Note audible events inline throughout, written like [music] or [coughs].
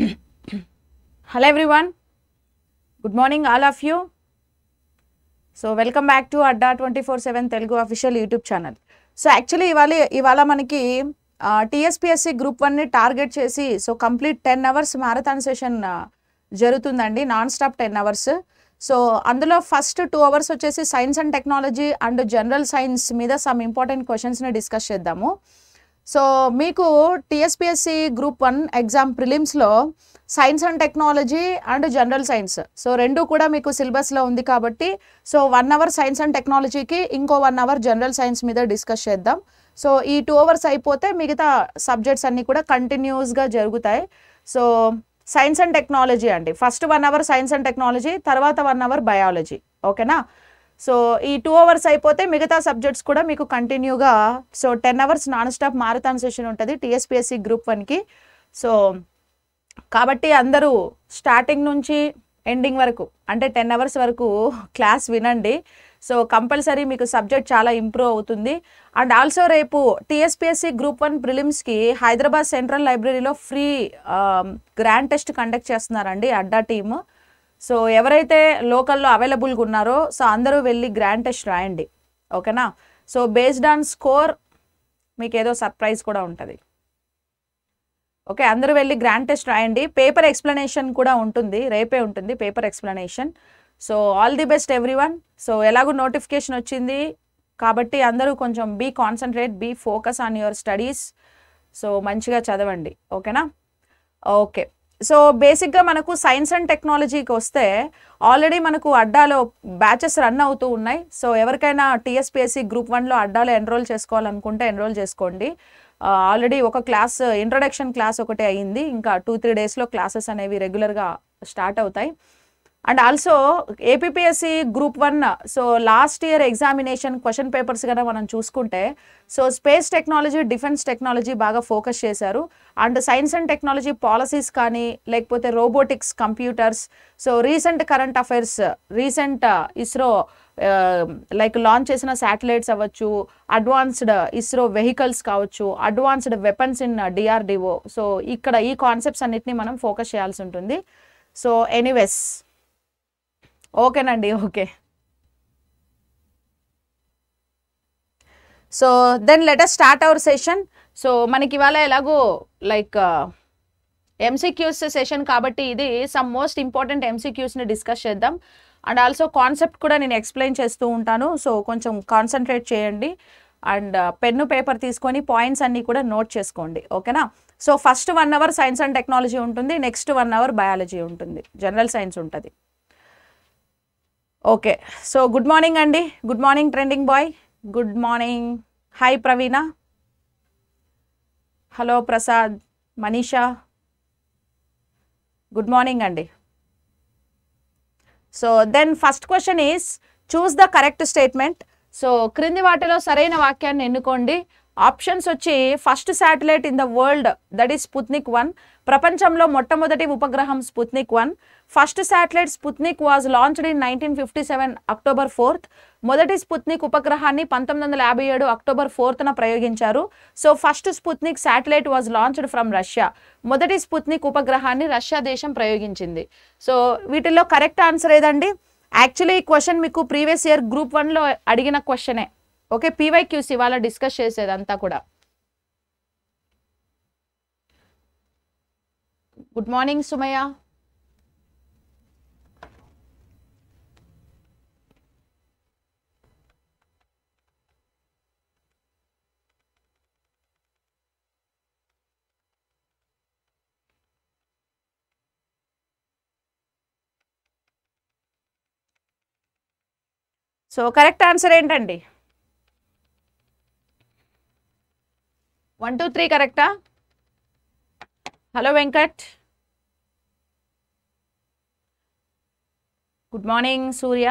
Hello everyone good morning all of you so welcome back to Adda twenty four seven Telugu official YouTube channel so actually ఇవాళ ఇవాళ మనకి TSPSC group వన్ని target చేసి so complete ten hours marathon session జరుగుతుందండి. Non stop ten hours so అందులో first two hours వచ్చేసి science and technology and general science మీద some important క్వశ్చన్స్ని డిస్కస్ చేద్దాము. సో మీకు TSPSC group one exam ప్రిలిమ్స్లో science and technology and general science so రెండు కూడా మీకు సిలబస్లో ఉంది కాబట్టి so one hour science and టెక్నాలజీకి ఇంకో వన్ అవర్ జనరల్ సైన్స్ మీద డిస్కస్ చేద్దాం. సో ఈ టూ అవర్స్ అయిపోతే మిగతా సబ్జెక్ట్స్ అన్నీ కూడా కంటిన్యూస్గా జరుగుతాయి. సో సైన్స్ అండ్ టెక్నాలజీ అండి. First one hour science and technology తర్వాత వన్ అవర్ బయాలజీ ఓకేనా సో ఈ టూ అవర్స్ అయిపోతే మిగతా సబ్జెక్ట్స్ కూడా మీకు కంటిన్యూగా so ten hours non stop marathon session ఉంటుంది టీఎస్పిఎస్సి గ్రూప్ వన్కి సో కాబట్టి అందరూ స్టార్టింగ్ నుంచి ఎండింగ్ వరకు అంటే టెన్ అవర్స్ వరకు క్లాస్ వినండి. సో కంపల్సరీ మీకు సబ్జెక్ట్ చాలా ఇంప్రూవ్ అవుతుంది. అండ్ ఆల్సో రేపు టీఎస్పిఎస్సి గ్రూప్ వన్ ప్రిలిమ్స్కి హైదరాబాద్ సెంట్రల్ లైబ్రరీలో ఫ్రీ గ్రాండ్ టెస్ట్ కండక్ట్ చేస్తున్నారండి అడ్డా టీమ్ సో ఎవరైతే లోకల్లో అవైలబుల్గా ఉన్నారో సో అందరూ వెళ్ళి గ్రాండ్ టెస్ట్ రాయండి. ఓకేనా? సో బేస్డ్ ఆన్ స్కోర్ మీకు ఏదో సర్ప్రైజ్ కూడా ఉంటుంది. ఓకే అందరూ వెళ్ళి గ్రాండ్ టెస్ట్ రాయండి. పేపర్ ఎక్స్ప్లెనేషన్ కూడా ఉంటుంది రేపే ఉంటుంది paper explanation. So all the best everyone so ఎలాగో నోటిఫికేషన్ వచ్చింది కాబట్టి అందరూ కొంచెం be concentrate be focus on your studies. So మంచిగా చదవండి. ఓకేనా? ఓకే. సో బేసిక్గా మనకు సైన్స్ అండ్ టెక్నాలజీకి వస్తే ఆల్రెడీ మనకు అడ్డాలో బ్యాచెస్ రన్ అవుతూ ఉన్నాయి. సో ఎవరికైనా టీఎస్పిఎస్సి గ్రూప్ వన్లో అడ్డాలో ఎన్రోల్ చేసుకోవాలనుకుంటే ఎన్రోల్ చేసుకోండి. ఆల్రెడీ ఒక క్లాస్ ఇంట్రొడక్షన్ క్లాస్ ఒకటి అయ్యింది ఇంకా టూ త్రీ డేస్లో క్లాసెస్ అనేవి రెగ్యులర్గా స్టార్ట్ అవుతాయి. And also APSC group one so last year examination question papers కనుక మనం చూసుకుంటే so space technology defence technology బాగా ఫోకస్ చేశారు and science and technology policies కానీ లేకపోతే robotics computers so recent current affairs recent ISRO like launch చేసిన satellites అవ్వచ్చు advanced ISRO vehicles కావచ్చు advanced weapons in DRDO so ఇక్కడ ఈ కాన్సెప్ట్స్ అన్నిటిని మనం ఫోకస్ చేయాల్సి ఉంటుంది సో ఎనీవేస్ ఓకేనండి okay. So then let us start our session so మనకి ఇవాళ ఎలాగో లైక్ ఎంసీక్యూస్ సెషన్ కాబట్టి ఇది సమ్ మోస్ట్ ఇంపార్టెంట్ ఎంసీక్యూస్ని డిస్కస్ చేద్దాం. అండ్ ఆల్సో కాన్సెప్ట్ కూడా నేను ఎక్స్ప్లెయిన్ చేస్తూ ఉంటాను. సో కొంచెం కాన్సన్ట్రేట్ చేయండి. అండ్ uh, పెన్ను పేపర్ తీసుకొని పాయింట్స్ అన్నీ కూడా నోట్ చేసుకోండి. ఓకేనా? So first one hour science and technology ఉంటుంది. నెక్స్ట్ వన్ అవర్ బయాలజీ ఉంటుంది. జనరల్ సైన్స్ ఉంటుంది. ఓకే సో గుడ్ మార్నింగ్ అండి good morning trending boy good morning hi Praveena hello Prasad Manisha good morning అండి so then first question is choose the correct statement so క్రింది వాటిలో సరైన వాక్యాన్ని ఎన్నుకోండి. Options వచ్చి first satellite in the world that is Sputnik one ప్రపంచంలో మొట్టమొదటి ఉపగ్రహం Sputnik one. First satellite Sputnik was launched in nineteen fifty seven October fourth. మొదటి స్పుత్నిక్ ఉపగ్రహాన్ని పంతొమ్మిది వందల యాభై ఏడు అక్టోబర్ ఫోర్త్న ప్రయోగించారు. So first Sputnik satellite was launched from Russia. మొదటి స్పుత్నిక్ ఉపగ్రహాన్ని రష్యా దేశం ప్రయోగించింది. సో వీటిల్లో కరెక్ట్ ఆన్సర్ ఏదండి? యాక్చువల్లీ ఈ క్వశ్చన్ మీకు ప్రీవియస్ ఇయర్ గ్రూప్ వన్లో అడిగిన క్వశ్చనే. ఓకే పీవైక్యూస్ ఇవాళ డిస్కస్ చేసేది అంతా కూడా. Good morning Sumayya so correct answer ఏంటండి? వన్ టూ త్రీ కరెక్టా hello Venkat good morning Surya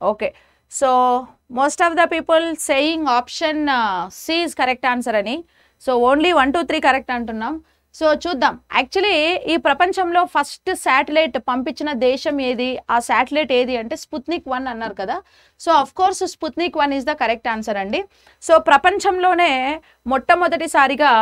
okay so most of the people saying option C is correct answer అని. So only one two three correct అంటున్నాం. So చూద్దాం. Actually ఈ ప్రపంచంలో first satellite పంపించిన దేశం ఏది? ఆ శాటిలైట్ ఏది అంటే స్పుత్నిక్ వన్ అన్నారు కదా. So of course Sputnik one is the correct answer అండి. సో ప్రపంచంలోనే మొట్టమొదటిసారిగా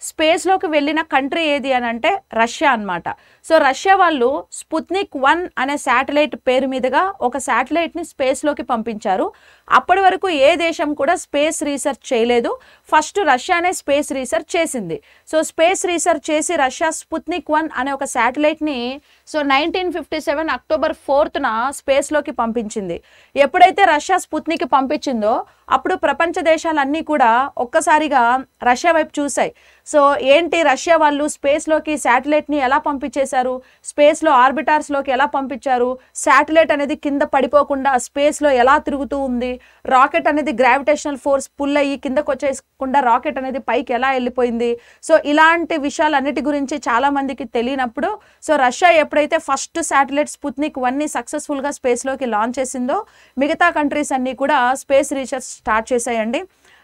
స్పేస్లోకి వెళ్ళిన కంట్రీ ఏది అని అంటే రష్యా అన్నమాట. సో రష్యా వాళ్ళు స్పుత్నిక్ వన్ అనే శాటిలైట్ పేరు మీదుగా ఒక శాటిలైట్ని స్పేస్లోకి పంపించారు. అప్పటి వరకు ఏ దేశం కూడా స్పేస్ రీసెర్చ్ చేయలేదు. ఫస్ట్ రష్యానే స్పేస్ రీసెర్చ్ చేసింది. సో స్పేస్ రీసెర్చ్ చేసి రష్యా స్పుత్నిక్ వన్ అనే ఒక శాటిలైట్ని so nineteen fifty seven October ఫోర్త్న స్పేస్లోకి పంపించింది. ఎప్పుడైతే రష్యా స్పుత్నికి పంపించిందో అప్పుడు ప్రపంచ దేశాలన్నీ కూడా ఒక్కసారిగా రష్యా వైపు చూశాయి. సో ఏంటి రష్యా వాళ్ళు స్పేస్లోకి శాటిలైట్ని ఎలా పంపించేశారు? స్పేస్లో ఆర్బిటార్స్లోకి ఎలా పంపించారు? శాటిలైట్ అనేది కింద పడిపోకుండా స్పేస్లో ఎలా తిరుగుతూ ఉంది? రాకెట్ అనేది గ్రావిటేషనల్ ఫోర్స్ పుల్ అయ్యి కిందకు వచ్చేయకుండా రాకెట్ అనేది పైకి ఎలా వెళ్ళిపోయింది? సో ఇలాంటి విషయాలన్నిటి గురించి చాలామందికి తెలియనప్పుడు సో రష్యా ఎప్పుడైతే ఫస్ట్ శాటిలైట్ స్పుత్నిక్ వన్ని సక్సెస్ఫుల్గా స్పేస్లోకి లాంచ్ చేసిందో మిగతా కంట్రీస్ అన్నీ కూడా స్పేస్ రీసెర్చ్ స్టార్ట్ చేశాయండి.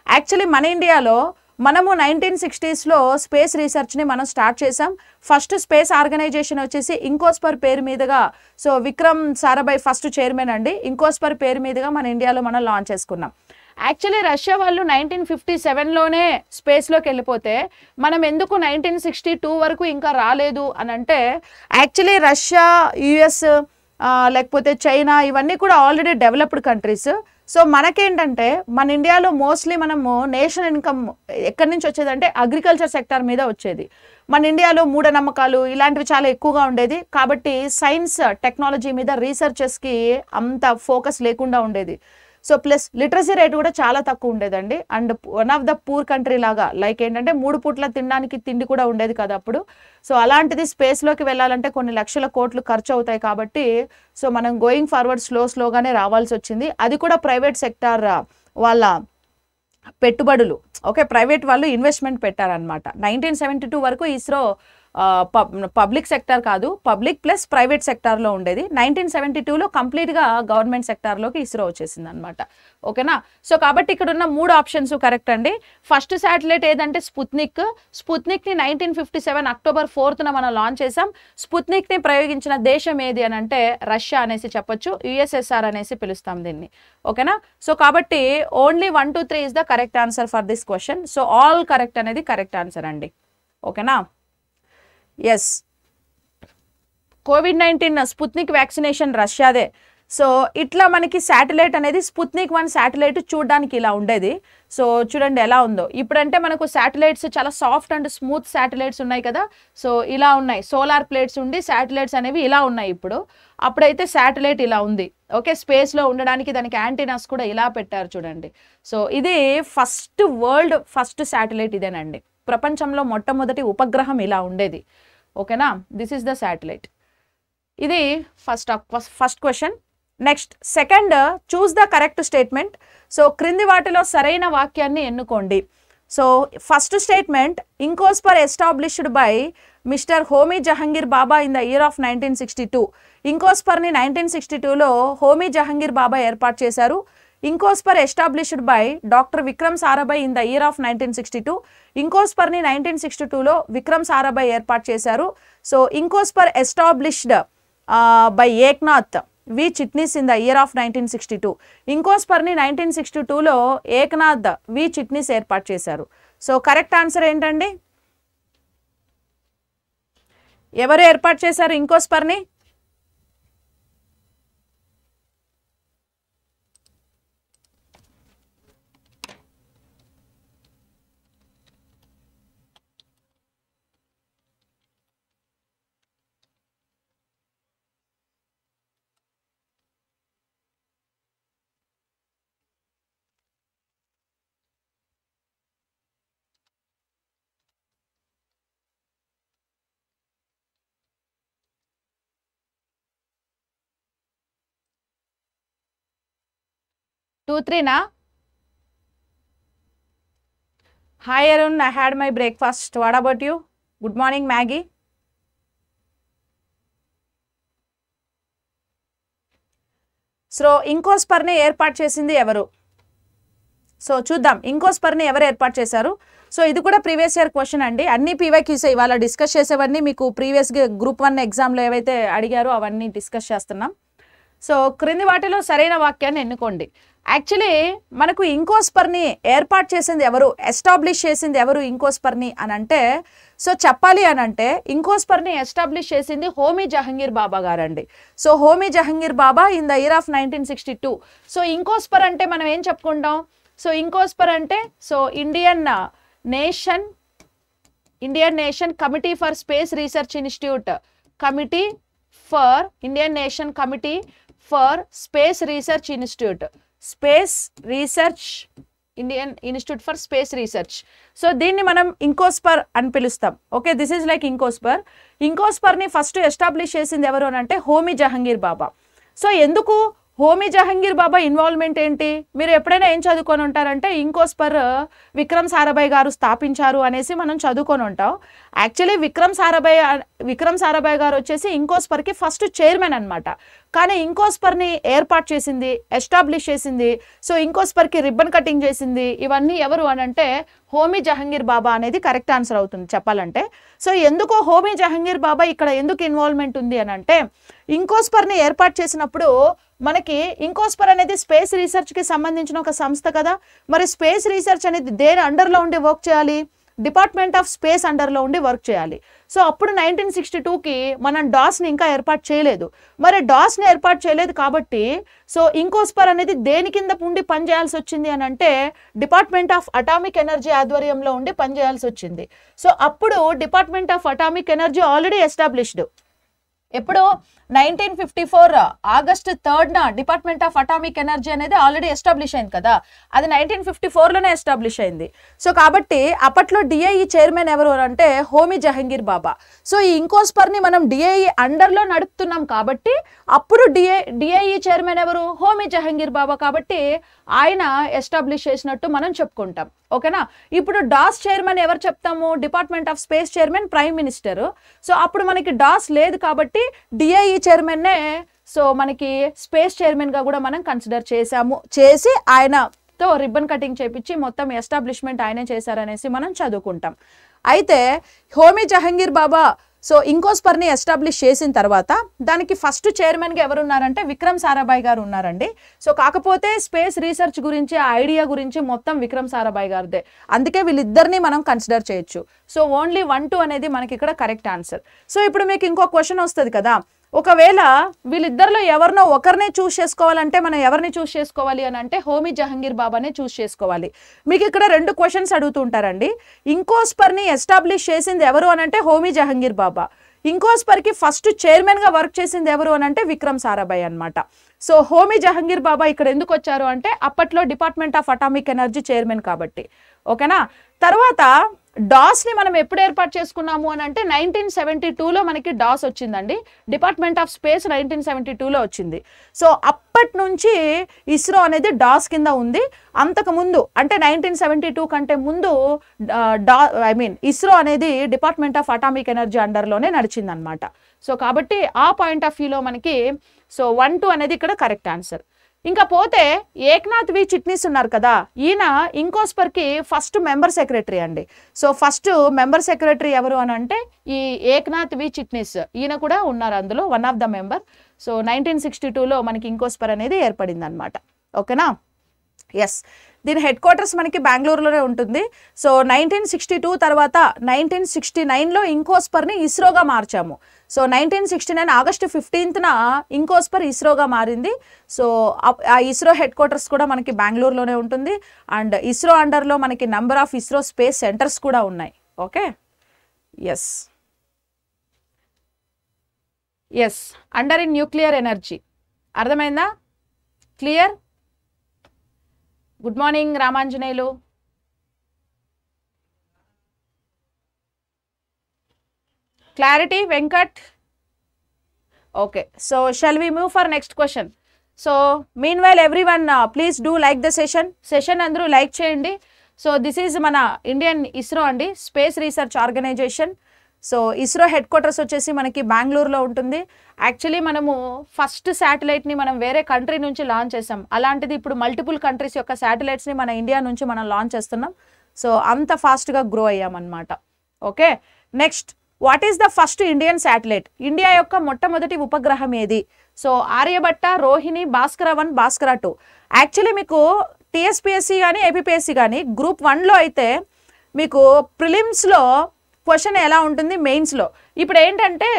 యాక్చువల్లీ మన ఇండియాలో మనము నైన్టీన్ సిక్స్టీస్లో స్పేస్ రీసెర్చ్ని మనం స్టార్ట్ చేసాం ఫస్ట్ స్పేస్ ఆర్గనైజేషన్ వచ్చేసి ఇంకోస్పర్ పేరు మీదుగా so Vikram Sarabhai first chairman అండి. ఇంకోస్పర్ పేరు మీదుగా మన ఇండియాలో మనం లాంచ్ చేసుకున్నాం. యాక్చువల్లీ రష్యా వాళ్ళు నైన్టీన్ ఫిఫ్టీ సెవెన్లోనే స్పేస్లోకి వెళ్ళిపోతే మనం ఎందుకు నైన్టీన్ సిక్స్టీ టూ వరకు ఇంకా రాలేదు అని అంటే యాక్చువల్లీ రష్యా యుఎస్ లేకపోతే చైనా ఇవన్నీ కూడా ఆల్రెడీ డెవలప్డ్ కంట్రీస్ సో మనకేంటంటే మన ఇండియాలో మోస్ట్లీ మనము నేషనల్ ఇన్కమ్ ఎక్కడి నుంచి వచ్చేదంటే అగ్రికల్చర్ సెక్టార్ మీద వచ్చేది. మన ఇండియాలో మూఢనమ్మకాలు ఇలాంటివి చాలా ఎక్కువగా ఉండేది. కాబట్టి సైన్స్ టెక్నాలజీ మీద రీసెర్చెస్కి అంత ఫోకస్ లేకుండా ఉండేది. సో ప్లస్ లిటరసీ రేట్ కూడా చాలా తక్కువ ఉండేదండి. And one of the poor country లాగా లైక్ ఏంటంటే మూడు పూట్ల తినడానికి తిండి కూడా ఉండేది కదా అప్పుడు. సో అలాంటిది స్పేస్లోకి వెళ్ళాలంటే కొన్ని లక్షల కోట్లు ఖర్చు అవుతాయి కాబట్టి సో మనం గోయింగ్ ఫార్వర్డ్ స్లో స్లోగానే రావాల్సి వచ్చింది. అది కూడా ప్రైవేట్ సెక్టార్ uh, వాళ్ళ పెట్టుబడులు. ఓకే ప్రైవేట్ వాళ్ళు ఇన్వెస్ట్మెంట్ పెట్టారనమాట నైన్టీన్ సెవెంటీ టూ వరకు ఇస్రో పబ్లిక్ సెక్టార్ కాదు పబ్లిక్ ప్లస్ ప్రైవేట్ సెక్టార్లో ఉండేది. నైన్టీన్ సెవెంటీ టూలో కంప్లీట్గా గవర్నమెంట్ సెక్టార్లోకి ఇస్రో వచ్చేసింది అనమాట ఓకేనా? సో కాబట్టి ఇక్కడ ఉన్న మూడు ఆప్షన్స్ కరెక్ట్ అండి. ఫస్ట్ శాటిలైట్ ఏదంటే స్పుత్నిక్. స్పుత్నిక్ని నైన్టీన్ ఫిఫ్టీ సెవెన్ అక్టోబర్ ఫోర్త్న మనం లాంచ్ చేసాం స్పుత్నిక్ని ప్రయోగించిన దేశం ఏది అని అంటే రష్యా అనేసి చెప్పొచ్చు. యుఎస్ఎస్ఆర్ అనేసి పిలుస్తాం దీన్ని. ఓకేనా? సో కాబట్టి only one two three is the correct answer for this question. So all correct అనేది కరెక్ట్ ఆన్సర్ అండి. ఓకేనా? Yes Covid nineteen Sputnik vaccination రష్యాదే so ఇట్లా మనకి శాటిలైట్ అనేది స్పుత్నిక్ వన్ శాటిలైట్ చూడడానికి ఇలా ఉండేది. సో చూడండి ఎలా ఉందో. ఇప్పుడంటే మనకు శాటిలైట్స్ చాలా సాఫ్ట్ అండ్ స్మూత్ శాటిలైట్స్ ఉన్నాయి కదా. సో ఇలా ఉన్నాయి. సోలార్ ప్లేట్స్ ఉండి శాటిలైట్స్ అనేవి ఇలా ఉన్నాయి ఇప్పుడు. అప్పుడైతే శాటిలైట్ ఇలా ఉంది. ఓకే స్పేస్లో ఉండడానికి దానికి యాంటీనాస్ కూడా ఇలా పెట్టారు చూడండి. సో ఇది ఫస్ట్ వరల్డ్ ఫస్ట్ శాటిలైట్ ఇదేనండి. ప్రపంచంలో మొట్టమొదటి ఉపగ్రహం ఇలా ఉండేది. ఓకేనా? దిస్ ఈస్ ద శాటిలైట్ ఇది first first question. Next second choose the correct statement so క్రింది వాటిలో సరైన వాక్యాన్ని ఎన్నుకోండి. So first statement INCOSPAR established by mister Homi Jehangir Bhabha in the year of nineteen sixty two ఇంకోస్పర్ని nineteen sixty టూలో హోమీ జహంగీర్ బాబా ఏర్పాటు చేశారు. INCOSPAR established by doctor Vikram Sarabhai in the year of nineteen sixty two. ఇంకోస్పర్ని nineteen sixty టూలో విక్రమ్ సారాభాయ్ ఏర్పాటు చేశారు. So INCOSPAR established by Eknath V Chitnis in the year of nineteen sixty two. ఇంకోస్పర్ని nineteen sixty టూలో Eknath V Chitnis ఏర్పాటు చేశారు. So correct answer ఏంటండి? ఎవరు ఏర్పాటు చేశారు ఇంకోస్పర్ని? Two త్రీనా hi Arun I had my breakfast what about you good morning Maggi so ఇంకోస్పర్ని ఏర్పాటు చేసింది ఎవరు? సో చూద్దాం. ఇంకోస్పర్ని ఎవరు ఏర్పాటు చేశారు? సో ఇది కూడా ప్రీవియస్ ఇయర్ క్వశ్చన్ అండి. అన్ని పీవైక్యూస్ ఇవాళ డిస్కస్ చేసేవన్నీ మీకు ప్రీవియస్ గ్రూప్ వన్ ఎగ్జామ్లో ఏవైతే అడిగారో అవన్నీ డిస్కస్ చేస్తున్నాం. సో క్రింది వాటిలో సరైన వాక్యాన్ని ఎన్నుకోండి. యాక్చువల్లీ మనకు ఇంకోస్పర్ని ఏర్పాటు చేసింది ఎవరు? ఎస్టాబ్లిష్ చేసింది ఎవరు ఇంకోస్పర్ని అని అంటే సో చెప్పాలి అని అంటే ఇంకోస్పర్ని ఎస్టాబ్లిష్ చేసింది హోమీ జహంగీర్ బాబా గారండి. So Homi Jehangir Bhabha in the year of nineteen sixty two so INCOSPAR అంటే మనం ఏం చెప్పుకుంటాం? సో ఇంకోస్పర్ అంటే so Indian nation Indian nation committee for space research institute committee for Indian nation committee for space research institute. Space research Indian institute for space research. So దీన్ని మనం INCOSPAR అని పిలుస్తాం. Okay this is like INCOSPAR. ఇంకోస్పర్ని first establish చేసింది ఎవరు అని అంటే Homi Jahangir Bhabha. So ఎందుకు హోమీ జహంగీర్ బాబా involvement ఏంటి? మీరు ఎప్పుడైనా ఏం చదువుకొని ఉంటారంటే ఇంకోస్పర్ విక్రమ్ సారాభాయ్ గారు స్థాపించారు అనేసి మనం చదువుకొని ఉంటాం. యాక్చువల్లీ విక్రమ్ సారాభాయ్ విక్రమ్ సారాభాయ్ గారు వచ్చేసి ఇంకోస్పర్కి ఫస్ట్ చైర్మన్ అనమాట కానీ ఇంకోస్పర్ని ఏర్పాటు చేసింది ఎస్టాబ్లిష్ చేసింది. సో ఇంకోస్పర్కి రిబ్బన్ కటింగ్ చేసింది. ఇవన్నీ ఎవరు అని అంటే హోమీ జహంగీర్ బాబా అనేది కరెక్ట్ ఆన్సర్ అవుతుంది చెప్పాలంటే. సో ఎందుకో హోమీ జహంగీర్ బాబా ఇక్కడ ఎందుకు ఇన్వాల్వ్మెంట్ ఉంది అని అంటే ఇంకోస్పర్ని ఏర్పాటు చేసినప్పుడు మనకి ఇంకోస్పర్ అనేది స్పేస్ రీసెర్చ్కి సంబంధించిన ఒక సంస్థ కదా. మరి స్పేస్ రీసెర్చ్ అనేది దేని అండర్లో ఉండి వర్క్ చేయాలి? డిపార్ట్మెంట్ ఆఫ్ స్పేస్ అండర్లో ఉండి వర్క్ చేయాలి. సో అప్పుడు నైన్టీన్ సిక్స్టీ టూకి మనం డాస్ని ఇంకా ఏర్పాటు చేయలేదు. మరి డాస్ని ఏర్పాటు చేయలేదు కాబట్టి సో ఇంకోస్పర్ అనేది దేని కింద ఉండి పనిచేయాల్సి వచ్చింది అని అంటే డిపార్ట్మెంట్ ఆఫ్ అటామిక్ ఎనర్జీ ఆధ్వర్యంలో ఉండి పనిచేయాల్సి వచ్చింది. సో అప్పుడు department of atomic energy already established. ఎప్పుడు నైన్టీన్ ఫిఫ్టీ ఫోర్ ఆగస్ట్ థర్డ్న డిపార్ట్మెంట్ ఆఫ్ అటామిక్ ఎనర్జీ అనేది ఆల్రెడీ ఎస్టాబ్లిష్ అయింది కదా. అది నైన్టీన్ ఫిఫ్టీ ఫోర్లోనే ఎస్టాబ్లిష్ అయింది. సో కాబట్టి అప్పట్లో డిఐఈ చైర్మన్ ఎవరు అంటే హోమీ జహంగీర్ బాబా. సో ఈ ఇంకోస్పర్ని మనం డిఐఈ అండర్లో నడుపుతున్నాం కాబట్టి అప్పుడు డిఐ డిఐఈ చైర్మన్ ఎవరు? హోమీ జహంగీర్ బాబా కాబట్టి ఆయన ఎస్టాబ్లిష్ చేసినట్టు మనం చెప్పుకుంటాం. ఓకేనా? ఇప్పుడు డాస్ చైర్మన్ ఎవరు చెప్తాము? Department of space chairman prime minister. So అప్పుడు మనకి డాస్ లేదు కాబట్టి డిఐఈ చైర్మన్నే సో మనకి స్పేస్ చైర్మన్గా కూడా మనం కన్సిడర్ చేశాము. చేసి ఆయనతో రిబ్బన్ కటింగ్ చేపించి మొత్తం ఎస్టాబ్లిష్మెంట్ ఆయనే చేశారనేసి మనం చదువుకుంటాం. అయితే హోమీ జహంగీర్ బాబా సో ఇంకోస్పర్ని ఎస్టాబ్లిష్ చేసిన తర్వాత దానికి ఫస్ట్ చైర్మన్గా ఎవరున్నారంటే విక్రమ్ సారాభాయ్ గారు ఉన్నారండి. సో కాకపోతే స్పేస్ రీసెర్చ్ గురించి ఆ ఐడియా గురించి మొత్తం విక్రమ్ సారాభాయ్ గారిదే. అందుకే వీళ్ళిద్దరిని మనం కన్సిడర్ చేయొచ్చు. సో ఓన్లీ వన్ టూ అనేది మనకి ఇక్కడ కరెక్ట్ ఆన్సర్. సో ఇప్పుడు మీకు ఇంకో క్వశ్చన్ వస్తుంది కదా. ఒకవేళ వీళ్ళిద్దరిలో ఎవరినో ఒకరినే చూస్ చేసుకోవాలంటే మనం ఎవరిని చూస్ చేసుకోవాలి అని అంటే హోమీ జహంగీర్ బాబానే చూస్ చేసుకోవాలి. మీకు ఇక్కడ రెండు క్వశ్చన్స్ అడుగుతుంటారండి ఇంకోస్పర్ని ఎస్టాబ్లిష్ చేసింది ఎవరు అని అంటే హోమీ జహంగీర్ బాబా. ఇంకోస్పర్కి ఫస్ట్ చైర్మన్గా వర్క్ చేసింది ఎవరు అని అంటే విక్రమ్ సారాభాయ్ అనమాట సో హోమీ జహంగీర్ బాబా ఇక్కడ ఎందుకు వచ్చారు అంటే అప్పట్లో department of atomic energy chairman కాబట్టి. ఓకేనా? తర్వాత డాస్ని మనం ఎప్పుడు ఏర్పాటు చేసుకున్నాము అని అంటే నైన్టీన్ సెవెంటీ టూలో మనకి డాస్ వచ్చిందండి. Department of space nineteen seventy టూలో వచ్చింది. సో అప్పటి నుంచి ఇస్రో అనేది డాస్ కింద ఉంది. అంతకు ముందు అంటే నైన్టీన్ సెవెంటీ టూ కంటే ముందు డా ఐ మీన్ ఇస్రో అనేది డిపార్ట్మెంట్ ఆఫ్ అటామిక్ ఎనర్జీ అండర్లోనే నడిచిందనమాట సో కాబట్టి ఆ పాయింట్ ఆఫ్ వ్యూలో మనకి సో వన్ టూ అనేది ఇక్కడ కరెక్ట్ ఆన్సర్. ఇంకా పోతే ఏక్నాథ్ వి చిట్నీస్ ఉన్నారు కదా. ఈయన ఇంకోస్పర్కి ఫస్ట్ మెంబర్ సెక్రటరీ అండి. సో ఫస్ట్ మెంబర్ సెక్రటరీ ఎవరు అని అంటే ఈ ఏక్నాథ్ వి చిట్నీస్. ఈయన కూడా ఉన్నారు అందులో one of the member so nineteen sixty టూలో మనకి ఇంకోస్పర్ అనేది ఏర్పడింది అనమాట ఓకేనా? ఎస్ దీని హెడ్ క్వార్టర్స్ మనకి బెంగళూరులోనే ఉంటుంది. సో నైన్టీన్ సిక్స్టీ టూ తర్వాత నైన్టీన్ సిక్స్టీ నైన్లో ఇంకోస్పర్ని ఇస్రోగా మార్చాము. So nineteen sixty nine August ఫిఫ్టీన్త్న INCOSPAR ఇస్రోగా మారింది. సో ఆ- ఇస్రో హెడ్ క్వార్టర్స్ కూడా మనకి బెంగళూరులోనే ఉంటుంది. అండ్ ఇస్రో అండర్లో మనకి number of ISRO space centres కూడా ఉన్నాయి. Okay? Yes yes under in nuclear energy అర్థమైందా? Clear good morning Ramanjaneyulu. Clarity Venkat okay so shall we move for next question so meanwhile everyone please do like the session session అందరూ like చేయండి so this is మన Indian ISRO అండి space research organisation so ISRO headquarters వచ్చేసి మనకి బెంగళూరులో ఉంటుంది. Actually మనము first శాటిలైట్ని మనం వేరే కంట్రీ నుంచి లాంచ్ చేసాం. అలాంటిది ఇప్పుడు మల్టిపుల్ కంట్రీస్ యొక్క శాటిలైట్స్ని మన ఇండియా నుంచి మనం లాంచ్ చేస్తున్నాం. సో అంత ఫాస్ట్గా grow అయ్యామన్నమాట. Okay next what is the first Indian satellite India యొక్క మొట్టమొదటి ఉపగ్రహం ఏది? So Aryabhata Rohini Bhaskara one Bhaskara two. Actually మీకు టీఎస్పిఎస్సి కానీ ఏపీపీఎస్సి కానీ గ్రూప్ వన్లో అయితే మీకు ప్రిలిమ్స్లో క్వశ్చన్ ఎలా ఉంటుంది? మెయిన్స్లో ఇప్పుడు ఏంటంటే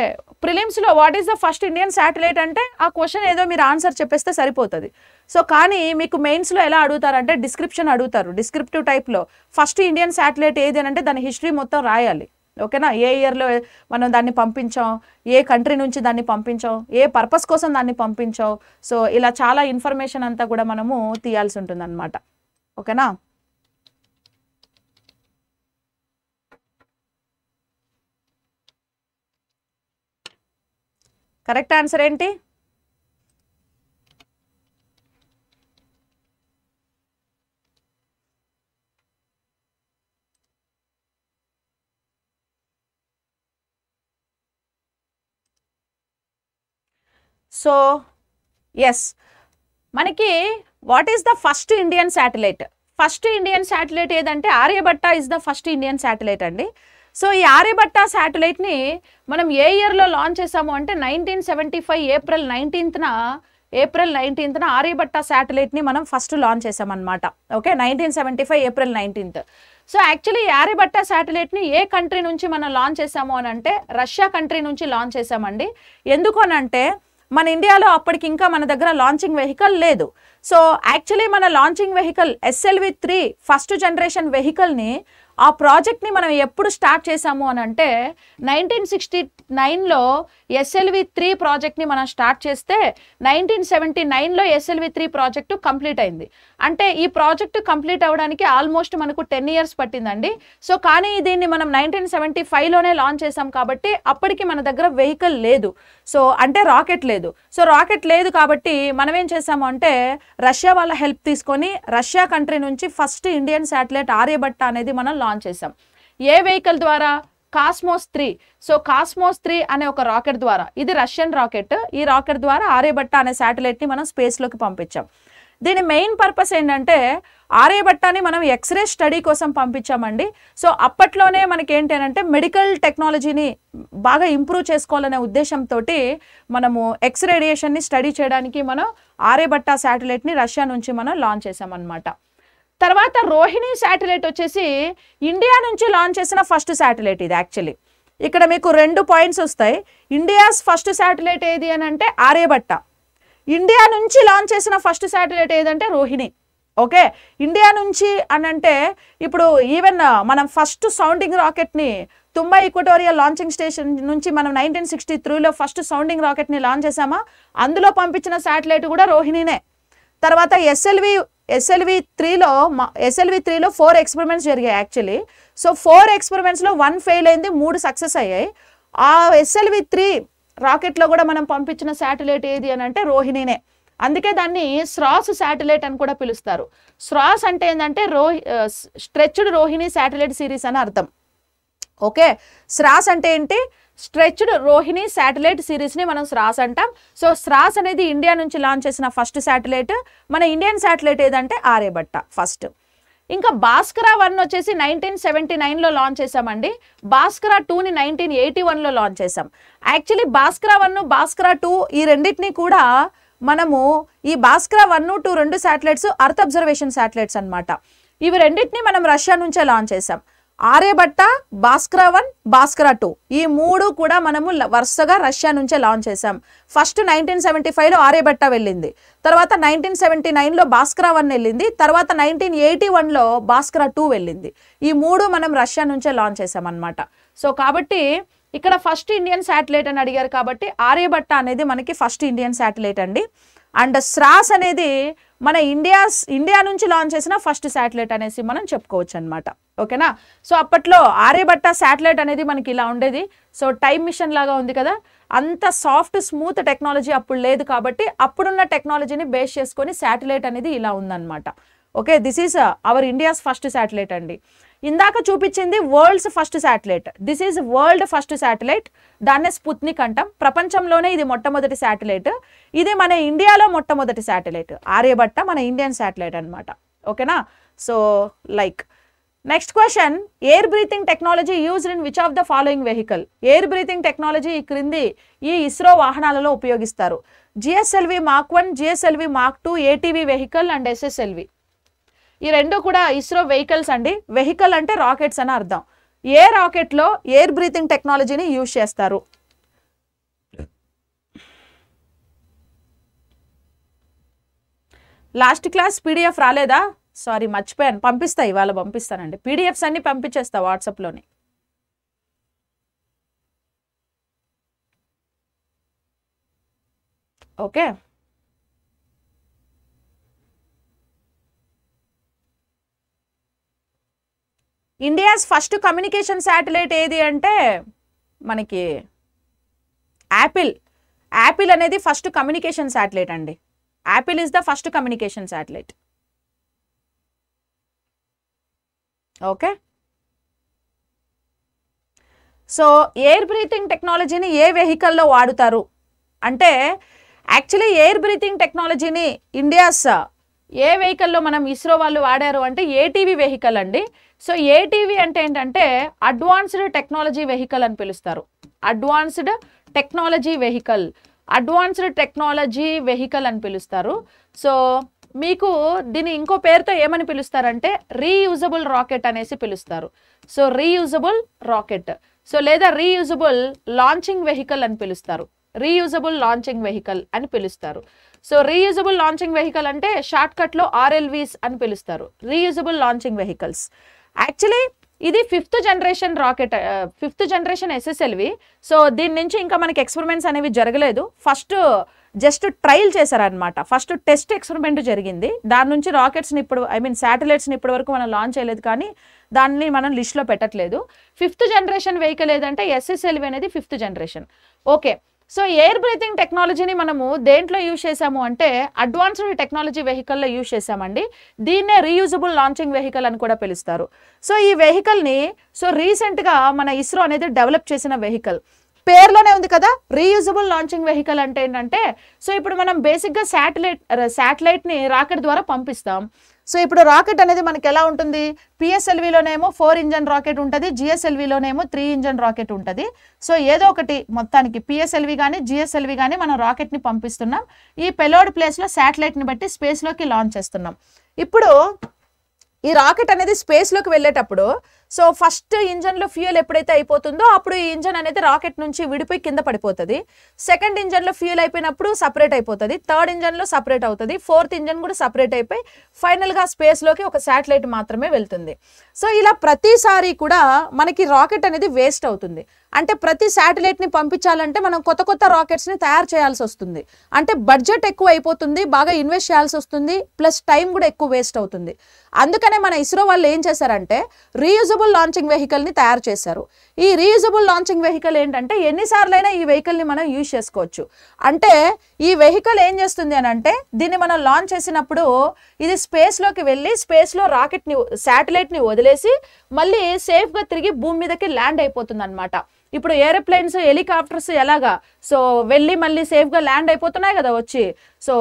ప్రిలిమ్స్లో what is the first Indian satellite అంటే ఆ క్వశ్చన్ ఏదో మీరు ఆన్సర్ చెప్పేస్తే సరిపోతుంది. సో కానీ మీకు మెయిన్స్లో ఎలా అడుగుతారంటే డిస్క్రిప్షన్ అడుగుతారు. డిస్క్రిప్టివ్ టైప్లో ఫస్ట్ ఇండియన్ శాటిలైట్ ఏది అని అంటే దాని హిస్టరీ మొత్తం రాయాలి. ఓకేనా? ఏ ఇయర్లో మనం దాన్ని పంపించాం? ఏ కంట్రీ నుంచి దాన్ని పంపించాం? ఏ పర్పస్ కోసం దాన్ని పంపించాం? సో ఇలా చాలా ఇన్ఫర్మేషన్ అంతా కూడా మనము తీయాల్సి ఉంటుంది ఓకేనా? కరెక్ట్ ఆన్సర్ ఏంటి? సో ఎస్ మనకి what is the first Indian satellite first Indian satellite ఏదంటే Aryabhata is the first Indian satellite అండి. సో ఈ ఆర్యభట్ట శాటిలైట్ని మనం ఏ ఇయర్లో లాంచ్ చేసాము అంటే నైన్టీన్ సెవెంటీ ఫైవ్ ఏప్రిల్ నైన్టీన్త్న ఏప్రిల్ నైన్టీన్త్న ఆర్యభట్ట శాటిలైట్ని మనం ఫస్ట్ లాంచ్ చేసామన్నమాట okay nineteen seventy five April nineteenth so actually ఈ ఆర్యభట్ట శాటిలైట్ని ఏ కంట్రీ నుంచి మనం లాంచ్ చేసాము అని అంటే రష్యా కంట్రీ నుంచి లాంచ్ చేసామండి ఎందుకు అని అంటే మన ఇండియాలో అప్పటికి ఇంకా మన దగ్గర లాంచింగ్ వెహికల్ లేదు. సో యాక్చువల్లీ మన launching vehicle SLV three first generation వెహికల్ని ఆ ప్రాజెక్ట్ని మనం ఎప్పుడు స్టార్ట్ చేసాము అని అంటే నైన్టీన్ సిక్స్టీ నైన్లో ఎస్ఎల్వి త్రీ ప్రాజెక్ట్ని మనం స్టార్ట్ చేస్తే నైన్టీన్ సెవెంటీ నైన్లో ఎస్ఎల్వి త్రీ ప్రాజెక్టు కంప్లీట్ అయింది. అంటే ఈ ప్రాజెక్టు కంప్లీట్ అవ్వడానికి ఆల్మోస్ట్ మనకు టెన్ ఇయర్స్ పట్టిందండి. సో కానీ దీన్ని మనం నైన్టీన్ సెవెంటీ ఫైవ్లోనే లాంచ్ చేసాం కాబట్టి అప్పటికి మన దగ్గర వెహికల్ లేదు. సో అంటే రాకెట్ లేదు. సో రాకెట్ లేదు కాబట్టి మనం ఏం చేసాము అంటే రష్యా వాళ్ళ హెల్ప్ తీసుకొని రష్యా కంట్రీ నుంచి ఫస్ట్ ఇండియన్ శాటిలైట్ ఆర్యభట్ట అనేది మనం లాంచ్ చేసాం. ఏ వెహికల్ ద్వారా? Cosmos three. So Cosmos three అనే ఒక రాకెట్ ద్వారా. ఇది రష్యన్ రాకెట్. ఈ రాకెట్ ద్వారా ఆర్యభట్ట అనే శాటిలైట్ని మనం స్పేస్లోకి పంపించాం. దీని మెయిన్ పర్పస్ ఏంటంటే ఆర్యభట్టాని మనం ఎక్స్రే స్టడీ కోసం పంపించామండి. సో అప్పట్లోనే మనకి అంటే మెడికల్ టెక్నాలజీని బాగా ఇంప్రూవ్ చేసుకోవాలనే ఉద్దేశంతో మనము ఎక్స్ రేడియేషన్ని స్టడీ చేయడానికి మనం ఆర్యభట్ట శాటిలైట్ని రష్యా నుంచి మనం లాంచ్ చేసామన్నమాట తర్వాత రోహిణి శాటిలైట్ వచ్చేసి ఇండియా నుంచి లాంచ్ చేసిన ఫస్ట్ శాటిలైట్ ఇది యాక్చువల్లీ ఇక్కడ మీకు రెండు పాయింట్స్ వస్తాయి. ఇండియాస్ ఫస్ట్ శాటిలైట్ ఏది అని అంటే ఆర్యభట్ట ఇండియా నుంచి లాంచ్ చేసిన ఫస్ట్ శాటిలైట్ ఏదంటే రోహిణి. ఓకే? ఇండియా నుంచి అని అంటే ఇప్పుడు ఈవెన్ uh, మనం ఫస్ట్ సౌండింగ్ రాకెట్ని తుంబై ఈక్వటోరియల్ లాంచింగ్ స్టేషన్ నుంచి మనం నైన్టీన్ సిక్స్టీ త్రీలో ఫస్ట్ సౌండింగ్ రాకెట్ని లాంచ్ చేసామా అందులో పంపించిన శాటిలైట్ కూడా రోహిణినే. తర్వాత ఎస్ఎల్వి ఎస్ఎల్వి త్రీలో ఎస్ఎల్వి త్రీలో ఫోర్ ఎక్స్పెరిమెంట్స్ జరిగాయి యాక్చువల్లీ సో ఫోర్ ఎక్స్పెరిమెంట్స్లో వన్ ఫెయిల్ అయింది మూడు సక్సెస్ అయ్యాయి. ఆ ఎస్ఎల్వి త్రీ రాకెట్లో కూడా మనం పంపించిన శాటిలైట్ ఏది అని అంటే రోహిణినే. అందుకే దాన్ని స్రాస్ శాటిలైట్ అని కూడా పిలుస్తారు. స్రాస్ అంటే ఏంటంటే రోహి స్ట్రెచ్డ్ రోహిణి శాటిలైట్ సిరీస్ అని అర్థం. ఓకే? స్రాస్ అంటే ఏంటి? స్ట్రెచ్డ్ రోహిణి శాటిలైట్ సిరీస్ని మనం స్రాస్ అంటాం. సో స్రాస్ అనేది ఇండియా నుంచి లాంచ్ చేసిన ఫస్ట్ శాటిలైట్. మన ఇండియన్ శాటిలైట్ ఏదంటే ఆర్యభట్ట ఫస్ట్. ఇంకా భాస్కర వన్ వచ్చేసి నైన్టీన్ సెవెంటీ నైన్లో లాంచ్ చేసామండి భాస్కర టూని నైన్టీన్ ఎయిటీ వన్లో లాంచ్ చేసాం actually Bhaskara one Bhaskara two ఈ రెండింటిని కూడా మనము ఈ భాస్కర వన్ టూ రెండు శాటిలైట్స్ అర్త్ అబ్జర్వేషన్ శాటిలైట్స్ అనమాట ఇవి రెండింటిని మనం రష్యా నుంచే లాంచ్ చేసాం ఆర్యభట్ట భాస్కర వన్ భాస్కర టూ. ఈ మూడు కూడా మనము వరుసగా రష్యా నుంచే లాంచ్ చేసాం ఫస్ట్ నైన్టీన్ సెవెంటీ ఫైవ్లో ఆర్యభట్ట వెళ్ళింది. తర్వాత నైన్టీన్ సెవెంటీ నైన్లో భాస్కర వన్ వెళ్ళింది. తర్వాత నైన్టీన్ ఎయిటీ వన్లో భాస్కర టూ వెళ్ళింది. ఈ మూడు మనం రష్యా నుంచే లాంచ్ చేసాం సో కాబట్టి ఇక్కడ ఫస్ట్ ఇండియన్ శాటిలైట్ అని అడిగారు కాబట్టి ఆర్యభట్ట అనేది మనకి ఫస్ట్ ఇండియన్ శాటిలైట్ అండి. అండ్ స్రాస్ అనేది మన ఇండియా ఇండియా నుంచి లాంచ్ చేసిన ఫస్ట్ శాటిలైట్ అనేసి మనం చెప్పుకోవచ్చు అనమాట ఓకేనా? సో అప్పట్లో ఆర్యభట్ట శాటిలైట్ అనేది మనకి ఇలా ఉండేది. సో టైం మిషన్ లాగా ఉంది కదా. అంత సాఫ్ట్ స్మూత్ టెక్నాలజీ అప్పుడు లేదు కాబట్టి అప్పుడున్న టెక్నాలజీని బేస్ చేసుకొని శాటిలైట్ అనేది ఇలా ఉందన్నమాట. Okay? This is our India's first satellite అండి. ఇందాక చూపించింది world's first satellite. This is world first satellite దాన్నే స్పుత్నిక్ అంటాం. ప్రపంచంలోనే ఇది మొట్టమొదటి శాటిలైట్. ఇది మన ఇండియాలో మొట్టమొదటి శాటిలైట్. ఆర్యభట్ట మన ఇండియన్ శాటిలైట్ అనమాట ఓకేనా? So like next question air breathing technology used in which of the following vehicle air breathing technology ఈ క్రింది ఈ ఇస్రో వాహనాలలో ఉపయోగిస్తారు. GSLV Mark one GSLV Mark two ATV vehicle and SSLV ఈ రెండు కూడా ఇస్రో వెహికల్స్ అండి. వెహికల్ అంటే రాకెట్స్ అని అర్థం. ఏ రాకెట్లో ఎయిర్ బ్రీతింగ్ టెక్నాలజీని యూజ్ చేస్తారు? లాస్ట్ క్లాస్ పీడిఎఫ్ రాలేదా? సారీ మర్చిపోయాను. పంపిస్తా ఇవాళ పంపిస్తానండి. పీడిఎఫ్స్ అన్ని పంపించేస్తా వాట్సాప్లోని okay India's first communication satellite ఏది అంటే మనకి యాపిల్. యాపిల్ అనేది ఫస్ట్ కమ్యూనికేషన్ శాటిలైట్ అండి. APPLE is the first communication satellite okay so air breathing టెక్నాలజీని ఏ వెహికల్లో వాడుతారు? అంటే యాక్చువల్లీ ఎయిర్ బ్రీతింగ్ టెక్నాలజీని ఇండియాస్ ఏ వెహికల్లో మనం ఇస్రో వాళ్ళు వాడారు అంటే ఏటీవీ వెహికల్ అండి. సో ఏటీవీ అంటే ఏంటంటే అడ్వాన్స్డ్ టెక్నాలజీ వెహికల్ అని పిలుస్తారు. Advanced technology vehicle advanced technology vehicle అని పిలుస్తారు. సో మీకు దీని ఇంకో పేరుతో ఏమని పిలుస్తారంటే రీయూజబుల్ రాకెట్ అనేసి పిలుస్తారు. So reusable rocket. సో లేదా రీయూజబుల్ లాంచింగ్ వెహికల్ అని పిలుస్తారు. రీయూజబుల్ లాంచింగ్ వెహికల్ అని పిలుస్తారు. సో రీయూజబుల్ లాంచింగ్ వెహికల్ అంటే షార్ట్ కట్లో ఆర్ఎల్వీస్ అని పిలుస్తారు. రీయూజబుల్ లాంచింగ్ వెహికల్స్ యాక్చువల్లీ ఇది fifth generation rocket fifth generation SSLV so దీని నుంచి ఇంకా మనకి ఎక్స్పెరిమెంట్స్ అనేవి జరగలేదు. ఫస్ట్ జస్ట్ ట్రయల్ చేశారనమాట ఫస్ట్ టెస్ట్ ఎక్స్పెరిమెంట్ జరిగింది. దాని నుంచి రాకెట్స్ని ఇప్పుడు ఐ మీన్ శాటిలైట్స్ని ఇప్పటి వరకు మనం లాంచ్ చేయలేదు కానీ దాన్ని మనం లిస్ట్లో పెట్టట్లేదు. ఫిఫ్త్ జనరేషన్ వెహికల్ ఏదంటే ఎస్ఎస్ఎల్వి అనేది fifth generation okay so air breathing టెక్నాలజీని మనము దేంట్లో యూజ్ చేసాము అంటే అడ్వాన్స్డ్ టెక్నాలజీ వెహికల్లో యూజ్ చేసామండి దీన్నే రీయూజబుల్ లాంచింగ్ వెహికల్ అని కూడా పిలుస్తారు. సో ఈ వెహికల్ని సో రీసెంట్గా మన ఇస్రో అనేది డెవలప్ చేసిన వెహికల్ పేర్లోనే ఉంది కదా రీయూజబుల్ లాంచింగ్ వెహికల్ అంటే ఏంటంటే సో ఇప్పుడు మనం బేసిక్గా శాటిలైట్ శాటిలైట్ని రాకెట్ ద్వారా పంపిస్తాం. సో ఇప్పుడు రాకెట్ అనేది మనకి ఎలా ఉంటుంది? పిఎస్ఎల్విలోనేమో ఫోర్ ఇంజన్ రాకెట్ ఉంటుంది జిఎస్ఎల్విలోనేమో త్రీ ఇంజన్ రాకెట్ ఉంటుంది. సో ఏదో ఒకటి మొత్తానికి పిఎస్ఎల్వి కానీ జిఎస్ఎల్వి కానీ మనం రాకెట్ని పంపిస్తున్నాం. ఈ పెలోడ్ ప్లేస్లో శాటిలైట్ని బట్టి స్పేస్లోకి లాంచ్ చేస్తున్నాం. ఇప్పుడు ఈ రాకెట్ అనేది స్పేస్లోకి వెళ్ళేటప్పుడు సో ఫస్ట్ ఇంజన్లో ఫ్యూయల్ ఎప్పుడైతే అయిపోతుందో అప్పుడు ఈ ఇంజన్ అనేది రాకెట్ నుంచి విడిపోయి కింద పడిపోతుంది. సెకండ్ ఇంజన్లో ఫ్యూయల్ అయిపోయినప్పుడు సపరేట్ అయిపోతుంది. థర్డ్ ఇంజన్లో సపరేట్ అవుతుంది. ఫోర్త్ ఇంజన్ కూడా సపరేట్ అయిపోయి ఫైనల్గా స్పేస్లోకి ఒక శాటిలైట్ మాత్రమే వెళ్తుంది. సో ఇలా ప్రతిసారి కూడా మనకి రాకెట్ అనేది వేస్ట్ అవుతుంది. అంటే ప్రతి శాటిలైట్ని పంపించాలంటే మనం కొత్త కొత్త రాకెట్స్ని తయారు చేయాల్సి వస్తుంది. అంటే బడ్జెట్ ఎక్కువ అయిపోతుంది బాగా ఇన్వెస్ట్ చేయాల్సి వస్తుంది ప్లస్ టైం కూడా ఎక్కువ వేస్ట్ అవుతుంది. అందుకనే మన ఇస్రో వాళ్ళు ఏం చేశారంటే రీయూజబుల్ లాంచింగ్ వెహికల్ని తయారు చేశారు. ఈ రీయూజబుల్ లాంచింగ్ వెహికల్ ఏంటంటే ఎన్నిసార్లైనా ఈ వెహికల్ని మనం యూజ్ చేసుకోవచ్చు. అంటే ఈ వెహికల్ ఏం చేస్తుంది అని అంటే దీన్ని మనం లాంచ్ చేసినప్పుడు ఇది స్పేస్లోకి వెళ్ళి స్పేస్లో రాకెట్ని శాటిలైట్ని వదిలేసి మళ్ళీ సేఫ్గా తిరిగి భూమి మీదకి ల్యాండ్ అయిపోతుంది అనమాట ఇప్పుడు ఏరోప్లేన్స్ హెలికాప్టర్స్ ఎలాగా? సో వెళ్ళి మళ్ళీ సేఫ్గా ల్యాండ్ అయిపోతున్నాయి కదా వచ్చి. సో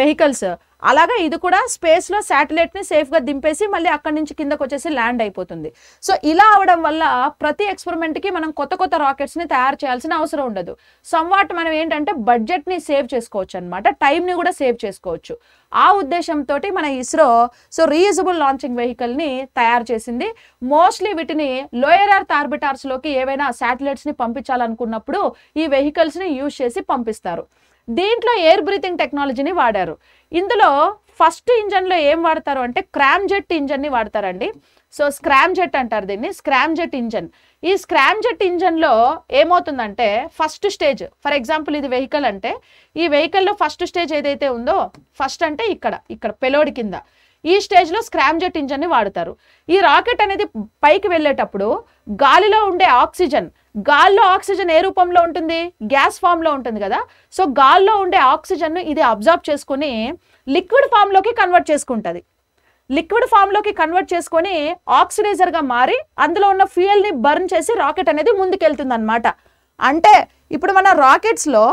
వెహికల్స్ అలాగా ఇది కూడా స్పేస్లో శాటిలైట్ని సేఫ్గా దింపేసి మళ్ళీ అక్కడి నుంచి కిందకు వచ్చేసి ల్యాండ్ అయిపోతుంది. సో ఇలా అవడం వల్ల ప్రతి ఎక్స్పెరిమెంట్కి మనం కొత్త కొత్త రాకెట్స్ని తయారు చేయాల్సిన అవసరం ఉండదు. సంవాట్ మనం ఏంటంటే బడ్జెట్ని సేవ్ చేసుకోవచ్చు అనమాట టైంని కూడా సేవ్ చేసుకోవచ్చు. ఆ ఉద్దేశంతో మన ఇస్రో సో రీయూజబుల్ లాంచింగ్ వెహికల్ని తయారు చేసింది. మోస్ట్లీ వీటిని లోయర్ అర్త్ ఆర్బిటార్స్లోకి ఏవైనా శాటిలైట్స్ని పంపించాలనుకున్నప్పుడు ఈ వెహికల్స్ని యూజ్ చేసి పంపిస్తారు. దీంట్లో ఎయిర్ బ్రీతింగ్ టెక్నాలజీని వాడారు? ఇందులో ఫస్ట్ ఇంజన్లో ఏం వాడతారు అంటే క్రామ్ జెట్ ఇంజన్ని వాడతారండి. సో స్క్రామ్ జెట్ అంటారు దీన్ని స్క్రామ్ జెట్ ఇంజన్ ఈ స్క్రామ్ జెట్ ఇంజన్లో ఏమవుతుందంటే ఫస్ట్ స్టేజ్ ఫర్ ఎగ్జాంపుల్ ఇది వెహికల్ అంటే ఈ వెహికల్లో ఫస్ట్ స్టేజ్ ఏదైతే ఉందో ఫస్ట్ అంటే ఇక్కడ ఇక్కడ పెలోడి కింద. ఈ స్టేజ్లో స్క్రామ్ జెట్ ఇంజన్ని వాడతారు. ఈ రాకెట్ అనేది పైకి వెళ్ళేటప్పుడు గాలిలో ఉండే ఆక్సిజన్. గాల్లో ఆక్సిజన్ ఏ రూపంలో ఉంటుంది? గ్యాస్ ఫామ్లో ఉంటుంది కదా. సో గాల్లో ఉండే ఆక్సిజన్ను ఇది అబ్జర్బ్ చేసుకొని లిక్విడ్ ఫామ్లోకి కన్వర్ట్ చేసుకుంటుంది. లిక్విడ్ ఫామ్లోకి కన్వర్ట్ చేసుకొని ఆక్సిడైజర్గా మారి అందులో ఉన్న ఫ్యూయల్ని బర్న్ చేసి రాకెట్ అనేది ముందుకెళ్తుంది అనమాట అంటే ఇప్పుడు మన రాకెట్స్లో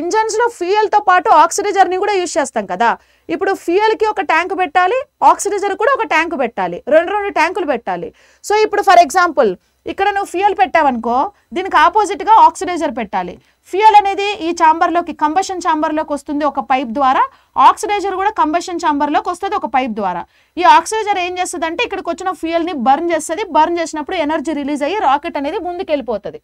ఇంజన్స్లో ఫ్యూయల్తో పాటు ఆక్సిడైజర్ని కూడా యూజ్ చేస్తాం కదా. ఇప్పుడు ఫ్యూయల్కి ఒక ట్యాంక్ పెట్టాలి ఆక్సిడైజర్ కూడా ఒక ట్యాంక్ పెట్టాలి. రెండు రెండు ట్యాంకులు పెట్టాలి. సో ఇప్పుడు ఫర్ ఎగ్జాంపుల్ ఇక్కడ నువ్వు ఫ్యూయల్ పెట్టావనుకో దీనికి ఆపోజిట్గా ఆక్సిడైజర్ పెట్టాలి. ఫ్యూయల్ అనేది ఈ ఛాంబర్లోకి కంబషన్ ఛాంబర్లోకి వస్తుంది ఒక పైప్ ద్వారా. ఆక్సిడైజర్ కూడా కంబషన్ ఛాంబర్లోకి వస్తుంది ఒక పైప్ ద్వారా. ఈ ఆక్సిడైజర్ ఏం చేస్తుంది అంటే ఇక్కడికి వచ్చిన ఫ్యూయల్ని బర్న్ చేస్తుంది. బర్న్ చేసినప్పుడు ఎనర్జీ రిలీజ్ అయ్యి రాకెట్ అనేది ముందుకు వెళ్ళిపోతుంది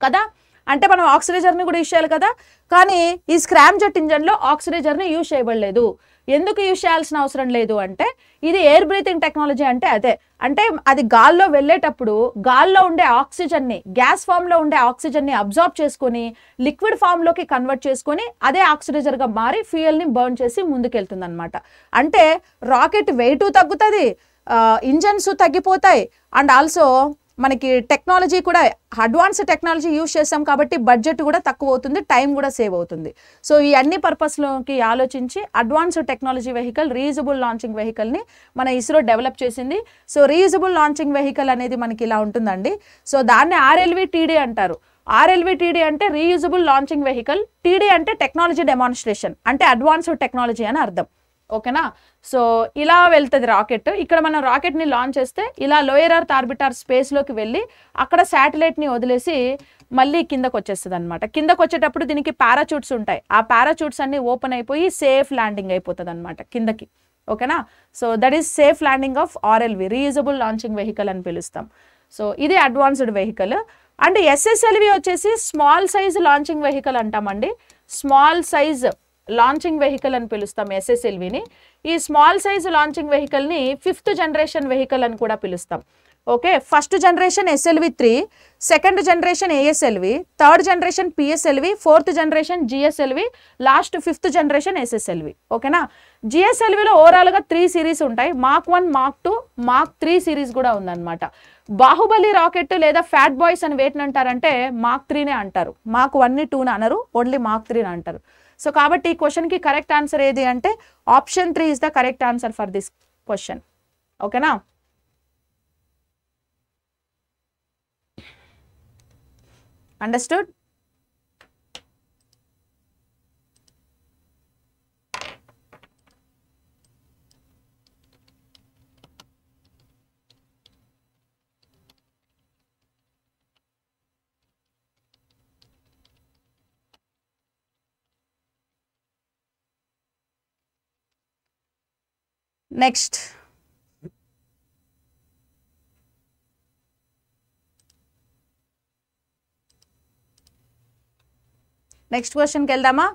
కదా? అంటే మనం ఆక్సిడైజర్ని కూడా యూజ్ చేయాలి కదా? కానీ ఈ స్క్రామ్ జెట్ ఇంజన్లో ఆక్సిడైజర్ని యూజ్ చేయబడలేదు. ఎందుకు యూజ్ చేయాల్సిన అవసరం లేదు అంటే ఇది ఎయిర్ బ్రీతింగ్ టెక్నాలజీ అంటే అదే. అంటే అది గాల్లో వెళ్ళేటప్పుడు గాల్లో ఉండే ఆక్సిజన్ని గ్యాస్ ఫామ్లో ఉండే ఆక్సిజన్ని అబ్జార్బ్ చేసుకొని లిక్విడ్ ఫామ్లోకి కన్వర్ట్ చేసుకొని అదే ఆక్సిడైజర్గా మారి ఫ్యూయల్ని బర్న్ చేసి ముందుకెళ్తుంది అనమాట అంటే రాకెట్ వెయిట్ తగ్గుతుంది ఇంజన్స్ తగ్గిపోతాయి అండ్ ఆల్సో మనకి టెక్నాలజీ కూడా అడ్వాన్స్ టెక్నాలజీ యూజ్ చేస్తాం కాబట్టి బడ్జెట్ కూడా తక్కువ అవుతుంది టైం కూడా సేవ్ అవుతుంది. సో ఈ అన్ని పర్పస్లోకి ఆలోచించి advance technology vehicle reusable launching వెహికల్ని మన ఇస్రో డెవలప్ చేసింది. సో రీయూజబుల్ లాంచింగ్ వెహికల్ అనేది మనకి ఇలా ఉంటుందండి. సో దాన్ని ఆర్ఎల్వి టీడీ అంటారు. ఆర్ఎల్వి టీడీ అంటే రీయూజబుల్ లాంచింగ్ వెహికల్ టీడీ అంటే టెక్నాలజీ డెమాన్స్ట్రేషన్ అంటే అడ్వాన్స్డ్ టెక్నాలజీ అని అర్థం. ఓకేనా సో ఇలా వెళ్తుంది రాకెట్. ఇక్కడ మనం రాకెట్ని లాంచ్ చేస్తే ఇలా లోయర్ అర్త్ ఆర్బిటార్ స్పేస్లోకి వెళ్ళి అక్కడ శాటిలైట్ని వదిలేసి మళ్ళీ కిందకు వచ్చేస్తుంది అనమాట కిందకు వచ్చేటప్పుడు దీనికి పారాచూట్స్ ఉంటాయి. ఆ పారాచూట్స్ అన్ని ఓపెన్ అయిపోయి సేఫ్ ల్యాండింగ్ అయిపోతుంది అనమాట కిందకి. ఓకేనా? So that is safe landing of RLV reusable launching vehicle అని పిలుస్తాం. సో ఇది అడ్వాన్స్డ్ వెహికల్ అండ్ ఎస్ఎస్ఎల్వి వచ్చేసి స్మాల్ సైజ్ లాంచింగ్ వెహికల్ అంటామండి. స్మాల్ సైజ్ లాంచింగ్ వెహికల్ అని పిలుస్తాం ఎస్ఎస్ఎల్విని ఈ స్మాల్ సైజ్ లాంచింగ్ వెహికల్ని ఫిఫ్త్ జనరేషన్ వెహికల్ అని కూడా పిలుస్తాం. Okay first generation SLV three second generation ASLV third generation PSLV fourth generation GSLV last fifth generation SSLV ఓకేనా జిఎస్ఎల్విలో ఓవరాల్గా త్రీ సిరీస్ ఉంటాయి. Mark one Mark two Mark three series కూడా ఉందన్నమాట. బాహుబలి రాకెట్ లేదా ఫ్యాట్ బాయ్స్ అని వేటిని అంటారంటే మార్క్ త్రీనే అంటారు. మార్క్ వన్ని టూని అనరు. ఓన్లీ మార్క్ త్రీని అంటారు. సో కాబట్టి ఈ క్వశ్చన్కి కరెక్ట్ ఆన్సర్ ఏది అంటే option three is the correct answer for this question ఓకేనా అండర్స్టూడ్ నెక్స్ట్ నెక్స్ట్ క్వశ్చన్కి వెళ్దామా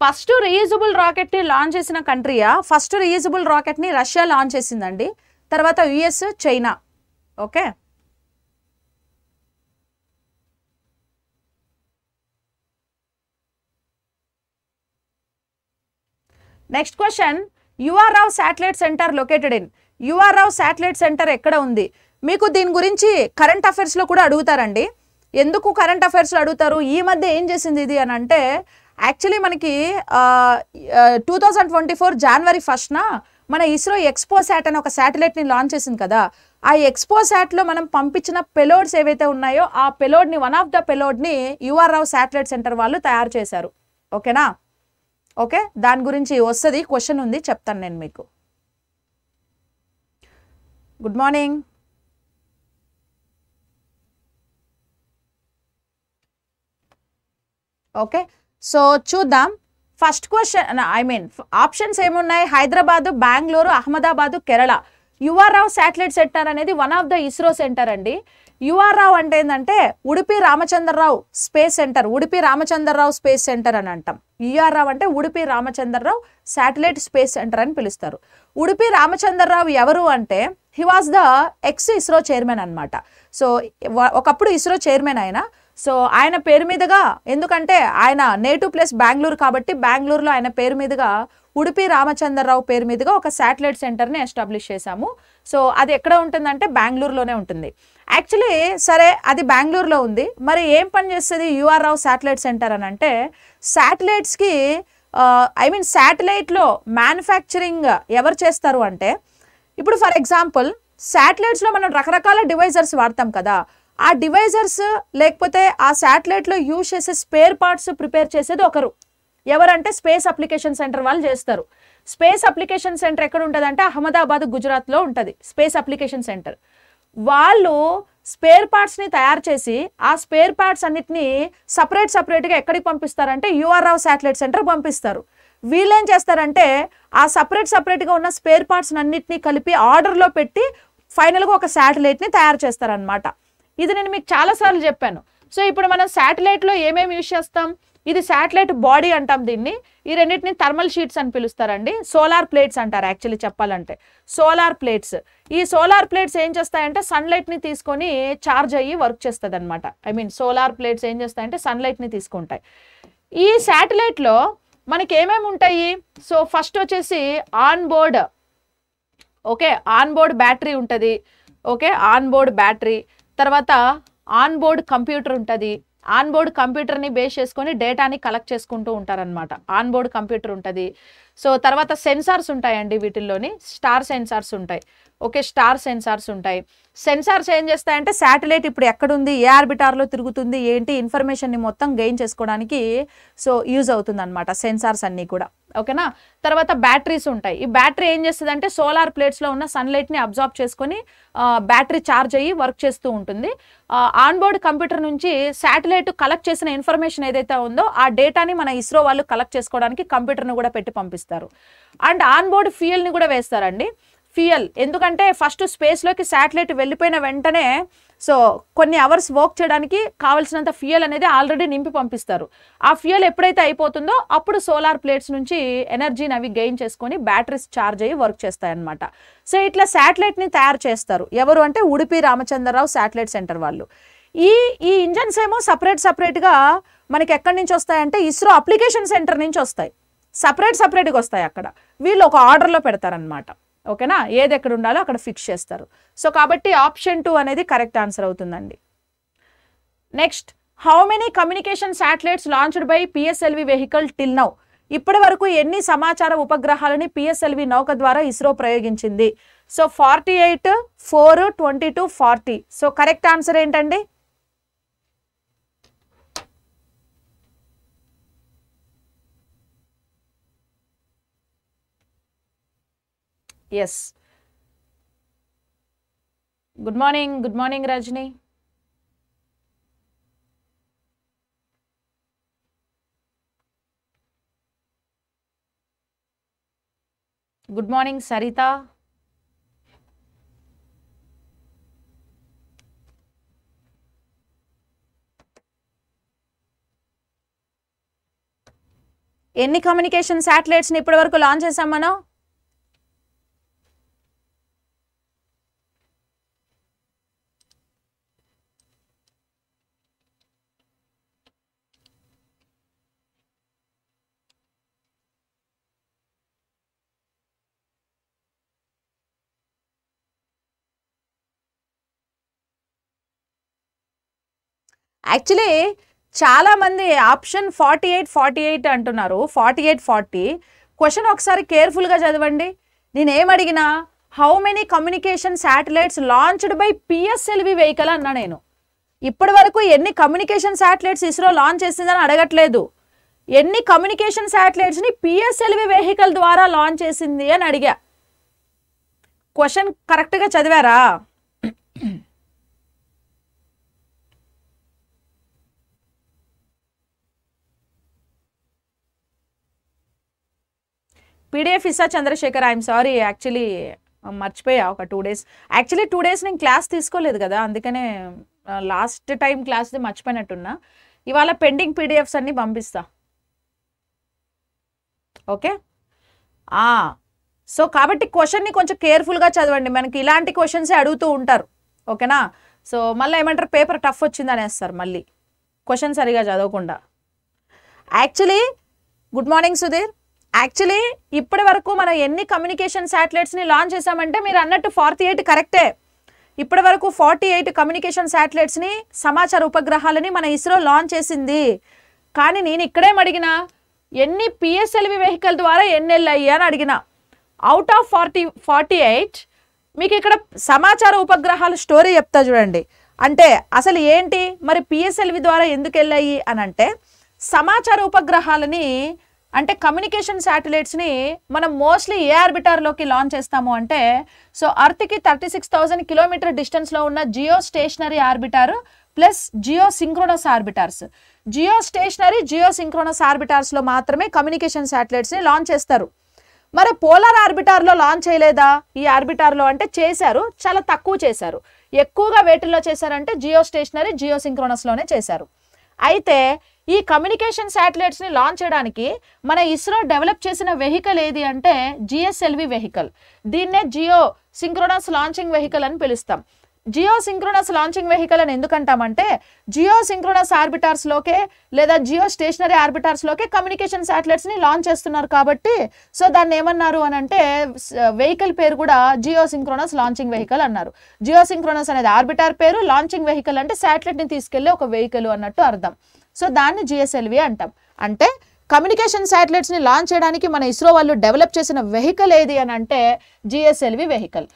ఫస్ట్ రీయూజబుల్ రాకెట్ని లాంచ్ చేసిన కంట్రీయా ఫస్ట్ రీయూజబుల్ రాకెట్ని రష్యా లాంచ్ చేసిందండి. తర్వాత US China okay next question UR Rao satellite centre located in UR Rao satellite centre ఎక్కడ ఉంది? మీకు దీని గురించి కరెంట్ అఫైర్స్లో కూడా అడుగుతారండి. ఎందుకు కరెంట్ అఫైర్స్లో అడుగుతారు? ఈ మధ్య ఏం చేసింది ఇది అని అంటే యాక్చువల్లీ మనకి టూ థౌజండ్ ట్వంటీ ఫోర్ జనవరి ఫస్ట్న మన ఇస్రో ఎక్స్పో శాట్ అని ఒక శాటిలైట్ని లాంచ్ చేసింది కదా. ఆ ఎక్స్పో శాట్లో మనం పంపించిన పెలోడ్స్ ఏవైతే ఉన్నాయో ఆ పెలోడ్ని వన్ ఆఫ్ ద పెలోడ్ని యుఆర్ రావు శాటిలైట్ సెంటర్ వాళ్ళు తయారు చేశారు. ఓకేనా ఓకే? దాని గురించి వస్తుంది క్వశ్చన్ ఉంది చెప్తాను నేను మీకు. Good morning okay? సో చూద్దాం. First question I mean options ఏమున్నాయి? హైదరాబాద్ బెంగళూరు అహ్మదాబాద్ కేరళ. యువర్ రావు శాటిలైట్ సెంటర్ అనేది one of the ISRO centre అండి. యుఆర్ రావు అంటే ఏంటంటే Udupi Ramachandra Rao space centre Udupi Ramachandra Rao space centre అని అంటాం. యుఆర్రావు అంటే Udupi Ramachandra Rao satellite space centre అని పిలుస్తారు. ఉడిపి రామచంద్రరావు ఎవరు అంటే he was the ex ISRO chairman అనమాట సో ఒకప్పుడు ఇస్రో చైర్మన్ ఆయన. సో ఆయన పేరు మీదుగా ఎందుకంటే ఆయన నేటివ్ ప్లేస్ బెంగళూరు కాబట్టి బెంగళూరులో ఆయన పేరు మీదుగా ఉడిపి రామచంద్రరావు పేరు మీదుగా ఒక శాటిలైట్ సెంటర్ని ఎస్టాబ్లిష్ చేశాము. సో అది ఎక్కడ ఉంటుందంటే బెంగళూరులోనే ఉంటుంది. యాక్చువల్లీ సరే అది బెంగళూరులో ఉంది. మరి ఏం పని చేస్తుంది యూఆర్ రావు శాటిలైట్ సెంటర్ అని అంటే శాటిలైట్స్కి ఐ మీన్ శాటిలైట్లో మ్యానుఫ్యాక్చరింగ్ ఎవరు చేస్తారు అంటే ఇప్పుడు ఫర్ ఎగ్జాంపుల్ శాటిలైట్స్లో మనం రకరకాల డివైజర్స్ వాడతాం కదా. ఆ డివైజర్స్ లేకపోతే ఆ శాటిలైట్లో యూజ్ చేసే స్పేర్ పార్ట్స్ ప్రిపేర్ చేసేది ఒకరు. ఎవరంటే స్పేస్ అప్లికేషన్ సెంటర్ వాళ్ళు చేస్తారు. స్పేస్ అప్లికేషన్ సెంటర్ ఎక్కడ ఉంటుందంటే అహ్మదాబాద్ గుజరాత్లో ఉంటుంది. Space application centre. వాళ్ళు స్పేర్ పార్ట్స్ని తయారు చేసి ఆ స్పేర్ పార్ట్స్ అన్నిటిని సపరేట్ సపరేట్గా ఎక్కడికి పంపిస్తారంటే యూఆర్ రావు శాటిలైట్ సెంటర్ పంపిస్తారు. వీళ్ళు ఏం చేస్తారంటే ఆ సపరేట్ సపరేట్గా ఉన్న స్పేర్ పార్ట్స్ అన్నిటినీ కలిపి ఆర్డర్లో పెట్టి ఫైనల్గా ఒక శాటిలైట్ని తయారు చేస్తారనమాట ఇది నేను మీకు చాలాసార్లు చెప్పాను. సో ఇప్పుడు మనం శాటిలైట్లో ఏమేమి యూజ్ చేస్తాం? ఇది శాటిలైట్ బాడీ అంటాం దీన్ని. ఈ రెండింటిని థర్మల్ షీట్స్ అని పిలుస్తారండి. సోలార్ ప్లేట్స్ అంటారు యాక్చువల్లీ చెప్పాలంటే. Solar plates. ఈ సోలార్ ప్లేట్స్ ఏం చేస్తాయంటే సన్లైట్ని తీసుకొని చార్జ్ అయ్యి వర్క్ చేస్తుంది అనమాట ఐ మీన్ సోలార్ ప్లేట్స్ ఏం చేస్తాయంటే సన్లైట్ని తీసుకుంటాయి. ఈ శాటిలైట్లో మనకి ఏమేమి ఉంటాయి? సో ఫస్ట్ వచ్చేసి on board. Okay on board battery ఉంటుంది. Okay on board battery. తర్వాత ఆన్ బోర్డ్ కంప్యూటర్ ఉంటుంది. ఆన్బోర్డ్ కంప్యూటర్ని బేస్ చేసుకొని డేటాని కలెక్ట్ చేసుకుంటూ ఉంటారనమాట ఆన్బోర్డ్ కంప్యూటర్ ఉంటుంది. సో తర్వాత సెన్సార్స్ ఉంటాయండి వీటిల్లోని. స్టార్ సెన్సార్స్ ఉంటాయి. ఓకే స్టార్ సెన్సార్స్ ఉంటాయి. సెన్సార్స్ ఏం చేస్తాయంటే శాటిలైట్ ఇప్పుడు ఎక్కడుంది ఏ ఆర్బిటార్లో తిరుగుతుంది ఏంటి ఇన్ఫర్మేషన్ని మొత్తం గెయిన్ చేసుకోవడానికి సో యూజ్ అవుతుంది అనమాట సెన్సార్స్ అన్నీ కూడా. ఓకేనా? తర్వాత బ్యాటరీస్ ఉంటాయి. ఈ బ్యాటరీ ఏం చేస్తుంది అంటే సోలార్ ప్లేట్స్లో ఉన్న సన్లైట్ని అబ్జార్బ్ చేసుకొని బ్యాటరీ ఛార్జ్ అయ్యి వర్క్ చేస్తూ ఉంటుంది. ఆన్బోర్డ్ కంప్యూటర్ నుంచి శాటిలైట్ కలెక్ట్ చేసిన ఇన్ఫర్మేషన్ ఏదైతే ఉందో ఆ డేటాని మన ఇస్రో వాళ్ళు కలెక్ట్ చేసుకోవడానికి కంప్యూటర్ని కూడా పెట్టి పంపిస్తారు. అండ్ ఆన్బోర్డ్ ఫ్యూయల్ని కూడా వేస్తారండి. ఫ్యూయల్ ఎందుకంటే ఫస్ట్ స్పేస్లోకి శాటిలైట్ వెళ్ళిపోయిన వెంటనే సో కొన్ని అవర్స్ వర్క్ చేయడానికి కావాల్సినంత ఫ్యూయల్ అనేది ఆల్రెడీ నింపి పంపిస్తారు. ఆ ఫ్యూయల్ ఎప్పుడైతే అయిపోతుందో అప్పుడు సోలార్ ప్లేట్స్ నుంచి ఎనర్జీని అవి గెయిన్ చేసుకొని బ్యాటరీస్ ఛార్జ్ అయ్యి వర్క్ చేస్తాయన్నమాట. సో ఇట్లా శాటిలైట్ని తయారు చేస్తారు. ఎవరు అంటే ఉడిపి రామచంద్రరావు శాటిలైట్ సెంటర్ వాళ్ళు. ఈ ఈ ఇంజన్స్ ఏమో సపరేట్ సపరేట్గా మనకి ఎక్కడి నుంచి వస్తాయంటే ఇస్రో అప్లికేషన్ సెంటర్ నుంచి వస్తాయి. సపరేట్ సపరేట్గా వస్తాయి అక్కడ. వీళ్ళు ఒక ఆర్డర్లో పెడతారనమాట ఓకేనా? ఏది ఎక్కడ ఉండాలో అక్కడ ఫిక్స్ చేస్తారు. సో కాబట్టి ఆప్షన్ టూ అనేది కరెక్ట్ ఆన్సర్ అవుతుందండి. Next how many communication satellites launched by PSLV vehicle till now ఇప్పటి వరకు ఎన్ని సమాచార ఉపగ్రహాలని పిఎస్ఎల్వి నౌక ద్వారా ISRO ప్రయోగించింది? So forty eight four twenty two forty so correct answer ఏంటండి? Yes good morning good morning Rajani good morning Saritha ఎన్ని communication శాటిలైట్స్ని ఇప్పటి వరకు లాంచ్ చేసాం మనం? యాక్చువల్లీ చాలామంది option forty eight forty eight అంటున్నారు. ఫార్టీ ఎయిట్ ఫార్టీ క్వశ్చన్ ఒకసారి కేర్ఫుల్గా చదవండి. నేను అడిగినా how many communication satellites launched by PSLV vehicle అన్నా నేను. ఇప్పటి వరకు ఎన్ని కమ్యూనికేషన్ శాటిలైట్స్ ఇస్రో లాంచ్ చేసిందని అడగట్లేదు. ఎన్ని కమ్యూనికేషన్ శాటిలైట్స్ని పిఎస్ఎల్వి వెహికల్ ద్వారా లాంచ్ చేసింది అని అడిగా. క్వశ్చన్ కరెక్ట్గా చదివారా? పీడిఎఫ్ ఇస్తా చంద్రశేఖర్ ఐఎమ్ సారీ యాక్చువల్లీ మర్చిపోయా ఒక two days actually two days నేను క్లాస్ తీసుకోలేదు కదా అందుకనే లాస్ట్ టైం క్లాస్ది మర్చిపోయినట్టున్నా. ఇవాళ పెండింగ్ పీడిఎఫ్స్ అన్ని పంపిస్తా. ఓకే సో కాబట్టి క్వశ్చన్ని కొంచెం కేర్ఫుల్గా చదవండి. మనకి ఇలాంటి క్వశ్చన్సే అడుగుతూ ఉంటారు. ఓకేనా సో మళ్ళీ ఏమంటారు? పేపర్ టఫ్ వచ్చింది అనేస్తారు మళ్ళీ. క్వశ్చన్ సరిగా చదవకుండా. Actually good morning Sudheer. Actually ఇప్పటి వరకు మనం ఎన్ని కమ్యూనికేషన్ శాటిలైట్స్ని లాంచ్ చేసామంటే మీరు అన్నట్టు ఫార్టీ ఎయిట్ కరెక్టే ఇప్పటి వరకు ఫార్టీ ఎయిట్ కమ్యూనికేషన్ శాటిలైట్స్ని సమాచార ఉపగ్రహాలని మన ఇస్రో లాంచ్ చేసింది. కానీ నేను ఇక్కడేం అడిగినా? ఎన్ని పిఎస్ఎల్వి వెహికల్ ద్వారా ఎన్ని అని అడిగిన. Out of forty forty eight మీకు ఇక్కడ సమాచార ఉపగ్రహాల స్టోరీ చెప్తా చూడండి. అంటే అసలు ఏంటి? మరి పిఎస్ఎల్వి ద్వారా ఎందుకు వెళ్ళాయి అని అంటే సమాచార ఉపగ్రహాలని అంటే కమ్యూనికేషన్ శాటిలైట్స్ని మనం మోస్ట్లీ ఏ ఆర్బిటార్లోకి లాంచ్ చేస్తాము అంటే సో అర్త్కి థర్టీ సిక్స్ థౌజండ్ కిలోమీటర్ డిస్టెన్స్లో ఉన్న geo stationary orbiter plus geo synchronous orbiters geo stationary geo synchronous ఆర్బిటార్స్లో మాత్రమే కమ్యూనికేషన్ శాటిలైట్స్ని లాంచ్ చేస్తారు. మరి పోలార్ ఆర్బిటార్లో లాంచ్ చేయలేదా? ఈ ఆర్బిటార్లో అంటే చేశారు చాలా తక్కువ చేశారు. ఎక్కువగా వేటిల్లో చేశారంటే జియో స్టేషనరీ జియో సింక్రోనస్లోనే చేశారు. అయితే ఈ కమ్యూనికేషన్ శాటిలైట్స్ని లాంచ్ చేయడానికి మన ఇస్రో డెవలప్ చేసిన వెహికల్ ఏది అంటే జిఎస్ఎల్వి వెహికల్ దీన్నే జియో సింక్రోనస్ లాంచింగ్ వెహికల్ అని పిలుస్తాం. జియో సింక్రోనస్ లాంచింగ్ వెహికల్ అని ఎందుకంటామంటే జియో సింక్రోనస్ ఆర్బిటార్స్లోకే లేదా జియో స్టేషనరీ ఆర్బిటార్స్లోకే కమ్యూనికేషన్ శాటిలైట్స్ని లాంచ్ చేస్తున్నారు కాబట్టి సో దాన్ని ఏమన్నారు అని అంటే వెహికల్ పేరు కూడా జియో సింక్రోనస్ లాంచింగ్ వెహికల్ అన్నారు. జియో సింక్రోనస్ అనేది ఆర్బిటార్ పేరు లాంచింగ్ వెహికల్ అంటే శాటిలైట్ని తీసుకెళ్ళే ఒక వెహికల్ అన్నట్టు అర్థం. సో దాన్ని జిఎస్ఎల్వి అంటాం. అంటే కమ్యూనికేషన్ శాటిలైట్స్ని లాంచ్ చేయడానికి మన ఇస్రో వాళ్ళు డెవలప్ చేసిన వెహికల్ ఏది అని అంటే జిఎస్ఎల్వి వెహికల్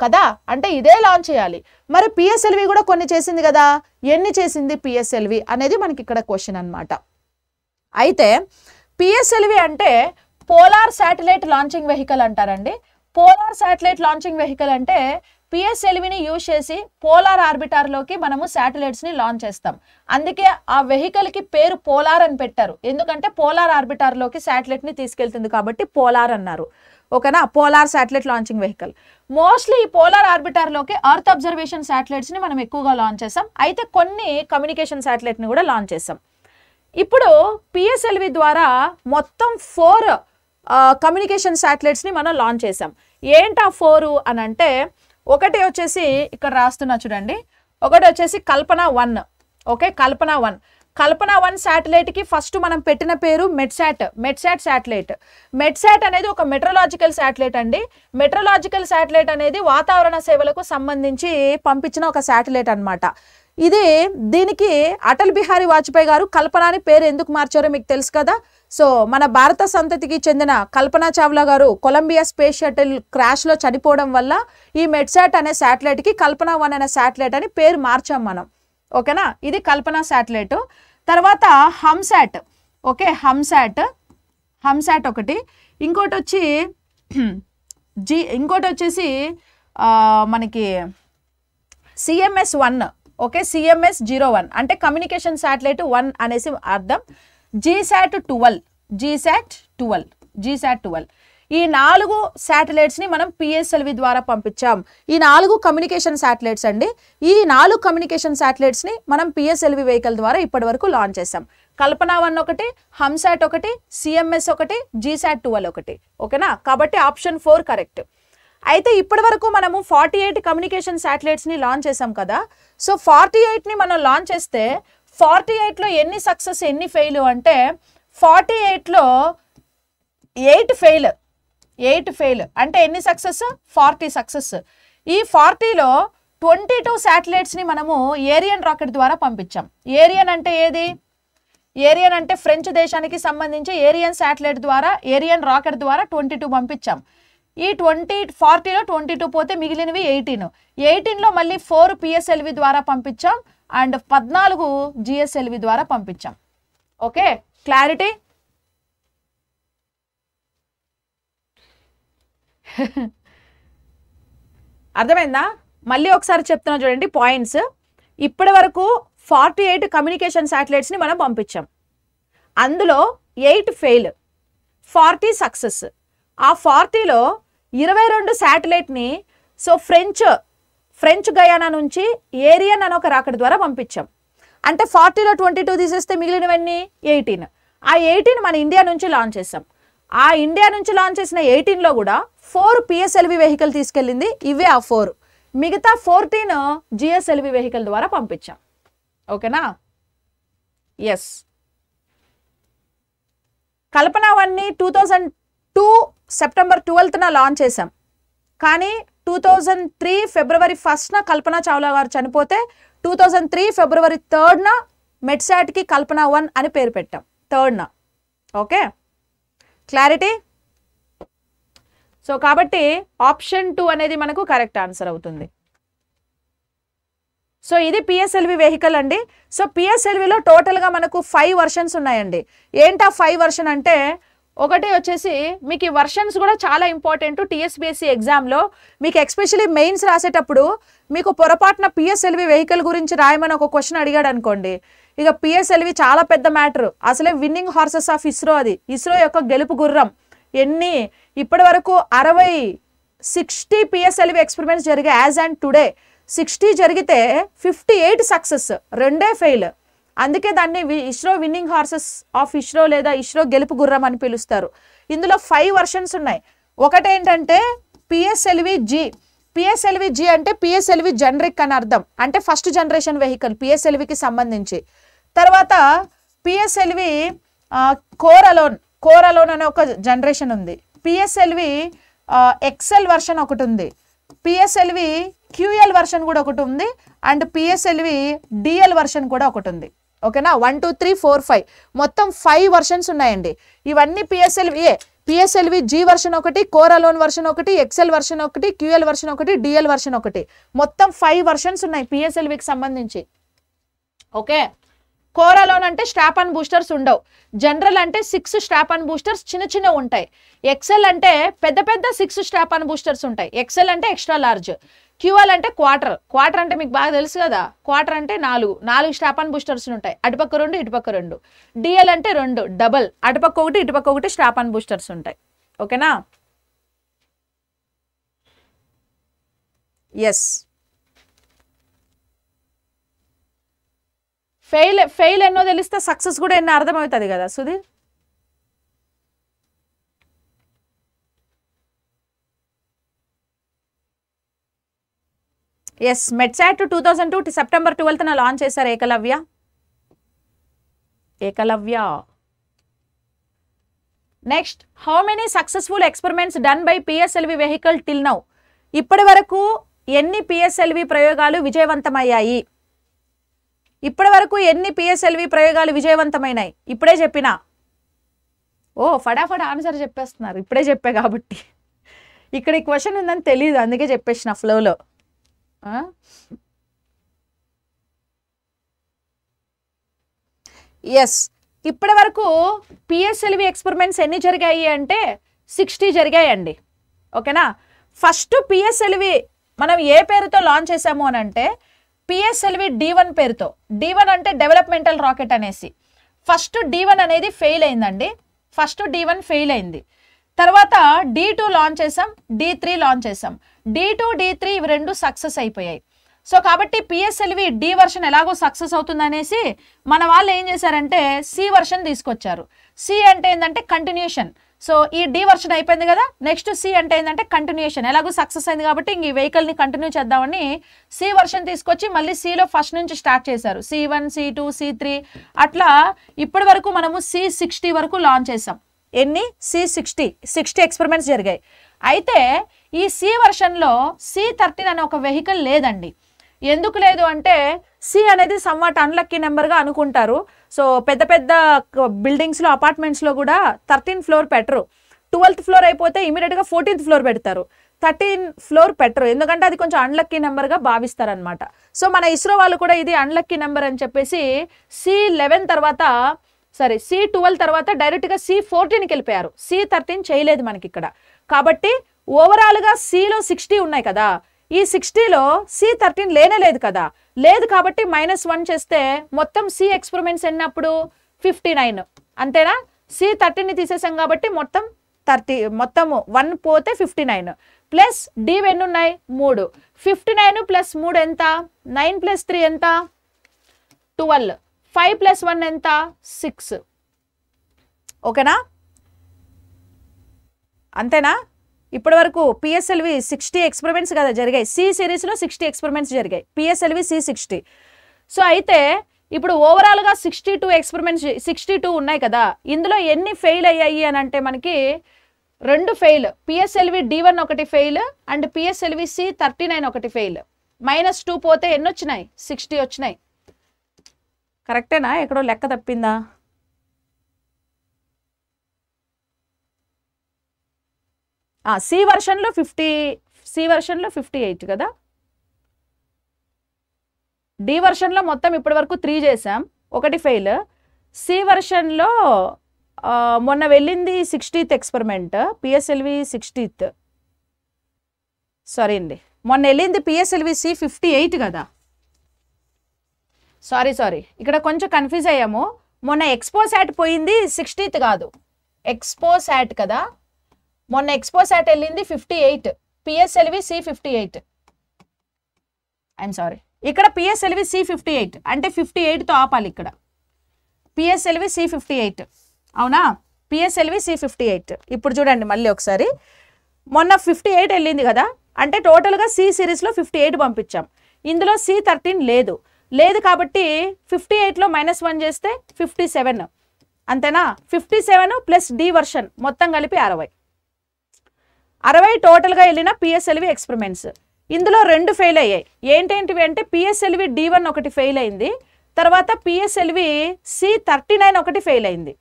కదా? అంటే ఇదే లాంచ్ చేయాలి. మరి పిఎస్ఎల్వి కూడా కొన్ని చేసింది కదా? ఎన్ని చేసింది పిఎస్ఎల్వి అనేది మనకి ఇక్కడ క్వశ్చన్ అనమాట అయితే పిఎస్ఎల్వి అంటే పోలార్ శాటిలైట్ లాంచింగ్ వెహికల్ అంటారండి. పోలార్ శాటిలైట్ లాంచింగ్ వెహికల్ అంటే పిఎస్ఎల్విని యూజ్ చేసి పోలార్ ఆర్బిటార్లోకి మనము శాటిలైట్స్ని లాంచ్ చేస్తాం. అందుకే ఆ వెహికల్కి పేరు పోలార్ అని పెట్టారు. ఎందుకంటే పోలార్ ఆర్బిటార్లోకి శాటిలైట్ని తీసుకెళ్తుంది కాబట్టి పోలార్ అన్నారు. ఓకేనా? Polar satellite launching vehicle mostly ఈ పోలార్ ఆర్బిటార్లోకి అర్త్ అబ్జర్వేషన్ శాటిలైట్స్ని మనం ఎక్కువగా లాంచ్ చేసాం అయితే కొన్ని కమ్యూనికేషన్ శాటిలైట్ని కూడా లాంచ్ చేసాం ఇప్పుడు పిఎస్ఎల్వి ద్వారా మొత్తం ఫోర్ కమ్యూనికేషన్ శాటిలైట్స్ని మనం లాంచ్ చేసాం ఏంటా ఫోరు అని అంటే ఒకటి వచ్చేసి ఇక్కడ రాస్తున్నా చూడండి. ఒకటి వచ్చేసి Kalpana one. Okay Kalpana one. Kalpana one శాటిలైట్కి first మనం పెట్టిన పేరు మెడ్సాట్. మెట్సాట్ శాటిలైట్ మెడ్సాట్ అనేది ఒక మెట్రలాజికల్ శాటిలైట్ అండి. మెట్రలాజికల్ శాటిలైట్ అనేది వాతావరణ సేవలకు సంబంధించి పంపించిన ఒక శాటిలైట్ అన్నమాట. ఇది దీనికి అటల్ బిహారీ వాజ్పేయి గారు కల్పన అని పేరు ఎందుకు మార్చారో మీకు తెలుసు కదా? సో మన భారత సంతతికి చెందిన కల్పనా చావ్లా గారు కొలంబియా స్పేస్ షటిల్ క్రాష్లో చనిపోవడం వల్ల ఈ మెడ్సాట్ అనే శాటిలైట్కి కల్పన వన్ అనే శాటిలైట్ అని పేరు మార్చాం మనం. ఓకేనా? ఇది కల్పన శాటిలైట్ తర్వాత హమ్సాట్ ఓకే హమ్సాట్ హమ్సాట్ ఒకటి. ఇంకోటి వచ్చి [clears throat] జీ ఇంకోటి వచ్చేసి మనకి CMS one okay CMS zero one అంటే కమ్యూనికేషన్ శాటిలైట్ వన్ అనేసి అర్థం. GSAT twelve GSAT twelve GSAT twelve ఈ నాలుగు శాటిలైట్స్ని మనం పిఎస్ఎల్వి ద్వారా పంపించాం. ఈ నాలుగు కమ్యూనికేషన్ శాటిలైట్స్ అండి. ఈ నాలుగు కమ్యూనికేషన్ శాటిలైట్స్ని మనం పిఎస్ఎల్వి వెహికల్ ద్వారా ఇప్పటి వరకు లాంచ్ చేసాం కల్పన వన్ ఒకటి హమ్సాట్ ఒకటి సిఎంఎస్ ఒకటి జీసాట్ ట్వెల్వ్ ఒకటి. ఓకేనా కాబట్టి ఆప్షన్ ఫోర్ కరెక్ట్ అయితే ఇప్పటి వరకు మనము ఫార్టీ ఎయిట్ కమ్యూనికేషన్ శాటిలైట్స్ని లాంచ్ చేసాం కదా. సో ఫార్టీ ఎయిట్ని మనం లాంచ్ చేస్తే ఫార్టీ ఎయిట్లో ఎన్ని సక్సెస్ ఎన్ని ఫెయిల్ అంటే ఫార్టీ ఎయిట్లో ఎయిట్ ఫెయిల్ ఎయిట్ ఫెయిల్. అంటే ఎన్ని సక్సెస్? Forty success. ఈ ఫార్టీలో ట్వంటీ టూ శాటిలైట్స్ని మనము ఏరియన్ రాకెట్ ద్వారా పంపించాం. ఏరియన్ అంటే ఏది? ఏరియన్ అంటే ఫ్రెంచ్ దేశానికి సంబంధించి ఏరియన్ శాటిలైట్ ద్వారా ఏరియన్ రాకెట్ ద్వారా ట్వంటీ టూ పంపించాం. ఈ ట్వంటీ ఫార్టీలో ట్వంటీ టూ పోతే మిగిలినవి ఎయిటీన్. ఎయిటీన్లో మళ్ళీ ఫోర్ పిఎస్ఎల్వి ద్వారా పంపించాం. అండ్ పద్నాలుగు జిఎస్ఎల్వి ద్వారా పంపించాం. ఓకే? క్లారిటీ? అర్థమైందా? మళ్ళీ ఒకసారి చెప్తున్నా చూడండి పాయింట్స్. ఇప్పటి వరకు ఫార్టీ ఎయిట్ కమ్యూనికేషన్ శాటిలైట్స్ని మనం పంపించాం. అందులో ఎయిట్ ఫెయిల్ ఫార్టీ సక్సెస్. ఆ ఫార్టీలో ఇరవై రెండు శాటిలైట్ని సో ఫ్రెంచ్ ఫ్రెంచ్ గయానా నుంచి ఏరియన్ అని ఒక రాకెట్ ద్వారా పంపించాం. అంటే ఫార్టీలో ట్వంటీ టూ తీసేస్తే మిగిలినవన్నీ ఎయిటీన్. ఆ ఎయిటీన్ మన ఇండియా నుంచి లాంచ్ చేసాం ఆ ఇండియా నుంచి లాంచ్ చేసిన ఎయిటీన్లో కూడా ఫోర్ పిఎస్ఎల్వి వెహికల్ తీసుకెళ్ళింది. ఇవే ఆ ఫోర్ మిగతా ఫోర్టీన్ జిఎస్ఎల్వి వెహికల్ ద్వారా పంపించాం. ఓకేనా? ఎస్ కల్పన వన్ని టూ థౌజండ్ టూ సెప్టెంబర్ ట్వెల్త్న లాంచ్ చేసాం కానీ టూ థౌజండ్ త్రీ ఫిబ్రవరి ఫస్ట్న కల్పన చావ్లా గారు చనిపోతే టూ థౌజండ్ త్రీ ఫిబ్రవరి థర్డ్న మెడ్సాట్కి కల్పన వన్ అని పేరు పెట్టాం. థర్డ్న. ఓకే? క్లారిటీ? సో కాబట్టి ఆప్షన్ టూ అనేది మనకు కరెక్ట్ ఆన్సర్ అవుతుంది. సో ఇది పిఎస్ఎల్వి వెహికల్ అండి. సో పిఎస్ఎల్విలో టోటల్గా మనకు ఫైవ్ వర్షన్స్ ఉన్నాయండి. ఏంటా ఫైవ్ వర్షన్ అంటే ఒకటి వచ్చేసి మీకు ఈ వర్షన్స్ కూడా చాలా ఇంపార్టెంట్ టీఎస్బిఎస్సి ఎగ్జామ్లో మీకు ఎక్స్పెషలీ మెయిన్స్ రాసేటప్పుడు మీకు పొరపాటున పిఎస్ఎల్వి వెహికల్ గురించి రాయమని ఒక క్వశ్చన్ అడిగాడు అనుకోండి. ఇక పిఎస్ఎల్వి చాలా పెద్ద మ్యాటర్ అసలే విన్నింగ్ హార్సెస్ ఆఫ్ ఇస్రో అది. ఇస్రో యొక్క గెలుపు గుర్రం. ఎన్ని? ఇప్పటి వరకు అరవై సిక్స్టీ పిఎస్ఎల్వి ఎక్స్పెరిమెంట్స్ జరిగాయి యాజ్ అండ్ టుడే సిక్స్టీ జరిగితే ఫిఫ్టీ ఎయిట్ సక్సెస్ రెండే ఫెయిల్ అందుకే దాన్ని వి- ISRO winning horses of ISRO లేదా ఇస్రో గెలుపు గుర్రం అని పిలుస్తారు. ఇందులో ఫైవ్ వర్షన్స్ ఉన్నాయి. ఒకటేంటంటే పిఎస్ఎల్వి జి పిఎస్ఎల్వి జి అంటే పిఎస్ఎల్వి జనరిక్ అని అర్థం. అంటే ఫస్ట్ జనరేషన్ వెహికల్ పిఎస్ఎల్వికి సంబంధించి. తర్వాత PSLV core alone core alone అనే ఒక జనరేషన్ ఉంది. పిఎస్ఎల్వి ఎక్సెల్ వర్షన్ ఒకటి ఉంది. పిఎస్ఎల్వి క్యూఎల్ వర్షన్ కూడా ఒకటి ఉంది. అండ్ పిఎస్ఎల్వి డిఎల్ వర్షన్ కూడా ఒకటి ఉంది. ఓకేనా? One two three four five మొత్తం ఫైవ్ వర్షన్స్ ఉన్నాయండి. ఇవన్నీ పిఎస్ఎల్వి పిఎస్ఎల్వి జీ వర్షన్ ఒకటి కోరలోన్ వర్షన్ ఒకటి ఎక్సెల్ వర్షన్ ఒకటి క్యూఎల్ వర్షన్ ఒకటి డిఎల్ వర్షన్ ఒకటి. మొత్తం ఫైవ్ వర్షన్స్ ఉన్నాయి పిఎస్ఎల్వికి సంబంధించి. ఓకే? కోరాలోన్ అంటే స్టాప్ అండ్ బూస్టర్స్ ఉండవు. జనరల్ అంటే సిక్స్ స్టాప్ అండ్ బూస్టర్స్ చిన్న చిన్న ఉంటాయి. ఎక్సెల్ అంటే పెద్ద పెద్ద సిక్స్ స్టాప్ అండ్ బూస్టర్స్ ఉంటాయి. ఎక్సెల్ అంటే ఎక్స్ట్రా లార్జ్ క్యూఎల్ అంటే క్వార్టర్. క్వార్టర్ అంటే మీకు బాగా తెలుసు కదా? క్వార్టర్ అంటే నాలుగు. నాలుగు స్టాపాన్ బూస్టర్స్ ఉంటాయి. అటుపక్క రెండు ఇటుపక్క రెండు. డిఎల్ అంటే రెండు డబల్. అటుపక్క ఒకటి ఇటుపక్క ఒకటి స్టాపాన్ బూస్టర్స్ ఉంటాయి. ఓకేనా? ఎస్ ఫెయిల్ ఫెయిల్ ఎన్నో తెలిస్తే సక్సెస్ కూడా ఎన్నో అర్థమవుతుంది కదా Sudheer? Yes MetSat two thousand two September ట్వెల్త్న launch చేశారు Ekalavya. Ekalavya. Next how many successful experiments done by PSLV vehicle till now ఇప్పటి వరకు ఎన్ని పిఎస్ఎల్వి ప్రయోగాలు విజయవంతమయ్యాయి? ఇప్పటి వరకు ఎన్ని పిఎస్ఎల్వి ప్రయోగాలు విజయవంతమైనాయి? ఇప్పుడే చెప్పినా. ఓ ఫటాఫట్ ఆన్సర్ చెప్పేస్తున్నారు. ఇప్పుడే చెప్పే కాబట్టి. ఇక్కడ ఈ క్వశ్చన్ ఉందని తెలియదు అందుకే చెప్పేసిన ఫ్లోలో ఎస్ ఇప్పటి వరకు పిఎస్ఎల్వి ఎక్స్పెరిమెంట్స్ ఎన్ని జరిగాయి అంటే సిక్స్టీ జరిగాయండి. ఓకేనా? ఫస్ట్ పిఎస్ఎల్వి మనం ఏ పేరుతో లాంచ్ చేసాము అని అంటే పిఎస్ఎల్వి డి వన్ పేరుతో. డి వన్ అంటే డెవలప్మెంటల్ రాకెట్ అనేసి. ఫస్ట్ డి వన్ అనేది ఫెయిల్ అయిందండి. ఫస్ట్ డి వన్ ఫెయిల్ అయింది. తర్వాత డి టూ లాంచ్ చేసాం డి త్రీ లాంచ్ చేసాం డి టూ డి త్రీ ఇవి రెండు సక్సెస్ అయిపోయాయి. సో కాబట్టి పిఎస్ఎల్వి డి వర్షన్ ఎలాగో సక్సెస్ అవుతుందనేసి మన వాళ్ళు ఏం చేశారంటే సి వర్షన్ తీసుకొచ్చారు. సి అంటే ఏంటంటే కంటిన్యూషన్ సో ఈ డి వర్షన్ అయిపోయింది కదా నెక్స్ట్ సి అంటే ఏంటంటే కంటిన్యూషన్ ఎలాగో సక్సెస్ అయింది కాబట్టి ఈ వెహికల్ని కంటిన్యూ చేద్దామని సి వర్షన్ తీసుకొచ్చి మళ్ళీ సిలో ఫస్ట్ నుంచి స్టార్ట్ చేశారు. C one C two C three అట్లా ఇప్పటి వరకు మనము సి సిక్స్టీ వరకు లాంచ్ చేసాం ఎన్ని? C sixty. సిక్స్టీ ఎక్స్పెరిమెంట్స్ జరిగాయి. అయితే ఈ సి వర్షన్లో సి థర్టీన్ అనే ఒక వెహికల్ లేదండి. ఎందుకు లేదు అంటే సి అనేది సమ్వాట్ అన్లక్కీ నెంబర్గా అనుకుంటారు. సో పెద్ద పెద్ద బిల్డింగ్స్లో అపార్ట్మెంట్స్లో కూడా థర్టీన్ ఫ్లోర్ పెట్టరు. ట్వెల్త్ ఫ్లోర్ అయిపోతే ఇమీడియట్గా ఫోర్టీన్త్ ఫ్లోర్ పెడతారు. థర్టీన్ ఫ్లోర్ పెట్టరు. ఎందుకంటే అది కొంచెం అన్లక్కీ నెంబర్గా భావిస్తారనమాట సో మన ఇస్రో వాళ్ళు కూడా ఇది అన్లక్కీ నెంబర్ అని చెప్పేసి సి లెవెన్ తర్వాత సరే సి ట్వెల్వ్ తర్వాత డైరెక్ట్గా సి ఫోర్టీన్కి వెళ్ళిపోయారు. సి థర్టీన్ చేయలేదు మనకి ఇక్కడ కాబట్టి ఓవరాల్గా సిలో సిక్స్టీ ఉన్నాయి కదా. ఈ సిక్స్టీలో సి థర్టీన్ లేనే లేదు కదా. లేదు కాబట్టి మైనస్ వన్ చేస్తే మొత్తం సి ఎక్స్పెరిమెంట్స్ ఎన్నప్పుడు? ఫిఫ్టీ నైన్ అంతేనా సి థర్టీన్ని తీసేసాం కాబట్టి మొత్తం థర్టీ మొత్తం వన్ పోతే ఫిఫ్టీ నైన్ ప్లస్ డి ఎన్ని ఉన్నాయి మూడు. ఫిఫ్టీ నైన్ ప్లస్ మూడు ఎంత? నైన్ ప్లస్ త్రీ ఎంత? ట్వెల్వ్ ఫైవ్ ప్లస్ వన్ ఎంత? సిక్స్ ఓకేనా? అంతేనా? ఇప్పటి వరకు పిఎస్ఎల్వి సిక్స్టీ ఎక్స్పెరిమెంట్స్ కదా జరిగాయి. సి సిరీస్లో సిక్స్టీ ఎక్స్పెరిమెంట్స్ జరిగాయి. పిఎస్ఎల్వి సి సిక్స్టీ సో అయితే ఇప్పుడు ఓవరాల్గా sixty two experiments sixty two ఉన్నాయి కదా. ఇందులో ఎన్ని ఫెయిల్ అయ్యాయి అని అంటే మనకి రెండు ఫెయిల్ పిఎస్ఎల్వి డి వన్ ఒకటి fail and PSLV C thirty nine ఒకటి ఫెయిల్ మైనస్ టూ పోతే ఎన్ని వచ్చినాయి. సిక్స్టీ వచ్చినాయి కరెక్టేనా ఎక్కడో లెక్క తప్పిందా? సి వర్షన్లో ఫిఫ్టీ సి వర్షన్లో ఫిఫ్టీ ఎయిట్ కదా? డి వర్షన్లో మొత్తం ఇప్పటి వరకు త్రీ చేసాం ఒకటి ఫెయిల్ సి వర్షన్లో మొన్న వెళ్ళింది sixtieth experiment PSLV sixtieth sorry అండి. మొన్న వెళ్ళింది పిఎస్ఎల్వి సి ఫిఫ్టీ ఎయిట్ కదా? సారీ సారీ ఇక్కడ కొంచెం కన్ఫ్యూజ్ అయ్యాము. మొన్న ఎక్స్పోసాట్ పోయింది సిక్స్టీత్ కాదు. ఎక్స్పోసాట్ కదా? మొన్న ఎక్స్పో శాట్ వెళ్ళింది fifty eight PSLV C fifty eight I'm sorry ఇక్కడ పిఎస్ఎల్వి సి ఫిఫ్టీ ఎయిట్ అంటే ఫిఫ్టీ ఎయిట్తో ఆపాలి ఇక్కడ. పిఎస్ఎల్వి సి ఫిఫ్టీ ఎయిట్ అవునా? పిఎస్ఎల్వి సి ఫిఫ్టీ ఎయిట్ ఇప్పుడు చూడండి మళ్ళీ ఒకసారి. మొన్న ఫిఫ్టీ ఎయిట్ వెళ్ళింది కదా? అంటే టోటల్గా సి సిరీస్లో ఫిఫ్టీ ఎయిట్ పంపించాం. ఇందులో సి థర్టీన్ లేదు. లేదు కాబట్టి ఫిఫ్టీ ఎయిట్లో మైనస్ వన్ చేస్తే ఫిఫ్టీ సెవెన్ అంతేనా? Fifty seven plus D version మొత్తం కలిపి అరవై. అరవై టోటల్గా వెళ్ళిన పిఎస్ఎల్వి ఎక్స్పెరిమెంట్స్. ఇందులో రెండు ఫెయిల్ అయ్యాయి. ఏంటేంటివి అంటే పిఎస్ఎల్వి డి వన్ ఒకటి ఫెయిల్ అయింది. తర్వాత పిఎస్ఎల్వి సి థర్టీ నైన్ ఒకటి ఫెయిల్ అయింది.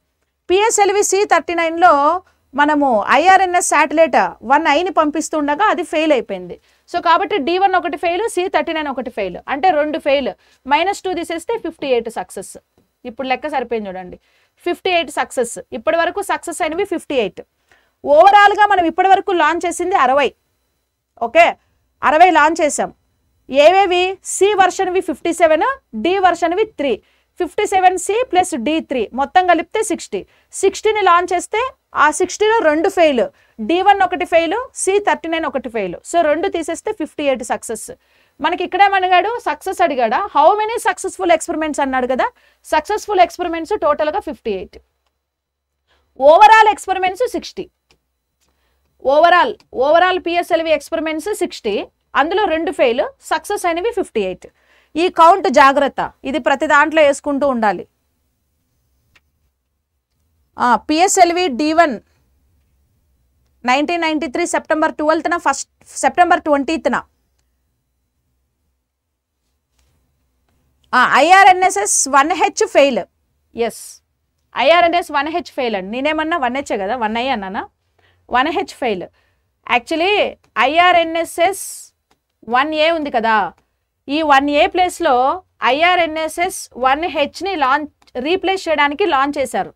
పిఎస్ఎల్వి సి థర్టీ నైన్లో మనము ఐఆర్ఎన్ఎస్ శాటిలైట్ వన్ ఐని పంపిస్తుండగా అది ఫెయిల్ అయిపోయింది. సో కాబట్టి డి వన్ ఒకటి ఫెయిల్ సి థర్టీ నైన్ ఒకటి ఫెయిల్. అంటే రెండు ఫెయిల్. మైనస్ టూ తీసేస్తే ఫిఫ్టీ ఎయిట్ సక్సెస్. ఇప్పుడు లెక్క సరిపోయింది చూడండి. Fifty eight success. ఇప్పటి వరకు సక్సెస్ అయినవి ఫిఫ్టీ ఎయిట్. ఓవరాల్గా మనం ఇప్పటి వరకు లాంచ్ చేసింది అరవై. ఓకే అరవై లాంచ్ చేసాం ఏవేవి? సి వర్షన్వి fifty seven D వర్షన్వి three fifty seven C plus D three మొత్తం కలిపితే సిక్స్టీ సిక్స్టీని లాంచ్ చేస్తే ఆ సిక్స్టీలో రెండు ఫెయిల్ డి వన్ ఒకటి ఫెయిల్ సి థర్టీ నైన్ ఒకటి ఫెయిల్ సో రెండు తీసేస్తే ఫిఫ్టీ ఎయిట్ సక్సెస్ మనకి ఇక్కడేమడిగాడు సక్సెస్ అడిగాడా? హౌ మెనీ సక్సెస్ఫుల్ ఎక్స్పెరిమెంట్స్ అన్నాడు కదా? సక్సెస్ఫుల్ ఎక్స్పెరిమెంట్స్ టోటల్గా fifty eight overall experiments sixty overall overall PSLV experiments sixty అందులో రెండు ఫెయిల్ సక్సెస్ అయినవి ఫిఫ్టీ ఎయిట్ ఈ కౌంట్ జాగ్రత్త. ఇది ప్రతి దాంట్లో వేసుకుంటూ ఉండాలి. PSLV D one nineteen ninety three September ట్వెల్త్న first September ట్వంటీత్న IRNSS one H fail yes IRNS one H fail అండి. నేనేమన్నా వన్ హెచ్ కదా? వన్ ఐ అన్నానా? One H fail. Actually IRNSS one A ఉంది కదా. ఈ వన్ ఏ ప్లేస్లో IRNSS one హెచ్ని launch replace చేయడానికి లాంచ్ చేశారు.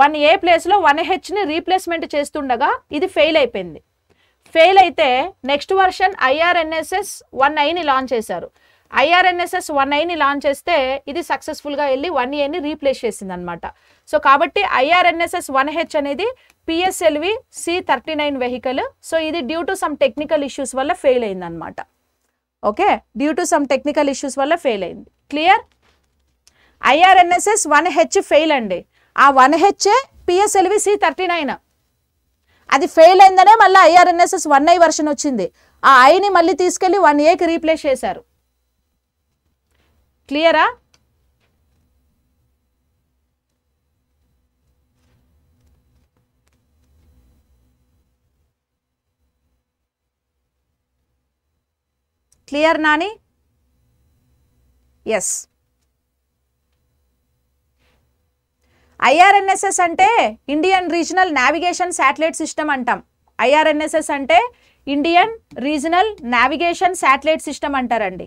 వన్ ఏ ప్లేస్లో వన్ హెచ్ని రీప్లేస్మెంట్ చేస్తుండగా ఇది ఫెయిల్ అయిపోయింది. ఫెయిల్ అయితే నెక్స్ట్ వర్షన్ ఐఆర్ఎన్ఎస్ఎస్ వన్ ఐని లాంచ్ చేశారు. ఐఆర్ఎన్ఎస్ఎస్ వన్ ఐని లాంచ్ చేస్తే ఇది సక్సెస్ఫుల్గా వెళ్ళి వన్ ఏని రీప్లేస్ చేసింది అనమాట సో కాబట్టి ఐఆర్ఎన్ఎస్ఎస్ వన్ హెచ్ అనేది PSLV C thirty nine vehicle so ఇది due to some technical issues వల్ల ఫెయిల్ అయింది అనమాట okay due to some technical issues వల్ల ఫెయిల్ అయింది. Clear IRNSS one H fail అండి. ఆ one HA PSLV C thirty nine అది ఫెయిల్ అయిందనే మళ్ళీ ఐఆర్ఎన్ఎస్ఎస్ వన్ ఐ వర్షన్ వచ్చింది. ఆ ఐని మళ్ళీ తీసుకెళ్ళి వన్ ఏకి రీప్లేస్ చేశారు. క్లియరా క్లియర్ నాని? ఎస్ ఐఆర్ఎన్ఎస్ఎస్ అంటే Indian regional navigation satellite system అంటాం. ఐఆర్ఎన్ఎస్ఎస్ అంటే Indian regional navigation satellite system అంటారండి.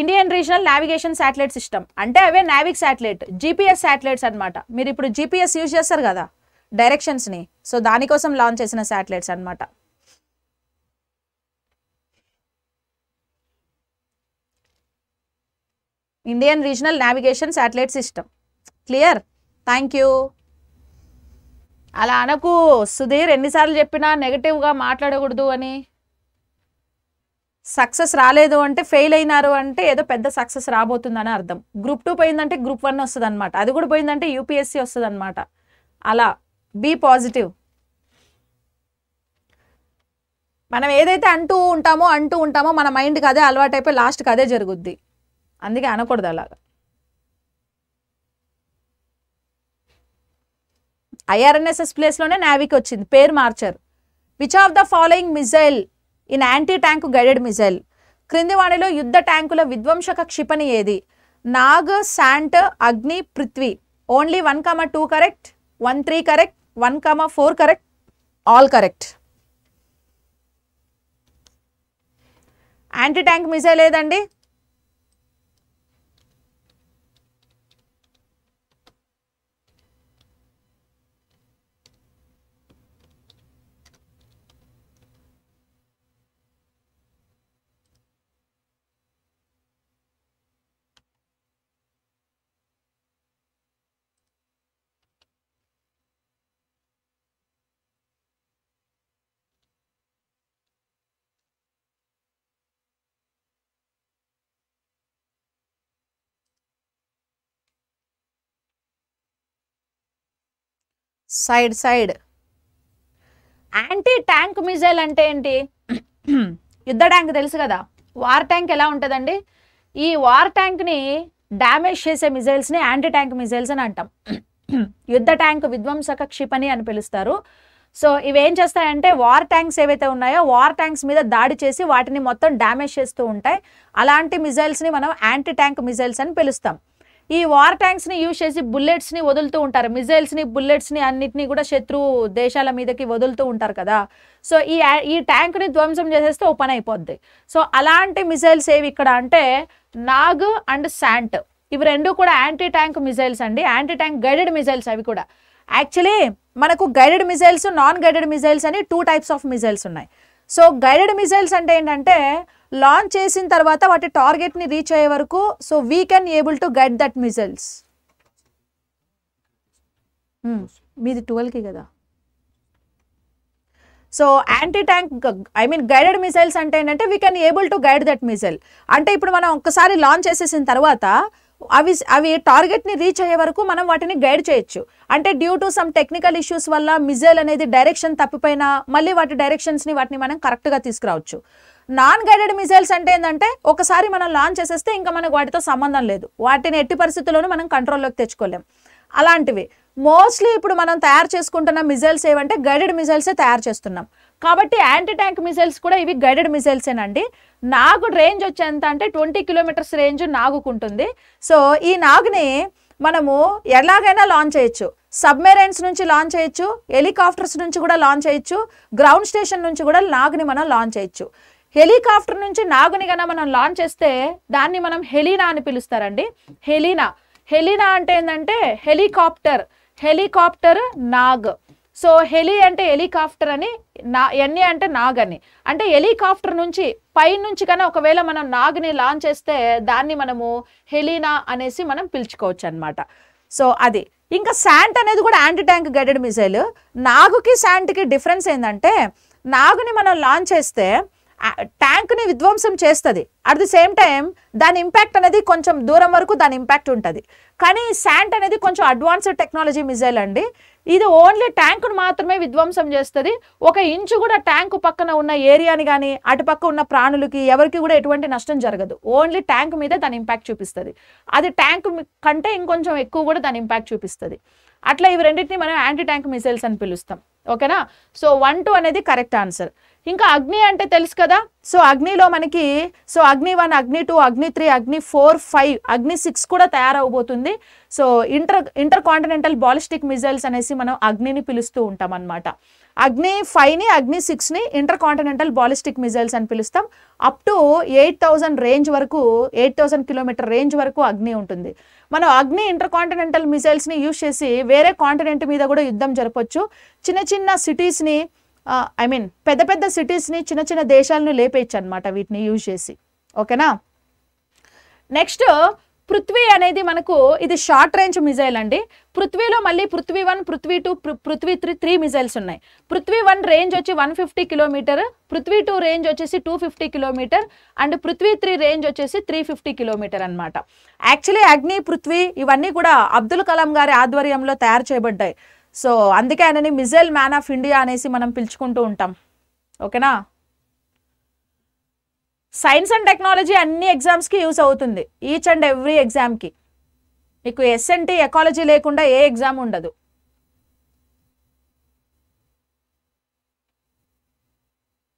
Indian regional navigation satellite system అంటే అవే నావిక్ శాటిలైట్ జీపీఎస్ శాటిలైట్స్ అన్నమాట. మీరు ఇప్పుడు జీపీఎస్ యూజ్ చేస్తారు కదా డైరెక్షన్స్ని. సో దానికోసం లాంచ్ చేసిన శాటిలైట్స్ అన్నమాట. Indian regional navigation satellite system clear thank you అలా అనకు. సుధీర్ ఎన్నిసార్లు చెప్పినా నెగటివ్గా మాట్లాడకూడదు అని. సక్సెస్ రాలేదు అంటే ఫెయిల్ అయినారు అంటే ఏదో పెద్ద సక్సెస్ రాబోతుందని అర్థం. గ్రూప్ టూ పోయిందంటే గ్రూప్ వన్ వస్తుంది అనమాట అది కూడా పోయిందంటే యూపీఎస్సీ వస్తుంది అనమాట అలా. బీ పాజిటివ్ మనం ఏదైతే అంటూ ఉంటామో అంటూ ఉంటామో మన మైండ్కి అదే అలవాటు అయిపోయి లాస్ట్కి అదే జరుగుద్ది. అందుకే అనకూడదు అలాగా. ఐఆర్ఎన్ఎస్ఎస్ ప్లేస్లోనే నావిక్ వచ్చింది. పేరు మార్చారు. Which of the following missile in anti tank guided missile క్రింది వాణిలో యుద్ధ ట్యాంకుల విధ్వంసక క్షిపణి ఏది? Nag SANT Agni Prithvi. Only one comma two correct one three correct one comma four correct all correct anti tank missile ఏదండి? Side side. Anti tank missile అంటే ఏంటి? యుద్ధ ట్యాంక్ తెలుసు కదా. వార్ ట్యాంక్ ఎలా ఉంటుందండి? ఈ వార్ ట్యాంక్ని డ్యామేజ్ చేసే మిజైల్స్ని యాంటీ ట్యాంక్ మిజైల్స్ అని అంటాం. యుద్ధ ట్యాంక్ విధ్వంసక క్షిపణి అని పిలుస్తారు. సో ఇవేం చేస్తాయంటే వార్ ట్యాంక్స్ ఏవైతే ఉన్నాయో వార్ ట్యాంక్స్ మీద దాడి చేసి వాటిని మొత్తం డ్యామేజ్ చేస్తూ ఉంటాయి. అలాంటి మిజైల్స్ని మనం యాంటీ ట్యాంక్ మిజైల్స్ అని పిలుస్తాం. ఈ వార్ ట్యాంక్స్ని యూజ్ చేసి బుల్లెట్స్ని వదులుతూ ఉంటారు. మిజైల్స్ని బుల్లెట్స్ని అన్నిటినీ కూడా శత్రు దేశాల మీదకి వదులుతూ ఉంటారు కదా. సో ఈ ఈ ట్యాంక్ని ధ్వంసం చేసేస్తే ఓపెన్ అయిపోద్ది. సో అలాంటి మిజైల్స్ ఏవి ఇక్కడ అంటే నాగ్ అండ్ శాంట్. ఇవి రెండు కూడా యాంటీ ట్యాంక్ మిజైల్స్ అండి. యాంటీ ట్యాంక్ గైడెడ్ మిజైల్స్ అవి కూడా. యాక్చువల్లీ మనకు guided missiles non guided missiles అని టూ టైప్స్ ఆఫ్ మిజైల్స్ ఉన్నాయి. సో గైడెడ్ మిజైల్స్ అంటే ఏంటంటే లాంచ్ చేసిన తర్వాత వాటి టార్గెట్ని రీచ్ అయ్యే వరకు so we can able to guide that missiles మీది ట్వెల్వ్కి కదా? So anti tank I mean guided missiles అంటే ఏంటంటే we can able to guide that missile అంటే ఇప్పుడు మనం ఒక్కసారి లాంచ్ చేసేసిన తర్వాత అవి అవి టార్గెట్ని రీచ్ అయ్యే వరకు మనం వాటిని గైడ్ చేయొచ్చు. అంటే due to some technical issues వల్ల మిజైల్ అనేది డైరెక్షన్ తప్పిపోయినా మళ్ళీ వాటి డైరెక్షన్స్ని వాటిని మనం కరెక్ట్గా తీసుకురావచ్చు. నాన్ గైడెడ్ మిసైల్స్ అంటే ఏంటంటే ఒకసారి మనం లాంచ్ చేసేస్తే ఇంకా మనకు వాటితో సంబంధం లేదు. వాటిని ఎట్టి పరిస్థితుల్లోనూ మనం కంట్రోల్లోకి తెచ్చుకోలేం. అలాంటివి. మోస్ట్లీ ఇప్పుడు మనం తయారు చేసుకుంటున్న మిజైల్స్ ఏవంటే గైడెడ్ మిజైల్సే తయారు చేస్తున్నాం. కాబట్టి యాంటీ ట్యాంక్ మిజైల్స్ కూడా ఇవి గైడెడ్ మిజైల్సేనండి నాగు రేంజ్ వచ్చేంత అంటే ట్వంటీ కిలోమీటర్స్ రేంజ్ నాగుకుంటుంది. సో ఈ నాగుని మనము ఎలాగైనా లాంచ్ చేయొచ్చు. సబ్మెరైన్స్ నుంచి లాంచ్ చేయొచ్చు. హెలికాప్టర్స్ నుంచి కూడా లాంచ్ చేయొచ్చు. గ్రౌండ్ స్టేషన్ నుంచి కూడా నాగుని మనం లాంచ్ చేయొచ్చు. హెలికాప్టర్ నుంచి నాగుని కన్నా మనం లాంచ్ చేస్తే దాన్ని మనం హెలీనా అని పిలుస్తారండి. హెలీనా. హెలీనా అంటే ఏంటంటే helicopter. Helicopter Nag. So heli అంటే హెలికాప్టర్ అని నా ఎన్ని అంటే నాగ్ అని. అంటే హెలికాప్టర్ నుంచి పై నుంచి కన్నా ఒకవేళ మనం నాగ్ని లాంచ్ చేస్తే దాన్ని మనము హెలీనా అనేసి మనం పిలుచుకోవచ్చు అనమాట సో అది. ఇంకా శాంట్ అనేది కూడా యాంటీ ట్యాంక్ గైడెడ్ మిసైల్. నాగుకి శాంట్కి డిఫరెన్స్ ఏంటంటే నాగుని మనం లాంచ్ చేస్తే ట్యాంక్ని విధ్వంసం చేస్తుంది. అట్ ది సేమ్ టైం దాని ఇంపాక్ట్ అనేది కొంచెం దూరం వరకు దాని ఇంపాక్ట్ ఉంటుంది. కానీ శాంట్ అనేది కొంచెం అడ్వాన్స్డ్ టెక్నాలజీ మిజైల్ అండి. ఇది ఓన్లీ ట్యాంకును మాత్రమే విధ్వంసం చేస్తుంది. ఒక ఇంచు కూడా ట్యాంకు పక్కన ఉన్న ఏరియాని కానీ అటుపక్క ఉన్న ప్రాణులకి ఎవరికి కూడా ఎటువంటి నష్టం జరగదు. ఓన్లీ ట్యాంక్ మీదే దాని ఇంపాక్ట్ చూపిస్తుంది. అది ట్యాంక్ కంటే ఇంకొంచెం ఎక్కువ కూడా దాని ఇంపాక్ట్ చూపిస్తుంది. అట్లా ఇవి రెండింటిని మనం యాంటీ ట్యాంక్ మిసైల్స్ అని పిలుస్తాం. ఓకేనా సో వన్ టూ అనేది కరెక్ట్ ఆన్సర్ ఇంకా అగ్ని అంటే తెలుసు కదా? సో అగ్నిలో మనకి సో అగ్ని వన్ అగ్ని టూ అగ్ని త్రీ అగ్ని ఫోర్ ఫైవ్ అగ్ని సిక్స్ కూడా తయారవబోతుంది. So inter inter continental ballistic missiles అనేసి మనం అగ్నిని పిలుస్తూ ఉంటాం అనమాట అగ్ని ఫైవ్ని అగ్ని సిక్స్ని ఇంటర్ కాంటినెంటల్ బాలిస్టిక్ మిజైల్స్ అని పిలుస్తాం. Up to eight thousand range వరకు ఎయిట్ థౌజండ్ కిలోమీటర్ రేంజ్ వరకు అగ్ని ఉంటుంది. మనం అగ్ని ఇంటర్ కాంటినెంటల్ మిసైల్స్ని యూజ్ చేసి వేరే కాంటినెంట్ మీద కూడా యుద్ధం జరపొచ్చు. చిన్న చిన్న సిటీస్ని ఐ మీన్ పెద్ద పెద్ద సిటీస్ని చిన్న చిన్న దేశాలను లేపేయచ్చు అనమాట వీటిని యూజ్ చేసి. ఓకేనా? నెక్స్ట్ పృథ్వీ అనేది మనకు ఇది షార్ట్ రేంజ్ మిజైల్ అండి. పృథ్వీలో మళ్ళీ Prithvi one Prithvi two Prithvi three three missiles ఉన్నాయి. పృథ్వీ వన్ రేంజ్ వచ్చి one fifty kilometre Prithvi two range వచ్చేసి two fifty kilometre and Prithvi three range వచ్చేసి త్రీ ఫిఫ్టీ కిలోమీటర్ అనమాట యాక్చువల్లీ అగ్ని పృథ్వీ ఇవన్నీ కూడా అబ్దుల్ కలాం గారి ఆధ్వర్యంలో తయారు చేయబడ్డాయి. సో అందుకే ఆయనని మిజైల్ మ్యాన్ ఆఫ్ ఇండియా అనేసి మనం పిలుచుకుంటూ ఉంటాం. ఓకేనా? సైన్స్ అండ్ టెక్నాలజీ అన్ని ఎగ్జామ్స్కి యూస్ అవుతుంది. ఈచ్ అండ్ ఎవ్రీ ఎగ్జామ్కి మీకు ఎస్ఎన్టీ ఎకాలజీ లేకుండా ఏ ఎగ్జామ్ ఉండదు.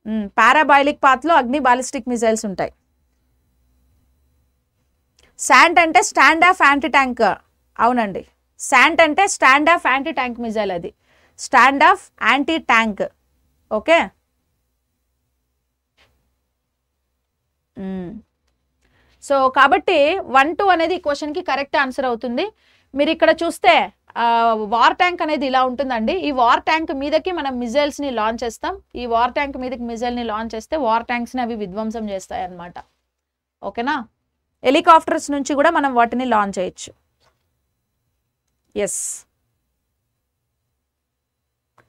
Hmm, పారాబాయిలిక్ పాత్లో అగ్ని బాలిస్టిక్ మిజైల్స్ ఉంటాయి. శాంట్ అంటే స్టాండ్ ఆఫ్ యాంటీ ట్యాంక్ అవునండి. శాంట్ అంటే stand off anti tank missile అది. Stand off anti tank. Okay? So కాబట్టి వన్ టూ అనేది ఈ క్వశ్చన్కి కరెక్ట్ ఆన్సర్ అవుతుంది. మీరు ఇక్కడ చూస్తే వార్ ట్యాంక్ అనేది ఇలా ఉంటుందండి. ఈ వార్ ట్యాంక్ మీదకి మనం మిజైల్స్ని లాంచ్ చేస్తాం. ఈ వార్ ట్యాంక్ మీదకి మిజైల్ని లాంచ్ చేస్తే వార్ ట్యాంక్స్ని అవి విధ్వంసం చేస్తాయి అన్నమాట ఓకేనా? హెలికాప్టర్స్ నుంచి కూడా మనం వాటిని లాంచ్ చేయొచ్చు. Yes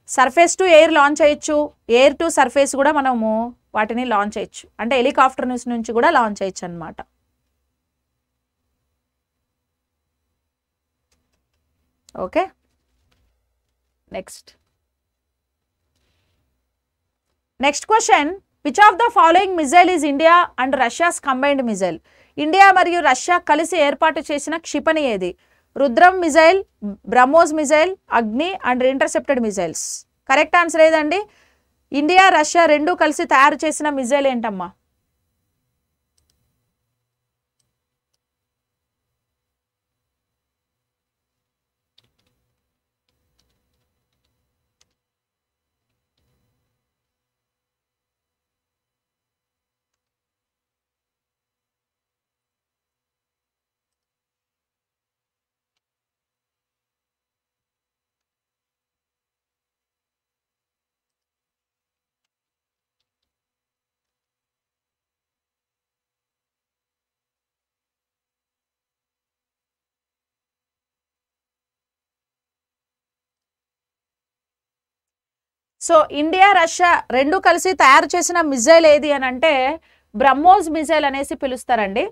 surface to air launch చేయొచ్చు. ఎయిర్ టు సర్ఫేస్ కూడా మనము వాటిని లాంచ్ చేయొచ్చు. అంటే హెలికాప్టర్ నుంచి కూడా లాంచ్ చేయొచ్చు అనమాట okay next next question which of the following missile is India and Russia's combined missile India మరియు రష్యా కలిసి ఏర్పాటు చేసిన క్షిపణి ఏది? Rudram missile BrahMos missile Agni and intercepted missiles. Correct answer ఏదండి? ఇండియా రష్యా రెండు కలిసి తయారు చేసిన మిజైల్ ఏంటమ్మా? సో ఇండియా రష్యా రెండు కలిసి తయారు చేసిన మిజైల్ ఏది అని అంటే బ్రహ్మోస్ మిజైల్ అనేసి పిలుస్తారండి.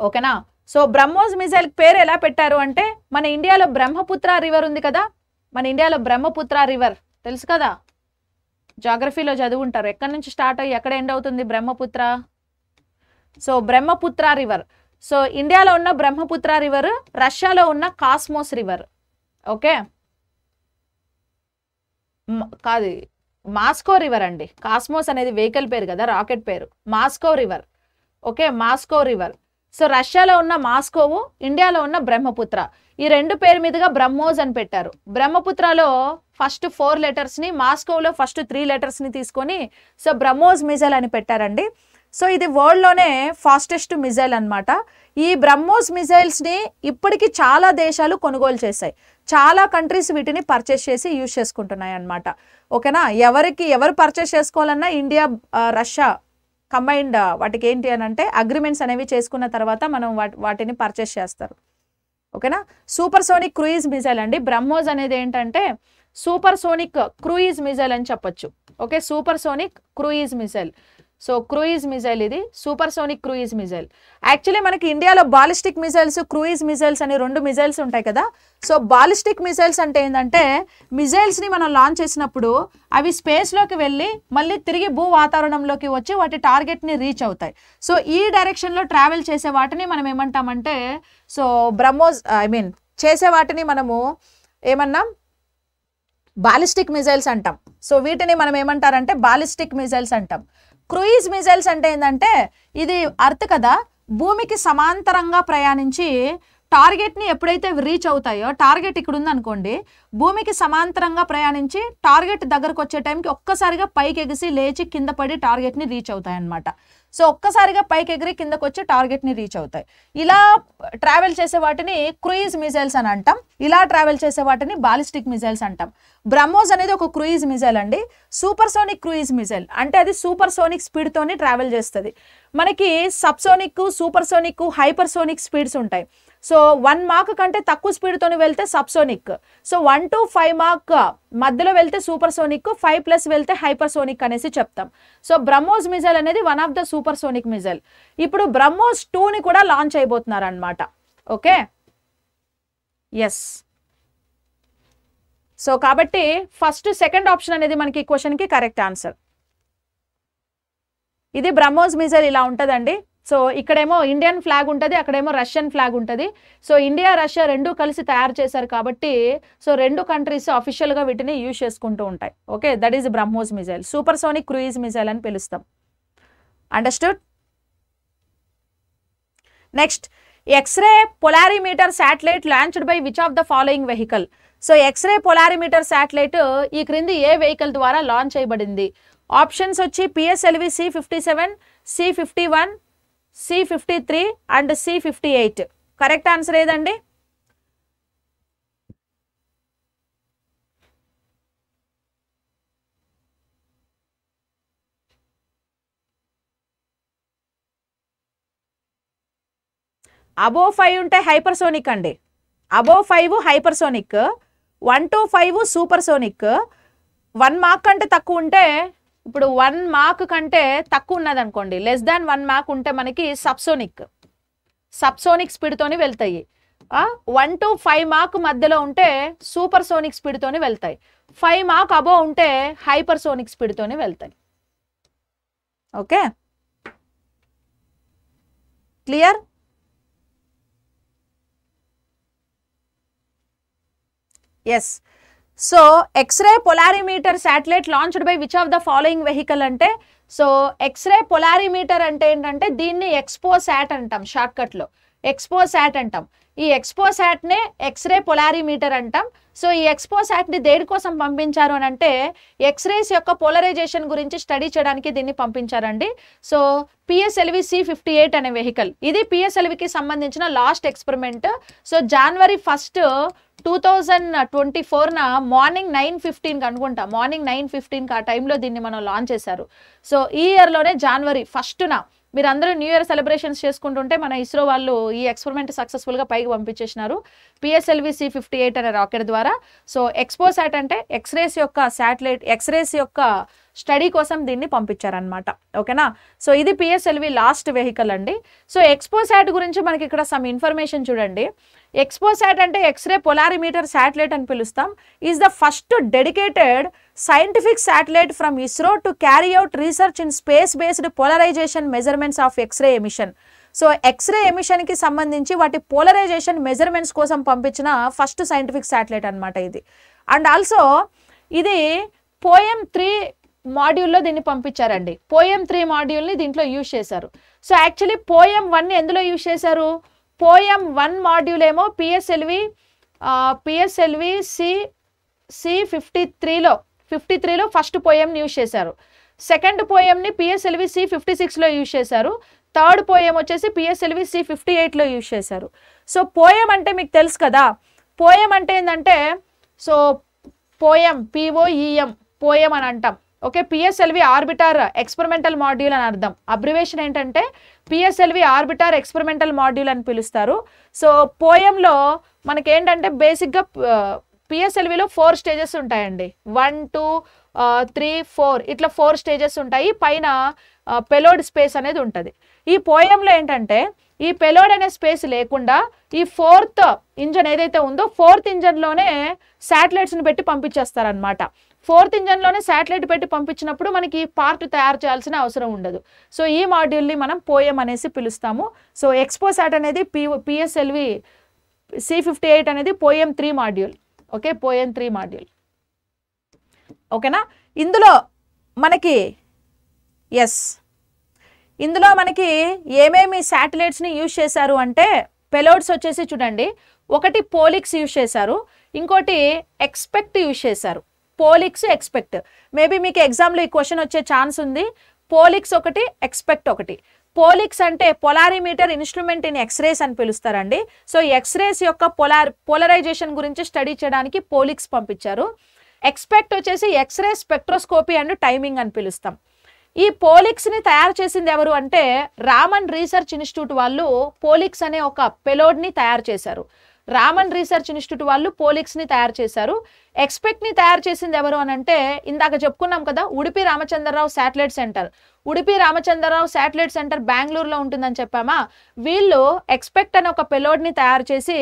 ఓకేనా? సో బ్రహ్మోస్ మిజైల్ పేరు ఎలా పెట్టారు అంటే మన ఇండియాలో బ్రహ్మపుత్ర రివర్ ఉంది కదా? మన ఇండియాలో బ్రహ్మపుత్ర రివర్ తెలుసు కదా? జాగ్రఫీలో చదువుంటారు. ఎక్కడి నుంచి స్టార్ట్ అయ్యి ఎక్కడ ఎండ్ అవుతుంది Brahmaputra? So Brahmaputra river. So ఇండియాలో ఉన్న బ్రహ్మపుత్ర రివర్ రష్యాలో ఉన్న కాస్మోస్ రివర్. ఓకే? కాదు మాస్కో రివర్ అండి. కాస్మోస్ అనేది వెహికల్ పేరు కదా రాకెట్ పేరు. Moscow river. Okay Moscow river. So రష్యాలో ఉన్న మాస్కోవు ఇండియాలో ఉన్న బ్రహ్మపుత్ర. ఈ రెండు పేరు మీదుగా బ్రహ్మోజ్ అని పెట్టారు. బ్రహ్మపుత్రలో ఫస్ట్ ఫోర్ లెటర్స్ని మాస్కోలో ఫస్ట్ త్రీ లెటర్స్ని తీసుకొని సో బ్రహ్మోజ్ మిజైల్ అని పెట్టారండి. సో ఇది వరల్డ్లోనే ఫాస్టెస్ట్ మిజైల్ అనమాట ఈ బ్రహ్మోస్ మిజైల్స్ని ఇప్పటికీ చాలా దేశాలు కొనుగోలు చేశాయి. చాలా కంట్రీస్ వీటిని పర్చేస్ చేసి యూజ్ చేసుకుంటున్నాయి అన్నమాట. ఓకేనా? ఎవరికి ఎవరు పర్చేస్ చేసుకోవాలన్నా ఇండియా రష్యా కంబైన్డ్ వాటికి ఏంటి అని అంటే అగ్రిమెంట్స్ అనేవి చేసుకున్న తర్వాత మనం వాటి వాటిని పర్చేస్ చేస్తారు. ఓకేనా? సూపర్ సోనిక్ క్రూయిజ్ మిజైల్ అండి. బ్రహ్మోస్ అనేది ఏంటంటే సూపర్ సోనిక్ క్రూయిజ్ మిజైల్ అని చెప్పొచ్చు. Okay? Super sonic cruise missile so cruise missile ఇది super sonic cruise missile. Actually మనకి ఇండియాలో బాలిస్టిక్ మిజైల్స్ క్రూయిజ్ మిజైల్స్ అని రెండు మిజైల్స్ ఉంటాయి కదా. సో బాలిస్టిక్ మిజైల్స్ అంటే ఏంటంటే మిజైల్స్ని మనం లాంచ్ చేసినప్పుడు అవి స్పేస్లోకి వెళ్ళి మళ్ళీ తిరిగి భూ వాతావరణంలోకి వచ్చి వాటి టార్గెట్ని రీచ్ అవుతాయి. సో ఈ డైరెక్షన్లో ట్రావెల్ చేసే వాటిని మనం ఏమంటామంటే సో బ్రహ్మోస్ ఐ మీన్ చేసే వాటిని మనము ఏమన్నాం? బాలిస్టిక్ మిజైల్స్ అంటాం. సో వీటిని మనం ఏమంటారంటే బాలిస్టిక్ మిజైల్స్ అంటాం. క్రూయిజ్ మిజైల్స్ అంటే ఏంటంటే ఇది అర్త్ కదా? భూమికి సమాంతరంగా ప్రయాణించి టార్గెట్ని ఎప్పుడైతే రీచ్ అవుతాయో టార్గెట్ ఇక్కడ ఉందనుకోండి భూమికి సమాంతరంగా ప్రయాణించి టార్గెట్ దగ్గరకు వచ్చే టైంకి ఒక్కసారిగా పైకి ఎగిసి లేచి కింద పడి టార్గెట్ని రీచ్ అవుతాయి అన్నమాట సో ఒక్కసారిగా పైకి ఎగిరి కిందకు వచ్చి టార్గెట్ని రీచ్ అవుతాయి. ఇలా ట్రావెల్ చేసే వాటిని క్రూయిజ్ మిజైల్స్ అని అంటాం. ఇలా ట్రావెల్ చేసే వాటిని బాలిస్టిక్ మిజైల్స్ అంటాం. బ్రహ్మోస్ అనేది ఒక క్రూయిజ్ మిజైల్ అండి. సూపర్ సోనిక్ క్రూయిజ్ మిజైల్ అంటే అది సూపర్ సోనిక్ స్పీడ్తోని ట్రావెల్ చేస్తుంది. మనకి subsonic super sonic hyper sonic speeds ఉంటాయి. సో వన్ మార్క్ కంటే తక్కువ స్పీడ్తోని వెళ్తే subsonic so one to five mark మధ్యలో వెళ్తే సూపర్ సోనిక్ ఫైవ్ ప్లస్ వెళ్తే హైపర్ సోనిక్ అనేసి చెప్తాం. సో బ్రహ్మోస్ మిజైల్ అనేది one of the super sonic missile ఇప్పుడు బ్రహ్మోస్ టూని కూడా లాంచ్ అయిపోతున్నారు అనమాట ఓకే ఎస్ సో కాబట్టి ఫస్ట్ సెకండ్ ఆప్షన్ అనేది మనకి ఈ క్వశ్చన్కి కరెక్ట్ ఆన్సర్ ఇది బ్రహ్మోస్ మిజైల్ ఇలా ఉంటుందండి. సో ఇక్కడేమో ఇండియన్ ఫ్లాగ్ ఉంటుంది అక్కడేమో రష్యన్ ఫ్లాగ్ ఉంటుంది. సో ఇండియా రష్యా రెండు కలిసి తయారు చేశారు కాబట్టి సో రెండు కంట్రీస్ అఫీషియల్గా వీటిని యూజ్ చేసుకుంటూ ఉంటాయి. Okay that is BrahMos missile super sonic cruise missile అని పిలుస్తాం. Understood next X-ray polarimeter satellite launched by which of the following vehicle so X-ray polarimeter satellite ఈ క్రింది ఏ వెహికల్ ద్వారా లాంచ్ చేయబడింది? ఆప్షన్స్ వచ్చి PSLV C fifty seven C fifty one C fifty three and C fifty eight correct answer ఏదండి? Above five ఉంటే hypersonic అండి. Above five hypersonic one to five super sonic one mark కంటే తక్కువ ఉంటే ఇప్పుడు one mark కంటే తక్కువ ఉన్నది అనుకోండి లెస్ దాన్ వన్ మార్క్ ఉంటే మనకి సబ్సోనిక్ సబ్సోనిక్ స్పీడ్తోని వెళ్తాయి. వన్ టు ఫైవ్ మార్క్ మధ్యలో ఉంటే సూపర్ సోనిక్ స్పీడ్తోని వెళ్తాయి. ఫైవ్ మార్క్ అబో ఉంటే హైపర్ సోనిక్ స్పీడ్తోని వెళ్తాయి. Okay? Clear yes so X-ray polarimeter satellite launched by which of the following vehicle అంటే సో ఎక్స్రే పొలారిమీటర్ అంటే ఏంటంటే దీన్ని ఎక్స్పో శాట్ అంటాం షార్ట్కట్లో ఎక్స్పో శాట్ అంటాం. ఈ ఎక్స్పో శాట్నే ఎక్స్రే పొలారిమీటర్ అంటాం. సో ఈ ఎక్స్పో శాట్ని దేనికోసం పంపించారు అని అంటే ఎక్స్రేస్ యొక్క పోలరైజేషన్ గురించి స్టడీ చేయడానికి దీన్ని పంపించారండి. So PSLV C fifty eight అనే వెహికల్ ఇది పిఎస్ఎల్వికి సంబంధించిన లాస్ట్ ఎక్స్పెరిమెంట్ సో జనవరి ఫస్ట్ టూ థౌజండ్ ట్వంటీ ఫోర్న మార్నింగ్ నైన్ ఫిఫ్టీన్కి అనుకుంటా. మార్నింగ్ నైన్ ఫిఫ్టీన్కి ఆ టైంలో దీన్ని మనం లాంచ్ చేశారు. సో ఈ ఇయర్లోనే జనవరి ఫస్ట్న మీరు అందరూ న్యూ ఇయర్ సెలబ్రేషన్స్ చేసుకుంటుంటే మన ఇస్రో వాళ్ళు ఈ ఎక్స్పెరిమెంట్ సక్సెస్ఫుల్గా పైకి పంపించేసినారు. పిఎస్ఎల్వి సి ఫిఫ్టీ ఎయిట్ అనే రాకెట్ ద్వారా. సో ఎక్స్పోసాట్ అంటే ఎక్స్రేస్ యొక్క శాటిలైట్ ఎక్స్రేస్ యొక్క స్టడీ కోసం దీన్ని పంపించారనమాట ఓకేనా సో ఇది పిఎస్ఎల్వి లాస్ట్ వెహికల్ అండి. సో ఎక్స్పోసాట్ గురించి మనకి ఇక్కడ సమ్ ఇన్ఫర్మేషన్ చూడండి. ఎక్స్పోసాట్ అంటే ఎక్స్రే పొలారిమీటర్ శాటిలైట్ అని పిలుస్తాం. Is the first dedicated scientific satellite from ISRO to carry out research in space based polarisation measurements of X-ray emission so X-ray ఎమిషన్కి సంబంధించి వాటి పోలరైజేషన్ మెజర్మెంట్స్ కోసం పంపించిన ఫస్ట్ సైంటిఫిక్ శాటిలైట్ అనమాట ఇది. అండ్ ఆల్సో ఇది POEM three మాడ్యూల్లో దీన్ని పంపించారండి. పోయం త్రీ మాడ్యూల్ని దీంట్లో యూజ్ చేశారు. సో యాక్చువల్లీ పోయం వన్ ఎందులో యూజ్ చేశారు? పోయం వన్ మాడ్యూల్ ఏమో PSLV PSLV C C fifty త్రీలో ఫిఫ్టీ త్రీలో ఫస్ట్ పోయంని యూజ్ చేశారు. సెకండ్ పోయంని పిఎస్ఎల్వి సి ఫిఫ్టీ సిక్స్లో యూజ్ చేశారు. థర్డ్ పోయం వచ్చేసి పిఎస్ఎల్వి సి ఫిఫ్టీ ఎయిట్లో యూజ్ చేశారు. సో పోయం అంటే మీకు తెలుసు కదా. పోయం అంటే ఏంటంటే సో పోయం పిఓఈఎం పోయం అని అంటాం. Okay PSLV orbital experimental module అని అర్థం. అబ్రివేషన్ ఏంటంటే పిఎస్ఎల్వి ఆర్బిటార్ ఎక్స్పెరిమెంటల్ మాడ్యూల్ అని పిలుస్తారు. సో పోయంలో మనకేంటంటే బేసిక్గా పిఎస్ఎల్విలో ఫోర్ స్టేజెస్ ఉంటాయండి. వన్ టూ త్రీ ఫోర్ ఇట్లా ఫోర్ స్టేజెస్ ఉంటాయి. పైన పెలోడ్ స్పేస్ అనేది ఉంటుంది. ఈ పోయంలో ఏంటంటే ఈ పెలోడ్ అనే స్పేస్ లేకుండా ఈ ఫోర్త్ ఇంజన్ ఏదైతే ఉందో ఫోర్త్ ఇంజన్లోనే శాటిలైట్స్ని పెట్టి పంపించేస్తారనమాట ఫోర్త్ ఇంజన్లోనే శాటిలైట్ పెట్టి పంపించినప్పుడు మనకి పార్ట్ తయారు చేయాల్సిన అవసరం ఉండదు. సో ఈ మాడ్యూల్ని మనం పోయం అనేసి పిలుస్తాము. సో ఎక్స్పోసాట్ అనేది P PSLV C fifty eight అనేది POEM three module. Okay? POEM three module. ఓకేనా? ఇందులో మనకి ఎస్ ఇందులో మనకి ఏమేమి శాటిలైట్స్ని యూజ్ చేశారు అంటే పెలోడ్స్ వచ్చేసి చూడండి. ఒకటి పోలిక్స్ యూజ్ చేశారు. ఇంకోటి ఎక్స్పెక్ట్ యూజ్ చేశారు. పోలిక్స్ ఎక్స్పెక్ట్. మేబీ మీకు ఎగ్జామ్లో ఈ క్వశ్చన్ వచ్చే ఛాన్స్ ఉంది. పోలిక్స్ ఒకటి ఎక్స్పెక్ట్ ఒకటి. పోలిక్స్ అంటే పొలారిమీటర్ ఇన్స్ట్రుమెంట్ ఇన్ ఎక్స్రేస్ అని పిలుస్తారండి. సో ఎక్స్రేస్ యొక్క పొలార్ పోలరైజేషన్ గురించి స్టడీ చేయడానికి పోలిక్స్ పంపించారు. ఎక్స్పెక్ట్ వచ్చేసి ఎక్స్రే స్పెక్ట్రోస్కోపీ అండ్ టైమింగ్ అని పిలుస్తాం. ఈ పోలిక్స్ని తయారు చేసింది ఎవరు అంటే రామన్ రీసెర్చ్ ఇన్స్టిట్యూట్ వాళ్ళు పోలిక్స్ అనే ఒక పెలోడ్ని తయారు చేశారు. రామన్ రీసెర్చ్ ఇన్స్టిట్యూట్ వాళ్ళు పోలిక్స్ని తయారు చేశారు. ఎక్స్పెక్ట్ని తయారు చేసింది ఎవరు అని అంటే ఇందాక చెప్పుకున్నాం కదా Udupi Ramachandra Rao satellite centre Udupi Ramachandra Rao satellite centre బెంగళూరులో ఉంటుందని చెప్పామా? వీళ్ళు ఎక్స్పెక్ట్ అనే ఒక పెలోడ్ని తయారు చేసి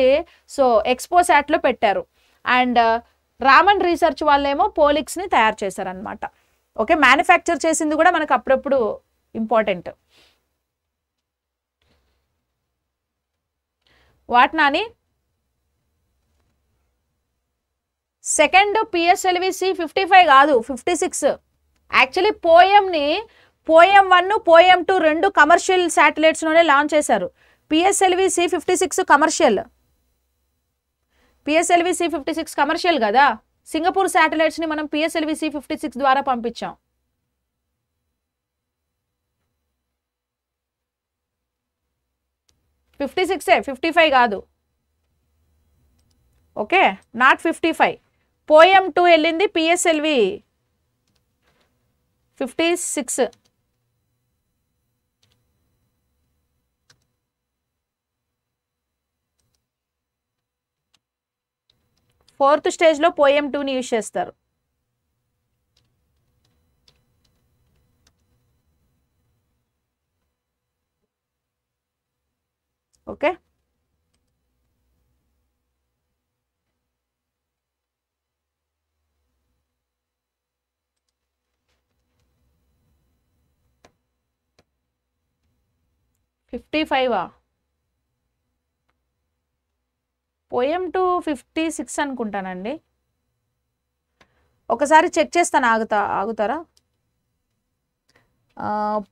సో ఎక్స్పో శాట్లో పెట్టారు. అండ్ రామన్ రీసెర్చ్ వాళ్ళేమో పోలిక్స్ని తయారు చేశారనమాట ఓకే మ్యానుఫ్యాక్చర్ చేసింది కూడా మనకు అప్పుడప్పుడు important what Nani? Second PSLV C fifty five కాదు ఫిఫ్టీ సిక్స్. యాక్చువల్లీ పోయంని పోయం వన్ పోయం టూ రెండు కమర్షియల్ శాటిలైట్స్లోనే లాంచ్ చేశారు. PSLV C fifty six commercial. PSLV C fifty six commercial కదా? సింగపూర్ శాటిలైట్స్ని మనం పిఎస్ఎల్వి సి ఫిఫ్టీ సిక్స్ ద్వారా పంపించాం. ఫిఫ్టీ సిక్సే ఫిఫ్టీ ఫైవ్ కాదు. Okay? Not fifty five POEM two వెళ్ళింది పిఎస్ఎల్వి ఫిఫ్టీ సిక్స్ ఫోర్త్ స్టేజ్లో పోయం టూని యూజ్ చేస్తారు. ఓకే? ఫిఫ్టీ ఫైవా? పోయం టు ఫిఫ్టీ సిక్స్ అనుకుంటానండి. ఒకసారి చెక్ చేస్తాను ఆగుతా ఆగుతారా?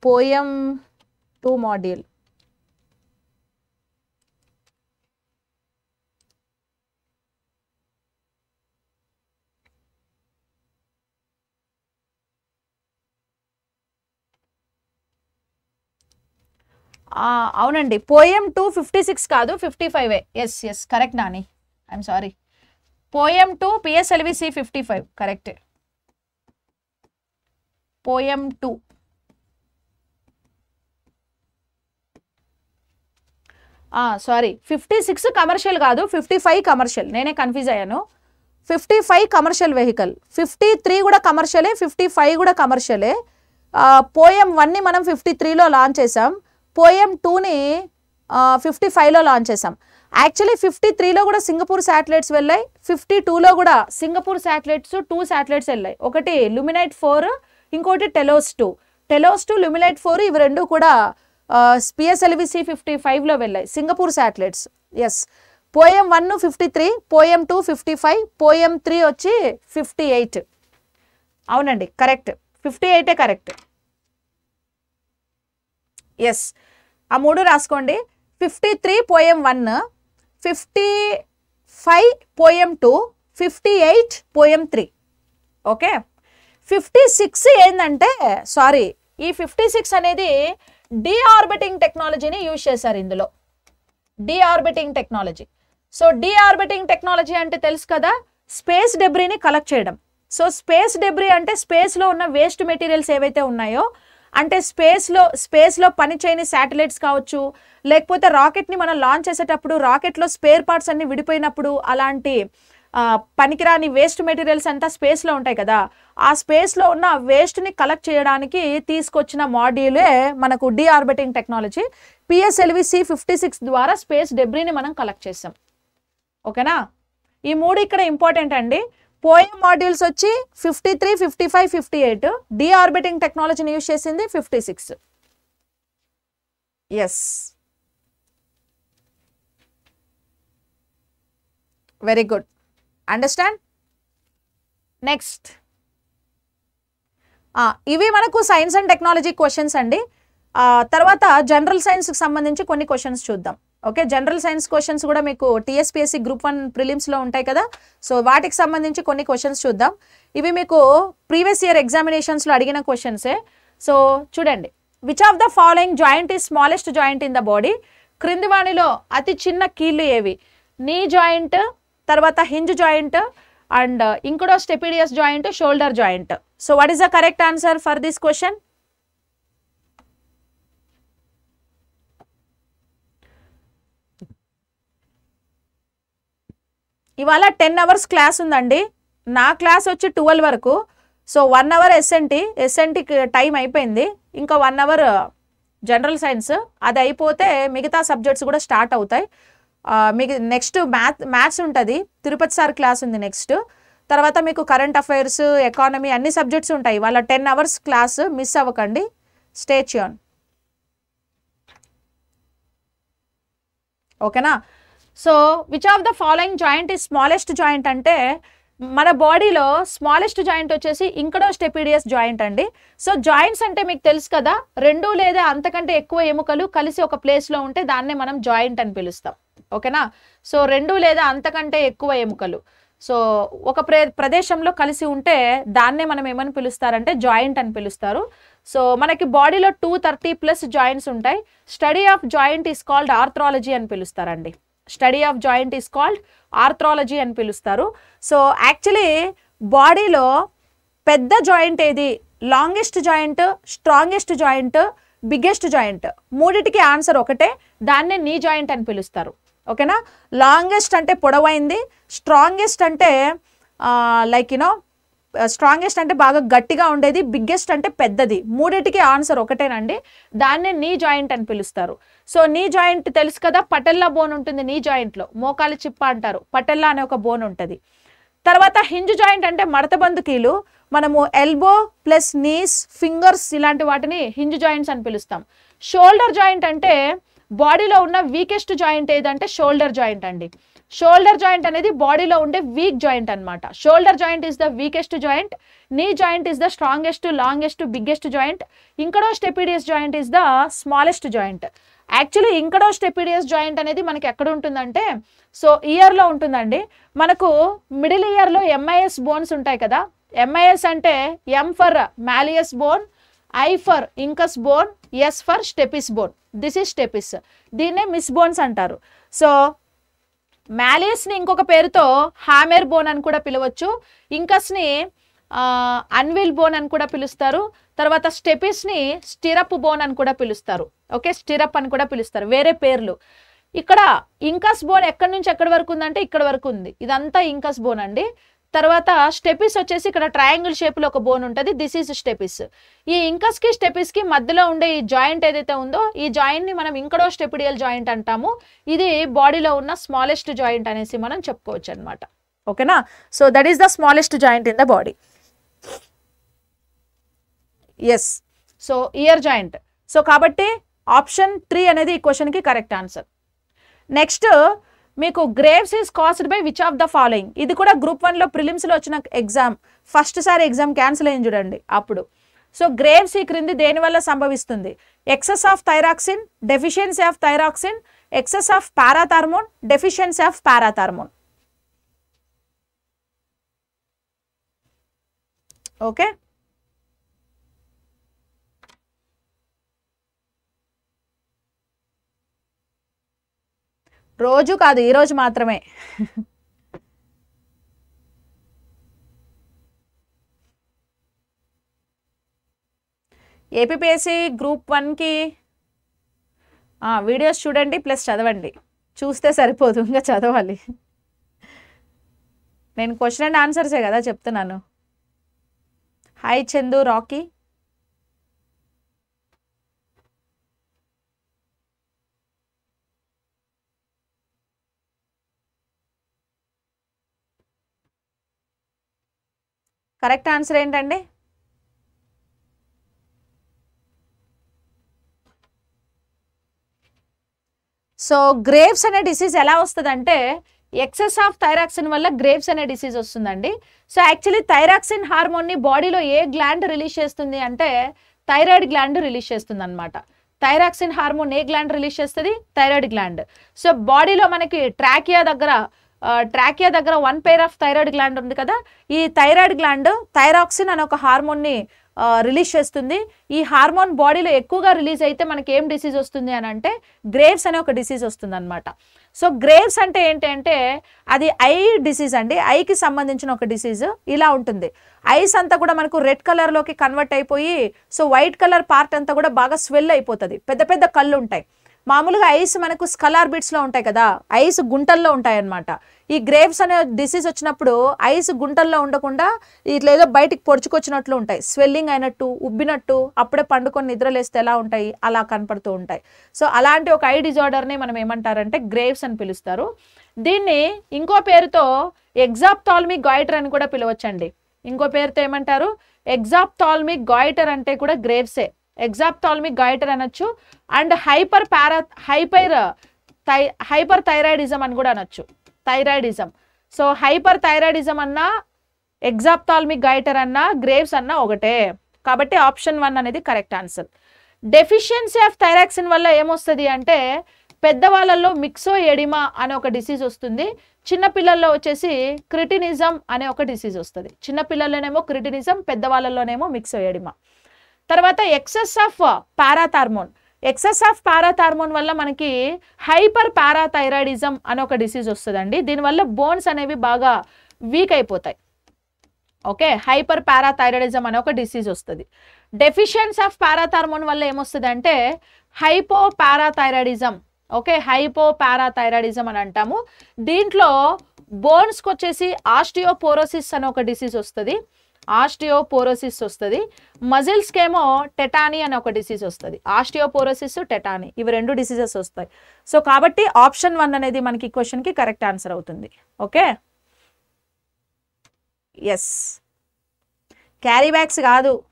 POEM two module. అవునండి. పోయం టూ ఫిఫ్టీ సిక్స్ కాదు fifty five yes yes correct Nani. I'm sorry POEM two PSLV C fifty five correct POEM two sorry fifty six commercial కాదు fifty five commercial నేనే confuse అయ్యాను. Fifty five commercial vehicle fifty three కూడా కమర్షియలే fifty five కూడా కమర్షియలే poem వన్ని మనం fifty త్రీలో launch చేసాం పోయం టూని ఫిఫ్టీ ఫైవ్లో లాంచ్ చేసాం యాక్చువల్లీ ఫిఫ్టీ త్రీలో కూడా సింగపూర్ శాటిలైట్స్ వెళ్ళాయి. ఫిఫ్టీ టూలో కూడా సింగపూర్ శాటిలైట్స్ టూ శాటిలైట్స్ వెళ్ళాయి. ఒకటి లుమినైట్ ఫోర్ ఇంకోటి TeLEOS two TeLEOS two Lumelite four ఇవి రెండు కూడా పిఎస్ఎల్విసి ఫిఫ్టీ ఫైవ్లో వెళ్ళాయి. Singapore satellites yes POEM one fifty three POEM two fifty five POEM three వచ్చి ఫిఫ్టీ ఎయిట్ అవునండి కరెక్ట్ ఫిఫ్టీ ఎయిటే కరెక్ట్ ఎస్ ఆ మూడు రాసుకోండి. Fifty three POEM one fifty five POEM two fifty eight POEM three okay fifty six ఏంటంటే sorry ఈ fifty six అనేది deorbiting టెక్నాలజీని యూజ్ చేశారు ఇందులో. Deorbiting technology so deorbiting technology అంటే తెలుసు కదా? స్పేస్ డెబ్రీని కలెక్ట్ చేయడం. సో స్పేస్ డెబ్రీ అంటే స్పేస్లో ఉన్న వేస్ట్ మెటీరియల్స్ ఏవైతే ఉన్నాయో అంటే స్పేస్లో స్పేస్లో పనిచేయని శాటిలైట్స్ కావచ్చు లేకపోతే రాకెట్ని మనం లాంచ్ చేసేటప్పుడు రాకెట్లో స్పేర్ పార్ట్స్ అన్ని విడిపోయినప్పుడు అలాంటి పనికిరాని వేస్ట్ మెటీరియల్స్ అంతా స్పేస్లో ఉంటాయి కదా ఆ స్పేస్లో ఉన్న వేస్ట్ని కలెక్ట్ చేయడానికి తీసుకొచ్చిన మాడ్యూలే మనకు deorbiting technology PSLV C fifty six ద్వారా స్పేస్ డెబ్రీని మనం కలెక్ట్ చేసాం. ఓకేనా ఈ మూడు ఇక్కడ ఇంపార్టెంట్ అండి. పోయం మాడ్యూల్స్ వచ్చి fifty three fifty five fifty eight deorbiting టెక్నాలజీని యూజ్ చేసింది fifty six yes very good understand next ఇవి మనకు సైన్స్ అండ్ టెక్నాలజీ క్వశ్చన్స్ అండి. Ah, తర్వాత జనరల్ సైన్స్కి సంబంధించి కొన్ని క్వశ్చన్స్ చూద్దాం. ఓకే జనరల్ సైన్స్ క్వశ్చన్స్ కూడా మీకు టీఎస్పీఎస్సీ గ్రూప్ వన్ ప్రిలిమ్స్లో ఉంటాయి కదా. సో వాటికి సంబంధించి కొన్ని క్వశ్చన్స్ చూద్దాం. ఇవి మీకు ప్రీవియస్ ఇయర్ ఎగ్జామినేషన్స్లో అడిగిన క్వశ్చన్సే. సో చూడండి. Which of the following joint is smallest joint in the body క్రింది వాణిలో అతి చిన్న కీళ్ళు ఏవి? నీ జాయింట్ తర్వాత హింజ్ జాయింట్ అండ్ ఇంకోటో stapedius joint shoulder joint. So what is the correct answer for this question ఇవాళ టెన్ అవర్స్ క్లాస్ ఉందండి. నా క్లాస్ వచ్చి ట్వెల్వ్ వరకు. సో వన్ అవర్ ఎస్ఎన్టీ ఎస్ఎన్టీకి టైం అయిపోయింది. ఇంకా వన్ అవర్ జనరల్ సైన్స్. అది అయిపోతే మిగతా సబ్జెక్ట్స్ కూడా స్టార్ట్ అవుతాయి. ఆ, మీకు నెక్స్ట్ మ్యాథ్ మ్యాథ్స్ ఉంటుంది. తిరుపతి సార్ క్లాస్ ఉంది నెక్స్ట్. తర్వాత మీకు కరెంట్ అఫైర్స్ ఎకానమీ అన్ని సబ్జెక్ట్స్ ఉంటాయి. వాళ్ళ టెన్ అవర్స్ క్లాస్ మిస్ అవ్వకండి. స్టేచ్యూన్ ఓకేనా? So which of the following joint ఈ స్మాలెస్ట్ జాయింట్ అంటే మన బాడీలో స్మాలెస్ట్ జాయింట్ వచ్చేసి ఇంకడో స్టెపిడియస్ జాయింట్ అండి. సో జాయింట్స్ అంటే మీకు తెలుసు కదా రెండు లేదా అంతకంటే ఎక్కువ ఎముకలు కలిసి ఒక ప్లేస్లో ఉంటే దాన్నే మనం జాయింట్ అని పిలుస్తాం. ఓకేనా సో రెండు లేదా అంతకంటే ఎక్కువ ఎముకలు. సో ఒక ప్రే ప్రదేశంలో కలిసి ఉంటే దాన్నే మనం ఏమని పిలుస్తారంటే జాయింట్ అని పిలుస్తారు. సో మనకి బాడీలో టూ థర్టీ ప్లస్ జాయింట్స్ ఉంటాయి. Study of joint is called arthrology అని పిలుస్తారండి. Study of joint is called arthrology అని పిలుస్తారు. సో యాక్చువల్లీ బాడీలో పెద్ద జాయింట్ ఏది? Longest joint strongest joint biggest joint? మూడిటికి ఆన్సర్ ఒకటే దాన్నే నీ జాయింట్ అని పిలుస్తారు. ఓకేనా? లాంగెస్ట్ అంటే పొడవైంది స్ట్రాంగెస్ట్ అంటే లైక్ యూనో స్ట్రాంగెస్ట్ అంటే బాగా గట్టిగా ఉండేది బిగ్గెస్ట్ అంటే పెద్దది. మూడిటికి ఆన్సర్ ఒకటేనండి. దాన్నే నీ జాయింట్ అని పిలుస్తారు. సో నీ జాయింట్ తెలుసు కదా పటెల్లా బోన్ ఉంటుంది నీ జాయింట్లో మోకాలి చిప్ప అంటారు. పటెల్లా అనే ఒక బోన్ ఉంటుంది. తర్వాత హింజ్ జాయింట్ అంటే మడతబందు కీలు మనము ఎల్బో ప్లస్ నీస్ ఫింగర్స్ ఇలాంటి వాటిని హింజ్ జాయింట్స్ అని పిలుస్తాం. షోల్డర్ జాయింట్ అంటే బాడీలో ఉన్న వీకెస్ట్ జాయింట్ ఏదంటే షోల్డర్ జాయింట్ అండి. షోల్డర్ జాయింట్ అనేది బాడీలో ఉండే వీక్ జాయింట్ అన్నమాట. Shoulder joint is the weakest joint knee joint is the strongest longest biggest joint incudo stapedius joint is the smallest joint actually incudo stapedius joint అనేది మనకి ఎక్కడ ఉంటుందంటే so ఇయర్లో ఉంటుందండి. మనకు మిడిల్ ఇయర్లో ఎంఐఎస్ బోన్స్ ఉంటాయి కదా. ఎంఐఎస్ అంటే M for malleus bone I for incus bone S for stapes bone this is stapes దీన్నే మిస్ బోన్స్ అంటారు. సో మ్యాలేస్ని ఇంకొక పేరుతో హామెర్ బోన్ అని కూడా పిలవచ్చు. ఇంకస్ని అన్విల్ బోన్ అని కూడా పిలుస్తారు. తర్వాత స్టెపిస్ని స్టిరప్ బోన్ అని కూడా పిలుస్తారు. ఓకే స్టిరప్ అని కూడా పిలుస్తారు. వేరే పేర్లు. ఇక్కడ ఇంకస్ బోన్ ఎక్కడి నుంచి ఎక్కడి వరకు ఉందంటే ఇక్కడ వరకు ఉంది. ఇదంతా ఇంకస్ బోన్ అండి. తర్వాత స్టెపిస్ వచ్చేసి ఇక్కడ ట్రయాంగిల్ షేప్లో ఒక బోన్ ఉంటుంది. దిస్ ఈజ్ స్టెపిస్ ఈ ఇంకస్కి స్టెపిస్కి మధ్యలో ఉండే ఈ జాయింట్ ఏదైతే ఉందో ఈ జాయింట్ని మనం ఇంకడో స్టెపిడియల్ జాయింట్ అంటాము. ఇది బాడీలో ఉన్న స్మాలెస్ట్ జాయింట్ అనేసి మనం చెప్పుకోవచ్చు అనమాట ఓకేనా? So that is the smallest joint in the body yes so ear joint so కాబట్టి ఆప్షన్ త్రీ అనేది ఈ క్వశ్చన్కి కరెక్ట్ ఆన్సర్ నెక్స్ట్ మీకు Graves is caused by which of the following ఇది కూడా గ్రూప్ వన్లో ప్రిలిమ్స్లో వచ్చిన ఎగ్జామ్ ఫస్ట్ సారి ఎగ్జామ్ క్యాన్సిల్ అయింది చూడండి అప్పుడు. సో గ్రేవ్స్ ఈ క్రింది దేనివల్ల సంభవిస్తుంది? Excess of thyroxine deficiency of thyroxine excess of parathormone deficiency of parathormone okay రోజు కాదు ఈరోజు మాత్రమే. ఏపీపీఎస్సి గ్రూప్ వన్కి వీడియోస్ చూడండి ప్లస్ చదవండి. చూస్తే సరిపోదు ఇంకా చదవాలి. నేను క్వశ్చన్ అండ్ ఆన్సర్సే కదా చెప్తున్నాను. Hi Chandu Rocky. Correct answer ఏంటండి? సో గ్రేవ్స్ అనే డిసీజ్ ఎలా వస్తుందంటే ఎక్సెస్ ఆఫ్ థైరాక్సిన్ వల్ల గ్రేవ్స్ అనే డిసీజ్ వస్తుందండి. సో యాక్చువల్లీ థైరాక్సిన్ హార్మోన్ని బాడీలో ఏ గ్లాండ్ రిలీజ్ చేస్తుంది అంటే థైరాయిడ్ గ్లాండ్ రిలీజ్ చేస్తుంది అనమాట థైరాక్సిన్ హార్మోన్ ఏ గ్లాండ్ రిలీజ్ చేస్తుంది? Thyroid gland. సో బాడీలో మనకి ట్రాకియా దగ్గర ట్రాకియా దగ్గర one pair of thyroid gland ఉంది కదా ఈ థైరాయిడ్ గ్లాండ్ థైరాక్సిన్ అనే ఒక హార్మోన్ని రిలీజ్ చేస్తుంది. ఈ హార్మోన్ బాడీలో ఎక్కువగా రిలీజ్ అయితే మనకి ఏం డిసీజ్ వస్తుంది అని అంటే గ్రేవ్స్ అనే ఒక డిసీజ్ వస్తుంది అనమాట సో గ్రేవ్స్ అంటే ఏంటి అంటే అది ఐ డిసీజ్ అండి. ఐకి సంబంధించిన ఒక డిసీజ్ ఇలా ఉంటుంది. ఐస్ అంతా కూడా మనకు రెడ్ కలర్లోకి కన్వర్ట్ అయిపోయి సో వైట్ కలర్ పార్ట్ అంతా కూడా బాగా స్వెల్ అయిపోతుంది. పెద్ద పెద్ద కళ్ళు ఉంటాయి మామూలుగా ఐస్ మనకు స్కలార్ బిట్స్లో ఉంటాయి కదా ఐస్ గుంటల్లో ఉంటాయి అన్నమాట ఈ గ్రేవ్స్ అనే డిసీజ్ వచ్చినప్పుడు ఐస్ గుంటల్లో ఉండకుండా ఇట్లా ఏదో బయటికి పొడుచుకొచ్చినట్లు ఉంటాయి. స్వెల్లింగ్ అయినట్టు ఉబ్బినట్టు అప్పుడే పండుకొని నిద్రలేస్తే ఎలా ఉంటాయి? అలా కనపడుతూ ఉంటాయి. సో అలాంటి ఒక ఐ డిజార్డర్ని మనం ఏమంటారంటే గ్రేవ్స్ అని పిలుస్తారు. దీన్ని ఇంకో పేరుతో ఎగ్జాప్థాల్మిక్ గాయిటర్ అని కూడా పిలవచ్చండి. ఇంకో పేరుతో ఏమంటారు? ఎగ్జాప్థాల్మిక్ గాయిటర్ అంటే కూడా గ్రేవ్సే ఎగ్జాప్థాల్మిక్ గైటర్ అనొచ్చు. And hyper para hyper thy hyperthyroidism అని కూడా అనొచ్చు. థైరాయిడిజం. సో హైపర్ థైరాయిడిజం అన్నా ఎగ్జాప్థాల్మిక్ గైటర్ అన్నా గ్రేవ్స్ అన్నా ఒకటే. కాబట్టి ఆప్షన్ వన్ అనేది correct answer deficiency of thyroxine వల్ల ఏమొస్తుంది అంటే పెద్దవాళ్ళల్లో మిక్సో ఎడిమా అనే ఒక డిసీజ్ వస్తుంది. చిన్నపిల్లల్లో వచ్చేసి క్రిటినిజం అనే ఒక డిసీజ్ వస్తుంది. చిన్నపిల్లల్లోనేమో క్రిటినిజం పెద్దవాళ్ళలోనేమో మిక్సో ఎడిమా తర్వాత excess of parathormone. Excess of parathormone వల్ల మనకి హైపర్ పారాథైరాయిడిజం అనే ఒక డిసీజ్ వస్తుందండి. దీనివల్ల బోన్స్ అనేవి బాగా వీక్ అయిపోతాయి. ఓకే? హైపర్ పారాథైరాయిడిజం అనే ఒక డిసీజ్ వస్తుంది. డెఫిషియన్స్ ఆఫ్ పారాథార్మోన్ వల్ల ఏమొస్తుంది అంటే hypo parathyroidism okay? Hypo parathyroidism అని అంటాము. దీంట్లో బోన్స్కి వచ్చేసి ఆస్టియోపోరోసిస్ అనే ఒక డిసీజ్ వస్తుంది. ఆస్టియోపోరోసిస్ వస్తుంది. మజిల్స్కేమో టెటానీ అనే ఒక డిసీజ్ వస్తుంది. ఆస్టియోపోరోసిస్ టెటానీ ఇవి రెండు డిసీజెస్ వస్తాయి. సో కాబట్టి ఆప్షన్ వన్ అనేది మనకి క్వశ్చన్కి కరెక్ట్ ఆన్సర్ అవుతుంది. ఓకే? ఎస్ క్యారీ బ్యాగ్స్ కాదు.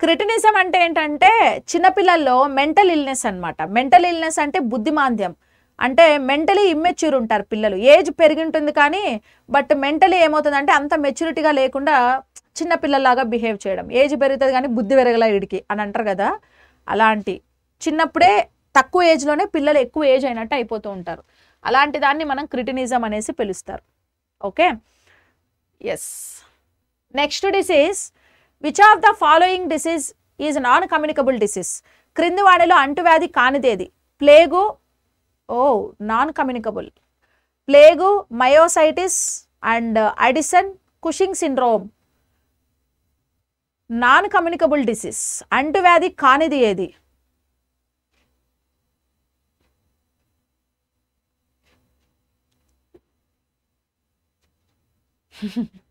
క్రిటినిజం అంటే ఏంటంటే చిన్నపిల్లల్లో మెంటల్ ఇల్నెస్ అన్నమాట. మెంటల్ ఇల్నెస్ అంటే బుద్ధిమాంద్యం. అంటే మెంటలీ ఇమ్మెచ్యూర్ ఉంటారు పిల్లలు. ఏజ్ పెరిగింటుంది కానీ బట్ మెంటలీ ఏమవుతుందంటే అంత మెచ్యూరిటీగా లేకుండా చిన్న పిల్లల్లాగా బిహేవ్ చేయడం. ఏజ్ పెరుగుతుంది కానీ బుద్ధి పెరగల ఇడికి అని అంటారు కదా. అలాంటి చిన్నప్పుడే తక్కువ ఏజ్లోనే పిల్లలు ఎక్కువ ఏజ్ అయినట్టు అయిపోతూ ఉంటారు. అలాంటి దాన్ని మనం క్రిటినిజం అనేసి పిలుస్తారు. Okay? Yes next disease which of the following disease is non communicable disease క్రింది వాడిలో అంటువ్యాధి కానిదేది. Plague oh non communicable plague myositis and Addison Cushing syndrome. Non communicable disease అంటువ్యాధి కానిది ఏది? [laughs]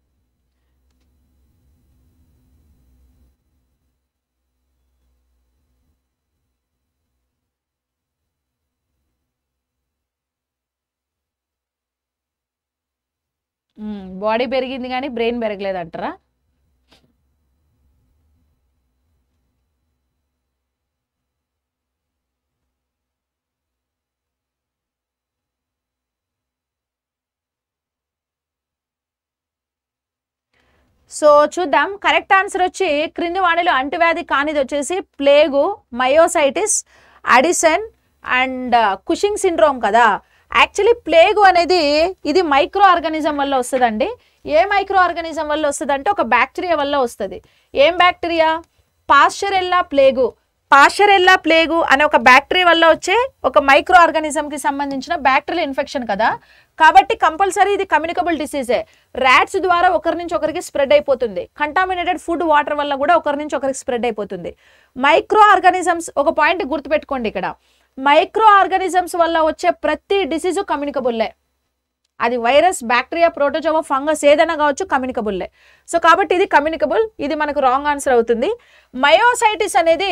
బాడీ పెరిగింది కానీ బ్రెయిన్ పెరగలేదు అంటారా సో చూద్దాం. కరెక్ట్ ఆన్సర్ వచ్చి క్రింది వాణిలో అంటువ్యాధి కానిది వచ్చేసి plague myositis Addison and uh, Cushing syndrome కదా. యాక్చువల్లీ ప్లేగు అనేది ఇది మైక్రో ఆర్గానిజం వల్ల వస్తుందండి. ఏ మైక్రో ఆర్గానిజం వల్ల వస్తుందంటే ఒక బ్యాక్టీరియా వల్ల వస్తుంది. ఏం bacteria Pasteurella plague Pasteurella plague అనే ఒక బ్యాక్టీరియా వల్ల వచ్చే ఒక మైక్రో ఆర్గానిజంకి సంబంధించిన బ్యాక్టీరియల్ ఇన్ఫెక్షన్ కదా. కాబట్టి కంపల్సరీ ఇది కమ్యూనికబుల్ డిసీజే ర్యాట్స్ ద్వారా ఒకరి నుంచి ఒకరికి స్ప్రెడ్ అయిపోతుంది. కంటామినేటెడ్ ఫుడ్ వాటర్ వల్ల కూడా ఒకరి నుంచి ఒకరికి స్ప్రెడ్ అయిపోతుంది. మైక్రో ఆర్గానిజమ్స్ ఒక పాయింట్ గుర్తుపెట్టుకోండి ఇక్కడ. మైక్రో ఆర్గానిజమ్స్ వల్ల వచ్చే ప్రతి డిసీజు కమ్యూనికబుల్లే అది వైరస్ బ్యాక్టీరియా ప్రోటోజోవా ఫంగస్ ఏదైనా కావచ్చు కమ్యూనికబుల్లే సో కాబట్టి ఇది కమ్యూనికబుల్ ఇది మనకు రాంగ్ ఆన్సర్ అవుతుంది. మయోసైటిస్ అనేది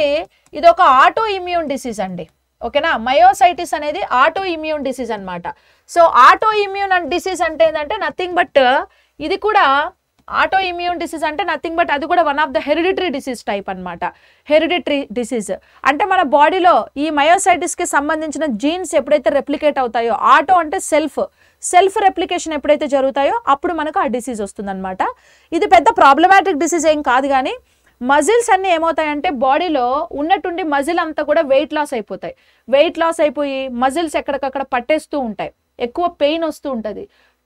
ఇది ఒక ఆటో ఇమ్యూన్ డిసీజ్ అండి. ఓకేనా? మయోసైటిస్ అనేది ఆటో ఇమ్యూన్ డిసీజ్ అనమాట so auto immune and disease అంటే ఏంటంటే నథింగ్ బట్ ఇది కూడా ఆటో ఇమ్యూన్ డిసీజ్ అంటే నథింగ్ బట్ అది కూడా one of the hereditary disease type అనమాట హెరిడిటరీ డిసీజ్ అంటే మన బాడీలో ఈ మయోసైటిస్కి సంబంధించిన జీన్స్ ఎప్పుడైతే రెప్లికేట్ అవుతాయో ఆటో అంటే సెల్ఫ్ సెల్ఫ్ రెప్లికేషన్ ఎప్పుడైతే జరుగుతాయో అప్పుడు మనకు ఆ డిసీజ్ వస్తుందన్నమాట. ఇది పెద్ద ప్రాబ్లమాటిక్ డిసీజ్ ఏం కాదు కానీ మజిల్స్ అన్నీ ఏమవుతాయంటే బాడీలో ఉన్నట్టుండి మజిల్ అంతా కూడా వెయిట్ లాస్ అయిపోతాయి. వెయిట్ లాస్ అయిపోయి మజిల్స్ ఎక్కడికక్కడ పట్టేస్తూ ఉంటాయి. ఎక్కువ పెయిన్ వస్తూ ఉంటుంది.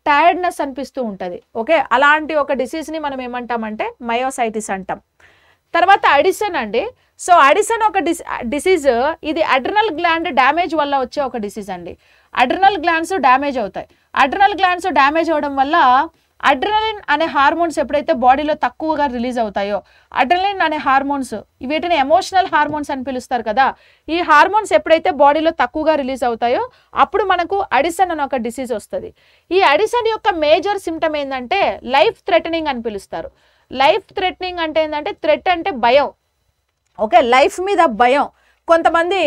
టైర్డ్నెస్ అనిపిస్తూ ఉంటుంది. ఓకే అలాంటి ఒక డిసీజ్ని మనం ఏమంటామంటే మయోసైటిస్ అంటాం. తర్వాత అడిసన్ అండి. సో అడిసన్ ఒక డిస్ డిసీజ్ ఇది అడ్రినల్ గ్లాండ్ డ్యామేజ్ వల్ల వచ్చే ఒక డిసీజ్ అండి. అడ్రినల్ గ్లాండ్స్ డ్యామేజ్ అవుతాయి. అడ్రినల్ గ్లాండ్స్ డ్యామేజ్ అవడం వల్ల అడ్రినలిన్ అనే హార్మోన్స్ ఎప్పుడైతే బాడీలో తక్కువగా రిలీజ్ అవుతాయో అడ్రలిన్ అనే హార్మోన్స్ వీటిని ఎమోషనల్ హార్మోన్స్ అని పిలుస్తారు కదా ఈ హార్మోన్స్ ఎప్పుడైతే బాడీలో తక్కువగా రిలీజ్ అవుతాయో అప్పుడు మనకు అడిసన్ అనే ఒక డిసీజ్ వస్తుంది. ఈ అడిసన్ యొక్క మేజర్ సిమ్టమ్ ఏంటంటే లైఫ్ థ్రెటనింగ్ అని పిలుస్తారు. లైఫ్ థ్రెటనింగ్ అంటే ఏంటంటే థ్రెట్ అంటే భయం. ఓకే లైఫ్ మీద భయం. కొంతమంది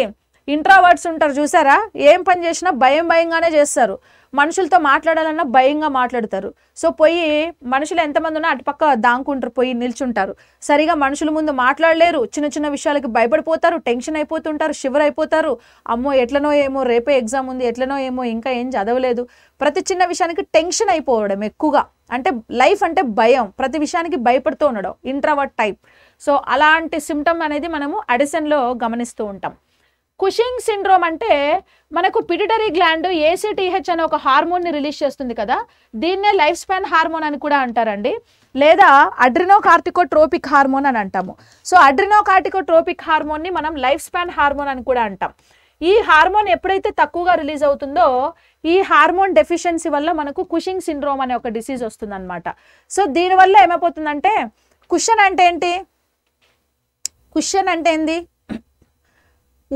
ఇంట్రావర్డ్స్ ఉంటారు చూసారా? ఏం పని చేసినా భయం భయంగానే చేస్తారు. మనుషులతో మాట్లాడాలన్నా భయంగా మాట్లాడతారు. సో పోయి మనుషులు ఎంతమంది ఉన్నా అటుపక్క దాంకుంటారు పోయి నిల్చుంటారు. సరిగా మనుషుల ముందు మాట్లాడలేరు. చిన్న చిన్న విషయాలకి భయపడిపోతారు టెన్షన్ అయిపోతుంటారు షివర్ అయిపోతారు. అమ్మో ఎట్లనో ఏమో రేపే ఎగ్జామ్ ఉంది ఎట్లనో ఏమో ఇంకా ఏం చదవలేదు. ప్రతి చిన్న విషయానికి టెన్షన్ అయిపోవడం ఎక్కువగా. అంటే లైఫ్ అంటే భయం. ప్రతి విషయానికి భయపడుతూ ఉండడం. Introvert type. సో అలాంటి సిమ్టమ్ అనేది మనము అడిసన్లో గమనిస్తూ ఉంటాం. కుషింగ్ సిండ్రోమ్ అంటే మనకు పిడిటరీ గ్లాండ్ ఏసీటీహెచ్ అనే ఒక హార్మోన్ని రిలీజ్ చేస్తుంది కదా. దీన్నే లైఫ్ స్పాన్ హార్మోన్ అని కూడా అంటారండి. లేదా అడ్రినోకార్టికోట్రోపిక్ హార్మోన్ అని అంటాము. సో అడ్రినోకార్టికోట్రోపిక్ హార్మోన్ని మనం లైఫ్ స్పాన్ హార్మోన్ అని కూడా అంటాం. ఈ హార్మోన్ ఎప్పుడైతే తక్కువగా రిలీజ్ అవుతుందో ఈ హార్మోన్ డెఫిషియన్సీ వల్ల మనకు కుషింగ్ సిండ్రోమ్ అనే ఒక డిసీజ్ వస్తుందన్నమాట. సో దీనివల్ల ఏమైపోతుందంటే కుషన్ అంటే ఏంటి? కుషన్ అంటే ఏంది?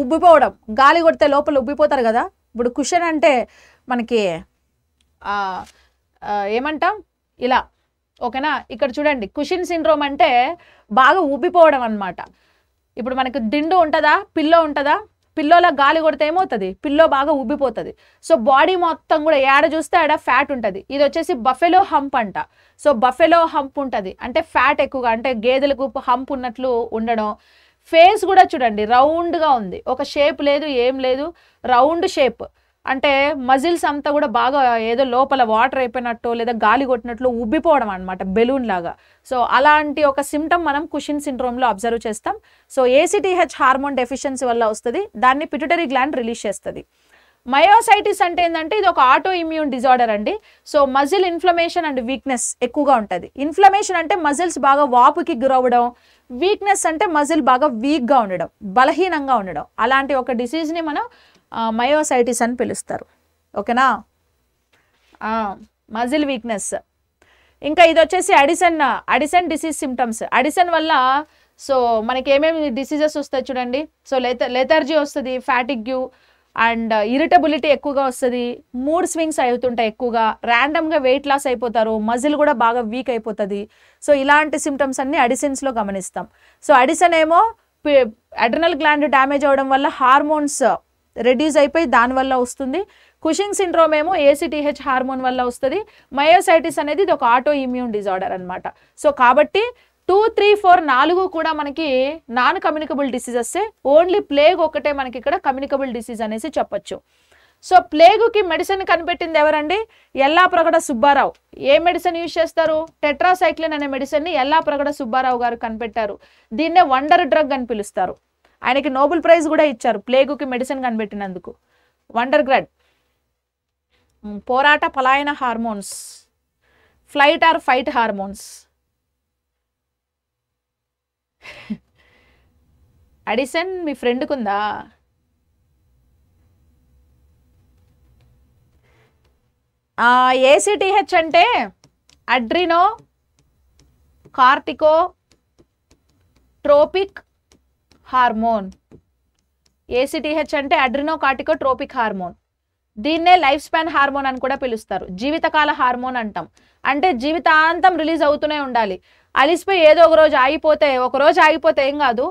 ఉబ్బిపోవడం. గాలి కొడితే లోపల ఉబ్బిపోతారు కదా. ఇప్పుడు కుషన్ అంటే మనకి ఏమంటాం? ఇలా ఓకేనా? ఇక్కడ చూడండి. కుషన్ సిండ్రోమ్ అంటే బాగా ఉబ్బిపోవడం అనమాట ఇప్పుడు మనకు దిండు ఉంటుందా? పిల్లో ఉంటుందా? పిల్లోలా గాలి కొడితే ఏమవుతుంది? పిల్లో బాగా ఉబ్బిపోతుంది. సో బాడీ మొత్తం కూడా ఏడ చూస్తే ఆడ ఫ్యాట్ ఉంటుంది. ఇది వచ్చేసి బఫెలో హంప్ అంట. సో బఫెలో హంప్ ఉంటుంది. అంటే ఫ్యాట్ ఎక్కువగా అంటే గేదెలకు హంప్ ఉన్నట్లు ఉండడం ఫేస్ కూడా చూడండి రౌండ్గా ఉంది. ఒక షేప్ లేదు ఏం లేదు రౌండ్ షేప్. అంటే మజిల్స్ అంతా కూడా బాగా ఏదో లోపల వాటర్ అయిపోయినట్టు లేదా గాలి కొట్టినట్లు ఉబ్బిపోవడం అనమాట బెలూన్ లాగా. సో అలాంటి ఒక సిమ్టమ్ మనం కుషిన్ సిండ్రోమ్లో అబ్జర్వ్ చేస్తాం. సో ఏసీటీహెచ్ హార్మోన్ డెఫిషియన్సీ వల్ల వస్తుంది దాన్ని పిటిటరీ గ్లాండ్ రిలీజ్ చేస్తుంది. మయోసైటిస్ అంటే ఏంటంటే ఇది ఒక ఆటో ఇమ్యూన్ డిజార్డర్ అండి. So muscle inflammation and weakness ఎక్కువగా ఉంటుంది. ఇన్ఫ్లమేషన్ అంటే మజిల్స్ బాగా వాపుకి గురవడం వీక్నెస్ అంటే మజిల్ బాగా వీక్గా ఉండడం బలహీనంగా ఉండడం. అలాంటి ఒక డిసీజ్ని మనం మయోసైటిస్ అని పిలుస్తారు. ఓకేనా? మజిల్ వీక్నెస్ ఇంకా ఇది వచ్చేసి Addison Addison disease symptoms Addison వల్ల సో మనకి ఏమేమి డిసీజెస్ వస్తాయి చూడండి. సో లెత లెథర్జీ వస్తుంది ఫ్యాటిగ్యూ అండ్ uh, ఇరిటబిలిటీ ఎక్కువగా వస్తుంది మూడ్ స్వింగ్స్ అవుతుంటాయి ఎక్కువగా ర్యాండమ్గా వెయిట్ లాస్ అయిపోతారు మజిల్ కూడా బాగా వీక్ అయిపోతుంది. సో ఇలాంటి సిమ్టమ్స్ అన్ని అడిసిన్స్లో గమనిస్తాం. సో అడిసన్ ఏమో అడ్రనల్ గ్లాండ్ డ్యామేజ్ అవ్వడం వల్ల హార్మోన్స్ రెడ్యూస్ uh, అయిపోయి దానివల్ల వస్తుంది. కుషింగ్ సిండ్రోమ్ ఏమో ఏసీటీహెచ్ హార్మోన్ వల్ల వస్తుంది. మయోసైటిస్ అనేది ఇది ఒక ఆటో ఇమ్యూన్ డిజార్డర్ అనమాట సో కాబట్టి టూ త్రీ ఫోర్ నాలుగు కూడా మనకి non communicable diseases only plague ఒకటే మనకి ఇక్కడ కమ్యూనికబుల్ డిసీజ్ అనేసి చెప్పొచ్చు. సో ప్లేగుకి మెడిసిన్ కనిపెట్టింది ఎవరండి? ఎల్లాప్రగడ సుబ్బారావు. ఏ మెడిసిన్ యూజ్ చేస్తారు? టెట్రాసైక్లిన్ అనే మెడిసిన్ని ఎల్లాప్రగడ సుబ్బారావు గారు కనిపెట్టారు. దీన్నే వండర్ డ్రగ్ అని పిలుస్తారు. ఆయనకి నోబెల్ ప్రైజ్ కూడా ఇచ్చారు ప్లేగుకి మెడిసిన్ కనిపెట్టినందుకు. వండర్ గ్రడ్ పోరాట పలాయన hormones flight or fight hormones Addison మీ ఫ్రెండ్కి ఉందా ఏసీటీహెచ్ అంటే adrenocorticotropic hormone. ACTH అంటే అడ్రినో కార్టికో ట్రోపిక్ హార్మోన్. దీన్నే లైఫ్ స్పాన్ హార్మోన్ అని కూడా పిలుస్తారు. జీవితకాల హార్మోన్ అంటాం. అంటే జీవితాంతం రిలీజ్ అవుతూనే ఉండాలి. అలిసిపోయి ఏదో ఒక రోజు ఆగిపోతే ఒక రోజు ఆగిపోతే ఏం కాదు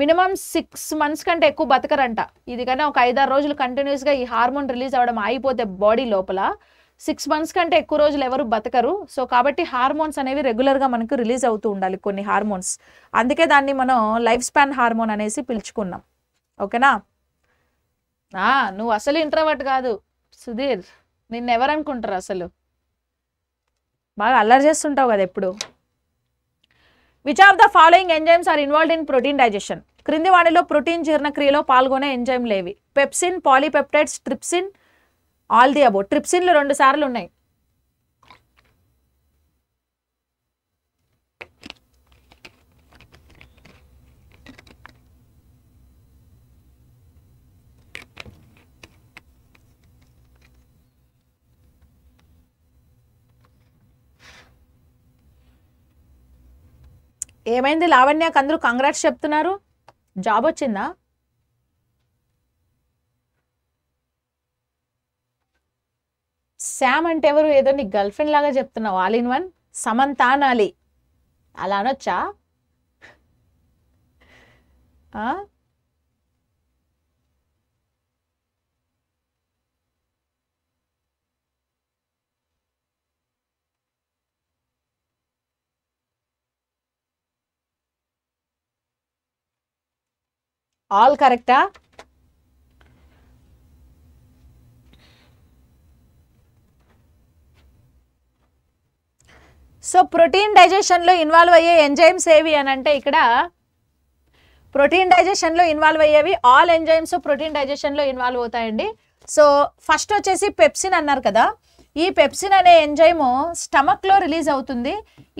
మినిమం సిక్స్ మంత్స్ కంటే ఎక్కువ బతకరంట. ఇది కానీ ఒక ఐదారు రోజులు కంటిన్యూస్గా ఈ హార్మోన్ రిలీజ్ అవ్వడం ఆగిపోతే బాడీ లోపల సిక్స్ మంత్స్ కంటే ఎక్కువ రోజులు ఎవరు బతకరు. సో కాబట్టి హార్మోన్స్ అనేవి రెగ్యులర్గా మనకు రిలీజ్ అవుతూ ఉండాలి కొన్ని హార్మోన్స్ అందుకే దాన్ని మనం లైఫ్ స్పాన్ హార్మోన్ అనేసి పిలుచుకున్నాం. ఓకేనా? నువ్వు అసలు ఇంట్రవర్ట్ కాదు. సుధీర్ నిన్నెవరనుకుంటారు ఎవరు అనుకుంటారు అసలు? బాగా అల్లరి చేస్తుంటావు కదా ఎప్పుడు? Which of the following enzymes are involved in protein digestion క్రింది వాణిలో ప్రోటీన్ జీర్ణక్రియలో పాల్గొనే ఎంజైమ్లు ఏవి pepsin polypeptides trypsin all the above ట్రిప్సిన్లు రెండు సార్లు ఉన్నాయి. ఏమైంది లావణ్యకు అందరూ కంగ్రాట్స్ చెప్తున్నారు. జాబ్ వచ్చిందా? శామ్ అంటే ఎవరు? ఏదో నీ గర్ల్ ఫ్రెండ్ లాగా చెప్తున్నావు. ఆల్ ఇన్ వన్ సమంతా నాలి అలా అనొచ్చా? ఆల్ కరెక్టా? సో ప్రోటీన్ డైజెషన్లో ఇన్వాల్వ్ అయ్యే ఎంజైమ్స్ ఏవి అని అంటే ఇక్కడ ప్రోటీన్ డైజెషన్లో ఇన్వాల్వ్ అయ్యేవి ఆల్ ఎంజైమ్స్ ప్రోటీన్ డైజెషన్లో ఇన్వాల్వ్ అవుతాయండి. సో ఫస్ట్ వచ్చేసి పెప్సిన్ అన్నారు కదా. ఈ పెప్సిన్ అనే ఎంజైము స్టమక్లో రిలీజ్ అవుతుంది.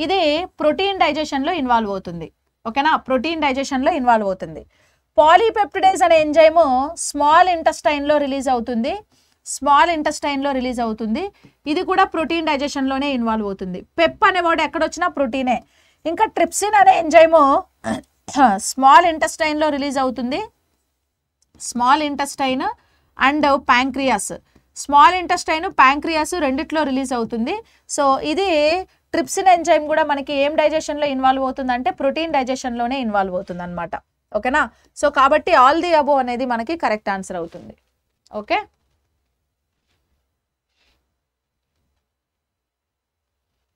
ఇది ప్రోటీన్ డైజెషన్లో ఇన్వాల్వ్ అవుతుంది. ఓకేనా? ప్రోటీన్ డైజెషన్లో ఇన్వాల్వ్ అవుతుంది. పాలీపెప్టిడేస్ అనే ఎంజైము స్మాల్ ఇంటెస్టైన్లో రిలీజ్ అవుతుంది. స్మాల్ ఇంటెస్టైన్లో రిలీజ్ అవుతుంది. ఇది కూడా ప్రోటీన్ డైజెషన్లోనే ఇన్వాల్వ్ అవుతుంది. పెప్ అనే వర్డ్ ఎక్కడొచ్చినా ప్రోటీనే. ఇంకా ట్రిప్సిన్ అనే ఎంజైము స్మాల్ ఇంటెస్టైన్లో రిలీజ్ అవుతుంది. Small intestine and pancreas. Small intestine pancreas రెండిట్లో రిలీజ్ అవుతుంది. సో ఇది ట్రిప్సిన్ ఎంజైమ్ కూడా మనకి ఏం డైజెషన్లో ఇన్వాల్వ్ అవుతుంది అంటే ప్రోటీన్ డైజెషన్లోనే ఇన్వాల్వ్ అవుతుంది అనమాట ఓకేనా? సో కాబట్టి ఆల్ ది అబో అనేది మనకి కరెక్ట్ ఆన్సర్ అవుతుంది. ఓకే?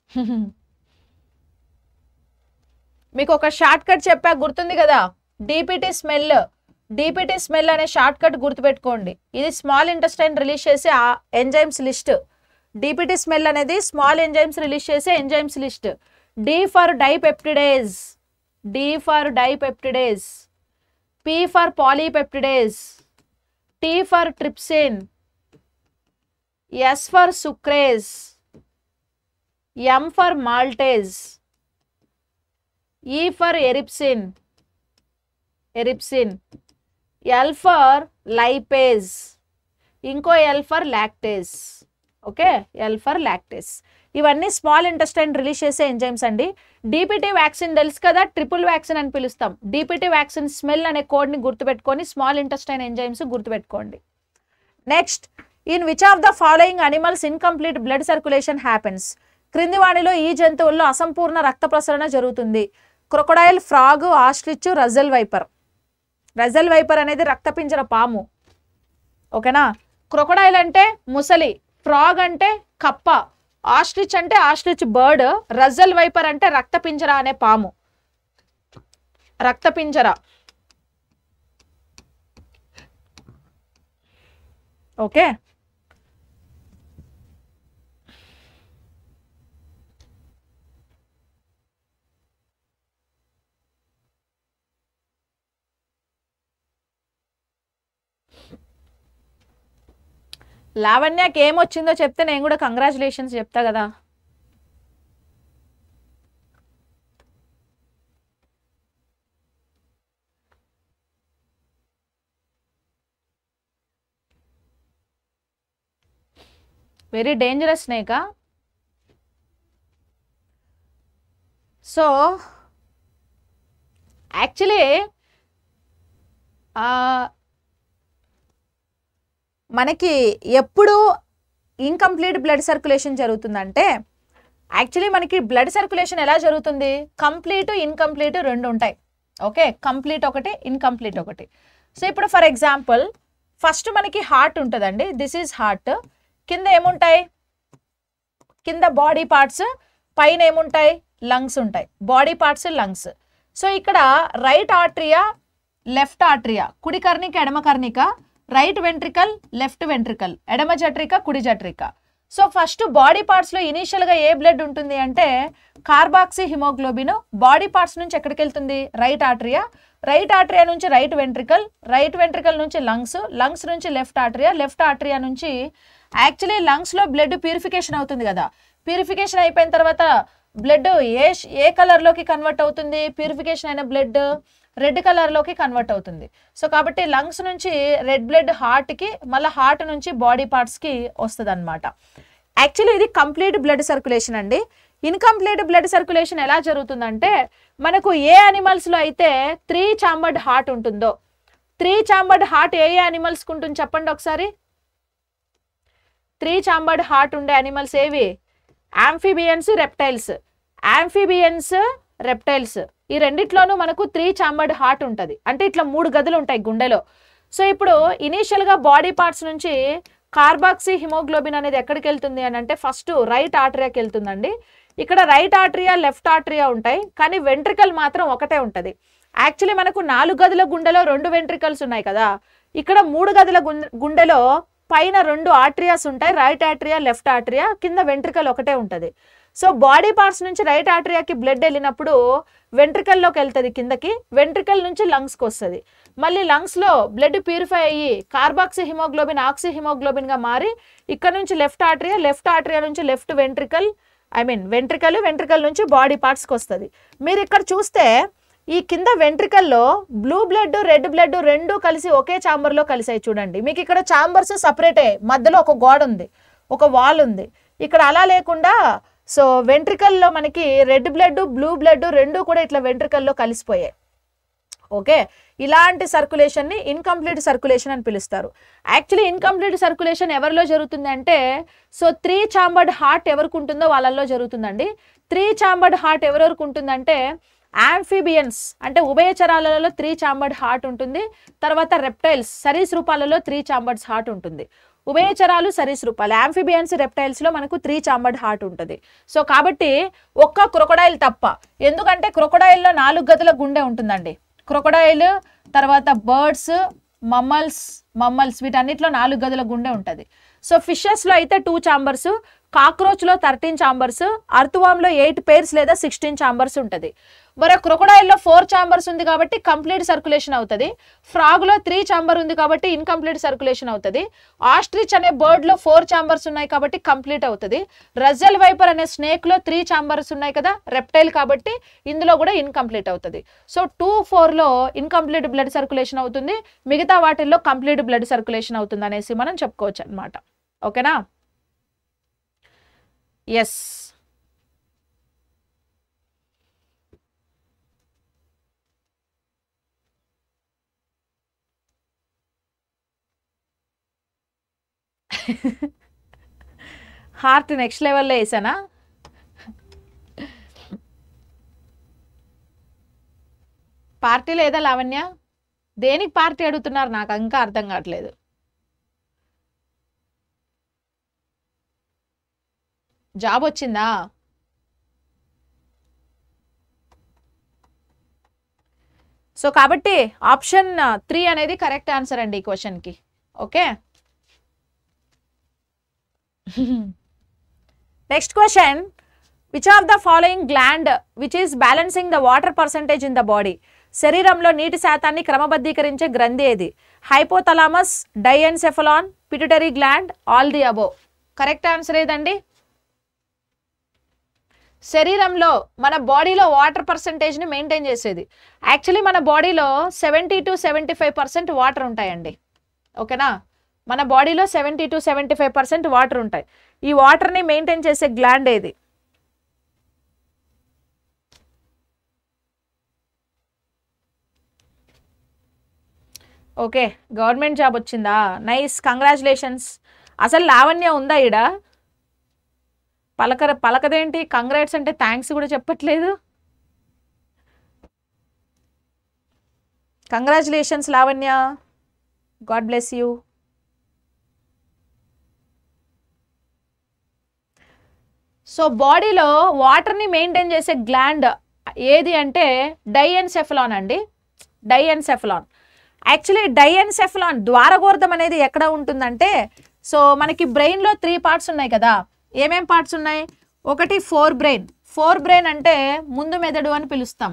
[laughs] మీకు ఒక షార్ట్ కట్ చెప్పా గుర్తుంది కదా? డీపీటీ స్మెల్ డీపీటీ స్మెల్ అనే షార్ట్ కట్ గుర్తుపెట్టుకోండి. ఇది స్మాల్ ఇంటెస్టైన్ రిలీజ్ చేసే ఎంజైమ్స్ లిస్ట్ డీపీటీ స్మెల్ అనేది స్మాల్ ఎంజైమ్స్ రిలీజ్ చేసే enzymes list D for dipeptidase D for dipeptidase P for polypeptidase, T for trypsin S for sucrase M for maltase E for erepsin erepsin L for lipase ఇంకో L for lactase okay L for lactase ఇవన్నీ small intestine release చేసే enzymes అండి. DPT vaccine తెలుసు కదా triple vaccine అని పిలుస్తాం. DPT vaccine smell అనే కోడ్ని గుర్తుపెట్టుకొని స్మాల్ ఇంటెస్టైన్ ఎంజైమ్స్ గుర్తుపెట్టుకోండి. Next in which of the following animals incomplete blood circulation happens క్రింది వాణిలో ఈ జంతువుల్లో అసంపూర్ణ రక్త ప్రసరణ జరుగుతుంది. Crocodile frog ostrich Russell viper Russell viper అనేది రక్తపింజర పాము. ఓకేనా క్రొకడైల్ అంటే ముసలి ఫ్రాగ్ అంటే కప్ప. ఆస్ట్రిచ్ అంటే ఆస్ట్రిచ్ బర్డ్ రజల్ వైపర్ అంటే రక్తపింజర అనే పాము. రక్తపింజర. ఓకే? లావణ్యకి ఏమొచ్చిందో చెప్తే నేను కూడా కంగ్రాచులేషన్స్ చెప్తా కదా. వెరీ డేంజరస్ స్నేకా సో యాక్చువల్లీ మనకి ఎప్పుడు ఇన్కంప్లీట్ బ్లడ్ సర్క్యులేషన్ జరుగుతుందంటే యాక్చువల్లీ మనకి బ్లడ్ సర్క్యులేషన్ ఎలా జరుగుతుంది? కంప్లీట్ ఇన్కంప్లీట్ రెండు ఉంటాయి. ఓకే కంప్లీట్ ఒకటి ఇన్కంప్లీట్ ఒకటి. సో ఇప్పుడు ఫర్ ఎగ్జాంపుల్ ఫస్ట్ మనకి హార్ట్ ఉంటుందండి. దిస్ ఈజ్ హార్ట్ కింద ఏముంటాయి? కింద బాడీ పార్ట్స్ పైన ఏముంటాయి? లంగ్స్ ఉంటాయి. బాడీ పార్ట్స్ లంగ్స్ సో ఇక్కడ రైట్ ఆర్ట్రియా లెఫ్ట్ ఆర్ట్రియా కుడి కర్ణిక ఎడమ కర్ణిక రైట్ వెంట్రికల్ లెఫ్ట్ వెంట్రికల్ ఎడమ జట్రిక కుడి జట్రిక సో ఫస్ట్ బాడీ పార్ట్స్లో ఇనీషియల్గా ఏ బ్లడ్ ఉంటుంది అంటే కార్బాక్సీ హిమోగ్లోబిన్ బాడీ పార్ట్స్ నుంచి ఎక్కడికి వెళ్తుంది? రైట్ ఆట్రియా రైట్ ఆట్రియా నుంచి రైట్ వెంట్రికల్ రైట్ వెంట్రికల్ నుంచి లంగ్స్ లంగ్స్ నుంచి లెఫ్ట్ ఆర్ట్రియా లెఫ్ట్ ఆట్రియా నుంచి యాక్చువల్లీ లంగ్స్లో బ్లడ్ ప్యూరిఫికేషన్ అవుతుంది కదా. ప్యూరిఫికేషన్ అయిపోయిన తర్వాత బ్లడ్ ఏ ఏ కలర్లోకి కన్వర్ట్ అవుతుంది? ప్యూరిఫికేషన్ అయిన బ్లడ్ రెడ్ కలర్లోకి కన్వర్ట్ అవుతుంది. సో కాబట్టి లంగ్స్ నుంచి రెడ్ బ్లడ్ హార్ట్కి మళ్ళీ హార్ట్ నుంచి బాడీ పార్ట్స్కి వస్తుంది అనమాట యాక్చువల్లీ ఇది కంప్లీట్ బ్లడ్ సర్క్యులేషన్ అండి. ఇన్కంప్లీట్ బ్లడ్ సర్క్యులేషన్ ఎలా జరుగుతుందంటే మనకు ఏ అనిమల్స్లో అయితే త్రీ చాంబర్డ్ హార్ట్ ఉంటుందో త్రీ చాంబర్డ్ హార్ట్ ఏ ఏ అనిమల్స్కి ఉంటుంది చెప్పండి ఒకసారి? త్రీ చాంబర్డ్ హార్ట్ ఉండే అనిమల్స్ ఏవి? Amphibians reptiles amphibians reptiles. ఈ రెండిట్లోనూ మనకు త్రీ చాంబర్డ్ హార్ట్ ఉంటుంది. అంటే ఇట్లా మూడు గదులు ఉంటాయి గుండెలో. సో ఇప్పుడు ఇనీషియల్గా బాడీ పార్ట్స్ నుంచి కార్బాక్సీ హిమోగ్లోబిన్ అనేది ఎక్కడికి వెళ్తుంది అని అంటే ఫస్ట్ రైట్ ఆర్టరియాకి వెళ్తుందండి. ఇక్కడ రైట్ ఆర్టరియా లెఫ్ట్ ఆర్టరియా ఉంటాయి. కానీ వెంట్రికల్ మాత్రం ఒకటే ఉంటుంది. యాక్చువల్లీ మనకు నాలుగు గదుల గుండెలో రెండు వెంట్రికల్స్ ఉన్నాయి కదా. ఇక్కడ మూడు గదుల గుండె గుండెలో పైన రెండు ఆట్రియాస్ ఉంటాయి. రైట్ ఆట్రియా లెఫ్ట్ ఆర్ట్రియా కింద వెంట్రికల్ ఒకటే ఉంటుంది. సో బాడీ పార్ట్స్ నుంచి రైట్ ఆర్ట్రియాకి బ్లడ్ వెళ్ళినప్పుడు వెంట్రికల్లోకి వెళ్తుంది కిందకి వెంట్రికల్ నుంచి లంగ్స్కి వస్తుంది. మళ్ళీ లంగ్స్లో బ్లడ్ ప్యూరిఫై అయ్యి కార్బాక్సీ హిమోగ్లోబిన్ ఆక్సీ హిమోగ్లోబిన్గా మారి ఇక్కడ నుంచి లెఫ్ట్ ఆర్ట్రియా లెఫ్ట్ ఆట్రియా నుంచి left ventricle I mean ventricle ventricle నుంచి బాడీ పార్ట్స్కి వస్తుంది. మీరు ఇక్కడ చూస్తే ఈ కింద వెంట్రికల్లో బ్లూ బ్లడ్ రెడ్ బ్లడ్ రెండు కలిసి ఒకే ఛాంబర్లో కలిసాయి చూడండి. మీకు ఇక్కడ ఛాంబర్స్ సపరేట్ అయ్యాయి మధ్యలో ఒక గోడ ఉంది ఒక వాల్ ఉంది. ఇక్కడ అలా లేకుండా సో వెంట్రికల్లో మనకి రెడ్ బ్లడ్ బ్లూ బ్లడ్ రెండు కూడా ఇట్లా వెంట్రికల్లో కలిసిపోయాయి. ఓకే? ఇలాంటి సర్క్యులేషన్ని ఇన్కంప్లీట్ సర్క్యులేషన్ అని పిలుస్తారు. యాక్చువల్లీ ఇన్కంప్లీట్ సర్క్యులేషన్ ఎవరిలో జరుగుతుందంటే సో త్రీ చాంబర్డ్ హార్ట్ ఎవరికి ఉంటుందో వాళ్ళల్లో జరుగుతుందండి. త్రీ చాంబర్డ్ హార్ట్ ఎవరెవరికి ఉంటుందంటే యాంఫీబియన్స్ అంటే ఉభయచరాలలో త్రీ చాంబర్డ్ హార్ట్ ఉంటుంది. తర్వాత రెప్టైల్స్ సరీసృపాలలో త్రీ చాంబర్డ్స్ హార్ట్ ఉంటుంది. ఉభయచరాలు సరీసృపాలు యాంఫిబియన్స్ రెప్టైల్స్లో మనకు త్రీ చాంబర్డ్ హార్ట్ ఉంటుంది. సో కాబట్టి ఒక్క క్రొకడైల్ తప్ప ఎందుకంటే క్రొకడైల్లో నాలుగు గదుల గుండె ఉంటుందండి. క్రొకడైల్ తర్వాత బర్డ్స్ మమ్మల్స్ మమ్మల్స్ వీటన్నిటిలో నాలుగు గదుల గుండె ఉంటుంది. సో ఫిషెస్లో అయితే టూ చాంబర్స్ కాక్రోచ్లో థర్టీన్ చాంబర్స్ అర్తువామ్లో ఎయిట్ పేర్స్ లేదా సిక్స్టీన్ చాంబర్స్ ఉంటుంది. మరి క్రొకడైల్లో ఫోర్ ఛాంబర్స్ ఉంది కాబట్టి కంప్లీట్ సర్క్యులేషన్ అవుతుంది. ఫ్రాగ్లో త్రీ చాంబర్ ఉంది కాబట్టి ఇన్కంప్లీట్ సర్క్యులేషన్ అవుతుంది. ఆస్ట్రిచ్ అనే బర్డ్లో ఫోర్ చాంబర్స్ ఉన్నాయి కాబట్టి కంప్లీట్ అవుతుంది. రజల్ వైపర్ అనే స్నేక్లో త్రీ చాంబర్స్ ఉన్నాయి కదా రెప్టైల్ కాబట్టి ఇందులో కూడా ఇన్కంప్లీట్ అవుతుంది. సో టూ ఫోర్లో ఇన్కంప్లీట్ బ్లడ్ సర్క్యులేషన్ అవుతుంది. మిగతా వాటిల్లో కంప్లీట్ బ్లడ్ సర్క్యులేషన్ అవుతుంది అనేసి మనం చెప్పుకోవచ్చు అనమాట ఓకేనా? ఎస్ హార్ట్ నెక్స్ట్ లెవెల్లో వేసానా? పార్టీ లేదా లావణ్య? దేనికి పార్టీ అడుగుతున్నారు? నాకు ఇంకా అర్థం కావట్లేదు. జాబ్ వచ్చిందా? సో కాబట్టి ఆప్షన్ త్రీ అనేది కరెక్ట్ ఆన్సర్ అండి ఈ క్వశ్చన్కి. Okay? Next question which of the following gland which is balancing the water percentage in the body శరీరంలో నీటి శాతాన్ని క్రమబద్ధీకరించే గ్రంథి ఏది? Hypothalamus diencephalon pituitary gland all the above correct answer ఏదండి? శరీరంలో మన బాడీలో వాటర్ పర్సంటేజ్ని మెయింటైన్ చేసేది. యాక్చువల్లీ మన బాడీలో seventy to seventy five percent water ఉంటాయండి ఓకేనా మన బాడీలో seventy to seventy five percent water ఉంటాయి. ఈ వాటర్ని మెయింటైన్ చేసే గ్లాండ్ ఏది? ఓకే గవర్నమెంట్ జాబ్ వచ్చిందా? Nice congratulations. అసలు లావణ్య ఉందా ఈడ? పలకర పలకదేంటి? కంగ్రాట్స్ అంటే థ్యాంక్స్ కూడా చెప్పట్లేదు. Congratulations Lavanya. God bless you. So బాడీలో వాటర్ని మెయింటైన్ చేసే గ్లాండ్ ఏది అంటే డైఎన్సెఫలాన్ అండి. డైఎన్సెఫలాన్. యాక్చువల్లీ డైఎన్సెఫలాన్ ద్వారగోర్ధం అనేది ఎక్కడ ఉంటుందంటే సో మనకి బ్రెయిన్లో త్రీ పార్ట్స్ ఉన్నాయి కదా. ఏమేం పార్ట్స్ ఉన్నాయి? ఒకటి ఫోర్ బ్రెయిన్. ఫోర్ బ్రెయిన్ అంటే ముందు మెదడు అని పిలుస్తాం.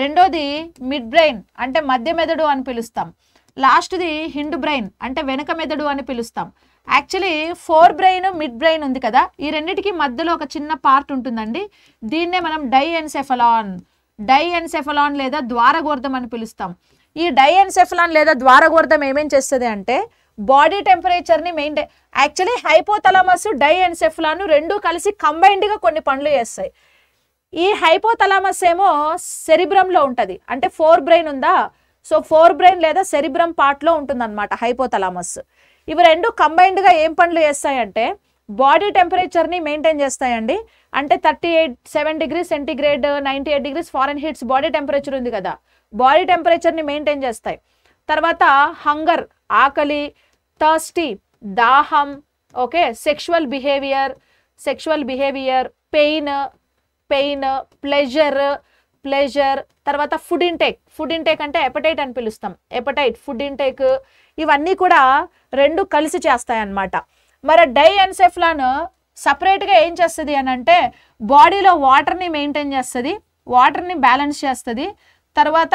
రెండోది మిడ్ బ్రెయిన్ అంటే మధ్య మెదడు అని పిలుస్తాం. లాస్ట్ది హిండ్ బ్రెయిన్ అంటే వెనక మెదడు అని పిలుస్తాం. Actually four brain mid brain ఉంది కదా. ఈ రెండిటికి మధ్యలో ఒక చిన్న పార్ట్ ఉంటుందండి. దీన్నే మనం డై డైఎన్సెఫలాన్ డై ఎన్సెఫలాన్ లేదా ద్వారగోర్ధం అని పిలుస్తాం. ఈ డై ఎన్సెఫలాన్ లేదా ద్వారగోర్ధం ఏమేం చేస్తుంది అంటే బాడీ టెంపరేచర్ని maintain actually hypothalamus diencephalon రెండు కలిసి కంబైన్డ్గా కొన్ని పనులు చేస్తాయి. ఈ హైపోతలామస్ ఏమో సెరిబ్రంలో ఉంటుంది. అంటే ఫోర్ బ్రెయిన్ ఉందా? సో ఫోర్ బ్రెయిన్ లేదా సెరిబ్రమ్ పార్ట్లో ఉంటుందన్నమాట హైపోతలామస్ ఇవి రెండు కంబైన్డ్గా ఏం పనులు చేస్తాయంటే బాడీ టెంపరేచర్ని మెయింటైన్ చేస్తాయండి. అంటే thirty eight seven degree centigrade ninety eight degrees Fahrenheit body temperature ఉంది కదా. బాడీ టెంపరేచర్ని మెయింటైన్ చేస్తాయి. తర్వాత హంగర్ ఆకలి థర్స్టీ దాహం okay sexual behaviour sexual behaviour pain pain pleasure pleasure తర్వాత ఫుడ్ ఇంటేక్ ఫుడ్ ఇంటేక్ అంటే ఎపటైట్ అని పిలుస్తాం. ఎపటైట్ ఫుడ్ ఇంటేక్ ఇవన్నీ కూడా రెండు కలిసి చేస్తాయన్నమాట. మరి డై ఎన్సెఫ్లాన్ సపరేట్గా ఏం చేస్తుంది అని అంటే బాడీలో వాటర్ని మెయింటైన్ చేస్తుంది వాటర్ని బ్యాలెన్స్ చేస్తుంది. తర్వాత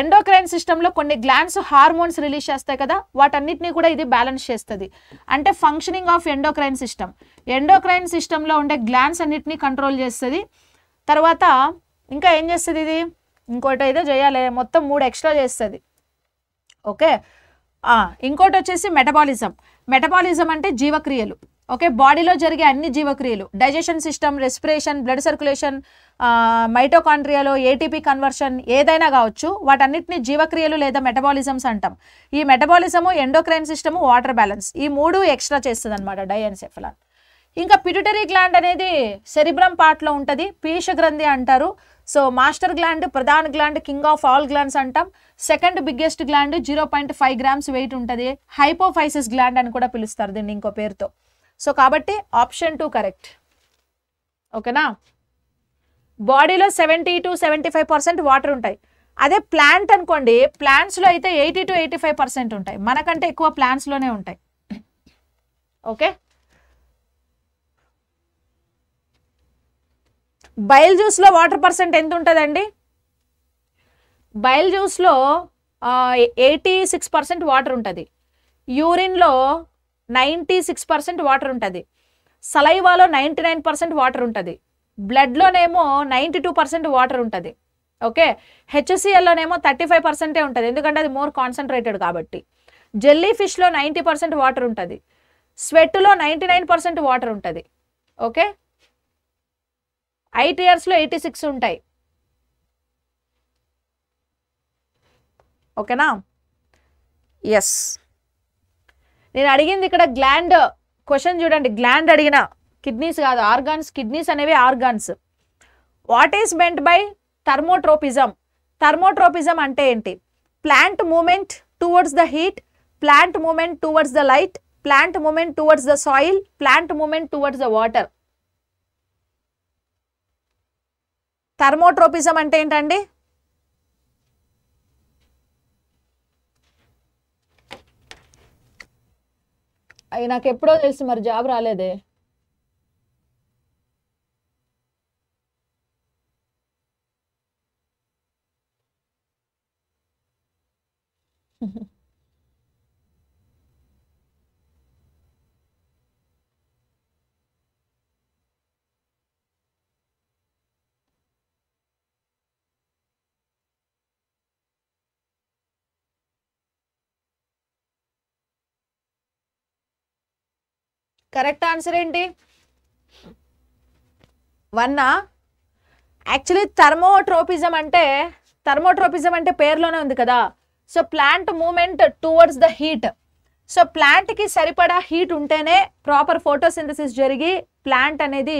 ఎండోక్రైన్ సిస్టంలో కొన్ని గ్లాండ్స్ హార్మోన్స్ రిలీజ్ చేస్తాయి కదా వాటన్నిటిని కూడా ఇది బ్యాలెన్స్ చేస్తుంది. అంటే functioning of endocrine system. Endocrine సిస్టంలో ఉండే గ్లాండ్స్ అన్నిటిని కంట్రోల్ చేస్తుంది. తర్వాత ఇంకా ఏం చేస్తుంది ఇది? ఇంకోటి ఏదో చేయాలి. మొత్తం మూడు ఎక్స్ట్రా చేస్తుంది. ఓకే? ఇంకోటి వచ్చేసి మెటబాలిజం. మెటబాలిజం అంటే జీవక్రియలు. ఓకే? బాడీలో జరిగే అన్ని జీవక్రియలు. Digestion system respiration blood circulation మైటోకాండ్రియాలో ATP conversion ఏదైనా కావచ్చు వాటన్నిటిని జీవక్రియలు లేదా మెటబాలిజమ్స్ అంటాం. ఈ metabolism endocrine system water balance. ఈ మూడు ఎక్స్ట్రా చేస్తుంది అనమాట డైఎన్సెఫలాన్. ఇంకా పిటిటరీ గ్లాండ్ అనేది సెరిబ్రమ్ పార్ట్లో ఉంటుంది. పీష గ్రంథి అంటారు. సో మాస్టర్ గ్లాండ్ ప్రధాన gland king of all glands అంటాం. Second biggest gland zero point five grams weight ఉంటుంది. హైపోఫైసిస్ గ్లాండ్ అని కూడా పిలుస్తారు దీన్ని ఇంకో పేరుతో. సో కాబట్టి ఆప్షన్ టూ కరెక్ట్. ఓకేనా? బాడీలో seventy to seventy five percent water ఉంటాయి. అదే ప్లాంట్ అనుకోండి ప్లాంట్స్లో అయితే eighty to eighty five percent ఉంటాయి. మనకంటే ఎక్కువ ప్లాంట్స్లోనే ఉంటాయి. ఓకే? బయల్ జ్యూస్లో వాటర్ పర్సెంట్ ఎంత ఉంటుందండి? బయల్ జ్యూస్లో ఎయిటీ సిక్స్ పర్సెంట్ వాటర్ ఉంటుంది. యూరిన్లో నైంటీ సిక్స్ పర్సెంట్ వాటర్ ఉంటుంది. సలైవాలో నైంటీ నైన్ పర్సెంట్ వాటర్ ఉంటుంది. బ్లడ్లోనేమో నైంటీ టూ పర్సెంట్ వాటర్ ఉంటుంది. ఓకే? హెచ్సిఎల్లోనేమో థర్టీ ఫైవ్ పర్సెంటే ఉంటుంది. ఎందుకంటే అది మోర్ కాన్సన్ట్రేటెడ్ కాబట్టి. జెల్లీ ఫిష్లో నైంటీ పర్సెంట్ వాటర్ ఉంటుంది. స్వెట్లో నైంటీ నైన్ పర్సెంట్ వాటర్ ఉంటుంది. ఓకే? ఎయిట్ ఇయర్స్లో ఎయిటీ సిక్స్ ఉంటాయి. ఓకేనా ఎస్ నేను అడిగింది ఇక్కడ గ్లాండ్ క్వశ్చన్ చూడండి. గ్లాండ్ అడిగిన కిడ్నీస్ కాదు ఆర్గాన్స్ కిడ్నీస్ అనేవి organs what is meant by thermotropism thermotropism అంటే ఏంటి? Plant movement towards the heat plant movement towards the light plant movement towards the soil plant movement towards the water thermotropism అంటే ఏంటండి? నాకు ఎప్పుడో తెలుసు మరి జాబ్ రాలేదే. కరెక్ట్ ఆన్సర్ ఏంటి? వన్నా యాక్చువల్లీ థర్మోట్రోపిజం అంటే థర్మోట్రోపిజం అంటే పేరులోనే ఉంది కదా. So plant movement towards the heat. So ప్లాంట్కి సరిపడా హీట్ ఉంటేనే ప్రాపర్ ఫోటోసింథసిస్ జరిగి ప్లాంట్ అనేది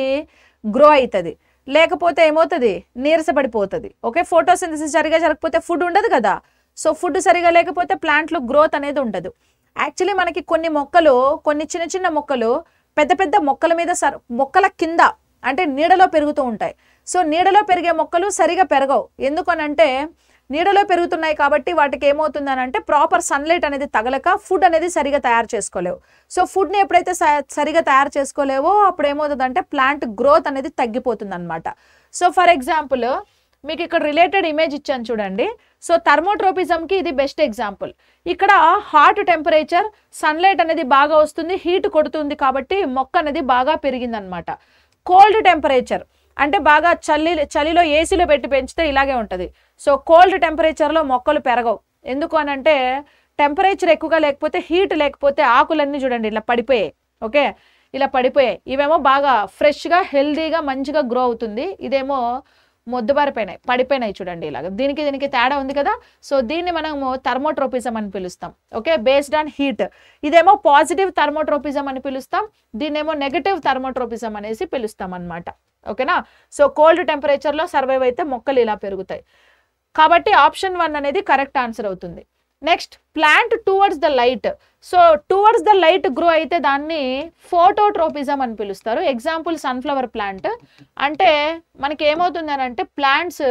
గ్రో అవుతుంది లేకపోతే ఏమవుతుంది? నీరసపడిపోతుంది. ఓకే ఫోటోసింథసిస్ సరిగా జరగకపోతే ఫుడ్ ఉండదు కదా. సో ఫుడ్ సరిగా లేకపోతే ప్లాంట్లో గ్రోత్ అనేది ఉండదు. యాక్చువల్లీ మనకి కొన్ని మొక్కలు కొన్ని చిన్న చిన్న మొక్కలు పెద్ద పెద్ద మొక్కల మీద సర్ మొక్కల కింద అంటే నీడలో పెరుగుతూ ఉంటాయి. సో నీడలో పెరిగే మొక్కలు సరిగా పెరగవు. ఎందుకనంటే నీడలో పెరుగుతున్నాయి కాబట్టి వాటికి ఏమవుతుందని అంటే ప్రాపర్ సన్లైట్ అనేది తగలక ఫుడ్ అనేది సరిగా తయారు చేసుకోలేవు. సో ఫుడ్ని ఎప్పుడైతే స- సరిగా తయారు చేసుకోలేవో అప్పుడు ఏమవుతుందంటే ప్లాంట్ గ్రోత్ అనేది తగ్గిపోతుంది అనమాట సో ఫర్ ఎగ్జాంపుల్ మీకు ఇక్కడ రిలేటెడ్ ఇమేజ్ ఇచ్చాను చూడండి. సో థర్మోట్రోపిజంకి ఇది బెస్ట్ ఎగ్జాంపుల్ ఇక్కడ హాట్ టెంపరేచర్ సన్లైట్ అనేది బాగా వస్తుంది హీట్ కొడుతుంది కాబట్టి మొక్క అనేది బాగా పెరిగిందనమాట. కోల్డ్ టెంపరేచర్ అంటే బాగా చలి చలిలో ఏసీలో పెట్టి పెంచితే ఇలాగే ఉంటుంది. సో కోల్డ్ టెంపరేచర్లో మొక్కలు పెరగవు. ఎందుకు అని అంటే టెంపరేచర్ ఎక్కువగా లేకపోతే హీట్ లేకపోతే ఆకులన్నీ చూడండి ఇలా పడిపోయాయి. ఓకే ఇలా పడిపోయాయి. ఇవేమో బాగా ఫ్రెష్గా హెల్దీగా మంచిగా గ్రో అవుతుంది. ఇదేమో మొద్దుబారిపోయినాయి పడిపోయినాయి చూడండి ఇలాగ. దీనికి దీనికి తేడా ఉంది కదా? సో దీన్ని మనము థర్మోట్రోపిజం అని పిలుస్తాం. ఓకే? Based on heat. ఇదేమో పాజిటివ్ థర్మోట్రోపిజం అని పిలుస్తాం. దీన్నేమో నెగటివ్ థర్మోట్రోపిజం అనేసి పిలుస్తాం అన్నమాట ఓకేనా? సో కోల్డ్ టెంపరేచర్లో సర్వైవ్ అయితే మొక్కలు ఇలా పెరుగుతాయి. కాబట్టి ఆప్షన్ వన్ అనేది కరెక్ట్ ఆన్సర్ అవుతుంది. Next plant towards the light. So towards the light grow అయితే దాన్ని ఫోటోట్రోపిజం అని పిలుస్తారు. Example sunflower plant. అంటే మనకి ఏమవుతుంది అని అంటే ప్లాంట్స్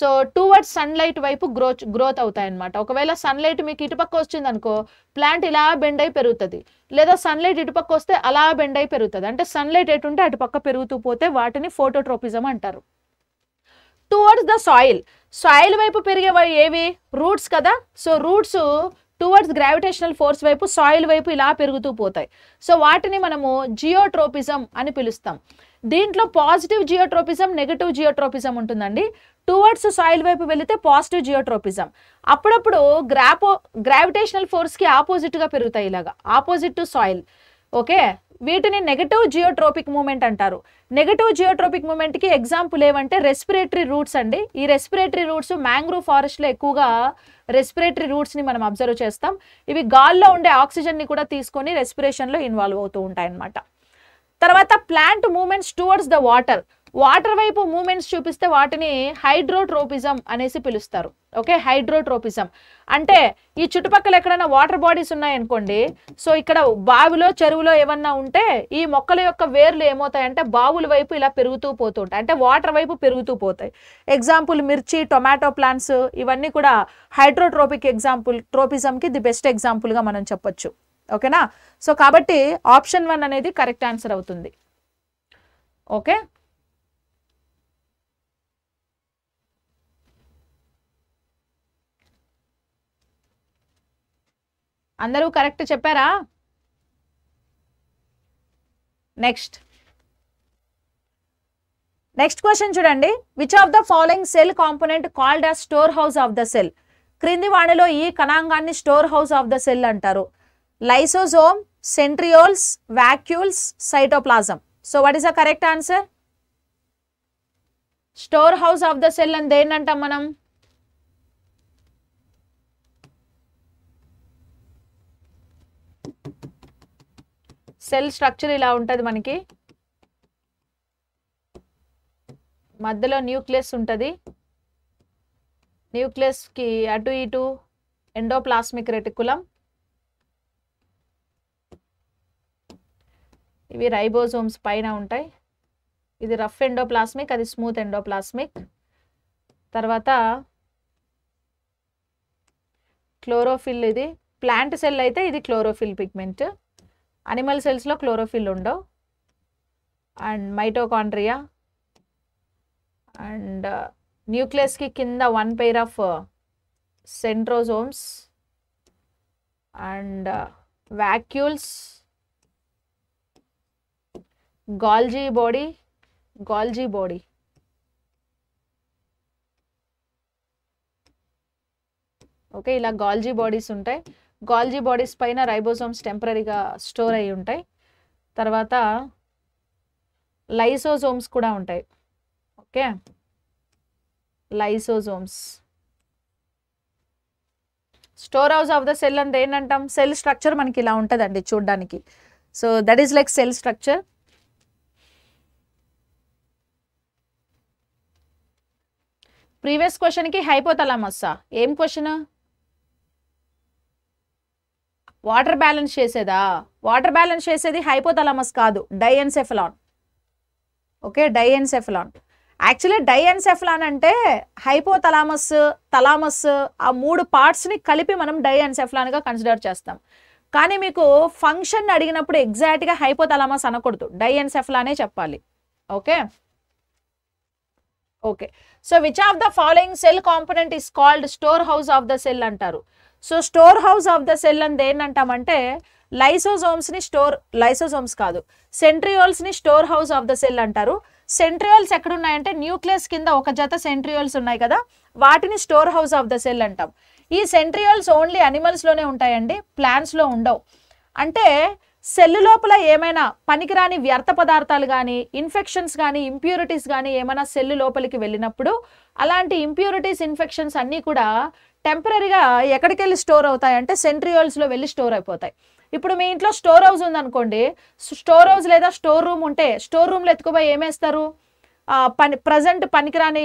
సో టువర్డ్స్ సన్లైట్ వైపు గ్రోత్ గ్రోత్ అవుతాయి అనమాట ఒకవేళ సన్లైట్ మీకు ఇటుపక్క వచ్చింది అనుకో ప్లాంట్ ఇలా బెండ్ అయి పెరుగుతుంది. లేదా సన్లైట్ ఇటుపక్క వస్తే అలా బెండ్ అయి పెరుగుతుంది. అంటే సన్లైట్ ఎటుంటే అటుపక్క పెరుగుతూ పోతే వాటిని ఫోటోట్రోపిజం అంటారు. Towards the soil. సాయిల్ వైపు పెరిగేవి ఏవి? రూట్స్ కదా. So roots towards gravitational force వైపు సాయిల్ వైపు ఇలా పెరుగుతూ పోతాయి. సో వాటిని మనము జియోట్రోపిజం అని పిలుస్తాం. దీంట్లో పాజిటివ్ జియోట్రోపిజం నెగటివ్ జియోట్రోపిజం ఉంటుందండి. టువర్డ్స్ సాయిల్ వైపు వెళితే పాజిటివ్ జియోట్రోపిజం అప్పుడప్పుడు గ్రాపో గ్రావిటేషనల్ ఫోర్స్కి ఆపోజిట్గా పెరుగుతాయి ఇలాగా. ఆపోజిట్ టు సాయిల్ ఓకే వీటిని నెగటివ్ జియోట్రోపిక్ మూమెంట్ అంటారు. నెగటివ్ జియోట్రోపిక్ మూమెంట్కి ఎగ్జాంపుల్ ఏమంటే రెస్పిరేటరీ రూట్స్ అండి. ఈ రెస్పిరేటరీ రూట్స్ మ్యాంగ్రోవ్ ఫారెస్ట్లో ఎక్కువగా రెస్పిరేటరీ రూట్స్ని మనం అబ్జర్వ్ చేస్తాం. ఇవి గాల్లో ఉండే ఆక్సిజన్ని కూడా తీసుకొని రెస్పిరేషన్లో ఇన్వాల్వ్ అవుతూ ఉంటాయి అన్నమాట తర్వాత plant movements towards the water water వైపు మూమెంట్స్ చూపిస్తే వాటిని హైడ్రోట్రోపిజం అనేసి పిలుస్తారు. ఓకే? హైడ్రోట్రోపిజం. అంటే ఈ చుట్టుపక్కల ఎక్కడైనా వాటర్ బాడీస్ ఉన్నాయనుకోండి సో ఇక్కడ బావిలో చెరువులో ఏమన్నా ఉంటే ఈ మొక్కల యొక్క వేర్లు ఏమవుతాయంటే బావుల వైపు ఇలా పెరుగుతూ పోతుంటాయి అంటే వాటర్ వైపు పెరుగుతూ పోతాయి. ఎగ్జాంపుల్ మిర్చి టొమాటో ప్లాంట్స్ ఇవన్నీ కూడా హైడ్రోట్రోపిక్ ఎగ్జాంపుల్ ట్రోపిజంకి ది బెస్ట్ ఎగ్జాంపుల్గా మనం చెప్పొచ్చు. ఓకేనా? సో కాబట్టి ఆప్షన్ వన్ అనేది కరెక్ట్ ఆన్సర్ అవుతుంది. ఓకే? అందరూ కరెక్ట్ చెప్పారా? నెక్స్ట్ నెక్స్ట్ క్వశ్చన్ చూడండి. Which of the following cell component called as store house of the cell క్రింది వాణిలో ఈ కణాంగాన్ని store house of the cell అంటారు. Lysosome centrioles vacuoles cytoplasm so what is the correct answer store house of the cell అని దేన్నంటాం మనం? Cell structure ఇలా ఉంటుంది మనకి. మధ్యలో న్యూక్లియస్ ఉంటుంది. న్యూక్లియస్కి అటు ఇటు ఎండోప్లాస్మిక్ రెటికులం. ఇవి రైబోజోమ్స్ పైన ఉంటాయి. ఇది రఫ్ ఎండోప్లాస్మిక్ అది స్మూత్ ఎండోప్లాస్మిక్. తర్వాత క్లోరోఫిల్ ఇది. ప్లాంట్ సెల్ అయితే ఇది క్లోరోఫిల్ పిగ్మెంట్. అనిమల్ సెల్స్లో క్లోరోఫిల్ ఉండవు అండ్ మైటోకాండ్రియా అండ్ న్యూక్లియస్కి కింద one pair of centrosomes and vacuoles Golgi body Golgi body okay ఇలా గాల్జీ బాడీస్ ఉంటాయి. గాల్జీ బాడీస్ పైన రైబోజోమ్స్ టెంపరీగా స్టోర్ అయి ఉంటాయి. తర్వాత లైసోజోమ్స్ కూడా ఉంటాయి. Okay? Lysosomes. Store house of the cell అంటే ఏంటంటాం? సెల్ స్ట్రక్చర్ మనకి ఇలా ఉంటుందండి చూడడానికి. So that is like cell structure. Previous క్వశ్చన్కి హైపోతలామస్సా ఏం క్వశ్చన్? వాటర్ బ్యాలెన్స్ చేసేదా? వాటర్ బ్యాలెన్స్ చేసేది హైపోతలామస్ కాదు diencephalon. Okay diencephalon. Actually diencephalon అంటే హైపోతలామస్ తలామస్ ఆ మూడు పార్ట్స్ని కలిపి మనం డైఎన్సెఫలాన్గా కన్సిడర్ చేస్తాం. కానీ మీకు ఫంక్షన్ అడిగినప్పుడు ఎగ్జాక్ట్గా హైపోతలామస్ అనకూడదు. డైఎన్సెఫలానే చెప్పాలి. Okay? Okay. So which of the following cell component is called store house of the cell అంటారు? So store house of the cell అని ఏంటంటామంటే లైసోజోమ్స్ని స్టోర్ లైసోజోమ్స్ కాదు సెంట్రియోల్స్ని store house of the cell అంటారు. సెంట్రియోల్స్ ఎక్కడున్నాయంటే న్యూక్లియస్ కింద ఒక జత సెంట్రియోల్స్ ఉన్నాయి కదా వాటిని store house of the cell అంటాం. ఈ సెంట్రియోల్స్ ఓన్లీ అనిమల్స్లోనే ఉంటాయండి ప్లాంట్స్లో ఉండవు. అంటే సెల్ లోపల ఏమైనా పనికిరాని వ్యర్థ పదార్థాలు కానీ ఇన్ఫెక్షన్స్ కానీ ఇంప్యూరిటీస్ కానీ ఏమైనా సెల్ లోపలికి వెళ్ళినప్పుడు అలాంటి ఇంప్యూరిటీస్ ఇన్ఫెక్షన్స్ అన్నీ కూడా టెంపరీగా ఎక్కడికి వెళ్ళి స్టోర్ అవుతాయి అంటే సెంట్రియోల్స్లో వెళ్ళి స్టోర్ అయిపోతాయి. ఇప్పుడు మీ ఇంట్లో స్టోర్ హౌస్ ఉందనుకోండి స్టోర్ హౌస్ లేదా స్టోర్ రూమ్ ఉంటే స్టోర్ రూమ్లో ఎత్తుకుపోయి ఏమేస్తారు? పని ప్రజెంట్ పనికిరాని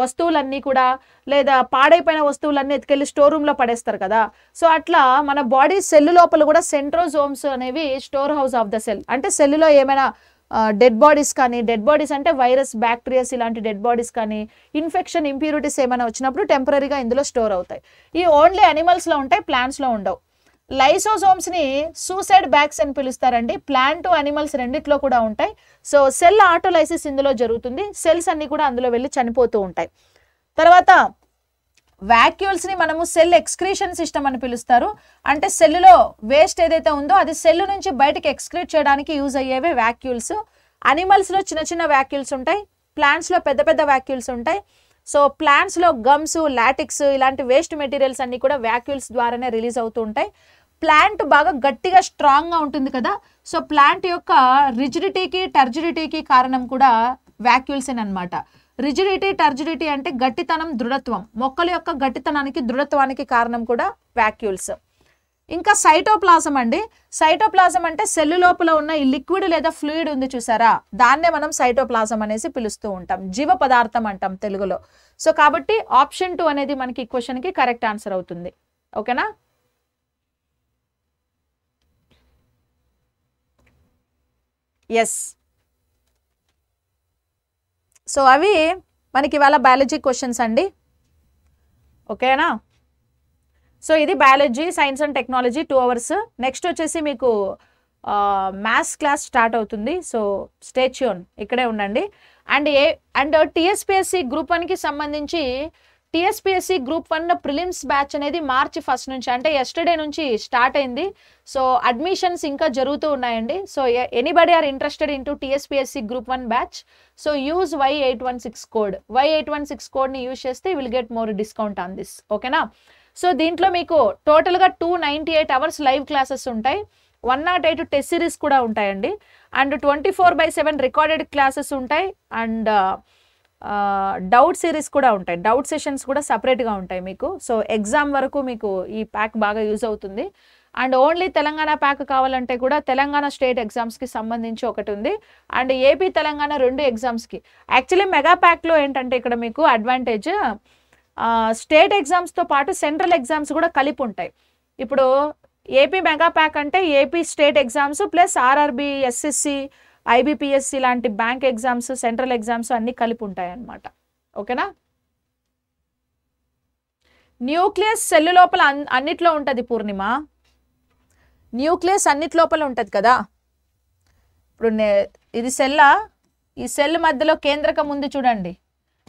వస్తువులన్నీ కూడా లేదా పాడైపోయిన వస్తువులన్నీ ఎత్తుకెళ్ళి స్టోర్ రూమ్లో పడేస్తారు కదా. సో అట్లా మన బాడీ సెల్ లోపల కూడా సెంట్రోజోమ్స్ అనేవి store house of the cell. అంటే సెల్లులో ఏమైనా డెడ్ బాడీస్ కానీ డెడ్ బాడీస్ అంటే వైరస్ బ్యాక్టీరియాస్ ఇలాంటి డెడ్ బాడీస్ కానీ ఇన్ఫెక్షన్ ఇంప్యూరిటీస్ ఏమైనా వచ్చినప్పుడు టెంపరీగా ఇందులో స్టోర్ అవుతాయి. ఈ ఓన్లీ అనిమల్స్లో ఉంటాయి ప్లాంట్స్లో ఉండవు. లైసోజోమ్స్ని సూసైడ్ బ్యాగ్స్ అని పిలుస్తారండి. ప్లాంట్ అనిమల్స్ రెండిట్లో కూడా ఉంటాయి. సో సెల్ ఆటోలైసిస్ ఇందులో జరుగుతుంది. సెల్స్ అన్నీ కూడా అందులో వెళ్ళి చనిపోతూ ఉంటాయి. తర్వాత వాక్యూల్స్ని మనము సెల్ ఎక్స్క్రీషన్ సిస్టమ్ అని పిలుస్తారు. అంటే సెల్లులో వేస్ట్ ఏదైతే ఉందో అది సెల్ నుంచి బయటకు ఎక్స్క్రీట్ చేయడానికి యూజ్ అయ్యేవే వాక్యూల్స్. అనిమల్స్లో చిన్న చిన్న వ్యాక్యూల్స్ ఉంటాయి. ప్లాంట్స్లో పెద్ద పెద్ద వ్యాక్యూల్స్ ఉంటాయి. సో ప్లాంట్స్లో గమ్స్ లాటిక్స్ ఇలాంటి వేస్ట్ మెటీరియల్స్ అన్నీ కూడా వ్యాక్యూల్స్ ద్వారానే రిలీజ్ అవుతూ ఉంటాయి. ప్లాంట్ బాగా గట్టిగా స్ట్రాంగ్గా ఉంటుంది కదా. సో ప్లాంట్ యొక్క రిజిడిటీకి టర్జిడిటీకి కారణం కూడా వాక్యూల్స్ అనమాట రిజిడిటీ టర్జిడిటీ అంటే గట్టితనం దృఢత్వం. మొక్కల యొక్క గట్టితనానికి దృఢత్వానికి కారణం కూడా వ్యాక్యూల్స్ ఇంకా సైటోప్లాజం అండి. సైటోప్లాజం అంటే సెల్లు లోపల ఉన్న ఈ లిక్విడ్ లేదా ఫ్లూయిడ్ ఉంది చూసారా? దాన్నే మనం సైటోప్లాజం అనేసి పిలుస్తూ ఉంటాం. జీవ పదార్థం అంటాం తెలుగులో. సో కాబట్టి ఆప్షన్ టూ అనేది మనకి ఈ క్వశ్చన్కి కరెక్ట్ ఆన్సర్ అవుతుంది. ఓకేనా ఎస్ సో అవి మనకి ఇవాళ బయాలజీ క్వశ్చన్స్ అండి. ఓకేనా? సో ఇది biology science and technology two hours next వచ్చేసి మీకు మ్యాథ్స్ క్లాస్ స్టార్ట్ అవుతుంది. సో స్టేచ్యూన్ ఇక్కడే ఉండండి. And A and TSPSC group వన్కి సంబంధించి TSPSC group one prelims batch అనేది మార్చి ఫస్ట్ నుంచి అంటే ఎస్టర్డే నుంచి స్టార్ట్ అయింది. సో అడ్మిషన్స్ ఇంకా జరుగుతూ ఉన్నాయండి. So anybody are interested in to TSPSC group one batch? So use Y eight one six code Y eight one six కోడ్ని use చేస్తే will get more discount on this ఓకేనా so దీంట్లో మీకు టోటల్గా two ninety eight hours live classes ఉంటాయి. One not eight test series కూడా ఉంటాయండి. And twenty four by seven recorded classes ఉంటాయి. అండ్ డౌట్ సిరీస్ కూడా ఉంటాయి. డౌట్ సెషన్స్ కూడా సపరేట్గా ఉంటాయి మీకు. సో ఎగ్జామ్ వరకు మీకు ఈ ప్యాక్ బాగా యూజ్ అవుతుంది. అండ్ ఓన్లీ తెలంగాణ ప్యాక్ కావాలంటే కూడా తెలంగాణ స్టేట్ ఎగ్జామ్స్కి సంబంధించి ఒకటి ఉంది. అండ్ ఏపీ తెలంగాణ రెండు ఎగ్జామ్స్కి యాక్చువల్లీ మెగా ప్యాక్లో ఏంటంటే ఇక్కడ మీకు అడ్వాంటేజ్ స్టేట్ ఎగ్జామ్స్తో పాటు సెంట్రల్ ఎగ్జామ్స్ కూడా కలిపి ఉంటాయి. ఇప్పుడు ఏపీ మెగా ప్యాక్ అంటే AP state exams plus RRB SSC IBPSC లాంటి బ్యాంక్ ఎగ్జామ్స్ సెంట్రల్ ఎగ్జామ్స్ అన్నీ కలిపి ఉంటాయన్నమాట. ఓకేనా? న్యూక్లియస్ సెల్ లోపల అన్నిట్లో ఉంటుంది పూర్ణిమ. న్యూక్లియస్ అన్నిటి లోపల ఉంటుంది కదా? ఇప్పుడు నే- ఇది సెల్లా? ఈ సెల్ మధ్యలో కేంద్రకం ఉంది చూడండి.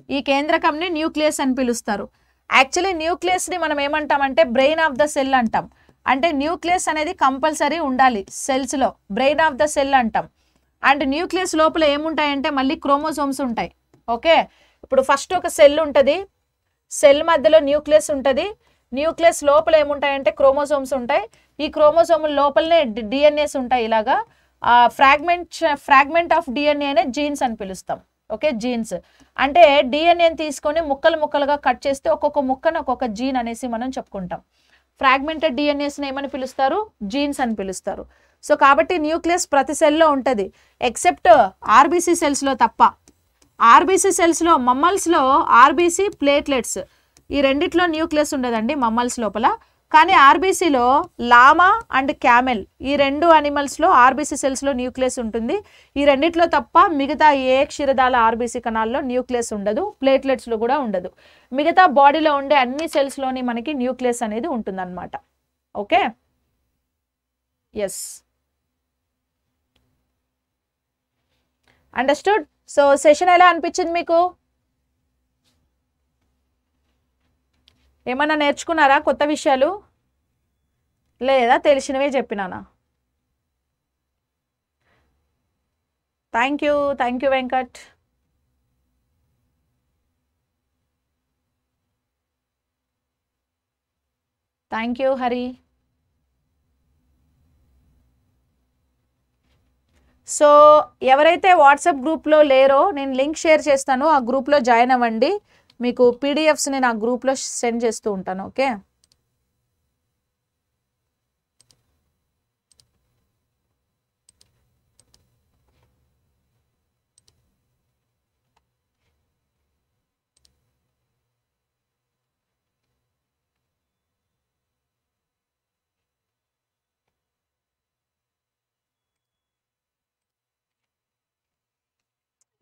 ఈ కేంద్రకంని న్యూక్లియస్ అని పిలుస్తారు. యాక్చువల్లీ న్యూక్లియస్ని మనం ఏమంటామంటే బ్రెయిన్ ఆఫ్ ద సెల్ అంటాం. అంటే న్యూక్లియస్ అనేది కంపల్సరీ ఉండాలి సెల్స్లో. బ్రెయిన్ ఆఫ్ ద సెల్ అంటాం. అండ్ న్యూక్లియస్ లోపల ఏముంటాయంటే మళ్ళీ క్రోమోజోమ్స్ ఉంటాయి. ఓకే? ఇప్పుడు ఫస్ట్ ఒక సెల్ ఉంటుంది. సెల్ మధ్యలో న్యూక్లియస్ ఉంటుంది. న్యూక్లియస్ లోపల ఏముంటాయంటే క్రోమోజోమ్స్ ఉంటాయి. ఈ క్రోమోజోమ్ లోపలనే డిఎన్ఏస్ ఉంటాయి ఇలాగా. ఆ ఫ్రాగ్మెంట్ ఫ్రాగ్మెంట్ ఆఫ్ డిఎన్ఏనే జీన్స్ అని పిలుస్తాం. ఓకే? జీన్స్. అంటే డిఎన్ఏని తీసుకొని ముక్కలు ముక్కలుగా కట్ చేస్తే ఒక్కొక్క ముక్కను ఒక్కొక్క జీన్ అనేసి మనం చెప్పుకుంటాం. ఫ్రాగ్మెంటెడ్ డిఎన్ఏస్ని ఏమని పిలుస్తారు? జీన్స్ అని పిలుస్తారు. సో కాబట్టి న్యూక్లియస్ ప్రతి సెల్లో ఉంటుంది ఎక్సెప్ట్ ఆర్బీసీ సెల్స్లో తప్ప. ఆర్బీసీ సెల్స్లో మమ్మల్స్లో ఆర్బీసీ ప్లేట్లెట్స్. ఈ రెండిట్లో న్యూక్లియస్ ఉండదండి మమ్మల్స్ లోపల. కానీ ఆర్బీసీలో లామా అండ్ క్యామెల్ ఈ రెండు అనిమల్స్లో ఆర్బీసీ సెల్స్లో న్యూక్లియస్ ఉంటుంది. ఈ రెండిట్లో తప్ప మిగతా ఏ క్షీరదాల ఆర్బీసీ కణాల్లో న్యూక్లియస్ ఉండదు ప్లేట్లెట్స్లో కూడా ఉండదు. మిగతా బాడీలో ఉండే అన్ని సెల్స్లోని మనకి న్యూక్లియస్ అనేది ఉంటుందన్నమాట. Okay? Yes understood so session ఎలా అనిపించింది మీకు? ఏమన్నా నేర్చుకున్నారా కొత్త విషయాలు? లేదా తెలిసినవే చెప్పినానా? Thank you thank you Venkat thank you Hari so ఎవరైతే వాట్సాప్ గ్రూప్లో లేరో నేను లింక్ షేర్ చేస్తాను ఆ గ్రూప్లో జాయిన్ అవ్వండి. మీకు పీడిఎఫ్స్ నేను ఆ గ్రూప్లో సెండ్ చేస్తూ ఉంటాను ఓకే?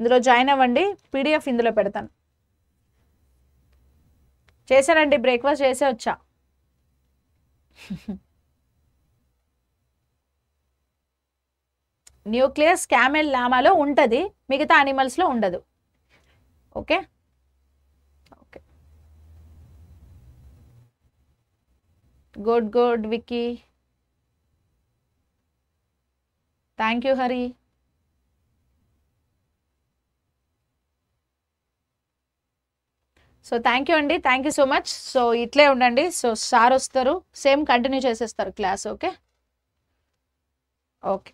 ఇందులో జాయిన్ అవ్వండి పీడిఎఫ్ ఇందులో పెడతాను. చేశానండి బ్రేక్ఫాస్ట్ చేసే వచ్చా. [laughs] న్యూక్లియస్ క్యామెల్ లామాలో ఉంటుంది మిగతా అనిమల్స్లో ఉండదు. Okay? Okay. Good good Vicky. Thank you Hari. So thank you అండి thank you so much so ఇట్లే ఉండండి. సో సార్ వస్తారు. సేమ్ కంటిన్యూ చేసేస్తారు class okay okay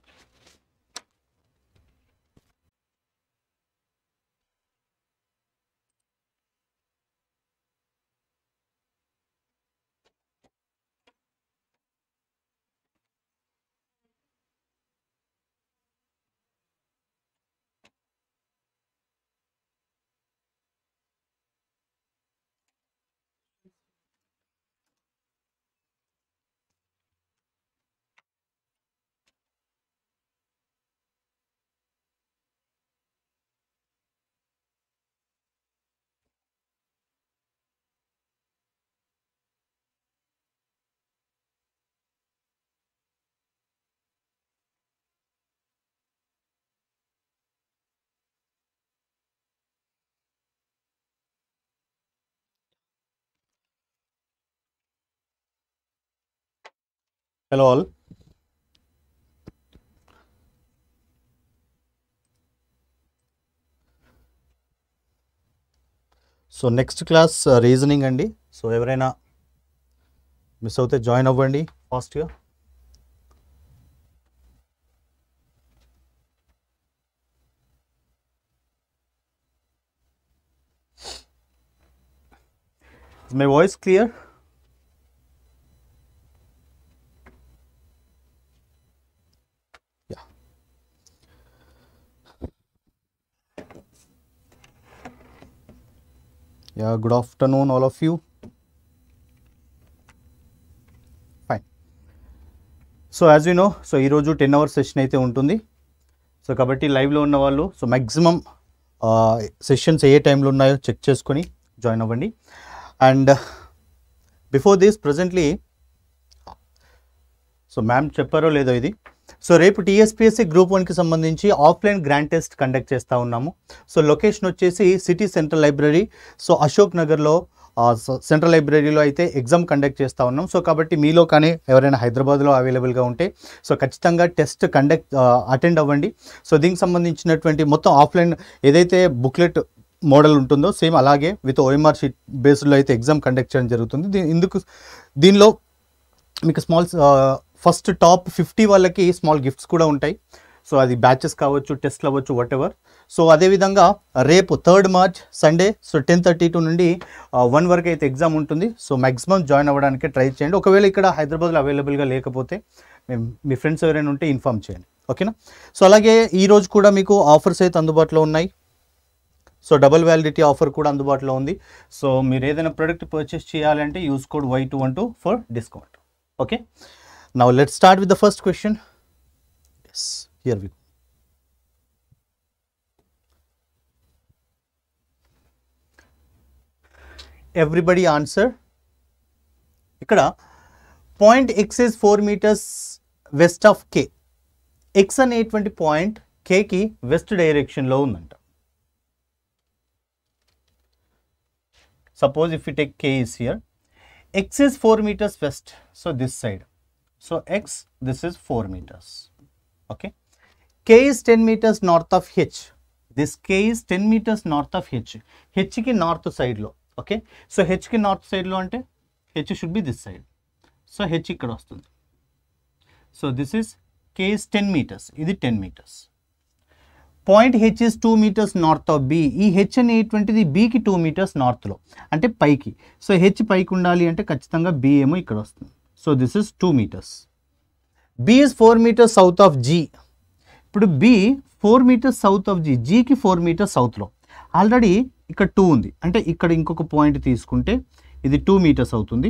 Hello all. So next class reasoning అండి సో ఎవరైనా మిస్ అవుతే join అవ్వండి ఫాస్ట్గా my voice clear ya good afternoon all of you fine so as you know so ఈరోజు ten hours session అయితే ఉంటుంది. So కాబట్టి లైవ్లో ఉన్న వాళ్ళు సో మ్యాక్సిమం సెషన్స్ ఏ టైంలో ఉన్నాయో చెక్ చేసుకొని జాయిన్ అవ్వండి. And before this presently so ma'am చెప్పారో లేదో ఇది? సో రేపు టీఎస్పీఎస్సీ గ్రూప్ వన్కి సంబంధించి ఆఫ్లైన్ గ్రాండ్ టెస్ట్ కండక్ట్ చేస్తూ ఉన్నాము. సో లొకేషన్ వచ్చేసి city central library so Ashok నగర్లో సెంట్రల్ లైబ్రరీలో అయితే ఎగ్జామ్ కండక్ట్ చేస్తూ ఉన్నాం. సో కాబట్టి మీలో కానీ ఎవరైనా హైదరాబాద్లో అవైలబుల్గా ఉంటే సో ఖచ్చితంగా టెస్ట్ కండక్ట్ అటెండ్ అవ్వండి. సో దీనికి సంబంధించినటువంటి మొత్తం ఆఫ్లైన్ ఏదైతే బుక్లెట్ మోడల్ ఉంటుందో సేమ్ అలాగే విత్ ఓఎంఆర్ షీట్ బేస్డ్లో అయితే ఎగ్జామ్ కండక్ట్ చేయడం జరుగుతుంది. దీ ఇందుకు దీనిలో మీకు స్మాల్ ఫస్ట్ టాప్ ఫిఫ్టీ వాళ్ళకి స్మాల్ గిఫ్ట్స్ కూడా ఉంటాయి. సో అది బ్యాచెస్ కావచ్చు టెస్ట్లు అవ్వచ్చు వాట్ ఎవర్ సో అదేవిధంగా రేపు third March Sunday so ten thirty to నుండి వన్ వరకు అయితే ఎగ్జామ్ ఉంటుంది. సో మ్యాక్సిమం జాయిన్ అవ్వడానికి ట్రై చేయండి. ఒకవేళ ఇక్కడ హైదరాబాద్లో అవైలబుల్గా లేకపోతే మేము మీ ఫ్రెండ్స్ ఎవరైనా ఉంటే ఇన్ఫామ్ చేయండి. ఓకేనా సో అలాగే ఈరోజు కూడా మీకు ఆఫర్స్ అయితే అందుబాటులో ఉన్నాయి. సో డబల్ వ్యాలిడిటీ ఆఫర్ కూడా అందుబాటులో ఉంది. సో మీరు ఏదైనా ప్రోడక్ట్ పర్చేస్ చేయాలంటే use code Y two one two for discount okay now let start with the first question yes here we everybody answer ఇక్కడ point X is four meters west of K X అనేటువంటి point కేకి west డైరెక్షన్లో ఉందంట. Suppose if we take k is here x is 4 meters west so this side. So x this is 4 meters. Okay? K is 10 meters north of h. This k is 10 meters north of h. H ki north side కి Okay. So, h ki north side సైడ్లో ante h should be this side. So, h ఇక్కడ వస్తుంది. So this is K is ten meters ఇది ten meters point H is two meters north of B ఈ H అనేటువంటిది బికి two metres నార్త్లో అంటే పైకి. సో హెచ్ పైకి ఉండాలి అంటే ఖచ్చితంగా బి ఏమో ఇక్కడ వస్తుంది. So this is two meters B is four meters south of G ఇప్పుడు B four meters south of G జీకి four meters సౌత్లో ఆల్రెడీ ఇక్కడ టూ ఉంది. అంటే ఇక్కడ ఇంకొక పాయింట్ తీసుకుంటే ఇది టూ మీటర్స్ అవుతుంది.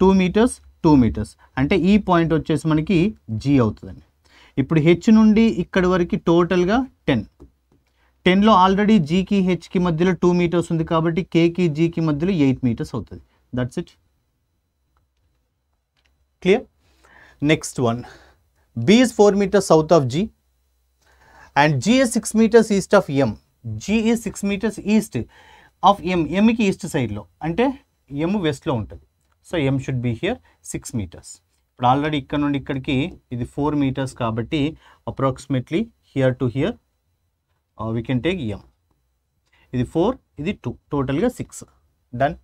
టూ మీటర్స్ టూ మీటర్స్ అంటే ఈ పాయింట్ వచ్చేసి మనకి జీ అవుతుందండి. ఇప్పుడు హెచ్ నుండి ఇక్కడి వరకు టోటల్గా టెన్ టెన్లో ఆల్రెడీ జీకి హెచ్కి మధ్యలో టూ మీటర్స్ ఉంది కాబట్టి కేకి జీకి మధ్యలో ఎయిట్ మీటర్స్ అవుతుంది. That's it clear next one B is four meters south of G and G is six meters east of M G is six meters east of M Enki east సైడ్లో అంటే M వెస్ట్లో ఉంటుంది. So M should be here six meters ఇప్పుడు already ఇక్కడ నుండి ఇక్కడికి ఇది four meters కాబట్టి approximately here to here we can take M ఇది ఫోర్ ఇది టూ టోటల్గా six done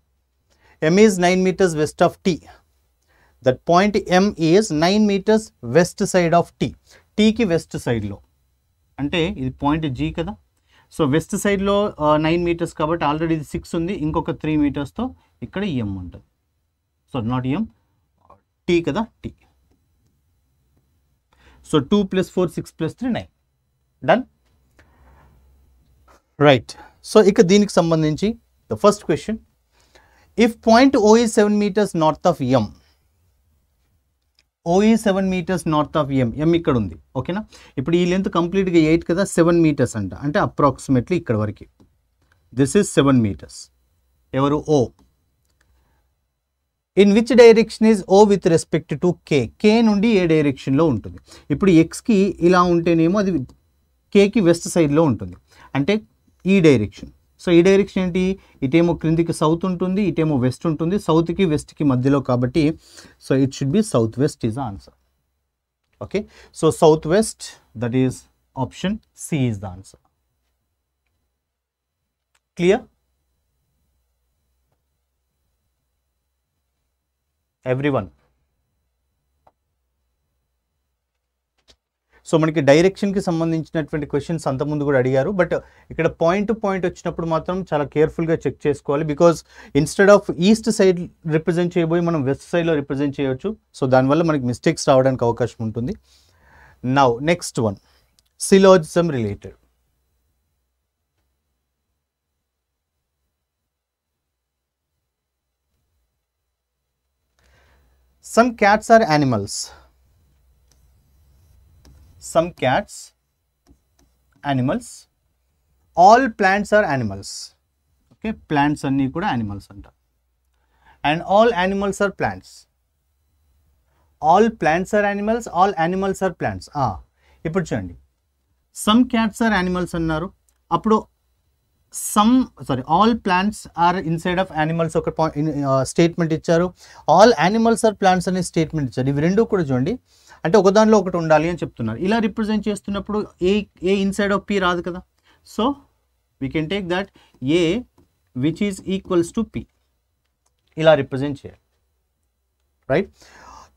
M is nine meters west of T that point M is nine meters west side of T టీకి west సైడ్లో అంటే ఇది point G కదా. So west సైడ్లో nine meters కాబట్టి ఆల్రెడీ ఇది సిక్స్ ఉంది. ఇంకొక త్రీ మీటర్స్తో ఇక్కడ ఎం ఉంటుంది. సో నాట్ ఎం టీ కదా T so two plus four six plus three nine done right so ఇక దీనికి సంబంధించి the first question if point O ఈ seven meters north of M O E seven meters north of M M ఇక్కడ ఉంది ఓకేనా ఇప్పుడు ఈ length కంప్లీట్గా ఎయిట్ కదా సెవెన్ మీటర్స్ అంట. అంటే అప్రాక్సిమేట్లీ ఇక్కడ వరకు. దిస్ ఈజ్ సెవెన్ మీటర్స్ ఎవరు? O in which direction is O with respect to K K నుండి ఏ డైరెక్షన్లో ఉంటుంది? ఇప్పుడు ఎక్స్కి ఇలా ఉంటేనేమో అది కేకి వెస్ట్ సైడ్లో ఉంటుంది. అంటే ఈ డైరెక్షన్ సో ఈ డైరెక్షన్ ఏంటి? ఇటేమో క్రిందికి సౌత్ ఉంటుంది ఇటేమో వెస్ట్ ఉంటుంది. సౌత్కి వెస్ట్కి మధ్యలో కాబట్టి so it should be south west is answer okay so south west that is option C is the answer clear every so మనకి డైరెక్షన్కి సంబంధించినటువంటి క్వశ్చన్స్ అంతకుముందు కూడా అడిగారు. బట్ ఇక్కడ పాయింట్ టు పాయింట్ వచ్చినప్పుడు మాత్రం చాలా కేర్ఫుల్గా చెక్ చేసుకోవాలి. Because instead of east side represent చేయబోయి మనం వెస్ట్ సైడ్లో రిప్రజెంట్ చేయవచ్చు సో దానివల్ల మనకి మిస్టేక్స్ రావడానికి అవకాశం ఉంటుంది. Now next one syllogism related some cats are animals. Some cats animals all plants are animals okay plants అన్నీ కూడా యానిమల్స్ అంట. And all animals are plants all plants are animals all animals are plants ఇప్పుడు చూడండి. Some cats are animals అన్నారు. అప్పుడు some sorry all plants are inside of animals ఒక statement uh, ఇచ్చారు. All animals are plants అనే statement ఇచ్చారు. ఇవి రెండు కూడా చూడండి. అంటే ఒకదానిలో ఒకటి ఉండాలి అని చెప్తున్నారు. ఇలా రిప్రజెంట్ చేస్తున్నప్పుడు A A inside of P రాదు కదా. So we can take that A which is equals to P ఇలా రిప్రజెంట్ చేయాలి. రైట్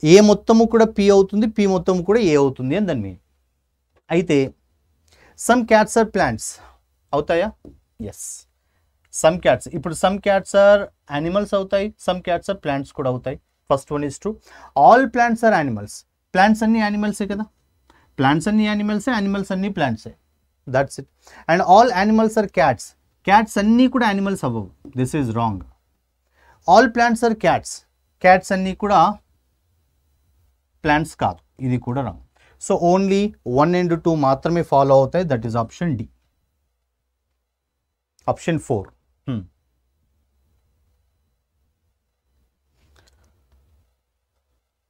ఏ మొత్తము కూడా పి అవుతుంది పి మొత్తము కూడా ఏ అవుతుంది అని దాని మీనింగ్ అయితే సమ్ క్యాట్స్ ఆర్ ప్లాంట్స్ అవుతాయా? ఎస్ సమ్ క్యాట్స్ ఇప్పుడు సమ్ క్యాట్స్ ఆర్ యానిమల్స్ అవుతాయి. సమ్ క్యాట్స్ ఆర్ ప్లాంట్స్ కూడా అవుతాయి. First one is true all plants are animals plants అన్ని యానిమల్సే కదా? ప్లాంట్స్ అన్ని యానిమల్సే యానిమల్స్ అన్ని ప్లాంట్సే that's it and all animals are cats cats అన్నీ కూడా యానిమల్స్ అవ్వవు. This is wrong all plants are cats cats అన్నీ కూడా ప్లాంట్స్ కాదు. ఇది కూడా wrong so only one and two మాత్రమే ఫాలో అవుతాయి. That is option D option 4. Hmm.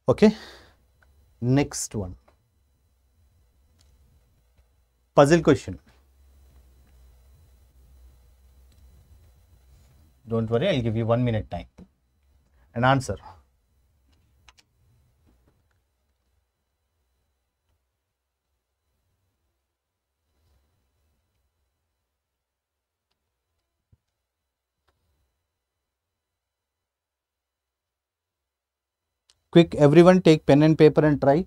Okay. Next one. Puzzle question. Don't worry, I will give you 1 minute time An answer. Quick everyone take pen and paper and try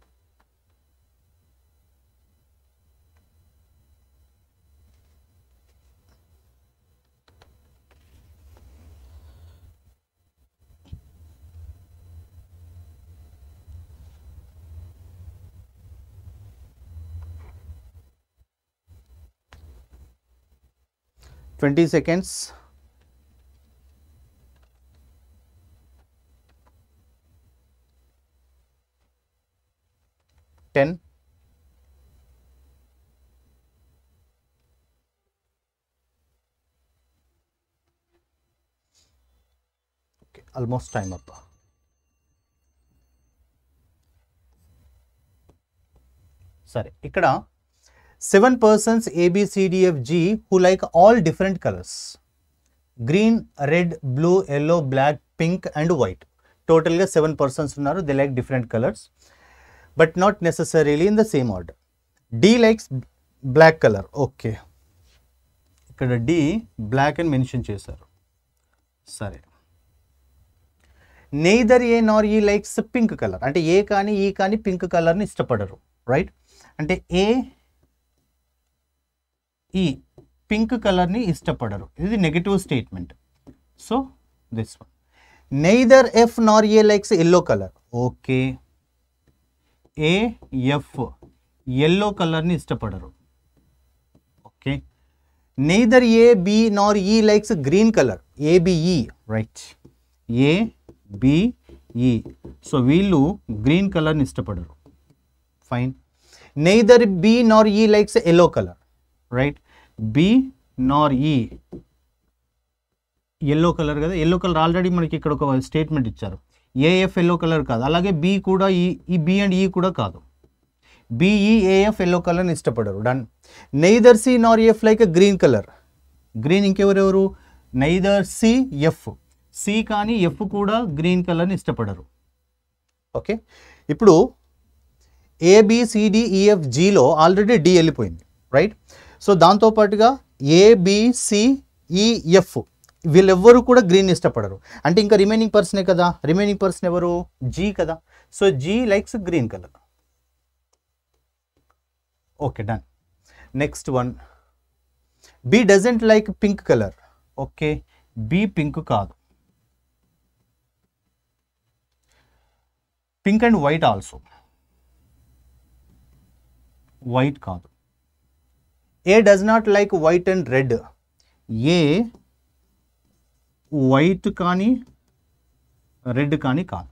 Twenty seconds. Ten. Okay, almost time up. సరే ఇక్కడ seven persons A B C D F G who like all different colours green red blue yellow black pink and white టోటల్గా seven persons ఉన్నారు they like different colours but not necessarily in ద సేమ్ order. D likes black colour okay ఇక్కడ D black అని mention చేశారు. సరే. Neither ఏ నార్ E likes pink colour అంటే ఏ కానీ ఈ కానీ పింక్ కలర్ని ఇష్టపడరు. రైట్ అంటే ఏ ఈ పింక్ కలర్ని ఇష్టపడరు. ఇది negative statement so this one neither F nor A likes yellow colour okay A F yellow కలర్ని ఇష్టపడరు. Okay neither A B nor E likes green colour A B E right A B E so వీళ్ళు green కలర్ని ఇష్టపడరు. Fine neither B nor E likes yellow colour right B nor E yellow colour కదా. Yellow colour already మనకి ఇక్కడ ఒక statement ఇచ్చారు. AF yellow colour కాదు. అలాగే బి కూడా ఈ ఈ బి అండ్ ఈ కూడా కాదు. B E A F yellow కలర్ని ఇష్టపడరు. Done neither C nor F like green colour green ఇంకెవరెవరు? Neither C F C కానీ ఎఫ్ కూడా గ్రీన్ కలర్ని ఇష్టపడరు. ఓకే ఇప్పుడు A B C D E F జీలో already D వెళ్ళిపోయింది. రైట్ సో దాంతోపాటుగా A B C E F వీళ్ళెవ్వరు కూడా green ఇష్టపడరు. అంటే ఇంకా రిమైనింగ్ పర్సనే కదా? రిమైనింగ్ పర్సన్ ఎవరు? జీ కదా? So G likes green colour okay done next one B doesn't like pink colour okay B pink కాదు. Pink and white also white కాదు. A does not like white and red A white కానీ red కానీ కాదు.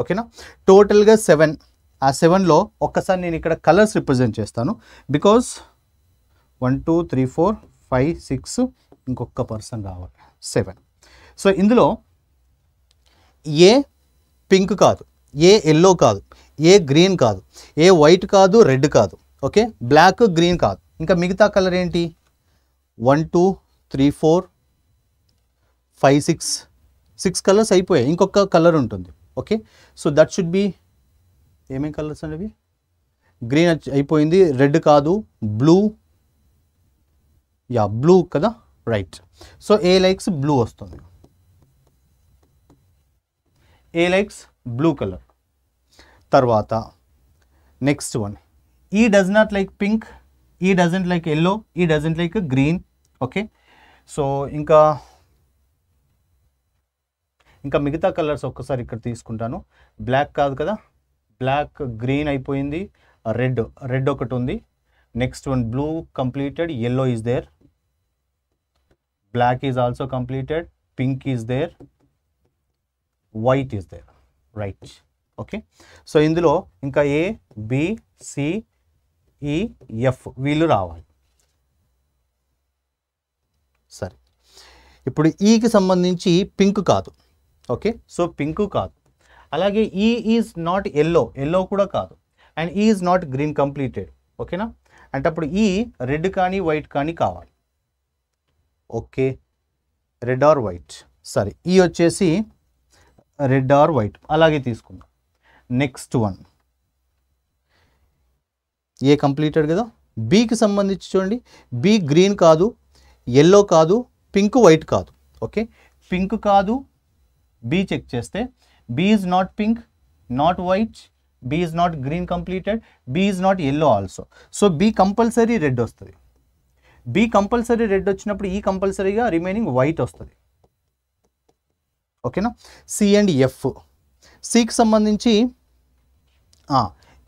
ఓకేనా? టోటల్గా seven. ఆ సెవెన్లో ఒక్కసారి నేను ఇక్కడ కలర్స్ రిప్రజెంట్ చేస్తాను. Because one two three four five six ఇంకొక పర్సన్ కావాలి సెవెన్. సో ఇందులో ఏ పింక్ కాదు ఏ ఎల్లో కాదు ఏ గ్రీన్ కాదు ఏ వైట్ కాదు రెడ్ కాదు. ఓకే? బ్లాక్ గ్రీన్ కాదు. ఇంకా మిగతా కలర్ ఏంటి? One two three four five six six colours అయిపోయాయి. ఇంకొక కలర్ ఉంటుంది. Okay so that should be ఏమేం కలర్స్ అనేవి గ్రీన్ అయిపోయింది. రెడ్ కాదు. బ్లూ యా బ్లూ కదా? Right so A likes blue వస్తుంది. ఏ లైక్స్ బ్లూ కలర్ తర్వాత next one E does not like pink E doesn't like yellow E doesn't like green okay so ఇంకా ఇంకా మిగతా colours ఒక్కసారి ఇక్కడ తీసుకుంటాను. బ్లాక్ కాదు కదా? బ్లాక్ గ్రీన్ అయిపోయింది. రెడ్ రెడ్ ఒకటి ఉంది. Next one blue completed yellow is there black is also completed pink is there white is there right okay so ఇందులో ఇంకా A B C E F వీళ్ళు రావాలి. సరే. ఇప్పుడు e ఈకి సంబంధించి పింక్ కాదు. ఓకే? సో పింక్ కాదు. అలాగే ఈ ఈజ్ నాట్ ఎల్లో ఎల్లో కూడా కాదు. అండ్ ఈ ఈజ్ నాట్ గ్రీన్ కంప్లీటెడ్. ఓకేనా? అంటే అప్పుడు ఈ రెడ్ కానీ వైట్ కానీ కావాలి. ఓకే? Red or white. సరే ఈ వచ్చేసి రెడ్ ఆర్ వైట్. అలాగే తీసుకుందాం. Next one. ఏ కంప్లీటెడ్ కదా? బీకి సంబంధించి చూడండి. బీ గ్రీన్ కాదు ఎల్లో కాదు పింక్ వైట్ కాదు. ఓకే? పింక్ కాదు బి చెక్ చేస్తే B is not pink not white B is not green completed B is not yellow also so B compulsory red వస్తుంది. బి కంపల్సరీ రెడ్ వచ్చినప్పుడు E కంపల్సరీగా remaining white వస్తుంది. ఓకేనా C and F సికి సంబంధించి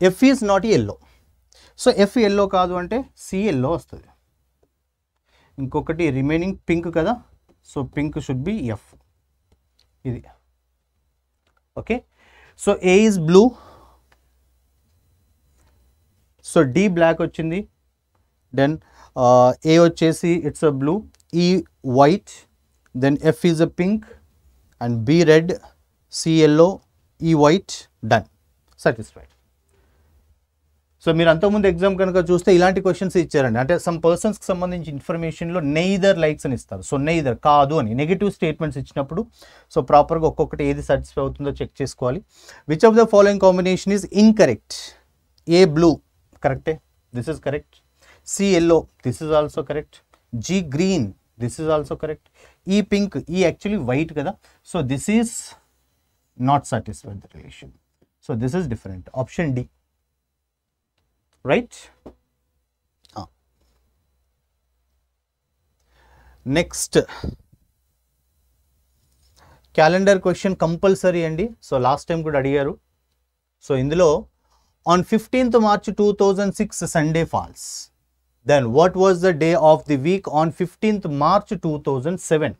F is not yellow so F yellow కాదు అంటే C yellow వస్తుంది. ఇంకొకటి రిమైనింగ్ పింక్ కదా? So pink should be F ఇది okay so A is blue so D black వచ్చింది దెన్ ఏ వచ్చేసి it's a blue E white then F is a pink and B red C yellow E white done satisfied So మీరు అంతకుముందు exam కనుక చూస్తే ఇలాంటి questions ఇచ్చారండి. అంటే some పర్సన్స్కి సంబంధించి ఇన్ఫర్మేషన్లో నెయిదర్ లైక్స్ అని ఇస్తారు. సో నెయిదర్ కాదు అని. నెగిటివ్ స్టేట్మెంట్స్ ఇచ్చినప్పుడు సో ప్రాపర్గా ఒక్కొక్కటి ఏది సాటిస్ఫై అవుతుందో చెక్ చేసుకోవాలి. Which of the following combination is incorrect A blue కరెక్టే this is correct C yellow this is also correct G green this is also correct E pink E actually white కదా. So this is not satisfied the relation so this is different option D right next calendar question compulsory అండి. So last time కూడా అడిగారు. So ఇందులో on fifteenth March two thousand six Sunday falls then what was the day of the week on fifteenth March two thousand seven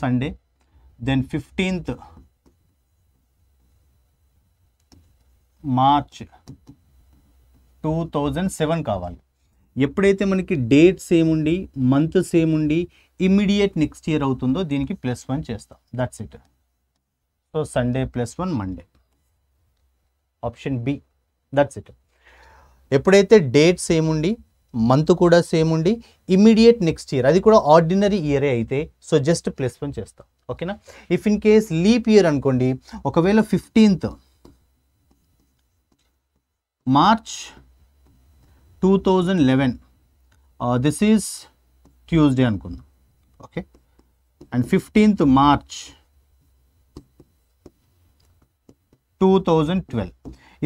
Sunday then fifteenth March two thousand seven కావాలి. ఎప్పుడైతే మనకి date same ఉండి month same ఉండి immediate next year అవుతుందో దీనికి plus one చేస్తాం. That's it so Sunday plus one Monday option B that's it ఎప్పుడైతే date same ఉండి మంత్ కూడా సేమ్ ఉండి ఇమ్మీడియట్ నెక్స్ట్ ఇయర్. అది కూడా ఆర్డినరీ ఇయరే అయితే సో జస్ట్ ప్లస్ వన్ చేస్తాం. ఓకేనా? If in case leap year అనుకోండి ఒకవేళ fifteenth March two thousand eleven this is Tuesday అనుకుందాం. Okay? And fifteenth March two thousand twelve.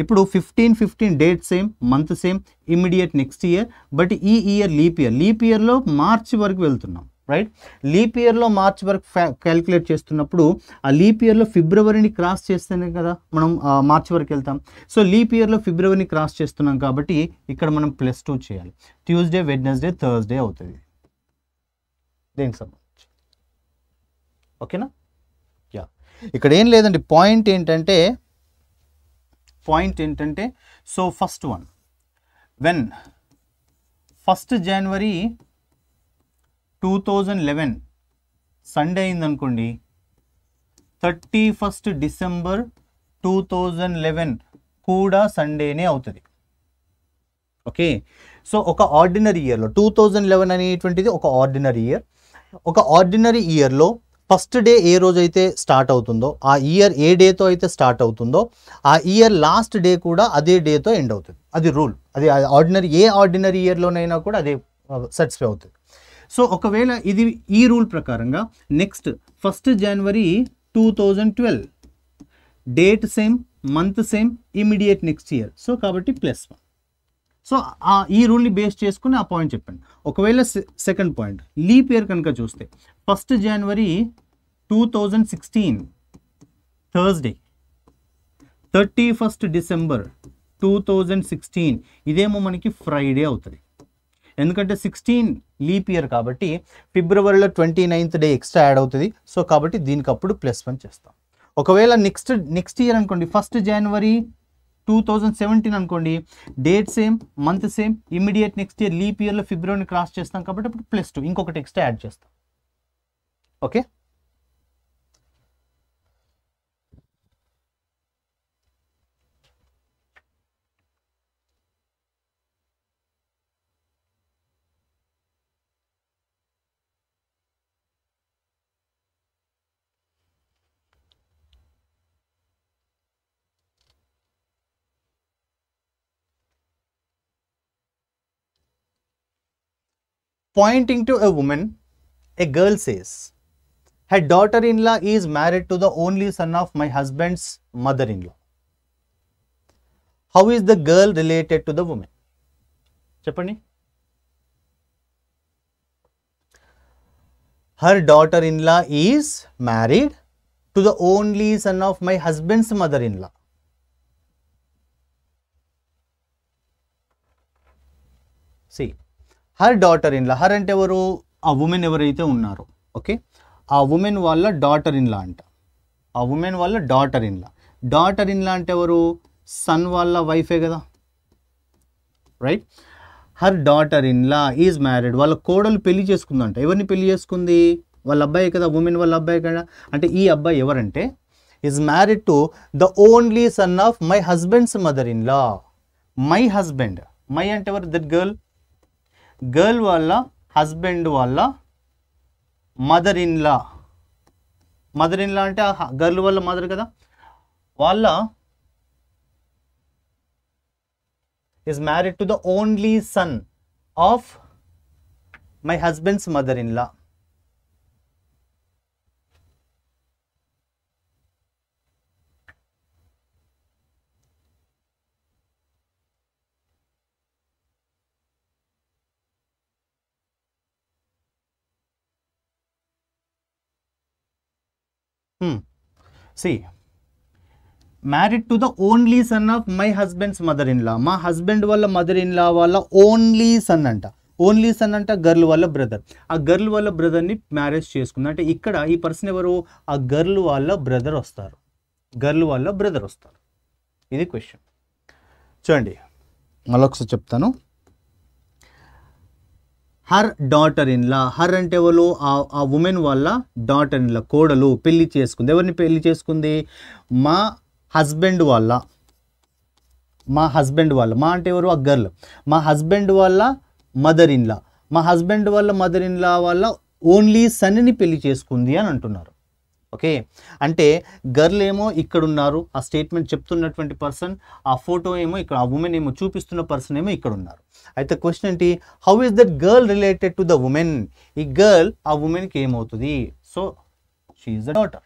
ఇప్పుడు fifteen fifteen date same month same immediate next year but ఈ year leap year leap ఇయర్లో March వరకు వెళ్తున్నాం right leap ఇయర్లో March వరకు calculate చేస్తున్నప్పుడు ఆ లీప్ ఇయర్లో ఫిబ్రవరిని క్రాస్ చేస్తేనే కదా మనం మార్చ్ వరకు వెళ్తాం. సో లీప్ ఇయర్లో ఫిబ్రవరిని క్రాస్ చేస్తున్నాం కాబట్టి ఇక్కడ మనం ప్లస్ టూ చేయాలి. ట్యూస్డే వెడ్నెస్డే థర్స్డే అవుతుంది. దేనికి సంబంధించి ఓకేనా యా ఇక్కడ ఏం లేదండి పాయింట్ ఏంటంటే పాయింట్ ఏంటంటే so first one when first January two thousand eleven Sunday అయిందనుకోండి thirty first December two thousand eleven కూడా సండేనే అవుతుంది. ఓకే సో ఒక ఆర్డినరీ ఇయర్లో టూ థౌజండ్ లెవెన్ అనేటువంటిది ఒక ఆర్డినరీ ఇయర్ ఒక ఆర్డినరీ ఇయర్లో ఫస్ట్ డే ఏ రోజైతే స్టార్ట్ అవుతుందో ఆ ఇయర్ ఏ డేతో అయితే స్టార్ట్ అవుతుందో ఆ ఇయర్ లాస్ట్ డే కూడా అదే డేతో ఎండ్ అవుతుంది. అది రూల్. అది ఆర్డినరీ ఏ ఆర్డినరీ ఇయర్లోనైనా కూడా అదే సాటిస్ఫై అవుతుంది. సో ఒకవేళ ఇది ఈ రూల్ ప్రకారంగా next first January two thousand twelve date same month same immediate next year. So కాబట్టి ప్లస్ వన్. సో ఆ ఈ రూల్ని బేస్ చేసుకుని ఆ పాయింట్ చెప్పండి. ఒకవేళ సెకండ్ పాయింట్ లీప్ ఇయర్ కనుక చూస్తే first January two thousand sixteen Thursday thirty first December two thousand sixteen ఇదేమో మనకి ఫ్రైడే అవుతుంది. ఎందుకంటే సిక్స్టీన్ లీప్ ఇయర్ కాబట్టి ఫిబ్రవరిలో twenty ninth day extra add అవుతుంది. సో కాబట్టి దీనికి అప్పుడు ప్లస్ వన్ చేస్తాం. ఒకవేళ నెక్స్ట్ నెక్స్ట్ ఇయర్ అనుకోండి first January two thousand seventeen అనుకోండి date same month same immediate next year leap ఇయర్లో ఫిబ్రవరిని క్రాస్ చేస్తాం కాబట్టి అప్పుడు ప్లస్ టూ ఇంకొకటి ఎక్స్ట్రా యాడ్ చేస్తాం. Okay Pointing to a woman, a girl says, Her daughter in law is married to the only son of my husband's mother in law. How is the girl related to the woman? చెప్పండి her daughter in law is married to the only son of my husband's mother in law C her daughter in law her అంటే ఎవరు? ఆ woman ఎవరైతే ఉన్నారో. Okay ఆ women వాళ్ళ daughter in-law అంట. ఆ ఉమెన్ వాళ్ళ డాటర్ ఇన్లా డాటర్ ఇన్లా అంటే ఎవరు? సన్ వాళ్ళ వైఫే కదా. Right her daughter in law is married వాళ్ళ కోడలు పెళ్ళి చేసుకుందంట. ఎవరిని పెళ్ళి చేసుకుంది? వాళ్ళ అబ్బాయి కదా ఉమెన్ వాళ్ళ అబ్బాయి కదా. అంటే ఈ అబ్బాయి ఎవరంటే is married to the only son of my husband's mother in law my husband my అంటే ఎవరు? దట్ గర్ల్ గర్ల్ వాళ్ళ హస్బెండ్ వాళ్ళ mother in law mother in law అంటే ఆ గర్ల్ వాళ్ళ మదర్ కదా? వాళ్ళ is married to the only son of my husband's mother in law See, married to the only son of my husband's mother in law మా husband వాళ్ళ mother in law వాళ్ళ only son అంట. Only son అంట girl వాళ్ళ brother ఆ girl వాళ్ళ బ్రదర్ని marriage చేసుకుంది. అంటే ఇక్కడ ఈ పర్సన్ ఎవరు? ఆ గర్ల్ వాళ్ళ బ్రదర్ వస్తారు. గర్ల్ వాళ్ళ బ్రదర్ వస్తారు. ఇది క్వశ్చన్ చూడండి. మళ్ళొకసారి చెప్తాను. Her daughter in law her అంటే ఎవరు? ఆ ఆ ఉమెన్ వాళ్ళ డాటర్ ఇన్ లా కోడలు పెళ్ళి చేసుకుంది. ఎవరిని పెళ్ళి చేసుకుంది? మా హస్బెండ్ వాళ్ళ. మా హస్బెండ్ వాళ్ళ. మా అంటే ఎవరు? ఆ గర్ల్. మా హస్బెండ్ వాళ్ళ మదర్ ఇన్ లా మా హస్బెండ్ వాళ్ళ మదర్ ఇన్ లా వాళ్ళ ఓన్లీ సన్ని పెళ్ళి చేసుకుంది అని అంటున్నారు. ఓకే? అంటే గర్ల్ ఏమో ఇక్కడ ఉన్నారు ఆ స్టేట్మెంట్ చెప్తున్నటువంటి పర్సన్ ఆ ఫోటో ఏమో ఇక్కడ ఆ ఉమెన్ ఏమో చూపిస్తున్న పర్సన్ ఏమో ఇక్కడ ఉన్నారు అయితే క్వశ్చన్ ఏంటి? How is that girl related to the women? ఈ గర్ల్ ఆ ఉమెన్కి ఏమవుతుంది? So she the daughter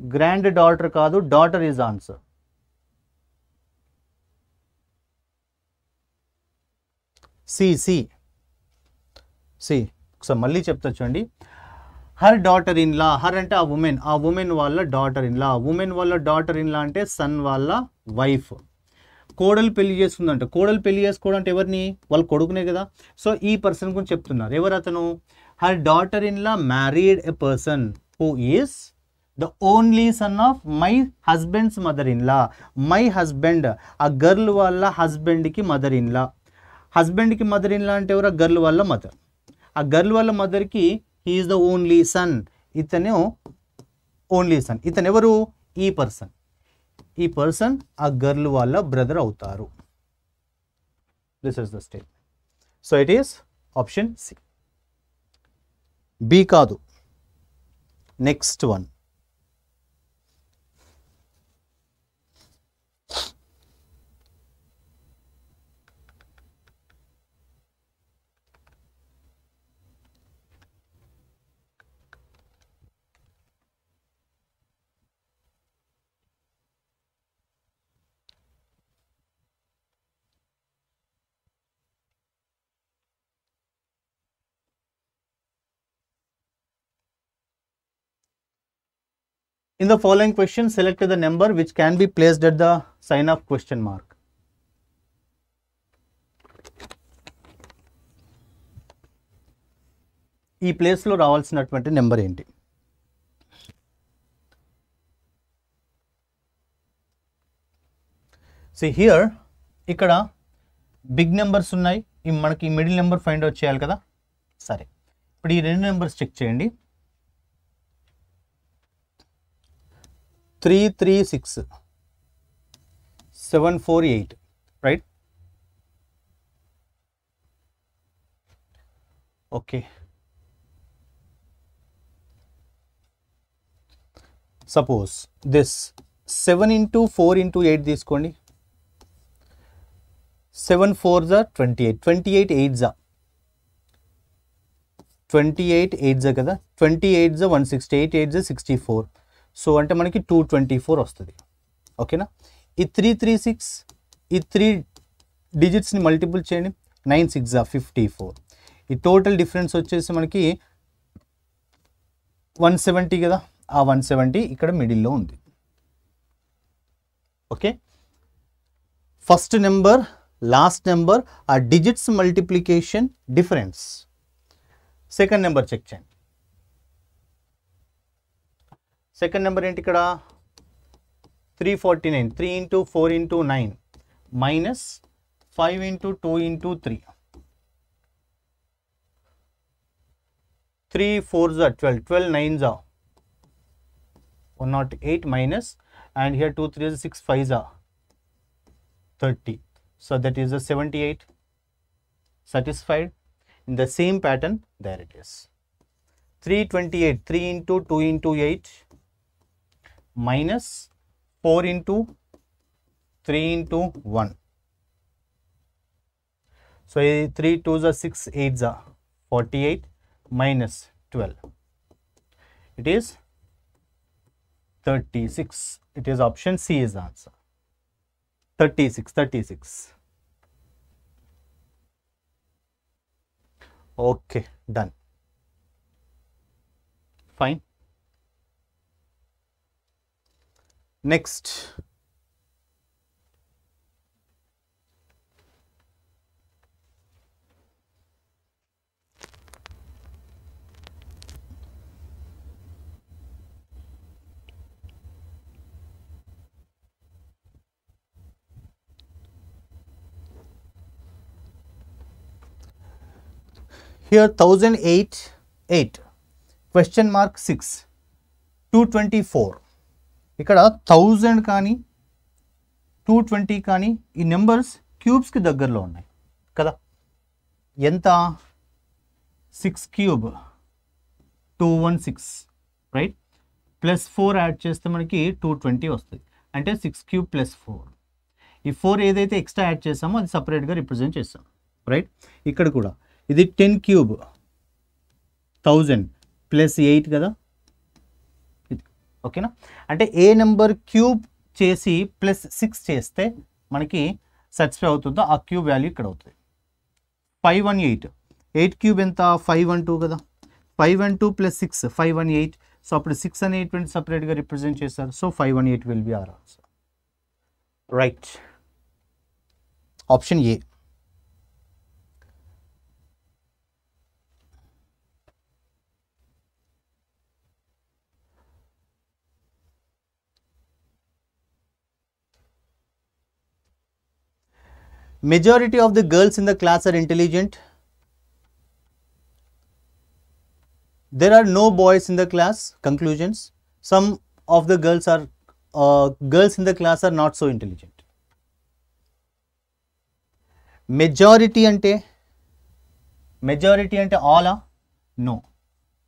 granddaughter కాదు daughter is answer C C C ఒకసారి మళ్ళీ చెప్తా చూడండి. Her daughter in law her అంటే ఆ ఉమెన్ ఆ ఉమెన్ వాళ్ళ డాటర్ ఇన్ లా. ఉమెన్ వాళ్ళ డాటర్ ఇన్ లా అంటే సన్ వాళ్ళ వైఫ్. కోడలు పెళ్ళి చేసుకుందంట కోడలు పెళ్ళి చేసుకోవడం అంటే ఎవరిని? వాళ్ళ కొడుకునే కదా. సో ఈ పర్సన్ గురించి చెప్తున్నారు. ఎవరు అతను her daughter in law married a person who is the only son of my husband's mother in law. My husband ఆ గర్ల్ వాళ్ళ హస్బెండ్కి మదర్ ఇన్ లా. హస్బెండ్కి మదర్ ఇన్ లా అంటే ఎవరు? ఆ గర్ల్ వాళ్ళ మదర్. ఆ గర్ల్ వాళ్ళ మదర్కి he is the only son ఇతను ఓన్లీ సన్ ఇతను ఎవరు? ఈ పర్సన్ ఈ పర్సన్ ఆ గర్ల్ వాళ్ళ బ్రదర్ అవుతారు. This is the state so it is option C B కాదు. Next one In the following question, select the number which can be placed at the sign of question mark. ఈ ప్లేస్లో రావాల్సినటువంటి number ఏంటి so here ఇక్కడ big numbers ఉన్నాయి ఈ మనకి middle number find out చేయాలి కదా సరే ఇప్పుడు ఈ రెండు నెంబర్స్ చెక్ చేయండి 336 748 right okay suppose this 7 into 4 into 8 తీసుకోండి 7 4s are 28 28 8s are 28 8s are కదా 28 168 8s 64 సో అంటే మనకి టూ ట్వంటీ ఫోర్ వస్తుంది. ఓకేనా? ఈ త్రీ త్రీ సిక్స్ ఈ త్రీ డిజిట్స్ని మల్టిపుల్ చేయండి. నైన్ సిక్స్ ఫిఫ్టీ ఫోర్ ఈ టోటల్ డిఫరెన్స్ వచ్చేసి మనకి వన్ సెవెంటీ కదా? ఆ వన్ సెవెంటీ ఇక్కడ మిడిల్లో ఉంది. Okay? First number last number ఆ digits multiplication difference second number check చేయండి. సెకండ్ నెంబర్ ఏంటి ఇక్కడ? Three forty nine three into four into nine minus five into two into three three four జా twelve twelve nine జా one nought eight minus and here two three six five జా thirty so that is the seventy eight satisfied? In the same pattern there it is. 328 3 into 2 into 8 minus 4 into 3 into 1 so eh, 3 2s are 6 8s are 48 minus 12 it is 36 it is option c is the answer. 36 36 okay done. Fine next. Here 1008 8 question mark 6 224 ఇక్కడ thousand కానీ two twenty కానీ ఈ numbers క్యూబ్స్కి దగ్గరలో ఉన్నాయి కదా? ఎంత? Six cube two one six right plus four add చేస్తే మనకి టూ ట్వంటీ వస్తుంది. అంటే సిక్స్ క్యూబ్ ప్లస్ ఫోర్ ఈ ఫోర్ ఏదైతే ఎక్స్ట్రా యాడ్ చేసామో అది సపరేట్గా రిప్రజెంట్ చేస్తాం రైట్ ఇక్కడ కూడా ఇది ten cube thousand plus eight కదా? ఓకేనా? అంటే ఏ నెంబర్ క్యూబ్ చేసి ప్లస్ సిక్స్ చేస్తే మనకి సాటిస్ఫై అవుతుందో ఆ క్యూబ్ వాల్యూ ఇక్కడ అవుతుంది. Five one eight. Eight cube ఎంత? ఫైవ్ వన్ టూ కదా? Five one two plus six. Five one eight. So అప్పుడు సిక్స్ అని ఎయిట్ సపరేట్గా రిప్రజెంట్ చేస్తారు so five one eight will be are also. Right. Option A. Majority of the girls in the class are intelligent there are no boys in the class conclusions some of the girls are uh, girls in the class are not so intelligent majority ante majority ante all are no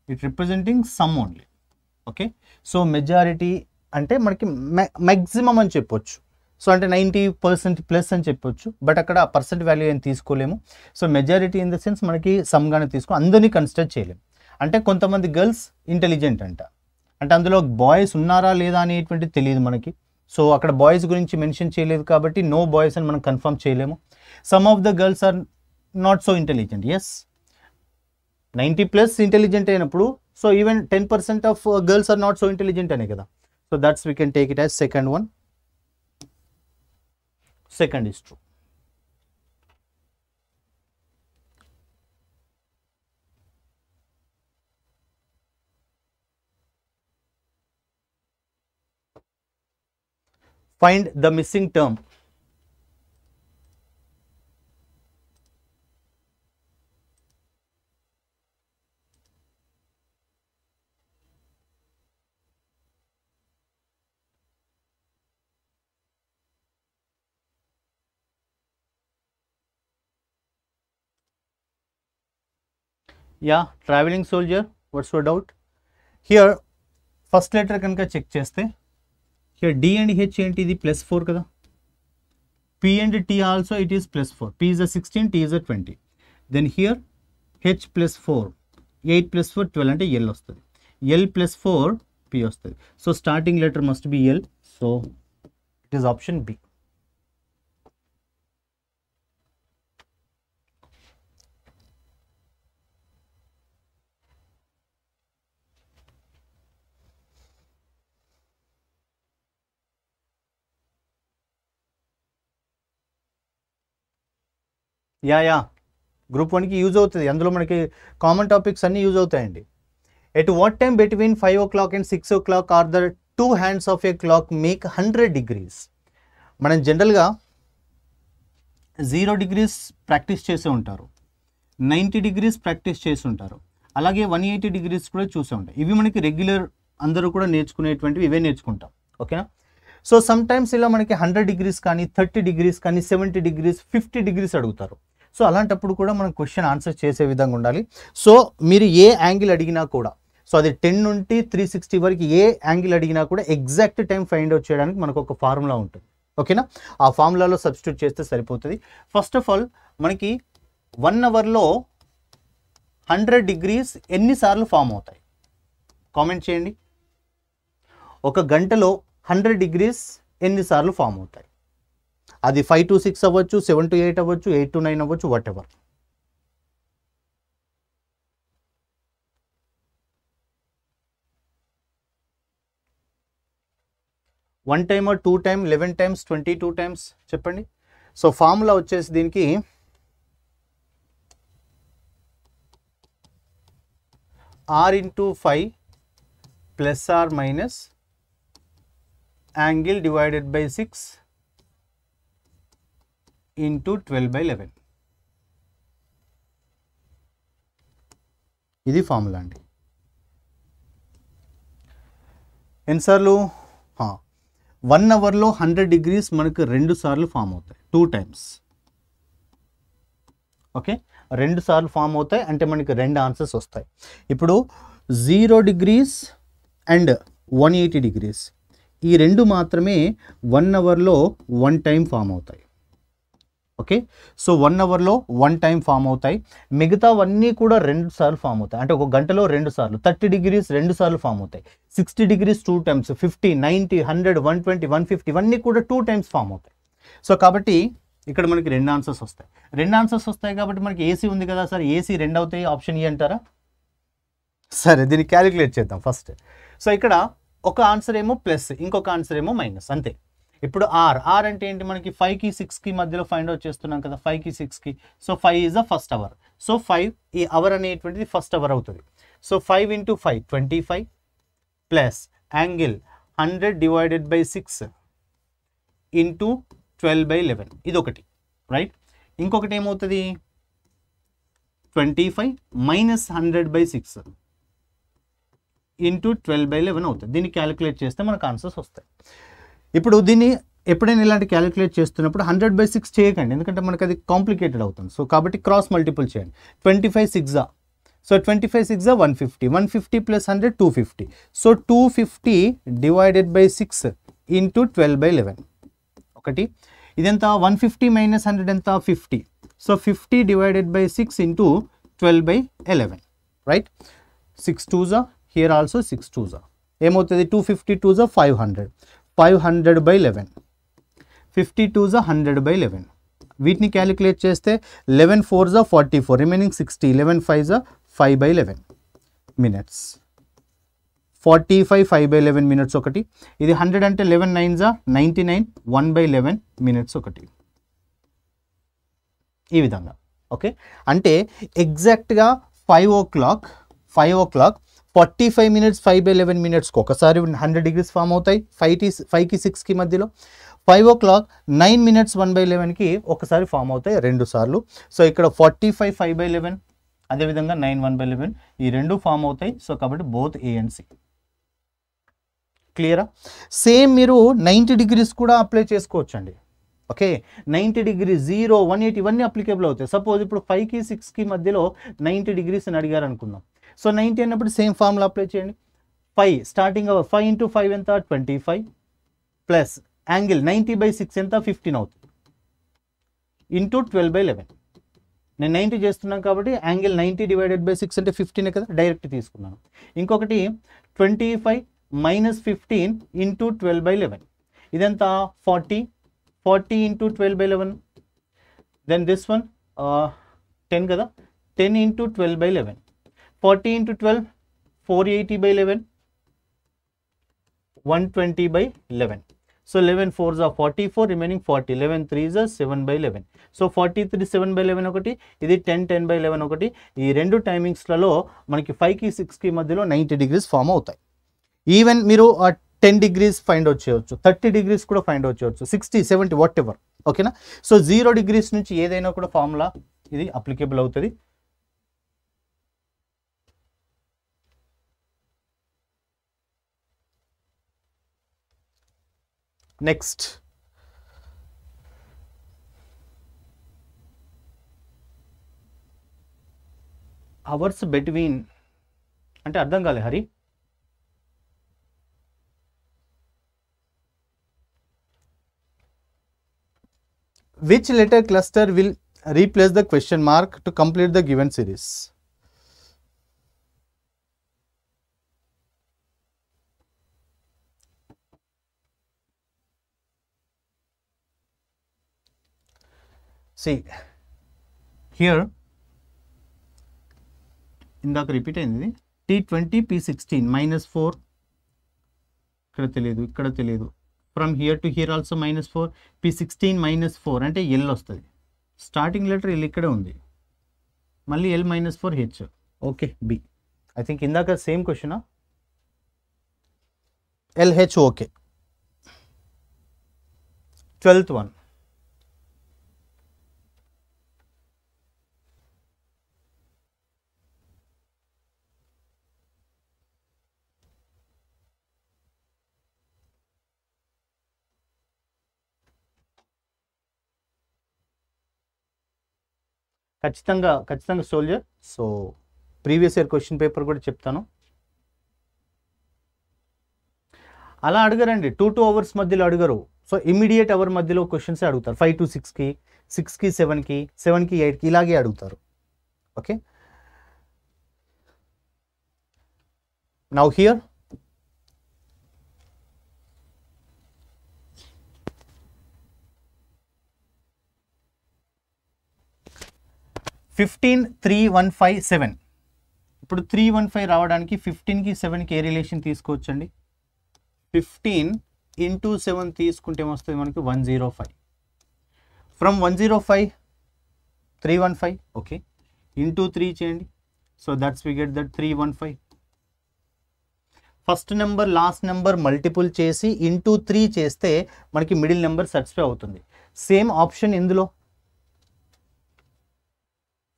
it representing some only okay so majority అంటే మనకి maximum అని చెప్పొచ్చు so అంటే ninety percent plus అని చెప్పొచ్చు but అక్కడ percent value ఏం తీసుకోలేము. So majority in the sense మనకి సమ్గానే తీసుకో అందరినీ కన్సిడర్ చేయలేము. అంటే కొంతమంది గర్ల్స్ ఇంటెలిజెంట్ అంట. అంటే అందులో బాయ్స్ ఉన్నారా లేదా అనేటువంటి తెలియదు మనకి. సో అక్కడ బాయ్స్ గురించి మెన్షన్ చేయలేదు కాబట్టి నో బాయ్స్ అని మనం కన్ఫర్మ్ చేయలేము. Some of the girls are not so intelligent as ninety plus intelligent అయినప్పుడు so even ten percent of girls are not so intelligent అనే కదా. So that's we can take it as second one second is true. Find the missing term. Yeah travelling soldier what's your doubt here first letter కనుక check చేస్తే here D and H ఏంటి ఇది plus four కదా. P and T also it is plus four P is a sixteen T is a twenty then here H plus four eight plus four twelve అంటే L వస్తుంది. L plus four P వస్తుంది. So starting letter must be L so it is option B yeah yeah. Group వన్కి use అవుతుంది. అందులో మనకి common topics అన్నీ use అవుతాయండి. At what time between five o'clock and six o'clock are the two hands of a clock make hundred degrees. మనం జనరల్గా zero degrees practice చేసే ఉంటారు. నైంటీ డిగ్రీస్ ప్రాక్టీస్ చేసి ఉంటారు. అలాగే వన్ ఎయిటీ డిగ్రీస్ కూడా చూసే ఉంటాయి ఇవి మనకి రెగ్యులర్ అందరూ కూడా నేర్చుకునేటువంటివి ఇవే నేర్చుకుంటాం. ఓకేనా? సో సమ్ టైమ్స్ ఇలా మనకి హండ్రెడ్ డిగ్రీస్ కానీ థర్టీ డిగ్రీస్ కానీ సెవెంటీ డిగ్రీస్ ఫిఫ్టీ డిగ్రీస్ అడుగుతారు. సో అలాంటప్పుడు కూడా మనం క్వశ్చన్ ఆన్సర్ చేసే విధంగా ఉండాలి. సో మీరు ఏ యాంగిల్ అడిగినా కూడా సో అది టెన్ నుండి త్రీ సిక్స్టీ వరకు ఏ యాంగిల్ అడిగినా కూడా ఎగ్జాక్ట్ టైం ఫైండ్ అవుట్ చేయడానికి మనకు ఒక ఫార్ములా ఉంటుంది. ఓకేనా ఆ ఫార్ములాలో సబ్స్టిట్యూట్ చేస్తే సరిపోతుంది. ఫస్ట్ ఆఫ్ ఆల్ మనకి వన్ అవర్లో హండ్రెడ్ డిగ్రీస్ ఎన్నిసార్లు ఫామ్ అవుతాయి? కామెంట్ చేయండి. ఒక గంటలో హండ్రెడ్ డిగ్రీస్ ఎన్నిసార్లు ఫామ్ అవుతాయి? అది ఫైవ్ టు సిక్స్ అవ్వచ్చు సెవెన్ టు ఎయిట్ అవ్వచ్చు ఎయిట్ టు నైన్ అవ్వచ్చు whatever one time two time eleven times twenty two times చెప్పండి. సో ఫార్ములా వచ్చేసి దీనికి R into five plus R minus angle divided by six into twelve by eleven ఇది formula అండి. ఎన్నిసార్లు one అవర్లో hundred degrees మనకు రెండు సార్లు ఫామ్ అవుతాయి. Two times. ఓకే? రెండు సార్లు ఫామ్ అవుతాయి అంటే మనకి రెండు ఆన్సర్స్ వస్తాయి. ఇప్పుడు zero degrees and one eighty degrees. ఈ రెండు మాత్రమే వన్ అవర్లో వన్ టైం ఫామ్ అవుతాయి. ఓకే? సో వన్ అవర్లో వన్ టైం ఫామ్ అవుతాయి. మిగతావన్నీ కూడా రెండు సార్లు ఫామ్ అవుతాయి. అంటే ఒక గంటలో రెండు సార్లు థర్టీ డిగ్రీస్ రెండు సార్లు ఫామ్ అవుతాయి. Sixty degrees two times fifty ninety hundred one twenty one fifty ఇవన్నీ కూడా టూ టైమ్స్ ఫామ్ అవుతాయి. సో కాబట్టి ఇక్కడ మనకి రెండు ఆన్సర్స్ వస్తాయి. రెండు ఆన్సర్స్ వస్తాయి కాబట్టి మనకి ఏసీ ఉంది కదా సార్? ఏసీ రెండు అవుతాయి ఆప్షన్ ఏ e అంటారా? సరే దీన్ని క్యాలిక్యులేట్ చేద్దాం ఫస్ట్ సో ఇక్కడ ఒక ఆన్సర్ ఏమో ప్లస్ ఇంకొక ఆన్సర్ ఏమో మైనస్ అంతే. ఇప్పుడు ఆర్ ఆర్ అంటే ఏంటి? మనకి ఫైవ్కి సిక్స్కి మధ్యలో ఫైండ్ అవుట్ చేస్తున్నాం కదా ఫైవ్కి సిక్స్కి so five is the first hour so five ఈ అవర్ అనేటువంటిది ఫస్ట్ అవర్ అవుతుంది. So five into five twenty five plus angle hundred divided by six into twelve by eleven ఇది ఒకటి రైట్ ఇంకొకటి ఏమవుతుంది? Twenty five minus hundred by six into twelve by eleven అవుతుంది. దీన్ని calculate చేస్తే మనకు ఆన్సర్స్ వస్తాయి. ఇప్పుడు దీన్ని ఎప్పుడైనా ఇలాంటి క్యాలిక్యులేట్ చేస్తున్నప్పుడు హండ్రెడ్ బై సిక్స్ చేయకండి. ఎందుకంటే మనకు అది కాంప్లికేటెడ్ అవుతుంది. సో కాబట్టి క్రాస్ మల్టిపుల్ చేయండి. Twenty five సిక్సా? So twenty five six one fifty. One fifty plus hundred two fifty. So two fifty divided by six into twelve by eleven. ఒకటి. ఇదెంత? One fifty minus hundred ఎంత? Fifty. So fifty divided by six into twelve by eleven right? Six టూజా? Here also six టూజా. ఏమవుతుంది? Two fifty టూజా? Five hundred. Five hundred by eleven. Fifty టూజా hundred by eleven. వీటిని calculate చేస్తే eleven four జా forty four remaining sixty eleven five జా five by eleven minutes. Forty five five by eleven minutes ఒకటి. ఇది hundred అంటే eleven nine జా ninety nine one by eleven minutes ఒకటి. ఈ విధంగా ఓకే? అంటే ఎగ్జాక్ట్గా five o'clock five o'clock forty five minutes five by eleven మినిట్స్కి ఒకసారి హండ్రెడ్ డిగ్రీస్ ఫామ్ అవుతాయి. ఫైవ్ టీ ఫైవ్కి సిక్స్కి మధ్యలో. Five o'clock nine minutes one by లెవెన్కి ఒకసారి ఫామ్ అవుతాయి రెండు సార్లు. సో ఇక్కడ forty five five by eleven అదేవిధంగా నైన్ వన్ బై లెవెన్ ఈ రెండు ఫామ్ అవుతాయి. సో కాబట్టి బోత్ ఏ అండ్ సి. క్లియరా? సేమ్ మీరు నైంటీ డిగ్రీస్ కూడా అప్లై చేసుకోవచ్చు అండి okay? Ninety degree zero one eighty ఇవన్నీ అప్లికేబుల్ అవుతాయి. సపోజ్ ఇప్పుడు ఫైవ్కి సిక్స్కి మధ్యలో నైంటీ డిగ్రీస్ అని అడిగారు అనుకుందాం సో నైంటీ అన్నప్పుడు సేమ్ ఫార్ములా అప్లై చేయండి. Five starting five into five ఎంత? Twenty five plus angle ninety by six ఎంత? ఫిఫ్టీన్ అవుతుంది. ఇంటూ ట్వెల్వ్ బై లెవెన్ నేను నైంటీ చేస్తున్నాను కాబట్టి angle ninety divided by six అంటే ఫిఫ్టీనే కదా? డైరెక్ట్ తీసుకున్నాను. ఇంకొకటి twenty five minus fifteen into twelve by eleven ఇదంతా forty forty into twelve by eleven then this one ten కదా? Ten into twelve by eleven forty into twelve four eighty by eleven one twenty by eleven. So eleven four జా forty four remaining forty eleven three జా seven by eleven so forty three seven by eleven ఒకటి ఇది ten ten by eleven ఒకటి. ఈ రెండు టైమింగ్స్లలో మనకి ఫైవ్కి సిక్స్కి మధ్యలో నైంటీ డిగ్రీస్ ఫామ్ అవుతాయి. ఈవెన్ మీరు టెన్ డిగ్రీస్ ఫైండ్ అవుట్ చేయవచ్చు. థర్టీ డిగ్రీస్ కూడా ఫైండ్ అవుట్ చేయవచ్చు. సిక్స్టీ సెవెంటీ వాట్ ఎవర్ ఓకేనా సో జీరో డిగ్రీస్ నుంచి ఏదైనా కూడా ఫార్ములా ఇది అప్లికేబుల్ అవుతుంది. నెక్స్ట్ అవర్స్ బిట్వీన్ అంటే అర్థం కాలే Hari which letter cluster will replace the question mark to complete the given series see here ఇందాక రిపీట్ అయింది T twenty P sixteen minus four ఇక్కడ తెలియదు ఇక్కడ తెలియదు. From here to here also minus four P sixteen minus four అంటే L వస్తుంది. Starting letter L ఇక్కడే ఉంది. మళ్ళీ L minus four H okay B I think ఇందాక same క్వశ్చనా L H okay twelfth one ఖచ్చితంగా ఖచ్చితంగా soldier so previous year question paper కూడా చెప్తాను. అలా అడగరండి. టూ టూ అవర్స్ మధ్యలో అడగరు. సో ఇమీడియట్ అవర్ మధ్యలో క్వశ్చన్స్ అడుగుతారు. ఫైవ్ టు సిక్స్కి సిక్స్కి సెవెన్కి సెవెన్కి ఎయిట్కి ఇలాగే అడుగుతారు. Okay now here fifteen three one five seven. ఇప్పుడు త్రీ వన్ ఫైవ్ రావడానికి ఫిఫ్టీన్కి సెవెన్కి ఏ రిలేషన్ తీసుకోవచ్చండి? ఫిఫ్టీన్ ఇంటూ సెవెన్ తీసుకుంటే ఏమొస్తుంది మనకి? One zero five. From one zero five three one five okay. Into three చేయండి. So that's we get that three one five. First number last number multiple చేసి into three చేస్తే మనకి middle number satisfy అవుతుంది. Same option ఇందులో.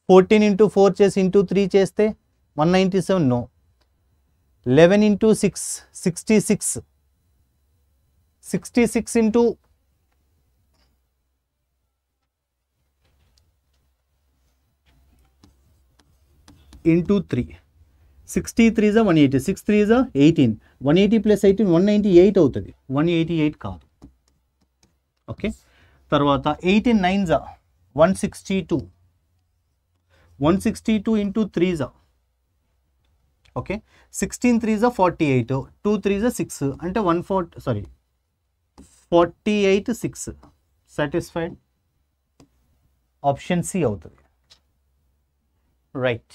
Fourteen into four చేసి into three చేస్తే one ninety seven no. Eleven into six sixty six. Sixty six into into three. Sixty three జా one eighty six three జా eighteen. One eighty plus eighteen one ninety eight అవుతుంది. One eighty eight కాదు. Okay? తర్వాత eighteen nine జా one sixty two. One sixty two into three okay? Sixteen three జా forty eight. Two three జా six. అంటే one four sorry forty eight six. Satisfied option C అవుతుంది. Right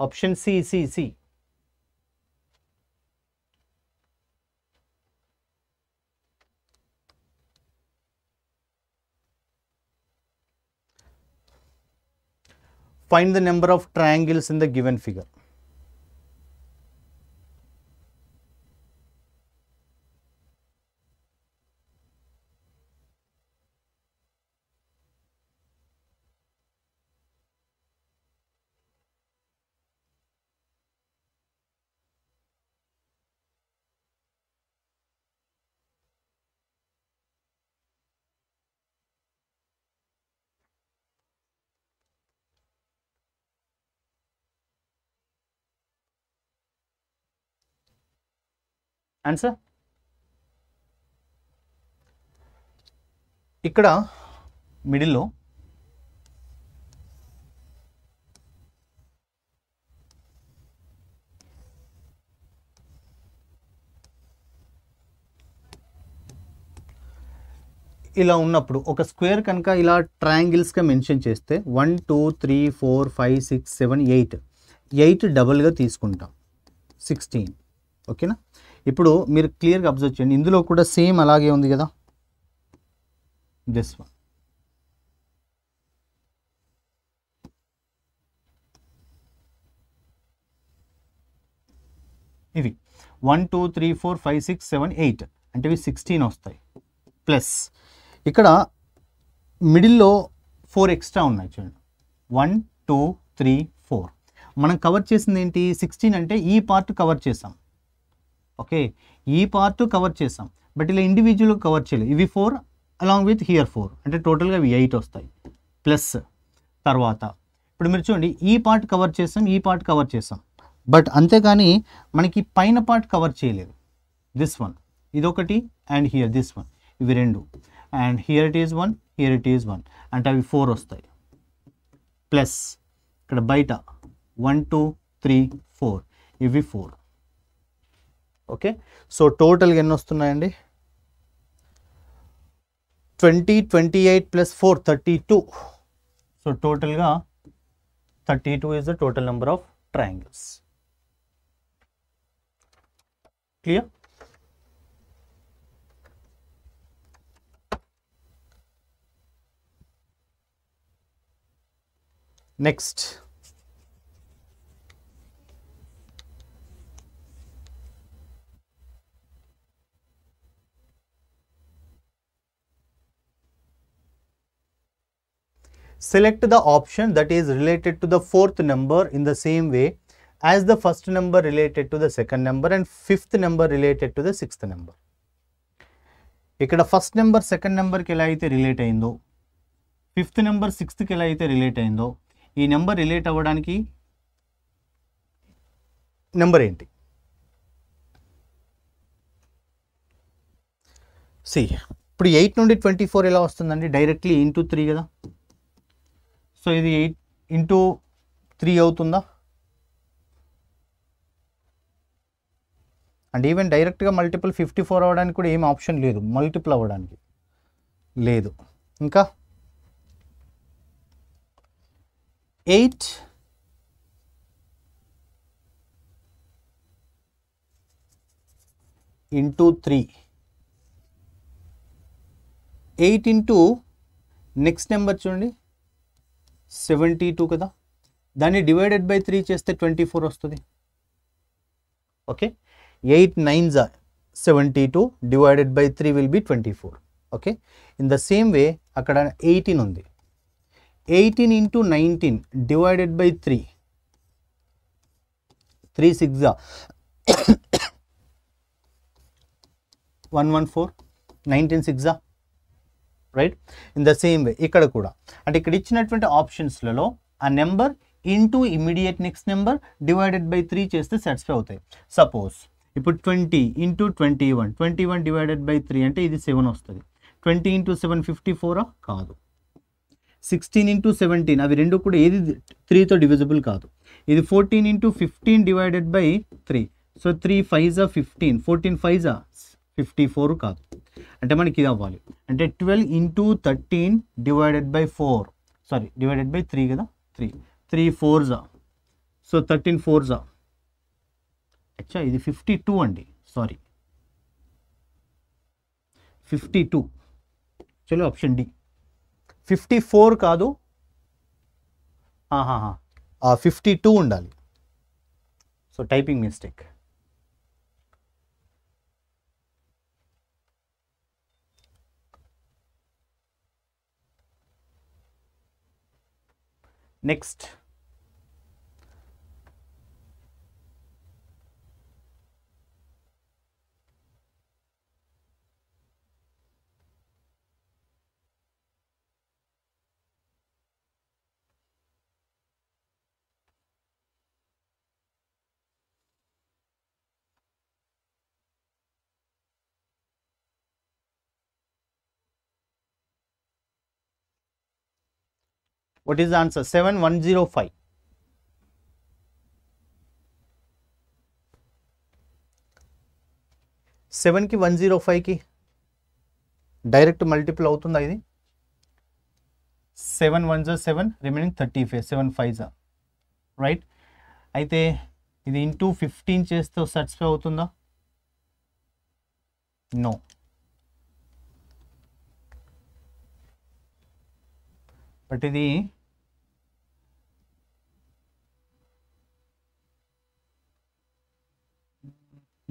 option C Find the number of triangles in the given figure. Answer ఇక్కడ మిడిల్లో ఇలా ఉన్నప్పుడు ఒక square కనుక ఇలా ట్రయాంగిల్స్గా మెన్షన్ చేస్తే one two three four five six seven eight. Eight డబల్గా తీసుకుంటాం. సిక్స్టీన్. ఓకేనా? ఇప్పుడు మీరు క్లియర్గా అబ్జర్వ్ చేయండి. ఇందులో కూడా సేమ్ అలాగే ఉంది కదా? దిస్ వన్ ఇవి. One two three four five six seven eight అంటే ఇవి సిక్స్టీన్ వస్తాయి. ప్లస్ ఇక్కడ మిడిల్లో ఫోర్ ఎక్స్ట్రా ఉన్నాయి చూడండి. వన్ టూ త్రీ ఫోర్ మనం కవర్ చేసింది ఏంటి? సిక్స్టీన్ అంటే ఈ పార్ట్ కవర్ చేసాం. ఓకే ఈ పార్ట్ కవర్ చేసాం బట్ ఇలా ఇండివిజువల్ కవర్ చేయలేదు. ఇవి four along with here four అంటే టోటల్గా ఇవి ఎయిట్ వస్తాయి. ప్లస్ తర్వాత. ఇప్పుడు మీరు చూడండి ఈ పార్ట్ కవర్ చేసాం ఈ పార్ట్ కవర్ చేసాం బట్ అంతేగాని మనకి పైన పార్ట్ కవర్ చేయలేదు. దిస్ వన్ ఇదొకటి అండ్ హియర్ దిస్ వన్ ఇవి రెండు. And here it is one here it is one అంటే అవి ఫోర్ వస్తాయి. ప్లస్ ఇక్కడ బయట వన్ టూ త్రీ ఫోర్ ఇవి ఫోర్ ఓకే? సో టోటల్గా ఎన్ని వస్తున్నాయండి twenty twenty eight plus four thirty two. So టోటల్గా thirty two is the total number of triangles clear next select the option that is related to the fourth number in the same way as the first number related to the second number and fifth number related to the sixth number. ఇక్కడ first number second నెంబర్కి ఎలా అయితే relate అయిందో fifth number సిక్స్త్కి ఎలా అయితే relate అయిందో ఈ number relate అవ్వడానికి నెంబర్ ఏంటి సి ఇప్పుడు ఎయిట్ నుండి ట్వంటీ ఫోర్ ఎలా వస్తుందండి డైరెక్ట్లీ ఇంటూ త్రీ కదా సో ఇది ఎయిట్ ఇంటూ త్రీ అవుతుందా? అండ్ ఈవెన్ డైరెక్ట్గా మల్టిపుల్ ఫిఫ్టీ ఫోర్ అవ్వడానికి కూడా ఏం ఆప్షన్ లేదు. మల్టిపుల్ అవ్వడానికి లేదు. ఇంకా eight into three. Eight into next number చూడండి. సెవెంటీ టూ కదా? దాన్ని డివైడెడ్ బై త్రీ చేస్తే ట్వంటీ ఫోర్ వస్తుంది. ఓకే? ఎయిట్ నైన్ జా seventy two divided by three will be twenty four. Okay? In the same way అక్కడ eighteen ఉంది. Eighteen into nineteen divided by three. Three six జా [coughs] one one four nineteen six జా right in the same way ఇక్కడ కూడా. అంటే ఇక్కడ ఇచ్చినటువంటి ఆప్షన్స్లలో ఆ number into immediate next number divided by three చేస్తే సాటిస్ఫై అవుతాయి. సపోజ్ ఇప్పుడు twenty into twenty one twenty one divided by three అంటే ఇది సెవెన్ వస్తుంది. ట్వంటీ ఇంటూ సెవెన్ ఫిఫ్టీ ఫోరా కాదు. సిక్స్టీన్ ఇంటూ సెవెంటీన్ అవి రెండు కూడా ఏది త్రీతో డివిజిబుల్ కాదు. ఇది fourteen into fifteen divided by three so three Faiza fifteen fourteen ఫైవ్జా ఫిఫ్టీ ఫోర్ కాదు. అంటే మనకి ఇది అవ్వాలి. అంటే twelve into thirteen divided by four. Sorry divided by three కదా? త్రీ. త్రీ ఫోర్జా సో థర్టీన్ ఫోర్జా అచ్చా ఇది ఫిఫ్టీ టూ అండి. సారీ. Fifty two. చలో ఆప్షన్ డి. ఫిఫ్టీ ఫోర్ కాదు. ఫిఫ్టీ టూ ఉండాలి. So typing mistake. Next what is the answer? 7105 సెవెన్కి వన్ జీరో ఫైవ్కి డైరెక్ట్ మల్టిపుల్ అవుతుందా ఇది? సెవెన్ వన్ జా seven remaining thirty five seven five జా రైట్ అయితే ఇది ఇంటూ ఫిఫ్టీన్ చేస్తే సాటిస్ఫై అవుతుందా? నో బట్ ఇది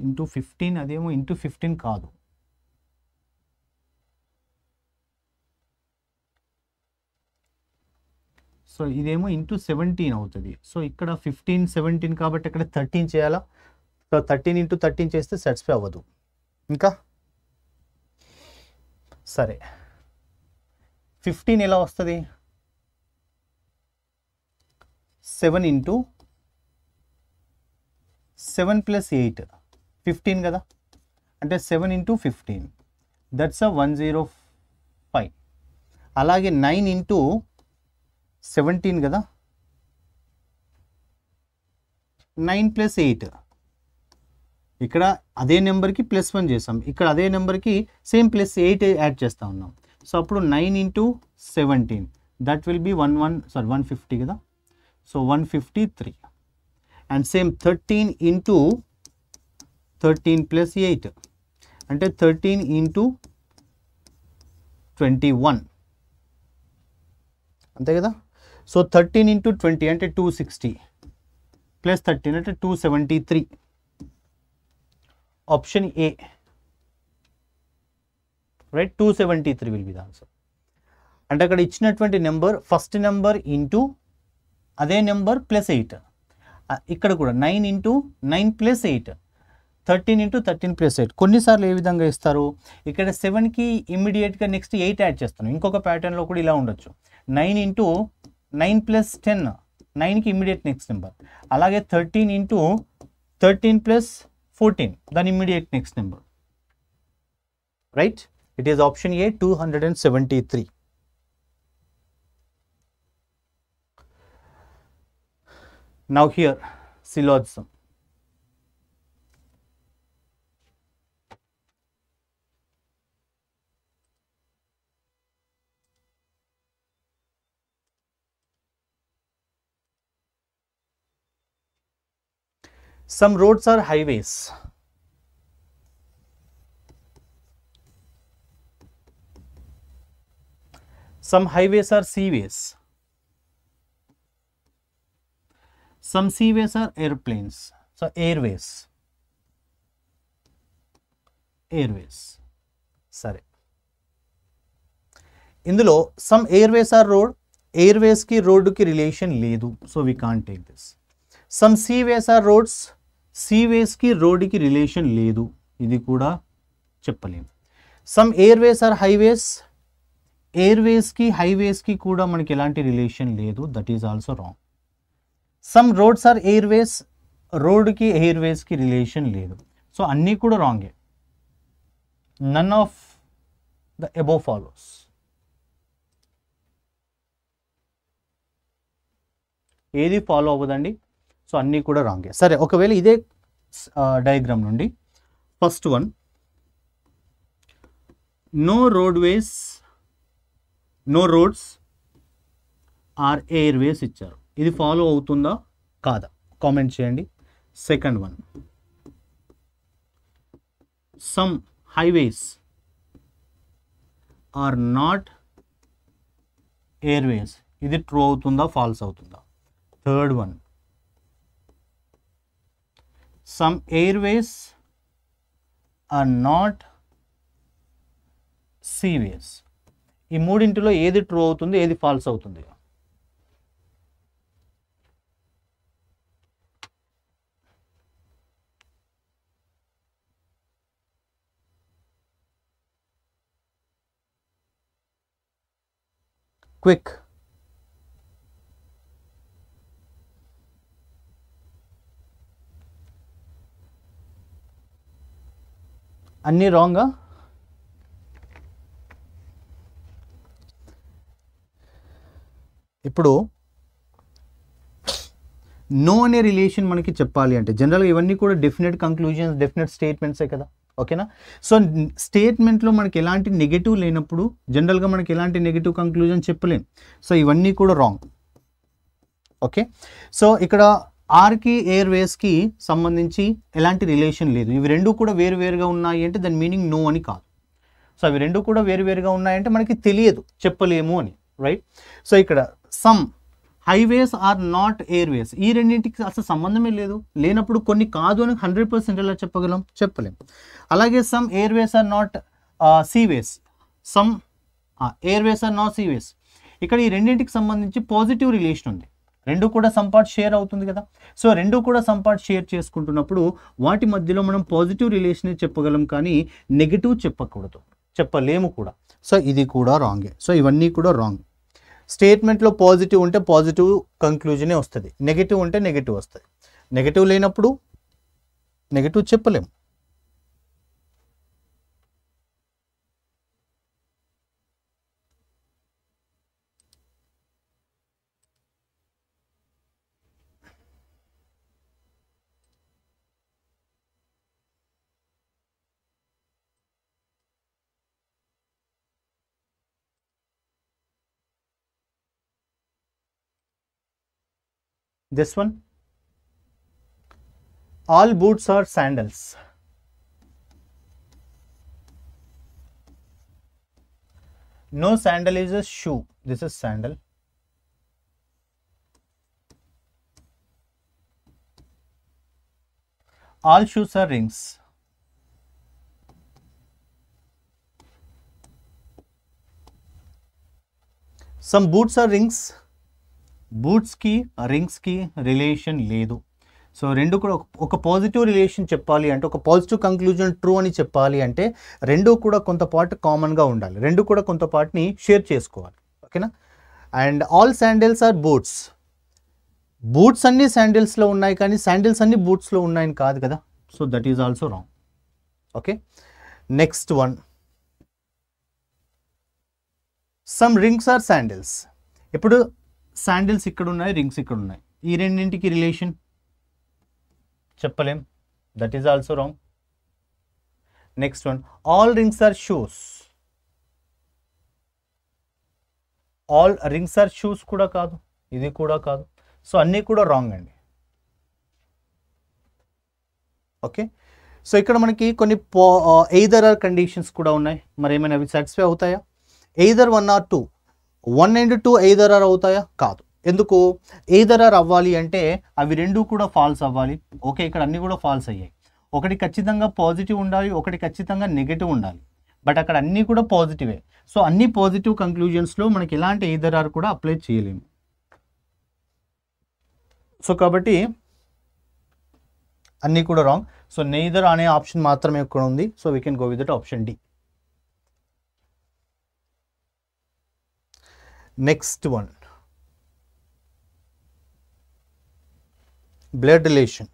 ఇంటూ ఫిఫ్టీన్ అదేమో ఇంటూ ఫిఫ్టీన్ కాదు. సో ఇదేమో ఇంటూ సెవెంటీన్ అవుతుంది. సో ఇక్కడ ఫిఫ్టీన్ సెవెంటీన్ కాబట్టి ఇక్కడ థర్టీన్ చేయాలా? సో థర్టీన్ ఇంటూ థర్టీన్ చేస్తే సాటిస్ఫై అవ్వదు. ఇంకా? సరే. ఫిఫ్టీన్ ఎలా వస్తుంది? Seven into seven plus eight. Fifteen కదా? అంటే seven into fifteen that's a one zero five అలాగే నైన్ ఇంటూ సెవెంటీన్ కదా? నైన్ ప్లస్ ఎయిట్ ఇక్కడ అదే నెంబర్కి ప్లస్ వన్ చేసాం ఇక్కడ అదే నెంబర్కి సేమ్ ప్లస్ ఎయిట్ యాడ్ చేస్తూ ఉన్నాం. సో అప్పుడు nine into seventeen that will be one one sorry one fifty కదా? So one fifty three and same thirteen into thirteen plus eight. అంటే థర్టీన్ ఇంటూ ట్వంటీ వన్. అంతే కదా? So thirteen into twenty అంటే two sixty. Plus thirteen అంటే two seventy three. Option A right two seventy three will be the answer అంటే అక్కడ ఇచ్చినటువంటి number first number into అదే number plus eight ఇక్కడ కూడా nine into nine plus eight thirteen into thirteen plus eight. కొన్నిసార్లు ఏ విధంగా ఇస్తారు? ఇక్కడ సెవెన్కి ఇమ్మీడియట్గా నెక్స్ట్ ఎయిట్ యాడ్ చేస్తాను. ఇంకొక ప్యాటర్న్లో కూడా ఇలా ఉండొచ్చు. Nine into nine plus ten. నైన్కి ఇమ్మీడియట్ నెక్స్ట్ నెంబర్ అలాగే thirteen into thirteen plus fourteen. దాని immediate next number right it is option A two hundred and seventy three Now here, syllogism. Some roads are highways some highways are seaways some seaways are airplanes so airways airways సరే ఇందులో some airways are road ఎయిర్వేస్కి రోడ్డుకి relation లేదు so we can take this some seaways are roads సీవేస్కి రోడ్డుకి relation లేదు. ఇది కూడా చెప్పలేము. సమ్ ఎయిర్వేస్ ఆర్ హైవేస్ ఎయిర్వేస్కి హైవేస్కి కూడా మనకి ఎలాంటి రిలేషన్ లేదు. That is also wrong some roads are airways రోడ్కి ఎయిర్వేస్కి రిలేషన్ లేదు. సో అన్నీ కూడా రాంగే none of the above follows ఏది ఫాలో అవ్వదండి? సో అన్నీ కూడా రాంగే. సరే ఒకవేళ ఇదే డయాగ్రామ్ నుండి first one no roadways no roads are airways ఇచ్చారు. ఇది ఫాలో అవుతుందా? కాదా? కామెంట్ చేయండి. Second one some highways are not airways ఇది ట్రూ అవుతుందా? ఫాల్స్ అవుతుందా? Third one some airways are not seaways ఈ మూడింటిలో ఏది ట్రూ అవుతుంది ఏది ఫాల్స్ అవుతుంది? క్విక్ అన్నీ రాంగా ఇప్పుడు నో అనే రిలేషన్ మనకి చెప్పాలి అంటే జనరల్గా ఇవన్నీ కూడా డెఫినెట్ కంక్లూజన్స్ డెఫినెట్ స్టేట్మెంట్సే కదా ఓకేనా? సో స్టేట్మెంట్లో మనకి ఎలాంటి నెగిటివ్ లేనప్పుడు జనరల్గా మనకి ఎలాంటి నెగిటివ్ కంక్లూజన్ చెప్పలేం. సో ఇవన్నీ కూడా రాంగ్ ఓకే? సో ఇక్కడ ఆర్కి ఎయిర్వేస్కి సంబంధించి ఎలాంటి రిలేషన్ లేదు. ఇవి రెండు కూడా వేరువేరుగా ఉన్నాయి అంటే దాని మీనింగ్ నో అని కాదు. సో అవి రెండు కూడా వేరువేరుగా ఉన్నాయంటే మనకి తెలియదు. చెప్పలేము అని రైట్ సో ఇక్కడ some highways are not airways. ఈ రెండింటికి అసలు సంబంధమే లేదు. లేనప్పుడు కొన్ని కాదు అని హండ్రెడ్ పర్సెంట్ ఎలా చెప్పగలం? చెప్పలేం. అలాగే some airways are not seaways. Some airways are not seaways. ఇక్కడ ఈ రెండింటికి సంబంధించి పాజిటివ్ రిలేషన్ ఉంది. రెండు కూడా సంపాట్ షేర్ అవుతుంది కదా. సో రెండు కూడా సంపాట్ షేర్ చేసుకుంటున్నప్పుడు వాటి మధ్యలో మనం పాజిటివ్ రిలేషనే చెప్పగలం కానీ నెగిటివ్ చెప్పకూడదు. చెప్పలేము కూడా. సో ఇది కూడా రాంగే సో ఇవన్నీ కూడా రాంగ్ స్టేట్మెంట్లో పాజిటివ్ ఉంటే పాజిటివ్ కంక్లూజనే వస్తుంది. నెగిటివ్ ఉంటే నెగిటివ్ వస్తుంది. నెగిటివ్ లేనప్పుడు నెగిటివ్ చెప్పలేము. This one? All boots are sandals. No sandal is a shoe. This is sandal. All shoes are rings. Some boots are rings బూట్స్కి రింగ్స్కి రిలేషన్ లేదు. సో రెండు కూడా ఒక- పాజిటివ్ రిలేషన్ చెప్పాలి అంటే ఒక పాజిటివ్ కంక్లూజన్ ట్రూ అని చెప్పాలి అంటే రెండు కూడా కొంత కామన్గా ఉండాలి. రెండు కూడా కొంత షేర్ చేసుకోవాలి. ఓకేనా? And all sandals are boots. Boots అన్ని శాండిల్స్లో ఉన్నాయి కానీ శాండిల్స్ అన్ని బూట్స్లో ఉన్నాయని కాదు కదా? So that is also wrong okay? Next one. Some rings are sandals. ఇప్పుడు శాండిల్స్ ఇక్కడ ఉన్నాయి రింగ్స్ ఇక్కడ ఉన్నాయి ఈ రెండింటికి రిలేషన్ చెప్పలేం. That is also wrong next one all rings are shoes all rings are shoes కూడా కాదు ఇది కూడా కాదు. సో అన్నీ కూడా రాంగ్ అండి. ఓకే సో ఇక్కడ మనకి కొన్ని పో ఎయిదర్ ఆర్ కండిషన్స్ కూడా ఉన్నాయి. మరి ఏమైనా అవి సాటిస్ఫై అవుతాయా? Either one or two one and two either or అవుతాయా? కాదు. ఎందుకు? ఎయిదర్ ఆర్ అవ్వాలి అంటే అవి రెండు కూడా ఫాల్స్ అవ్వాలి. ఓకే ఇక్కడ అన్నీ కూడా ఫాల్స్ అయ్యాయి. ఒకటి ఖచ్చితంగా పాజిటివ్ ఉండాలి ఒకటి ఖచ్చితంగా నెగిటివ్ ఉండాలి. బట్ అక్కడ అన్నీ కూడా పాజిటివే. సో అన్ని పాజిటివ్ కంక్లూజన్స్లో మనకి ఎలాంటి ఎయిదర్ ఆర్ కూడా అప్లై చేయలేము. సో కాబట్టి అన్నీ కూడా రాంగ్. సో నెయిదర్ అనే ఆప్షన్ మాత్రమే ఇక్కడ ఉంది. So we can go with option D Next one, blood relation.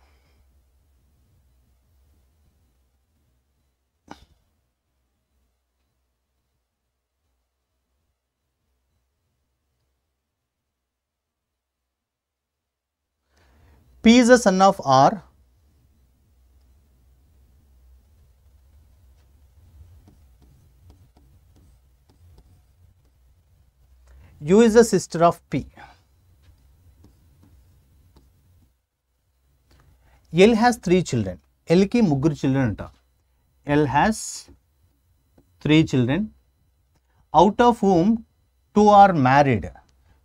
P is the son of R, U is the sister of P. L has three children. L కి ముగ్గురు children అంట. L has three children. Out of whom two are married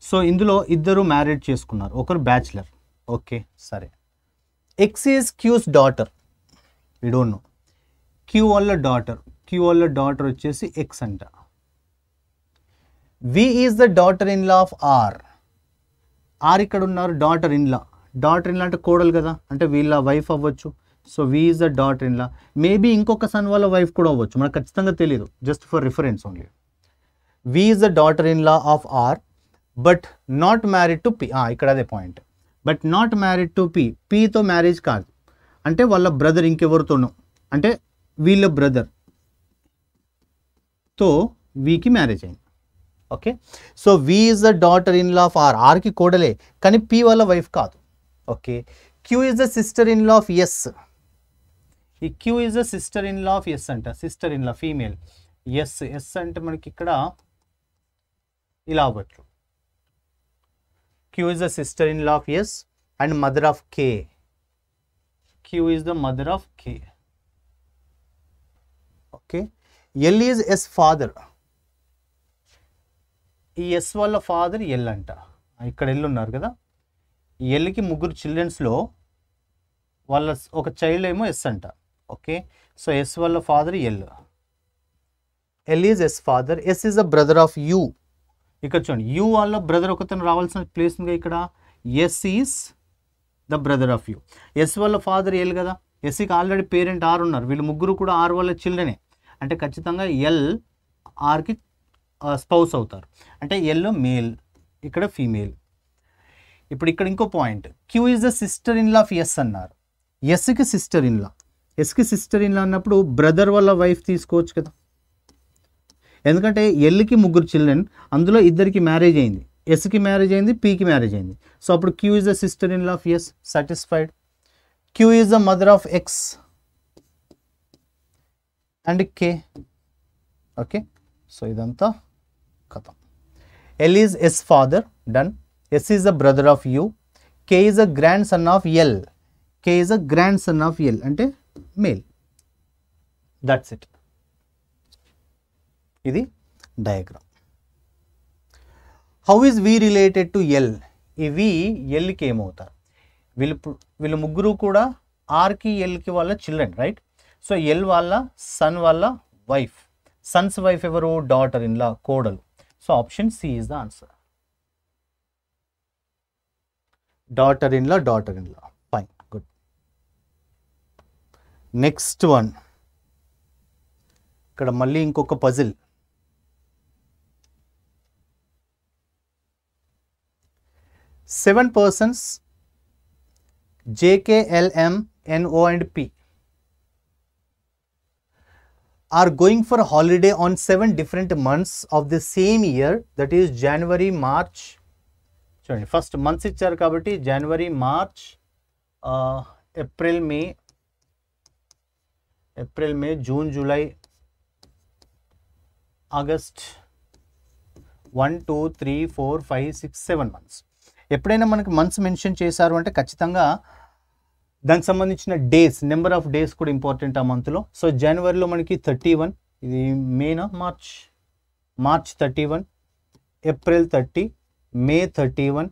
so ఇందులో ఇద్దరు married చేసుకున్నారు. ఒకరు bachelor okay సరే. X is Q's daughter we don't know Q వాళ్ళ daughter Q వాళ్ళ డాటర్ వచ్చేసి ఎక్స్ అంట. V is the daughter in law of R R ఇక్కడ ఉన్నారు daughter in law daughter in law అంటే కోడలు కదా అంటే వీళ్ళ వైఫ్ అవ్వచ్చు. So V is the daughter in law maybe ఇంకొక సన్ వాళ్ళ వైఫ్ కూడా అవ్వచ్చు మనకు ఖచ్చితంగా తెలియదు just for reference only V is the daughter in law of R but not married to P ఇక్కడ అదే point but not married to P పీతో marriage కాదు. అంటే వాళ్ళ బ్రదర్ ఇంకెవరితోనో. అంటే వీళ్ళ బ్రదర్తో వీకి మ్యారేజ్ అయింది. Okay? So V is the daughter in law of R ఆర్కి కోడలే కానీ పి వాళ్ళ వైఫ్ కాదు. Okay? Q is the sister in law of S ఈ Q is the sister in law of S అంట sister in law female S S అంటే మనకి ఇక్కడ ఇలా అవ్వచ్చు. Q is the sister in law of S and mother of K Q is the mother of K okay? L is S father ఈ S వాళ్ళ father L అంట. ఇక్కడ L ఉన్నారు కదా. ఈ ఎల్కి ముగ్గురు చిల్డ్రన్స్లో వాళ్ళ ఒక చైల్డ్ ఏమో ఎస్ అంట. ఓకే? సో ఎస్ వాళ్ళ father L. L is S father S is the brother of U. ఇక్కడ చూడండి యూ వాళ్ళ బ్రదర్ ఒకతను రావాల్సిన ప్లేస్ ఉంది ఇక్కడ. S is the brother of U. S వాళ్ళ ఫాదర్ ఎల్ కదా. ఎస్సీకి ఆల్రెడీ పేరెంట్ ఆర్ ఉన్నారు. వీళ్ళు ముగ్గురు కూడా ఆర్ వాళ్ళ చిల్డ్రనే అంటే ఖచ్చితంగా ఎల్ ఆర్కి స్పౌస్ అవుతారు. అంటే ఎల్లో మేల్ ఇక్కడ ఫీమేల్. ఇప్పుడు ఇక్కడ ఇంకో point. Q is the sister in law of S అన్నారు. ఎస్కి సిస్టర్ ఇన్ లా ఎస్కి సిస్టర్ ఇన్ లా అన్నప్పుడు బ్రదర్ వాళ్ళ వైఫ్ తీసుకోవచ్చు కదా. ఎందుకంటే ఎల్కి ముగ్గురు చిల్డ్రన్ అందులో ఇద్దరికి మ్యారేజ్ అయింది. ఎస్కి మ్యారేజ్ అయింది పీకి మ్యారేజ్ అయింది. సో అప్పుడు Q is the sister in law of S satisfied Q is the mother of X and K okay so ఇదంతా కథ. L is S father done S is a brother of U K is a grandson of L K is a grandson of L అంటే male that's it ఇది diagram how is V related to L ఈ V ఎల్కి ఏమవుతారు? వీళ్ళు వీళ్ళు ముగ్గురు కూడా ఆర్కి ఎల్కి వాళ్ళ చిల్డ్రన్ రైట్ సో ఎల్ వాళ్ళ సన్ వాళ్ళ వైఫ్ సన్స్ వైఫ్ ఎవరు? డాటర్ ఇన్లా కోడలు. so option C is the answer daughter in law daughter in law fine good next one ఇక్కడ మళ్ళీ ఇంకొక puzzle seven persons J K L M N O and P are going for a holiday on seven different months of the same year that is January, March. చూడండి first months ఇచ్చారు కాబట్టి January March April May April May June July August one two three four five six seven months ఎప్పుడైనా మనకి months mention చేశారు అంటే ఖచ్చితంగా దానికి సంబంధించిన డేస్ నెంబర్ ఆఫ్ డేస్ కూడా ఇంపార్టెంట్ ఆ మంత్లో సో జనవరిలో మనకి థర్టీ వన్ ఇది మేనా March March thirty one April thirty May thirty one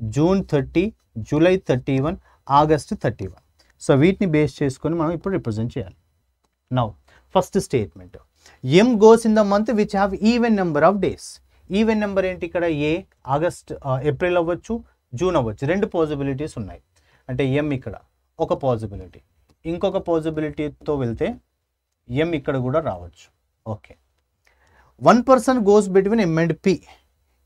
June thirty July thirty one August thirty one so వీటిని బేస్ చేసుకొని మనం ఇప్పుడు రిప్రజెంట్ చేయాలి. Now first statement M goes in the month which have even number of days even number ఏంటి ఇక్కడ? ఏ August April అవ్వచ్చు June అవ్వచ్చు. రెండు పాసిబిలిటీస్ ఉన్నాయి. అంటే ఎం ఇక్కడ. ఒక పాజిబిలిటీ ఇంకొక పాజిబిలిటీతో వెళ్తే ఎం ఇక్కడ కూడా రావచ్చు. Okay one person goes between M and P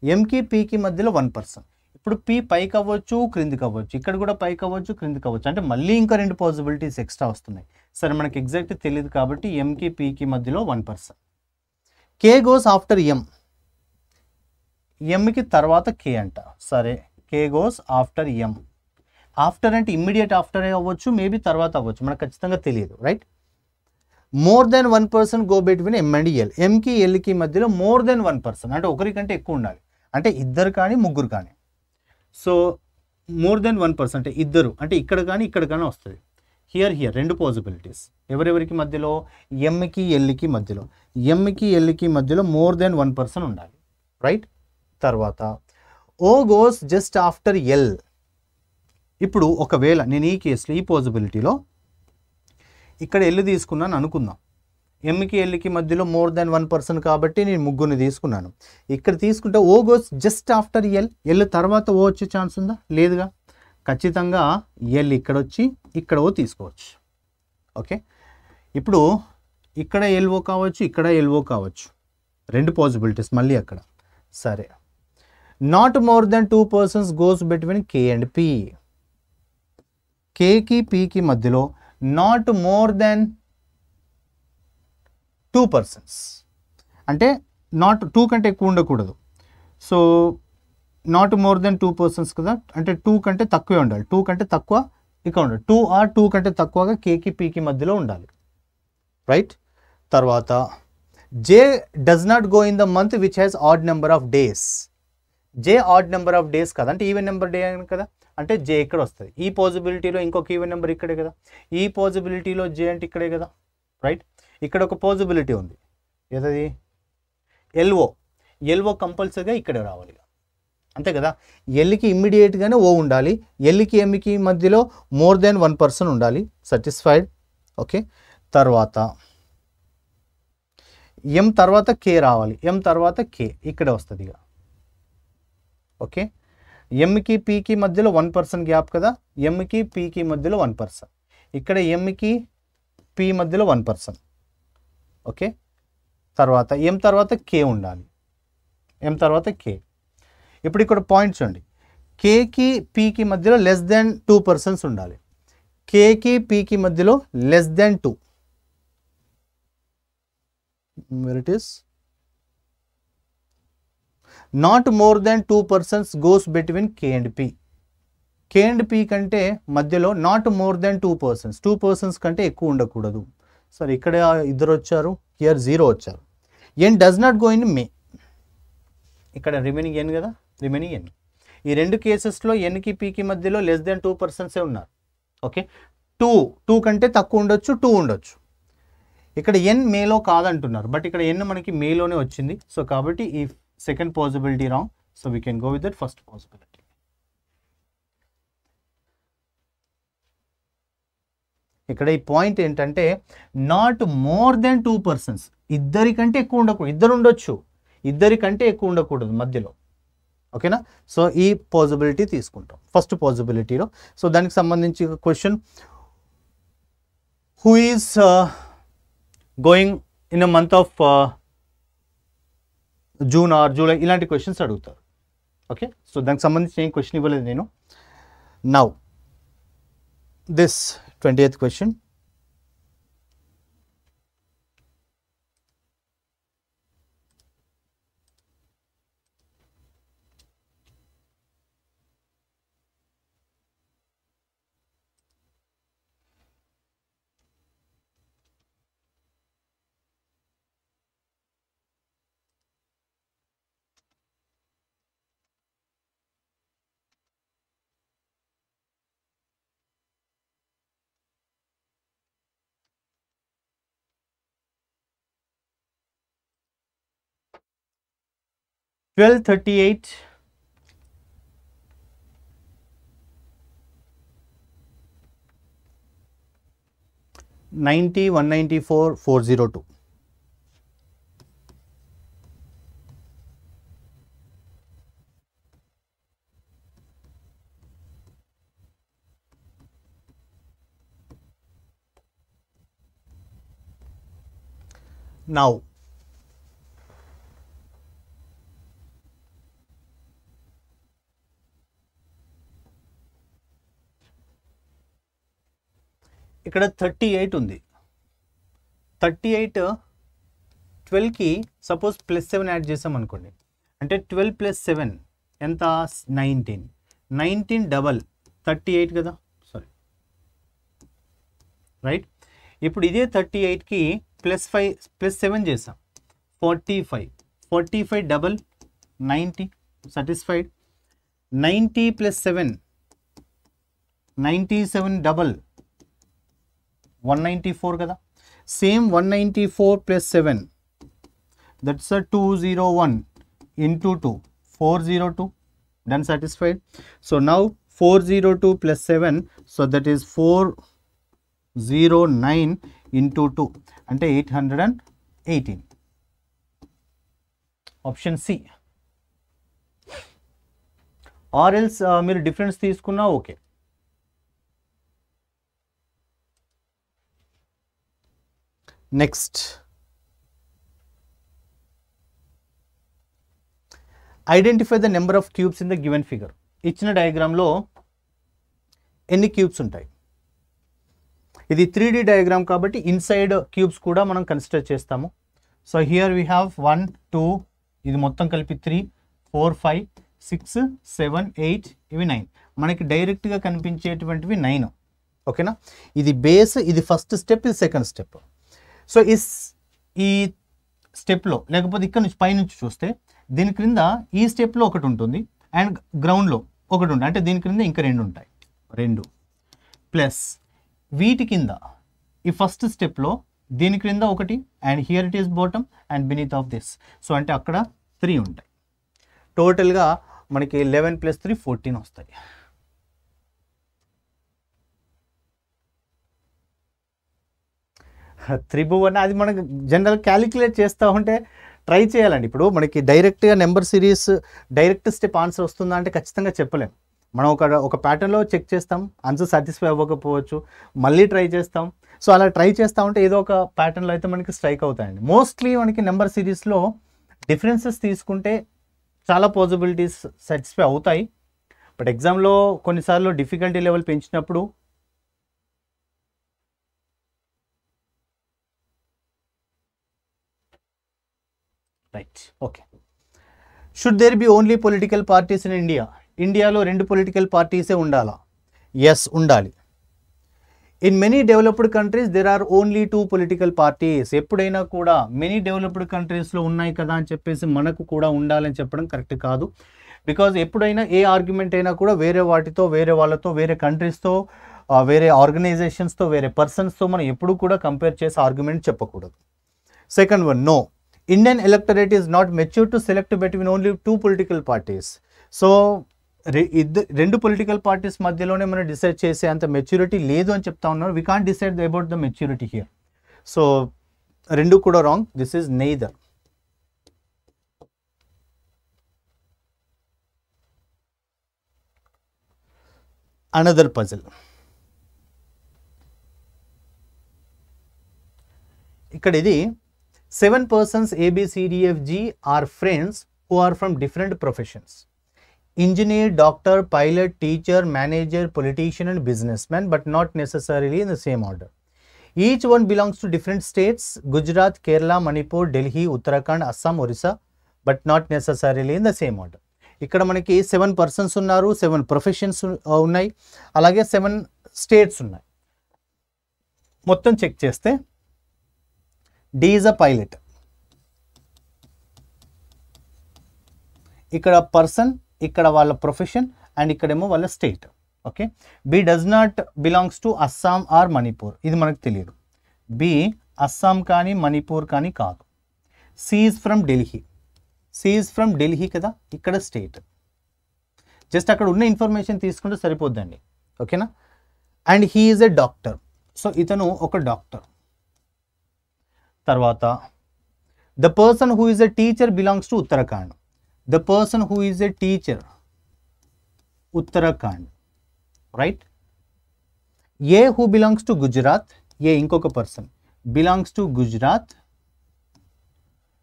ఎంకి పికి మధ్యలో వన్ పర్సన్ ఇప్పుడు పి పైకి అవ్వచ్చు క్రిందికి అవ్వచ్చు. ఇక్కడ కూడా పైకి అవ్వచ్చు క్రిందికి అవ్వచ్చు. అంటే మళ్ళీ ఇంకా రెండు పాజిబిలిటీస్ ఎక్స్ట్రా వస్తున్నాయి. సరే మనకి ఎగ్జాక్ట్ తెలియదు కాబట్టి ఎంకి పికి మధ్యలో one person K goes after M ఎంకి తర్వాత కే అంట. సరే K goes after M after అంటే ఇమ్మీడియట్ ఆఫ్టర్ అవ్వచ్చు మేబీ తర్వాత అవ్వచ్చు మనకు ఖచ్చితంగా తెలియదు right more than one person go between M and L ఎంకి ఎల్కి మధ్యలో మోర్ దెన్ వన్ పర్సన్ అంటే ఒకరికంటే ఎక్కువ ఉండాలి. అంటే ఇద్దరు కానీ ముగ్గురు కానీ. So more than one person అంటే ఇద్దరు అంటే ఇక్కడ కానీ ఇక్కడ కానీ వస్తుంది. హియర్ హియర్ రెండు పాసిబిలిటీస్ ఎవరెవరికి మధ్యలో? ఎంకి ఎల్కి మధ్యలో. ఎంకి ఎల్కి మధ్యలో మోర్ దెన్ వన్ పర్సన్ ఉండాలి రైట్ తర్వాత O goes just after L ఇప్పుడు ఒకవేళ నేను ఈ కేసులో ఈ పాజిబిలిటీలో ఇక్కడ ఎల్లు తీసుకున్నాను అనుకుందాం. ఎంకి ఎల్కి మధ్యలో మోర్ దాన్ వన్ పర్సన్ కాబట్టి నేను ముగ్గురిని తీసుకున్నాను. ఇక్కడ తీసుకుంటే O goes just after L L తర్వాత ఓ వచ్చే ఛాన్స్ ఉందా? లేదుగా. ఖచ్చితంగా ఎల్ ఇక్కడ వచ్చి ఇక్కడ ఓ తీసుకోవచ్చు. ఓకే? ఇప్పుడు ఇక్కడ ఎల్ఓ కావచ్చు ఇక్కడ ఎల్ఓ కావచ్చు. రెండు పాసిబిలిటీస్ మళ్ళీ అక్కడ. సరే. Not more than two persons goes between K and P కేకి పీకి మధ్యలో not more than two persons. అంటే నాట్ టూ కంటే ఎక్కువ ఉండకూడదు. So not more than two persons కదా? అంటే టూ కంటే తక్కువే ఉండాలి. టూ కంటే తక్కువ ఇక ఉండాలి. టూ ఆర్ టూ కంటే తక్కువగా కేకి పీకి మధ్యలో ఉండాలి. రైట్? తర్వాత J does not go in the month which has odd number of days. J odd number of days కదా? అంటే ఈవెన్ నెంబర్ డే అని కదా? అంటే జే ఇక్కడ వస్తుంది. ఈ పాజిబిలిటీలో ఇంకొక ఈవెన్ నెంబర్ ఇక్కడే కదా. ఈ పాజిబిలిటీలో జే అంటే ఇక్కడే కదా. రైట్ ఇక్కడ ఒక పాజిబిలిటీ ఉంది. ఏదది? ఎల్ఓ ఎల్ఓ కంపల్సరీగా ఇక్కడే రావాలి అంతే కదా? ఎల్కి ఇమ్మీడియట్గానే ఓ ఉండాలి. ఎల్కి ఎమ్కి మధ్యలో మోర్ దెన్ వన్ పర్సన్ ఉండాలి. సాటిస్ఫైడ్ ఓకే తర్వాత ఎం తర్వాత కే రావాలి. ఎం తర్వాత కే ఇక్కడే వస్తుంది ఇక. ఓకే ఎంకి పీకి మధ్యలో వన్ పర్సన్ గ్యాప్ కదా? ఎంకి పీకి మధ్యలో వన్ పర్సన్ ఇక్కడ ఎంకి పి మధ్యలో వన్ పర్సన్ ఓకే తర్వాత ఎం తర్వాత కే ఉండాలి. ఎం తర్వాత కే ఇప్పుడు ఇక్కడ పాయింట్ చూడండి. కేకి పీకి మధ్యలో లెస్ దెన్ టూ పర్సన్స్ ఉండాలి. కేకి పీకి మధ్యలో less than two where it is? Not more than two persons goes between K and P K and P కంటే మధ్యలో not more than two persons two persons కంటే ఎక్కువ ఉండకూడదు. సార్ ఇక్కడ ఇద్దరు వచ్చారు. హియర్ జీరో వచ్చారు. N does not go in May ఇక్కడ రిమైనింగ్ ఎన్ కదా? రిమైనింగ్ ఎన్ ఈ రెండు కేసెస్లో ఎన్కి పీకి మధ్యలో లెస్ దెన్ టూ పర్సన్సే ఉన్నారు. ఓకే టూ టూ కంటే తక్కువ ఉండొచ్చు టూ ఉండొచ్చు. ఇక్కడ ఎన్ మేలో కాదంటున్నారు. బట్ ఇక్కడ ఎన్ మనకి మేలోనే వచ్చింది. సో కాబట్టి ఈ second possibility wrong so we can go with that first possibility. ఇక్కడ ఈ పాయింట్ ఏంటంటే not more than two persons ఇద్దరికంటే ఎక్కువ ఉండకూడదు. ఇద్దరు ఉండొచ్చు. ఇద్దరికంటే ఎక్కువ ఉండకూడదు మధ్యలో. ఓకేనా సో ఈ పాజిబిలిటీ తీసుకుంటాం. ఫస్ట్ పాజిబిలిటీలో సో దానికి సంబంధించి question who is going in a month of June or July ఇలాంటి క్వశ్చన్స్ అడుగుతారు. ఓకే సో దానికి సంబంధించి ఏం క్వశ్చన్ ఇవ్వలేదు నేను. Now this twenty eighth question twelve thirty eight ninety one ninety four four zero two now ఇక్కడ thirty eight ఉంది. Thirty eight ట్వెల్వ్కి సపోజ్ ప్లస్ సెవెన్ యాడ్ చేసాం అనుకోండి. అంటే ట్వెల్వ్ ప్లస్ సెవెన్ ఎంత? Nineteen nineteen double thirty eight కదా? Sorry right ఇప్పుడు ఇదే థర్టీ ఎయిట్కి ప్లస్ ఫైవ్ ప్లస్ సెవెన్ చేసాం. Forty five forty five double ninety satisfied ninety plus seven ninety seven double one ninety four కదా. Same one ninety four plus seven that's a two zero one into two four zero two done satisfied so now four zero two plus seven so that is four zero nine into two అంటే eight hundred and eighteen option C or else మీరు difference తీసుకున్నా okay next. Identify the number of cubes in the given figure ఇచ్చిన డయాగ్రామ్లో ఎన్ని cubes ఉంటాయి? ఇది three D diagram కాబట్టి inside cubes కూడా మనం కన్సిడర్ చేస్తాము. So here we have one two ఇది మొత్తం కలిపి three four five six seven eight ఇవి నైన్ మనకి డైరెక్ట్గా కనిపించేటువంటివి నైన్ ఓకేనా? ఇది బేస్ ఇది ఫస్ట్ స్టెప్ ఇది సెకండ్ స్టెప్ సో ఇస్ ఈ స్టెప్లో లేకపోతే ఇక్కడ నుంచి పైనుంచి చూస్తే దీని క్రింద ఈ స్టెప్లో ఒకటి ఉంటుంది అండ్ గ్రౌండ్లో ఒకటి ఉంటుంది. అంటే దీని క్రింద ఇంకా రెండు ఉంటాయి. రెండు. ప్లస్ వీటి కింద ఈ ఫస్ట్ స్టెప్లో దీని క్రింద ఒకటి and here it is bottom and beneath of this. So అంటే అక్కడ త్రీ ఉంటాయి. టోటల్గా మనకి లెవెన్ ప్లస్ త్రీ ఫోర్టీన్ వస్తాయి. త్రిభువన అది మనకు జనరల్ క్యాలిక్యులేట్ చేస్తూ ఉంటే ట్రై చేయాలండి. ఇప్పుడు మనకి డైరెక్ట్గా number series direct step answer వస్తుందా అంటే ఖచ్చితంగా చెప్పలేం. మనం ఒక ఒక ప్యాటర్న్లో చెక్ చేస్తాం ఆన్సర్ సాటిస్ఫై అవ్వకపోవచ్చు మళ్ళీ ట్రై చేస్తాం. సో అలా ట్రై చేస్తూ ఉంటే ఏదో ఒక ప్యాటర్న్లో అయితే మనకి స్ట్రైక్ అవుతాయండి. మోస్ట్లీ మనకి నెంబర్ సిరీస్లో డిఫరెన్సెస్ తీసుకుంటే చాలా పాసిబిలిటీస్ సాటిస్ఫై అవుతాయి. బట్ ఎగ్జామ్లో కొన్నిసార్లు డిఫికల్టీ లెవెల్ పెంచినప్పుడు right okay should there be only political parties in India ఇండియాలో రెండు పొలిటికల్ పార్టీసే ఉండాలా? ఎస్ ఉండాలి. In many developed countries there are only two political parties ఎప్పుడైనా కూడా మెనీ డెవలప్డ్ కంట్రీస్లో ఉన్నాయి కదా అని చెప్పేసి మనకు కూడా ఉండాలని చెప్పడం కరెక్ట్ కాదు. బికాజ్ ఎప్పుడైనా ఏ ఆర్గ్యుమెంట్ అయినా కూడా వేరే వాటితో వేరే వాళ్ళతో వేరే కంట్రీస్తో వేరే ఆర్గనైజేషన్స్తో వేరే పర్సన్స్తో మనం ఎప్పుడు కూడా కంపేర్ చేసి ఆర్గ్యుమెంట్ చెప్పకూడదు. Second one no Indian electorate is not mature to select between only two political parties so ఇద్దరు రెండు పొలిటికల్ పార్టీస్ మధ్యలోనే మనం డిసైడ్ చేసే అంత మెచ్యూరిటీ లేదు అని చెప్తా ఉన్నారు. We can't decide about the maturity here so రెండు కూడా wrong this is neither another puzzle ఇక్కడ ఇది seven persons A B C D F G are friends who are from different professions engineer doctor pilot teacher manager politician and businessman but not necessarily in the same order each one belongs to different states Gujarat Kerala Manipur Delhi Uttarakhand Assam Orissa but not necessarily in the same order ఇక్కడ మనకి seven persons ఉన్నారు seven professions ఉన్నాయి అలాగే seven states ఉన్నాయి. మొత్తం check చేస్తే D is a pilot ఇక్కడ person ఇక్కడ వాళ్ళ ప్రొఫెషన్ అండ్ ఇక్కడేమో వాళ్ళ state okay B does not belongs to Assam or Manipur ఇది మనకు తెలియదు. బి అస్సాం కానీ మణిపూర్ కానీ కాదు. C's from Delhi C's from Delhi కదా? ఇక్కడ స్టేట్ జస్ట్ అక్కడ ఉన్న ఇన్ఫర్మేషన్ తీసుకుంటే సరిపోద్దండి. ఓకేనా and he is a doctor so ఇతను ఒక డాక్టర్ తర్వాత the person who is a teacher belongs to Uttarakhand the person who is a teacher Uttarakhand right A who belongs to Gujarat A ఇంకొక person belongs to Gujarat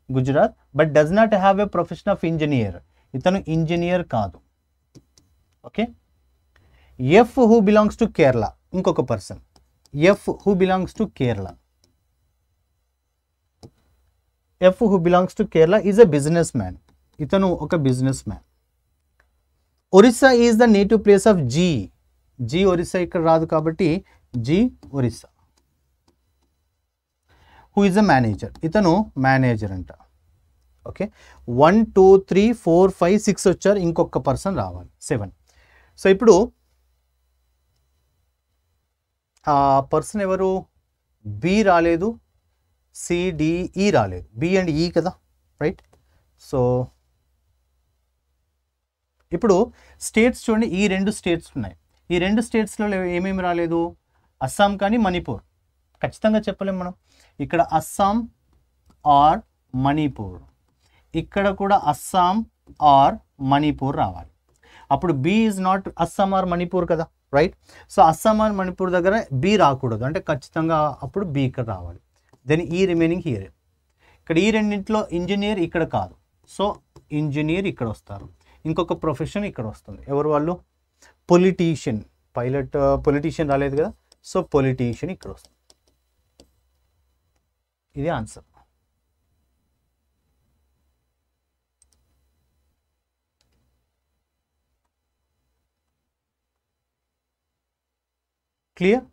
Gujarat but does not have a profession of engineer ఇతను engineer కాదు. Okay F who belongs to Kerala ఇంకొక person F who belongs to Kerala F who belongs to Kerala is a business man ఇతను ఒక business man Orissa is the native place of G G Orissa ఇక్కడ రాదు కాబట్టి G Orissa. Who is a manager ఇతను manager అంట. Okay one two three four five six వచ్చారు. ఇంకొక person రావాలి. సెవెన్ సో ఇప్పుడు ఆ పర్సన్ ఎవరు? బి రాలేదు. సిడిఈ e రాలేదు. బి అండ్ ఈ కదా రైట్ సో ఇప్పుడు స్టేట్స్ చూడండి ఈ రెండు స్టేట్స్ ఉన్నాయి. ఈ రెండు స్టేట్స్లో ఏమేమి రాలేదు? అస్సాం కానీ మణిపూర్ ఖచ్చితంగా చెప్పలేం మనం. ఇక్కడ అస్సాం ఆర్ మణిపూర్ ఇక్కడ కూడా అస్సాం ఆర్ మణిపూర్ రావాలి. అప్పుడు B is not Assam or Manipur కదా right so Assam or Manipur దగ్గర బి రాకూడదు. అంటే ఖచ్చితంగా అప్పుడు బి ఇక్కడ రావాలి. దెన్ ఈ రిమైనింగ్ హియర్ ఇక్కడ ఈ రెండింటిలో ఇంజనీర్ ఇక్కడ కాదు. సో ఇంజనీర్ ఇక్కడ వస్తారు. ఇంకొక ప్రొఫెషన్ ఇక్కడ వస్తుంది. ఎవరు వాళ్ళు? పొలిటీషియన్ పైలట్ పొలిటీషియన్ రాలేదు కదా? సో పొలిటీషియన్ ఇక్కడ వస్తుంది. ఇది ఆన్సర్ క్లియర్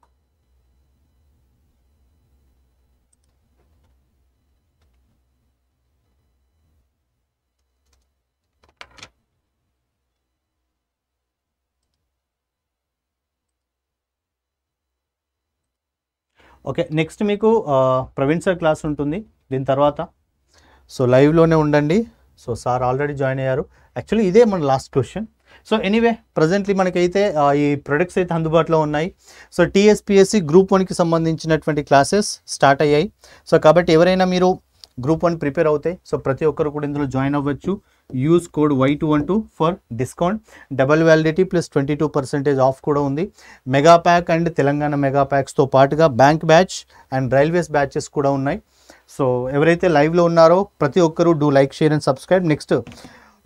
ఓకే నెక్స్ట్ మీకు ప్రవీణ్ సార్ క్లాస్ ఉంటుంది. దీని తర్వాత? సో లైవ్లోనే ఉండండి. సో సార్ ఆల్రెడీ జాయిన్ అయ్యారు. యాక్చువల్లీ ఇదే మన last question so anyway presently మనకైతే ఈ ప్రొడక్ట్స్ అయితే అందుబాటులో ఉన్నాయి. సో టీఎస్పిఎస్సి గ్రూప్ వన్కి సంబంధించినటువంటి క్లాసెస్ స్టార్ట్ అయ్యాయి. సో కాబట్టి ఎవరైనా మీరు గ్రూప్ వన్ ప్రిపేర్ అవుతాయి. సో ప్రతి ఒక్కరు కూడా ఇందులో జాయిన్ అవ్వచ్చు. Use code Y two one two for discount. Double validity plus twenty two percentage off కూడా ఉంది. Mega pack and Telangana mega ప్యాక్స్తో పాటుగా bank batch and railways batches కూడా ఉన్నాయి. సో ఎవరైతే లైవ్లో ఉన్నారో ప్రతి ఒక్కరూ do like share and subscribe. Next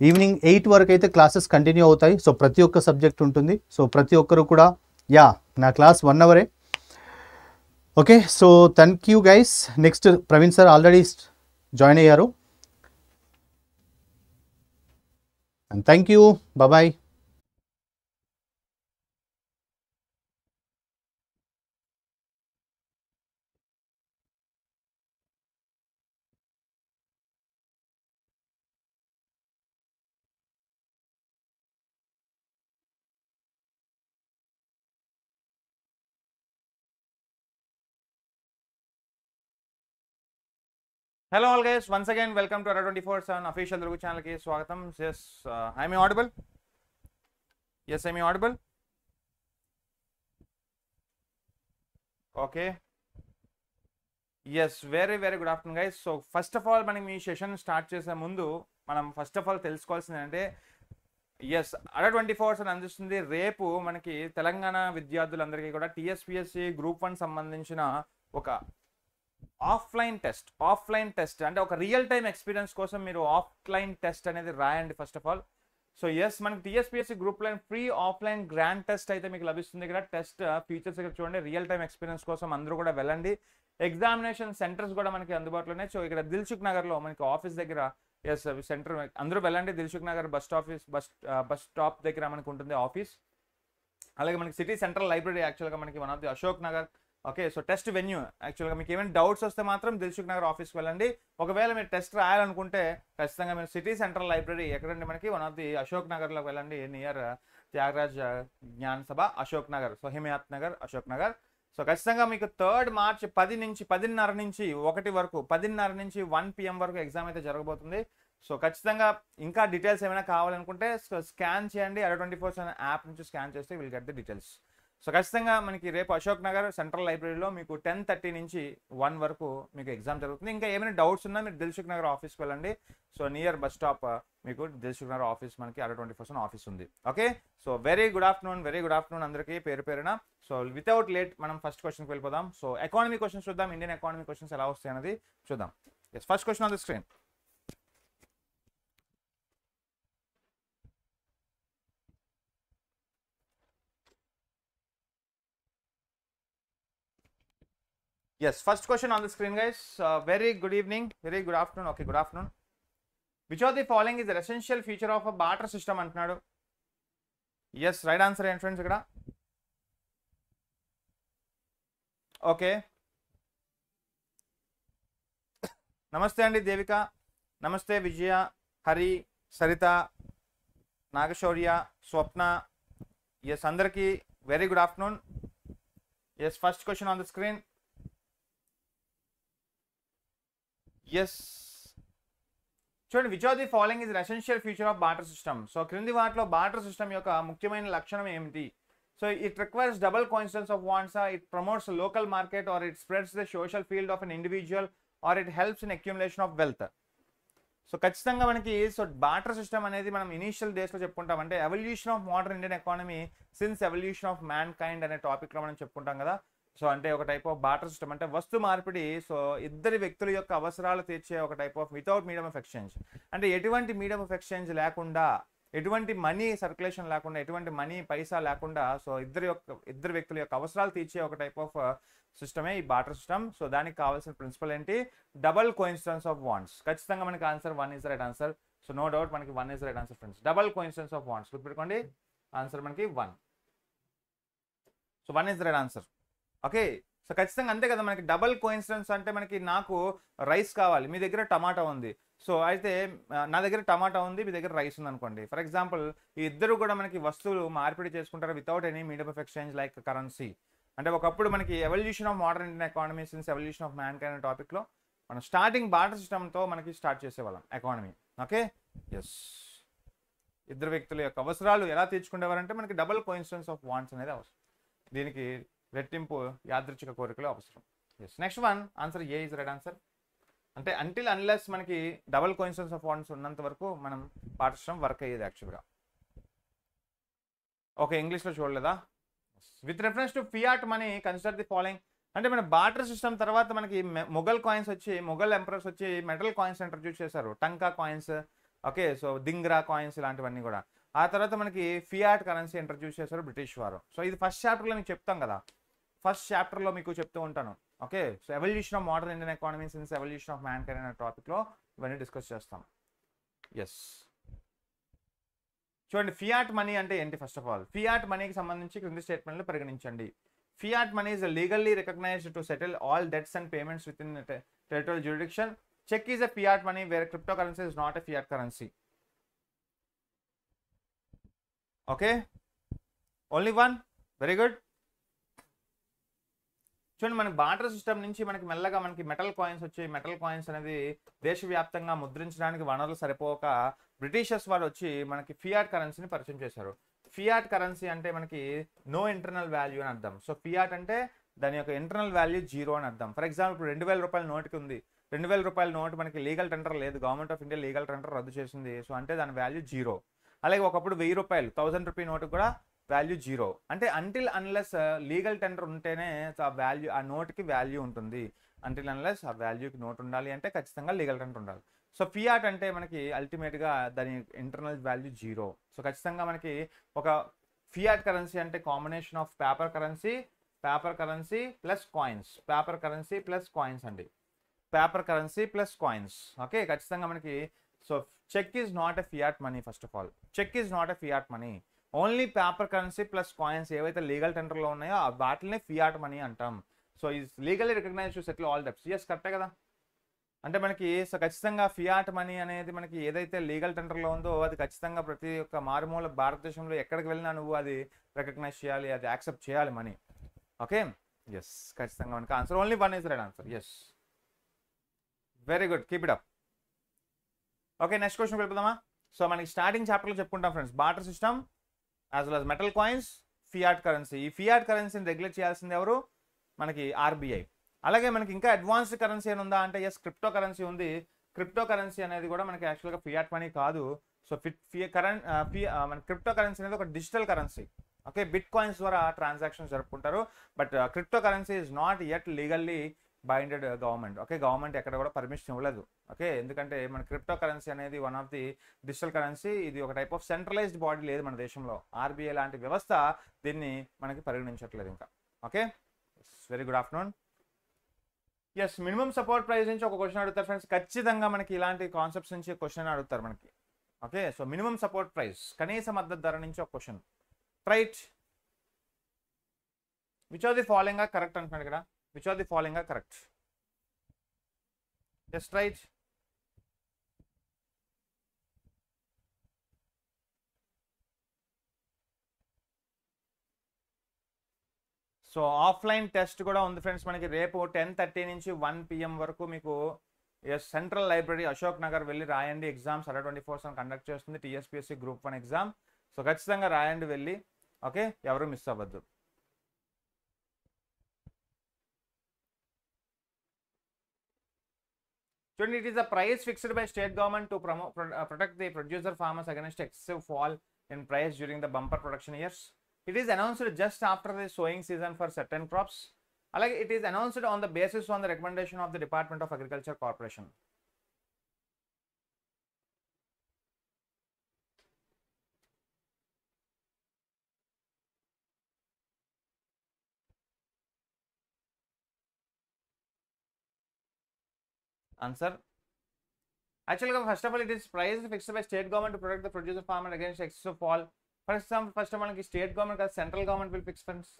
evening eight వరకు అయితే క్లాసెస్ కంటిన్యూ అవుతాయి. సో ప్రతి ఒక్క సబ్జెక్ట్ ఉంటుంది. సో ప్రతి ఒక్కరు కూడా యా నా class one అవరే. Okay so thank you guys. Next Praveen sir already join అయ్యారు and thank you bye hello all guys once again welcome to Adda twenty four seven official Telugu ఛానల్కి స్వాగతం yes I me audible yes I me audible okay yes very very good afternoon guys so first of all మనం ఈ session start చేసే ముందు మనం first of all తెలుసుకోవాల్సింది అంటే yes అడ ట్వంటీ ఫోర్ అని అందిస్తుంది. రేపు మనకి తెలంగాణ విద్యార్థులందరికీ కూడా టీఎస్పిఎస్సి గ్రూప్ వన్ సంబంధించిన ఒక ఆఫ్లైన్ టెస్ట్ ఆఫ్లైన్ టెస్ట్ అంటే ఒక రియల్ టైం ఎక్స్పీరియన్స్ కోసం మీరు ఆఫ్లైన్ టెస్ట్ అనేది రాయండి first of all so yes మనకి TSPSC group line free offline grand test అయితే మీకు లభిస్తుంది ఇక్కడ టెస్ట్ ఫీచర్స్ ఇక్కడ చూడండి. రియల్ టైం ఎక్స్పీరియన్స్ కోసం అందరూ కూడా వెళ్ళండి. ఎగ్జామినేషన్ సెంటర్స్ కూడా మనకి అందుబాటులోనే సో ఇక్కడ దిల్సుఖ్ నగర్లో మనకి ఆఫీస్ దగ్గర ఎస్ సెంటర్ uh, అందరూ వెళ్ళండి. Dilsukhnagar bus office bus bus stop దగ్గర మనకు ఉంటుంది ఆఫీస్ అలాగే మనకి సిటీ సెంట్రల్ లైబ్రరీ యాక్చువల్గా మనకి one of the Ashok Nagar okay so test venue యాక్చువల్గా మీకు ఏమైనా డౌట్స్ వస్తే మాత్రం దిల్సుఖ్ నగర్ ఆఫీస్కి వెళ్ళండి. ఒకవేళ మీరు టెస్ట్ రాయాలనుకుంటే ఖచ్చితంగా మీరు సిటీ సెంట్రల్ లైబ్రరీ ఎక్కడండి మనకి? వన్ ఆఫ్ ది అశోక్ నగర్లోకి వెళ్ళండి. నియర్ త్యాగరాజ్ జ్ఞానసభ అశోక్ నగర్. సోహిమయాత్ నగర్ అశోక్ నగర్. సో ఖచ్చితంగా మీకు థర్డ్ మార్చ్ పది నుంచి పదిన్నర నుంచి ఒకటి వరకు పదిన్నర నుంచి వన్ పిఎం వరకు ఎగ్జామ్ అయితే జరగబోతుంది. సో ఖచ్చితంగా ఇంకా డీటెయిల్స్ ఏమైనా కావాలనుకుంటే స్కాన్ చేయండి. Adda twenty four seven app నుంచి స్కాన్ చేస్తే will get the details. So ఖచ్చితంగా మనకి రేపు అశోక్ నగర్ సెంట్రల్ లైబ్రరీలో మీకు టెన్ థర్టీ నుంచి వన్ వరకు మీకు ఎగ్జామ్ జరుగుతుంది. ఇంకా ఏమైనా డౌట్స్ ఉన్నా మీరు దిల్సుఖ్ నగర్ ఆఫీస్కి వెళ్ళండి. సో నియర్ బస్ స్టాప్ మీకు దిల్సుఖ్ నగర్ ఆఫీస్ మనకి అర ట్వంటీ పర్సెంట్ ఆఫీస్ ఉంది. Okay? So very good afternoon very good afternoon అందరికీ పేరు పేరున. సో వితౌట్ లేట్ మనం ఫస్ట్ క్వశ్చన్కి వెళ్ళిపోదాం. సో ఎకానమీ క్వశ్చన్స్ చూద్దాం. ఇండియన్ ఎకానమీ క్వశ్చన్స్ ఎలా వస్తాయి అనేది చూద్దాం. Yes first question on the screen Yes, first question on the screen, guys. Uh, very good evening, very good afternoon. Okay, good afternoon. Which of the following is the essential feature of a barter system అంటున్నాడు yes right answer ఏంటి friends ఇక్కడ okay నమస్తే అండి దేవిక నమస్తే విజయ హరి సరిత నాగశౌర్య స్వప్న yes అందరికీ very good afternoon yes first question on the screen yes చూడండి which of the following is essential future of barter system so క్రింది వాటిలో బాటర్ సిస్టమ్ యొక్క ముఖ్యమైన లక్షణం ఏమిటి? So it requires double coincidence of wants it promotes local market or it spreads the social field of an individual or it helps in accumulation of wealth so ఖచ్చితంగా మనకి so barter system అనేది మనం initial డేస్లో చెప్పుకుంటాం. అంటే evolution of modern Indian economy since evolution of mankind అనే టాపిక్లో మనం చెప్పుకుంటాం కదా. సో అంటే ఒక టైప్ ఆఫ్ బాటర్ సిస్టమ్ అంటే వస్తు మార్పిడి సో ఇద్దరి వ్యక్తుల యొక్క అవసరాలు తీర్చే ఒక type of without medium of exchange అంటే ఎటువంటి మీడియం ఆఫ్ ఎక్స్చేంజ్ లేకుండా ఎటువంటి మనీ సర్క్యులేషన్ లేకుండా ఎటువంటి మనీ పైసా లేకుండా సో ఇద్దరి యొక్క ఇద్దరు వ్యక్తుల యొక్క అవసరాలు తీర్చే ఒక టైప్ ఆఫ్ సిస్టమే ఈ బాటర్ సిస్టమ్ సో దానికి కావాల్సిన ప్రిన్సిపల్ ఏంటి? డబల్ కోయిన్సిడెన్స్ ఆఫ్ వాంట్స్ ఖచ్చితంగా మనకి answer one is right answer so no doubt మనకి one is right answer friends double coincidence of wants గుర్తుపెట్టుకోండి. ఆన్సర్ మనకి one so one is right answer okay so ఖచ్చితంగా అంతే కదా మనకి డబల్ కోయిన్సిడెన్స్ అంటే మనకి నాకు రైస్ కావాలి మీ దగ్గర టమాటా ఉంది. సో అయితే నా దగ్గర టమాటా ఉంది మీ దగ్గర రైస్ ఉంది అనుకోండి ఫర్ ఎగ్జాంపుల్ ఈ ఇద్దరు కూడా మనకి వస్తువులు మార్పిడి చేసుకుంటారు without any medium of exchange like currency అంటే ఒకప్పుడు మనకి evolution of modern Indian economy since evolution of mankind టాపిక్లో మనం స్టార్టింగ్ బాటర్ సిస్టమ్తో మనకి స్టార్ట్ చేసేవాళ్ళం ఎకానమీ ఓకే? ఎస్ ఇద్దరు వ్యక్తుల యొక్క అవసరాలు ఎలా తీర్చుకునేవారంటే మనకి డబల్ కోయిన్సిడెన్స్ ఆఫ్ వాంట్స్ అనేది అవసరం. దీనికి రెట్టింపు యాదృచ్ఛిక కోరికలు అవసరం. Yes next one answer A is right answer అంటే అంటిల్ అన్లెస్ మనకి డబల్ కోయిన్సిడెన్స్ ఆఫ్ వాన్స్ ఉన్నంత వరకు మనం పాటించడం వర్క్ అయ్యేది యాక్చువల్గా ఓకే ఇంగ్లీష్లో చూడలేదా? With reference to fiat money consider the following అంటే మన బాటర్ సిస్టమ్ తర్వాత మనకి మొఘల్ కాయిన్స్ వచ్చి మొఘల్ ఎంపరర్స్ వచ్చి మెటల్ కాయిన్స్ ఇంట్రడ్యూస్ చేశారు. టంకా కాయిన్స్ ఓకే సో దింగ్రా కాయిన్స్ ఇలాంటివన్నీ కూడా. ఆ తర్వాత మనకి ఫియాట్ కరెన్సీ ఇంట్రడ్యూస్ చేశారు బ్రిటిష్ వారు. సో ఇది ఫస్ట్ చాప్టర్లో నేను చెప్తాం కదా. ఫస్ట్ చాప్టర్లో మీకు చెప్తూ ఉంటాను. Okay so evolution of modern Indian economy since evolution of mankind అనే టాపిక్లో ఇవన్నీ డిస్కస్ చేస్తాం. ఎస్ చూడండి ఫియాట్ మనీ అంటే ఏంటి ఫస్ట్ ఆఫ్ ఆల్ ఫియాట్ మనీకి సంబంధించి క్రింది స్టేట్మెంట్లు పరిగణించండి. Fiat money is legally recognized to settle all debts and payments within territorial jurisdiction check is a fiat money where crypto currency is not a fiat currency okay only one very good చూడండి మనకి barter system నుంచి మనకి మెల్లగా మనకి metal coins వచ్చి metal coins అనేది దేశవ్యాప్తంగా ముద్రించడానికి వనరులు సరిపోక బ్రిటిషర్స్ వారు వచ్చి మనకి ఫియాట్ కరెన్సీని పరిచయం చేశారు. ఫియాట్ కరెన్సీ అంటే మనకి నో ఇంటర్నల్ వాల్యూ అని అర్థం. సో ఫియాట్ అంటే దాని యొక్క ఇంటర్నల్ వాల్యూ జీరో అని అర్థం. ఫర్ ఎగ్జాంపుల్ ఇప్పుడు రెండు వేల రూపాయల నోటుకి ఉంది. రెండు వేల రూపాయల నోటు మనకి లీగల్ టెండర్ లేదు. Government of India legal tender రద్దు చేసింది. సో అంటే దాని వాల్యూ జీరో అలాగే ఒకప్పుడు వెయ్యి రూపాయలు థౌసండ్ రూపీ నోటు కూడా వాల్యూ జీరో. అంటే అంటిల్ అన్లెస్ లీగల్ టెండర్ ఉంటేనే ఆ వాల్యూ ఆ నోట్కి వాల్యూ ఉంటుంది. అంటిల్ అన్లెస్ ఆ వాల్యూకి నోట్ ఉండాలి అంటే ఖచ్చితంగా లీగల్ టెండర్ ఉండాలి. సో ఫియాట్ అంటే మనకి అల్టిమేట్గా దాని ఇంటర్నల్ వాల్యూ జీరో. సో ఖచ్చితంగా మనకి ఒక ఫియాట్ కరెన్సీ అంటే combination of paper currency paper currency plus coins paper currency plus coins అండి. Paper currency plus coins okay ఖచ్చితంగా మనకి so check is not a fiat money first of all check is not a fiat money only paper currency plus coins ఏవైతే legal టెండర్లో ఉన్నాయో ఆ వాటిని fiat money అంటాం. So is legally recognize to settle all debts yes కరెక్టే కదా? అంటే మనకి సో ఖచ్చితంగా ఫియాట్ మనీ అనేది మనకి ఏదైతే లీగల్ టెండర్లో ఉందో అది ఖచ్చితంగా ప్రతి ఒక్క మారుమూల భారతదేశంలో ఎక్కడికి వెళ్ళినా నువ్వు అది రికగ్నైజ్ చేయాలి అది యాక్సెప్ట్ చేయాలి మనీ. ఓకే? ఎస్ ఖచ్చితంగా మనకి answer only one is right answer. Yes very good keep it up okay next question వెళ్ళిపోదామా? సో మనకి స్టార్టింగ్ చాప్టర్లో చెప్పుకుంటాం friends. Barter system as well as metal coins fiat currency ఈ fiat కరెన్సీని regulate చేయాల్సింది ఎవరు? మనకి ఆర్బీఐ అలాగే మనకి ఇంకా అడ్వాన్స్డ్ కరెన్సీ అని ఉందా అంటే ఎస్ క్రిప్టో కరెన్సీ ఉంది. క్రిప్టో కరెన్సీ అనేది కూడా మనకి యాక్చువల్గా ఫియాట్ మనీ కాదు. సో ఫిట్ ఫియా కరెన్ మన క్రిప్టో కరెన్సీ అనేది ఒక digital currency okay bitcoins ద్వారా ట్రాన్సాక్షన్స్ జరుపుకుంటారు. But crypto currency is not at legally binded government okay government ఎక్కడ కూడా పర్మిషన్ ఇవ్వలేదు. ఓకే? ఎందుకంటే మన క్రిప్టో కరెన్సీ అనేది one of the digital currency ఇది ఒక టైప్ ఆఫ్ సెంట్రలైజ్డ్ బాడీ లేదు మన దేశంలో. ఆర్బీఐ లాంటి వ్యవస్థ దీన్ని మనకి పరిగణించట్లేదు ఇంకా. Okay? Very good afternoon yes minimum support price నుంచి ఒక క్వశ్చన్ అడుగుతారు ఫ్రెండ్స్ ఖచ్చితంగా మనకి ఇలాంటి కాన్సెప్ట్స్ నుంచి క్వశ్చన్ అడుగుతారు మనకి. Okay? So minimum support price కనీస మద్దతు ధర నుంచి ఒక question right which are the following correct అంటున్నాడు ఇక్కడ which are the following correct just right so offline test కూడా ఉంది ఫ్రెండ్స్ మనకి రేపు టెన్ థర్టీ నుంచి వన్ పిఎం వరకు మీకు సెంట్రల్ లైబ్రరీ అశోక్ నగర్ వెళ్ళి రాయండి. ఎగ్జామ్స్ అలా ట్వంటీ ఫోర్ సెవెన్ కండక్ట్ చేస్తుంది. TSPSC group one exam. So ఖచ్చితంగా రాయండి వెళ్ళి. ఓకే? ఎవరు మిస్ అవ్వద్దు. చూడండి it is the price fixed by state government to promo protect the producer farmers against excessive fall in price during the bumper production years It is announced just after the sowing season for certain crops. Alage, it is announced on the basis on the recommendation of the Department of Agriculture Corporation. Answer Actually, first of all, it is price fixed by state government to protect the producer farmer against excessive fall for example first మనకి state government కాదు central government will fix friends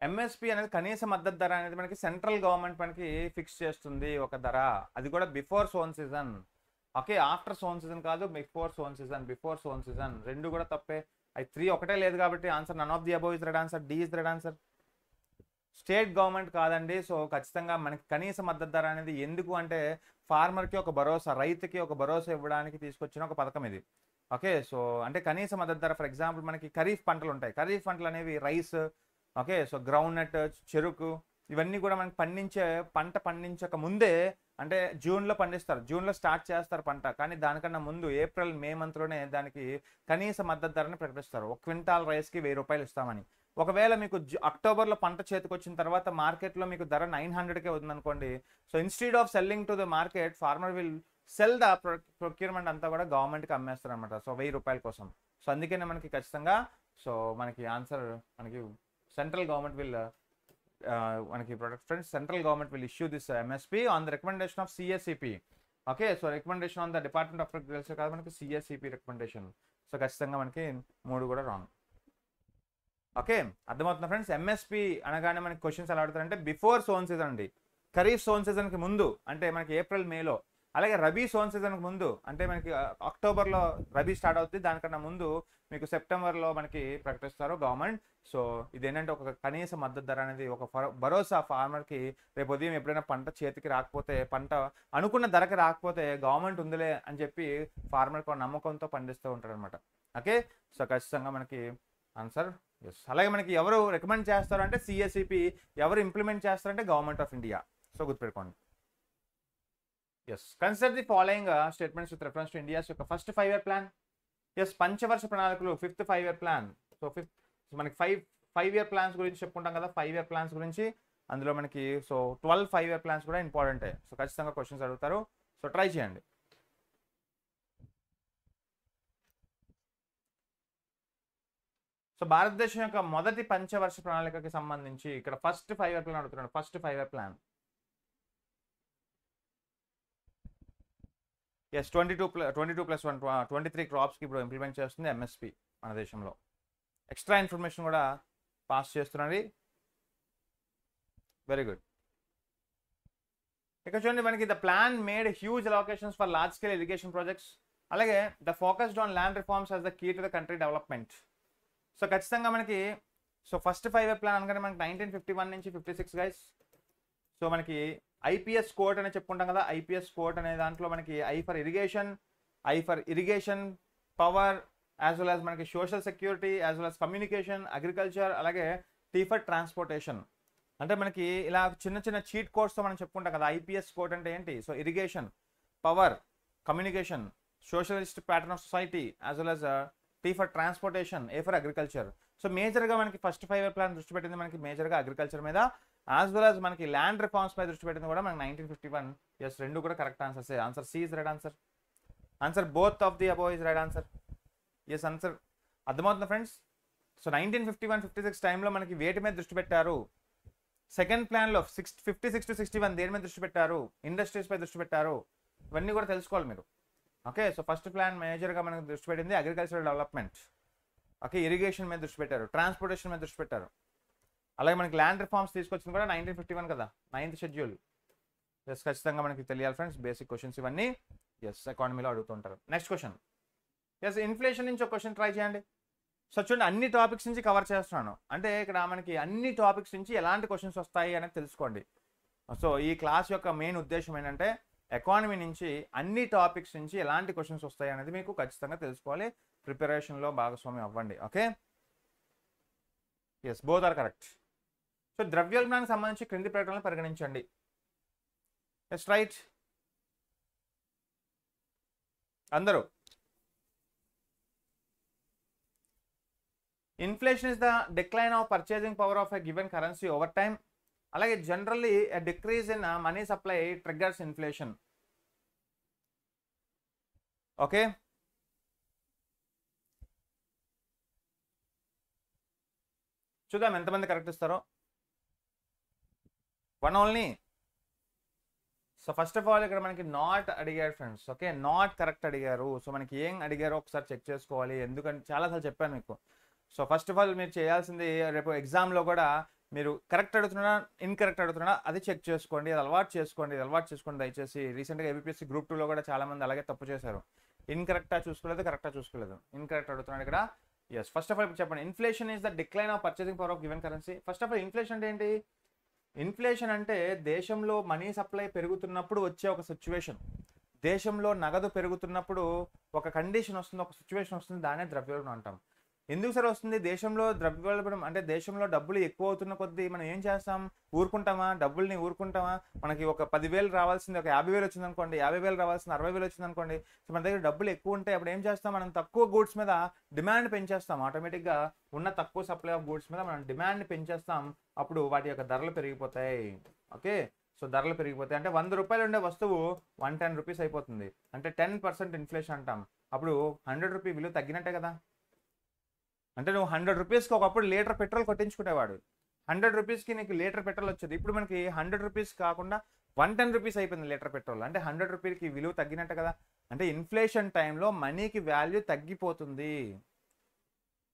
MSP అనేది కనీస మద్దతు ధర అనేది మనకి central government మనకి fix చేస్తుంది ఒక ధర. అది కూడా before sown season okay after sown season కాదు before sown season before sown season రెండు కూడా తప్పే. అది త్రీ ఒకటే లేదు కాబట్టి answer none of the above is right answer D is right answer state government కాదండి సో ఖచ్చితంగా మనకి కనీస మద్దతు ధర అనేది ఎందుకు అంటే ఫార్మర్కి ఒక భరోసా రైతుకి ఒక భరోసా ఇవ్వడానికి తీసుకొచ్చిన ఒక పథకం ఇది. ఓకే. సో అంటే కనీస మద్దతు ధర ఫర్ ఎగ్జాంపుల్ మనకి ఖరీఫ్ పంటలు ఉంటాయి ఖరీఫ్ పంటలు అనేవి rice okay. So groundnut చెరుకు ఇవన్నీ కూడా మనకి పండించే పంట పండించక ముందే అంటే జూన్లో పండిస్తారు. జూన్లో స్టార్ట్ చేస్తారు పంట. కానీ దానికన్నా ముందు ఏప్రిల్ మే మంత్లోనే దానికి కనీస మద్దతు ధరని ప్రకటిస్తారు. ఒక క్వింటాల్ రైస్కి వెయ్యి రూపాయలు ఇస్తామని. ఒకవేళ మీకు అక్టోబర్లో పంట చేతికి వచ్చిన తర్వాత మార్కెట్లో మీకు ధర నైన్ హండ్రెడ్కే ఉందనుకోండి. So instead of selling to the market farmer will sell the procurement అంతా కూడా గవర్నమెంట్కి అమ్మేస్తారు అనమాట సో వెయ్యి రూపాయల కోసం. సో అందుకనే మనకి ఖచ్చితంగా సో మనకి ఆన్సర్ మనకి సెంట్రల్ గవర్నమెంట్ విల్ మనకి product friends central government will issue this MSP on the recommendation of CSCP okay so recommendation on the department of agriculture కాదు మనకి సిఎస్సిపి రికమెండేషన్. సో ఖచ్చితంగా మనకి మూడు కూడా రాంగ్. ఓకే అర్థమవుతుంది ఫ్రెండ్స్? ఎంఎస్పి అనగానే మనకి క్వశ్చన్స్ ఎలా అడుగుతారంటే బిఫోర్ సోన్ సీజన్ అండి. ఖరీఫ్ సోన్ సీజన్కి ముందు అంటే మనకి ఏప్రిల్ మేలో అలాగే రబీ సోన్ సీజన్కి ముందు అంటే మనకి అక్టోబర్లో రబీ స్టార్ట్ అవుతుంది దానికన్నా ముందు మీకు సెప్టెంబర్లో మనకి ప్రకటిస్తారు గవర్నమెంట్. సో ఇదేంటంటే ఒక కనీస మద్దతు ధర అనేది ఒక భరోసా ఫార్మర్కి రేపు ఉదయం ఎప్పుడైనా పంట చేతికి రాకపోతే పంట అనుకున్న ధరకి రాకపోతే గవర్నమెంట్ ఉందిలే అని చెప్పి ఫార్మర్కి ఒక నమ్మకంతో పండిస్తూ ఉంటారు అనమాట ఓకే? సో ఖచ్చితంగా మనకి ఆన్సర్ ఎస్. అలాగే మనకి ఎవరు రికమెండ్ చేస్తారు అంటే సిఎస్సిపి ఎవరు ఇంప్లిమెంట్ చేస్తారంటే గవర్నమెంట్ ఆఫ్ ఇండియా. సో గుర్తుపెట్టుకోండి. Yes consider the following statements with reference to India's యొక్క first five year plan yes పంచవర్ష ప్రణాళికలు fifth five year plan so fifth మనకి ఫైవ్ ఫైవ్ ఇయర్ ప్లాన్స్ గురించి చెప్పుకుంటాం కదా ఫైవ్ ఇయర్ ప్లాన్స్ గురించి. అందులో మనకి so twelve five year plans కూడా ఇంపార్టెంటే సో ఖచ్చితంగా క్వశ్చన్స్ అడుగుతారు. సో ట్రై చేయండి. సో భారతదేశం యొక్క మొదటి పంచవర్ష ప్రణాళికకి సంబంధించి ఇక్కడ ఫస్ట్ ఫైవ్ ఇయర్ ప్లాన్ అడుగుతున్నాడు. First five year plan yes twenty two plus twenty two plus one twenty three క్రాప్స్కి ఇప్పుడు ఇంప్లిమెంట్ చేస్తుంది ఎంఎస్పి మన దేశంలో. ఎక్స్ట్రా ఇన్ఫర్మేషన్ కూడా పాస్ చేస్తున్నది. వెరీ గుడ్ ఇక్కడ చూడండి మనకి the plan made huge allocations for large scale irrigation projects అలాగే the focused on land reforms as the key to the country development so ఖచ్చితంగా మనకి so first five year plan అనగానే మనకి nineteen fifty one నుంచి fifty six guys so మనకి IPS court అని చెప్పుకుంటాం కదా ఐపీఎస్ కోర్ట్ అనే దాంట్లో మనకి I for irrigation I for irrigation power as well as మనకి social security as well as communication agriculture అలాగే టీ ఫర్ ట్రాన్స్పోర్టేషన్ అంటే మనకి ఇలా చిన్న చిన్న చీట్ కోడ్స్తో మనం చెప్పుకుంటాం కదా ఐపీఎస్ కోడ్ అంటే ఏంటి? So irrigation power communication socialist pattern of society as well as T for transportation A for agriculture so మేజర్గా మనకి ఫస్ట్ ఫైవ్ ఇయర్ ప్లాన్ దృష్టి పెట్టింది మనకి మేజర్గా అగ్రికల్చర్ మీద. యాజ్ వెల్ యాజ్ మనకి ల్యాండ్ రిఫార్మ్స్ పై దృష్టి పెట్టింది కూడా మనకి నైన్టీన్ ఫిఫ్టీ వన్ ఎస్ రెండు కూడా correct answers answer C is right answer answer both of the above is right answer yes answer అర్థమవుతుంది friends so nineteen fifty one fifty six టైంలో మనకి వేటి మీద దృష్టి పెట్టారు? సెకండ్ ప్లాన్లో six fifty six to sixty one దేని మీద దృష్టి పెట్టారు? ఇండస్ట్రీస్ పై దృష్టి పెట్టారు? ఇవన్నీ కూడా తెలుసుకోవాలి మీరు. ఓకే సో ఫస్ట్ ప్లాన్ మేజర్గా మనకు దృష్టి పెట్టింది అగ్రికల్చరల్ డెవలప్మెంట్ ఓకే ఇరిగేషన్ మీద దృష్టి పెట్టారు. ట్రాన్స్పోర్టేషన్ మీద దృష్టి పెట్టారు. అలాగే మనకి ల్యాండ్ రిఫార్మ్స్ తీసుకొచ్చింది కూడా నైన్టీన్ ఫిఫ్టీ వన్ కదా నైన్త్ షెడ్యూల్ ఎస్ ఖచ్చితంగా మనకి తెలియాలి ఫ్రెండ్స్ బేసిక్ క్వశ్చన్స్ ఇవన్నీ ఎస్ ఎకానమీలో అడుగుతుంటారు నెక్స్ట్ క్వశ్చన్ ఎస్ ఇన్ఫ్లేషన్ నుంచి ఒక క్వశ్చన్ ట్రై చేయండి. సో చూడండి అన్ని టాపిక్స్ నుంచి కవర్ చేస్తున్నాను. అంటే ఇక్కడ మనకి అన్ని టాపిక్స్ నుంచి ఎలాంటి క్వశ్చన్స్ వస్తాయి అనేది తెలుసుకోండి. సో ఈ క్లాస్ యొక్క మెయిన్ ఉద్దేశం ఏంటంటే ఎకానమీ నుంచి అన్ని టాపిక్స్ నుంచి ఎలాంటి క్వశ్చన్స్ వస్తాయి అనేది మీకు ఖచ్చితంగా తెలుసుకోవాలి. ప్రిపరేషన్లో భాగస్వామ్యం అవ్వండి okay yes both are correct so ద్రవ్యోల్బణానికి సంబంధించి క్రింది ప్రకటనలు పరిగణించండి. ఎస్ రైట్ అందరూ. Inflation is the decline of purchasing power of a given currency over time అలాగే generally a decrease in money supply triggers inflation okay చూద్దాం ఎంతమంది కరెక్ట్ ఇస్తారో. One only so first of all ఇక్కడ మనకి not అడిగారు friends okay not correct అడిగారు. So మనకి ఏం అడిగారో ఒకసారి చెక్ చేసుకోవాలి. ఎందుకంటే చాలాసార్లు చెప్పాను మీకు. సో ఫస్ట్ ఆఫ్ ఆల్ మీరు చేయాల్సింది రేపు ఎగ్జామ్లో కూడా మీరు కరెక్ట్ అడుగుతున్నా ఇన్కరెక్ట్ అడుగుతున్నా అది చెక్ చేసుకోండి అది అలవాటు చేసుకోండి అది అలవాటు చేసుకోండి. దయచేసి రీసెంట్గా ఏబిపిఎస్సి గ్రూప్ టూలో కూడా చాలామంది అలాగే తప్పు చేశారు. ఇన్కరెక్టా చూసుకోలేదు కరెక్టా చూసుకోలేదు. ఇన్కరెక్ట్ అడుగుతున్నాడు ఇక్కడ. ఎస్ ఫస్ట్ ఆఫ్ ఆల్ చెప్పండి. Inflation is the decline of purchasing power of given currency first of all inflation అంటే ఏంటి? ఇన్ఫ్లేషన్ అంటే దేశంలో మనీ సప్లై పెరుగుతున్నప్పుడు వచ్చే ఒక సిచ్యువేషన్. దేశంలో నగదు పెరుగుతున్నప్పుడు ఒక కండిషన్ వస్తుంది ఒక సిచ్యువేషన్ వస్తుంది దానే ద్రవ్యోల్బణం అంటాం. ఎందుకు సార్ వస్తుంది? దేశంలో ద్రవ్యోల్బణం అంటే దేశంలో డబ్బులు ఎక్కువ అవుతున్న కొద్దీ మనం ఏం చేస్తాం? ఊరుకుంటామా? డబ్బుల్ని ఊరుకుంటామా? మనకి ఒక పదివేలు రావాల్సింది ఒక యాభై వేలు వచ్చింది అనుకోండి యాభై వేలు రావాల్సింది అరవై వేలు వచ్చింది అనుకోండి సో మన దగ్గర డబ్బులు ఎక్కువ ఉంటే అప్పుడు ఏం చేస్తాం? మనం తక్కువ గూడ్స్ మీద డిమాండ్ పెంచేస్తాం. ఆటోమేటిక్గా ఉన్న తక్కువ సప్లై ఆఫ్ గూడ్స్ మీద మనం డిమాండ్ పెంచేస్తాం. అప్పుడు వాటి యొక్క ధరలు పెరిగిపోతాయి. ఓకే? సో ధరలు పెరిగిపోతాయి. అంటే వంద రూపాయలు ఉండే వస్తువు వన్ టెన్ రూపీస్ అయిపోతుంది. అంటే టెన్ పర్సెంట్ ఇన్ఫ్లేషన్ అంటాం. అప్పుడు హండ్రెడ్ రూపీ విలువ తగ్గినట్టే కదా? అంటే నువ్వు హండ్రెడ్ రూపీస్కి ఒకప్పుడు లీటర్ పెట్రోల్ కొట్టించుకునేవాడు హండ్రెడ్ రూపీస్కి నీకు లీటర్ పెట్రోల్ వచ్చేది. ఇప్పుడు మనకి హండ్రెడ్ రూపీస్ కాకుండా వన్ టెన్ రూపీస్ అయిపోయింది లీటర్ పెట్రోల్. అంటే హండ్రెడ్ రూపీస్కి విలువ తగ్గినట్టు కదా? అంటే ఇన్ఫ్లేషన్ టైంలో మనీకి వాల్యూ తగ్గిపోతుంది.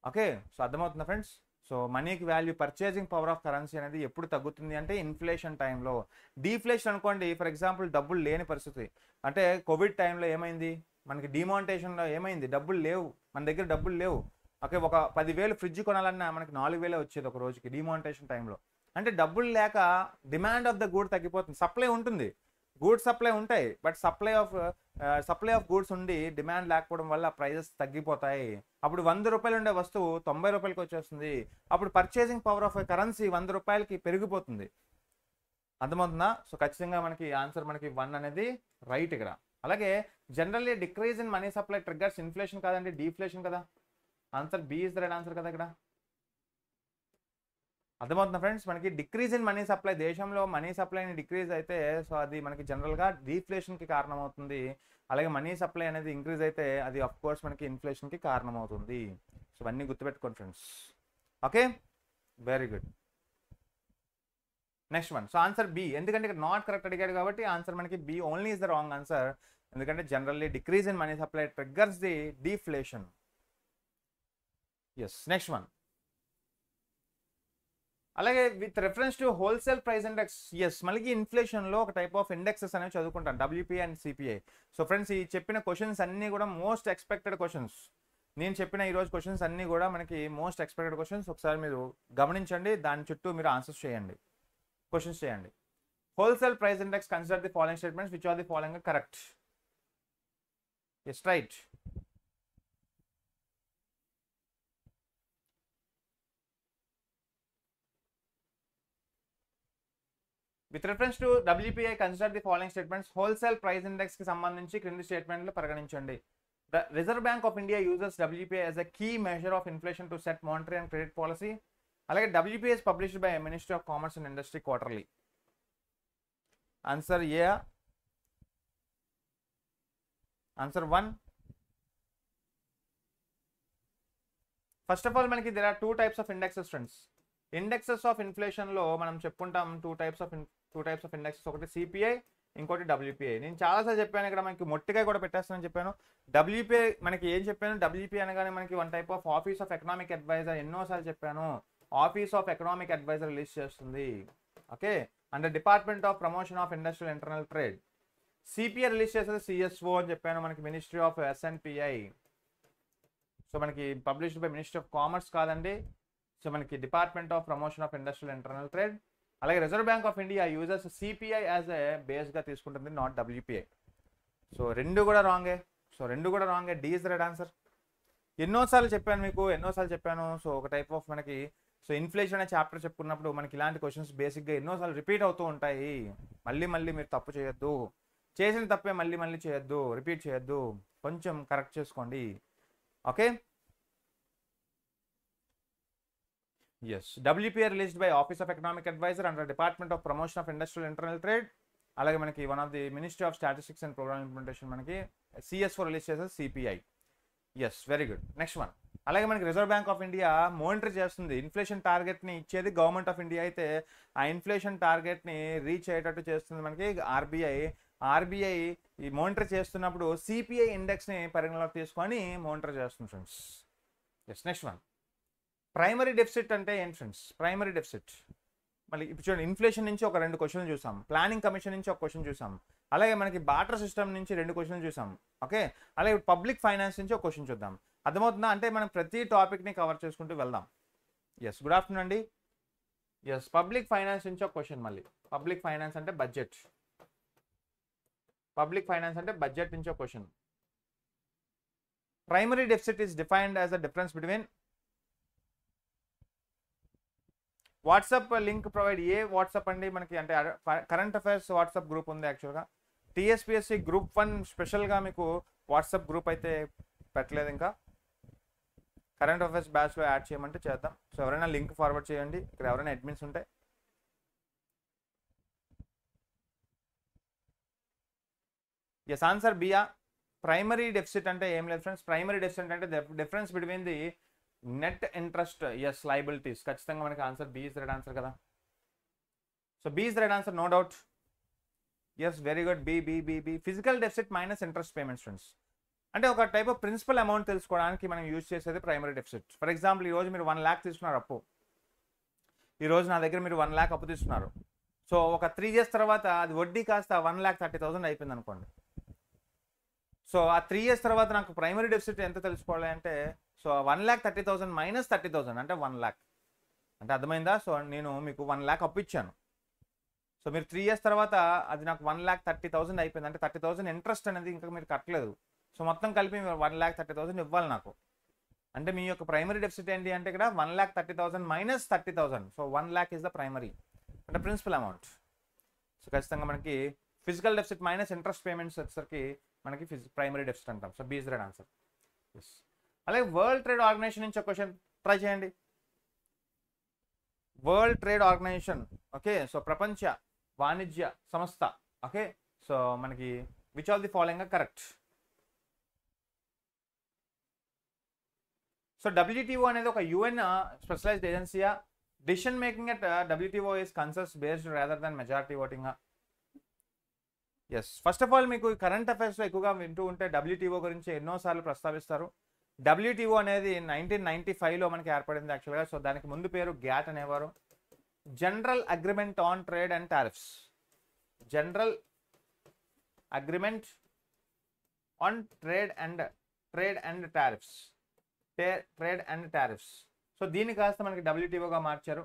ఓకే? సో అర్థమవుతుందా ఫ్రెండ్స్? సో మనీకి value purchasing power of currency అనేది ఎప్పుడు తగ్గుతుంది అంటే ఇన్ఫ్లేషన్ టైంలో. డీఫ్లేషన్ అనుకోండి ఫర్ ఎగ్జాంపుల్ డబ్బులు లేని పరిస్థితి. అంటే కోవిడ్ టైంలో ఏమైంది? మనకి డిమానిటేషన్లో ఏమైంది? డబ్బులు లేవు. మన దగ్గర డబ్బులు లేవు. ఓకే ఒక పదివేలు ఫ్రిడ్జ్ కొనాలన్నా మనకి నాలుగు వేలే వచ్చేది ఒక రోజుకి డిమానిటేషన్ టైంలో. అంటే డబ్బులు లేక డిమాండ్ ఆఫ్ ద గూడ్ తగ్గిపోతుంది. సప్లై ఉంటుంది. గూడ్స్ సప్లై ఉంటాయి. But supply of supply of goods ఉండి డిమాండ్ లేకపోవడం వల్ల ప్రైజెస్ తగ్గిపోతాయి. అప్పుడు వంద రూపాయలు ఉండే వస్తువు తొంభై రూపాయలకి వచ్చేస్తుంది. అప్పుడు పర్చేసింగ్ పవర్ ఆఫ్ కరెన్సీ వంద రూపాయలకి పెరిగిపోతుంది. అర్థమవుతుందా? సో ఖచ్చితంగా మనకి ఆన్సర్ మనకి వన్ అనేది రైట్ ఇక్కడ. అలాగే generally decrease in money supply triggers inflation కాదండి డీఫ్లేషన్ కదా. Answer B is the right answer కదా ఇక్కడ. అర్థమవుతుంది ఫ్రెండ్స్ మనకి డిక్రీజ్ ఇన్ మనీ సప్లై దేశంలో మనీ సప్లైని డిక్రీజ్ అయితే సో అది మనకి జనరల్గా డీఫ్లేషన్కి కారణమవుతుంది. అలాగే మనీ సప్లై అనేది ఇంక్రీజ్ అయితే అది అఫ్ కోర్స్ మనకి ఇన్ఫ్లేషన్కి కారణమవుతుంది. సో ఇవన్నీ గుర్తుపెట్టుకోండి friends okay very good next one so answer B ఎందుకంటే ఇక్కడ నాట్ కరెక్ట్ అడిగాడు కాబట్టి ఆన్సర్ మనకి B only is the wrong answer ఎందుకంటే generally decrease in money supply triggers the deflation yes next one అలాగే with reference to wholesale price index yes మనకి ఇన్ఫ్లేషన్లో ఒక టైప్ ఆఫ్ ఇండెక్సెస్ అనేవి చదువుకుంటాం WP and CPI so friends ఈ చెప్పిన questions అన్నీ కూడా మోస్ట్ ఎక్స్పెక్టెడ్ క్వశ్చన్స్ నేను చెప్పిన ఈరోజు క్వశ్చన్స్ అన్నీ కూడా మనకి మోస్ట్ ఎక్స్పెక్టెడ్ క్వశ్చన్స్ ఒకసారి మీరు గమనించండి దాని చుట్టూ మీరు ఆన్సర్స్ చేయండి. క్వశ్చన్స్ చేయండి. Wholesale price index consider the following statements which are the following correct yes right with reference to WPI consider the following statements wholesale price ఇండెక్స్కి సంబంధించి క్రింది స్టేట్మెంట్లు పరిగణించండి. The Reserve Bank of India users WPI as a key measure of inflation to set monetary and credit policy అలాగే WPS published by ministry of commerce and industry quarterly answer A answer one first of all మనకి there are two types of indexes friends indexes of ఇన్ఫ్లేషన్లో మనం చెప్పుకుంటాం two types of two types of indexes ఒకటి CPI ఇంకోటి WPI నేను చాలాసార్లు చెప్పాను ఇక్కడ మనకి మొట్టిగా కూడా పెట్టేస్తానని చెప్పాను. డబ్ల్యూపీఐ మనకి ఏం చెప్పాను? డబ్ల్యూపీఐ అనగానే మనకి one type of office of economic adviser ఎన్నోసార్లు చెప్పాను. Office of economic adviser release చేస్తుంది. Okay and department of promotion of industrial internal trade CPI release చేసేది సిఎస్ఓ అని చెప్పాను మనకి మినిస్ట్రీ ఆఫ్ ఎస్ఎన్పిఐ సో మనకి published by ministry of commerce కాదండి. So మనకి department of promotion of industrial internal trade అలాగే Reserve Bank of India users CPI as a బేస్గా తీసుకుంటుంది not WPI so రెండు కూడా రాంగే సో రెండు కూడా రాంగే డి ఇస్ రైట్ ఆన్సర్ ఎన్నోసార్లు చెప్పాను మీకు ఎన్నోసార్లు చెప్పాను. సో ఒక టైప్ ఆఫ్ మనకి సో ఇన్ఫ్లేషన్ అనే చాప్టర్ చెప్పుకున్నప్పుడు మనకి ఇలాంటి క్వశ్చన్స్ బేసిక్గా ఎన్నోసార్లు రిపీట్ అవుతూ ఉంటాయి. మళ్ళీ మళ్ళీ మీరు తప్పు చేయొద్దు. చేసిన తప్పే మళ్ళీ మళ్ళీ చేయొద్దు. రిపీట్ చేయొద్దు. కొంచెం కరెక్ట్ చేసుకోండి. Okay yes WPR released by office of economic adviser under department of promotion of industrial internal trade అలాగే మనకి one of the ministry of statistics and programme implementation మనకి సిఎస్ఓ రిలీజ్ చేసేది CPI yes very good next one అలాగే మనకి Reserve Bank of India monitor చేస్తుంది. Inflation టార్గెట్ని ఇచ్చేది government of India అయితే ఆ ఇన్ఫ్లేషన్ టార్గెట్ని రీచ్ అయ్యేటట్టు చేస్తుంది మనకి ఆర్బీఐ ఆర్బీఐ ఈ మోనిటర్ చేస్తున్నప్పుడు సిపిఐ ఇండెక్స్ని పరిగణలోకి తీసుకొని మోనిటర్ చేస్తుంది friends yes next one primary deficit అంటే ఏంటి ఫ్రెండ్స్? Primary deficit. మళ్ళీ ఇప్పుడు చూడండి ఇన్ఫ్లేషన్ నుంచి ఒక రెండు క్వశ్చన్లు చూసాం. ప్లానింగ్ కమిషన్ నుంచి ఒక క్వశ్చన్ చూసాం. అలాగే మనకి బాటర్ సిస్టమ్ నుంచి రెండు క్వశ్చన్లు చూసాం. ఓకే? అలాగే పబ్లిక్ ఫైనాన్స్ నుంచి ఒక క్వశ్చన్ చూద్దాం. అర్థమవుతుందా? అంటే మనం ప్రతి టాపిక్ని కవర్ చేసుకుంటూ వెళ్దాం. ఎస్ గుడ్ ఆఫ్టర్నూన్ అండి. ఎస్ పబ్లిక్ ఫైనాన్స్ నుంచి ఒక క్వశ్చన్ మళ్ళీ. పబ్లిక్ ఫైనాన్స్ అంటే బడ్జెట్. పబ్లిక్ ఫైనాన్స్ అంటే బడ్జెట్ నుంచి ఒక question. Primary deficit is defined as a difference between WhatsApp link provide A WhatsApp అండి మనకి? అంటే కరెంట్ అఫైర్స్ వాట్సాప్ గ్రూప్ ఉంది యాక్చువల్గా. టీఎస్పిఎస్సి గ్రూప్ వన్ స్పెషల్గా మీకు వాట్సాప్ గ్రూప్ అయితే పెట్టలేదు ఇంకా. కరెంట్ అఫైర్స్ బ్యాచ్లో యాడ్ చేయమంటే చేద్దాం. సో ఎవరైనా లింక్ ఫార్వర్డ్ చేయండి. ఇక్కడ ఎవరైనా అడ్మిన్స్ ఉంటే. Yes answer బియా. ప్రైమరీ డెఫిసిట్ అంటే ఏం లేదు ఫ్రెండ్స్. ప్రైమరీ డెఫిసిట్ అంటే difference between the net interest yes liabilities ఖచ్చితంగా మనకి answer B is right answer కదా. So B is right answer no doubt yes very good B B B B physical deficit minus interest payments friends అంటే ఒక type of principal amount తెలుసుకోవడానికి మనం use చేసేది primary deficit for example ఈ రోజు మీరు one lakh తీసుకున్నారు అప్పు. ఈ రోజు నా దగ్గర మీరు వన్ ల్యాక్ అప్పు తీసుకున్నారు. సో ఒక త్రీ ఇయర్స్ తర్వాత అది వడ్డీ కాస్త వన్ ల్యాక్ థర్టీ థౌసండ్ అయిపోయింది అనుకోండి. సో ఆ త్రీ ఇయర్స్ తర్వాత నాకు ప్రైమరీ డెఫిసిట్ ఎంత తెలుసుకోవాలి అంటే so one lakh thirty thousand minus thirty thousand అంటే వన్ ల్యాక్. అంటే అర్థమైందా? సో నేను మీకు వన్ ల్యాక్ అప్పు ఇచ్చాను. సో మీరు త్రీ ఇయర్స్ తర్వాత అది నాకు వన్ ల్యాక్ థర్టీ థౌసండ్ అయిపోయింది. అంటే థర్టీ థౌసండ్ ఇంట్రెస్ట్ అనేది ఇంకా మీరు కట్టలేదు. సో మొత్తం కలిపి మీరు వన్ ల్యాక్ థర్టీ థౌసండ్ ఇవ్వాలి నాకు. అంటే మీ యొక్క ప్రైమరీ డెఫిసిట్ ఏంటి అంటే ఇక్కడ one lakh thirty thousand minus thirty thousand. So one lakh is the primary. అంటే ప్రిన్సిపల్ అమౌంట్. సో ఖచ్చితంగా మనకి physical deficit minus interest payments వచ్చేసరికి మనకి ఫిజి ప్రైమరీ డెఫిసిట్ అంటాం. So B's right answer. Yes అలాగే వరల్డ్ ట్రేడ్ ఆర్గనైజేషన్ నుంచి ఒక క్వశ్చన్ ట్రై చేయండి. World trade organisation okay so ప్రపంచ వాణిజ్య సంస్థ ఓకే సో మనకి which all the following correct so WTO అనేది ఒక UN specialised ఏజెన్సీయా decision making at WTO is consensus based rather than majority voting yes first of all మీకు current అఫైర్స్లో ఎక్కువగా వింటూ ఉంటే డబ్ల్యూటీఓ గురించి ఎన్నోసార్లు ప్రస్తావిస్తారు. డబ్ల్యూటీఓ అనేది నైన్టీన్ నైన్టీ ఫైవ్లో మనకి ఏర్పడింది యాక్చువల్గా సో దానికి ముందు పేరు గ్యాట్ అనేవారు. General agreement on trade and tariffs general agreement on trade and trade and tariffs trade and tariffs so దీన్ని కాస్త మనకి డబ్ల్యూటీఓగా మార్చారు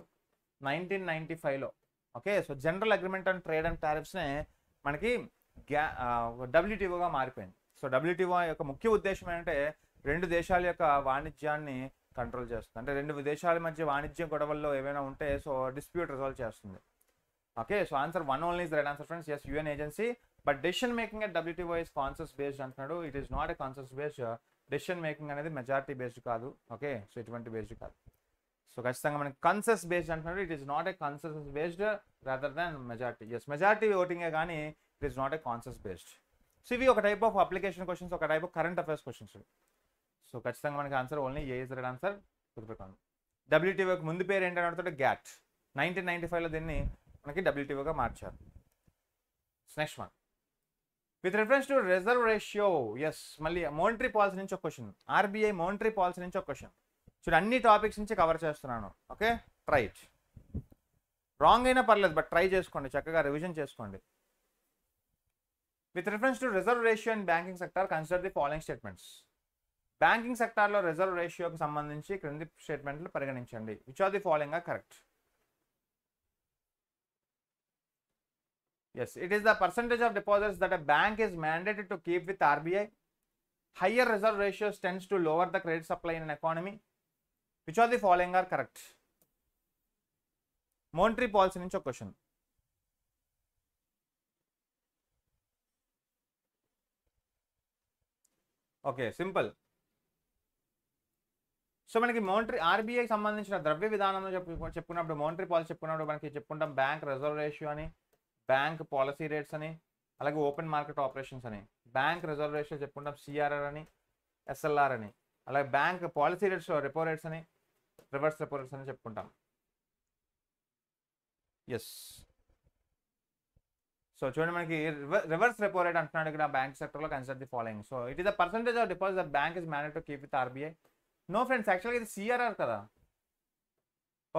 నైన్టీన్ నైన్టీ ఫైవ్లో okay so general agreement on trade and టారిఫ్స్నే మనకి గ్యా డబ్ల్యూటీఓగా మారిపోయింది. సో డబ్ల్యూటీఓ యొక్క ముఖ్య ఉద్దేశం ఏంటంటే రెండు దేశాల యొక్క వాణిజ్యాన్ని కంట్రోల్ చేస్తుంది. అంటే రెండు దేశాల మధ్య వాణిజ్య గొడవల్లో ఏమైనా ఉంటే సో డిస్ప్యూట్ రిజాల్వ్ చేస్తుంది. Okay so answer one only is right answer friends yes UN agency but decision making at WTO is consensus based అంటున్నాడు. It is not a consensus based decision making అనేది majority based కాదు. Okay so ఇటువంటి based కాదు. So ఖచ్చితంగా మనకి consensus based అంటున్నాడు. It is not a consensus based rather than majority yes majority ఓటింగే కానీ it is not a consensus based so ఇవి ఒక టైప్ ఆఫ్ అప్లికేషన్ క్వశ్చన్స్ ఒక type of current affairs questions so ఖచ్చితంగా మనకి answer only A is right answer గుర్తుపెట్టుకోండి. డబ్ల్యూటీఓకి ముందు పేరు ఏంటని అడుగుతుంటే గ్యాట్ నైన్టీన్ నైన్టీ ఫైవ్లో దీన్ని మనకి డబ్ల్యూటీఓగా మార్చారు. Next one with reference to reserve ratio yes మళ్ళీ మోనిటరీ పాలసీ నుంచి ఒక క్వశ్చన్ ఆర్బీఐ మోనిటరీ పాలసీ నుంచి ఒక క్వశ్చన్ చూడు అన్ని టాపిక్స్ నుంచి కవర్ చేస్తున్నాను. ఓకే ట్రైట్ రాంగ్ అయినా పర్లేదు బట్ ట్రై చేసుకోండి. చక్కగా రివిజన్ చేసుకోండి. With reference to reserve ratio and banking sector consider the following statements banking సెక్టార్లో రిజర్వ్ రేషియోకి సంబంధించి క్రింది స్టేట్మెంట్లు పరిగణించండి. Which are the following correct yes it is the percentage of deposits that bank is mandated to keep with RBI higher reserve ratios tends to lower the credit supply in economy which are the following are correct monetary policy నుంచి ఒక question okay simple so మనకి మౌంటరీ ఆర్బీఐకి సంబంధించిన ద్రవ్య విధానంలో చెప్పు చెప్పుకున్నప్పుడు మౌంటరీ policy చెప్పుకున్నప్పుడు మనకి చెప్పుకుంటాం బ్యాంక్ రిజర్వ్ రేషియో అని బ్యాంక్ పాలసీ రేట్స్ అని అలాగే ఓపెన్ మార్కెట్ ఆపరేషన్స్ అని. బ్యాంక్ రిజర్వ్ రేషియో చెప్పుకుంటాం సిఆర్ఆర్ అని ఎస్ఎల్ఆర్ అని అలాగే bank policy rates repo rates అని రివర్స్ రెపో రేట్స్ అని చెప్పుకుంటాం. ఎస్ సో చూడండి మనకి రివర్స్ రెపో రేట్ అంటున్నాడు ఇక్కడ బ్యాంక్ సెక్టర్లో consider the following so it is the percentage of deposit the bank is manage to keep with RBI no friends యాక్చువల్గా ఇది సిఆర్ఆర్ కదా.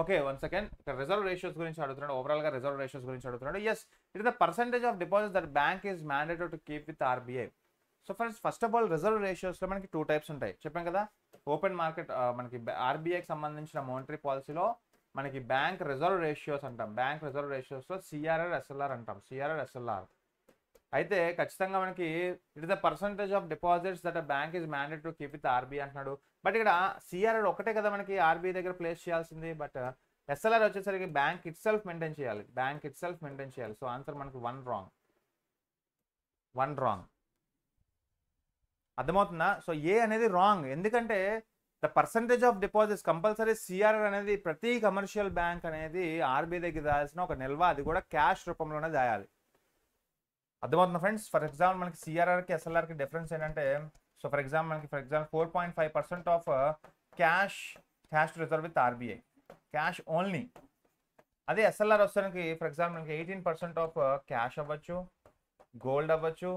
ఓకే వన్ సెకండ్ ఇక్కడ రిజర్వ్ రేషియోస్ గురించి అడుగుతున్నాడు. ఓవరాల్గా రిజర్వ్ రేషియోస్ గురించి అడుగుతున్నాడు. Yes it the percentage of deposit that bank is mandated to keep with RBI so friends first of all reserve రేషియోస్లో మనకి టూ టైప్స్ ఉంటాయి. చెప్పాం కదా? ఓపెన్ మార్కెట్ మనకి ఆర్బీఐకి సంబంధించిన మోనిటరీ పాలసీలో మనకి బ్యాంక్ రిజర్వ్ రేషియోస్ అంటాం. బ్యాంక్ రిజర్వ్ రేషియోస్లో సిఆర్ఆర్ ఎస్ఎల్ఆర్ అంటాం. సిఆర్ఆర్ ఎస్ఎల్ఆర్ అయితే ఖచ్చితంగా మనకి it the percentage of deposits that bank is mandated to keep with RBI అంటున్నాడు. బట్ ఇక్కడ సిఆర్ఆర్ ఒకటే కదా మనకి ఆర్బీ దగ్గర ప్లేస్ చేయాల్సింది. బట్ ఎస్ఎల్ఆర్ uh, వచ్చేసరికి బ్యాంక్ ఇట్ సెల్ఫ్ మెయింటైన్ చేయాలి. బ్యాంక్ ఇట్ సెల్ఫ్ మెయింటైన్ చేయాలి. సో ఆన్సర్ మనకి వన్ రాంగ్ వన్ రాంగ్ అర్థమవుతుందా? సో ఏ అనేది రాంగ్ ఎందుకంటే the percentage of deposits compulsory CRR అనేది ప్రతి కమర్షియల్ బ్యాంక్ అనేది ఆర్బీఐ దగ్గర దాల్సిన ఒక నిల్వ. అది కూడా క్యాష్ రూపంలోనే దాయాలి. అర్థమవుతుంది ఫ్రెండ్స్ ఫర్ ఎగ్జాంపుల్ మనకి సిఆర్ఆర్కి ఎస్ఎల్ఆర్కి డిఫరెన్స్ ఏంటంటే సో ఫర్ ఎగ్జాంపుల్ మనకి for example four point five percent of cash cash reserve with RBI cash only అదే ఎస్ఎల్ఆర్ వస్తానికి ఫర్ ఎగ్జాంపుల్ మనకి ఎయిటీన్ పర్సెంట్ ఆఫ్ క్యాష్ అవ్వచ్చు గోల్డ్ అవ్వచ్చు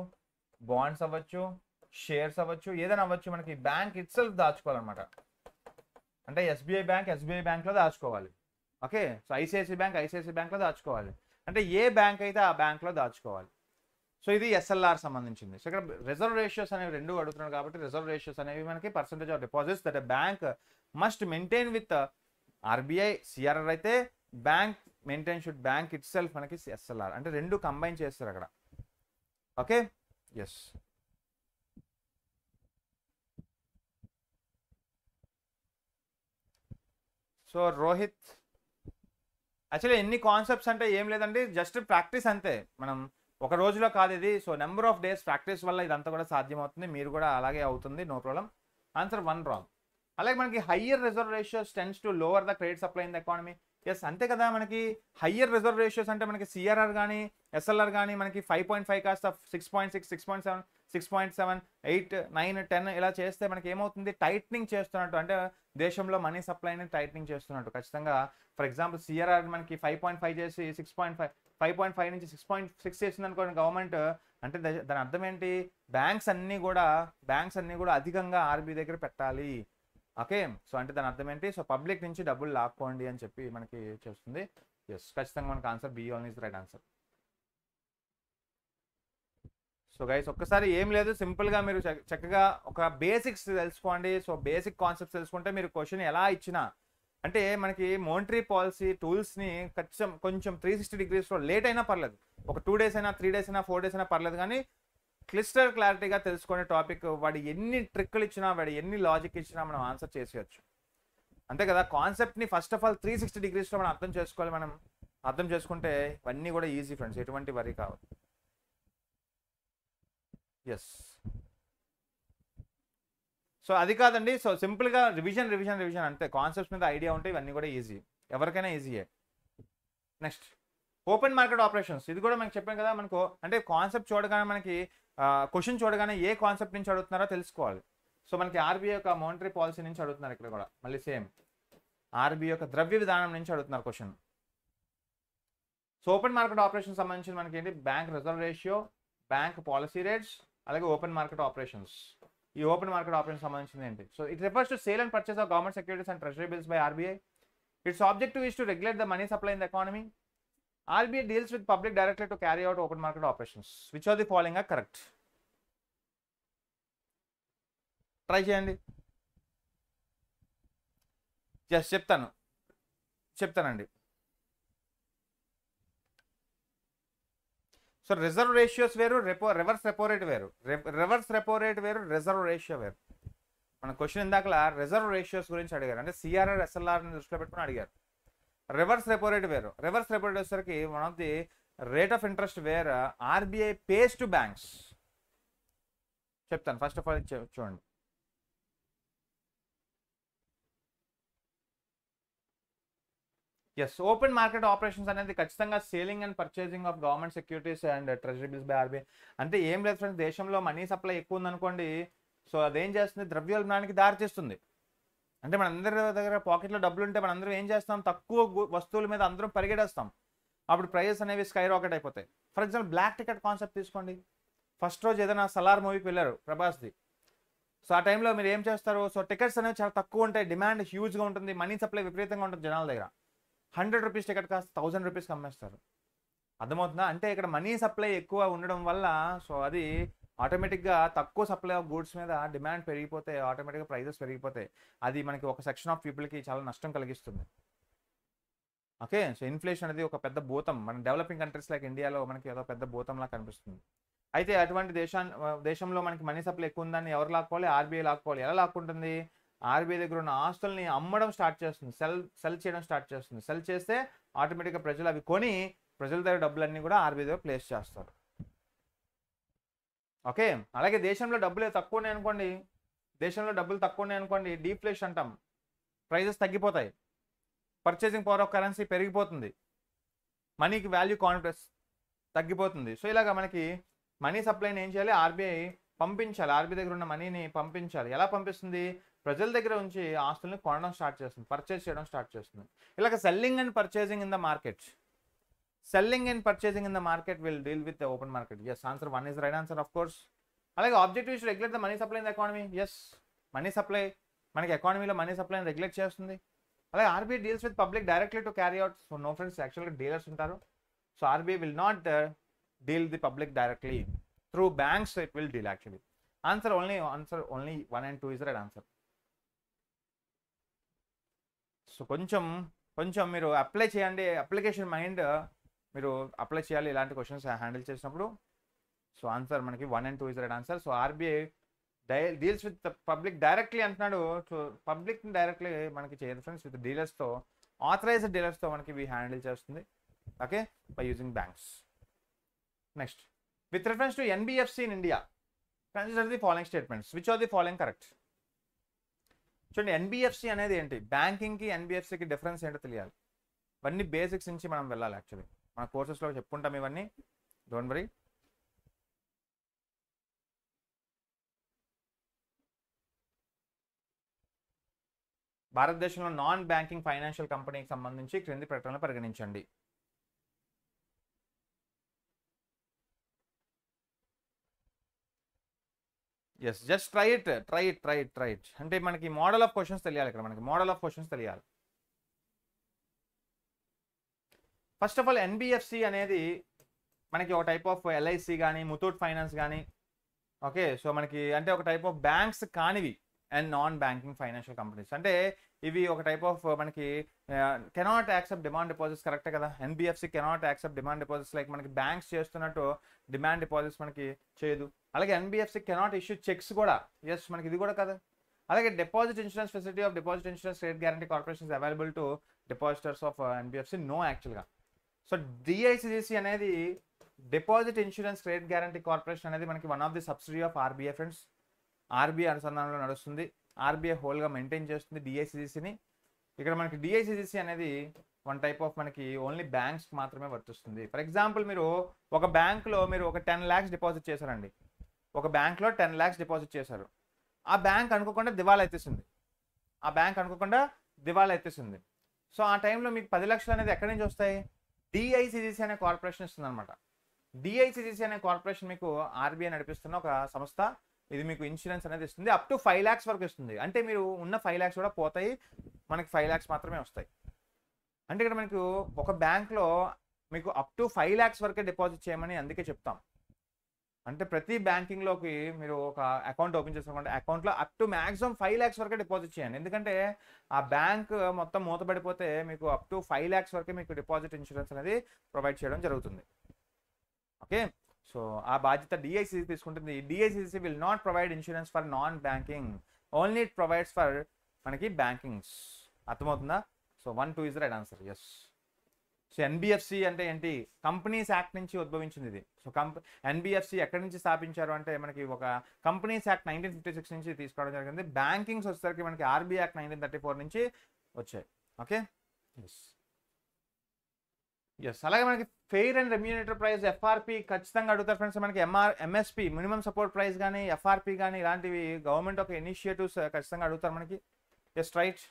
బాండ్స్ అవ్వచ్చు షేర్స్ అవ్వచ్చు ఏదైనా అవ్వచ్చు మనకి బ్యాంక్ ఇట్సెల్ఫ్ దాచుకోవాలన్నమాట. అంటే ఎస్బీఐ బ్యాంక్ ఎస్బీఐ బ్యాంక్లో దాచుకోవాలి. Okay so ICICI bank ICICI బ్యాంక్లో దాచుకోవాలి. అంటే ఏ బ్యాంక్ అయితే ఆ బ్యాంక్లో దాచుకోవాలి. సో ఇది ఎస్ఎల్ఆర్ సంబంధించింది. సో ఇక్కడ రిజర్వ్ రేషియోస్ అనేవి రెండు అడుగుతున్నాడు కాబట్టి రిజర్వ్ రేషియోస్ అనేవి మనకి percentage of deposits that bank must maintain with RBI CRR అయితే bank maintain should bank itself మనకి ఎస్ఎల్ఆర్ అంటే రెండు కంబైన్ చేస్తారు అక్కడ. Okay? Yes so Rohit actually ఎన్ని కాన్సెప్ట్స్ అంటే ఏం లేదండి జస్ట్ ప్రాక్టీస్ అంతే. మనం ఒక రోజులో కాదు ఇది. So number of days practice వల్ల ఇదంతా కూడా సాధ్యమవుతుంది. మీరు కూడా అలాగే అవుతుంది. No problem answer one wrong అలాగే మనకి higher reserve ratios tends to lower the credit supply in the economy yes అంతే కదా మనకి. హయ్యర్ రిజర్వ్ రేషియోస్ అంటే మనకి సిఆర్ఆర్ కానీ ఎస్ఎల్ఆర్ కానీ మనకి ఫైవ్ పాయింట్ ఫైవ్ కాస్త six point six six point seven six point seven eight nine ten ఇలా చేస్తే మనకి ఏమవుతుంది? టైట్నింగ్ చేస్తున్నట్టు. అంటే దేశంలో మనీ సప్లైని టైట్నింగ్ చేస్తున్నట్టు. ఖచ్చితంగా ఫర్ ఎగ్జాంపుల్ సిఆర్ఆర్ మనకి ఫైవ్ పాయింట్ ఫైవ్ చేసి six point five five point five నుంచి సిక్స్ పాయింట్ సిక్స్ చేసింది అనుకోండి గవర్నమెంట్ అంటే దాని అర్థం ఏంటి బ్యాంక్స్ అన్నీ కూడా బ్యాంక్స్ అన్నీ కూడా అధికంగా ఆర్బీఐ దగ్గర పెట్టాలి. ఓకే? సో అంటే దాని అర్థం ఏంటి సో పబ్లిక్ నుంచి డబ్బులు లాక్కోండి అని చెప్పి మనకి చేస్తుంది. ఎస్ ఖచ్చితంగా మనకి answer B on is right answer. So guys ఒక్కసారి ఏం లేదు. సింపుల్గా మీరు చక్క- చక్కగా ఒక బేసిక్స్ తెలుసుకోండి. సో బేసిక్ కాన్సెప్ట్స్ తెలుసుకుంటే మీరు క్వశ్చన్ ఎలా ఇచ్చినా అంటే మనకి మోనిటరీ పాలసీ టూల్స్ని కొంచెం కొంచెం త్రీ సిక్స్టీ డిగ్రీస్లో లేట్ అయినా పర్లేదు. ఒక టూ డేస్ అయినా త్రీ డేస్ అయినా ఫోర్ డేస్ అయినా పర్లేదు కానీ క్లిస్టర్ క్లారిటీగా తెలుసుకునే టాపిక్ వాడు ఎన్ని ట్రిక్కులు ఇచ్చినా వాడు ఎన్ని లాజిక్ ఇచ్చినా మనం ఆన్సర్ చేసేయచ్చు. అంతే కదా? కాన్సెప్ట్ని first of all three sixty డిగ్రీస్లో మనం అర్థం చేసుకోవాలి మనం. అర్థం చేసుకుంటే ఇవన్నీ కూడా ఈజీ ఫ్రెండ్స్ ఎటువంటి వరీ కావద్దు. ఎస్ సో అది కాదండి. సో సింపుల్గా రివిజన్ రివిజన్ రివిజన్ అంతే. కాన్సెప్ట్స్ మీద ఐడియా ఉంటే ఇవన్నీ కూడా ఈజీ ఎవరికైనా ఈజీయే నెక్స్ట్ ఓపెన్ మార్కెట్ ఆపరేషన్స్ ఇది కూడా మనకి చెప్పాను కదా మనకు. అంటే కాన్సెప్ట్ చూడగానే మనకి క్వశ్చన్ చూడగానే ఏ కాన్సెప్ట్ నుంచి అడుగుతున్నారో తెలుసుకోవాలి. సో మనకి ఆర్బీఐ యొక్క మౌంటరీ పాలసీ నుంచి అడుగుతున్నారు ఇక్కడ కూడా. మళ్ళీ సేమ్ ఆర్బీఐ యొక్క ద్రవ్య విధానం నుంచి అడుగుతున్నారు question so open market operation సంబంధించి మనకి ఏంటి bank reserve ratio bank policy rates అలాగే ఓపెన్ మార్కెట్ ఆపరేషన్స్ ఈ ఓపెన్ మార్కెట్ ఆపరేషన్ సంబంధించింది ఏంటి? So it refers to sale and purchase of government securities and treasury bills by RBI its objective is to regulate the money supply in the economy RBI deals with public directly to carry out open market operations which are the following are correct try చేయండి. Just చెప్తాను. చెప్తానండి. So reserve ratios వేరు repo reverse repo rate వేరు. Reverse repo rate వేరు reserve ratio వేరు. మన question ఇందాకలా reserve ratios గురించి అడిగారు. అంటే సిఆర్ఆర్ ఎస్ఎల్ఆర్ని దృష్టిలో పెట్టుకుని అడిగారు. రివర్స్ రెపో రేట్ వేరు. రివర్స్ రెపో రేట్ వచ్చేసరికి one of the rate of interest where RBI pays to banks చెప్తాను. ఫస్ట్ ఆఫ్ ఆల్ చూడండి. ఎస్ ఓపెన్ మార్కెట్ ఆపరేషన్స్ అనేది ఖచ్చితంగా selling and purchasing of government securities and treasury bills by RBI అంటే ఏం లేదు friends దేశంలో money supply ఎక్కువ ఉందనుకోండి సో అదేం చేస్తుంది? ద్రవ్యోల్బణానికి దారితీస్తుంది. అంటే మనందరి దగ్గర పాకెట్లో డబ్బులు ఉంటే మనందరం ఏం చేస్తాం? తక్కువ వస్తువుల మీద అందరం పరిగెడేస్తాం. అప్పుడు ప్రైజెస్ అనేవి స్కై రాకెట్ అయిపోతాయి. For example black ticket concept తీసుకోండి. ఫస్ట్ రోజు ఏదైనా సలార్ మూవీకి వెళ్ళారు ప్రభాస్ది సో ఆ టైంలో మీరు ఏం చేస్తారు? సో టికెట్స్ అనేవి చాలా తక్కువ ఉంటాయి. డిమాండ్ హ్యూజ్గా ఉంటుంది. మనీ సప్లై విపరీతంగా ఉంటుంది జనాల దగ్గర. హండ్రెడ్ రూపీస్ టికెట్ కాస్త థౌసండ్ రూపీస్కి అమ్మేస్తారు. అర్థమవుతుందా? అంటే ఇక్కడ మనీ సప్లై ఎక్కువ ఉండడం వల్ల సో అది ఆటోమేటిక్గా తక్కువ సప్లై ఆఫ్ గూడ్స్ మీద డిమాండ్ పెరిగిపోతే ఆటోమేటిక్గా ప్రైజెస్ పెరిగిపోతాయి. అది మనకి ఒక సెక్షన్ ఆఫ్ పీపుల్కి చాలా నష్టం కలిగిస్తుంది. ఓకే? సో ఇన్ఫ్లేషన్ అనేది ఒక పెద్ద భూతం. మన డెవలపింగ్ కంట్రీస్ లైక్ ఇండియాలో మనకి ఏదో పెద్ద భూతంలా కనిపిస్తుంది. అయితే అటువంటి దేశాన్ని దేశంలో మనకి మనీ సప్లై ఎక్కువ ఉందని ఎవరు లాక్కోవాలి? ఆర్బీఐ లాక్కోవాలి. ఎలా లాక్కుంటుంది? ఆర్బీఐ దగ్గర ఉన్న ఆస్తుల్ని అమ్మడం స్టార్ట్ చేస్తుంది. సెల్ సెల్ చేయడం స్టార్ట్ చేస్తుంది. సెల్ చేస్తే ఆటోమేటిక్గా ప్రజలు అవి కొని ప్రజల దగ్గర డబ్బులన్నీ కూడా ఆర్బీఐ దగ్గర ప్లేస్ చేస్తారు. ఓకే? అలాగే దేశంలో డబ్బులు తక్కువ ఉన్నాయి అనుకోండి. దేశంలో డబ్బులు తక్కువ ఉన్నాయి అనుకోండి డీఫ్లేషన్ అంటాం. ప్రైజెస్ తగ్గిపోతాయి. పర్చేసింగ్ పవర్ ఆఫ్ కరెన్సీ పెరిగిపోతుంది. మనీకి వాల్యూ కాన్ఫిడెన్స్ తగ్గిపోతుంది. సో ఇలాగా మనకి మనీ సప్లైని ఏం చేయాలి? ఆర్బీఐ పంపించాలి. ఆర్బీఐ దగ్గర ఉన్న మనీని పంపించాలి. ఎలా పంపిస్తుంది? ప్రజల దగ్గర ఉంచి ఆస్తుల్ని కొనడం స్టార్ట్ చేస్తుంది. పర్చేస్ చేయడం స్టార్ట్ చేస్తుంది. ఇలాగ selling and purchasing in the market selling and purchasing in the market will deal with open market yes answer one is right answer of course అలాగే objective is regulate the money supply in the economy yes money supply మనకి ఎకానమీలో money సప్లైని regulate చేస్తుంది. అలాగే RBI deals with public directly to carry out so no friends యాక్చువల్గా dealers ఉంటారు. So RBI will not deal the public directly through banks it will deal actually answer only answer only one and two is right answer so కొంచెం కొంచెం మీరు apply చేయండి. Application mind మీరు apply చేయాలి. ఇలాంటి questions handle చేసినప్పుడు. So answer మనకి one and two is right answer so RBI die deals with public directly అంటున్నాడు. సో పబ్లిక్ డైరెక్ట్లీ మనకి చేయదు ఫ్రెండ్స్ విత్ డీలర్స్తో ఆథరైజ్డ్ డీలర్స్తో మనకి ఇవి హ్యాండిల్ చేస్తుంది. Okay by using banks next with reference to NBFC in India consider the following statements which are the following correct చూడండి NBFC అనేది ఏంటి? బ్యాంకింగ్కి ఎన్బిఎఫ్సికి డిఫరెన్స్ ఏంటో తెలియాలి. ఇవన్నీ బేసిక్స్ నుంచి మనం వెళ్ళాలి యాక్చువల్లీ. మన కోర్సెస్లో చెప్పుకుంటాం ఇవన్నీ. Don't worry. భారతదేశంలో నాన్ బ్యాంకింగ్ ఫైనాన్షియల్ కంపెనీకి సంబంధించి క్రింది ప్రకటనలు పరిగణించండి. Yes just try it try it try it try it అంటే మనకి మోడల్ ఆఫ్ క్వశ్చన్స్ తెలియాలి ఇక్కడ మనకి మోడల్ ఆఫ్ క్వశ్చన్స్ తెలియాలి. ఫస్ట్ ఆఫ్ ఆల్ ఎన్బిఎఫ్సి అనేది మనకి ఒక టైప్ ఆఫ్ ఎల్ఐసి కానీ ముతూట్ ఫైనాన్స్ కానీ ఓకే సో మనకి అంటే ఒక టైప్ ఆఫ్ బ్యాంక్స్ కానివి and non banking financial companies అంటే ఇవి ఒక టైప్ ఆఫ్ మనకి కెనాట్ యాక్సెప్ట్ డిమాండ్ డిపాజిట్స్ కరెక్టే కదా? NBFC cannot accept demand deposits like మనకి బ్యాంక్స్ చేస్తున్నట్టు డిమాండ్ డిపాజిట్స్ మనకి చేయదు. అలాగే ఎన్బిఎఫ్సి కెనాట్ ఇష్యూ చెక్స్ కూడా. ఎస్ మనకి ఇది కూడా కదా. అలాగే deposit insurance facility of deposit insurance rate guarantee corporations available to depositors of NBFC no యాక్చువల్గా సో డిఐసిజిసి అనేది deposit insurance rate guarantee corporation అనేది మనకి one of the subsidy of RBI friends RBI అనుసంధానంలో నడుస్తుంది. ఆర్బీఐ హోల్గా మెయింటైన్ చేస్తుంది డిఐసిజిసిని ఇక్కడ మనకి DICGC అనేది one type of మనకి ఓన్లీ బ్యాంక్స్కి మాత్రమే వర్తిస్తుంది. ఫర్ ఎగ్జాంపుల్ మీరు ఒక బ్యాంక్లో మీరు ఒక టెన్ ల్యాక్స్ డిపాజిట్ చేశారండి. ఒక బ్యాంక్లో టెన్ ల్యాక్స్ డిపాజిట్ చేశారు. ఆ బ్యాంక్ అనుకోకుండా దివాలా ఎత్తేసింది. ఆ బ్యాంక్ అనుకోకుండా దివాలా ఎత్తేసింది. సో ఆ టైంలో మీకు పది లక్షలు అనేది ఎక్కడి నుంచి వస్తాయి? డిఐసిసిసి అనే కార్పొరేషన్ ఇస్తుందన్నమాట. డిఐసిసిసి అనే కార్పొరేషన్ మీకు ఆర్బీఐ నడిపిస్తున్న ఒక సంస్థ. ఇది మీకు ఇన్సూరెన్స్ అనేది ఇస్తుంది. అప్ టు ఫైవ్ ల్యాక్స్ వరకు ఇస్తుంది. అంటే మీరు ఉన్న ఫైవ్ ల్యాక్స్ కూడా పోతాయి. మనకి ఫైవ్ ల్యాక్స్ మాత్రమే వస్తాయి. అంటే ఇక్కడ మనకు ఒక బ్యాంక్లో మీకు అప్ టు ఫైవ్ ల్యాక్స్ వరకే డిపాజిట్ చేయమని అందుకే చెప్తాం. అంటే ప్రతి బ్యాంకింగ్లోకి మీరు ఒక అకౌంట్ ఓపెన్ చేసుకోండి అకౌంట్లో up to maximum five lakhs వరకే డిపాజిట్ చేయండి. ఎందుకంటే ఆ బ్యాంక్ మొత్తం మూతపడిపోతే మీకు అప్ టు ఫైవ్ ల్యాక్స్ వరకే మీకు డిపాజిట్ ఇన్సూరెన్స్ అనేది ప్రొవైడ్ చేయడం జరుగుతుంది. ఓకే? సో ఆ బాధ్యత డిఐసిసి తీసుకుంటుంది. DICC will not provide insurance for non banking only it provides for మనకి బ్యాంకింగ్స్ అర్థమవుతుందా? So one two is right answer yes so NBFC అంటే ఏంటి? కంపెనీస్ యాక్ట్ నుంచి ఉద్భవించింది ఇది. సో కంప ఎన్బిఎఫ్సి ఎక్కడి నుంచి స్థాపించారు అంటే మనకి ఒక companies act nineteen fifty six నుంచి తీసుకోవడం జరిగింది. బ్యాంకింగ్స్ వచ్చేసరికి మనకి RBI act nineteen thirty four నుంచి వచ్చాయి. ఓకే? ఎస్ ఎస్ అలాగే మనకి fair and remunerative price FRP ఖచ్చితంగా అడుగుతారు ఫ్రెండ్స్. మనకి MR MSP minimum support price కానీ ఎఫ్ఆర్పి కానీ ఇలాంటివి గవర్నమెంట్ ఒక ఇనిషియేటివ్స్ ఖచ్చితంగా అడుగుతారు మనకి. Yes right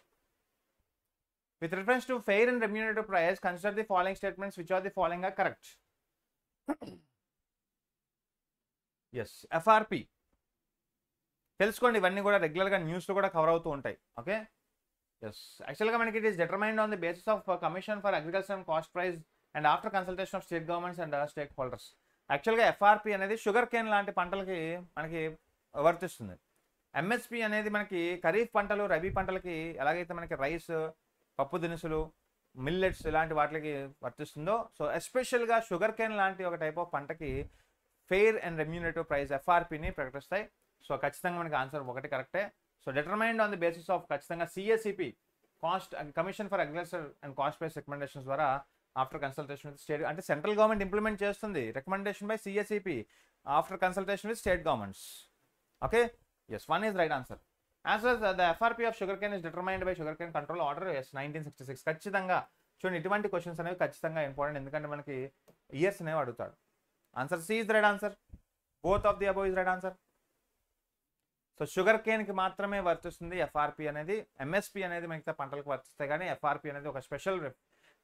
with reference to fair and remunerator price consider the following statements which are the following are correct yes FRP తెలుసుకోండి ఇవన్నీ కూడా రెగ్యులర్గా న్యూస్లో కూడా కవర్ అవుతూ ఉంటాయి. ఓకే ఎస్ యాక్చువల్గా మనకి it is determined on the basis of commission for agriculture and cost price and after consultation of state governments and stakeholders యాక్చువల్గా ఎఫ్ఆర్పి అనేది షుగర్ కేన్ లాంటి పంటలకి మనకి వర్తిస్తుంది. ఎంఎస్పి అనేది మనకి ఖరీఫ్ పంటలు రబీ పంటలకి ఎలాగైతే మనకి రైస్ పప్పు దినుసులు మిల్లెట్స్ ఇలాంటి వాటికి వర్తిస్తుందో. సో ఎస్పెషల్గా షుగర్ కేన్ లాంటి ఒక టైప్ ఆఫ్ పంటకి ఫెయిర్ అండ్ రెమ్యూనేటివ్ ప్రైస్ ఎఫ్ఆర్పిని ప్రకటిస్తాయి. సో ఖచ్చితంగా మనకి ఆన్సర్ ఒకటి కరెక్టే. So determined on the basis of ఖచ్చితంగా CSCP cost commission for agriculture and cost price recommendations ద్వారా ఆఫ్టర్ కన్సల్టేషన్ విత్ స్టేట్ అంటే సెంట్రల్ గవర్నమెంట్ ఇంప్లిమెంట్ చేస్తుంది. Recommendation by CSCP after consultation with state governments. Okay? Yes one is right answer as well the FRP of sugarcane is determined by cane control order yes nineteen sixty six ఖచ్చితంగా. చూడండి ఇటువంటి questions అనేవి ఖచ్చితంగా important ఎందుకంటే మనకి years అనేవి అడుగుతాడు. Answer C is right answer both of the above is right answer so sugar కేన్కి మాత్రమే వర్తిస్తుంది ఎఫ్ఆర్పి అనేది. ఎంఎస్పి అనేది మిగతా పంటలకు వర్తిస్తాయి కానీ ఎఫ్ఆర్పి అనేది ఒక special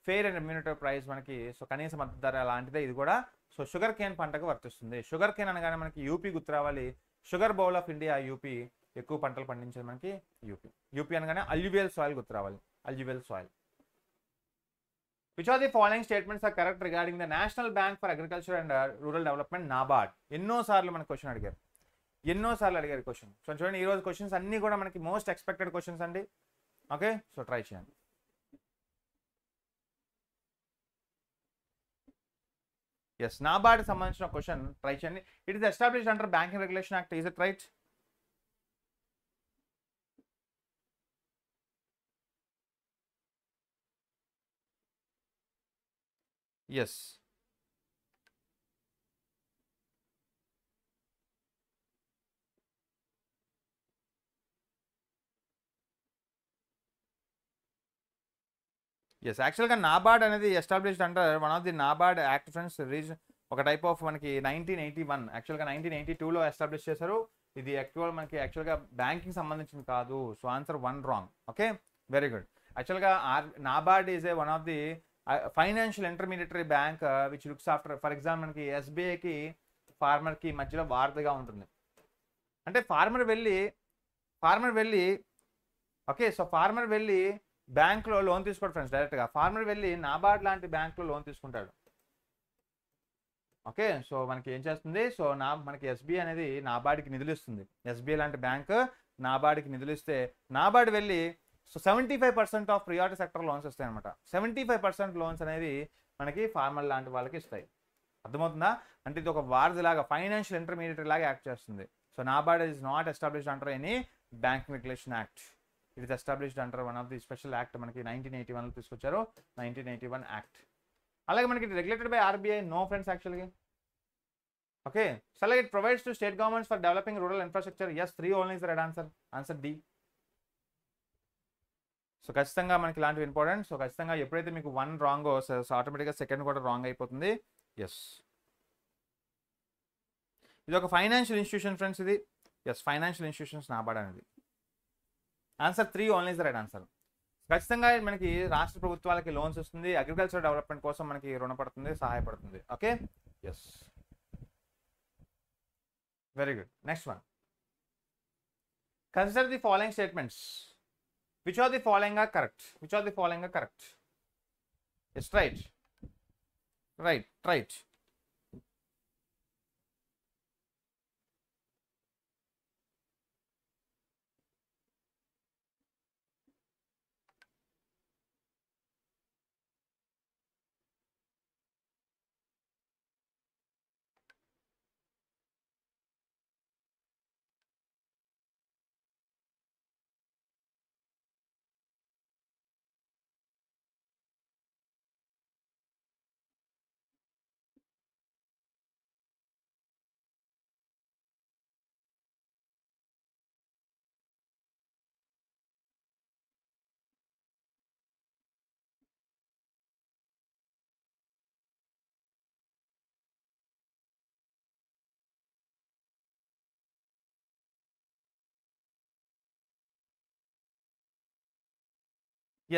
fair and remunerative price మనకి. సో కనీస మద్దతు ధర లాంటిదే ఇది కూడా. సో షుగర్ కేన్ పంటకు వర్తిస్తుంది. షుగర్ కేన్ అనగానే మనకి యూపీ గుర్తు రావాలి. Sugar bowl of India UP ఎక్కువ పంటలు పండించేది మనకి యూపీ. యూపీ అనగానే అల్యూవియల్ సాయిల్ గుర్తు రావాలి alluvial soil. Which are the following statements are correct regarding the national bank for agriculture and rural development NABARD ఎన్నో సార్లు మనకు క్వశ్చన్ అడిగారు. ఎన్నో సార్లు అడిగారు క్వశ్చన్ సో చూడండి ఈ రోజు క్వశ్చన్స్ అన్ని కూడా మనకి మోస్ట్ ఎక్స్పెక్టెడ్ క్వశ్చన్స్ అండి. ఓకే సో ట్రై చేయండి. ఎస్ నాబార్డ్ సంబంధించిన క్వశ్చన్ ట్రై చేయండి. It is establish under banking regulation act is it right yes yes యాక్చువల్గా నాబార్డ్ అనేది ఎస్టాబ్లిష్డ్ అంటారు one of the NABARD act friends reason ఒక టైప్ ఆఫ్ మనకి nineteen eighty one యాక్చువల్గా nineteen eighty టూలో ఎస్టాబ్లిష్ చేశారు. ఇది యాక్చువల్ మనకి యాక్చువల్గా బ్యాంకింగ్ సంబంధించింది కాదు. So answer one wrong okay very good యాక్చువల్గా or NABARD is a one of the financial intermediary bank which looks after for example మనకి ఎస్బీఐకి ఫార్మర్కి మధ్యలో వార్తగా ఉంటుంది. అంటే ఫార్మర్ వెళ్ళి ఫార్మర్ వెళ్ళి ఓకే సో ఫార్మర్ వెళ్ళి బ్యాంక్లో లోన్ తీసుకోడు ఫ్రెండ్స్ డైరెక్ట్గా ఫార్మర్ వెళ్ళి నాబార్డ్ లాంటి బ్యాంక్లో లోన్ తీసుకుంటాడు. ఓకే సో మనకి ఏం చేస్తుంది? సో నా మనకి ఎస్బీఐ అనేది నాబార్డ్కి నిధులు ఇస్తుంది. ఎస్బీఐ లాంటి బ్యాంక్ నాబార్డ్కి నిధులు ఇస్తే నాబార్డ్ వెళ్ళి so seventy five percent of priority sector loans వస్తాయి అనమాట సెవెంటీ ఫైవ్ పర్సెంట్ లోన్స్ అనేవి మనకి ఫార్మల్ లాంటి వాళ్ళకి ఇస్తాయి. అర్థమవుతుందా? అంటే ఇది ఒక వారధి లాగా ఫైనాన్షియల్ ఇంటర్మీడియట్ లాగా యాక్ట్ చేస్తుంది. So NABARD is not established under any banking regulation act. It is established under one of the special act మనకి నైన్టీన్ ఎయిటీ వన్లో తీసుకొచ్చారు. Nineteen eighty one act. అలాగే మనకి regulated by RBI no friends యాక్చువల్గా okay so అలాగే it provides to state governments for developing rural infrastructure yes three only is right answer answer D so ఖచ్చితంగా మనకి ఇలాంటివి important so ఖచ్చితంగా ఎప్పుడైతే మీకు వన్ రాంగ్ సో ఆటోమేటిక్గా సెకండ్ కూడా రాంగ్ అయిపోతుంది. ఎస్ ఇది ఒక ఫైనాన్షియల్ ఇన్స్టిట్యూషన్ ఫ్రెండ్స్ ఇది. ఎస్ ఫైనాన్షియల్ ఇన్స్టిట్యూషన్స్ నాబార్డ్ అనేది. Answer three only is right answer ఖచ్చితంగా మనకి రాష్ట్ర ప్రభుత్వాలకి లోన్స్ వస్తుంది. అగ్రికల్చర్ డెవలప్మెంట్ కోసం మనకి రుణపడుతుంది సహాయపడుతుంది. Okay yes very good next one consider the following statements Which of the following are correct? Which of the following are correct? Yes, right. Right, right.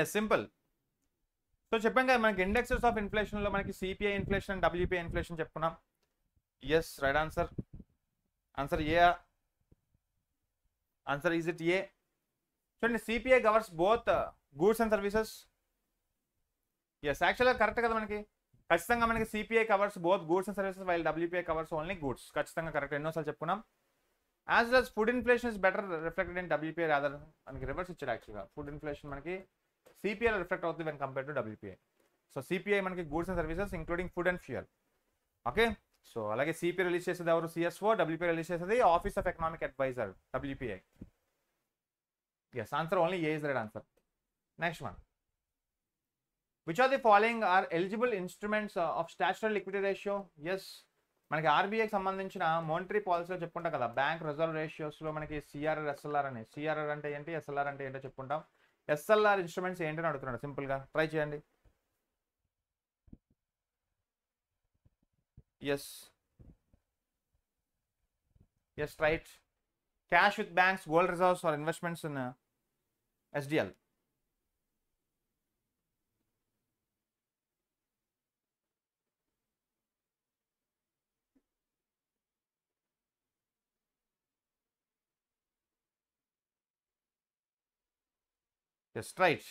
Yes simple so చెప్పాం కదా మనకి indexes of ఇన్ఫ్లేషన్లో మనకి CPI inflation WPI inflation చెప్పుకున్నాం. Yes right answer answer A answer is it A చూడండి CPI covers both goods and services yes యాక్చువల్గా correct కదా మనకి. ఖచ్చితంగా మనకి CPI covers both goods and services while WPI covers only goods ఖచ్చితంగా correct ఎన్నోసార్లు చెప్పుకున్నాం. As well food inflation is better reflected in WPI rather మనకి రివర్స్ ఇచ్చాడు యాక్చువల్గా ఫుడ్ ఇన్ఫ్లేషన్ మనకి సిపిఐలో రిఫ్లెక్ట్ అవుతుంది when compare to WPI so CPI మనకి goods and services including food and fuel okay so అలాగే సిపిఐ రిలీజ్ చేసేది ఎవరు? సిఎస్ఓ డబ్ల్యూపీఐ రిలీజ్ చేసేది office of economic adviser WPI yes answer only A is right answer next one which are the following are eligible instruments of statutory liquid ratio yes మనకి ఆర్బీఐకి సంబంధించిన monetary పాలసీలో చెప్పుకుంటాం కదా. Bank reserve రేషియోస్లో మనకి CRR SLR అని. CRR అంటే ఏంటి? ఎస్ఎల్ఆర్ అంటే ఏంటో చెప్పుకుంటాం ఎస్ఎల్ఆర్ ఇన్స్ట్రుమెంట్స్ ఏంటని అడుగుతున్నాడు. సింపుల్గా ట్రై చేయండి. Yes yes right cash with banks gold reserves or investments in SDL Yes, right.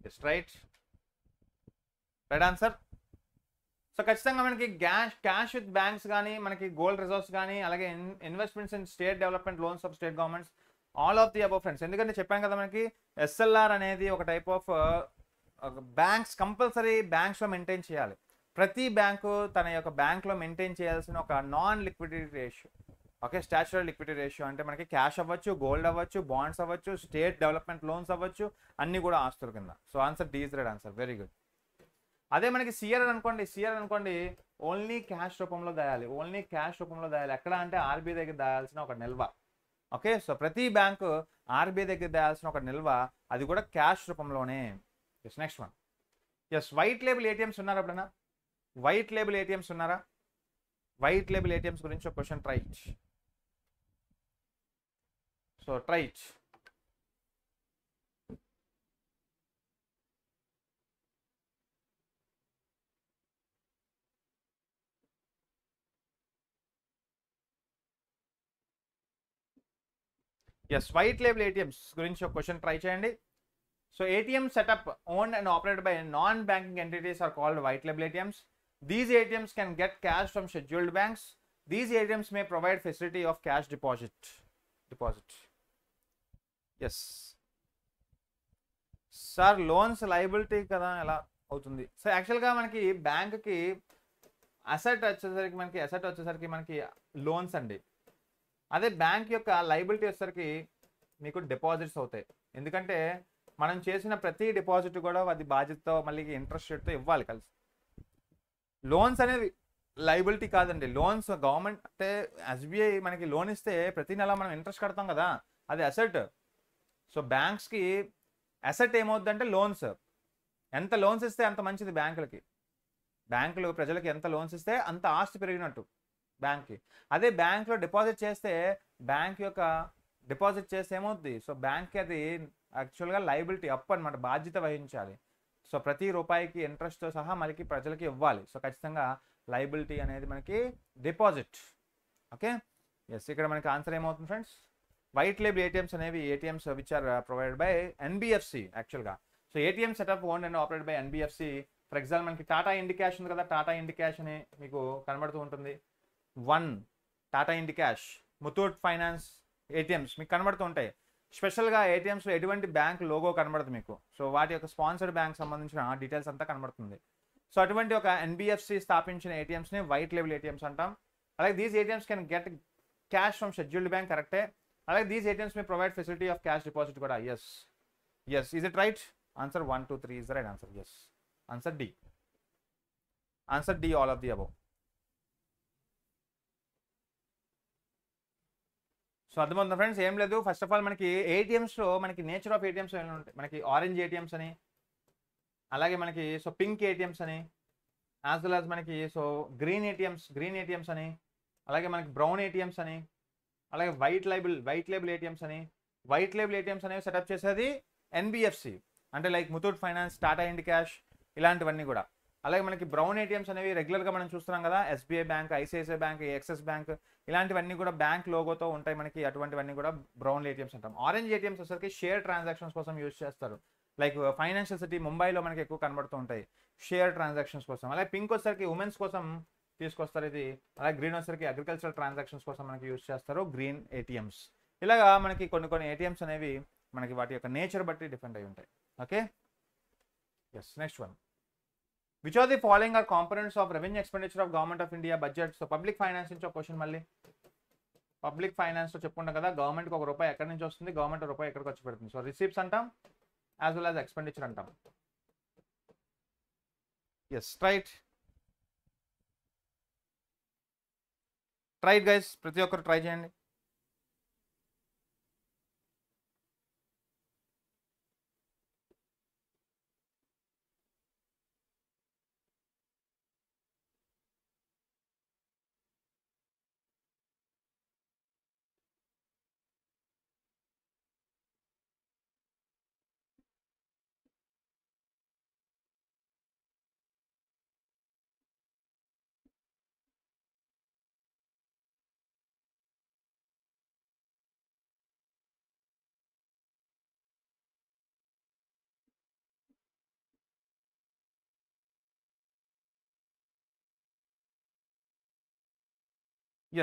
Yes, right right answer so ఖచ్చితంగా మనకి క్యాష్ క్యాష్ విత్ బ్యాంక్స్ కానీ మనకి గోల్డ్ రిజర్వ్స్ కానీ అలాగే investments in state development loans of state governments all of the above friends ఎందుకంటే చెప్పాను కదా మనకి ఎస్ఎల్ఆర్ అనేది ఒక టైప్ ఆఫ్ బ్యాంక్స్ కంపల్సరీ బ్యాంక్స్లో మెయింటైన్ చేయాలి. ప్రతి బ్యాంకు తన యొక్క బ్యాంక్లో మెయింటైన్ చేయాల్సిన ఒక non liquidity ratio okay statutory liquidity ratio అంటే మనకి క్యాష్ అవ్వచ్చు గోల్డ్ అవ్వచ్చు బాండ్స్ అవ్వచ్చు స్టేట్ డెవలప్మెంట్ లోన్స్ అవ్వచ్చు అన్ని కూడా ఆస్తుల కింద. So answer D's right answer very good అదే మనకి సిఆర్ అనుకోండి సిఆర్ అనుకోండి ఓన్లీ క్యాష్ రూపంలో దాయాలి. ఓన్లీ క్యాష్ రూపంలో దాయాలి. ఎక్కడ అంటే ఆర్బీఐ దగ్గర దాయాల్సిన ఒక నిల్వ. ఓకే సో ప్రతి బ్యాంకు ఆర్బీఐ దగ్గర దాయాల్సిన ఒక నిల్వ అది కూడా క్యాష్ రూపంలోనే. Yes next one yes white label ATMs ఉన్నారా ఎప్పుడైనా? వైట్ లేబుల్ ఏటీఎంస్ ఉన్నారా? వైట్ లేబుల్ ఏటీఎంస్ గురించి ఒక question try so try yes white label ATMs గురించి ఒక క్వశ్చన్ ట్రై చేయండి. So ATM setup owned and operated by non banking entities are called white label ATMs these ATMs can get cash from scheduled banks these ATMs may provide facility of cash deposit deposit yes sir loans liability కదా ఎలా అవుతుంది? So యాక్చువల్గా మనకి బ్యాంక్కి asset వచ్చేసరికి మనకి asset వచ్చేసరికి మనకి లోన్స్ అండి. అదే బ్యాంక్ యొక్క లైబిలిటీ వచ్చేసరికి మీకు డిపాజిట్స్ అవుతాయి. ఎందుకంటే మనం చేసిన ప్రతి డిపాజిట్ కూడా అది బాధ్యతతో మళ్ళీ ఇంట్రెస్ట్ రేట్తో ఇవ్వాలి కలిసి. లోన్స్ అనేది లైబిలిటీ కాదండి. లోన్స్ గవర్నమెంట్ అంటే ఎస్బీఐ మనకి లోన్ ఇస్తే ప్రతి నెల మనం ఇంట్రెస్ట్ కడతాం కదా. అది అసెట్. సో బ్యాంక్స్కి అసెట్ ఏమవుద్దంటే లోన్స్. ఎంత లోన్స్ ఇస్తే అంత మంచిది బ్యాంకులకి. బ్యాంకులు ప్రజలకి ఎంత లోన్స్ ఇస్తే అంత ఆస్తి పెరిగినట్టు బ్యాంక్కి. అదే బ్యాంక్లో డిపాజిట్ చేస్తే బ్యాంక్ యొక్క డిపాజిట్ చేస్తే ఏమవుద్ది? సో బ్యాంక్కి అది యాక్చువల్గా లైబిలిటీ అప్ అనమాట బాధ్యత వహించాలి. సో ప్రతి రూపాయికి ఇంట్రెస్ట్తో సహా మనకి ప్రజలకి ఇవ్వాలి. సో ఖచ్చితంగా లైబిలిటీ అనేది మనకి డిపాజిట్. ఓకే? ఎస్ ఇక్కడ మనకి ఆన్సర్ ఏమవుతుంది ఫ్రెండ్స్? వైట్ లేబుల్ ఏటీఎంస్ అనేవి ATMs which are provided by NBFC యాక్చువల్గా so ATM setup own and operate by NBFC for example మనకి టాటా ఇండికాష్ ఉంది కదా టాటా ఇండికాష్ అని మీకు కనబడుతూ ఉంటుంది. వన్ టాటా ఇండికాష్ ముతూట్ ఫైనాన్స్ ఏటీఎంస్ మీకు కనబడుతూ ఉంటాయి. స్పెషల్గా ఏటీఎంస్లో ఎటువంటి బ్యాంక్ లోగో కనబడదు మీకు. సో వాటి యొక్క స్పాన్సర్డ్ బ్యాంక్ సంబంధించిన డీటెయిల్స్ అంతా కనబడుతుంది. సో అటువంటి ఒక ఎన్బిఎఫ్సి స్థాపించిన ఏటీఎంస్ని వైట్ లెవెల్ ఏటీఎంస్ అంటాం. అలాగే these ATMs can get cash from scheduled bank కరెక్టే అలాగే these ATMs may provide facility of cash deposit కూడా. Yes yes is it right answer one two three is the right answer yes answer D answer D all of the above so అర్థమవుతుంది friends ఏం లేదు. First of all మనకి ఏటీఎమ్స్లో మనకి nature of ATMs ఏమైనా ఉంటాయి మనకి orange ATMs అని అలాగే మనకి సో పింక్ ఏటీఎమ్స్ అని యాజ్ వెల్ యాజ్ మనకి so green ATMs green ATMs అని అలాగే మనకి బ్రౌన్ ఏటీఎమ్స్ అని అలాగే white label white label ATMs అని వైట్ లేబుల్ ఏటీఎంస్ అనేవి సెటప్ చేసేది ఎన్బిఎఫ్సి అంటే లైక్ ముతూట్ ఫైనాన్స్ టాటా ఇండి క్యాష్ ఇలాంటివన్నీ కూడా. అలాగే మనకి బ్రౌన్ ఏటీఎంస్ అనేవి రెగ్యులర్గా మనం చూస్తున్నాం కదా SBI bank ICICI bank Axis bank ఇలాంటివన్నీ కూడా బ్యాంక్ లోగోతో ఉంటాయి మనకి అటువంటివన్నీ కూడా బ్రౌన్ ఏటీఎంస్ అంటాం. ఆరెంజ్ ఏటీఎంస్ వచ్చేసరికి షేర్ ట్రాన్సాక్షన్స్ కోసం యూజ్ చేస్తారు. లైక్ ఫైనాన్షియల్ సిటీ ముంబైలో మనకి ఎక్కువ కనబడుతూ ఉంటాయి షేర్ ట్రాన్సాక్షన్స్ కోసం. అలాగే పింక్ వచ్చేసరికి ఉమెన్స్ కోసం తీసుకొస్తారు ఇది అలాగే గ్రీన్ వచ్చరికి అగ్రికల్చరల్ ట్రాన్సాక్షన్స్ కోసం మనకి యూజ్ చేస్తారు గ్రీన్ ఏటీఎంస్ ఇలాగా మనకి కొన్ని కొన్ని ఏటీఎంస్ అనేవి మనకి వాటి యొక్క నేచర్ బట్టి డిపెండ్ అయి ఉంటాయి. Okay yes next one which are the following are components of revenue expenditure of government of India budget so public finance నుంచి ఒక క్వశ్చన్ మళ్ళీ. పబ్లిక్ ఫైనాన్స్లో చెప్పుకుంటాం కదా గవర్నమెంట్కి ఒక రూపాయి ఎక్కడి నుంచి వస్తుంది? గవర్నమెంట్ రూపాయి ఎక్కడికి వచ్చి పెడుతుంది? సో రిసీప్స్ అంటాం యాజ్ వెల్ యాజ్ ఎక్స్పెండిచర్ అంటాం. ఎస్ రైట్ ట్రై గైస్ ప్రతి ఒక్కరు ట్రై చేయండి.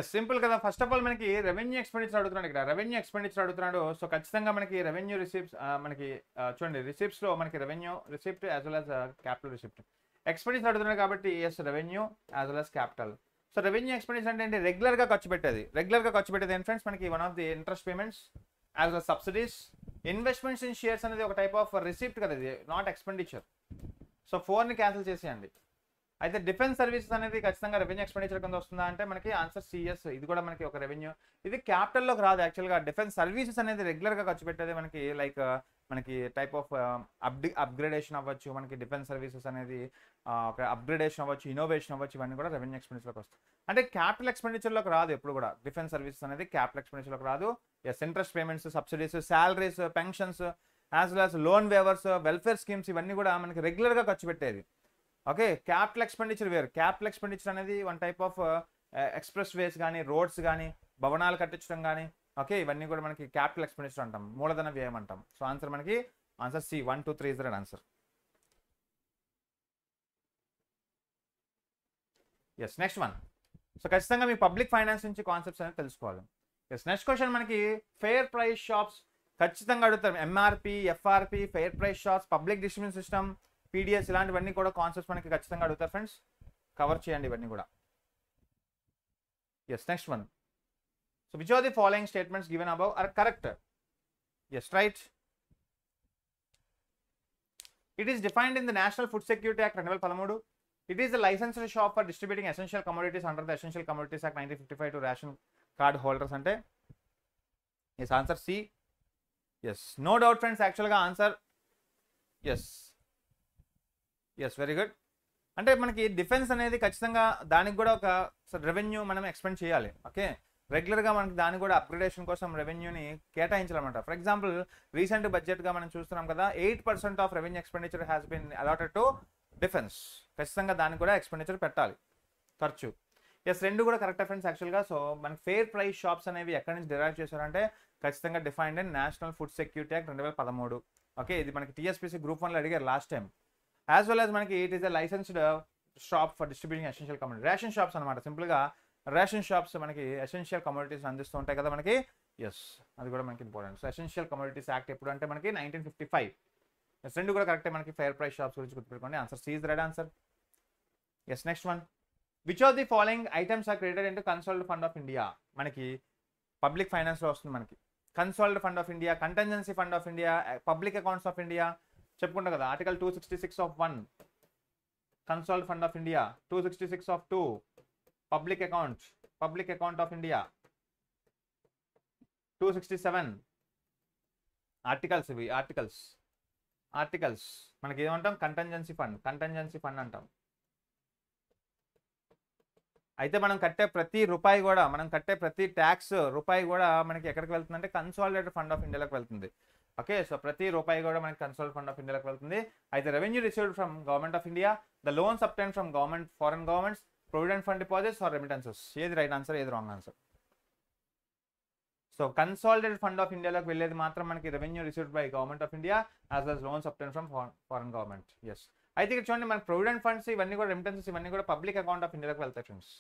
ఎస్ సింపుల్ కదా. ఫస్ట్ ఆఫ్ ఆల్ మనకి రెవెన్యూ ఎక్స్పెండిచర్ అడుగుతున్నాడు ఇక్కడ. రెవెన్యూ ఎక్స్పెండిచర్ అడుగుతున్నాడు. సో ఖచ్చితంగా మనకి రెవెన్యూ రిసిప్ట్స్ మనకి చూడండి. రిసీప్ట్స్లో మనకి revenue receipt as well as capital receipt expenditure అడుగుతున్నాడు కాబట్టి yes revenue as well as capital so revenue expenditure అంటే ఏంటి? రెగ్యులర్గా ఖర్చు పెట్టేది. రెగ్యులర్గా ఖర్చు పెట్టేది ఏంటి ఫ్రెండ్స్ మనకి one of the interest payments as a subsidies investments in shares అనేది ఒక టైప్ ఆఫ్ రిసిప్ట్ కదా ఇది. నాట్ ఎక్స్పెండిచర్ సో ఫోర్ని క్యాన్సిల్ చేసేయండి. అయితే డిఫెన్స్ సర్వీసెస్ అనేది ఖచ్చితంగా రెవెన్యూ ఎక్స్పెండిచర్ కింద వస్తుందా అంటే మనకి ఆన్సర్ సిఎస్ ఇది కూడా మనకి ఒక రెవెన్యూ ఇది క్యాపిటల్లోకి రాదు యాక్చువల్గా డిఫెన్స్ సర్వీసెస్ అనేది రెగ్యులర్గా ఖర్చు పెట్టేది మనకి లైక్ uh, మనకి టైప్ ఆఫ్ అప్డి అప్గ్రేడేషన్ అవ్వచ్చు మనకి డిఫెన్స్ సర్వీసెస్ అనేది uh, ఒక అప్గ్రేడేషన్ అవ్వచ్చు ఇన్నోవేషన్ అవ్వచ్చు ఇవన్నీ కూడా రెవెన్యూ ఎక్స్పెండిచర్లోకి వస్తాయి. అంటే క్యాపిటల్ ఎక్స్పెండిచర్లోకి రాదు ఎప్పుడు కూడా. డిఫెన్స్ సర్వీసెస్ అనేది క్యాపిటల్ ఎక్స్పెండిచర్లోకి రాదు. Yes interest payments subsidies salaries pensions as well as loan waivers welfare schemes ఇవన్నీ కూడా మనకి రెగ్యులర్గా ఖర్చు పెట్టేది. ఓకే క్యాపిటల్ ఎక్స్పెండిచర్ వేరు. క్యాపిటల్ ఎక్స్పెండిచర్ అనేది one type of expressways కానీ రోడ్స్ కానీ భవనాలు కట్టించడం కానీ ఓకే ఇవన్నీ కూడా మనకి క్యాపిటల్ ఎక్స్పెండిచర్ అంటాం. మూలధన వ్యయం అంటాం. సో ఆన్సర్ మనకి answer C one two three is right answer. Yes next one so ఖచ్చితంగా మీ పబ్లిక్ ఫైనాన్స్ నుంచి కాన్సెప్ట్స్ అనేది తెలుసుకోవాలి. ఎస్ నెక్స్ట్ క్వశ్చన్ మనకి ఫెయిర్ ప్రైస్ షాప్స్ ఖచ్చితంగా అడుగుతారు. MRP FRP fair price shops public distribution system PDS ఇలాంటివన్నీ కూడా కాన్సెప్ట్స్ మనకి ఖచ్చితంగా అడుగుతారు ఫ్రెండ్స్ కవర్ చేయండి ఇవన్నీ కూడా. Yes next one so which are the following statements given above are correct yes right it is defined in the national food security act రెండు వేల పదమూడు. It is the licensed shop for distributing essential commodities under the essential commodities act nineteen fifty five to ration card holders అంటే yes answer C yes no doubt friends యాక్చువల్గా answer yes yes very good అంటే మనకి defence అనేది ఖచ్చితంగా దానికి కూడా ఒక revenue మనం ఎక్స్పెండ్ చేయాలి ఓకే రెగ్యులర్గా మనకి దాన్ని కూడా అప్గ్రేడేషన్ కోసం రెవెన్యూని కేటాయించాలన్నమాట. ఫర్ ఎగ్జాంపుల్ రీసెంట్ బడ్జెట్గా మనం చూస్తున్నాం కదా eight percent of revenue expenditure has been allotted to defence ఖచ్చితంగా దానికి కూడా ఎక్స్పెండిచర్ పెట్టాలి ఖర్చు ఎస్ రెండు కూడా కరెక్ట్ ఫ్రెండ్స్ యాక్చువల్గా సో మనకి ఫేర్ ప్రైస్ షాప్స్ అనేవి ఎక్కడి నుంచి డిరైవ్ చేశారంటే ఖచ్చితంగా defined and national food security act రెండు వేల పదమూడు ఓకే ఇది మనకి టీఎస్పీసీ గ్రూప్ వన్లో అడిగారు last time as well as మనకి it is a licensed shop for distributing essential commodity ration shops అనమాట సింపుల్గా రేషన్ షాప్స్ మనకి ఎసెన్షియల్ కమోడిటీస్ అందిస్తూ ఉంటాయి కదా మనకి? ఎస్ అది కూడా మనకి important so essential commodities act ఎప్పుడు అంటే మనకి నైన్టీన్ ఫిఫ్టీ ఫైవ్ రెండు కూడా కరెక్టే మనకి ఫేర్ ప్రైస్ షాప్స్ గురించి గుర్తుపెట్టుకోండి. Answer C's right answer yes next one which of the following items are created into consolidated fund of India మనకి పబ్లిక్ ఫైనాన్స్లో వస్తుంది మనకి. Consolidated fund of India contingency fund of India public accounts of India చెప్పుకుంటాం కదా article two sixty six of one consolidated fund of India two sixty six of two public account public account of India two sixty seven articles ఇవి articles articles మనకి ఏమంటాం? Contingency fund contingency fund అంటాం. అయితే మనం కట్టే ప్రతి రూపాయి కూడా మనం కట్టే ప్రతి ట్యాక్స్ రూపాయి కూడా మనకి ఎక్కడికి వెళ్తుందంటే కన్సాలిడేటెడ్ ఫండ్ ఆఫ్ ఇండియాలోకి వెళ్తుంది. ఓకే సో ప్రతి రూపాయి కూడా మనకి కన్సాలిడ్ ఫండ్ ఆఫ్ ఇండియాకి వెళ్తుంది. అయితే revenue received from government of India the loans obtain from government foreign governments provident fund deposits or remittances ఏది రైట్ ఆన్సర్ ఏది wrong answer so consolidated fund of ఇండియాలోకి వెళ్ళేది మాత్రం మనకి revenue received by government of India as us loans obtain from foreign government yes అయితే ఇక్కడ చూడండి మన provident funds ఇవన్నీ కూడా రెమిటెన్సెస్ ఇవన్నీ కూడా పబ్లిక్ అకౌంట్ ఆఫ్ ఇండియాలోకి వెళ్తాయి ఫ్రెండ్స్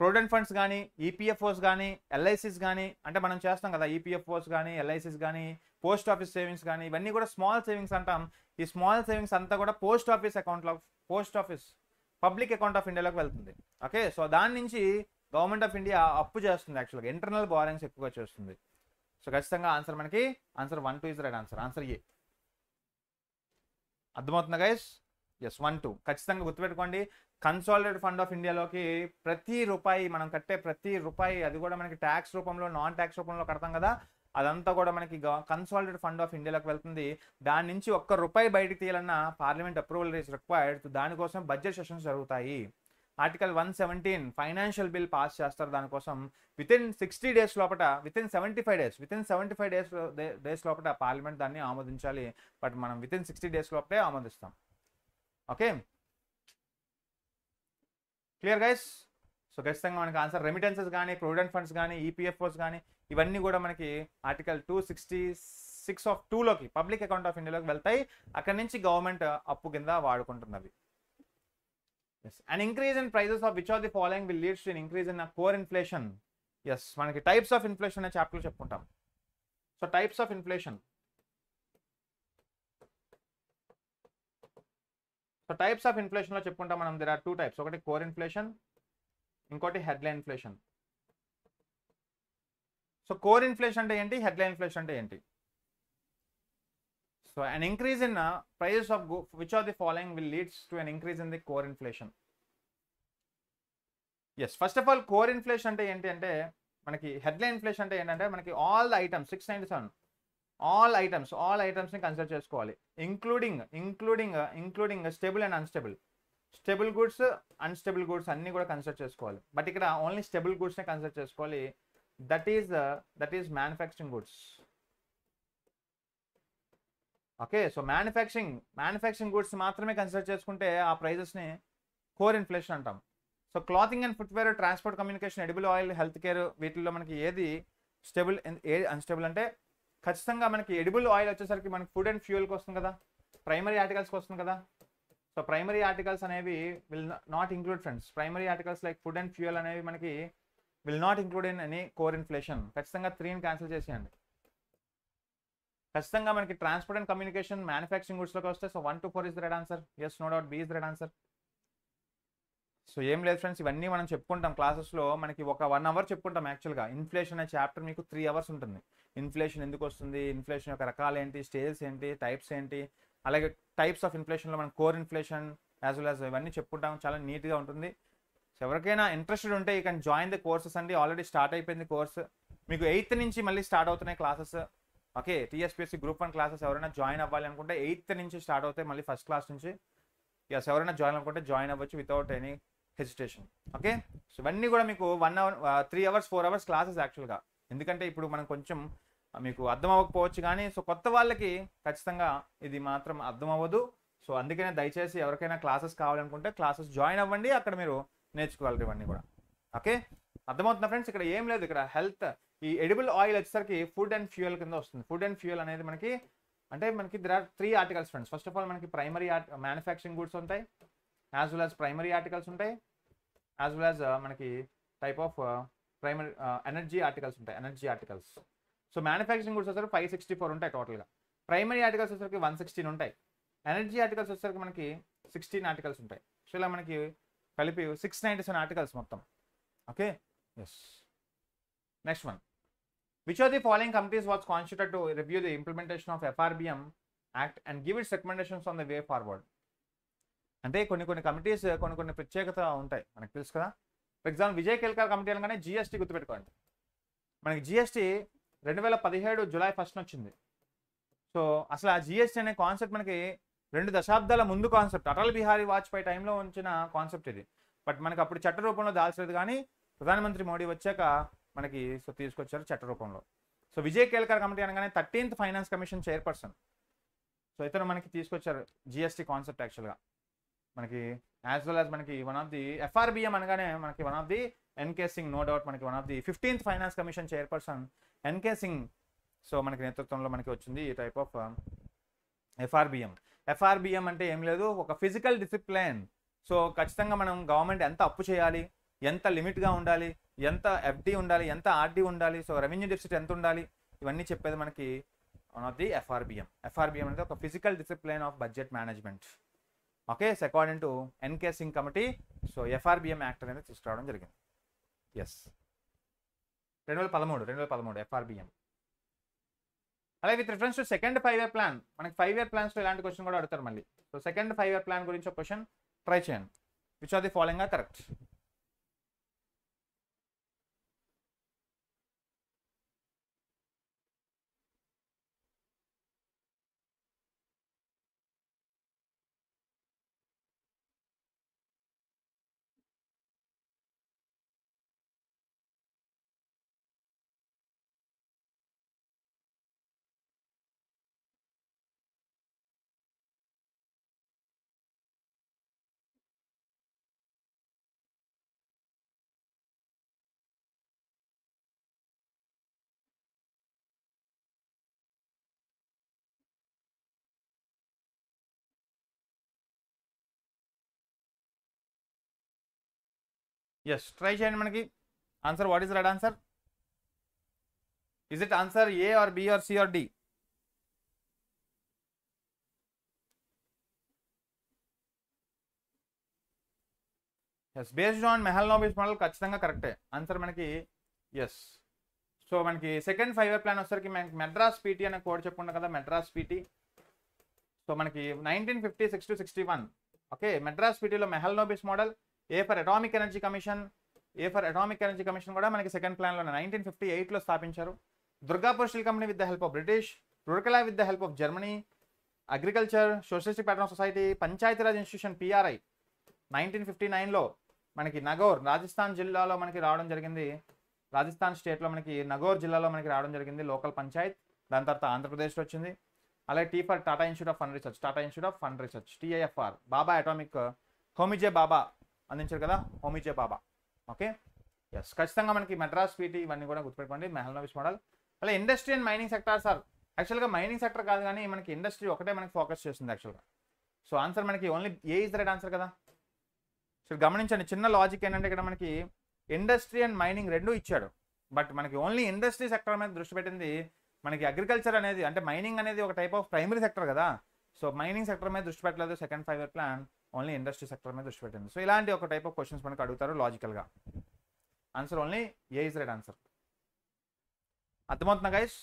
ప్రొవిడెంట్ ఫండ్స్ కానీ ఈపీఎఫ్ఓస్ కానీ ఎల్ఐసిస్ కానీ అంటే మనం చేస్తాం కదా ఈపీఎఫ్ఓస్ కానీ ఎల్ఐసిస్ కానీ పోస్ట్ ఆఫీస్ సేవింగ్స్ కానీ ఇవన్నీ కూడా స్మాల్ సేవింగ్స్ అంటాం. ఈ స్మాల్ సేవింగ్స్ అంతా కూడా పోస్ట్ ఆఫీస్ అకౌంట్లో post office public account of ఇండియాలోకి వెళ్తుంది. ఓకే? సో దాని నుంచి గవర్నమెంట్ ఆఫ్ ఇండియా అప్పు చేస్తుంది యాక్చువల్గా. ఇంటర్నల్ బారింగ్స్ ఎక్కువగా చేస్తుంది. సో ఖచ్చితంగా ఆన్సర్ మనకి answer one two is right answer. Answer A? అర్థమవుతుందా గైస్? ఎస్ వన్ టూ ఖచ్చితంగా గుర్తుపెట్టుకోండి. కన్సాలిడేట్ ఫండ్ ఆఫ్ ఇండియాలోకి ప్రతి రూపాయి మనం కట్టే ప్రతి రూపాయి అది కూడా మనకి ట్యాక్స్ రూపంలో నాన్ ట్యాక్స్ రూపంలో కడతాం కదా. అదంతా కూడా మనకి కన్సాలిడేట్ ఫండ్ ఆఫ్ ఇండియాలోకి వెళ్తుంది. దాని నుంచి ఒక్క రూపాయి బయటకు తీయాలన్నా పార్లమెంట్ అప్రూవల్ ఇస్ రిక్వైర్డ్ దానికోసం బడ్జెట్ సెషన్స్ జరుగుతాయి. Article one seventeen financial bill pass చేస్తారు. దానికోసం విత్ ఇన్ సిక్స్టీ డేస్ లోపల within seventy five days within seventy five days days లోపల పార్లమెంట్ దాన్ని ఆమోదించాలి. బట్ మనం విత్ ఇన్ సిక్స్టీ డేస్ లోపలే ఆమోదిస్తాం. ఓకే? క్లియర్ గైస్ సో ఖచ్చితంగా మనకి ఆన్సర్ రెమిటెన్సెస్ కానీ ప్రొవిడెంట్ ఫండ్స్ కానీ ఈపీఎఫ్ఓస్ కానీ ఇవన్నీ కూడా మనకి article two sixty six of టూలోకి public account of ఇండియాలోకి వెళ్తాయి. అక్కడి నుంచి గవర్నమెంట్ అప్పు కింద వాడుకుంటున్నవి. Yes and increase in prices of which of the following will leads in increase in core inflation yes మనకి టైప్స్ ఆఫ్ ఇన్ఫ్లేషన్ అనే చాప్టర్లో చెప్పుకుంటాం. So types of inflation so types of ఇన్ఫ్లేషన్లో చెప్పుకుంటాం మనం. దిర్ ఆర్ టూ టైప్స్ ఒకటి core inflation ఇంకోటి headline inflation. So core inflation అంటే ఏంటి? హెడ్లైన్ ఇన్ఫ్లేషన్ అంటే ఏంటి? So an increase in prices of which are the following will leads to an increase in the core inflation yes first of all core inflation అంటే ఏంటి అంటే మనకి headline inflation అంటే ఏంటంటే మనకి all the items six ninety seven all items all ఐటమ్స్ని consider చేసుకోవాలి. Including including including stable and unstable stable goods unstable goods అన్నీ కూడా కన్సిడర్ చేసుకోవాలి. బట్ ఇక్కడ ఓన్లీ స్టేబుల్ గూడ్స్నే కన్సిడర్ చేసుకోవాలి. That is that is manufacturing goods. Okay so manufacturing manufacturing goods మాత్రమే consider చేసుకుంటే ఆ ప్రైజెస్ని కోర్ ఇన్ఫ్లేషన్ అంటాం. So clothing and footwear transport communication edible oil health care వీటిల్లో మనకి ఏది స్టేబుల్ ఏది అన్స్టేబుల్ అంటే ఖచ్చితంగా మనకి ఎడిబుల్ ఆయిల్ వచ్చేసరికి మనకి ఫుడ్ అండ్ ఫ్యూయల్కి వస్తుంది కదా. ప్రైమరీ ఆర్టికల్స్కి వస్తుంది కదా. సో ప్రైమరీ ఆర్టికల్స్ అనేవి will not include friends primary articles like food and fuel అనేవి మనకి will not include in any core inflation ఖచ్చితంగా త్రీని క్యాన్సిల్ చేసేయండి. ఖచ్చితంగా మనకి ట్రాన్స్పోర్ట్ అండ్ కమ్యూనికేషన్ మ్యానుఫ్యాక్చరింగ్ గుడ్స్లోకి వస్తే so one two four is the right answer yes no doubt B is right answer so ఏం లేదు ఫ్రెండ్స్ ఇవన్నీ మనం చెప్పుకుంటాం క్లాసెస్లో మనకి ఒక వన్ అవర్ చెప్పుకుంటాం యాక్చువల్గా ఇన్ఫ్లేషన్ అనే చాప్టర్ మీకు త్రీ అవర్స్ ఉంటుంది. ఇన్ఫ్లేషన్ ఎందుకు వస్తుంది? ఇన్ఫ్లేషన్ యొక్క రకాలు ఏంటి? స్టేజెస్ ఏంటి? టైప్స్ ఏంటి? అలాగే టైప్స్ ఆఫ్ ఇన్ఫ్లేషన్లో మనం core inflation as well as ఇవన్నీ చెప్పుకుంటాం. చాలా నీట్గా ఉంటుంది. సో ఎవరికైనా ఇంట్రెస్టెడ్ ఉంటే ఇక కెన్ జాయిన్ ద కోర్సెస్ అండి. ఆల్రెడీ స్టార్ట్ అయిపోయింది కోర్స్ మీకు ఎయిత్ నుంచి మళ్ళీ స్టార్ట్ అవుతున్నాయి classes okay TSPSC group one classes ఎవరైనా జాయిన్ అవ్వాలి అనుకుంటే ఎయిత్ నుంచి స్టార్ట్ అవుతాయి మళ్ళీ ఫస్ట్ క్లాస్ నుంచి. ఎస్ ఎవరైనా జాయిన్ అనుకుంటే జాయిన్ అవ్వచ్చు without any hesitation okay so ఇవన్నీ కూడా మీకు one hour three hours four hours classes యాక్చువల్గా ఎందుకంటే ఇప్పుడు మనం కొంచెం మీకు అర్థం అవ్వకపోవచ్చు కానీ సో కొత్త వాళ్ళకి ఖచ్చితంగా ఇది మాత్రం అర్థం అవ్వదు. సో అందుకనే దయచేసి ఎవరికైనా క్లాసెస్ కావాలనుకుంటే క్లాసెస్ జాయిన్ అవ్వండి. అక్కడ మీరు నేర్చుకోగలరు ఇవన్నీ కూడా. ఓకే? అర్థమవుతుందా ఫ్రెండ్స్? ఇక్కడ ఏం లేదు. ఇక్కడ హెల్త్. ఈ ఎడిబుల్ ఆయిల్ వచ్చేసరికి ఫుడ్ అండ్ ఫ్యూయల్ కింద వస్తుంది. ఫుడ్ అండ్ ఫ్యూయల్ అనేది మనకి అంటే మనకి there are three articles friends. First of all మనకి ప్రైమరీ మ్యానుఫ్యాక్చరింగ్ గుడ్స్ ఉంటాయి. As well as primary articles ఉంటాయి. యాజ్ వెల్ యాజ్ మనకి type of primary energy articles ఉంటాయి. Energy articles. So manufacturing goods వచ్చేసరికి ఫైవ్ సిక్స్టీ ఫోర్ ఉంటాయి టోటల్గా primary articles వచ్చేసరికి one sixteen ఉంటాయి. ఎనర్జీ ఆర్టికల్స్ వచ్చేసరికి మనకి సిక్స్టీన్ ఆర్టికల్స్ ఉంటాయి. సో ఇలా మనకి కలిపి సిక్స్ నైంటీ సెవెన్ ఆర్టికల్స్ మొత్తం okay yes next one which are the following companies was constituted to review the implementation of FRBM act and give its recommendations on the way forward అంటే కొన్ని కొన్ని committees కొన్ని కొన్ని ప్రత్యేకత ఉంటాయి. మనకు తెలుసు కదా? For example Vijay Kelkar committee అనగానే జిఎస్టీ గుర్తుపెట్టుకోండి. మనకి జిఎస్టీ రెండు వేల పదిహేడు జూలై ఫస్ట్ వచ్చింది సో అసలు ఆ జిఎస్టీ అనే కాన్సెప్ట్ మనకి రెండు దశాబ్దాల ముందు కాన్సెప్ట్. అటల్ బిహారీ వాజ్పేయి టైంలో ఉంచిన కాన్సెప్ట్ ఇది. బట్ మనకి అప్పుడు చట్ట రూపంలో దాల్చలేదు కానీ ప్రధానమంత్రి మోడీ వచ్చాక మనకి సో తీసుకొచ్చారు చట్ట రూపంలో. సో విజయ్ కేల్కర్ కమిటీ అనగానే thirteenth finance commission chairperson. So ఇతను మనకి తీసుకొచ్చారు జిఎస్టీ కాన్సెప్ట్ యాక్చువల్గా. మనకి యాజ్ వెల్ యాజ్ మనకి వన్ ఆఫ్ ది ఎఫ్ఆర్బిఎం అనగానే మనకి one of the NK Singh no doubt మనకి one of the fifteenth finance commission chairperson NK Singh. So మనకి నేతృత్వంలో మనకి వచ్చింది ఈ టైప్ ఆఫ్ ఎఫ్ఆర్బిఎం ఎఫ్ఆర్బిఎం అంటే ఏం లేదు ఒక ఫిజికల్ డిసిప్లైన్ సో ఖచ్చితంగా మనం గవర్నమెంట్ ఎంత అప్పు చేయాలి ఎంత లిమిట్గా ఉండాలి ఎంత ఎఫ్డి ఉండాలి ఎంత ఆర్డి ఉండాలి సో రెవెన్యూ డెఫిసిట్ ఎంత ఉండాలి ఇవన్నీ చెప్పేది మనకి one of the FRBM FRBM అంటే ఒక fiscal discipline of budget management okay according to NK Singh committee so FRBM act అనేది తీసుకురావడం జరిగింది. ఎస్ రెండు వేల పదమూడు రెండు వేల పదమూడు ఎఫ్ఆర్బిఎం. అలాగే with reference to second five year plan మనకి ఫైవ్ ఇయర్ ప్లాన్స్లో ఇలాంటి క్వశ్చన్ కూడా అడుగుతారు మళ్ళీ. So second five year plan గురించి ఒక క్వశ్చన్ ట్రై చేయండి. Which are the following are correct yes try చేయండి మనకి. Answer what is right answer is it answer A or B or C or D yes based on Mahalanobis model ఖచ్చితంగా కరెక్టే answer మనకి yes so మనకి second five year plan వచ్చేసరికి మనకి Madras PT అనే code చెప్పుకున్నాం కదా మెడ్రాస్ పీటీ సో మనకి nineteen fifty six to sixty one okay Madras పీటీలో Mahalanobis model A for atomic energy commission A for atomic energy commission కూడా మనకి సెకండ్ ప్లాన్లో నైన్టీన్ ఫిఫ్టీ ఎయిట్లో స్థాపించారు. Durgapur steel company with the help of British Rourkela with the help of Germany agriculture socialistic pattern society Panchayati Raj institution PRI nineteen fifty నైన్లో మనకి నగోర్ రాజస్థాన్ జిల్లాలో మనకి రావడం జరిగింది. రాజస్థాన్ స్టేట్లో మనకి నగోర్ జిల్లాలో మనకి రావడం జరిగింది లోకల్ పంచాయత్ దాని తర్వాత ఆంధ్రప్రదేశ్లో వచ్చింది. అలాగే T for Tata institute of fund research Tata institute of fund research TIFR Bhabha atomic Homi J Bhabha అందించారు కదా? హోమిజే బాబా. ఓకే? ఎస్ ఖచ్చితంగా మనకి మెడ్రాస్ పీటీ ఇవన్నీ కూడా గుర్తుపెట్టుకోండి. మెహల్నోవిస్ మోడల్. అలా industry and mining sector sir. యాక్చువల్గా మైనింగ్ సెక్టర్ కాదు కానీ మనకి ఇండస్ట్రీ ఒకటే మనకి ఫోకస్ చేస్తుంది యాక్చువల్గా సో ఆన్సర్ మనకి only A is right answer కదా? సో గమనించండి చిన్న లాజిక్ ఏంటంటే ఇక్కడ మనకి ఇండస్ట్రీ అండ్ మైనింగ్ రెండూ ఇచ్చాడు. బట్ మనకి ఓన్లీ ఇండస్ట్రీ సెక్టర్ మీద దృష్టి పెట్టింది మనకి అగ్రికల్చర్ అనేది అంటే మైనింగ్ అనేది ఒక టైప్ ఆఫ్ ప్రైమరీ సెక్టర్ కదా? సో మైనింగ్ సెక్టర్ మీద దృష్టి పెట్టలేదు second five year plan only industry sector మీద దృష్టి పెట్టింది సో ఇలాంటి ఒక టైప్ ఆఫ్ క్వశ్చన్స్ మనకు అడుగుతారు లాజికల్గా answer only A is right answer అర్థమవుతుందా guys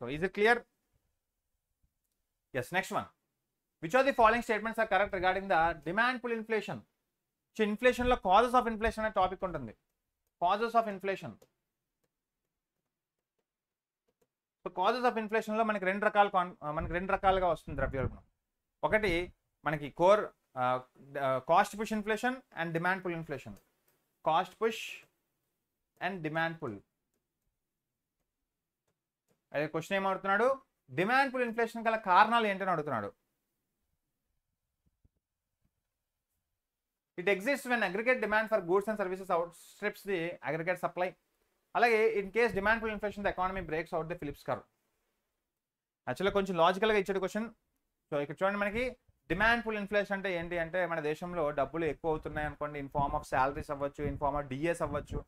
so is it clear yes next one which are the following statements are correct regarding the demand pull inflation so ఇన్ఫ్లేషన్లో causes of inflation అనే topic ఉంటుంది. Causes of inflation so causes of ఇన్ఫ్లేషన్లో మనకి రెండు రకాల మనకి రెండు రకాలుగా వస్తుంది ద్రవ్యోల్బణం. ఒకటి మనకి core cost push inflation and demand pull inflation cost push and demand pull అదే క్వశ్చన్ ఏం అడుగుతున్నాడు? డిమాండ్ పుల్ ఇన్ఫ్లేషన్ గల కారణాలు ఏంటని అడుగుతున్నాడు. It exist when aggregate demand for goods and services outstrips the aggregate supply అలాగే in case demand pull inflation the economy breaks out the Phillips curve యాక్చువల్గా కొంచెం లాజికల్గా ఇచ్చాడు క్వశ్చన్ సో ఇక్కడ చూడండి మనకి డిమాండ్ ఫుల్ ఇన్ఫ్లేషన్ అంటే ఏంటి అంటే మన దేశంలో డబ్బులు ఎక్కువ అవుతున్నాయి అనుకోండి ఇన్ ఫార్మ్ ఆఫ్ శాలరీస్ అవ్వచ్చు ఇన్ ఫార్మ్ ఆఫ్ డిఎస్ అవ్వచ్చు.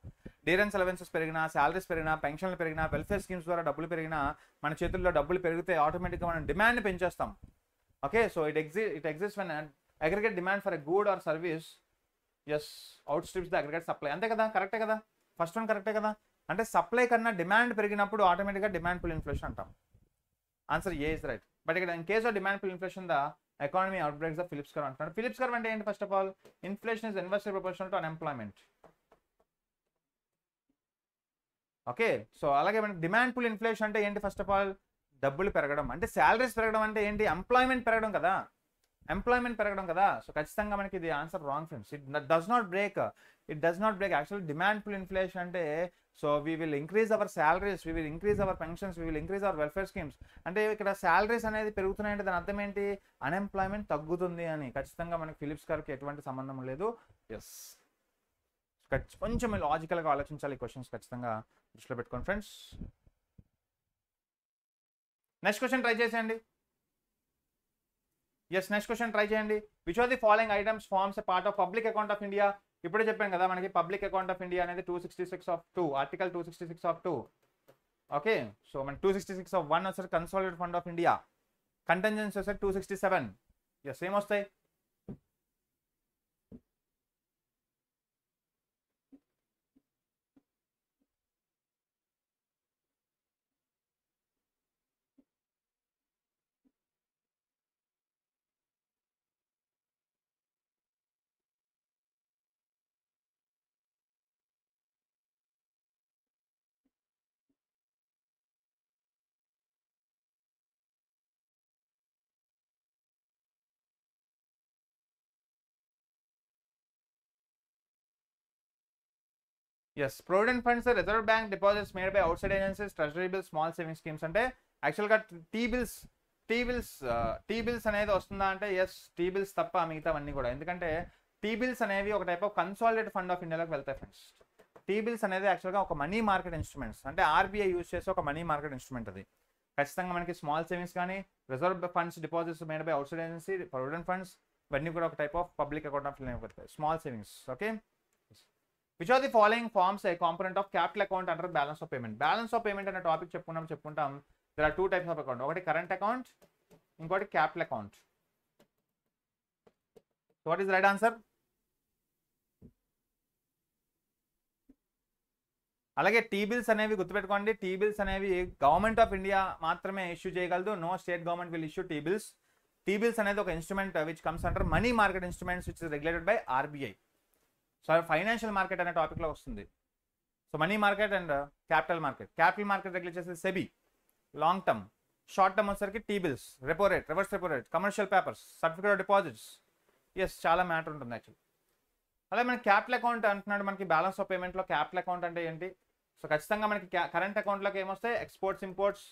డీరెన్స్ అలవెన్సెస్ పెరిగినా శాలరీస్ పెరిగినా పెన్షన్లు పెరిగినా వెల్ఫేర్ స్కీమ్స్ ద్వారా డబ్బులు పెరిగినా మన చేతుల్లో డబ్బులు పెరిగితే ఆటోమేటిక్గా మనం demand పెంచేస్తాం. Okay so it exi it exist when aggregate demand for a good or services outstrips the aggregate supply అంతే కదా? కరెక్టే కదా? ఫస్ట్ వన్ కరెక్టే కదా? అంటే సప్లై కన్నా డిమాండ్ పెరిగినప్పుడు ఆటోమేటిక్గా డిమాండ్ ఫుల్ ఇన్ఫ్లేషన్ అంటాం. Answer A is right but ఇక్కడ in case of demand pull inflation the economy out breaks the Phillips curve అంటున్నాడు. ఫిలిప్స్ కర్వ్ అంటే ఏంటి first of all inflation is inversely proportional to unemployment okay so అలాగే మనకి demand pull inflation అంటే ఏంటి first of all డబ్బులు పెరగడం. అంటే శాలరీస్ పెరగడం అంటే ఏంటి? ఎంప్లాయ్మెంట్ పెరగడం కదా. ఎంప్లాయ్మెంట్ పెరగడం కదా. సో ఖచ్చితంగా మనకి ఇది answer wrong friends it does not break it does not break actual demand pull inflation అంటే so we will increase our salaries we will increase our pensions we will increase our welfare schemes అంటే ఇక్కడ salaries అనేది పెరుగుతున్నాయంటే దాని అర్థం ఏంటి? Unemployment తగ్గుతుంది అని. ఖచ్చితంగా మనకి ఫిలిప్స్ గారికి ఎటువంటి సంబంధం లేదు. ఎస్ కొంచెం లాజికల్గా ఆలోచించాలి ఈ క్వశ్చన్స్ ఖచ్చితంగా. దృష్టిలో పెట్టుకోండి ఫ్రెండ్స్ నెక్స్ట్ క్వశ్చన్ ట్రై చేసేయండి. ఎస్ నెక్స్ట్ క్వశ్చన్ ట్రై చేయండి. Which are the following items forms a part of public account of India ఇప్పుడే చెప్పాను కదా మనకి పబ్లిక్ అకౌంట్ ఆఫ్ ఇండియా అనేది two sixty six of two article two sixty six of two okay so మన two sixty six of one వచ్చేసి consolidate fund of India contingency వచ్చేసి two sixty seven yes same వస్తాయి. Yes provident funds reserve bank deposits made by outside agencies treasury bills small saving schemes అంటే యాక్చువల్గా T bills T bills T bills అనేది వస్తుందా అంటే S T bills తప్ప మిగతావన్నీ కూడా. ఎందుకంటే టీ బిల్స్ అనేవి ఒక type of consolidate fund of ఇండియాలోకి వెళ్తాయి ఫ్రెండ్స్ టీ బిల్స్ అనేది యాక్చువల్గా ఒక మనీ మార్కెట్ ఇన్స్ట్రుమెంట్స్ అంటే ఆర్బీఐ యూజ్ చేసే ఒక మనీ మార్కెట్ ఇన్స్ట్రుమెంట్ అది. ఖచ్చితంగా మనకి స్మాల్ సేవింగ్స్ కానీ reserve funds deposits made by outside agency provident funds ఇవన్నీ కూడా ఒక type of public account of వెళ్తాయి. Small savings okay which are the following forms a component of capital account అంటారు balance of payment balance of payment అనే topic చెప్పుకున్నాం చెప్పుకుంటాం. There are two types of account ఒకటి current account ఇంకోటి capital account what is right answer అలాగే T bills అనేవి గుర్తుపెట్టుకోండి. T bills అనేవి గవర్నమెంట్ ఆఫ్ ఇండియా మాత్రమే ఇష్యూ చేయగలదు. No state government will issue T bills T bills అనేది ఒక ఇన్స్ట్రుమెంట్ విచ్ కమ్స్ అంటారు money market instruments which is regulated by RBI so financial market అనే టాపిక్లో వస్తుంది. So money market and capital market capital market regulate చేసేది SEBI long term short term వచ్చేసరికి T bills repo rate reverse repo rate commercial papers certificate of deposits yes చాలా matter ఉంటుంది actually అలాగే మనకి capital account అంటున్నాడు మనకి balance of పేమెంట్లో capital account అంటే ఏంటి? సో ఖచ్చితంగా మనకి కరెంట్ అకౌంట్లోకి ఏమొస్తాయి? Exports imports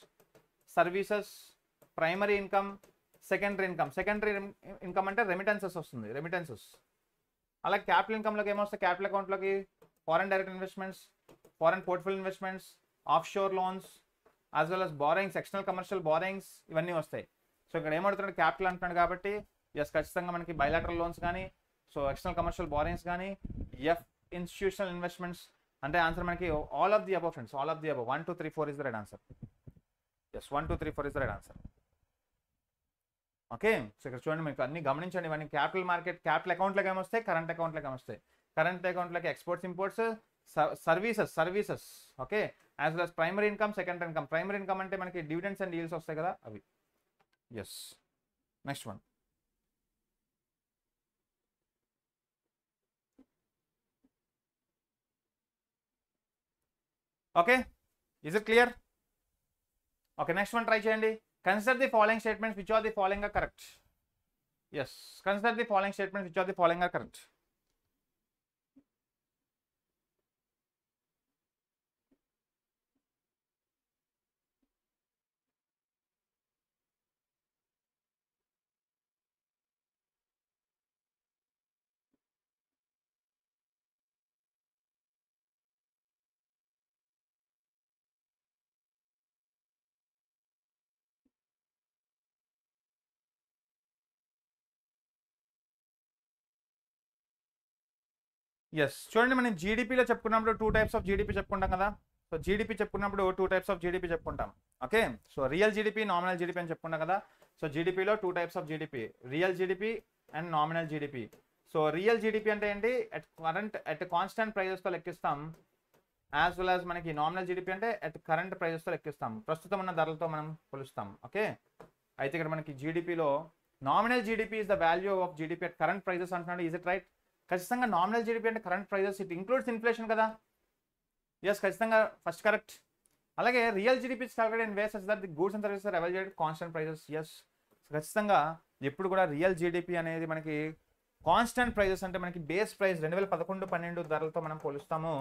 services primary income secondary income secondary income అంటే రెమిటెన్సెస్ వస్తుంది. రెమిటెన్సెస్ అలాగే క్యాపిటల్ ఇన్కమ్లోకి ఏమొస్తాయి? క్యాపిటల్ అకౌంట్లోకి foreign direct investments foreign portfolio investments offshore loans as well as borrowings external commercial borrowings ఇవన్నీ వస్తాయి. సో ఇక్కడ ఏమడుతున్నాడు క్యాపిటల్ అంటున్నాడు కాబట్టి ఎస్ ఖచ్చితంగా మనకి బయలాటరల్ లోన్స్ కానీ సో ఎక్స్టర్నల్ కమర్షియల్ బారింగ్స్ కానీ ఎఫ్ ఇన్స్టిట్యూషనల్ ఇన్వెస్ట్మెంట్స్ అంటే ఆన్సర్ మనకి all of the above friends all of the above one two three four is the right answer yes one two three four is the right answer okay? So ఇక్కడ చూడండి మీకు అన్ని గమనించండి. ఇవన్నీ capital market capital అకౌంట్లోకి ఏమొస్తాయి current అకౌంట్లోకి ఏమొస్తాయి కరెంట్ అకౌంట్లోకి exports imports services services okay? As well as primary income second income primary income అంటే మనకి డివిడెండ్స్ అండ్ డీల్స్ వస్తాయి కదా అవి. Yes next one okay? Is it clear okay next one try చేయండి. Consider the following statements which are the following are correct. Yes, consider the following statements which are the following are correct. Yes చూడండి మనం జీడిపిలో చెప్పుకున్నప్పుడు two types of GDP చెప్పుకుంటాం కదా so GDP చెప్పుకున్నప్పుడు two types of GDP చెప్పుకుంటాం okay so real GDP nominal GDP అని చెప్పుకుంటాం కదా సో జీడిపిలో two types of GDP real GDP and nominal GDP so real GDP అంటే ఏంటి అట్ కరెంట్ అట్ కాన్స్టెంట్ ప్రైజెస్తో లెక్కిస్తాం యాజ్ వెల్ యాజ్ మనకి నామినల్ జీడిపి అంటే అట్ కరెంట్ ప్రైజెస్తో లెక్కిస్తాం ప్రస్తుతం ఉన్న ధరలతో మనం కొలుస్తాం ఓకే అయితే ఇక్కడ మనకి జీడిపిలో nominal GDP is the value of GDP at current prices అంటున్నాడు ఈజ్ ఇట్ రైట్ ఖచ్చితంగా నామినల్ జీడిపి అంటే current prices it includes inflation కదా. ఎస్ ఖచ్చితంగా ఫస్ట్ కరెక్ట్ అలాగే real GDP is calculate in ways that the goods and services are available constant prices yes ఖచ్చితంగా ఎప్పుడు కూడా real GDP అనేది మనకి కాన్స్టెంట్ ప్రైజెస్ అంటే మనకి బేస్ ప్రైస్ రెండు వేల పదకొండు పన్నెండు ధరలతో మనం పోలుస్తాము.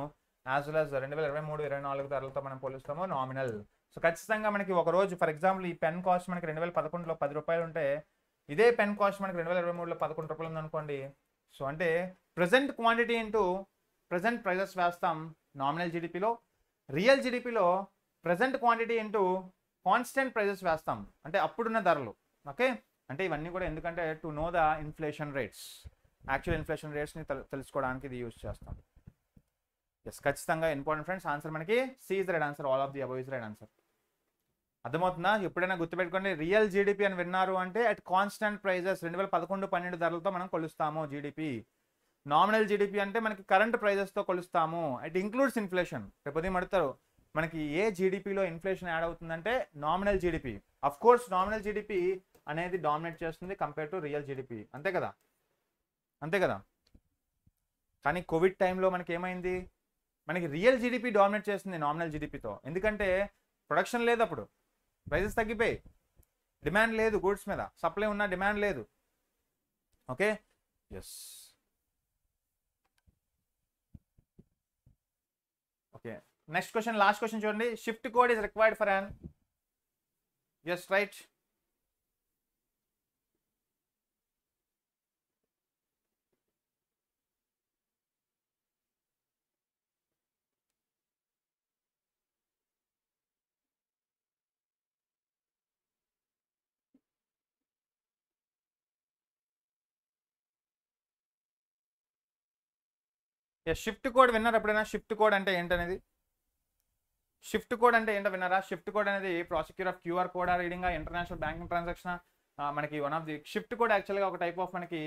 యాజ్ వెల్ యాజ్ రెండు వేల ఇరవై మూడు ఇరవై నాలుగు ధరలతో మనం పోలుస్తాము నామినల్ సో ఖచ్చితంగా మనకి ఒక రోజు ఫర్ ఎగ్జాంపుల్ ఈ పెన్ కాస్ట్ మనకి రెండు వేల పదకొండులో పది రూపాయలు ఉంటే ఇదే పెన్ కాస్ట్ మనకి రెండు వేల ఇరవై మూడులో పదకొండు రూపాయలు ఉందనుకోండి సో అంటే present quantity into present prices వేస్తాం నామినల్ జీడిపిలో రియల్ జీడిపిలో present quantity into constant prices వేస్తాం. అంటే అప్పుడున్న ధరలు. ఓకే? అంటే ఇవన్నీ కూడా ఎందుకంటే to know the inflation rates actual inflation రేట్స్ని తెలుసుకోవడానికి ఇది యూజ్ చేస్తాం. ఎస్ ఖచ్చితంగా ఇంపార్టెంట్ ఫ్రెండ్స్ ఆన్సర్ మనకి C is right answer all of the above is right answer అర్థమవుతుందా? ఎప్పుడైనా గుర్తుపెట్టుకోండి రియల్ జీడిపి అని విన్నారు అంటే అట్ కాన్స్టెంట్ ప్రైజెస్ రెండు వేల పదకొండు పన్నెండు ధరలతో మనం కొలుస్తాము జీడిపి నామినల్ జీడిపి అంటే మనకి కరెంట్ ప్రైజెస్తో కొలుస్తాము. ఇట్ ఇంక్లూడ్స్ ఇన్ఫ్లేషన్ రేపు మడతారు మనకి ఏ జీడిపిలో ఇన్ఫ్లేషన్ యాడ్ అవుతుందంటే nominal GDP of course nominal GDP అనేది డామినేట్ చేస్తుంది కంపేర్ టు రియల్ జీడిపి అంతే కదా? అంతే కదా? కానీ కోవిడ్ టైంలో మనకి ఏమైంది? మనకి రియల్ జీడిపి డామినేట్ చేస్తుంది నామినల్ జీడిపితో ఎందుకంటే ప్రొడక్షన్ లేదు అప్పుడు. ప్రైజెస్ తగ్గిపోయి డిమాండ్ లేదు గూడ్స్ మీద. సప్లై ఉన్న డిమాండ్ లేదు. Okay yes okay next question last question చూడండి. Shift code is required for an yes right shift code విన్నారు ఎప్పుడైనా? షిఫ్ట్ కోడ్ అంటే ఏంటనేది? షిఫ్ట్ కోడ్ అంటే ఏంటో విన్నారా? షిఫ్ట్ కోడ్ అనేది procure of QR code reading international banking transaction మనకి one of the shift code యాక్చువల్గా ఒక టైప్ ఆఫ్ మనకి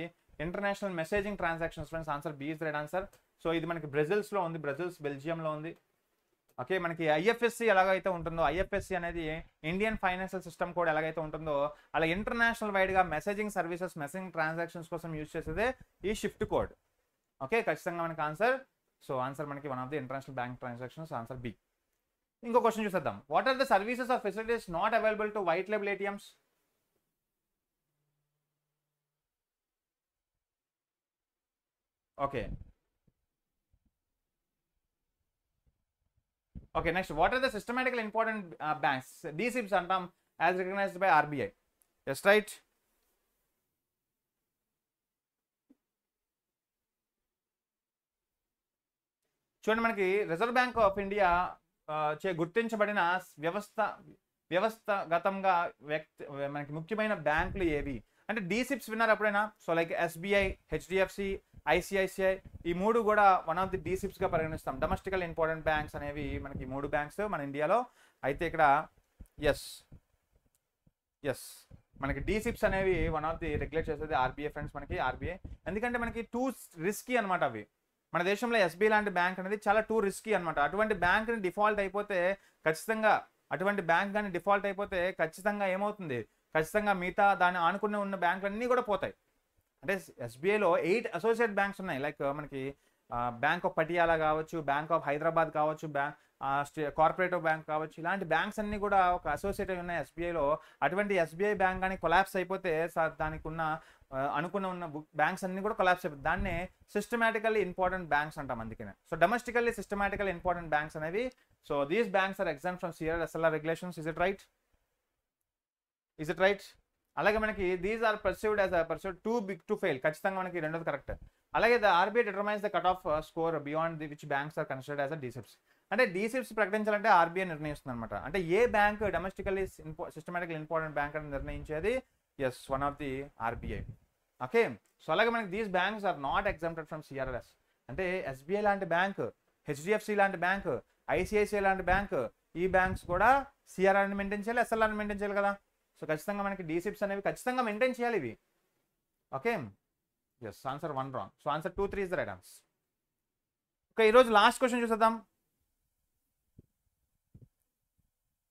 international messaging transactions friends answer B is right answer so ఇది మనకి బ్రెజిల్స్లో ఉంది. బ్రెజిల్స్ బెల్జియంలో ఉంది. ఓకే మనకి ఐఎఫ్ఎస్సి ఎలాగైతే ఉంటుందో ఐఎఫ్ఎస్సి అనేది ఇండియన్ ఫైనాన్షియల్ సిస్టమ్ కోడ్ ఎలాగైతే ఉంటుందో అలా ఇంటర్నేషనల్ వైడ్గా మెసేజింగ్ సర్వీసెస్ మెసేజింగ్ ట్రాన్సాక్షన్స్ కోసం యూజ్ చేసేదే ఈ షిఫ్ట్ కోడ్ ఓకే ఖచ్చితంగా మనకి ఆన్సర్ సో ఆన్సర్ మనకి one of the international bank transactions answer B ఇంకో క్వశ్చన్ చూసేద్దాం. What are the services are facilities not available to white label ATMs okay okay next what are the systematical important banks DSIBs అంటాం as recognized by RBI yes right చూడండి మనకి reserve bank of India చే గుర్తించబడిన వ్యవస్థ వ్యవస్థగతంగా వ్యక్తి మనకి ముఖ్యమైన బ్యాంకులు ఏవి? అంటే డీసిప్స్ విన్నారు ఎప్పుడైనా? So like SBI HDFC ICICI ఈ మూడు కూడా వన్ ఆఫ్ ది డీసిప్స్గా పరిగణిస్తాం. డొమెస్టికల్ ఇంపార్టెంట్ బ్యాంక్స్ అనేవి మనకి మూడు బ్యాంక్స్ మన ఇండియాలో అయితే ఇక్కడ ఎస్ ఎస్ మనకి డీసిప్స్ అనేవి వన్ ఆఫ్ ది రెగ్యులేట్ చేసేది ఆర్బీఐ ఫ్రెండ్స్ మనకి ఆర్బీఐ ఎందుకంటే మనకి టూ రిస్కీ అనమాట అవి. మన దేశంలో ఎస్బీ లాంటి బ్యాంక్ అనేది చాలా టూ రిస్కీ అనమాట అటువంటి బ్యాంక్ని డిఫాల్ట్ అయిపోతే ఖచ్చితంగా అటువంటి బ్యాంక్ కానీ డిఫాల్ట్ అయిపోతే ఖచ్చితంగా ఏమవుతుంది? ఖచ్చితంగా మిగతా దాన్ని ఆనుకుని ఉన్న బ్యాంకులన్నీ కూడా పోతాయి. అంటే ఎస్బీఐలో ఎయిట్ అసోసియేట్ బ్యాంక్స్ ఉన్నాయి. లైక్ మనకి బ్యాంక్ ఆఫ్ పటియాలా కావచ్చు బ్యాంక్ ఆఫ్ హైదరాబాద్ కావచ్చు బ్యాంక్ కార్పొరేటివ్ బ్యాంక్ కావచ్చు. ఇలాంటి బ్యాంక్స్ అన్ని కూడా ఒక అసోసియేట్ అయి ఉన్నాయి ఎస్బీఐలో అటువంటి ఎస్బీఐ బ్యాంక్ కానీ కొలాప్స్ అయిపోతే దానికి ఉన్న అనుకున్న ఉన్న బ్యాంక్స్ అన్ని కూడా కొలాప్స్ అయిపోతుంది దాన్నే సిస్టమేటికల్లీ ఇంపార్టెంట్ బ్యాంక్స్ అంటాం అందుకనే. So domestically systematical important banks అనేవి so these banks are exempt from CR SLR regulations is it right is it right అలాగే మనకి these are perceived as perceived too big to fail ఖచ్చితంగా మనకి రెండోది correct అలాగే the RBI determines the cut off score beyond the which banks are considered as a DSIBs అంటే DSIBs ప్రకటించాలంటే RBI నిర్ణయిస్తుంది అనమాట అంటే ఏ bank domestically systematical important bank అని నిర్ణయించేది? Yes one of the RBI okay so అలాగే మనకి these banks are not exempted from CRS అంటే ఎస్బీఐ లాంటి బ్యాంక్ హెచ్డిఎఫ్సి లాంటి బ్యాంక్ ఐసిఐసిఐ లాంటి బ్యాంక్ ఈ బ్యాంక్స్ కూడా సిఆర్ఆర్ని మెయింటైన్ చేయాలి ఎస్ఎల్ఆర్ని మెయింటైన్ చేయాలి కదా. సో ఖచ్చితంగా మనకి డీసిప్స్ అనేవి ఖచ్చితంగా మెయింటైన్ చేయాలి ఇవి. Okay yes answer one wrong so answer two three is the right answer okay ఈరోజు లాస్ట్ క్వశ్చన్ చూసేద్దాం.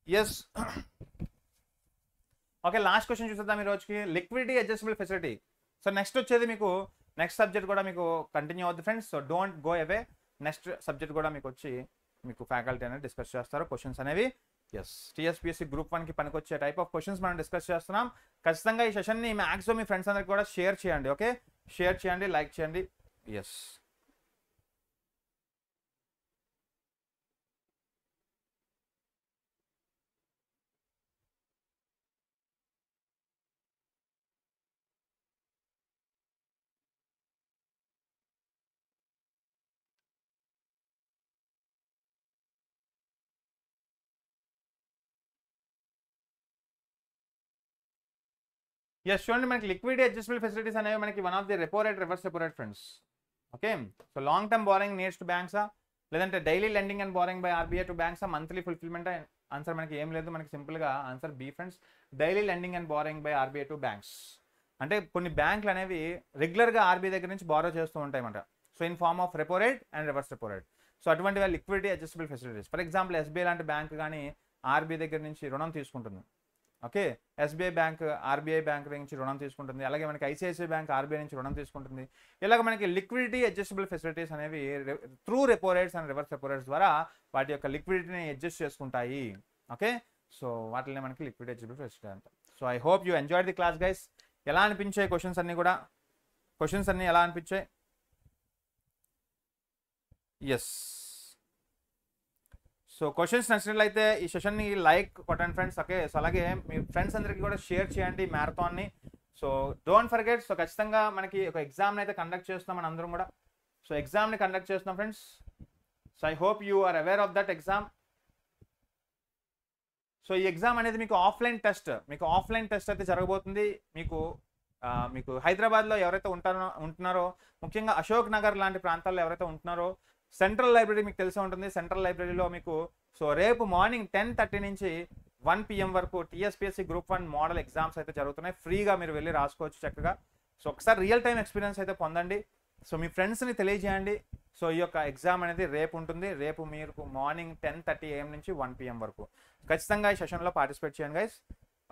ఎస్ ఓకే లాస్ట్ క్వశ్చన్ చూసేద్దాం ఈ రోజుకి. Liquidity adjustable facility so next వచ్చేది మీకు నెక్స్ట్ సబ్జెక్ట్ కూడా మీకు కంటిన్యూ అవుద్ది friends so don't go away next subject కూడా మీకు వచ్చి మీకు ఫ్యాకల్టీ అనేది డిస్కస్ చేస్తారు క్వశ్చన్స్ అనేవి. ఎస్ టీఎస్పీఎస్సీ గ్రూప్ వన్కి పనికొచ్చే టైప్ ఆఫ్ క్వశ్చన్స్ మనం డిస్కస్ చేస్తున్నాం. ఖచ్చితంగా ఈ సెషన్ని మ్యాక్సిమం మీ ఫ్రెండ్స్ అందరికి కూడా షేర్ చేయండి ఓకే షేర్ చేయండి లైక్ చేయండి. ఎస్ ఎస్ చూడండి మనకి లిక్విడ్ అడ్జస్టబుల్ ఫెసిలిటీస్ అనేవి మనకి one of the repo rate reverse repo rate friends okay so long term borrowing needs to బ్యాంక్సా లేదంటే daily lending and borrowing by RBI to బ్యాంక్సా monthly fulfilment answer మనకి ఏం లేదు. మనకి సింపుల్గా answer B friends daily lending and borrowing by RBI to banks అంటే కొన్ని బ్యాంకులు అనేవి రెగ్యులర్గా ఆర్బీఐ దగ్గర నుంచి బారో చేస్తూ ఉంటాయన్నమాట so in form of repo rate and reverse repo rate so అటువంటి liquidity adjustable facilities for example SBI లాంటి బ్యాంక్ కానీ ఆర్బీఐ దగ్గర నుంచి రుణం తీసుకుంటుంది. Okay? SBI bank RBI bank నుంచి రుణం తీసుకుంటుంది. అలాగే మనకి ఐసిఐసిఐ బ్యాంక్ ఆర్బీఐ నుంచి రుణం తీసుకుంటుంది. ఇలాగ మనకి లిక్విడిటీ అడ్జస్టబుల్ ఫెసిలిటీస్ అనేవి through repo rates and reverse repo rates ద్వారా వాటి యొక్క లిక్విడిటీని అడ్జస్ట్ చేసుకుంటాయి. ఓకే? సో వాటిని మనకి లిక్విడ్ అడ్జస్టబుల్ ఫెసిలిటీ అంట so I hope you enjoy the class guys. ఎలా అనిపించాయి క్వశ్చన్స్ అన్నీ కూడా? క్వశ్చన్స్ అన్నీ ఎలా అనిపించాయి? ఎస్ సో క్వశ్చన్స్ నచ్చినట్లయితే ఈ సెషన్ని లైక్ కొట్టండి ఫ్రెండ్స్ ఓకే సో అలాగే మీ ఫ్రెండ్స్ అందరికీ కూడా షేర్ చేయండి మ్యారథాన్ని సో డోంట్ ఫర్గెట్ సో ఖచ్చితంగా మనకి ఒక ఎగ్జామ్ని అయితే కండక్ట్ చేస్తున్నాం మన అందరం కూడా. సో ఎగ్జామ్ని కండక్ట్ చేస్తున్నాం friends so I hope you are aware of that exam so ఈ ఎగ్జామ్ అనేది మీకు ఆఫ్లైన్ టెస్ట్ మీకు ఆఫ్లైన్ టెస్ట్ అయితే జరగబోతుంది. మీకు మీకు హైదరాబాద్లో ఎవరైతే ఉంటారో ఉంటున్నారో ముఖ్యంగా అశోక్ నగర్ లాంటి ప్రాంతాల్లో ఎవరైతే ఉంటున్నారో సెంట్రల్ లైబ్రరీ మీకు తెలిసే ఉంటుంది. సెంట్రల్ లైబ్రరీలో మీకు సో రేపు మార్నింగ్ టెన్ థర్టీ నుంచి వన్ పిఎం వరకు TSPSC group one model exams అయితే జరుగుతున్నాయి. ఫ్రీగా మీరు వెళ్ళి రాసుకోవచ్చు చక్కగా. సో ఒకసారి రియల్ టైం ఎక్స్పీరియన్స్ అయితే పొందండి. సో మీ ఫ్రెండ్స్ని తెలియజేయండి. సో ఈ యొక్క ఎగ్జామ్ అనేది రేపు ఉంటుంది. రేపు మీరు మార్నింగ్ టెన్ థర్టీ ఏఎం నుంచి వన్ పిఎం వరకు. ఖచ్చితంగా ఈ సెషన్లో పార్టిసిపేట్ చేయండి guys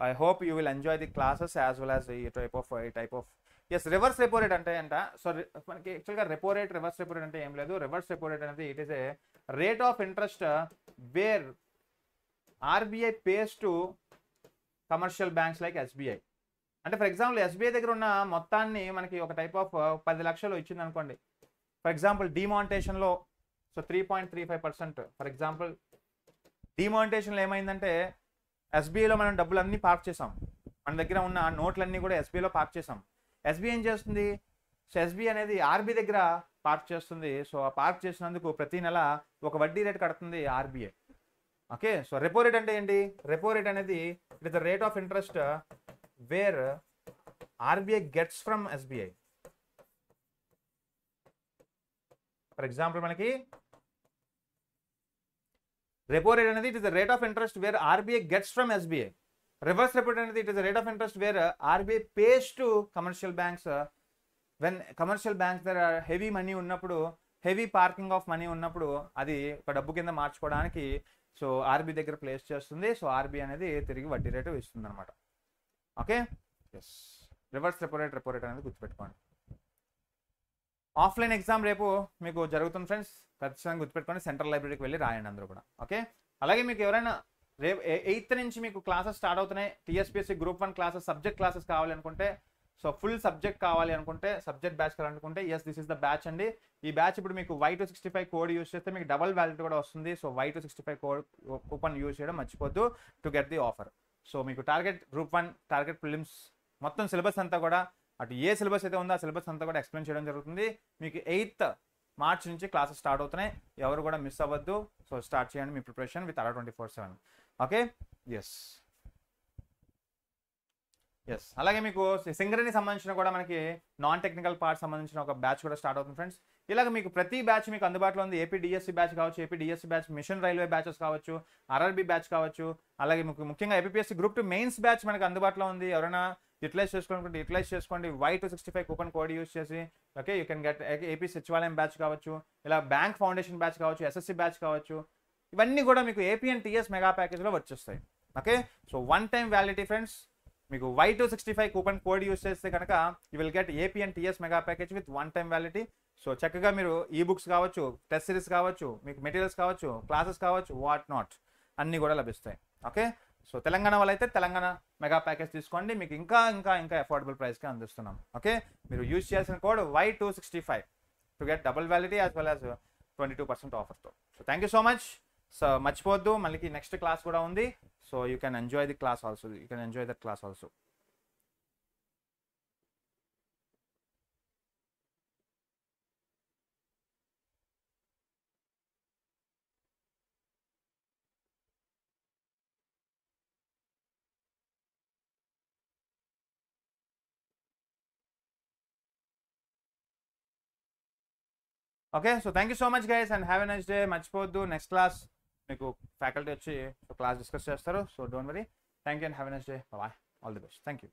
I hope you will enjoy the classes as well as ఈ టైప్ ఆఫ్ ఈ type of yes reverse repo rate అంటే. అంట సో మనకి యాక్చువల్గా repo rate reverse repo rate అంటే ఏం లేదు. రివర్స్ రెపో రేట్ అనేది it is a rate of interest where RBI pays to commercial banks like SBI అంటే ఫర్ ఎగ్జాంపుల్ ఎస్బీఐ దగ్గర ఉన్న మొత్తాన్ని మనకి ఒక టైప్ ఆఫ్ uh, పది లక్షలు ఇచ్చింది అనుకోండి. For example డిమాంటేషన్లో so three point three five percent for example డిమానిటేషన్లో ఏమైందంటే ఎస్బీఐలో మనం డబ్బులు అన్నీ పార్క్ చేసాం. మన దగ్గర ఉన్న నోట్లన్నీ కూడా ఎస్బీఐలో పార్క్ చేసాం. ఎస్బీఐ ఏం చేస్తుంది? సో ఎస్బీఐ అనేది ఆర్బీ దగ్గర పార్క్ చేస్తుంది. సో ఆ పార్క్ చేసినందుకు ప్రతి నెల ఒక వడ్డీ రేట్ కడుతుంది RBI okay? So repo rate అంటే ఏంటి? రెపో రేట్ అనేది it is the rate of interest where RBI gets from SBI. For example మనకి రెపో రేట్ అనేది it is the rate of interest where RBI gets from SBI. Reverse repo అనేది it is rate of interest where RBI pays to commercial banks when commercial banks దగ్గర heavy money ఉన్నప్పుడు heavy parking of money ఉన్నప్పుడు అది ఒక డబ్బు కింద మార్చుకోవడానికి so RB దగ్గర ప్లేస్ చేస్తుంది. సో ఆర్బీ అనేది తిరిగి వడ్డీ రేటు ఇస్తుంది అనమాట okay yes reverse repo rate repo rate అనేది గుర్తుపెట్టుకోండి. ఆఫ్లైన్ ఎగ్జామ్ రేపు మీకు జరుగుతుంది ఫ్రెండ్స్ ఖచ్చితంగా గుర్తుపెట్టుకోండి. సెంట్రల్ లైబ్రరీకి వెళ్ళి రాయండి అందరూ కూడా. ఓకే అలాగే మీకు ఎవరైనా రేపు ఎయిత్ నుంచి మీకు క్లాసెస్ స్టార్ట్ అవుతున్నాయి. TSPSC group one classes subject classes కావాలి అనుకుంటే సో ఫుల్ సబ్జెక్ట్ కావాలి అనుకుంటే సబ్జెక్ట్ బ్యాచ్ కావాలనుకుంటే yes this is the batch అండి. ఈ బ్యాచ్ ఇప్పుడు మీకు Y two sixty five code use చేస్తే మీకు డబల్ వ్యాలిటీ కూడా వస్తుంది. So Y two sixty five code coupon use చేయడం మర్చిపోద్దు to get the offer so మీకు target group one target films మొత్తం సిలబస్ అంతా కూడా అటు ఏ సిలబస్ అయితే ఉందో ఆ సిలబస్ అంతా కూడా ఎక్స్ప్లెయిన్ చేయడం జరుగుతుంది. మీకు ఎయిత్ మార్చ్ నుంచి క్లాసెస్ స్టార్ట్ అవుతున్నాయి. ఎవరు కూడా మిస్ అవ్వద్దు. సో స్టార్ట్ చేయండి మీ ప్రిపరేషన్ విత్ అలా twenty four seven okay? Yes yes అలాగే మీకు సింగరేణి సంబంధించిన కూడా మనకి నాన్ టెక్నికల్ పార్ట్ సంబంధించిన ఒక బ్యాచ్ కూడా స్టార్ట్ అవుతుంది ఫ్రెండ్స్ ఇలాగ మీకు ప్రతి బ్యాచ్ మీకు అందుబాటులో ఉంది. ఏపీ డిఎస్సి బ్యాచ్ కావచ్చు AP DSC batch mission railway batches కావచ్చు ఆర్ఆర్బీ బ్యాచ్ కావచ్చు అలాగే మీకు ముఖ్యంగా APSC group two mains batch మనకి అందుబాటులో ఉంది. ఎవరైనా యూటిలైజ్ చేసుకోవాలనుకుంటే యూటిలైజ్ చేసుకోండి. Y two sixty five coupon code use చేసి okay you can get AP Sachivalayam batch కావచ్చు ఇలా బ్యాంక్ ఫౌండేషన్ బ్యాచ్ కావచ్చు ఎస్ఎస్సి బ్యాచ్ కావచ్చు ఇవన్నీ కూడా మీకు ఏపీ అండ్ టీఎస్ మెగా ప్యాకేజ్లో వచ్చేస్తాయి. Okay so one time validity friends మీకు Y two sixty five coupon code use చేస్తే కనుక you will get AP and TS mega package with one time validity so చక్కగా మీరు ఈ బుక్స్ కావచ్చు test series కావచ్చు మీకు మెటీరియల్స్ కావచ్చు క్లాసెస్ కావచ్చు వాట్ నాట్ అన్నీ కూడా లభిస్తాయి. ఓకే సో తెలంగాణ వాళ్ళైతే తెలంగాణ మెగా ప్యాకేజ్ తీసుకోండి. మీకు ఇంకా ఇంకా ఇంకా అఫోర్డబుల్ ప్రైస్కి అందిస్తున్నాం. ఓకే మీరు యూజ్ చేయాల్సిన code Y two sixty five to get double validity as well as twenty two percent ఆఫర్తో so thank you so much so మర్చిపోవద్దు. మళ్ళీ నెక్స్ట్ క్లాస్ కూడా ఉంది. So you can enjoy the class also you can enjoy that class also okay so thank you so much guys and have a next day మర్చిపోవద్దు. Next class మీకు faculty వచ్చి class discuss చేస్తారు. So don't worry thank you and have a nice day bye all the best thank you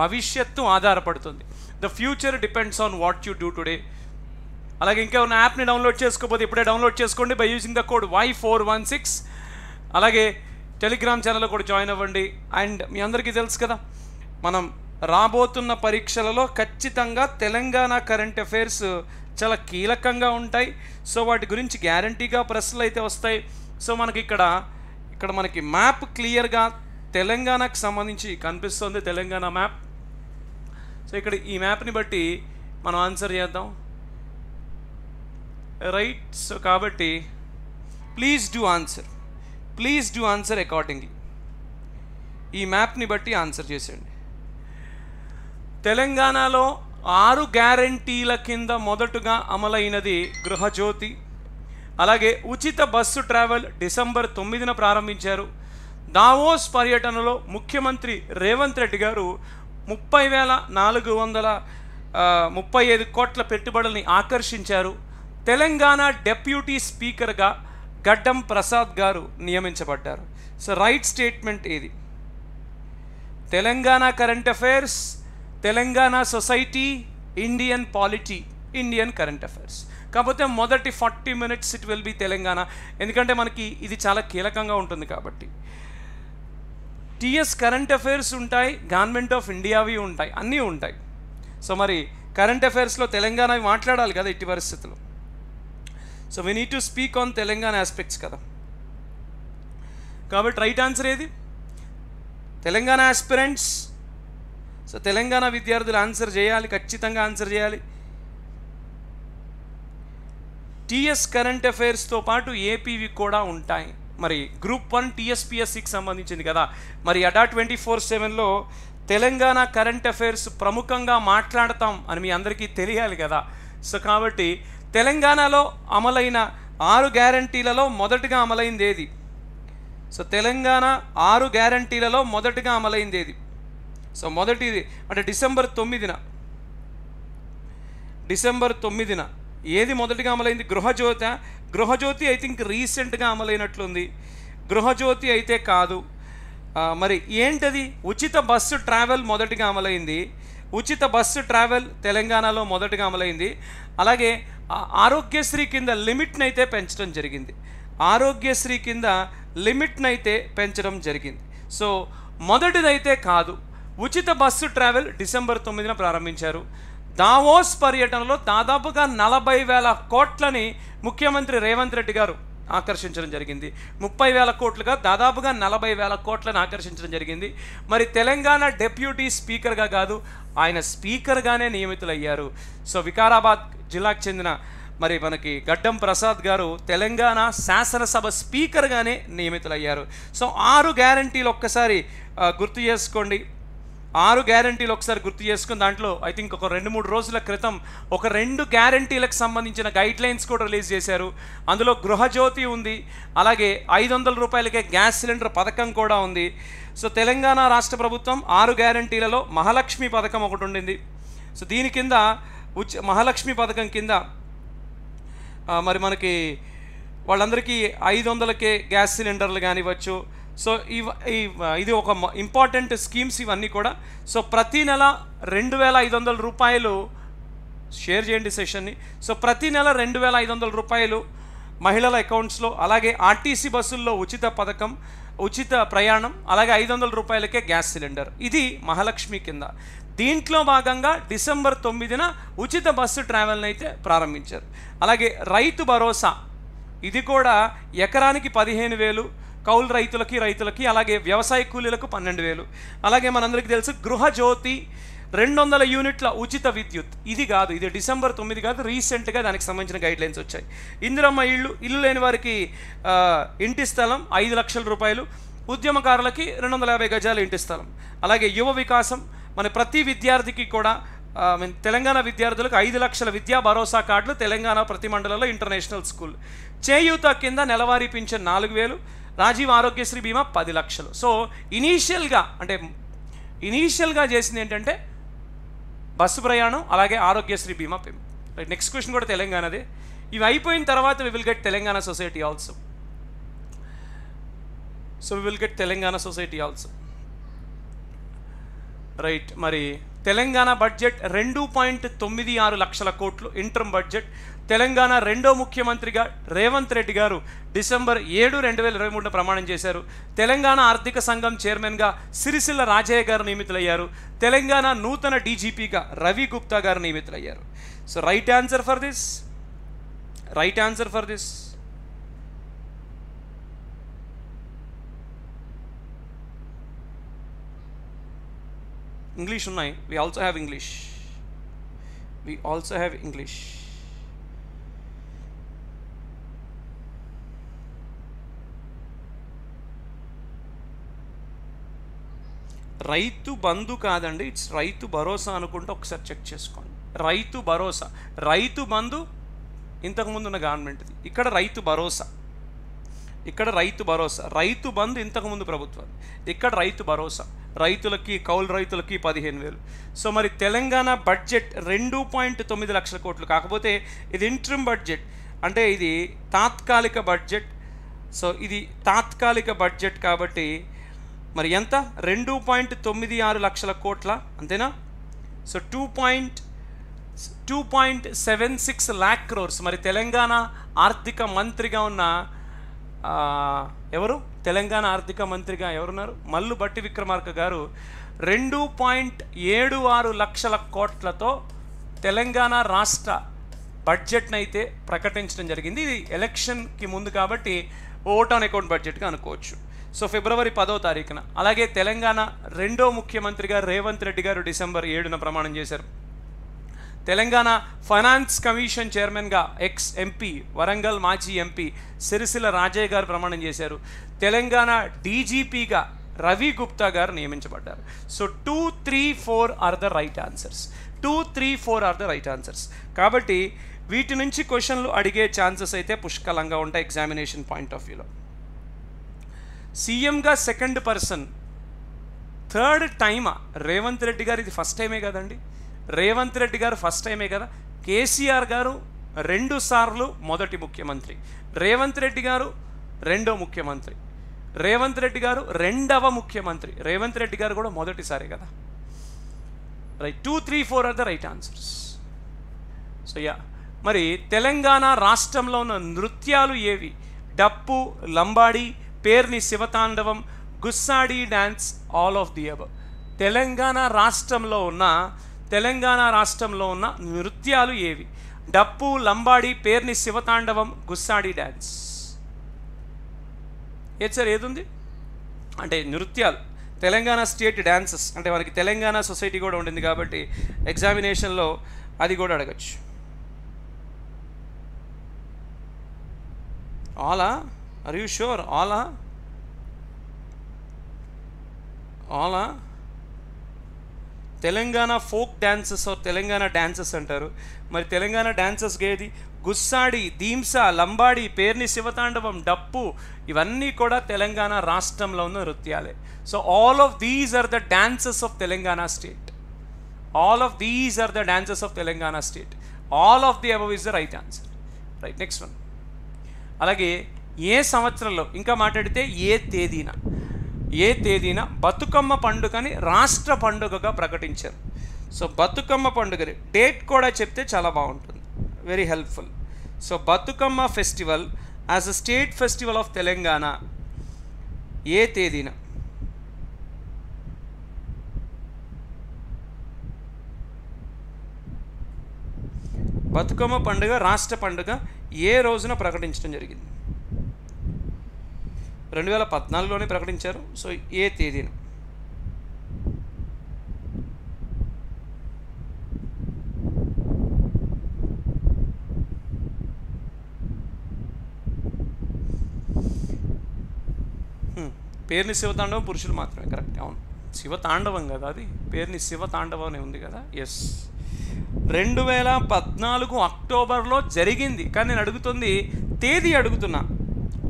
భవిష్యత్తు ఆధారపడుతుంది. The future depends on what you do today అలాగే ఇంకేమైనా యాప్ని download చేసుకోకపోతే ఇప్పుడే డౌన్లోడ్ చేసుకోండి by using the code Y four one six అలాగే Telegram ఛానల్లో కూడా జాయిన్ అవ్వండి. అండ్ మీ అందరికీ తెలుసు కదా మనం రాబోతున్న పరీక్షలలో ఖచ్చితంగా తెలంగాణ కరెంట్ అఫైర్స్ చాలా కీలకంగా ఉంటాయి. సో వాటి గురించి గ్యారంటీగా ప్రశ్నలు అయితే వస్తాయి. సో మనకి ఇక్కడ ఇక్కడ మనకి మ్యాప్ క్లియర్గా తెలంగాణకు సంబంధించి కనిపిస్తుంది తెలంగాణ మ్యాప్ సో ఇక్కడ ఈ మ్యాప్ని బట్టి మనం ఆన్సర్ చేద్దాం. రైట్ సో కాబట్టి please do answer please do answer accordingly ఈ మ్యాప్ని బట్టి ఆన్సర్ చేసేయండి. తెలంగాణలో ఆరు గ్యారంటీల కింద మొదటగా అమలైనది గృహజ్యోతి. అలాగే ఉచిత బస్సు ట్రావెల్ డిసెంబర్ తొమ్మిదిన ప్రారంభించారు. దావోస్ పర్యటనలో ముఖ్యమంత్రి రేవంత్ రెడ్డి గారు ముప్పై వేల నాలుగు వందల ముప్పై ఐదు కోట్ల పెట్టుబడుల్ని ఆకర్షించారు తెలంగాణ డెప్యూటీ స్పీకర్గా గడ్డం ప్రసాద్ గారు నియమించబడ్డారు. సో రైట్ స్టేట్మెంట్ ఇది Telangana current affairs Telangana society Indian polity Indian current affairs. కాకపోతే మొదటి forty minutes it will be Telangana. ఎందుకంటే మనకి ఇది చాలా కీలకంగా ఉంటుంది కాబట్టి. టిఎస్ కరెంట్ అఫైర్స్ ఉంటాయి గవర్నమెంట్ ఆఫ్ ఇండియావి ఉంటాయి అన్నీ ఉంటాయి. సో మరి కరెంట్ అఫైర్స్లో తెలంగాణ మాట్లాడాలి కదా ఇట్టి పరిస్థితులు. So we need to speak on Telangana aspects కదా. కాబట్టి రైట్ ఆన్సర్ ఏది? తెలంగాణ ఆస్పిరెంట్స్ సో తెలంగాణ విద్యార్థులు ఆన్సర్ చేయాలి ఖచ్చితంగా ఆన్సర్ చేయాలి. టిఎస్ కరెంట్ అఫైర్స్తో పాటు ఏపీవి కూడా ఉంటాయి. మరి గ్రూప్ వన్ టీఎస్పిఎస్సికి సంబంధించింది కదా. మరి అడా ట్వంటీ ఫోర్ సెవెన్లో తెలంగాణ కరెంట్ అఫైర్స్ ప్రముఖంగా మాట్లాడతాం అని మీ అందరికీ తెలియాలి కదా. సో కాబట్టి తెలంగాణలో అమలైన ఆరు గ్యారంటీలలో మొదటగా అమలైంది ఏది? సో తెలంగాణ ఆరు గ్యారంటీలలో మొదటగా అమలైంది ఏది? సో మొదటిది అంటే డిసెంబర్ తొమ్మిదిన. డిసెంబర్ తొమ్మిదిన. ఏది మొదటిగా అమలైంది? గృహజ్యోత గృహజ్యోతి ఐ థింక్ రీసెంట్గా అమలైనట్లుంది. గృహజ్యోతి అయితే కాదు. మరి ఏంటది? ఉచిత బస్సు ట్రావెల్ మొదటిగా అమలైంది. ఉచిత బస్సు ట్రావెల్ తెలంగాణలో మొదటగా అమలైంది. అలాగే ఆరోగ్యశ్రీ కింద లిమిట్ని అయితే పెంచడం జరిగింది. ఆరోగ్యశ్రీ కింద లిమిట్ని అయితే పెంచడం జరిగింది. సో మొదటిదైతే కాదు. ఉచిత బస్సు ట్రావెల్ డిసెంబర్ తొమ్మిదిన ప్రారంభించారు. దావోస్ పర్యటనలో దాదాపుగా నలభై వేల కోట్లని ముఖ్యమంత్రి రేవంత్ రెడ్డి గారు ఆకర్షించడం జరిగింది. ముప్పై వేల కోట్లుగా దాదాపుగా నలభై వేల కోట్లను ఆకర్షించడం జరిగింది. మరి తెలంగాణ డెప్యూటీ స్పీకర్గా కాదు ఆయన స్పీకర్గానే నియమితులయ్యారు. సో వికారాబాద్ జిల్లాకు చెందిన మరి మనకి గడ్డం ప్రసాద్ గారు తెలంగాణ శాసనసభ స్పీకర్గానే నియమితులయ్యారు. సో ఆరు గ్యారంటీలు ఒక్కసారి గుర్తు చేసుకోండి. ఆరు గ్యారంటీలు ఒకసారి గుర్తు చేసుకుని దాంట్లో ఐ థింక్ ఒక రెండు మూడు రోజుల క్రితం ఒక రెండు గ్యారంటీలకు సంబంధించిన గైడ్ లైన్స్ కూడా రిలీజ్ చేశారు. అందులో గృహజ్యోతి ఉంది అలాగే ఐదు వందల రూపాయలకే గ్యాస్ సిలిండర్ పథకం కూడా ఉంది. సో తెలంగాణ రాష్ట్ర ప్రభుత్వం ఆరు గ్యారంటీలలో మహాలక్ష్మి పథకం ఒకటి ఉండింది. సో దీని కింద ఉచ్ మహాలక్ష్మి పథకం కింద మరి మనకి వాళ్ళందరికీ ఐదు వందలకే గ్యాస్ సిలిండర్లు కానివ్వచ్చు సో ఇవ ఈ- ఇది ఒక ఇంపార్టెంట్ స్కీమ్స్ ఇవన్నీ కూడా. సో ప్రతి నెల రెండు వేల ఐదు వందల రూపాయలు షేర్ చేయండి సెషన్ని సో ప్రతి నెల రెండు వేల ఐదు వందల రూపాయలు మహిళల అకౌంట్స్లో అలాగే ఆర్టీసీ బస్సుల్లో ఉచిత పథకం ఉచిత ప్రయాణం అలాగే ఐదు వందల రూపాయలకే గ్యాస్ సిలిండర్. ఇది మహాలక్ష్మి కింద. దీంట్లో భాగంగా డిసెంబర్ తొమ్మిదిన ఉచిత బస్సు ట్రావెల్ని అయితే ప్రారంభించారు. అలాగే రైతు భరోసా. ఇది కూడా ఎకరానికి పదిహేను వేలు కౌలు రైతులకి రైతులకి అలాగే వ్యవసాయ కూలీలకు పన్నెండు వేలు. అలాగే మనందరికీ తెలుసు గృహజ్యోతి రెండు వందల యూనిట్ల ఉచిత విద్యుత్. ఇది కాదు ఇది డిసెంబర్ తొమ్మిది కాదు రీసెంట్గా దానికి సంబంధించిన గైడ్ లైన్స్ వచ్చాయి. ఇందిరమ్మ ఇళ్ళు ఇల్లు లేని వారికి ఇంటి స్థలం ఐదు లక్షల రూపాయలు ఉద్యమకారులకి రెండు వందల యాభై గజాల ఇంటి స్థలం. అలాగే యువ వికాసం మన ప్రతి విద్యార్థికి కూడా ఆ, మీన్ తెలంగాణ విద్యార్థులకు ఐదు లక్షల విద్యా భరోసా కార్డులు తెలంగాణ ప్రతి మండలంలో ఇంటర్నేషనల్ స్కూల్. చేయూత కింద నెలవారీ పింఛన్ నాలుగు వేలు రాజీవ్ ఆరోగ్యశ్రీ బీమా పది లక్షలు. సో ఇనీషియల్గా అంటే ఇనీషియల్గా చేసింది ఏంటంటే బస్సు ప్రయాణం అలాగే ఆరోగ్యశ్రీ బీమా పేమెంట్. రైట్ నెక్స్ట్ క్వశ్చన్ కూడా తెలంగాణదే. ఇవి అయిపోయిన తర్వాత we will get Telangana society also so we will get Telangana society also right మరి తెలంగాణ బడ్జెట్ రెండు పాయింట్ తొమ్మిది ఆరు లక్షల కోట్లు ఇంటర్మ్ బడ్జెట్ తెలంగాణ రెండో ముఖ్యమంత్రిగా రేవంత్ రెడ్డి గారు డిసెంబర్ ఏడు రెండు వేల ఇరవై మూడున ప్రమాణం చేశారు. తెలంగాణ ఆర్థిక సంఘం చైర్మన్గా సిరిసిల్ల రాజయ్య గారు నియమితులయ్యారు. తెలంగాణ నూతన డీజీపీగా రవి గుప్తా గారు నియమితులయ్యారు. So right answer for this right answer for this English ఉన్నాయి. We also have English we also have English Rythu Bandhu కాదండి ఇట్స్ రైతు భరోసా అనుకుంటే ఒకసారి చెక్ చేసుకోండి. రైతు భరోసా. రైతు బంధు ఇంతకుముందు ఉన్న గవర్నమెంట్ది ఇక్కడ రైతు భరోసా. ఇక్కడ రైతు భరోసా. రైతు బంధు ఇంతకుముందు ప్రభుత్వం. ఇక్కడ రైతు భరోసా. రైతులకి కౌలు రైతులకి పదిహేను వేలు. సో మరి తెలంగాణ బడ్జెట్ రెండు పాయింట్ తొమ్మిది లక్షల కోట్లు. కాకపోతే ఇది ఇంట్రిమ్ బడ్జెట్. అంటే ఇది తాత్కాలిక బడ్జెట్. సో ఇది తాత్కాలిక బడ్జెట్ కాబట్టి మరి ఎంత? రెండు పాయింట్ తొమ్మిది ఆరు లక్షల కోట్ల అంతేనా? So two point two point seven six lakh crores. మరి తెలంగాణ ఆర్థిక మంత్రిగా ఉన్న ఎవరు? తెలంగాణ ఆర్థిక మంత్రిగా ఎవరున్నారు? మల్లు బట్టి విక్రమార్క గారు రెండు పాయింట్ ఏడు ఆరు లక్షల కోట్లతో తెలంగాణ రాష్ట్ర బడ్జెట్ని అయితే ప్రకటించడం జరిగింది. ఇది ఎలక్షన్కి ముందు కాబట్టి ఓట్ ఆన్ అకౌంట్ బడ్జెట్గా అనుకోవచ్చు. సో ఫిబ్రవరి పదో తారీఖున. అలాగే తెలంగాణ రెండో ముఖ్యమంత్రిగా రేవంత్ రెడ్డి గారు డిసెంబర్ ఏడున ప్రమాణం చేశారు. తెలంగాణ ఫైనాన్స్ కమిషన్ చైర్మన్గా ఎక్స్ ఎంపీ వరంగల్ మాజీ ఎంపీ సిరిసిల రాజయ్య గారు ప్రమాణం చేశారు. Telangana డీజీపీగా Ravi Gupta garu నియమించబడ్డారు. So two three four are the right answers. Two three four are the right answers. కాబట్టి వీటి నుంచి క్వశ్చన్లు అడిగే ఛాన్సెస్ అయితే పుష్కలంగా ఉంటాయి ఎగ్జామినేషన్ పాయింట్ ఆఫ్ వ్యూలో. సీఎంగా సెకండ్ పర్సన్. థర్డ్ టైమా? రేవంత్ రెడ్డి గారు ఇది ఫస్ట్ టైమే కదండి. రేవంత్ రెడ్డి గారు ఫస్ట్ టైమే కదా. కేసీఆర్ గారు రెండు సార్లు మొదటి ముఖ్యమంత్రి. రేవంత్ రెడ్డి గారు రెండో ముఖ్యమంత్రి. రేవంత్ రెడ్డి గారు రెండవ ముఖ్యమంత్రి. రేవంత్ రెడ్డి గారు కూడా మొదటిసారి కదా. Right two three four are the right answers so yeah మరి తెలంగాణ రాష్ట్రంలో ఉన్న నృత్యాలు ఏవి? Dappu Lambadi Perini Shivatandavam Gussadi dance all of the above. Telangana రాష్ట్రంలో ఉన్న తెలంగాణ రాష్ట్రంలో ఉన్న నృత్యాలు ఏవి? డప్పు లంబాడి పేర్ని శివతాండవం గుస్సాడి డ్యాన్స్ ఏది సార్ ఏదుంది? అంటే నృత్యాలు. తెలంగాణ స్టేట్ డ్యాన్సెస్ అంటే మనకి తెలంగాణ సొసైటీ కూడా ఉండింది కాబట్టి ఎగ్జామినేషన్లో అది కూడా అడగచ్చు. ఆలా? ఆర్ యూ షూర్ ఆలా ఆలా Telangana folk dances Telangana dances అంటారు. మరి తెలంగాణ డ్యాన్సెస్ ఏది గుస్సాడి దీంస లంబాడి పేర్ని శివతాండవం డప్పు ఇవన్నీ కూడా తెలంగాణ రాష్ట్రంలో ఉన్న నృత్యాలే. So all of these are the dances of Telangana state all of these are the dances of Telangana state all of the above is the right answer right next one అలాగే ఏ సంవత్సరంలో? ఇంకా మాట్లాడితే ఏ తేదీన? ఏ తేదీన? బతుకమ్మ పండుగని రాష్ట్ర పండుగగా ప్రకటించారు. సో బతుకమ్మ పండుగని డేట్ కూడా చెప్తే చాలా బాగుంటుంది. Very helpful so Bathukamma festival as a state festival of Telangana ఏ తేదీన? బతుకమ్మ పండుగ రాష్ట్ర పండుగ ఏ రోజున ప్రకటించడం జరిగింది? రెండు వేల పద్నాలుగులోనే ప్రకటించారు. సో ఏ తేదీన? పేరుని శివతాండవం పురుషులు మాత్రమే. కరెక్ట్. అవును. శివతాండవం కదా అది. పేరుని శివతాండవం అని ఉంది కదా. ఎస్ రెండు వేల పద్నాలుగు అక్టోబర్లో జరిగింది. కానీ నేను అడుగుతుంది తేదీ అడుగుతున్నా.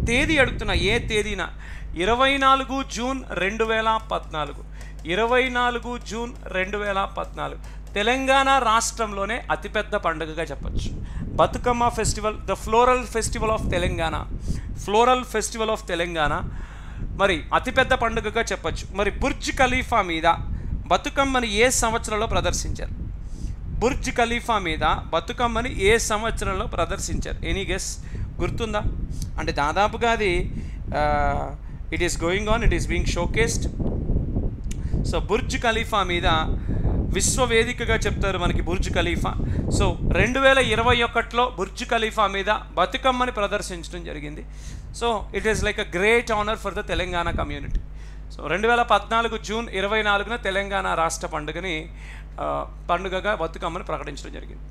తేదీ అడుగుతున్నా ఏ తేదీన? ఇరవై నాలుగు జూన్ రెండు వేల పద్నాలుగు. ఇరవై నాలుగు జూన్ రెండు వేల పద్నాలుగు. తెలంగాణ రాష్ట్రంలోనే అతిపెద్ద పండుగగా చెప్పచ్చు. Bathukamma festival the floral festival of Telangana. Floral festival of Telangana. మరి అతిపెద్ద పండుగగా చెప్పచ్చు. మరి బుర్జ్ ఖలీఫా మీద బతుకమ్మని ఏ సంవత్సరంలో ప్రదర్శించారు? బుర్జ్ ఖలీఫా మీద బతుకమ్మని ఏ సంవత్సరంలో ప్రదర్శించారు? ఎనీ గెస్ గుర్తుందా? అంటే దాదాపుగా అది it is going on it is being showcased so Burj Khalifa మీద విశ్వవేదికగా చెప్తారు మనకి బుర్జ్ ఖలీఫా సో రెండు వేల ఇరవై ఒకటిలో బుర్జ్ ఖలీఫా మీద బతుకమ్మని ప్రదర్శించడం జరిగింది. So it is like a great honour for the Telangana community so రెండు వేల పద్నాలుగు జూన్ ఇరవై నాలుగున తెలంగాణ రాష్ట్ర పండుగని పండుగగా బతుకమ్మని ప్రకటించడం జరిగింది.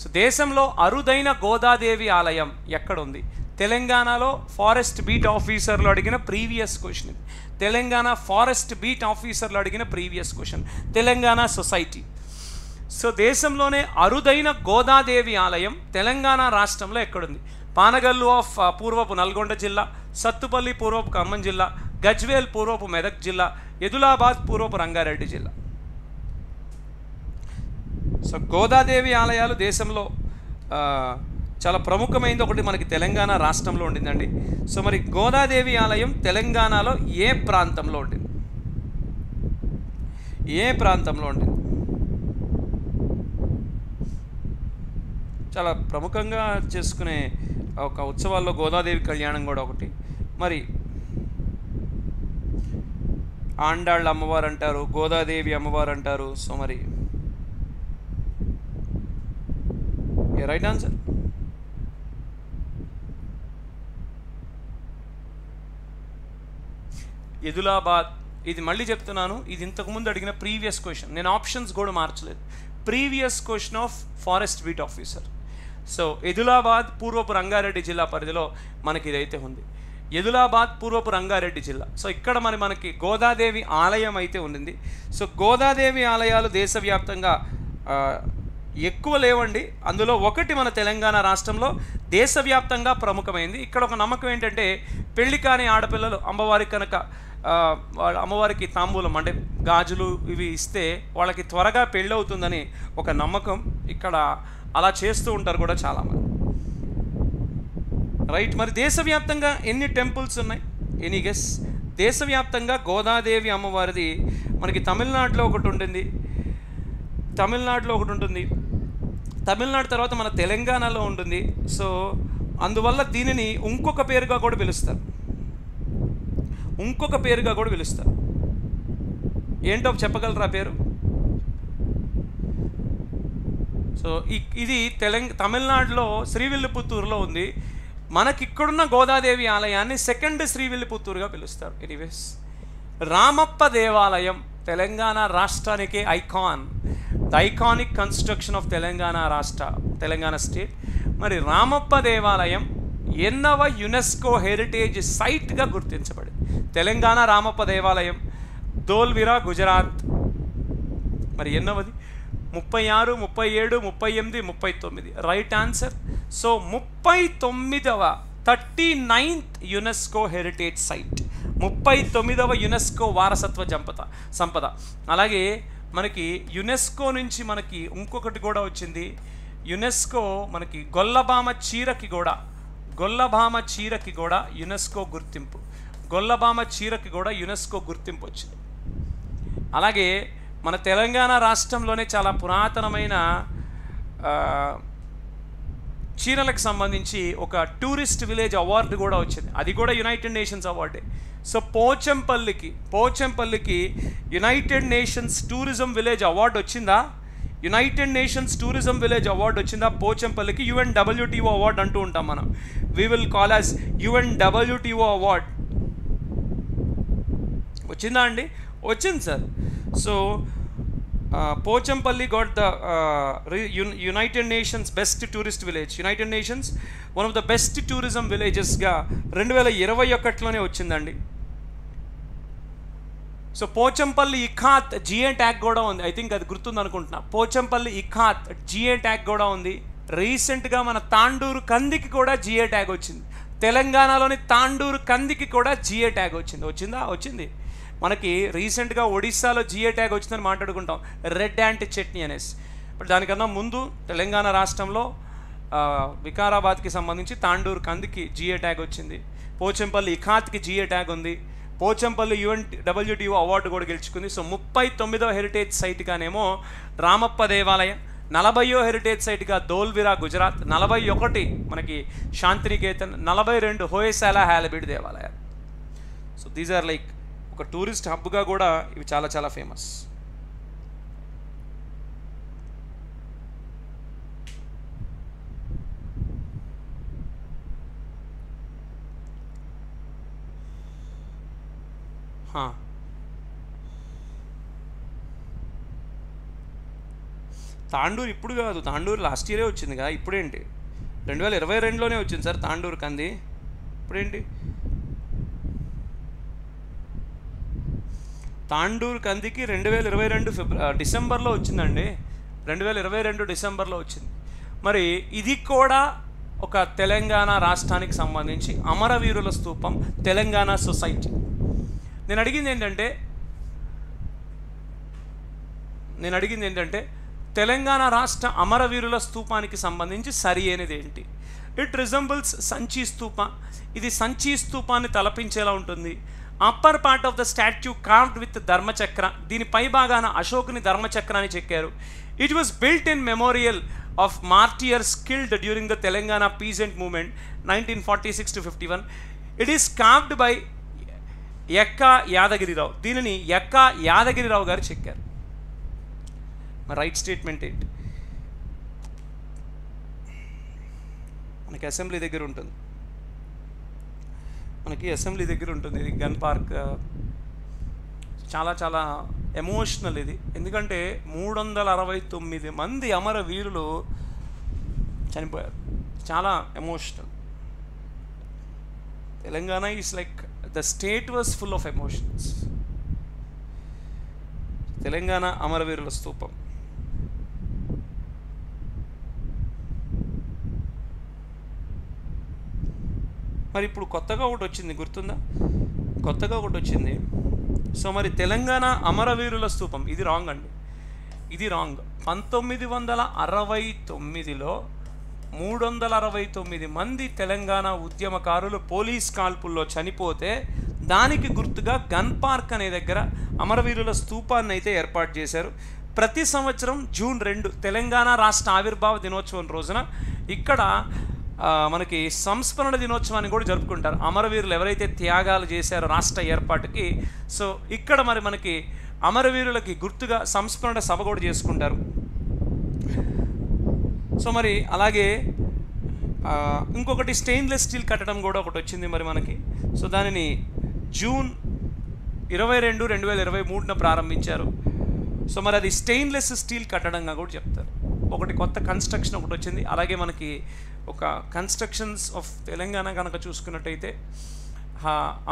సో దేశంలో అరుదైన గోదాదేవి ఆలయం ఎక్కడుంది? తెలంగాణలో ఫారెస్ట్ బీట్ ఆఫీసర్లు అడిగిన ప్రీవియస్ క్వశ్చన్ ఇది. తెలంగాణ ఫారెస్ట్ బీట్ ఆఫీసర్లు అడిగిన previous question. Telangana society. So దేశంలోనే అరుదైన గోదాదేవి ఆలయం తెలంగాణ రాష్ట్రంలో ఎక్కడుంది? పానగల్లు ఆఫ్ పూర్వపు నల్గొండ జిల్లా సత్తుపల్లి పూర్వపు ఖమ్మం జిల్లా గజ్వేల్ పూర్వపు మెదక్ జిల్లా ఎదులాబాద్ పూర్వపు రంగారెడ్డి జిల్లా. సో గోదాదేవి ఆలయాలు దేశంలో చాలా ప్రముఖమైనది ఒకటి మనకి తెలంగాణ రాష్ట్రంలో ఉండిందండి. సో మరి గోదాదేవి ఆలయం తెలంగాణలో ఏ ప్రాంతంలో ఉండింది? ఏ ప్రాంతంలో ఉండింది? చాలా ప్రముఖంగా చేసుకునే ఒక ఉత్సవాల్లో గోదాదేవి కళ్యాణం కూడా ఒకటి. మరి ఆండాళ్ళ అమ్మవారు అంటారు గోదాదేవి అమ్మవారు అంటారు సో మరి రైట్ ఆన్సర్ ఎదులాబాద్ ఇది మళ్ళీ చెప్తున్నాను ఇది ఇంతకుముందు అడిగిన ప్రీవియస్ క్వశ్చన్. నేను ఆప్షన్స్ కూడా మార్చలేదు. Previous question of forest beat officer. So Edulabad పూర్వపు రంగారెడ్డి జిల్లా పరిధిలో మనకి ఇదైతే ఉంది. ఎదులాబాద్ పూర్వపు రంగారెడ్డి జిల్లా. సో ఇక్కడ మరి మనకి గోదాదేవి ఆలయం అయితే ఉండింది. సో గోదాదేవి ఆలయాలు దేశవ్యాప్తంగా ఎక్కువ లేవండి. అందులో ఒకటి మన తెలంగాణ రాష్ట్రంలో దేశవ్యాప్తంగా ప్రముఖమైంది. ఇక్కడ ఒక నమ్మకం ఏంటంటే పెళ్ళి కాని ఆడపిల్లలు అమ్మవారికి కనుక అమ్మవారికి తాంబూలం అంటే గాజులు ఇవి ఇస్తే వాళ్ళకి త్వరగా పెళ్ళి అవుతుందని ఒక నమ్మకం ఇక్కడ అలా చేస్తూ ఉంటారు కూడా చాలామంది. రైట్ మరి దేశవ్యాప్తంగా ఎన్ని టెంపుల్స్ ఉన్నాయి? Any guess? దేశవ్యాప్తంగా గోదాదేవి అమ్మవారిది మనకి తమిళనాడులో ఒకటి ఉంటుంది. తమిళనాడులో ఒకటి ఉంటుంది. తమిళనాడు తర్వాత మన తెలంగాణలో ఉంటుంది. సో అందువల్ల దీనిని ఇంకొక పేరుగా కూడా పిలుస్తారు. ఇంకొక పేరుగా కూడా పిలుస్తారు. ఏంటో చెప్పగలరా పేరు? సో ఇది తెలంగ తమిళనాడులో శ్రీవిల్లిపుత్తూరులో ఉంది. మనకిక్కడున్న గోదాదేవి ఆలయాన్ని సెకండ్ శ్రీవిల్లిపుత్తూరుగా పిలుస్తారు. ఎనీవేస్ రామప్ప దేవాలయం తెలంగాణ రాష్ట్రానికి icon. The iconic construction of Telangana రాష్ట్ర తెలంగాణ స్టేట్ మరి రామప్ప దేవాలయం ఎన్నవ యునెస్కో హెరిటేజ్ సైట్గా గుర్తించబడింది. తెలంగాణ రామప్ప దేవాలయం దోల్విరా గుజరాత్. మరి ఎన్నవది? ముప్పై ఆరు ముప్పై ఏడు ముప్పై ఎనిమిది ముప్పై తొమ్మిది. రైట్ ఆన్సర్ సో ముప్పై తొమ్మిదవ thirty ninth UNESCO heritage site. ముప్పై తొమ్మిదవ యునెస్కో వారసత్వ జంపత సంపద. అలాగే మనకి యునెస్కో నుంచి మనకి ఇంకొకటి కూడా వచ్చింది. యునెస్కో మనకి గొల్లబామ చీరకి కూడా గొల్లభామ చీరకి కూడా యునెస్కో గుర్తింపు. గొల్లభామ చీరకి కూడా యునెస్కో గుర్తింపు వచ్చింది. అలాగే మన తెలంగాణ రాష్ట్రంలోనే చాలా పురాతనమైన చీరలకు సంబంధించి ఒక టూరిస్ట్ విలేజ్ అవార్డు కూడా వచ్చింది. అది కూడా యునైటెడ్ నేషన్స్ అవార్డే. సో పోచంపల్లికి పోచంపల్లికి united nations tourism village award వచ్చిందా? United nations tourism village award వచ్చిందా? పోచంపల్లికి యుఎన్ డబ్ల్యూటీఓ అవార్డు అంటూ ఉంటాం మనం. We will call as UN WTO award. వచ్చిందా అండి? వచ్చింది sir. So Pochampally got the united nations best tourist village united nations one of the best tourism విలేజెస్గా రెండు వేల ఇరవై ఒకటిలోనే వచ్చిందండి. So Pochampally ikat GI tag కూడా ఉంది. ఐ థింక్ అది గుర్తుంది అనుకుంటున్నా పోచంపల్లి ఇఖాత్ జిఏ ట్యాగ్ కూడా ఉంది. రీసెంట్గా మన తాండూరు కందికి కూడా జిఏ ట్యాగ్ వచ్చింది. తెలంగాణలోని తాండూరు కందికి కూడా జిఏ ట్యాగ్ వచ్చింది. వచ్చిందా? వచ్చింది. మనకి రీసెంట్గా ఒడిస్సాలో జిఏ ట్యాగ్ వచ్చిందని మాట్లాడుకుంటాం. రెడ్ యాంటీ చట్నీ అనేసి. ఇప్పుడు దానికన్నా ముందు తెలంగాణ రాష్ట్రంలో వికారాబాద్కి సంబంధించి తాండూరు కందికి జిఏ ట్యాగ్ వచ్చింది. పోచంపల్లి ఇఖాత్కి జిఏ ట్యాగ్ ఉంది. పోచంపల్లి యుఎన్ డబ్ల్యూటీఓ అవార్డు కూడా గెలుచుకుంది. సో ముప్పై తొమ్మిదవ హెరిటేజ్ సైట్గానేమో రామప్ప దేవాలయం నలభైయో హెరిటేజ్ సైట్గా దోల్విరా గుజరాత్ నలభై ఒకటి మనకి శాంతినికేతన్ నలభై రెండు హోయసాల హ్యాలబిడ్ దేవాలయాలు. సో దీస్ ఆర్ లైక్ ఒక టూరిస్ట్ హబ్గా కూడా ఇవి చాలా చాలా ఫేమస్. తాండూరు ఇప్పుడు కాదు తాండూరు లాస్ట్ ఇయరే వచ్చింది కదా ఇప్పుడేంటి? రెండు వేల ఇరవై రెండులోనే వచ్చింది సార్ తాండూరు కంది. ఇప్పుడేంటి? తాండూరు కందికి రెండు వేల ఇరవై రెండు ఫిబ్ర డిసెంబర్లో వచ్చిందండి. రెండు వేల ఇరవై రెండు డిసెంబర్లో వచ్చింది. మరి ఇది కూడా ఒక తెలంగాణ రాష్ట్రానికి సంబంధించి అమరవీరుల స్తూపం తెలంగాణ సొసైటీ. నేను అడిగింది ఏంటంటే నేను అడిగింది ఏంటంటే తెలంగాణ రాష్ట్ర అమరవీరుల స్తూపానికి సంబంధించి సరి అయినది ఏంటి? ఇట్ రిజంబుల్స్ సంచి స్తూప ఇది సంచి స్తూపాన్ని తలపించేలా ఉంటుంది. Upper part of the statue carved with Dharmachakra దీని పై భాగాన అశోకుని ధర్మచక్రాన్ని చెక్కారు. It was built in memorial of martyr skilled during the Telangana peasant movement nineteen forty six to fifty one it is carved by Ekka Yadagirirao దీనిని ఎక్క యాదగిరిరావు గారు చెక్కారు. రైట్ స్టేట్మెంట్ ఏంటి? మనకి అసెంబ్లీ దగ్గర ఉంటుంది. మనకి అసెంబ్లీ దగ్గర ఉంటుంది ఇది గన్ పార్క్. చాలా చాలా ఎమోషనల్ ఇది. ఎందుకంటే మూడు వందల అరవై తొమ్మిది మంది అమర వీరులు చనిపోయారు. చాలా emotional. Telangana is like the state was full of emotions Telangana అమరవీరుల స్తూపం మరి ఇప్పుడు కొత్తగా ఒకటి వచ్చింది గుర్తుందా? కొత్తగా ఒకటి వచ్చింది. సో మరి తెలంగాణ అమరవీరుల స్థూపం ఇది రాంగ్ అండి. ఇది రాంగ్ పంతొమ్మిది వందల అరవై తొమ్మిదిలో మూడు వందల అరవై తొమ్మిది మంది తెలంగాణ ఉద్యమకారులు పోలీస్ కాల్పుల్లో చనిపోతే దానికి గుర్తుగా గన్ పార్క్ అనే దగ్గర అమరవీరుల స్థూపాన్ని అయితే ఏర్పాటు చేశారు. ప్రతి సంవత్సరం జూన్ రెండు తెలంగాణ రాష్ట్ర ఆవిర్భావ దినోత్సవం రోజున ఇక్కడ మనకి సంస్మరణ దినోత్సవాన్ని కూడా జరుపుకుంటారు. అమరవీరులు ఎవరైతే త్యాగాలు చేశారో రాష్ట్ర ఏర్పాటుకి సో ఇక్కడ మరి మనకి అమరవీరులకి గుర్తుగా సంస్మరణ సభ కూడా చేసుకుంటారు. సో మరి అలాగే ఇంకొకటి స్టెయిన్లెస్ స్టీల్ కట్టడం కూడా ఒకటి వచ్చింది మరి మనకి. సో దానిని జూన్ ఇరవై రెండు రెండు వేల ఇరవై మూడున ప్రారంభించారు. సో మరి అది స్టెయిన్లెస్ స్టీల్ కట్టడంగా కూడా చెప్తారు. ఒకటి కొత్త కన్స్ట్రక్షన్ ఒకటి వచ్చింది. అలాగే మనకి ఒక కన్స్ట్రక్షన్స్ ఆఫ్ తెలంగాణ కనుక చూసుకున్నట్టయితే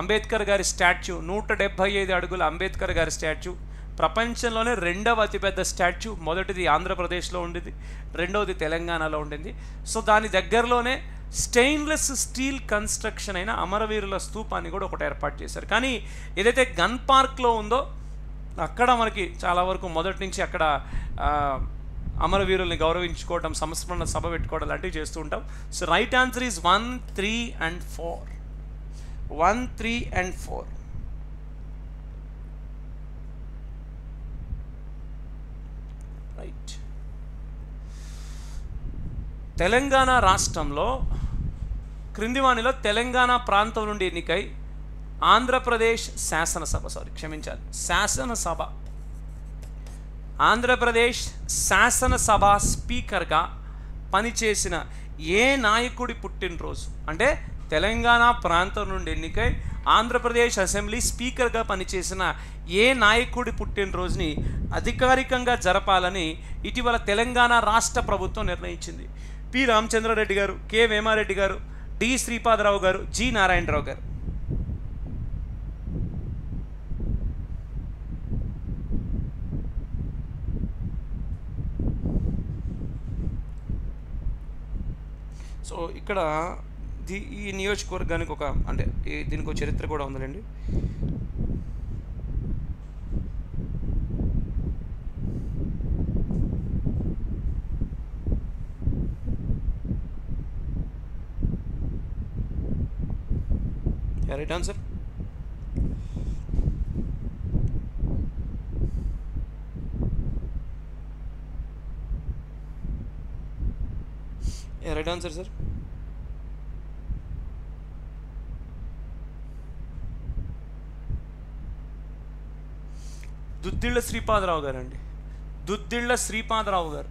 అంబేద్కర్ గారి స్టాచ్యూ నూట డెబ్భై ఐదు అడుగుల అంబేద్కర్ గారి స్టాచ్యూ ప్రపంచంలోనే రెండవ అతిపెద్ద స్టాచ్యూ మొదటిది ఆంధ్రప్రదేశ్లో ఉండింది రెండవది తెలంగాణలో ఉండింది. సో దాని దగ్గరలోనే స్టెయిన్లెస్ స్టీల్ కన్స్ట్రక్షన్ అయిన అమరవీరుల స్తూపాన్ని కూడా ఒకటి ఏర్పాటు చేశారు. కానీ ఏదైతే గన్ పార్క్లో ఉందో అక్కడ మనకి చాలా వరకు మొదటి నుంచి అక్కడ అమరవీరుల్ని గౌరవించుకోవడం సంస్మరణ సభ పెట్టుకోవడం లాంటివి చేస్తూ ఉంటాం. So right answer is one three and four one three and four right Telangana రాష్ట్రంలో క్రిందివాణిలో తెలంగాణ ప్రాంతం నుండి ఎన్నికై ఆంధ్రప్రదేశ్ శాసనసభ సారీ క్షమించాలి శాసనసభ ఆంధ్రప్రదేశ్ శాసనసభ స్పీకర్గా పనిచేసిన ఏ నాయకుడి పుట్టినరోజు? అంటే తెలంగాణ ప్రాంతం నుండి ఎన్నికై ఆంధ్రప్రదేశ్ అసెంబ్లీ స్పీకర్గా పనిచేసిన ఏ నాయకుడి పుట్టినరోజుని అధికారికంగా జరపాలని ఇటీవల తెలంగాణ రాష్ట్ర ప్రభుత్వం నిర్ణయించింది. పి. రామచంద్రారెడ్డి గారు కె. వేమారెడ్డి గారు డి. శ్రీపాదరావు గారు జి. నారాయణరావు గారు. సో ఇక్కడ ది ఈ నియోజకవర్గానికి ఒక అంటే దీనికి ఒక చరిత్ర కూడా ఉందండి right answer right answer sir Duddilla Sripadarao garu అండి దుద్దిళ్ళ శ్రీపాదరావు గారు.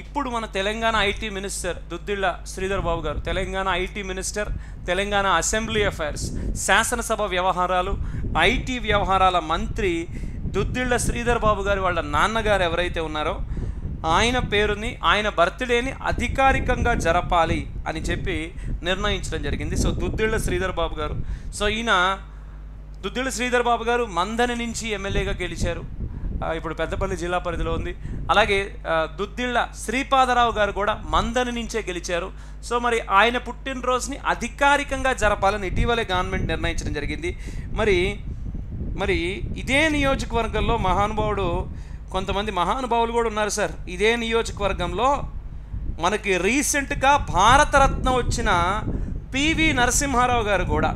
ఇప్పుడు మన Telangana IT minister Duddilla Sridhar Babu garu Telangana IT minister Telangana assembly affairs శాసనసభ వ్యవహారాలు ఐటీ వ్యవహారాల మంత్రి దుద్దిళ్ళ శ్రీధర్ బాబు గారు వాళ్ళ నాన్నగారు ఎవరైతే ఉన్నారో ఆయన పేరుని ఆయన బర్త్డేని అధికారికంగా జరపాలి అని చెప్పి నిర్ణయించడం జరిగింది. సో దుద్దిళ్ళ శ్రీధర్ బాబు గారు. సో ఈయన దుద్దిళ్ళ శ్రీధర్ బాబు గారు మందని నుంచి ఎమ్మెల్యేగా గెలిచారు. ఇప్పుడు పెద్దపల్లి జిల్లా పరిధిలో ఉంది. అలాగే దుద్దిళ్ళ శ్రీపాదరావు గారు కూడా మందని నుంచే గెలిచారు. సో మరి ఆయన పుట్టినరోజుని అధికారికంగా జరపాలని ఇటీవలే గవర్నమెంట్ నిర్ణయించడం జరిగింది. మరి మరి ఇదే నియోజకవర్గంలో మహానుభావుడు కొంతమంది మహానుభావులు కూడా ఉన్నారు సార్. ఇదే నియోజకవర్గంలో మనకి రీసెంట్గా భారతరత్న వచ్చిన పివి నరసింహారావు గారు కూడా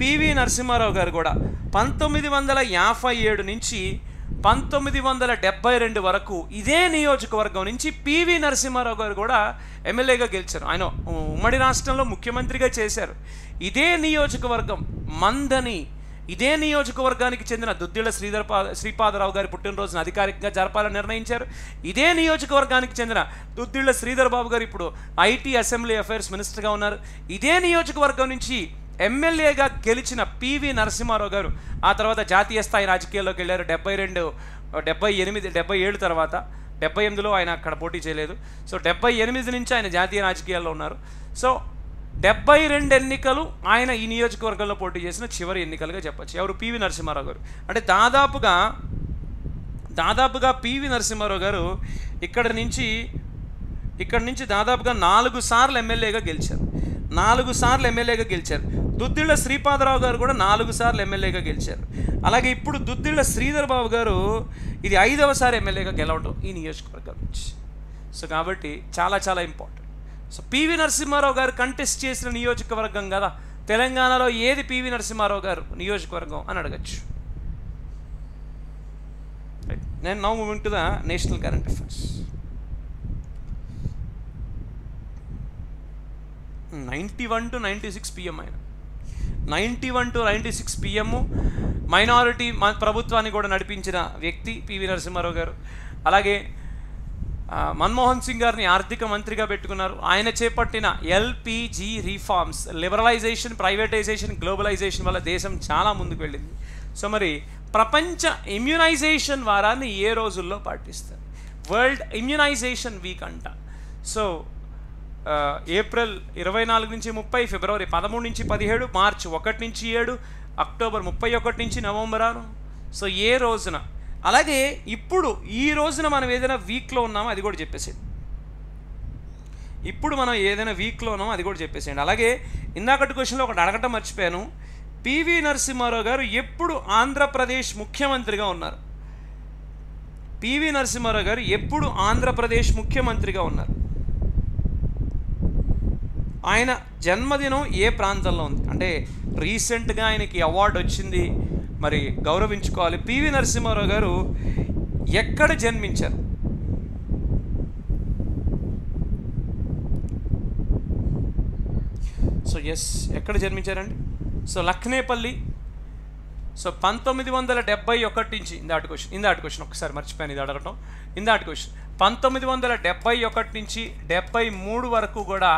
పివి నరసింహారావు గారు కూడా పంతొమ్మిది వందల యాభై ఏడు నుంచి పంతొమ్మిది వందల డెబ్బై రెండు వరకు ఇదే నియోజకవర్గం నుంచి పివి నరసింహారావు గారు కూడా ఎమ్మెల్యేగా గెలిచారు. ఆయన ఉమ్మడి రాష్ట్రంలో ముఖ్యమంత్రిగా చేశారు. ఇదే నియోజకవర్గం మందని ఇదే నియోజకవర్గానికి చెందిన దుద్దిళ్ళ శ్రీధర్ శ్రీపాదరావు గారి పుట్టినరోజున అధికారికంగా జరపాలని నిర్ణయించారు. ఇదే నియోజకవర్గానికి చెందిన దుద్దిళ్ళ శ్రీధర్ బాబు గారు ఇప్పుడు ఐటీ అసెంబ్లీ అఫైర్స్ మినిస్టర్గా ఉన్నారు. ఇదే నియోజకవర్గం నుంచి ఎమ్మెల్యేగా గెలిచిన పివి నరసింహారావు గారు ఆ తర్వాత జాతీయ స్థాయి రాజకీయాల్లోకి వెళ్ళారు. డెబ్బై రెండు డెబ్బై ఎనిమిది డెబ్బై ఏడు తర్వాత డెబ్బై ఎనిమిదిలో ఆయన అక్కడ పోటీ చేయలేదు. సో డెబ్బై ఎనిమిది నుంచి ఆయన జాతీయ రాజకీయాల్లో ఉన్నారు. సో డెబ్బై రెండు ఎన్నికలు ఆయన ఈ నియోజకవర్గంలో పోటీ చేసిన చివరి ఎన్నికలుగా చెప్పచ్చు. ఎవరు? పివి నరసింహారావు గారు. అంటే దాదాపుగా దాదాపుగా పివి నరసింహారావు గారు ఇక్కడ నుంచి ఇక్కడ నుంచి దాదాపుగా నాలుగు సార్లు ఎమ్మెల్యేగా గెలిచారు. నాలుగు సార్లు ఎమ్మెల్యేగా గెలిచారు. దుద్దిళ్ళ శ్రీపాదరావు గారు కూడా నాలుగు సార్లు ఎమ్మెల్యేగా గెలిచారు. అలాగే ఇప్పుడు దుద్దిళ్ళ శ్రీధర్ బాబు గారు ఇది ఐదవసారి ఎమ్మెల్యేగా గెలవడం ఈ నియోజకవర్గం నుంచి. సో కాబట్టి చాలా చాలా ఇంపార్టెంట్. సో పివి నరసింహారావు గారు కంటెస్ట్ చేసిన నియోజకవర్గం కదా. తెలంగాణలో ఏది పివి నరసింహారావు గారు నియోజకవర్గం అని అడగచ్చు. నేను now moving to the national current affairs ninety one to ninety six PM ఆయన. Ninety one to ninety six PM minority ప్రభుత్వాన్ని కూడా నడిపించిన వ్యక్తి పివి నరసింహారావు గారు. అలాగే మన్మోహన్ సింగ్ గారిని ఆర్థిక మంత్రిగా పెట్టుకున్నారు. ఆయన చేపట్టిన LPG reforms liberalisation privatisation globalisation వల్ల దేశం చాలా ముందుకు వెళ్ళింది సో మరి ప్రపంచ ఇమ్యునైజేషన్ వారాన్ని ఏ రోజుల్లో పాటిస్తారు? వరల్డ్ ఇమ్యునైజేషన్ వీక్ అంట. సో ఏప్రిల్ ఇరవై నాలుగు నుంచి ముప్పై ఫిబ్రవరి పదమూడు నుంచి పదిహేడు మార్చి ఒకటి నుంచి ఏడు అక్టోబర్ ముప్పై ఒకటి నుంచి నవంబర్ ఆరు. సో ఏ రోజున అలాగే ఇప్పుడు ఈ రోజున మనం ఏదైనా వీక్లో ఉన్నామో అది కూడా చెప్పేసేయండి. ఇప్పుడు మనం ఏదైనా వీక్లో ఉన్నామో అది కూడా చెప్పేసేయండి. అలాగే ఇందాకటి క్వశ్చన్లో ఒకటి అడగటం మర్చిపోయాను. పివి నరసింహారావు గారు ఎప్పుడు ఆంధ్రప్రదేశ్ ముఖ్యమంత్రిగా ఉన్నారు? పివి నరసింహారావు గారు ఎప్పుడు ఆంధ్రప్రదేశ్ ముఖ్యమంత్రిగా ఉన్నారు? ఆయన జన్మదినం ఏ ప్రాంతంలో ఉంది? అంటే రీసెంట్గా ఆయనకి అవార్డు వచ్చింది. మరి గౌరవించుకోవాలి. పివి నరసింహారావు గారు ఎక్కడ జన్మించారు? సో ఎస్ ఎక్కడ జన్మించారండి? సో లక్నేపల్లి. సో పంతొమ్మిది వందల డెబ్బై ఒకటి నుంచి ఇందాటి క్వశ్చన్ ఇందాటి క్వశ్చన్ ఒకసారి మర్చిపోయాను ఇది అడగటం. ఇందాటి క్వశ్చన్ పంతొమ్మిది వందల డెబ్బై ఒకటి నుంచి డెబ్బై మూడు వరకు కూడా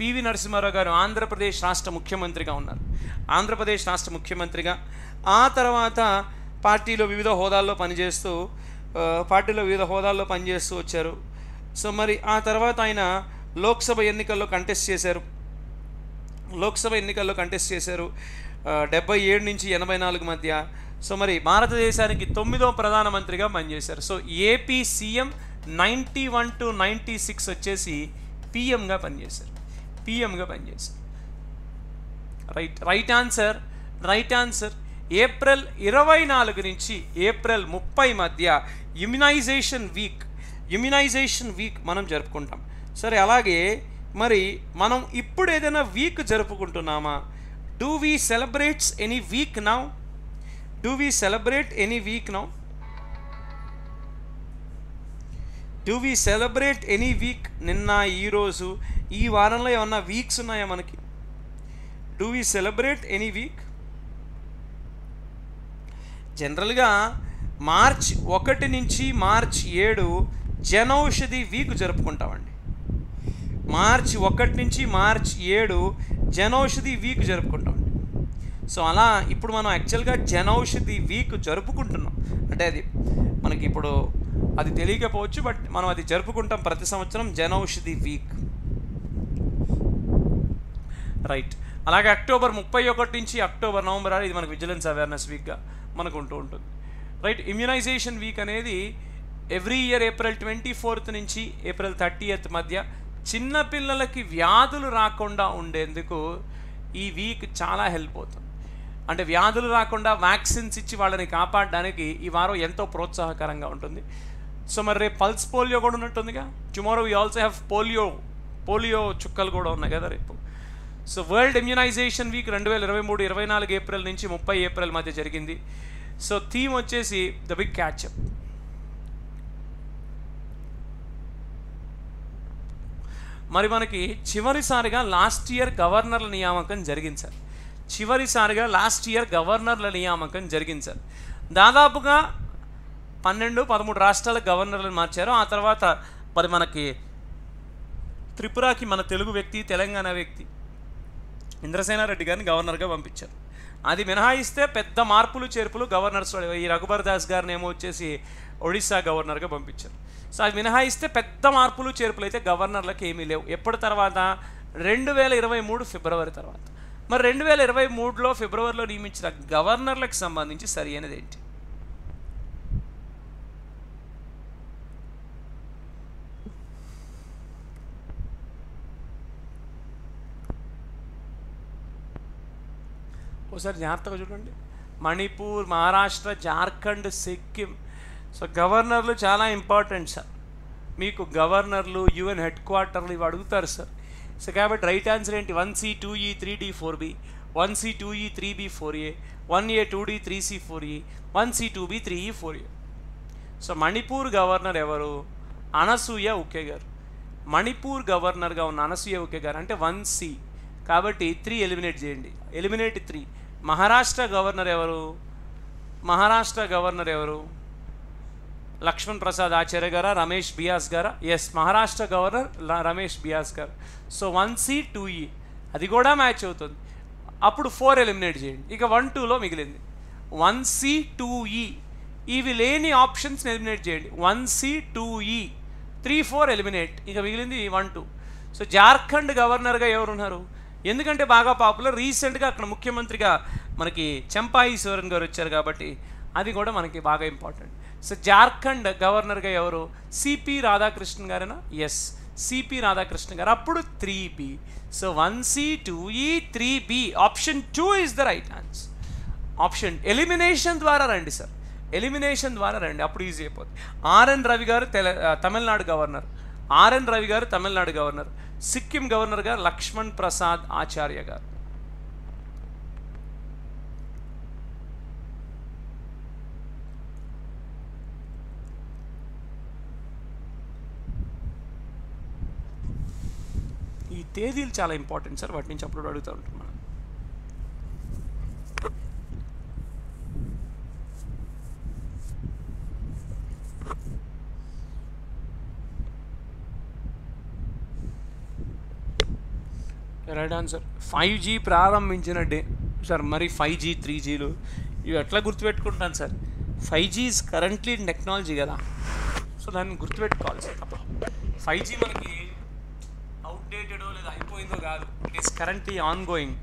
పివి నరసింహారావు గారు ఆంధ్రప్రదేశ్ రాష్ట్ర ముఖ్యమంత్రిగా ఉన్నారు. ఆంధ్రప్రదేశ్ రాష్ట్ర ముఖ్యమంత్రిగా ఆ తర్వాత పార్టీలో వివిధ హోదాల్లో పనిచేస్తూ పార్టీలో వివిధ హోదాల్లో పనిచేస్తూ వచ్చారు. సో మరి ఆ తర్వాత ఆయన లోక్సభ ఎన్నికల్లో కంటెస్ట్ చేశారు. లోక్సభ ఎన్నికల్లో కంటెస్ట్ చేశారు. డెబ్బై ఏడు నుంచి ఎనభై నాలుగు మధ్య. సో మరి భారతదేశానికి తొమ్మిదో ప్రధానమంత్రిగా పనిచేశారు. So AP CM ninety one to ninety six వచ్చేసి పిఎంగా పనిచేశారు. పిఎంగా పనిచేశారు. Right right answer right answer. April ఇరవై నాలుగు నుంచి ఏప్రిల్ ముప్పై మధ్య ఇమ్యునైజేషన్ వీక్ ఇమ్యునైజేషన్ వీక్ మనం జరుపుకుంటాం. సరే అలాగే మరి మనం ఇప్పుడు ఏదైనా week జరుపుకుంటున్నామా? Do we celebrates any week now do we celebrate any week now do we celebrate any week నిన్న ఈరోజు ఈ వారంలో ఏమన్నా వీక్స్ ఉన్నాయా మనకి? Do we celebrate any week జనరల్గా మార్చ్ ఒకటి నుంచి మార్చ్ ఏడు జనౌషధి వీక్ జరుపుకుంటామండి. మార్చ్ ఒకటి నుంచి మార్చ్ ఏడు జనౌషధి వీక్ జరుపుకుంటామండి. సో అలా ఇప్పుడు మనం యాక్చువల్గా జనౌషధి వీక్ జరుపుకుంటున్నాం. అంటే అది మనకి ఇప్పుడు అది తెలియకపోవచ్చు బట్ మనం అది జరుపుకుంటాం ప్రతి సంవత్సరం జనౌషధి వీక్. రైట్. అలాగే అక్టోబర్ ముప్పై ఒకటి నుంచి అక్టోబర్ నవంబర్ ఆరు ఇది మనకు విజిలెన్స్ అవేర్నెస్ వీక్గా మనకు ఉంటూ ఉంటుంది. రైట్ ఇమ్యునైజేషన్ వీక్ అనేది every year April twenty fourth నుంచి ఏప్రిల్ థర్టీయత్ మధ్య చిన్నపిల్లలకి వ్యాధులు రాకుండా ఉండేందుకు ఈ వీక్ చాలా హెల్ప్ అవుతుంది. అంటే వ్యాధులు రాకుండా వ్యాక్సిన్స్ ఇచ్చి వాళ్ళని కాపాడడానికి ఈ వారం ఎంతో ప్రోత్సాహకరంగా ఉంటుంది. సో మరి రేపు పల్స్ పోలియో కూడా ఉన్నట్టుందిగా? Tomorrow we also have polio polio చుక్కలు కూడా ఉన్నాయి కదా రేపు. సో వరల్డ్ ఇమ్యునైజేషన్ వీక్ రెండు వేల ఇరవై మూడు ఇరవై నాలుగు ఏప్రిల్ నుంచి ముప్పై ఏప్రిల్ మధ్య జరిగింది. సో థీమ్ వచ్చేసి ద బిగ్ క్యాచ్అప్ మరి మనకి చివరిసారిగా లాస్ట్ ఇయర్ గవర్నర్ల నియామకం జరిగింది సార్. చివరిసారిగా లాస్ట్ ఇయర్ గవర్నర్ల నియామకం జరిగింది సార్. దాదాపుగా పన్నెండు పదమూడు రాష్ట్రాల గవర్నర్లను మార్చారు. ఆ తర్వాత మరి మనకి త్రిపురకి మన తెలుగు వ్యక్తి తెలంగాణ వ్యక్తి ఇంద్రసేనారెడ్డి గారిని గవర్నర్గా పంపించారు. అది మినహాయిస్తే పెద్ద మార్పులు చేర్పులు గవర్నర్స్ ఈ రఘుబర్ దాస్ గారిని ఏమో వచ్చేసి ఒడిశా గవర్నర్గా పంపించారు. సో అది మినహాయిస్తే పెద్ద మార్పులు చేర్పులు అయితే గవర్నర్లకు ఏమీ లేవు. ఎప్పటి తర్వాత? రెండు వేల ఇరవై మూడు ఫిబ్రవరి తర్వాత. మరి రెండు వేల ఇరవై మూడులో ఫిబ్రవరిలో నియమించిన గవర్నర్లకు సంబంధించి సరి అయినది ఏంటి? ఒకసారి జాగ్రత్తగా చూడండి. మణిపూర్ మహారాష్ట్ర జార్ఖండ్ సిక్కిం. సో గవర్నర్లు చాలా ఇంపార్టెంట్ సార్ మీకు గవర్నర్లు యుఎన్ హెడ్ క్వార్టర్లు ఇవి అడుగుతారు సార్ సో కాబట్టి రైట్ ఆన్సర్ ఏంటి? One C two E three D four B one C two E three B four A one A two D three C four E one C two B three E four A so Manipur governor ఎవరు? అనసూయ ఉకే గారు. మణిపూర్ గవర్నర్గా ఉన్న అనసూయ ఉకే గారు. అంటే one C కాబట్టి three eliminate చేయండి. Eliminate three Maharashtra governor ఎవరు? Maharashtra governor ఎవరు? లక్ష్మణ్ ప్రసాద్ ఆచార్య గారా రమేష్ బియాస్ గారా? Yes Maharashtra governor Ramesh Bais garu. So one C two ఈ అది కూడా మ్యాచ్ అవుతుంది. అప్పుడు ఫోర్ ఎలిమినేట్ చేయండి. ఇక వన్ టూలో మిగిలింది. వన్ సి టూ ఈ ఇవి లేని ఆప్షన్స్ ఎలిమినేట్ చేయండి. One C two E three four eliminate ఇక మిగిలింది వన్ టూ సో జార్ఖండ్ గవర్నర్గా ఎవరున్నారు? ఎందుకంటే బాగా పాపులర్ రీసెంట్గా అక్కడ ముఖ్యమంత్రిగా మనకి చంపాయి సోరెన్ గారు వచ్చారు కాబట్టి అది కూడా మనకి బాగా ఇంపార్టెంట్ సో జార్ఖండ్ గవర్నర్గా ఎవరు? సిపి రాధాకృష్ణన్ గారేనా? Yes CP Radhakrishna garu. అప్పుడు three B so one C two E three B option two is the right answer option elimination ద్వారా రండి సార్. ఎలిమినేషన్ ద్వారా రండి. అప్పుడు ఈజీ అయిపోతుంది ఆర్ఎన్ రవి గారు తెల తమిళనాడు గవర్నర్ ఆర్ఎన్ రవి గారు తమిళనాడు గవర్నర్ సిక్కిం గవర్నర్ గారు లక్ష్మణ్ ప్రసాద్ ఆచార్య గారు. ఈ తేదీలు చాలా ఇంపార్టెంట్ సార్. వాటి నుంచి అప్పుడు అడుగుతూ ఉంటాం మనం రైట్ ఆన్సర్ ఫైవ్ జీ ప్రారంభించిన డే. సార్ మరి ఫైవ్ జీ త్రీ జీలు ఇవి ఎట్లా గుర్తుపెట్టుకుంటాను sir? Five G is currently technology కదా. సో దాన్ని గుర్తుపెట్టుకోవాలి సార్ తప్ప. ఫైవ్ జీ మనకి అవుట్డేటెడో లేదా అయిపోయిందో కాదు. It is currently on going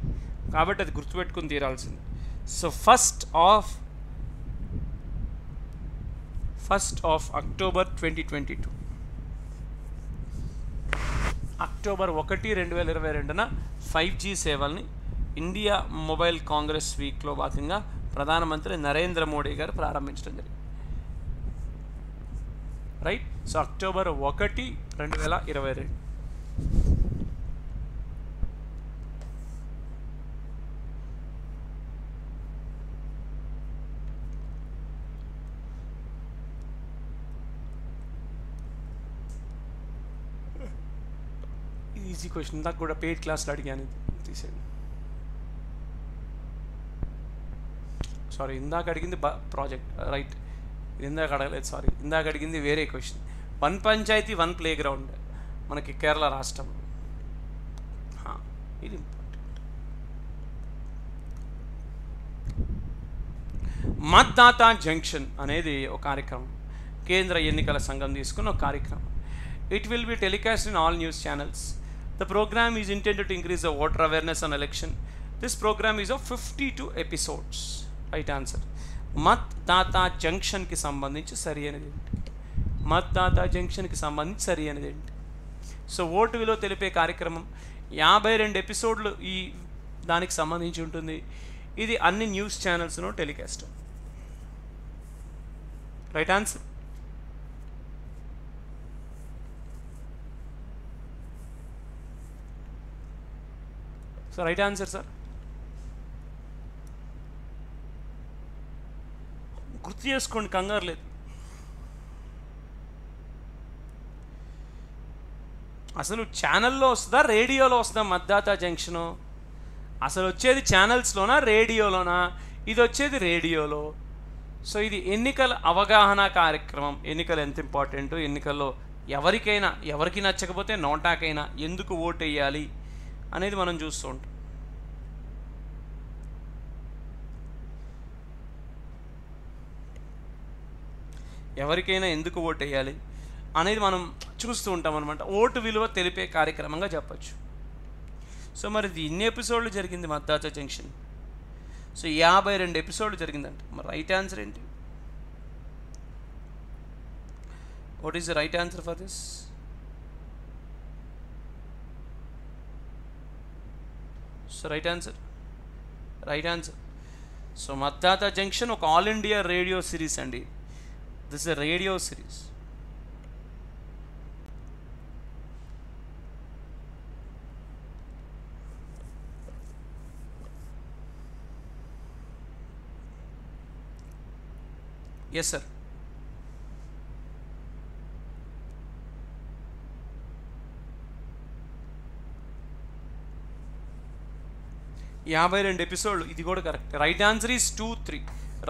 కాబట్టి అది గుర్తుపెట్టుకుని తీరాల్సింది. So first of first of October twenty twenty two October ఒకటి రెండు వేల ఇరవై రెండున ఫైవ్ జీ సేవల్ని ఇండియా మొబైల్ కాంగ్రెస్ వీక్లో భాగంగా ప్రధానమంత్రి నరేంద్ర మోడీ గారు ప్రారంభించడం జరిగింది. రైట్? సో అక్టోబర్ ఒకటి రెండు వేల ఇరవై రెండు. ఈజీ క్వశ్చన్ ఇందాక కూడా పెయిడ్ క్లాస్లో అడిగాను. తీసేది సారీ ఇందాక అడిగింది ప్రాజెక్ట్ రైట్ uh, ఇందాక అడగలేదు సారీ ఇందాక అడిగింది వేరే question one panchayat one playground మనకి కేరళ రాష్ట్రం. ఇది ఇంపార్టెంట్. మత్దాత జంక్షన్ అనేది ఒక కార్యక్రమం. కేంద్ర ఎన్నికల సంఘం తీసుకున్న ఒక కార్యక్రమం. It will be telecast in all news channels the programme is intended to increase the voter awareness on election this programme is of fifty two episodes right answer Mat Data జంక్షన్కి సంబంధించి సరి అనేది ఏంటి? మత్ దాతా జంక్షన్కి సంబంధించి సరి అనేది ఏంటి? సో ఓటు విలువ తెలిపే కార్యక్రమం యాభై రెండు ఎపిసోడ్లు ఈ దానికి సంబంధించి ఉంటుంది. ఇది అన్ని news ఛానల్స్ను telecast right answer so right answer sir గుర్తు చేసుకోండి కంగారు లేదు. అసలు ఛానల్లో వస్తుందా రేడియోలో వస్తుందా మద్దాతా జంక్షను? అసలు వచ్చేది ఛానల్స్లోనా రేడియోలోనా? ఇది వచ్చేది రేడియోలో. సో ఇది ఎన్నికల అవగాహన కార్యక్రమం. ఎన్నికలు ఎంత ఇంపార్టెంట్ ఎన్నికల్లో ఎవరికైనా ఎవరికి నచ్చకపోతే నోటాకైనా ఎందుకు ఓటు వేయాలి అనేది మనం చూస్తూ ఉంటాం. ఎవరికైనా ఎందుకు ఓటు వేయాలి అనేది మనం చూస్తూ ఉంటాం అనమాట ఓటు విలువ తెలిపే కార్యక్రమంగా చెప్పచ్చు. సో మరి ఇది ఇన్ని ఎపిసోడ్లు జరిగింది మద్దాచ జంక్షన్. సో యాభై రెండు ఎపిసోడ్లు జరిగిందంట. మరి రైట్ ఆన్సర్ ఏంటి? What is the right answer for this so right answer right answer so మద్దాత junction ఒక ఆల్ ఇండియా రేడియో సిరీస్ అండి. This a radio series yes sir యాభై రెండు ఎపిసోడ్లు. ఇది కూడా correct. Right answer is two three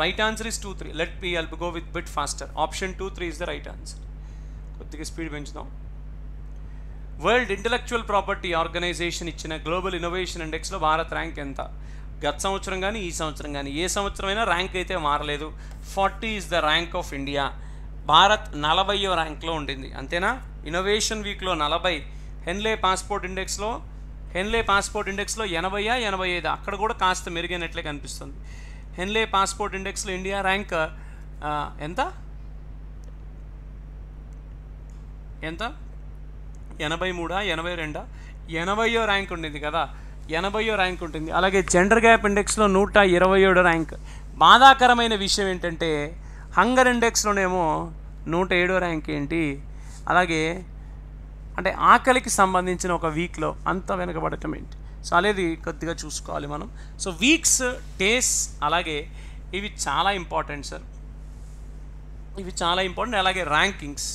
right answer is two three let be help go with bit faster option two three is the right answer కొద్దిగా speed పెంచుదాం. World intellectual property organisation ఇచ్చిన global innovation ఇండెక్స్లో Bharat rank ఎంత? గత సంవత్సరం కానీ ఈ సంవత్సరం కానీ ఏ సంవత్సరమైనా ర్యాంక్ అయితే మారలేదు. Forty is the rank of India Bharat నలభైయో ర్యాంక్లో ఉండింది. అంతేనా? ఇన్నోవేషన్ వీక్లో నలభై. హెన్లే పాస్పోర్ట్ ఇండెక్స్లో హెన్లే పాస్పోర్ట్ ఇండెక్స్లో ఎనభైయా ఎనభై ఐదు అక్కడ కూడా కాస్త మెరుగైనట్లే కనిపిస్తుంది. హెన్లే పాస్పోర్ట్ ఇండెక్స్లో ఇండియా ర్యాంక్ ఎంత? ఎంత? ఎనభై మూడా ఎనభై రెండా ఎనభైయో ర్యాంక్ ఉండింది కదా? ఎనభైయో ర్యాంక్ ఉంటుంది. అలాగే జెండర్ గ్యాప్ ఇండెక్స్లో నూట ఇరవై ఏడో ర్యాంక్. బాధాకరమైన విషయం ఏంటంటే హంగర్ ఇండెక్స్లోనేమో నూట ఏడో ర్యాంక్ ఏంటి? అలాగే అంటే ఆకలికి సంబంధించిన ఒక వీక్లో అంత వెనకబడటం ఏంటి? సో అనేది కొద్దిగా చూసుకోవాలి మనం. సో వీక్స్ డేస్ అలాగే ఇవి చాలా ఇంపార్టెంట్ సార్. ఇవి చాలా ఇంపార్టెంట్. అలాగే ర్యాంకింగ్స్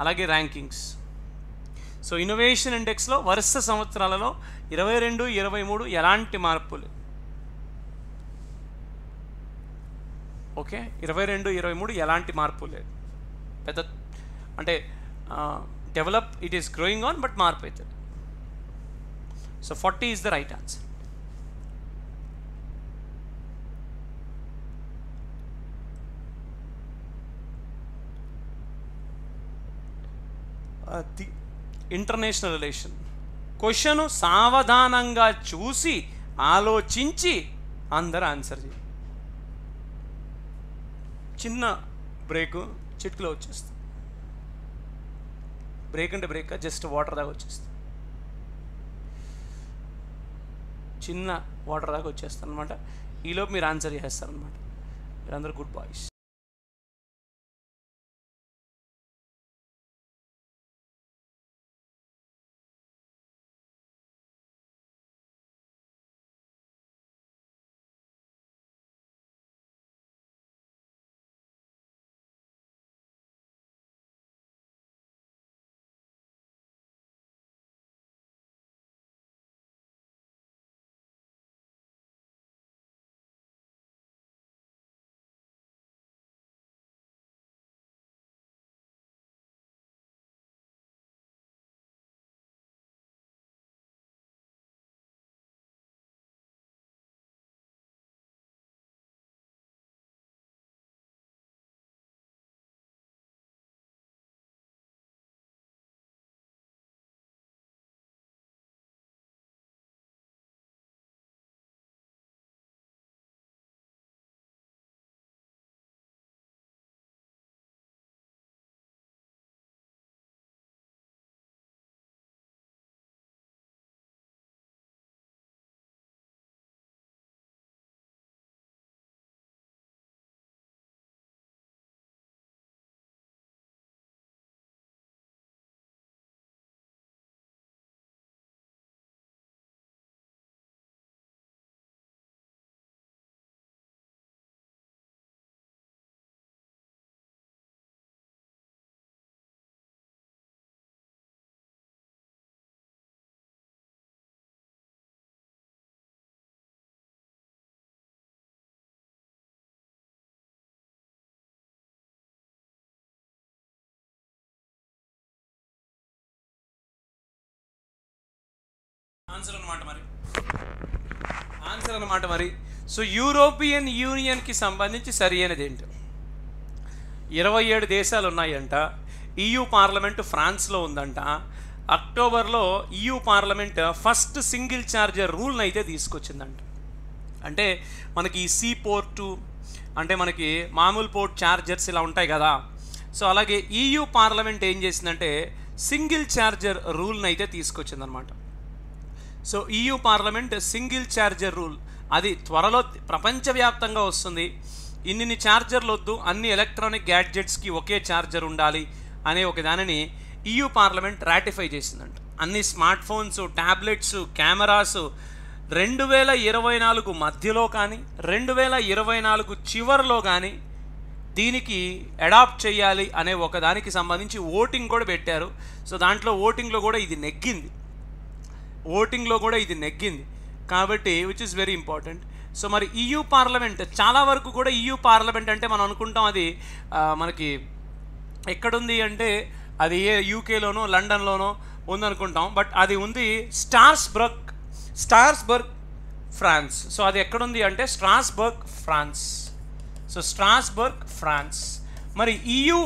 అలాగే ర్యాంకింగ్స్. సో ఇన్నోవేషన్ ఇండెక్స్లో వరుస సంవత్సరాలలో ఇరవై రెండు ఇరవై మూడు ఎలాంటి మార్పులు? ఓకే? ఇరవై రెండు ఇరవై మూడు ఎలాంటి మార్పు లేదు పెద్ద అంటే develop it is growing on but మార్పు అవుతుంది so forty is the right answer అది ఇంటర్నేషనల్ రిలేషన్ క్వశ్చన్ సావధానంగా చూసి ఆలోచించి అందరు ఆన్సర్ చేయాలి చిన్న బ్రేక్ చిట్కులో వచ్చేస్తుంది. బ్రేక్ అంటే బ్రేక్ జస్ట్ వాటర్ దాకా వచ్చేస్తుంది. చిన్న వాటర్ దాకా వచ్చేస్తాను అనమాట ఈలోపు మీరు ఆన్సర్ చేస్తారనమాట మీరందరూ గుడ్ బాయ్స్. ఆన్సర్ అనమాట మరి. ఆన్సర్ అన్నమాట మరి. సో యూరోపియన్ యూనియన్కి సంబంధించి సరి అయినది ఏంటి? ఇరవై ఏడు దేశాలు ఉన్నాయంట. ఈయూ పార్లమెంట్ ఫ్రాన్స్లో ఉందంట. అక్టోబర్లో EU parliament first single charger రూల్ని అయితే తీసుకొచ్చిందంట. అంటే మనకి ఈ సీ పోర్టు అంటే మనకి మామూలు పోర్ట్ ఛార్జర్స్ ఇలా ఉంటాయి కదా. సో అలాగే ఈయూ పార్లమెంట్ ఏం చేసిందంటే సింగిల్ ఛార్జర్ రూల్ని అయితే తీసుకొచ్చిందనమాట so EU parliament single charger rule అది త్వరలో ప్రపంచవ్యాప్తంగా వస్తుంది. ఇన్ని ఛార్జర్లు వద్దు అన్ని ఎలక్ట్రానిక్ గ్యాడ్జెట్స్కి ఒకే ఛార్జర్ ఉండాలి అనే ఒక దానిని ఈయూ పార్లమెంట్ రాటిఫై చేసిందంట. అన్ని స్మార్ట్ ఫోన్స్ ట్యాబ్లెట్స్ కెమెరాస్ రెండు వేల ఇరవై నాలుగు మధ్యలో కానీ రెండు వేల ఇరవై నాలుగు చివరిలో కానీ దీనికి అడాప్ట్ చేయాలి అనే ఒక దానికి సంబంధించి ఓటింగ్ కూడా పెట్టారు. సో దాంట్లో ఓటింగ్లో కూడా ఇది నెగ్గింది. ఓటింగ్లో కూడా ఇది నెగ్గింది. కాబట్టి which is very important so మరి ఈయూ పార్లమెంట్ చాలా వరకు కూడా ఈయూ పార్లమెంట్ అంటే మనం అనుకుంటాం అది మనకి ఎక్కడుంది అంటే అది ఏ యూకేలోనో లండన్లోనో ఉందనుకుంటాం. బట్ అది ఉంది స్టార్స్బర్గ్ స్టార్స్బర్గ్ ఫ్రాన్స్ సో అది ఎక్కడుంది అంటే Strasbourg France so Strasbourg France మరి ఈయూ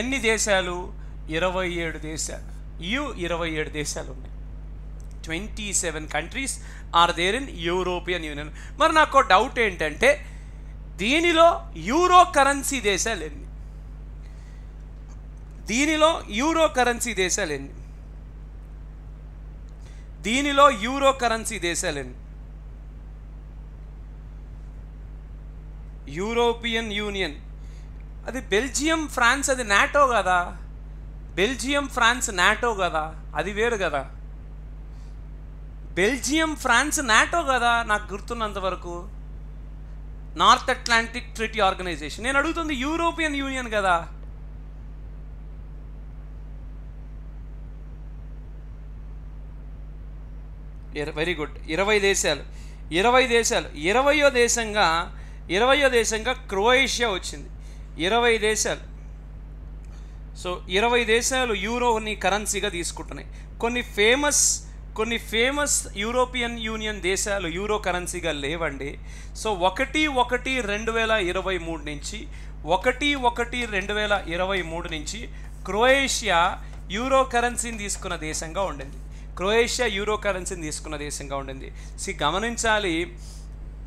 ఎన్ని దేశాలు? ఇరవై ఏడు దేశాలు ఈయూ ఇరవై ఏడు దేశాలు ఉన్నాయి twenty seven countries are there in European union మరి నాకు డౌట్ ఏంటంటే దీనిలో యూరో కరెన్సీ దేశాలు ఎన్ని? దీనిలో యూరో కరెన్సీ దేశాలు ఎన్ని? దీనిలో యూరో కరెన్సీ దేశాలు ఎన్ని? యూరోపియన్ యూనియన్ అది బెల్జియం ఫ్రాన్స్ అది నాటో కదా. బెల్జియం ఫ్రాన్స్ నాటో కదా. అది వేరు కదా. బెల్జియం ఫ్రాన్స్ నాటో కదా నాకు గుర్తున్నంత వరకు. North Atlantic treaty organisation. నేను అడుగుతుంది యూరోపియన్ యూనియన్ కదా. Very good. ఇరవై దేశాలు. ఇరవై దేశాలు. ఇరవయో దేశంగా ఇరవయో దేశంగా క్రోయేషియా వచ్చింది. ఇరవై దేశాలు. సో ఇరవై దేశాలు యూరోని కరెన్సీగా తీసుకుంటున్నాయి. కొన్ని ఫేమస్ కొన్ని ఫేమస్ యూరోపియన్ యూనియన్ దేశాలు యూరో కరెన్సీగా లేవండి. సో ఒకటి ఒకటి రెండు వేల ఇరవై మూడు నుంచి ఒకటి ఒకటి రెండు వేల ఇరవై మూడు నుంచి క్రొయేషియా యూరో కరెన్సీని తీసుకున్న దేశంగా ఉండింది. క్రొయేషియా యూరో కరెన్సీని తీసుకున్న దేశంగా ఉండింది. సి గమనించాలి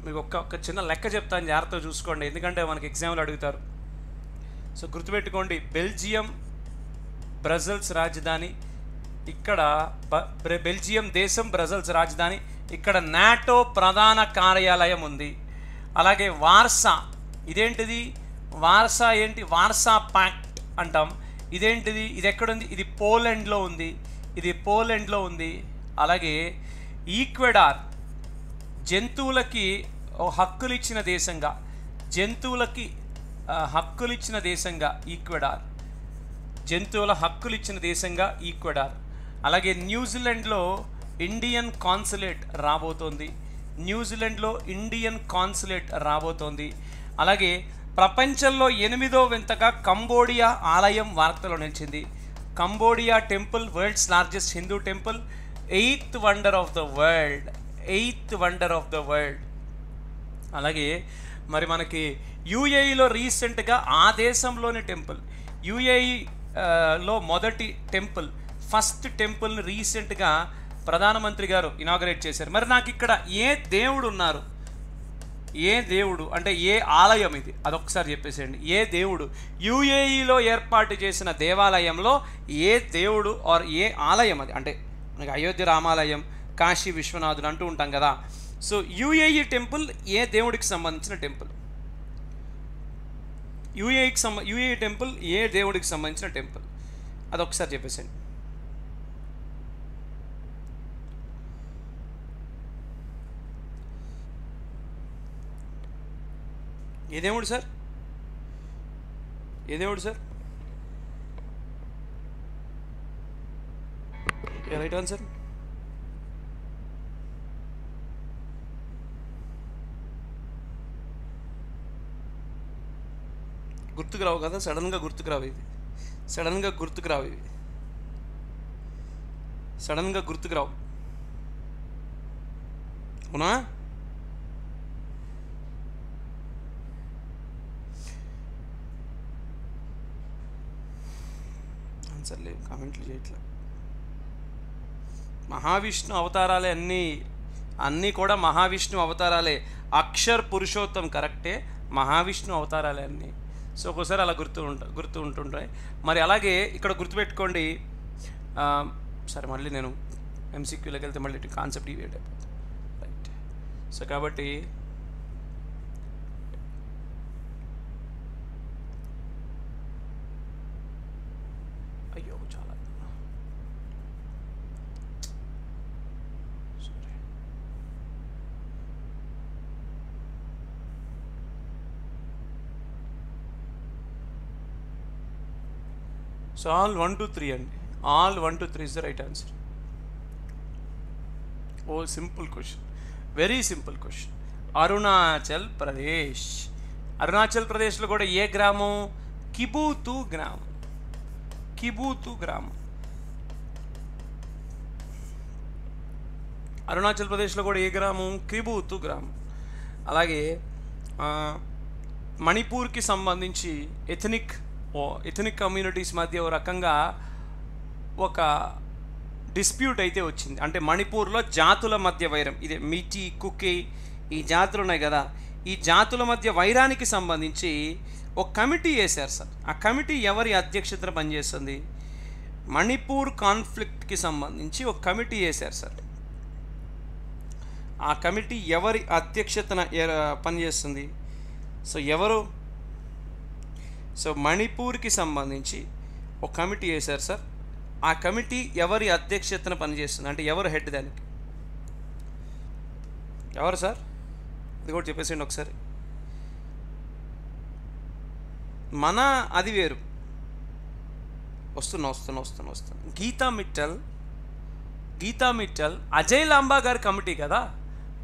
మీకు ఒక్క ఒక చిన్న లెక్క చెప్తాను జాగ్రత్తగా చూసుకోండి. ఎందుకంటే మనకి ఎగ్జామ్లు అడుగుతారు. సో గుర్తుపెట్టుకోండి బెల్జియం బ్రజల్స్ రాజధాని ఇక్కడ బ- బెల్జియం దేశం బ్రజల్స్ రాజధాని. ఇక్కడ నాటో ప్రధాన కార్యాలయం ఉంది. అలాగే వార్సా. ఇదేంటిది? వార్సా ఏంటి? వార్సా ప్యాక్ట్ అంటాం. ఇదేంటిది? ఇది ఎక్కడుంది ఇది పోలాండ్లో ఉంది. ఇది పోలాండ్లో ఉంది. అలాగే ఈక్వెడార్. జంతువులకి హక్కులు ఇచ్చిన దేశంగా. జంతువులకి హక్కులు ఇచ్చిన దేశంగా ఈక్వెడార్. జంతువుల హక్కులు ఇచ్చిన దేశంగా ఈక్వెడార్. అలాగే న్యూజిలాండ్లో ఇండియన్ కాన్సులేట్ రాబోతోంది. న్యూజిలాండ్లో ఇండియన్ కాన్సులేట్ రాబోతోంది. అలాగే ప్రపంచంలో ఎనిమిదో వింతగా కంబోడియా ఆలయం వార్తలో నిలిచింది. Cambodia temple world's largest Hindu temple eighth wonder of the world eighth wonder of the world. అలాగే మరి మనకి యూఏఈలో రీసెంట్గా ఆ దేశంలోని టెంపుల్ యూఏఈలో మొదటి టెంపుల్ ఫస్ట్ టెంపుల్ని రీసెంట్గా ప్రధానమంత్రి గారు ఇనాగరేట్ చేశారు. మరి నాకు ఇక్కడ ఏ దేవుడు ఉన్నారు? ఏ దేవుడు? అంటే ఏ ఆలయం ఇది? అదొకసారి చెప్పేసేయండి. ఏ దేవుడు? యూఏఈలో ఏర్పాటు చేసిన దేవాలయంలో ఏ దేవుడు ఆర్ ఏ ఆలయం అది? అంటే మనకి అయోధ్య రామాలయం కాశీ విశ్వనాథుడు అంటూ ఉంటాం కదా. సో యూఏఈ టెంపుల్ ఏ దేవుడికి సంబంధించిన టెంపుల్? యూఏఈకి సంబ యూఏఈ టెంపుల్ ఏ దేవుడికి సంబంధించిన టెంపుల్? అదొకసారి చెప్పేసేయండి. ఏ దేవుడు సార్ ఏ దేవుడు సార్ రైట్ ఆన్సర్ గుర్తుకు రావు కదా సడన్గా గుర్తుకు రావు ఇవి సడన్గా గుర్తుకు రావు ఇవి సడన్గా గుర్తుకు రావు అవునా ఆన్సర్ లేవు కామెంట్లు చేయట్లేదు మహావిష్ణు అవతారాలే అన్నీ అన్నీ కూడా మహావిష్ణు అవతారాలే. అక్షర్ పురుషోత్తం కరెక్టే మహావిష్ణు అవతారాలే అన్నీ. సో ఒక్కోసారి అలా గుర్తు ఉంటా గుర్తు ఉంటుంటాయి. మరి అలాగే ఇక్కడ గుర్తుపెట్టుకోండి. సరే మళ్ళీ నేను ఎంసీక్యూలోకి వెళ్తే మళ్ళీ కాన్సెప్ట్ ఇవి అయిపోతుంది. రైట్ సో కాబట్టి అయ్యో చాలా Sorry. So all one two three అండి. All one two three is the right answer oh simple question very simple question Arunachal Pradesh Arunachal ప్రదేశ్లో కూడా ఏ గ్రామం కిబూతు గ్రామం కిబూతు గ్రామం అరుణాచల్ ప్రదేశ్లో కూడా ఏ గ్రామం కిబూతు గ్రామం అలాగే మణిపూర్కి సంబంధించి ఎథనిక్ ఎథనిక్ కమ్యూనిటీస్ మధ్య ఓ రకంగా ఒక డిస్ప్యూట్ అయితే వచ్చింది. అంటే మణిపూర్లో జాతుల మధ్య వైరం. ఇదే మిటి కుకి ఈ జాతులు ఉన్నాయి కదా. ఈ జాతుల మధ్య వైరానికి సంబంధించి ఒక కమిటీ వేశారు సార్. ఆ కమిటీ ఎవరి అధ్యక్షతన పనిచేస్తుంది? మణిపూర్ కాన్ఫ్లిక్ట్కి సంబంధించి ఒక కమిటీ వేశారు సార్. ఆ కమిటీ ఎవరి అధ్యక్షతన పనిచేస్తుంది? సో ఎవరు? సో మణిపూర్కి సంబంధించి ఒక కమిటీ వేశారు సార్. ఆ కమిటీ ఎవరి అధ్యక్షతన పనిచేస్తుంది? అంటే ఎవరు హెడ్ దానికి? ఎవరు సార్? అది కూడా చెప్పేసేయండి ఒకసారి. మన అది వేరు. వస్తున్నా వస్తున్నా వస్తున్నా వస్తున్నా. గీతా మిట్టల్ గీతా మిట్టల్ అజయ్ లాంబా గారి కమిటీ కదా?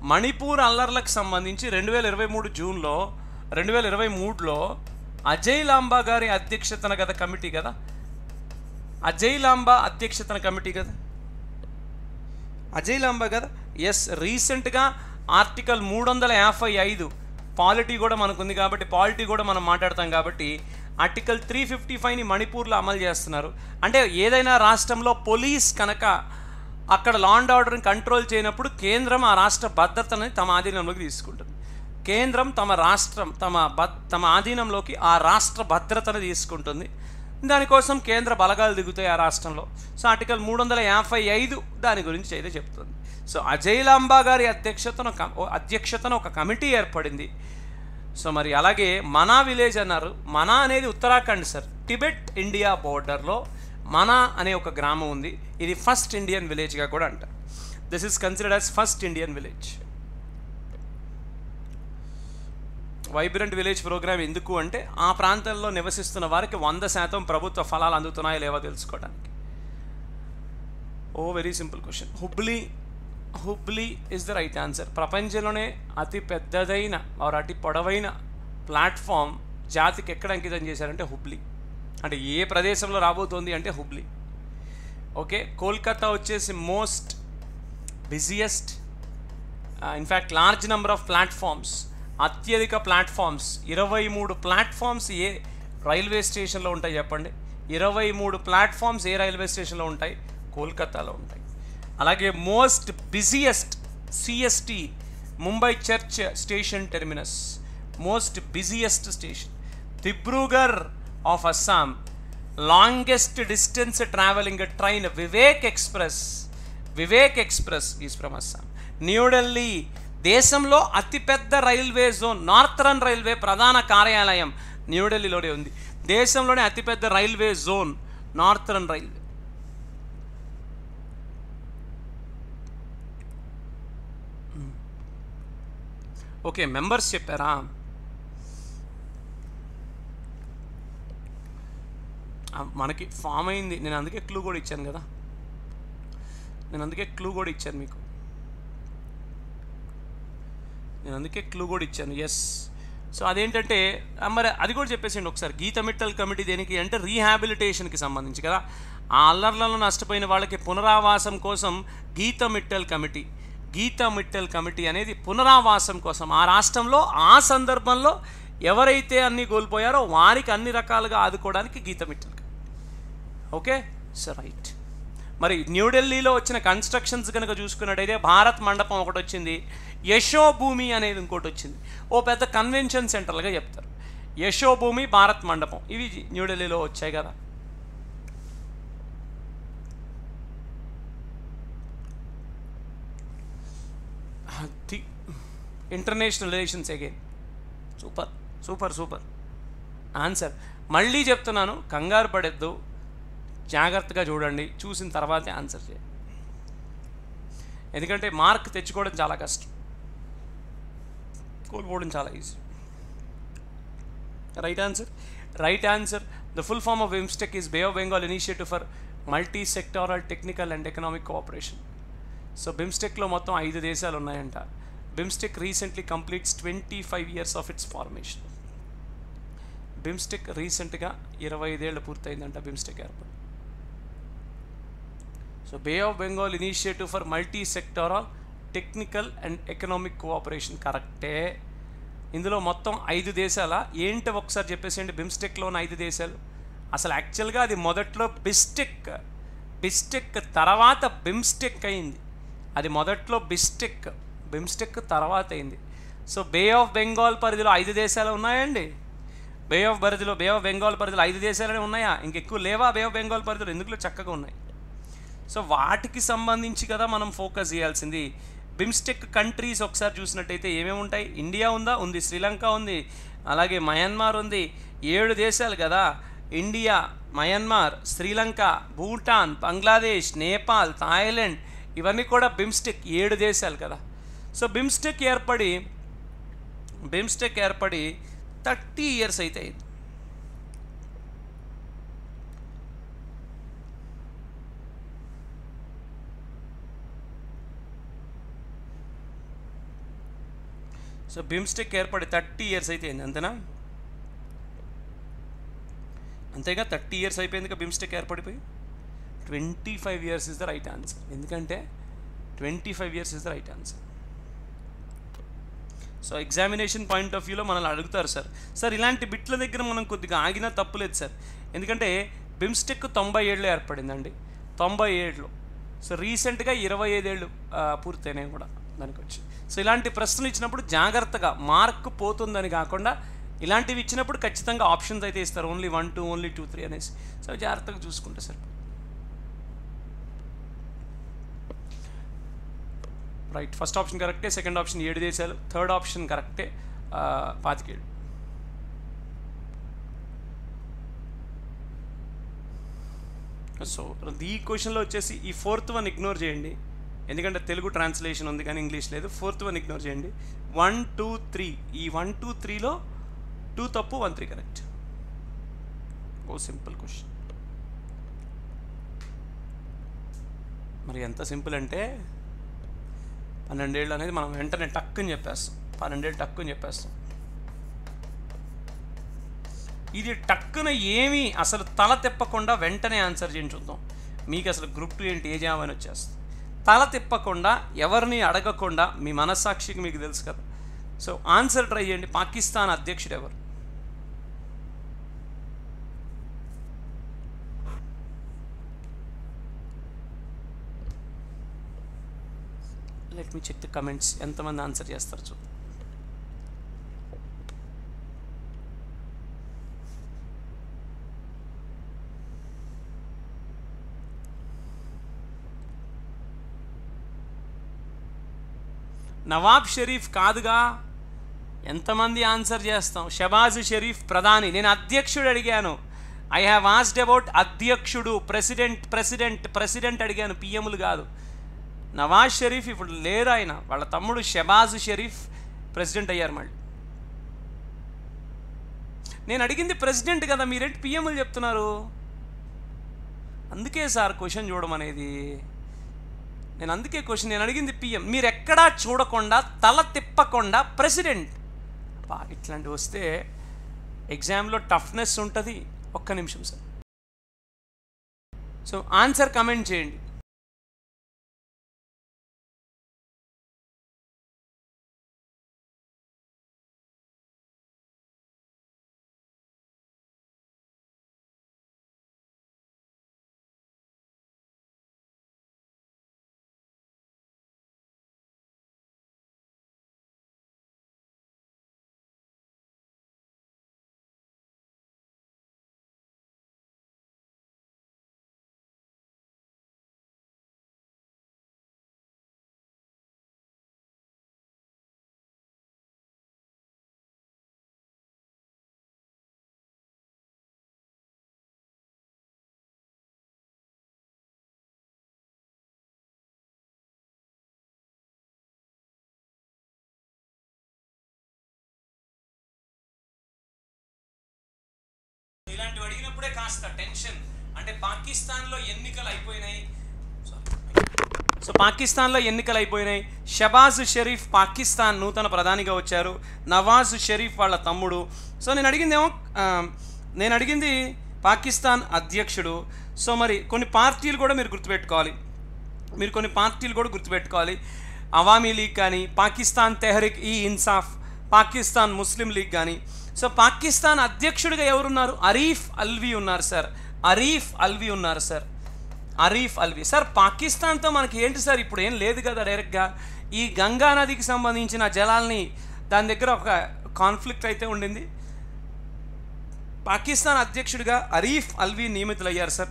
మణిపూర్ అల్లర్లకు సంబంధించి రెండు వేల ఇరవై మూడు జూన్లో రెండు వేల ఇరవై మూడులో అజయ్ లాంబా గారి అధ్యక్షతన కదా కమిటీ కదా అజయ్ లాంబా అధ్యక్షతన కమిటీ కదా అజయ్ లాంబా కదా ఎస్ రీసెంట్గా ఆర్టికల్ మూడు వందల యాభై ఐదు పాలిటీ కూడా మనకుంది కాబట్టి పాలిటీ కూడా మనం మాట్లాడతాం కాబట్టి ఆర్టికల్ త్రీ ఫిఫ్టీ ఫైవ్ని మణిపూర్లో అమలు చేస్తున్నారు. అంటే ఏదైనా రాష్ట్రంలో పోలీస్ కనుక అక్కడ లా అండ్ ఆర్డర్ని కంట్రోల్ చేయనప్పుడు కేంద్రం ఆ రాష్ట్ర భద్రతని తమ ఆధీనంలోకి తీసుకుంటుంది. కేంద్రం తమ రాష్ట్రం తమ భద్ తమ ఆధీనంలోకి ఆ రాష్ట్ర భద్రతను తీసుకుంటుంది. దానికోసం కేంద్ర బలగాలు దిగుతాయి ఆ రాష్ట్రంలో. సో ఆర్టికల్ మూడు వందల యాభై ఐదు దాని గురించి అయితే చెప్తుంది. సో అజయ్ లాంబా గారి అధ్యక్షతన ఓ అధ్యక్షతన ఒక కమిటీ ఏర్పడింది. సో మరి అలాగే మనా విలేజ్ అన్నారు. మనా అనేది ఉత్తరాఖండ్ సార్. టిబెట్ ఇండియా బోర్డర్లో మనా అనే ఒక గ్రామం ఉంది. ఇది ఫస్ట్ ఇండియన్ విలేజ్గా కూడా అంటారు this is considered as first Indian village vibrant village programme ఎందుకు అంటే ఆ ప్రాంతంలో నివసిస్తున్న వారికి వంద శాతం ప్రభుత్వ ఫలాలు అందుతున్నాయో లేవో తెలుసుకోవడానికి. ఓ very simple question. Hubli Hubli is the right answer. ప్రపంచంలోనే అతి పెద్దదైన ఆర్ అతి పొడవైన ప్లాట్ఫామ్ జాతికి ఎక్కడ అంకితం చేశారంటే హుబ్లీ. అంటే ఏ ప్రదేశంలో రాబోతోంది అంటే హుబ్లీ. ఓకే కోల్కతా వచ్చేసి most busiest in fact large number of platforms. అత్యధిక ప్లాట్ఫామ్స్ ఇరవై మూడు ప్లాట్ఫామ్స్ ఏ రైల్వే స్టేషన్లో ఉంటాయి చెప్పండి. ఇరవై మూడు ప్లాట్ఫామ్స్ ఏ రైల్వే స్టేషన్లో ఉంటాయి? కోల్కతాలో ఉంటాయి. అలాగే most busiest CST Mumbai church station terminus most busiest station. Dibrugarh of Assam longest distance travelling train Vivek express Vivek express is from Assam. New Delhi దేశంలో అతిపెద్ద రైల్వే జోన్ నార్థరన్ రైల్వే ప్రధాన కార్యాలయం న్యూఢిల్లీలోనే ఉంది. దేశంలోనే అతిపెద్ద railway zone northern railway. Hmm. Okay members చెప్పారా? మనకి ఫామ్ అయింది. నేను అందుకే క్లూ కూడా ఇచ్చాను కదా. నేను అందుకే క్లూ కూడా ఇచ్చాను మీకు. నేను అందుకే క్లూ కూడా ఇచ్చాను. ఎస్ సో అదేంటంటే మరి అది కూడా చెప్పేసిండి ఒకసారి గీత మిట్టల్ కమిటీ దేనికి అంటే రీహాబిలిటేషన్కి సంబంధించి కదా. ఆ అల్లర్లలో నష్టపోయిన వాళ్ళకి పునరావాసం కోసం గీత మిట్టల్ కమిటీ గీతా మిట్టల్ కమిటీ అనేది పునరావాసం కోసం ఆ రాష్ట్రంలో ఆ సందర్భంలో ఎవరైతే అన్ని కోల్పోయారో వారికి అన్ని రకాలుగా ఆదుకోవడానికి గీతమిట్టల్ ఓకే సో రైట్ మరి న్యూఢిల్లీలో వచ్చిన కన్స్ట్రక్షన్స్ కనుక చూసుకున్నట్టయితే భారత్ మండపం ఒకటి వచ్చింది. యశోభూమి అనేది ఇంకోటి వచ్చింది. ఓ పెద్ద కన్వెన్షన్ సెంటర్లుగా చెప్తారు. యశోభూమి భారత్ మండపం. ఇవి న్యూఢిల్లీలో వచ్చాయి కదా. అది international relations again super super super answer మళ్ళీ చెప్తున్నాను కంగారు పడద్దు. జాగ్రత్తగా చూడండి. చూసిన తర్వాతే ఆన్సర్ చేయండి ఎందుకంటే మార్క్ తెచ్చుకోవడం చాలా కష్టం. కోల్పోవడం చాలా easy. Right answer right answer the full form of BIMSTEC is bay of Bengal initiative for multi sectoral technical and economic cooperation so బిమ్స్టెక్లో మొత్తం ఐదు దేశాలు ఉన్నాయంట. BIMSTEC recently completes twenty five years of its formation BIMSTEC రీసెంట్గా ఇరవై ఐదేళ్ళు పూర్తయిందంట BIMSTEC ఏర్పడి so bay of Bengal initiative for multi sectoral technical and economic cooperation కరెక్టే ఇందులో మొత్తం ఐదు దేశాల ఏంటి ఒకసారి చెప్పేసేయండి? బిమ్స్టెక్లో ఉన్న ఐదు దేశాలు. అసలు యాక్చువల్గా అది మొదట్లో బిస్టెక్ బిస్టెక్ తర్వాత బిమ్స్టెక్ అయింది. అది మొదట్లో బిస్టెక్ బిమ్స్టెక్ తర్వాత అయింది. సో బే ఆఫ్ బెంగాల్ పరిధిలో ఐదు దేశాలు ఉన్నాయండి? బే ఆఫ్ పరిధిలో బే ఆఫ్ బెంగాల్ పరిధిలో ఐదు దేశాలనే ఉన్నాయా? ఇంకెక్కువ లేవా బే ఆఫ్ బెంగాల్ పరిధిలో? ఎందుకులో చక్కగా ఉన్నాయి? సో వాటికి సంబంధించి కదా మనం ఫోకస్ చేయాల్సింది. బిమ్స్టెక్ కంట్రీస్ ఒకసారి చూసినట్టయితే ఏమేమి ఉంటాయి? ఇండియా ఉందా? ఉంది. శ్రీలంక ఉంది. అలాగే మయన్మార్ ఉంది. ఏడు దేశాలు కదా? India Myanmar Sri Lanka Bhutan Bangladesh Nepal Thailand ఇవన్నీ కూడా బిమ్స్టెక్ ఏడు దేశాలు కదా. సో బిమ్స్టెక్ ఏర్పడి బిమ్స్టెక్ ఏర్పడి థర్టీ ఇయర్స్ అయితే సో బిమ్స్టెక్ ఏర్పడి థర్టీ ఇయర్స్ అయితే అయింది అంతేనా? అంతేగా థర్టీ ఇయర్స్ అయిపోయింది ఇంకా BIMSTEC ఏర్పడిపోయి? Twenty five years is the right answer ఎందుకంటే twenty five years is the right answer so examination point of వ్యూలో మనల్ని అడుగుతారు సార్ సార్ ఇలాంటి బిట్ల దగ్గర మనం కొద్దిగా ఆగినా తప్పులేదు సార్ ఎందుకంటే బిమ్స్టెక్ తొంభై ఏళ్ళు ఏర్పడిందండి. తొంభై ఏళ్ళు సో రీసెంట్గా ఇరవై ఐదేళ్ళు పూర్తయినాయి కూడా దానికి వచ్చి సో ఇలాంటి ప్రశ్నలు ఇచ్చినప్పుడు జాగ్రత్తగా మార్క్ పోతుందని కాకుండా ఇలాంటివి ఇచ్చినప్పుడు ఖచ్చితంగా ఆప్షన్స్ అయితే ఇస్తారు. Only one two only two three అనేసి. సో జాగ్రత్తగా చూసుకుంటే సార్ రైట్ ఫస్ట్ ఆప్షన్ కరెక్టే సెకండ్ ఆప్షన్ ఏడు దేశాలు థర్డ్ ఆప్షన్ కరెక్టే పాతికేడు. సో ఈ క్వశ్చన్లో వచ్చేసి ఈ ఫోర్త్ వన్ ఇగ్నోర్ చేయండి. ఎందుకంటే తెలుగు ట్రాన్స్లేషన్ ఉంది కానీ ఇంగ్లీష్ లేదు. ఫోర్త్ వన్ ఇగ్నోర్ చేయండి. వన్ టూ త్రీ ఈ వన్ టూ త్రీలో టూ తప్పు వన్ త్రీ కరెక్ట్ ఓ సింపుల్ క్వశ్చన్. మరి ఎంత సింపుల్ అంటే పన్నెండేళ్ళు అనేది మనం వెంటనే టక్కుని చెప్పేస్తాం. పన్నెండేళ్ళు టక్కుని చెప్పేస్తాం. ఇది టక్కున ఏమీ అసలు తల తిప్పకుండా వెంటనే ఆన్సర్ చేయించుద్దాం మీకు అసలు గ్రూప్ టూ ఏంటి? ఏ జాబ్ అని వచ్చేస్తుంది. తల తిప్పకుండా ఎవరిని అడగకుండా మీ మనస్సాక్షికి మీకు తెలుసు కదా. సో ఆన్సర్ ట్రై చేయండి. పాకిస్తాన్ అధ్యక్షుడు ఎవరు? Let me check the comments ఎంతమంది ఆన్సర్ చేస్తారు చూద్దాం. నవాబ్ షరీఫ్ కాదుగా? ఎంతమంది ఆన్సర్ చేస్తాం? షబాజ్ షరీఫ్ ప్రధాని. నేను అధ్యక్షుడు అడిగాను. ఐ హ్యావ్ ఆస్డ్ అబౌట్ అధ్యక్షుడు ప్రెసిడెంట్ ప్రెసిడెంట్ ప్రెసిడెంట్ అడిగాను. పిఎంలు కాదు. నవాజ్ షరీఫ్ ఇప్పుడు లేరు ఆయన. వాళ్ళ తమ్ముడు షబాజ్ షరీఫ్ ప్రెసిడెంట్ అయ్యారు మళ్ళీ. నేను అడిగింది ప్రెసిడెంట్ కదా మీరేంటి పిఎంలు చెప్తున్నారు? అందుకే సార్ క్వశ్చన్ చూడమనేది. నేను అందుకే క్వశ్చన్ నేను అడిగింది పిఎం మీరు ఎక్కడా చూడకుండా తల తిప్పకుండా ప్రెసిడెంట్. ఇట్లాంటి ఇట్లాంటివి వస్తే ఎగ్జామ్లో టఫ్నెస్ ఉంటుంది. ఒక్క నిమిషం సార్. సో ఆన్సర్ కమెంట్ చేయండి. ఇలాంటివి అడిగినప్పుడే కాస్త టెన్షన్. అంటే పాకిస్తాన్లో ఎన్నికలు అయిపోయినాయి. సో పాకిస్తాన్లో ఎన్నికలు అయిపోయినాయి. షబాజ్ షరీఫ్ పాకిస్తాన్ నూతన ప్రధానిగా వచ్చారు. నవాజ్ షరీఫ్ వాళ్ళ తమ్ముడు. సో నేను అడిగిందేమో నేను అడిగింది పాకిస్తాన్ అధ్యక్షుడు. సో మరి కొన్ని పార్టీలు కూడా మీరు గుర్తుపెట్టుకోవాలి. మీరు కొన్ని పార్టీలు కూడా గుర్తుపెట్టుకోవాలి. అవామీ లీగ్ కానీ పాకిస్తాన్ తెహరిక్ ఈ ఇన్సాఫ్ పాకిస్తాన్ ముస్లిం లీగ్ కానీ. సో పాకిస్తాన్ అధ్యక్షుడిగా ఎవరున్నారు? అరీఫ్ అల్వీ ఉన్నారు సార్. అరీఫ్ అల్వీ ఉన్నారు సార్. అరీఫ్ అల్వి. సార్ పాకిస్తాన్తో మనకి ఏంటి సార్? ఇప్పుడు ఏం లేదు కదా డైరెక్ట్గా. ఈ గంగా నదికి సంబంధించిన జలాల్ని దాని దగ్గర ఒక కాన్ఫ్లిక్ట్ అయితే ఉండింది. పాకిస్తాన్ అధ్యక్షుడిగా అరీఫ్ అల్వీ నియమితులయ్యారు సార్.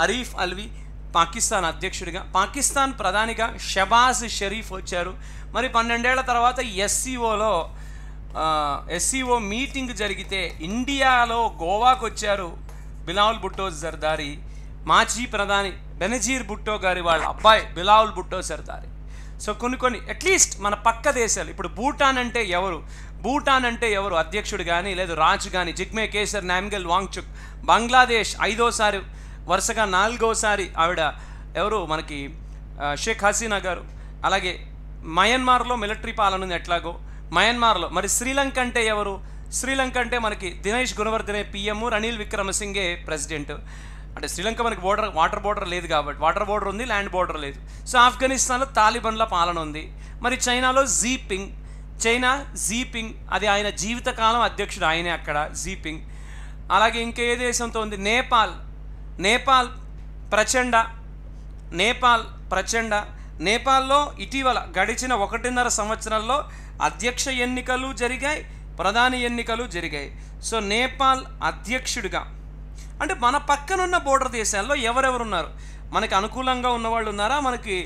అరీఫ్ అల్వి పాకిస్తాన్ అధ్యక్షుడిగా. పాకిస్తాన్ ప్రధానిగా షబాజ్ షరీఫ్ వచ్చారు. మరి పన్నెండేళ్ళ తర్వాత ఎస్సీఓలో ఎస్సీఓ మీటింగ్ జరిగితే ఇండియాలో గోవాకు వచ్చారు బిలావుల్ భుట్టో జర్దారి మాజీ ప్రధాని బెనజీర్ భుట్టో గారి వాళ్ళ అబ్బాయి బిలావుల్ భుట్టో జర్దారి సో కొన్ని కొన్ని అట్లీస్ట్ మన పక్క దేశాలు ఇప్పుడు భూటాన్ అంటే ఎవరు? భూటాన్ అంటే ఎవరు? అధ్యక్షుడు కానీ లేదు రాజు కానీ జిగ్మే కేసర్ నామ్గల్ వాంగ్చుక్ బంగ్లాదేశ్ ఐదోసారి వరుసగా నాలుగోసారి ఆవిడ ఎవరు? మనకి షేక్ హసీనా గారు. అలాగే మయన్మార్లో మిలిటరీ పాలన ఉంది ఎట్లాగో. మయన్మార్లో. మరి శ్రీలంక అంటే ఎవరు? శ్రీలంక అంటే మనకి దినేష్ గుణవర్ధనే పిఎం రనిల్ విక్రమసింగే ప్రెసిడెంట్. అంటే శ్రీలంక మనకి బోర్డర్ వాటర్ బోర్డర్ లేదు కాబట్టి వాటర్ బోర్డర్ ఉంది ల్యాండ్ బోర్డర్ లేదు. సో ఆఫ్ఘనిస్తాన్లో తాలిబన్ల పాలన ఉంది. మరి చైనాలో జీపింగ్ చైనా జీపింగ్ అది ఆయన జీవితకాలం అధ్యక్షుడు ఆయనే అక్కడ జీపింగ్. అలాగే ఇంకే దేశంతో ఉంది నేపాల్. నేపాల్ ప్రచండ నేపాల్ ప్రచండ. నేపాల్లో ఇటీవల గడిచిన ఒకటిన్నర సంవత్సరంలో అధ్యక్ష ఎన్నికలు జరిగాయి ప్రధాని ఎన్నికలు జరిగాయి. సో నేపాల్ అధ్యక్షుడిగా అంటే మన పక్కనున్న బోర్డర్ దేశాల్లో ఎవరెవరు ఉన్నారు మనకి అనుకూలంగా ఉన్నవాళ్ళు ఉన్నారా? మనకి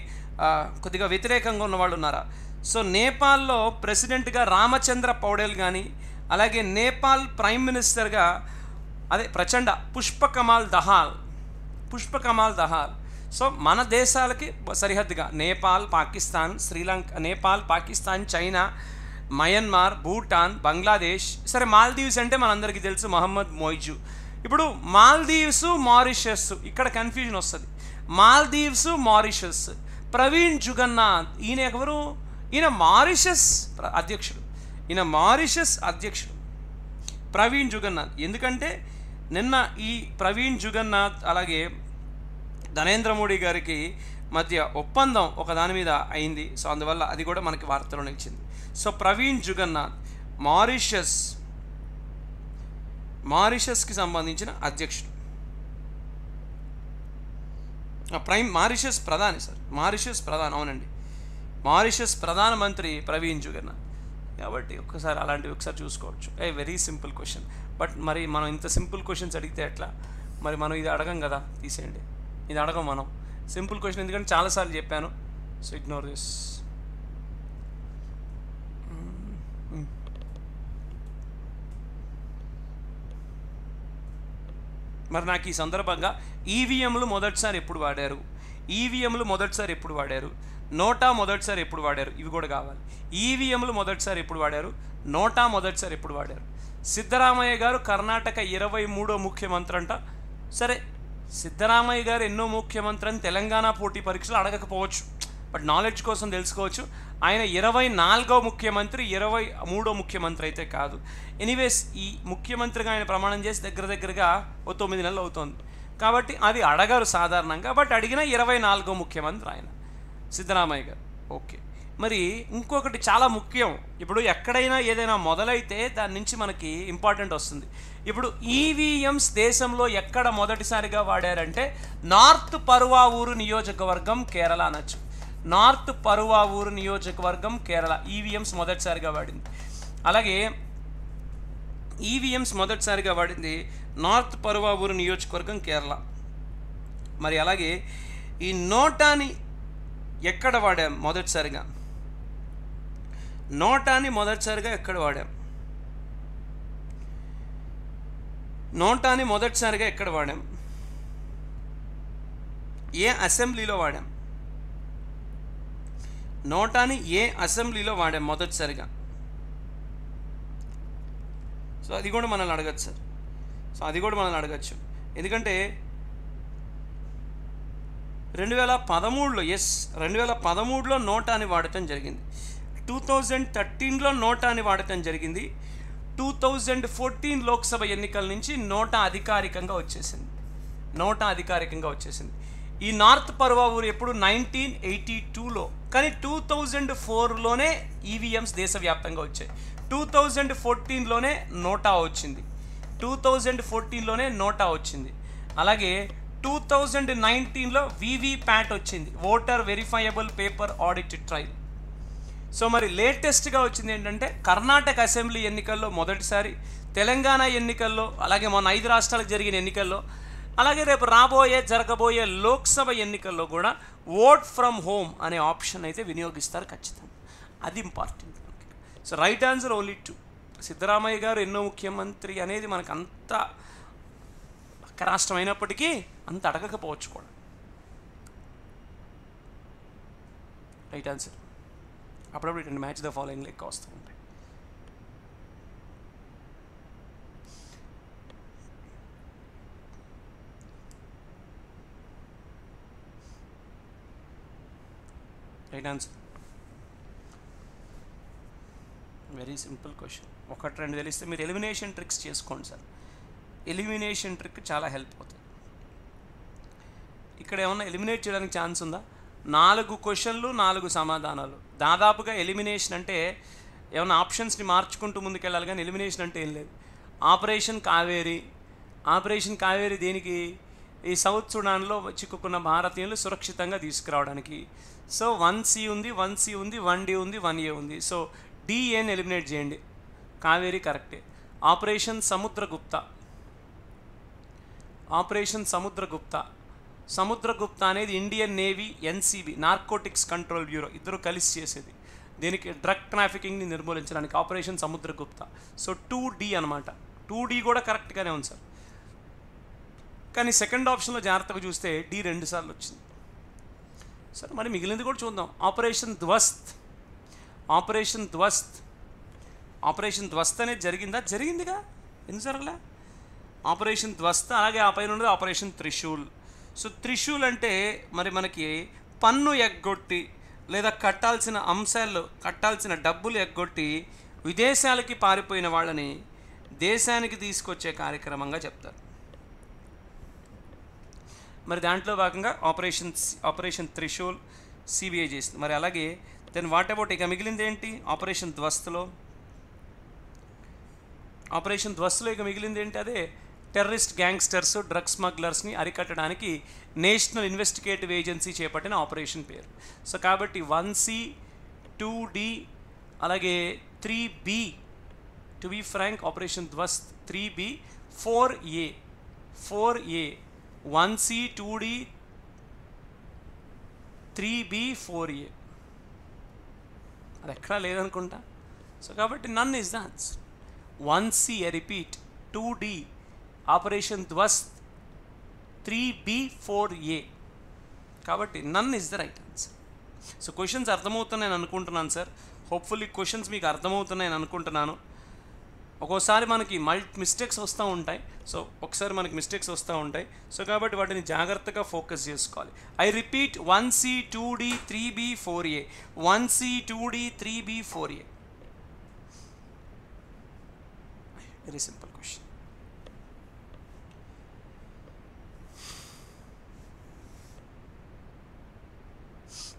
కొద్దిగా వ్యతిరేకంగా ఉన్నవాళ్ళు ఉన్నారా? సో నేపాల్లో ప్రెసిడెంట్గా రామచంద్ర పౌడేల్ కానీ అలాగే నేపాల్ ప్రైమ్ మినిస్టర్గా అదే ప్రచండ పుష్పకమాల్ దహాల్ పుష్పకమాల్ దహాల్ సో మన దేశాలకి సరిహద్దుగా నేపాల్ పాకిస్తాన్ శ్రీలంక నేపాల్ పాకిస్తాన్ చైనా మయన్మార్ భూటాన్ బంగ్లాదేశ్ సరే మాల్దీవ్స్ అంటే మనందరికీ తెలుసు మహమ్మద్ మొయిజు. ఇప్పుడు మాల్దీవ్స్ మారిషస్ ఇక్కడ కన్ఫ్యూజన్ వస్తుంది. మాల్దీవ్స్ మారిషస్ ప్రవీణ్ జుగన్నాథ్ ఈయన ఎవరు? ఈయన మారిషస్ అధ్యక్షుడు. ఈయన మారిషస్ అధ్యక్షుడు. ప్రవీణ్ జుగన్నాథ్. ఎందుకంటే నిన్న ఈ ప్రవీణ్ జుగన్నాథ్ అలాగే ధనేంద్ర మోడీ గారికి మధ్య ఒప్పందం ఒక దాని మీద అయింది. సో అందువల్ల అది కూడా మనకి వార్తలో నిలిచింది సో ప్రవీణ్ జుగన్నాథ్ మారిషస్ మారిషస్కి సంబంధించిన అధ్యక్షుడు. ప్రైమ్ మారిషస్ ప్రధాని సార్. మారిషస్ ప్రధాని అవునండి. మారిషస్ ప్రధానమంత్రి ప్రవీణ్ జుగన్నాథ్. కాబట్టి ఒక్కసారి అలాంటివి ఒకసారి చూసుకోవచ్చు. A very simple question. But మరి మనం ఇంత సింపుల్ క్వశ్చన్స్ అడిగితే ఎట్లా? మరి మనం ఇది అడగం కదా తీసేయండి. ఇది అడగం మనం. సింపుల్ క్వశ్చన్ ఎందుకంటే చాలాసార్లు చెప్పాను. సో ఇగ్నోర్ దిస్ మరి నాకు ఈ సందర్భంగా ఈవీఎంలు మొదటిసారి ఎప్పుడు వాడారు? ఈవీఎంలు మొదటిసారి ఎప్పుడు వాడారు? నోటా మొదటిసారి ఎప్పుడు వాడారు? ఇవి కూడా కావాలి. ఈవీఎంలు మొదటిసారి ఎప్పుడు వాడారు? నోటా మొదటిసారి ఎప్పుడు వాడారు? సిద్ధరామయ్య గారు కర్ణాటక ఇరవై మూడో ముఖ్యమంత్రి అంట. సరే సిద్ధరామయ్య గారు ఎన్నో ముఖ్యమంత్రి తెలంగాణ పోటీ పరీక్షలు అడగకపోవచ్చు. బట్ నాలెడ్జ్ కోసం తెలుసుకోవచ్చు. ఆయన ఇరవై నాలుగో ముఖ్యమంత్రి ఇరవై మూడో ముఖ్యమంత్రి అయితే కాదు. ఎనీవేస్ ఈ ముఖ్యమంత్రిగా ఆయన ప్రమాణం చేసి దగ్గర దగ్గరగా ఓ తొమ్మిది నెలలు అవుతోంది. కాబట్టి అది అడగరు సాధారణంగా. బట్ అడిగిన ఇరవై నాలుగో ముఖ్యమంత్రి ఆయన. సిద్ధరామయ్య గారు. ఓకే. మరి ఇంకొకటి చాలా ముఖ్యం. ఇప్పుడు ఎక్కడైనా ఏదైనా మొదలైతే దాని నుంచి మనకి ఇంపార్టెంట్ వస్తుంది. ఇప్పుడు ఈవీఎంస్ దేశంలో ఎక్కడ మొదటిసారిగా వాడారంటే నార్త్ పరువావూరు నియోజకవర్గం కేరళ అనొచ్చు. నార్త్ పరువావూరు నియోజకవర్గం కేరళ ఈవీఎంస్ మొదటిసారిగా వాడింది. అలాగే ఈవీఎంస్ మొదటిసారిగా వాడింది నార్త్ పరువావూరు నియోజకవర్గం కేరళ. మరి అలాగే ఈ నోటాని ఎక్కడ వాడాం మొదటిసారిగా? నోటాని మొదటిసారిగా ఎక్కడ వాడాం? నోటాని మొదటిసారిగా ఎక్కడ వాడాం? ఏ అసెంబ్లీలో వాడాం? నోటాని ఏ అసెంబ్లీలో వాడాం మొదటిసారిగా? సో అది కూడా మనల్ని అడగచ్చు సార్. సో అది కూడా మనం అడగచ్చు. ఎందుకంటే రెండు వేల పదమూడులో ఎస్ రెండు వేల పదమూడులో నోటాని వాడటం జరిగింది. టూ థౌజండ్ థర్టీన్లో నోటాని వాడటం జరిగింది. టూ థౌజండ్ ఫోర్టీన్ లోక్సభ ఎన్నికల నుంచి నోటా అధికారికంగా వచ్చేసింది. నోటా అధికారికంగా వచ్చేసింది. ఈ నార్త్ పర్వా ఊరు ఎప్పుడు నైన్టీన్ ఎయిటీ టూలో కానీ టూ థౌజండ్ ఫోర్లోనే ఈవీఎంస్ దేశవ్యాప్తంగా వచ్చాయి. టూ థౌజండ్ ఫోర్టీన్లోనే నోటా వచ్చింది. టూ థౌజండ్ ఫోర్టీన్లోనే నోటా వచ్చింది. అలాగే టూ థౌజండ్ నైన్టీన్లో ప్యాట్ వచ్చింది. Voter verifiable paper audit trail so మరి లేటెస్ట్గా వచ్చింది ఏంటంటే కర్ణాటక అసెంబ్లీ ఎన్నికల్లో మొదటిసారి తెలంగాణ ఎన్నికల్లో అలాగే మన ఐదు రాష్ట్రాలకు జరిగిన ఎన్నికల్లో అలాగే రేపు రాబోయే జరగబోయే లోక్సభ ఎన్నికల్లో కూడా ఓట్ ఫ్రమ్ హోమ్ అనే ఆప్షన్ అయితే వినియోగిస్తారు ఖచ్చితంగా. అది important. So right answer only two. Siddaramaiah garu ఎన్నో ముఖ్యమంత్రి అనేది మనకు అంత పక్క రాష్ట్రం అయినప్పటికీ అంత అడగకపోవచ్చు కూడా. Right answer. అప్పుడప్పుడు ఇటువంటి మ్యాచ్ ద ఫాలోయింగ్ లెక్క వస్తూ ఉంటాయి right answer very simple question ఒకటి రెండు తెలిస్తే మీరు ఎలిమినేషన్ ట్రిక్స్ చేసుకోండి సార్. ఎలిమినేషన్ ట్రిక్ చాలా హెల్ప్ అవుతుంది. ఇక్కడ ఏమన్నా ఎలిమినేట్ చేయడానికి ఛాన్స్ ఉందా? నాలుగు క్వశ్చన్లు నాలుగు సమాధానాలు. దాదాపుగా ఎలిమినేషన్ అంటే ఏమైనా ఆప్షన్స్ని మార్చుకుంటూ ముందుకెళ్ళాలి కానీ ఎలిమినేషన్ అంటే ఏం లేదు. ఆపరేషన్ కావేరి ఆపరేషన్ కావేరి దేనికి? ఈ సౌత్ సుడాన్లో చిక్కుకున్న భారతీయులు సురక్షితంగా తీసుకురావడానికి. సో వన్ సి ఉంది వన్ సి ఉంది వన్ డి ఉంది వన్ ఏ ఉంది. సో డిఏని ఎలిమినేట్ చేయండి. కావేరి కరెక్టే. ఆపరేషన్ సముద్రగుప్త. ఆపరేషన్ సముద్రగుప్త. సముద్రగుప్త అనేది Indian navy NCB narcotics control bureau ఇద్దరు కలిసి చేసేది. దీనికి డ్రగ్ ట్రాఫికింగ్ని నిర్మూలించడానికి operation Samudragupta. So two D అనమాట టూ డి కూడా కరెక్ట్గానే ఉంది సార్. కానీ సెకండ్ ఆప్షన్లో జాగ్రత్తగా చూస్తే డి రెండు సార్లు వచ్చింది. సరే మరి మిగిలింది కూడా చూద్దాం. Operation Dhvast. Operation Dhvast. Operation Dhvast అనేది జరిగిందా? జరిగిందిగా. ఎందుకు జరగలే? ఆపరేషన్ ధ్వస్త్ అలాగే ఆ పైన ఉన్నది ఆపరేషన్ త్రిశూల్. సో త్రిశూల్ అంటే మరి మనకి పన్ను ఎగ్గొట్టి లేదా కట్టాల్సిన అంశాలు కట్టాల్సిన డబ్బులు ఎగ్గొట్టి విదేశాలకి పారిపోయిన వాళ్ళని దేశానికి తీసుకొచ్చే కార్యక్రమంగా చెప్తారు. మరి దాంట్లో భాగంగా ఆపరేషన్ ఆపరేషన్ త్రిశూల్ సిబిఐ చేసింది మరి అలాగే దెన్ వాట్ అబౌట్ ఇక మిగిలింది ఏంటి? ఆపరేషన్ ధ్వస్తులో. ఆపరేషన్ ధ్వస్తులో ఇక మిగిలింది ఏంటి? అదే టెర్రరిస్ట్ గ్యాంగ్స్టర్స్ డ్రగ్ స్మగ్లర్స్ని అరికట్టడానికి నేషనల్ ఇన్వెస్టిగేటివ్ ఏజెన్సీ చేపట్టిన ఆపరేషన్ పేరు. సో కాబట్టి వన్ సి టూ డి అలాగే three B to be frank operation Dhvast three B four A four A one C two D three B four A. అది ఎక్కడా లేదనుకుంటా? So కాబట్టి none is the answer. One C I repeat two D operation Dhvast three B four A. కాబట్టి none is the right answer. So questions అర్థమవుతున్నాయని అనుకుంటున్నాను sir. Hopefully questions మీకు అర్థమవుతున్నాయని అనుకుంటున్నాను. ఒక్కోసారి మనకి మల్టీ మిస్టేక్స్ వస్తూ ఉంటాయి. సో ఒకసారి మనకి మిస్టేక్స్ వస్తూ ఉంటాయి. సో కాబట్టి వాటిని జాగ్రత్తగా ఫోకస్ చేసుకోవాలి. I repeat one C two D three B four A. One C two D three B four A. Very simple question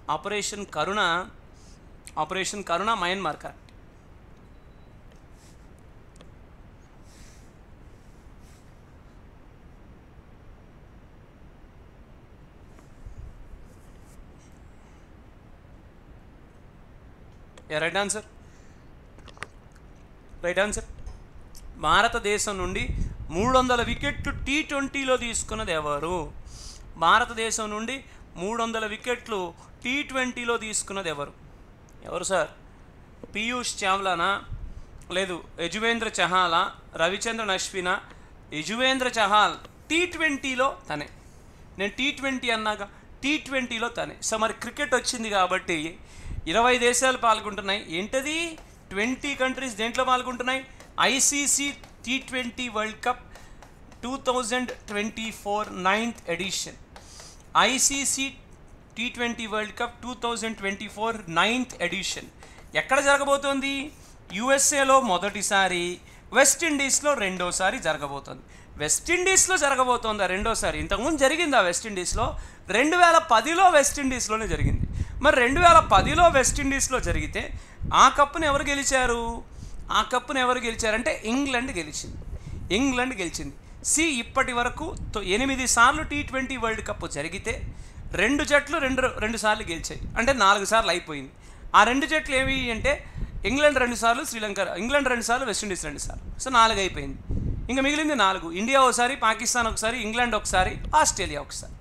operation Karuna operation Karuna Myanmar correct. Right answer right answer భారతదేశం నుండి మూడు వందల వికెట్లు tea ట్వంటీలో తీసుకున్నది ఎవరు? భారతదేశం నుండి మూడు వందల వికెట్లు టీ ట్వంటీలో తీసుకున్నది ఎవరు? ఎవరు సార్? పీయూష్ చావ్లానా లేదు యజువేంద్ర చహాలా? రవిచంద్రన్ అశ్వినా? యజువేంద్ర చహాల్ టీ ట్వంటీలో తనే. నేను టీ ట్వంటీ అన్నాక టీ ట్వంటీలో తనే. సో మరి క్రికెట్ వచ్చింది కాబట్టి ఇరవై దేశాలు పాల్గొంటున్నాయి. ఏంటది? ట్వంటీ కంట్రీస్ దేంట్లో పాల్గొంటున్నాయి? ICC T twenty world cup two thousand twenty four ninth edition. ICC T twenty world cup two thousand twenty four ninth edition ఎక్కడ జరగబోతోంది యుఎస్ఏలో మొదటిసారి వెస్టిండీస్లో రెండోసారి జరగబోతోంది. వెస్టిండీస్లో జరగబోతోందా రెండోసారి? ఇంతకుముందు జరిగింది ఆ వెస్టిండీస్లో రెండు వేల పదిలో వెస్టిండీస్లోనే జరిగింది. మరి రెండు వేల పదిలో వెస్టిండీస్లో జరిగితే ఆ కప్పును ఎవరు గెలిచారు? ఆ కప్పును ఎవరు గెలిచారంటే ఇంగ్లాండ్ గెలిచింది. ఇంగ్లాండ్ గెలిచింది. సి ఇప్పటి వరకు ఎనిమిది సార్లు టీ ట్వంటీ వరల్డ్ కప్ జరిగితే రెండు జట్లు రెండు రెండు సార్లు గెలిచాయి. అంటే నాలుగు సార్లు అయిపోయింది. ఆ రెండు జట్లు ఏవి అంటే ఇంగ్లాండ్ రెండు సార్లు శ్రీలంక ఇంగ్లాండ్ రెండు సార్లు వెస్టిండీస్ రెండు సార్లు. సో నాలుగు అయిపోయింది. ఇంకా మిగిలింది నాలుగు. ఇండియా ఒకసారి పాకిస్తాన్ ఒకసారి ఇంగ్లాండ్ ఒకసారి ఆస్ట్రేలియా ఒకసారి.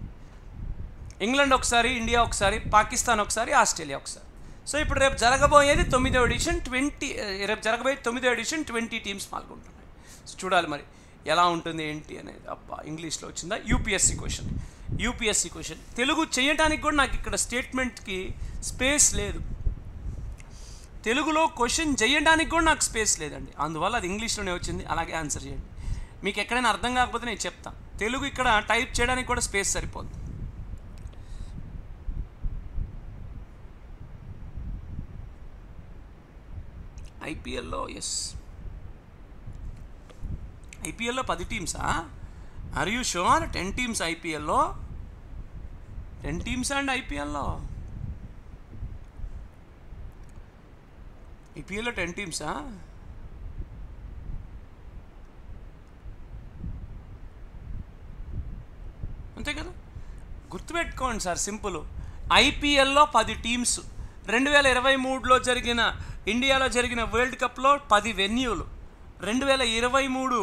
ఇంగ్లాండ్ ఒకసారి ఇండియా ఒకసారి పాకిస్తాన్ ఒకసారి ఆస్ట్రేలియా ఒకసారి. సో ఇప్పుడు రేపు జరగబోయేది తొమ్మిదో ఎడిషన్ ట్వంటీ రేపు జరగబోయే తొమ్మిదో ఎడిషన్ ట్వంటీ టీమ్స్ పాల్గొంటున్నాయి. సో చూడాలి మరి ఎలా ఉంటుంది ఏంటి అనేది. అబ్బా ఇంగ్లీష్లో వచ్చిందా? UPSC question. UPSC question. Telugu చేయటానికి కూడా నాకు ఇక్కడ స్టేట్మెంట్కి స్పేస్ లేదు. తెలుగులో క్వశ్చన్ చేయడానికి కూడా నాకు స్పేస్ లేదండి. అందువల్ల అది ఇంగ్లీష్లోనే వచ్చింది. అలాగే ఆన్సర్ చేయండి. మీకు ఎక్కడైనా అర్థం కాకపోతే నేను చెప్తాను తెలుగు ఇక్కడ టైప్ చేయడానికి కూడా స్పేస్ సరిపోద్ది ఐపీఎల్లో ఎస్. ఐపీఎల్లో పది టీమ్సా? Are you sure ten teams ఐపీఎల్లో టెన్ టీమ్స్ అండ్ ఐపీఎల్లో ఐపీఎల్లో టెన్ టీమ్సా అంతే కదా? గుర్తుపెట్టుకోండి సార్ సింపుల్. ఐపీఎల్లో పది టీమ్స్ రెండు వేల ఇరవై మూడులో జరిగిన ఇండియాలో జరిగిన వరల్డ్ కప్లో పది వెన్యూలు రెండు వేల ఇరవై మూడు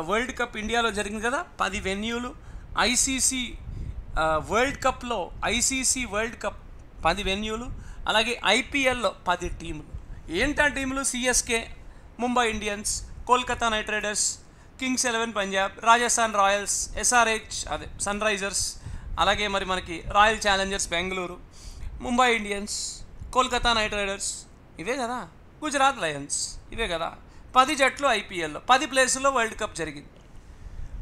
వరల్డ్ కప్ ఇండియాలో జరిగింది కదా పది వెన్యూలు. ఐసీసీ వరల్డ్ కప్లో ఐసీసీ వరల్డ్ కప్ పది వెన్యూలు అలాగే ఐపీఎల్లో పది టీములు. ఏంటా టీములు? CSK Mumbai Indians Kolkata Knight Riders Kings Eleven Punjab Rajasthan Royals SRH అదే సన్ రైజర్స్ అలాగే మరి మనకి Royal Challengers Bengaluru Mumbai Indians Kolkata Knight Riders. ఇవే కదా? గుజరాత్ లయన్స్. ఇవే కదా? పది జట్లు ఐపీఎల్లో పది ప్లేసుల్లో వరల్డ్ కప్ జరిగింది.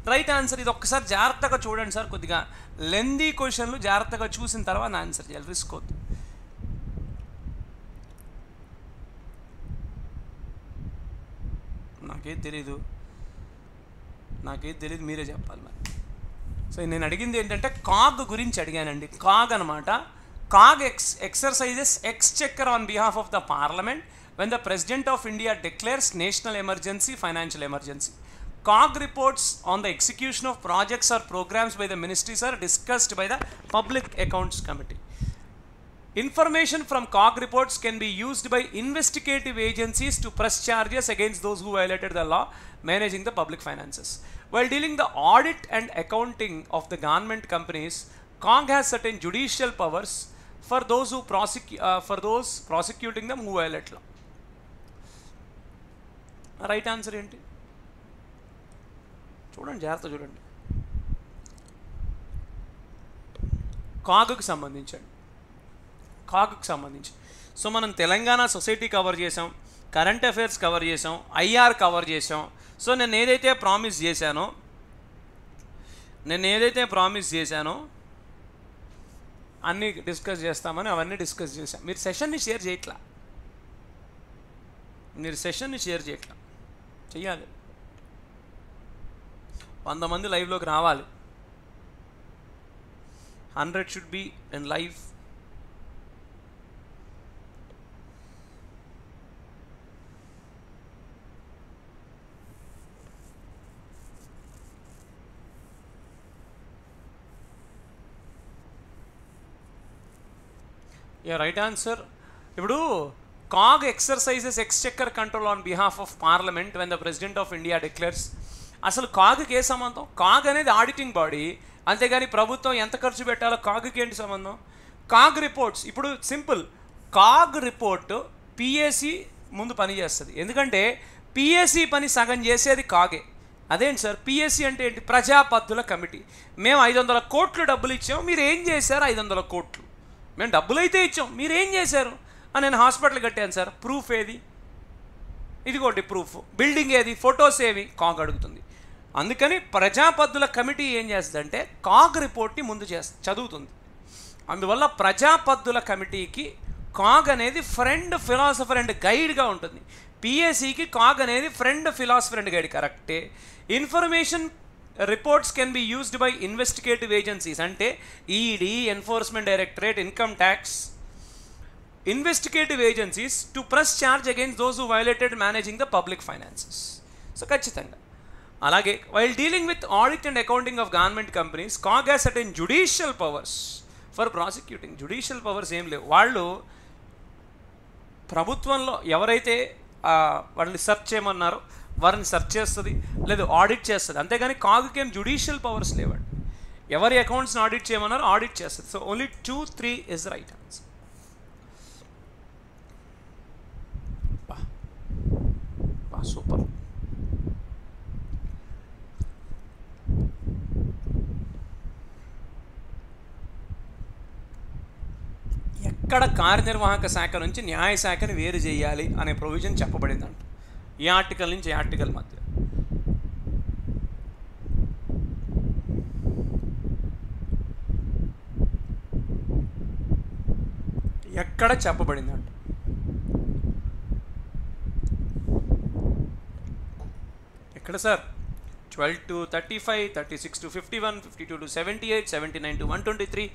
రైట్ ఆన్సర్ ఇది ఒక్కసారి జాగ్రత్తగా చూడండి సార్ కొద్దిగా లెందీ క్వశ్చన్లు జాగ్రత్తగా చూసిన తర్వాత ఆన్సర్ చేయాలి. రిస్క్ వద్దు. నాకేం తెలీదు. నాకేం తెలియదు మీరే చెప్పాలి మరి. సో నేను అడిగింది ఏంటంటే కాగ్ గురించి అడిగానండి. కాగ్ అనమాట CAG ex exercises exchequer on behalf of the parliament. when the President of India declares national emergency, financial emergency. COG reports on the execution of projects or programs by the ministries are discussed by the Public Accounts Committee. Information from COG reports can be used by investigative agencies to press charges against those who violated the law managing the public finances. While dealing the audit and accounting of the government companies, COG has certain judicial powers for those who prosecute uh, for those prosecuting them who violate law. Right answer ఏంటి? చూడండి జాగ్రత్త చూడండి. కాగుకు సంబంధించండి. కాగుకు సంబంధించి. So మనం Telangana society cover చేసాం current affairs cover చేసాం IR cover చేసాం so నేను ఏదైతే ప్రామిస్ చేశానో నేను ఏదైతే ప్రామిస్ చేశానో అన్నీ డిస్కస్ చేస్తామని అవన్నీ డిస్కస్ చేశాం. మీరు సెషన్ని షేర్ చేయట్లా. మీరు సెషన్ని షేర్ చేయట్లా. చెయ్యాలి. వంద మంది లైవ్లోకి రావాలి. Hundred should be in life. Yeah right answer ఇప్పుడు CAG exercises exchequer control on behalf of parliament when the president of India declares అసలు కాగ్కి ఏ సంబంధం? కాగ్ అనేది ఆడిటింగ్ బాడీ అంతేగాని ప్రభుత్వం ఎంత ఖర్చు పెట్టాలో కాగ్కి ఏంటి సంబంధం? కాగ్ రిపోర్ట్స్ ఇప్పుడు సింపుల్. కాగ్ రిపోర్ట్ పిఏసి ముందు పని చేస్తుంది. ఎందుకంటే పిఏసి పని సగం చేసేది కాగే అదేంటి సార్? పిఎస్సి అంటే ఏంటి? ప్రజాపద్దుల కమిటీ. మేము ఐదు వందల కోట్లు డబ్బులు ఇచ్చాం. మీరు ఏం చేశారు? ఐదు వందల కోట్లు. మేము డబ్బులు అయితే ఇచ్చాం. మీరు ఏం చేశారు? నేను హాస్పిటల్ కట్టాను సార్. ప్రూఫ్ ఏది? ఇదిగోటి ప్రూఫ్. బిల్డింగ్ ఏది? ఫొటోస్ ఏవి? కాగ్ అడుగుతుంది. అందుకని ప్రజాపద్దుల కమిటీ ఏం చేస్తుందంటే కాగ్ రిపోర్ట్ని ముందు చేస్త చదువుతుంది. అందువల్ల ప్రజాపద్దుల కమిటీకి కాగ్ అనేది ఫ్రెండ్ ఫిలాసఫర్ అండ్ గైడ్గా ఉంటుంది. పిఎస్సికి కాగ్ అనేది ఫ్రెండ్ ఫిలాసఫర్ అండ్ గైడ్ కరెక్టే. Information reports can be used by investigative agencies. అంటే ED enforcement directorate income tax investigative agencies to press charge against those who violated managing the public finances so ఖచ్చితంగా. అలాగే while dealing with audit and accounting of government companies CAG has attain judicial powers for prosecuting judicial powers ఏం లేవు. వాళ్ళు ప్రభుత్వంలో ఎవరైతే వాళ్ళని search చేయమన్నారో వారిని search చేస్తుంది లేదు ఆడిట్ చేస్తుంది. అంతేగాని కాగుకేం జుడిషియల్ పవర్స్ లేవండి. ఎవరి అకౌంట్స్ని ఆడిట్ చేయమన్నారో ఆడిట్ చేస్తుంది. So only two three is right answer Ah, super ఎక్కడ కార్యనిర్వాహక శాఖ నుంచి న్యాయ శాఖని వేరు చేయాలి అనే ప్రొవిజన్ చెప్పబడిందంట. ఈ ఆర్టికల్ నుంచి ఈ ఆర్టికల్ మధ్య. ఎక్కడ చెప్పబడిందంట? ఎక్కడ sir? Twelve to thirty five thirty six to fifty one fifty two to seventy eight seventy nine to one twenty three.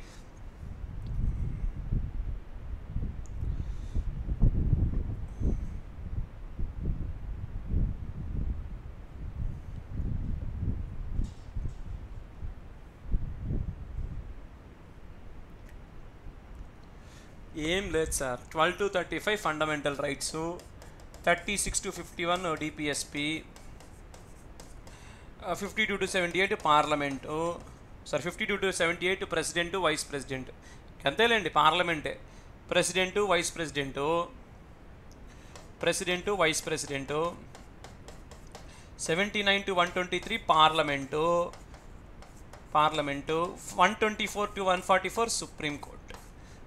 ఏం లేదు sir. Twelve to thirty five fundamental rights thirty six to fifty one DPSP fifty two to seventy eight parliament. Sir fifty two to seventy eight president vice president. అంతేలేండి పార్లమెంటే. President vice president. President vice president. Seventy nine to one twenty three parliament. Parliament. One twenty four to one forty four supreme court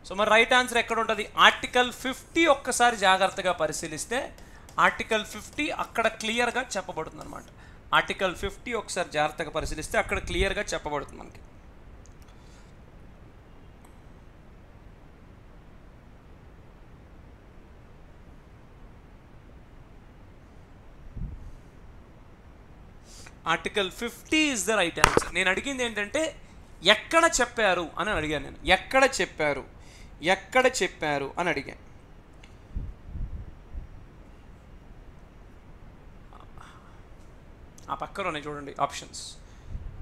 so మరి right answer ఎక్కడ ఉంటుంది article fifty ఒక్కసారి జాగ్రత్తగా పరిశీలిస్తే article fifty అక్కడ క్లియర్గా చెప్పబడుతుంది అనమాట ఆర్టికల్ ఫిఫ్టీ ఒకసారి జాగ్రత్తగా పరిశీలిస్తే అక్కడ క్లియర్గా చెప్పబడుతుంది మనకి. Article fifty is the right answer. నేను అడిగింది ఏంటంటే ఎక్కడ చెప్పారు అని అడిగాను నేను. ఎక్కడ చెప్పారు? ఎక్కడ చెప్పారు అని అడిగాను. ఆ పక్కన ఉన్నాయి చూడండి ఆప్షన్స్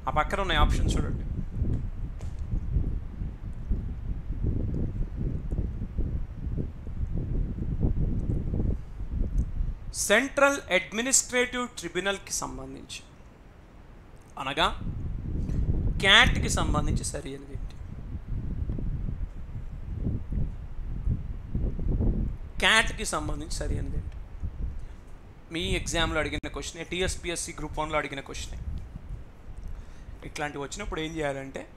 ఆ పక్కన ఉన్నాయి ఆప్షన్స్ చూడండి. సెంట్రల్ అడ్మినిస్ట్రేటివ్ ట్రిబ్యునల్కి సంబంధించి. అనగా క్యాట్కి సంబంధించి సరి అనేది ఏంటి? క్యాట్కి సంబంధించి సరి అనేది మీ ఎగ్జామ్లో అడిగిన క్వశ్చన్ టీఎస్పిఎస్సి గ్రూప్ వన్లో అడిగిన క్వశ్చనే ఇట్లాంటివి వచ్చినప్పుడు ఏం చేయాలంటే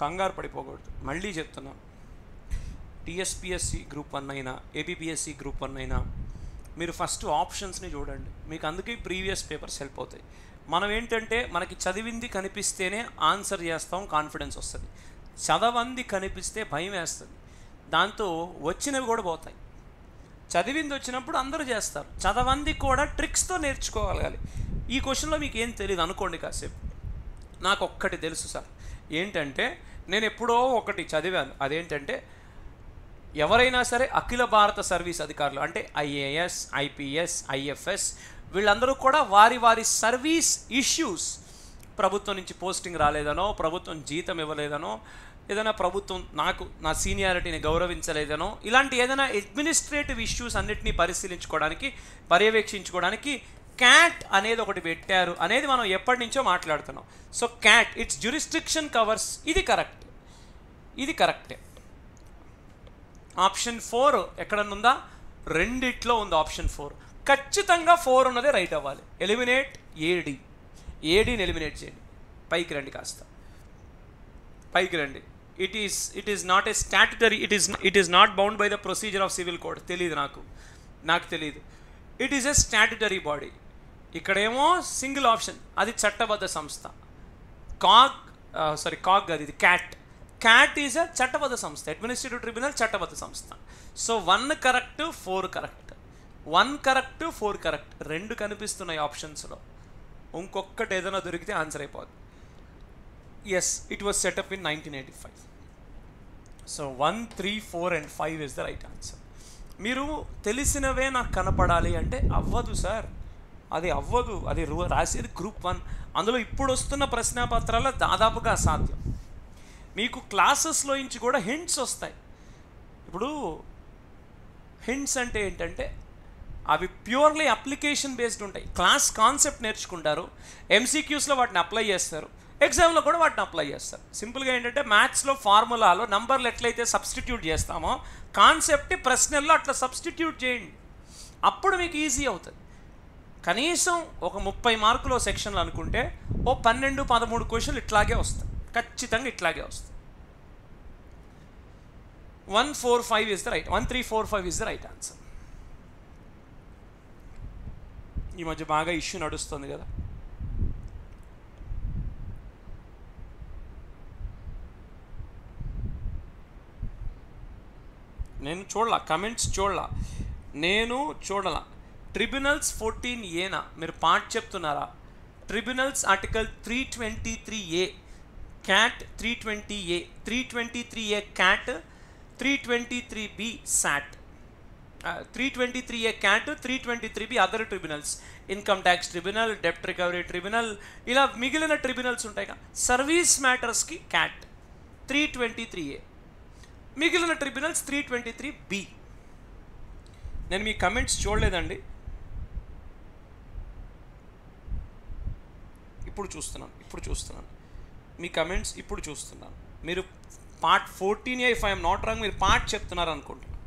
కంగారు పడిపోకూడదు. మళ్ళీ చెప్తున్నాను. టీఎస్పిఎస్సి గ్రూప్ వన్ అయినా ఏబిపిఎస్సి గ్రూప్ వన్ అయినా మీరు ఫస్ట్ ఆప్షన్స్ని చూడండి. మీకు అందుకే ప్రీవియస్ పేపర్స్ హెల్ప్ అవుతాయి. మనం ఏంటంటే మనకి చదివింది కనిపిస్తేనే ఆన్సర్ చేస్తాం కాన్ఫిడెన్స్ వస్తుంది. చదవంది కనిపిస్తే భయం వేస్తుంది. దాంతో వచ్చినవి కూడా పోతాయి. చదివింది వచ్చినప్పుడు అందరూ చేస్తారు. చదవంది కూడా ట్రిక్స్తో నేర్చుకోగలగాలి. ఈ క్వశ్చన్లో మీకు ఏం తెలియదు అనుకోండి కాసేపు. నాకు ఒక్కటి తెలుసు సార్. ఏంటంటే నేను ఎప్పుడో ఒకటి చదివాను. అదేంటంటే ఎవరైనా సరే అఖిల భారత సర్వీస్ అధికారులు అంటే ఐఏఎస్ ఐపీఎస్ ఐఎఫ్ఎస్ వీళ్ళందరూ కూడా వారి వారి సర్వీస్ ఇష్యూస్ ప్రభుత్వం నుంచి పోస్టింగ్ రాలేదనో ప్రభుత్వం జీతం ఇవ్వలేదనో ఏదైనా ప్రభుత్వం నాకు నా సీనియారిటీని గౌరవించలేదనో ఇలాంటి ఏదైనా అడ్మినిస్ట్రేటివ్ ఇష్యూస్ అన్నిటినీ పరిశీలించుకోవడానికి పర్యవేక్షించుకోవడానికి క్యాట్ అనేది ఒకటి పెట్టారు అనేది మనం ఎప్పటి నుంచో మాట్లాడుతున్నాం. So CAT its jurisdiction covers ఇది కరెక్ట్ ఇది కరెక్టే ఆప్షన్ ఫోర్ ఎక్కడనుందా రెండిట్లో ఉంది ఆప్షన్ ఫోర్ ఖచ్చితంగా ఫోర్ ఉన్నదే రైట్ అవ్వాలి. ఎలిమినేట్ ఏడి ఏడీని ఎలిమినేట్ చేయండి. పైకి రండి కాస్త. పైకి రండి. It is it is not a statutory it is it is not bound by the procedure of civil code తెలియదు నాకు. నాకు తెలియదు it is a statutory body ఇక్కడేమో సింగిల్ ఆప్షన్. అది చట్టబద్ధ సంస్థ. కాగ్ సారీ కాగ్ అది ఇది క్యాట్. క్యాట్ ఈజ్ అ చట్టబద్ధ సంస్థ. అడ్మినిస్ట్రేటివ్ ట్రిబ్యునల్ చట్టబద్ధ సంస్థ. So one correct four correct. One correct four correct. రెండు కనిపిస్తున్నాయి ఆప్షన్స్లో. ఇంకొకటి ఏదైనా దొరికితే ఆన్సర్ అయిపోద్ది. Yes it was set up in nineteen eighty five so one three four and five is the right answer మీరు తెలిసినవే నాకు కనపడాలి అంటే అవ్వదు సార్. అది అవ్వదు. అది రాసేది గ్రూప్ వన్ అందులో ఇప్పుడు వస్తున్న ప్రశ్నాపత్రాల దాదాపుగా అసాధ్యం. మీకు క్లాసెస్లో నుంచి కూడా హింట్స్ వస్తాయి. ఇప్పుడు హింట్స్ అంటే ఏంటంటే అవి ప్యూర్లీ అప్లికేషన్ బేస్డ్ ఉంటాయి. క్లాస్ కాన్సెప్ట్ నేర్చుకుంటారు. ఎంసీక్యూస్లో వాటిని అప్లై చేస్తారు. ఎగ్జామ్లో కూడా వాటిని అప్లై చేస్తారు. సింపుల్గా ఏంటంటే మ్యాథ్స్లో ఫార్ములాలో నంబర్లు ఎట్లయితే సబ్స్టిట్యూట్ చేస్తామో కాన్సెప్ట్ ప్రశ్నల్లో అట్లా సబ్స్టిట్యూట్ చేయండి. అప్పుడు మీకు ఈజీ అవుతుంది. కనీసం ఒక ముప్పై మార్కులు సెక్షన్లు అనుకుంటే ఓ పన్నెండు పదమూడు క్వశ్చన్లు ఇట్లాగే వస్తాయి. ఖచ్చితంగా ఇట్లాగే వస్తాయి. One four five is the right one three four five is the right answer ఈ మధ్య బాగా ఇష్యూ నడుస్తుంది కదా. నేను చూడాల కమెంట్స్ చూడాల. నేను చూడలా. ట్రిబ్యునల్స్ ఫోర్టీన్ ఏనా మీరు పార్ట్ చెప్తున్నారా? Tribunals article three twenty three A CAT three twenty A three twenty three A CAT three twenty three B SAT three twenty three A CAT three twenty three B other tribunals income tax tribunal డెప్ట్ recovery tribunal ఇలా మిగిలిన tribunals ఉంటాయి కదా. Service మ్యాటర్స్కి CAT three twenty three A మిగిలిన tribunals three twenty three B నేను మీ comments చూడలేదండి. ఇప్పుడు చూస్తున్నాను ఇప్పుడు చూస్తున్నాను. మీ కమెంట్స్ ఇప్పుడు చూస్తున్నాను. మీరు part fourteen A if I'm not wrong మీరు పార్ట్ చెప్తున్నారు అనుకుంటున్నాను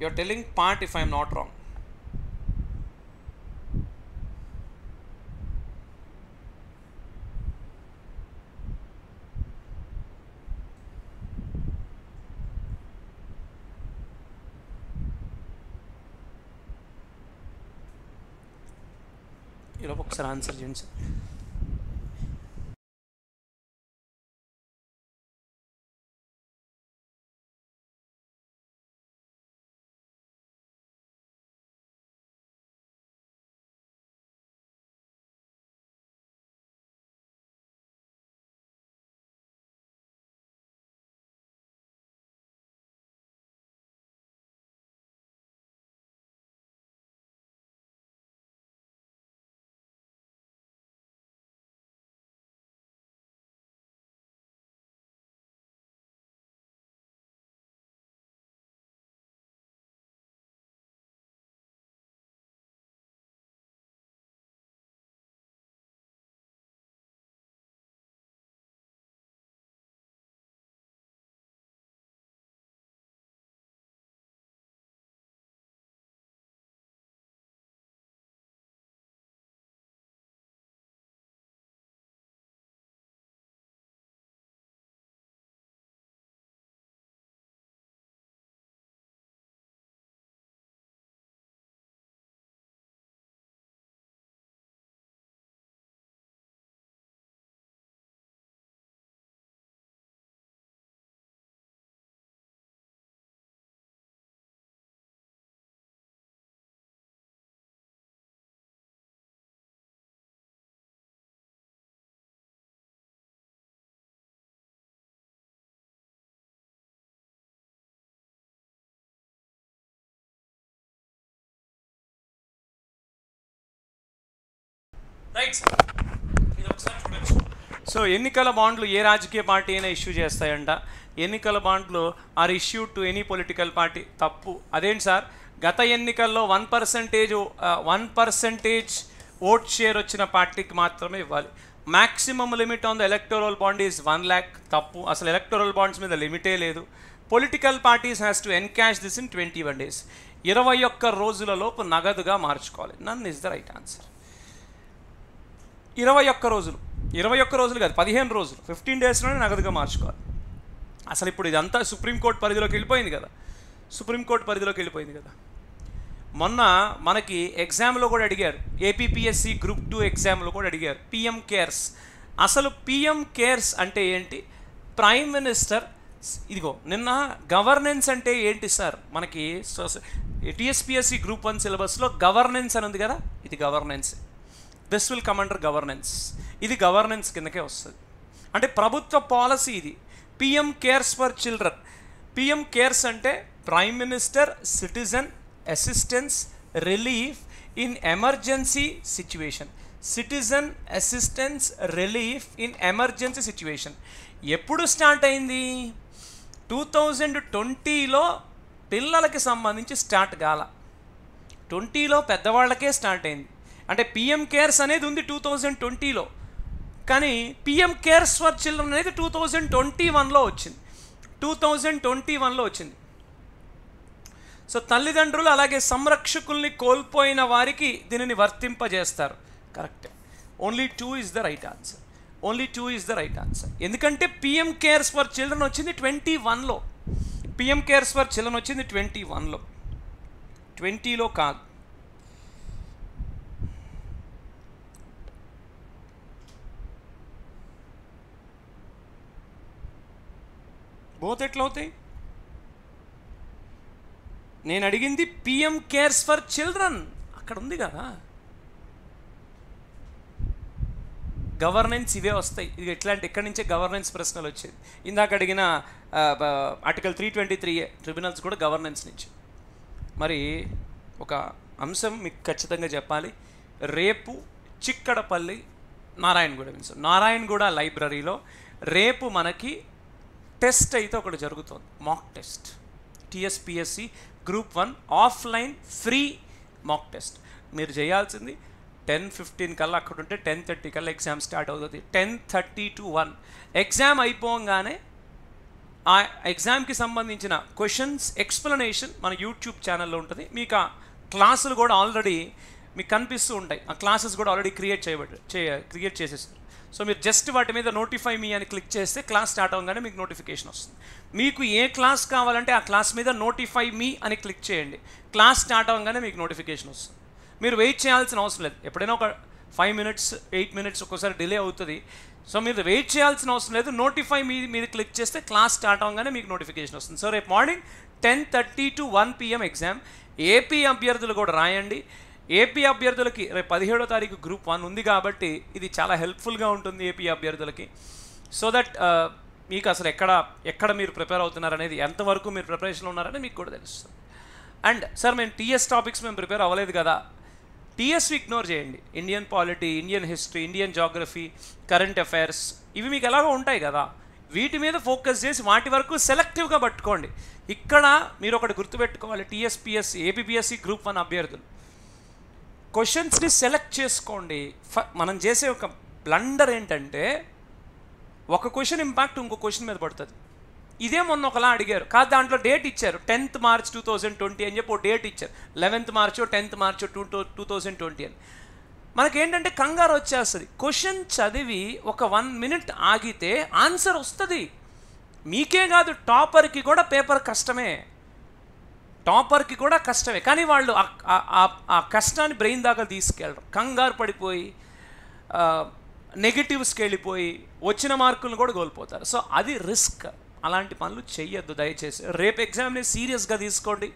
you are telling part if I'm not wrong ఇలా ఒకసారి ఆన్సర్ చేయండి సార్ రైట్ సార్ ఇది ఒకసారి చూడొచ్చు సో ఎన్నికల బాండ్లు ఏ రాజకీయ పార్టీ అయినా ఇష్యూ చేస్తాయంట. ఎన్నికల బాండ్లు are issue to any political party తప్పు. అదేంటి సార్? గత ఎన్నికల్లో one percentage one percentage vote share వచ్చిన పార్టీకి మాత్రమే ఇవ్వాలి. Maximum limit on the electoral bond is one lakh. తప్పు. అసలు ఎలక్టోరల్ బాండ్స్ మీద లిమిటే లేదు. Political parties has to encash this in twenty one days. ఇరవై ఒక్క రోజులలోపు నగదుగా మార్చుకోవాలి. None is the right answer. ఇరవై ఒక్క రోజులు. ఇరవై ఒక్క రోజులు కాదు పదిహేను రోజులు. ఫిఫ్టీన్ డేస్లోనే నగదుగా మార్చుకోవాలి. అసలు ఇప్పుడు ఇదంతా సుప్రీంకోర్టు పరిధిలోకి వెళ్ళిపోయింది కదా. సుప్రీంకోర్టు పరిధిలోకి వెళ్ళిపోయింది కదా. మొన్న మనకి ఎగ్జామ్లో కూడా అడిగారు. ఏపీపీఎస్సి గ్రూప్ టూ ఎగ్జామ్లో కూడా అడిగారు. పిఎం కేర్స్ అసలు పిఎం కేర్స్ అంటే ఏంటి? ప్రైమ్ మినిస్టర్ ఇదిగో నిన్న గవర్నెన్స్ అంటే ఏంటి సార్? మనకి టీఎస్పిఎస్సి గ్రూప్ వన్ సిలబస్లో గవర్నెన్స్ అని ఉంది కదా? ఇది governance this will come under governance ఇది గవర్నెన్స్ కిందకే వస్తుంది. అంటే ప్రభుత్వ పాలసీ ఇది. PM CARES for children PM CARES అంటే prime minister citizen assistance relief in emergency situation citizen assistance relief in emergency situation ఎప్పుడు స్టార్ట్ అయింది? టూ థౌజండ్ ట్వంటీలో పిల్లలకి సంబంధించి స్టార్ట్ కాల ట్వంటీలో పెద్దవాళ్ళకే స్టార్ట్ అయింది. అంటే పిఎం కేర్స్ అనేది ఉంది టూ థౌజండ్ ట్వంటీలో కానీ పిఎం కేర్స్ ఫర్ చిల్డ్రన్ అనేది టూ థౌజండ్ ట్వంటీ వన్లో వచ్చింది. టూ థౌజండ్ ట్వంటీ వన్లో వచ్చింది. సో తల్లిదండ్రులు అలాగే సంరక్షకుల్ని కోల్పోయిన వారికి దీనిని వర్తింపజేస్తారు. Correct only two is the right answer only two is the right answer ఎందుకంటే పిఎం కేర్స్ ఫర్ చిల్డ్రన్ వచ్చింది ట్వంటీ వన్లో పిఎం కేర్స్ ఫర్ చిల్డ్రన్ వచ్చింది ట్వంటీ వన్లో ట్వంటీలో కాదు. బోత్ ఎట్లవుతాయి? నేను అడిగింది పిఎం కేర్స్ ఫర్ చిల్డ్రన్. అక్కడ ఉంది కదా. గవర్నెన్స్ ఇవే వస్తాయి. ఇది ఎట్లాంటి ఎక్కడి నుంచే గవర్నెన్స్ ప్రశ్నలు వచ్చేది. ఇందాక అడిగిన article three twenty three tribunals కూడా గవర్నెన్స్ నుంచి. మరి ఒక అంశం మీకు ఖచ్చితంగా చెప్పాలి. రేపు చిక్కడపల్లి నారాయణగూడ మీన్స్ నారాయణగూడ లైబ్రరీలో రేపు మనకి టెస్ట్ అయితే ఒకటి జరుగుతుంది. Mock test TSPSC group one offline free mock test మీరు చేయాల్సింది టెన్ ఫిఫ్టీన్ కల్లా అక్కడ ఉంటే టెన్ థర్టీ కల్లా ఎగ్జామ్ స్టార్ట్ అవుతుంది. Ten thirty to one exam అయిపోగానే ఆ ఎగ్జామ్కి సంబంధించిన క్వశ్చన్స్ ఎక్స్ప్లెనేషన్ మన యూట్యూబ్ ఛానల్లో ఉంటుంది. మీకు ఆ క్లాసులు కూడా ఆల్రెడీ మీకు కనిపిస్తూ ఉంటాయి. ఆ క్లాసెస్ కూడా ఆల్రెడీ క్రియేట్ చేయబడి చే క్రియేట్ చేసేసారు సో మీరు జస్ట్ వాటి మీద నోటిఫై మీ అని క్లిక్ చేస్తే క్లాస్ స్టార్ట్ అవ్వగానే మీకు నోటిఫికేషన్ వస్తుంది. మీకు ఏ క్లాస్ కావాలంటే ఆ క్లాస్ మీద నోటిఫై మీ అని క్లిక్ చేయండి. క్లాస్ స్టార్ట్ అవ్వగానే మీకు నోటిఫికేషన్ వస్తుంది. మీరు వెయిట్ చేయాల్సిన అవసరం లేదు. ఎప్పుడైనా ఒక ఫైవ్ మినిట్స్ ఎయిట్ మినిట్స్ ఒక్కోసారి డిలే అవుతుంది. సో మీరు వెయిట్ చేయాల్సిన అవసరం లేదు. నోటిఫై మీ మీద క్లిక్ చేస్తే క్లాస్ స్టార్ట్ అవ్వగానే మీకు నోటిఫికేషన్ వస్తుంది. సో రేపు morning ten thirty to one PM exam. AP అభ్యర్థులు కూడా రాయండి. ఏపీ అభ్యర్థులకి రేపు పదిహేడో తారీఖు గ్రూప్ వన్ ఉంది కాబట్టి ఇది చాలా హెల్ప్ఫుల్గా ఉంటుంది ఏపీ అభ్యర్థులకి. సో దట్ మీకు అసలు ఎక్కడ ఎక్కడ మీరు ప్రిపేర్ అవుతున్నారు అనేది ఎంతవరకు మీరు ప్రిపరేషన్లో ఉన్నారని మీకు కూడా తెలుస్తుంది. అండ్ సార్ మేము టీఎస్ టాపిక్స్ మేము ప్రిపేర్ అవ్వలేదు కదా. టీఎస్వి ఇగ్నోర్ చేయండి. Indian polity Indian history Indian geography current affairs ఇవి మీకు ఎలాగో ఉంటాయి కదా. వీటి మీద ఫోకస్ చేసి వాటి వరకు సెలెక్టివ్గా పట్టుకోండి. ఇక్కడ మీరు ఒకటి గుర్తుపెట్టుకోవాలి టీఎస్పిఎస్ ఏపీఎస్సి గ్రూప్ వన్ అభ్యర్థులు. క్వశ్చన్స్ని సెలెక్ట్ చేసుకోండి. ఫ మనం చేసే ఒక బ్లండర్ ఏంటంటే ఒక క్వశ్చన్ ఇంపాక్ట్ ఇంకో క్వశ్చన్ మీద పడుతుంది. ఇదే మొన్న ఒకలా అడిగారు. కాదు దాంట్లో డేట్ ఇచ్చారు. Tenth March two thousand twenty అని చెప్పి డేట్ ఇచ్చారు. లెవెన్త్ మార్చో టెన్త్ మార్చో టూ టూ థౌజండ్ ట్వంటీ అని. మనకేంటంటే కంగారు వచ్చేస్తుంది. క్వశ్చన్ చదివి ఒక వన్ మినిట్ ఆగితే ఆన్సర్ వస్తుంది. మీకే కాదు టాపర్కి కూడా పేపర్ కష్టమే. టాపర్కి కూడా కష్టమే. కానీ వాళ్ళు ఆ- కష్టాన్ని బ్రెయిన్ దాకా తీసుకెళ్ళరు. కంగారు పడిపోయి నెగిటివ్స్కి వెళ్ళిపోయి వచ్చిన మార్కులను కూడా కోల్పోతారు. సో అది రిస్క్. అలాంటి పనులు చెయ్యొద్దు దయచేసి. రేపు ఎగ్జామ్ని సీరియస్గా తీసుకోండి.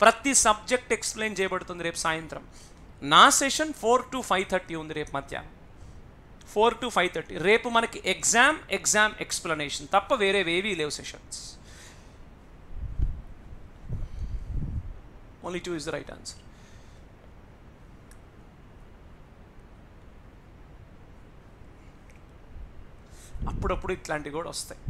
ప్రతి సబ్జెక్ట్ ఎక్స్ప్లెయిన్ చేయబడుతుంది రేపు సాయంత్రం. నా session four to five thirty ఉంది రేపు మధ్యాహ్నం. Four to five thirty. రేపు మనకి ఎగ్జామ్ ఎగ్జామ్ ఎక్స్ప్లెనేషన్ తప్ప వేరే లేవు sessions. Only two is the right answer అప్పుడప్పుడు ఇట్లాంటివి కూడా వస్తాయి.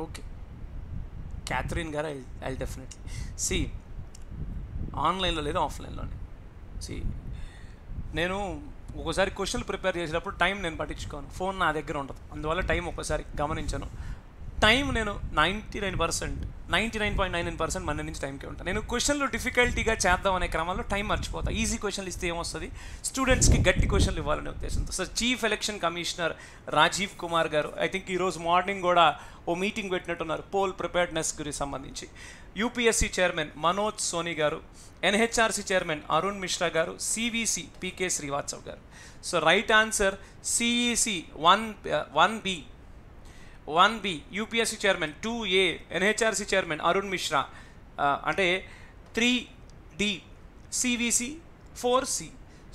ఓకే. క్యాథరిన్ గారు ఐ ఐ డెఫినెట్లీ. సి ఆన్లైన్లో లేదా ఆఫ్లైన్లోనే? సి నేను ఒకసారి క్వశ్చన్లు ప్రిపేర్ చేసేటప్పుడు టైం నేను పట్టించుకోను. ఫోన్ నా దగ్గర ఉండదు. అందువల్ల టైం ఒకసారి గమనించను. టైం నేను ninety nine percent ninety nine point nine nine percent మన నుంచి టైంకే ఉంటాను నేను క్వశ్చన్లు డిఫికల్టీగా చేద్దాం అనే క్రమంలో టైం మర్చిపోతా. ఈజీ క్వశ్చన్లు ఇస్తే ఏమొస్తుంది? స్టూడెంట్స్కి గట్టి క్వశ్చన్లు ఇవ్వాలనే ఉద్దేశంతో. Sir chief election commissioner Rajiv Kumar గారు ఐ థింక్ ఈరోజు మార్నింగ్ కూడా ఓ మీటింగ్ పెట్టినట్టున్నారు పోల్ ప్రిపేర్డ్నెస్ గురించి సంబంధించి. యూపీఎస్సీ చైర్మన్ మనోజ్ సోని గారు ఎన్హెచ్ఆర్సీ చైర్మన్ అరుణ్ మిశ్రా గారు సివిసి పీకే శ్రీవాత్సవ్ గారు. So right answer CEC one one B one B UPSC chairman two A NHRC chairman Arun Mishra అంటే three D CVC four C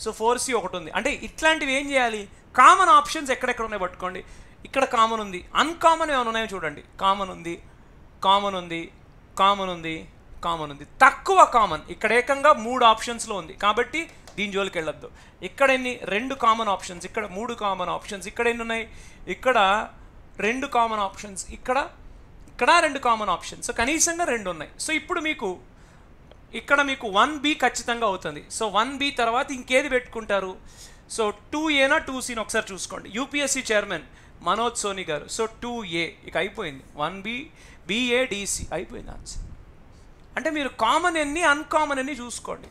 so four C ఒకటి ఉంది. అంటే ఇట్లాంటివి ఏం చేయాలి? కామన్ ఆప్షన్స్ ఎక్కడెక్కడ ఉన్నాయి పట్టుకోండి. ఇక్కడ కామన్ ఉంది. అన్కామన్ ఏమైనా ఉన్నాయో చూడండి. కామన్ ఉంది కామన్ ఉంది కామన్ ఉంది. కామన్ ఉంది. తక్కువ కామన్ ఇక్కడ ఏకంగా మూడు ఆప్షన్స్లో ఉంది. కాబట్టి దీని జోలికి వెళ్ళొద్దు. ఇక్కడ ఎన్ని? రెండు కామన్ ఆప్షన్స్ ఇక్కడ మూడు కామన్ ఆప్షన్స్ ఇక్కడ ఎన్ని ఉన్నాయి? ఇక్కడ రెండు కామన్ ఆప్షన్స్ ఇక్కడ ఇక్కడ రెండు కామన్ ఆప్షన్స్ సో కనీసంగా రెండు ఉన్నాయి. సో ఇప్పుడు మీకు ఇక్కడ మీకు వన్ బి ఖచ్చితంగా అవుతుంది. సో వన్ బి తర్వాత ఇంకేది పెట్టుకుంటారు? సో టూ ఏనా టూ సీని ఒకసారి చూసుకోండి. యూపీఎస్సీ చైర్మన్ మనోజ్ సోని గారు. సో టూ ఏ ఇక అయిపోయింది. వన్ బి బిఏడిసి అయిపోయింది ఆన్సర్ అంటే మీరు కామన్ ఎన్ని అన్కామన్ ఎన్ని చూసుకోండి.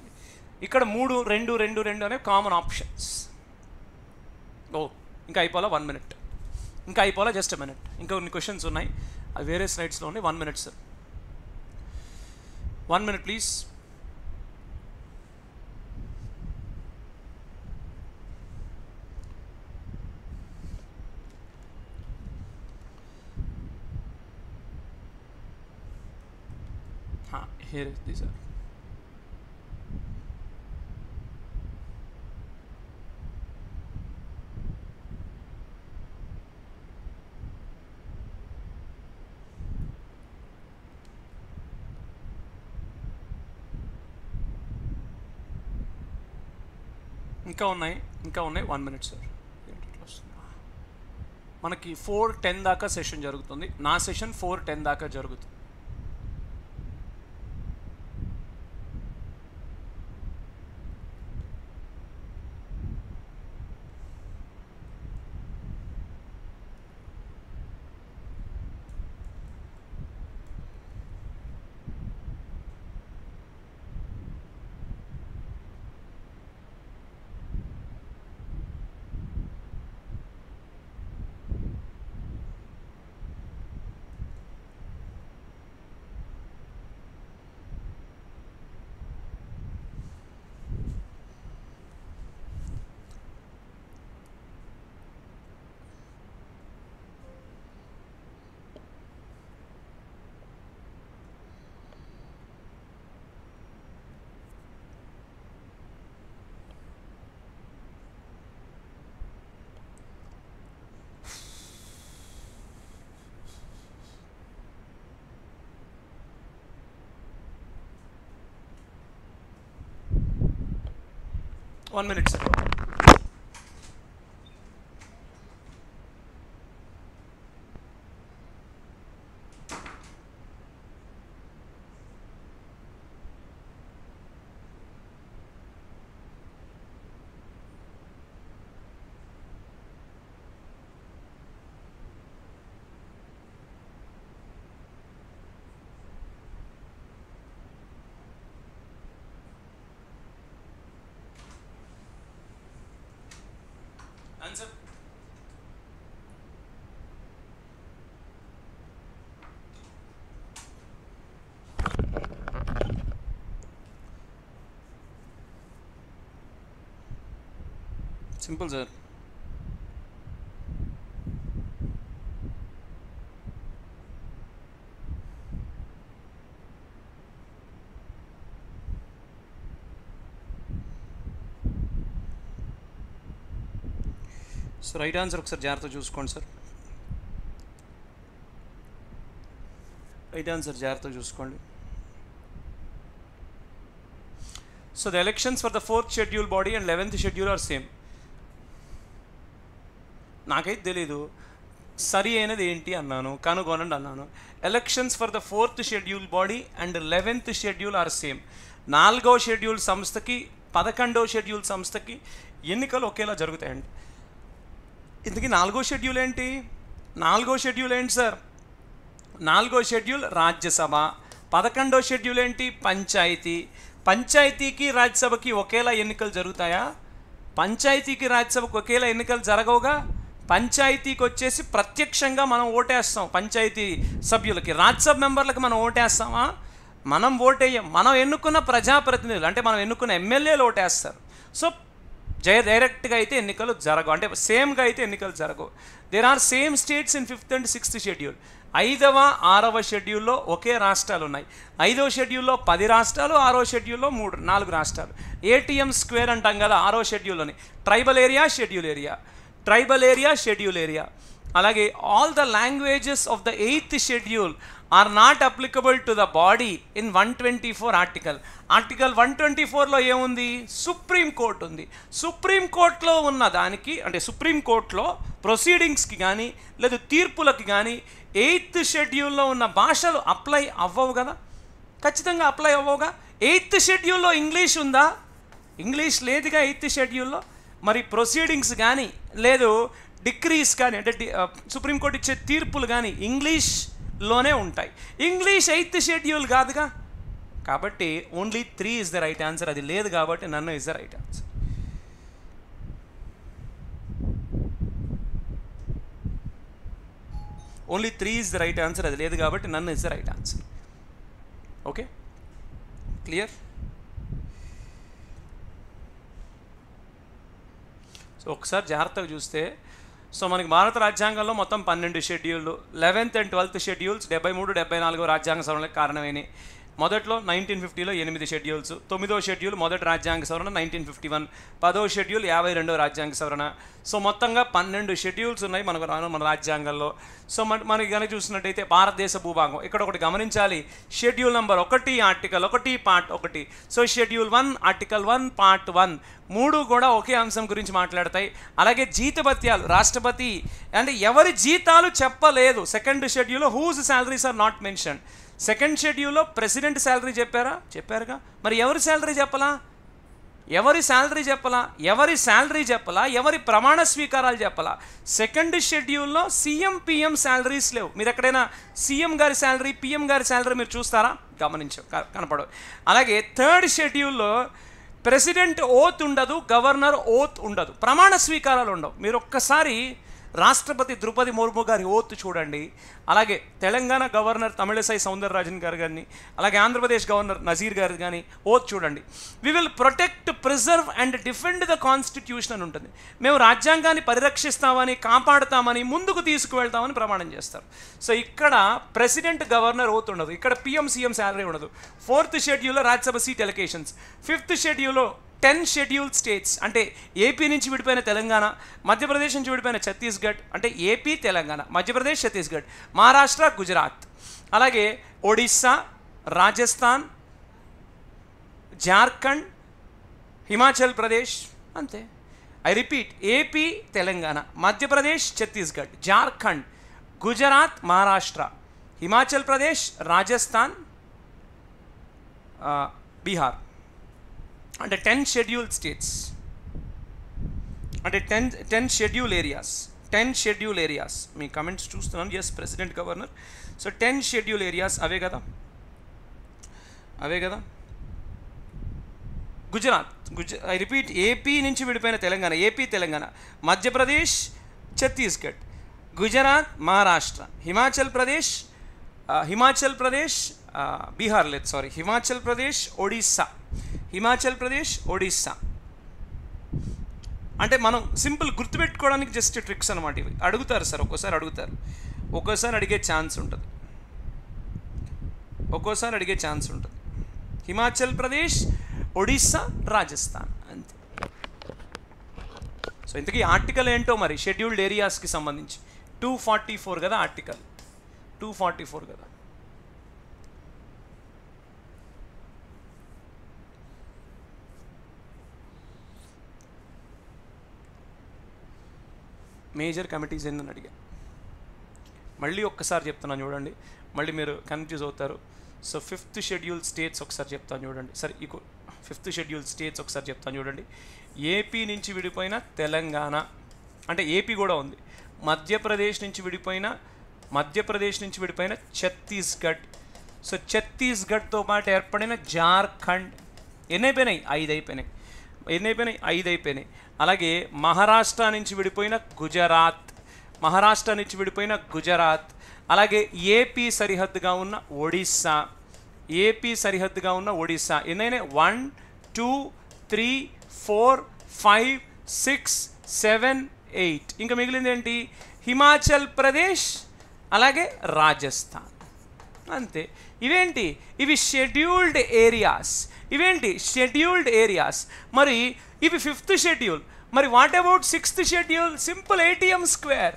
ఇక్కడ మూడు రెండు రెండు రెండు అనే కామన్ ఆప్షన్స్ ఓ ఇంకా అయిపోవాలా? వన్ మినిట్ ఇంకా అయిపోవాలా? జస్ట్ మినిట్ ఇంకా కొన్ని క్వశ్చన్స్ ఉన్నాయి. అవి వేరే స్లైడ్స్లో ఉన్నాయి one minute sir one minute please here these are ఇంకా ఉన్నాయి ఇంకా ఉన్నాయి వన్ మినిట్ సార్ మనకి ఫోర్ టెన్ దాకా సెషన్ జరుగుతుంది. నా సెషన్ ఫోర్ టెన్ దాకా జరుగుతుంది. One minute sir answer simple sir so right answer ఒకసారి జాగ్రత్త చూసుకోండి సార్. రైట్ ఆన్సర్ జాగ్రత్త చూసుకోండి. So the elections for the fourth schedule body and eleventh schedule are same నాకైతే తెలీదు. సరి అయినది ఏంటి అన్నాను కనుగొనండి అన్నాను. Elections for the fourth schedule body and eleventh schedule are same నాలుగో షెడ్యూల్ సంస్థకి పదకొండో షెడ్యూల్ సంస్థకి ఎన్నికలు ఒకేలా జరుగుతాయండి. ఇంతకీ నాలుగో షెడ్యూల్ ఏంటి? నాలుగో షెడ్యూల్ ఏంటి సార్ నాలుగో షెడ్యూల్ రాజ్యసభ. పదకొండో షెడ్యూల్ ఏంటి? పంచాయతీ. పంచాయతీకి రాజ్యసభకి ఒకేలా ఎన్నికలు జరుగుతాయా? పంచాయతీకి రాజ్యసభకు ఒకేలా ఎన్నికలు జరగవుగా? పంచాయతీకి వచ్చేసి ప్రత్యక్షంగా మనం ఓటేస్తాం పంచాయతీ సభ్యులకి. రాజ్యసభ మెంబర్లకు మనం ఓటేస్తామా? మనం ఓటేయం మనం ఎన్నుకున్న ప్రజాప్రతినిధులు అంటే మనం ఎన్నుకున్న ఎమ్మెల్యేలు ఓటేస్తారు. సో జై డైరెక్ట్గా అయితే ఎన్నికలు జరగవు. అంటే సేమ్గా అయితే ఎన్నికలు జరగవు. There are same states in fifth and sixth schedule ఐదవ ఆరవ షెడ్యూల్లో ఒకే రాష్ట్రాలు ఉన్నాయి. ఐదవ షెడ్యూల్లో పది రాష్ట్రాలు ఆరో షెడ్యూల్లో మూడు నాలుగు రాష్ట్రాలు. ఏటీఎం స్క్వేర్ అంటాం కదా ఆరో షెడ్యూల్లోని tribal area schedule area tribal area schedule area అలాగే all the languages of the eighth schedule are not applicable to the body in one twenty four article article one twenty ఫోర్లో ఏముంది? Supreme court ఉంది. Supreme కోర్టులో ఉన్న దానికి అంటే supreme కోర్టులో ప్రొసీడింగ్స్కి కానీ లేదా తీర్పులకి కానీ ఎయిత్ షెడ్యూల్లో ఉన్న భాషలు అప్లై అవ్వవు కదా? ఖచ్చితంగా అప్లై అవ్వవుగా? ఎయిత్ షెడ్యూల్లో ఇంగ్లీష్ ఉందా? ఇంగ్లీష్ లేదుగా ఎయిత్ షెడ్యూల్లో మరి ప్రొసీడింగ్స్ కానీ లేదు డిక్రీస్ కానీ అంటే సుప్రీంకోర్టు ఇచ్చే తీర్పులు కానీ ఇంగ్లీష్లోనే ఉంటాయి. ఇంగ్లీష్ ఎయిత్ షెడ్యూల్ కాదుగా? కాబట్టి only three is the right answer అది లేదు కాబట్టి none is the right answer only three is the right answer అది లేదు కాబట్టి none is the right answer okay clear so ఒకసారి జాగ్రత్తగా చూస్తే సో మనకి భారత రాజ్యాంగంలో మొత్తం పన్నెండు షెడ్యూళ్ళు లెవెన్త్ అండ్ ట్వెల్త్ షెడ్యూల్స్ డెబ్బై మూడు డెబ్బై నాలుగు రాజ్యాంగ సవరణలకు కారణమైనవి. మొదట్లో నైన్టీన్ ఫిఫ్టీలో ఎనిమిది షెడ్యూల్స్ తొమ్మిదో షెడ్యూల్ మొదటి రాజ్యాంగ సవరణ నైన్టీన్ ఫిఫ్టీ వన్ పదో షెడ్యూల్ యాభై రెండో రాజ్యాంగ సవరణ. సో మొత్తంగా పన్నెండు షెడ్యూల్స్ ఉన్నాయి మనకు మన రాజ్యాంగంలో. సో మన మనకి కనుక చూసినట్టయితే భారతదేశ భూభాగం ఇక్కడ ఒకటి గమనించాలి. షెడ్యూల్ నెంబర్ ఒకటి ఆర్టికల్ ఒకటి పార్ట్ ఒకటి. So schedule one article one part one మూడు కూడా ఒకే అంశం గురించి మాట్లాడతాయి. అలాగే జీతభత్యాలు రాష్ట్రపతి అంటే ఎవరి జీతాలు చెప్పలేదు. సెకండ్ షెడ్యూల్లో whose salaries are not mention second షెడ్యూల్లో ప్రెసిడెంట్ శాలరీ చెప్పారా? చెప్పారుగా. మరి ఎవరి శాలరీ చెప్పలా? ఎవరి శాలరీ చెప్పలా? ఎవరి శాలరీ చెప్పలా? ఎవరి ప్రమాణ స్వీకారాలు చెప్పలా? సెకండ్ షెడ్యూల్లో సీఎం పిఎం శాలరీస్ లేవు. మీరు ఎక్కడైనా సీఎం గారి శాలరీ పిఎం గారి శాలరీ మీరు చూస్తారా? గమనించు క- కనపడవు. అలాగే థర్డ్ షెడ్యూల్లో ప్రెసిడెంట్ ఓత్ ఉండదు గవర్నర్ ఓత్ ఉండదు. ప్రమాణ స్వీకారాలు ఉండవు. మీరు ఒక్కసారి రాష్ట్రపతి ద్రౌపది ముర్ము గారి ఓత్ చూడండి. అలాగే తెలంగాణ గవర్నర్ తమిళసై సౌందరరాజన్ గారు కానీ అలాగే ఆంధ్రప్రదేశ్ గవర్నర్ నజీర్ గారు కానీ ఓత్ చూడండి. We will protect preserve and defend the constitution అని ఉంటుంది. మేము రాజ్యాంగాన్ని పరిరక్షిస్తామని కాపాడుతామని ముందుకు తీసుకువెళ్తామని ప్రమాణం చేస్తారు. సో ఇక్కడ ప్రెసిడెంట్ గవర్నర్ ఓత్ ఉండదు. ఇక్కడ పిఎం సీఎం శాలరీ ఉండదు. ఫోర్త్ షెడ్యూల్లో రాజ్యసభ సీట్ ఎలకేషన్స్ ఫిఫ్త్ షెడ్యూల్లో టెన్ షెడ్యూల్ స్టేట్స్ అంటే ఏపీ నుంచి విడిపోయిన తెలంగాణ మధ్యప్రదేశ్ నుంచి విడిపోయిన ఛత్తీస్గఢ్ అంటే ఏపీ తెలంగాణ మధ్యప్రదేశ్ ఛత్తీస్గఢ్ మహారాష్ట్ర గుజరాత్. అలాగే ఒడిస్సా రాజస్థాన్ జార్ఖండ్ హిమాచల్ ప్రదేశ్ అంతే. I repeat AP Telangana Madhya Pradesh Chhattisgarh Jharkhand Gujarat Maharashtra Himachal Pradesh Rajasthan Bihar. అంటే టెన్ షెడ్యూల్ స్టేట్స్ అంటే ten ten schedule areas ten schedule areas మీ కమెంట్స్ చూస్తున్నాను. Yes president governor so ten schedule areas అవే కదా? అవే కదా? గుజరాత్ గుజ I repeat AP నుంచి విడిపోయిన Telangana. AP Telangana. Madhya Pradesh Chhattisgarh Gujarat Maharashtra Himachal Pradesh Himachal Pradesh Bihar లేదు. సారీ హిమాచల్ ప్రదేశ్ ఒడిస్సా హిమాచల్ ప్రదేశ్ ఒడిస్సా. అంటే మనం సింపుల్ గుర్తుపెట్టుకోవడానికి జస్ట్ ట్రిక్స్ అనమాట ఇవి. అడుగుతారు సార్ ఒక్కోసారి అడుగుతారు. ఒక్కోసారి అడిగే ఛాన్స్ ఉంటుంది. ఒక్కోసారి అడిగే ఛాన్స్ ఉంటుంది. హిమాచల్ ప్రదేశ్ ఒడిస్సా రాజస్థాన్ అంతే. సో ఇంతకీ ఆర్టికల్ ఏంటో మరి? షెడ్యూల్డ్ ఏరియాస్కి సంబంధించి. టూ ఫార్టీ ఫోర్ కదా ఆర్టికల్. టూ ఫార్టీ ఫోర్ కదా. మేజర్ కమిటీస్ ఏందని అడిగాను మళ్ళీ ఒక్కసారి చెప్తున్నాను చూడండి. మళ్ళీ మీరు కన్ఫ్యూజ్ అవుతారు. సో ఫిఫ్త్ షెడ్యూల్ స్టేట్స్ ఒకసారి చెప్తాను చూడండి. సరే ఇక ఫిఫ్త్ షెడ్యూల్ స్టేట్స్ ఒకసారి చెప్తాను చూడండి. ఏపీ నుంచి విడిపోయిన తెలంగాణ అంటే ఏపీ కూడా ఉంది. మధ్యప్రదేశ్ నుంచి విడిపోయిన మధ్యప్రదేశ్ నుంచి విడిపోయిన ఛత్తీస్గఢ్. సో ఛత్తీస్గఢ్తో పాటు ఏర్పడిన జార్ఖండ్. ఎన్ని అయిపోయినాయి ఐదు అయిపోయినాయి ఎన్ని అయిపోయినాయి ఐదు అయిపోయినాయి అలాగే మహారాష్ట్ర నుంచి విడిపోయిన గుజరాత్ మహారాష్ట్ర నుంచి విడిపోయిన గుజరాత్ అలాగే ఏపీ సరిహద్దుగా ఉన్న ఒడిస్సా ఏపీ సరిహద్దుగా ఉన్న ఒడిస్సా ఎన్నైనా one two three four five six seven eight. ఇంకా మిగిలింది ఏంటి? హిమాచల్ ప్రదేశ్ అలాగే రాజస్థాన్. అంతే. ఇవేంటి? ఇవి షెడ్యూల్డ్ ఏరియాస్ ఇవేంటి? షెడ్యూల్డ్ ఏరియాస్ మరి ఇవి ఫిఫ్త్ షెడ్యూల్ మరి what about sixth schedule simple ATM square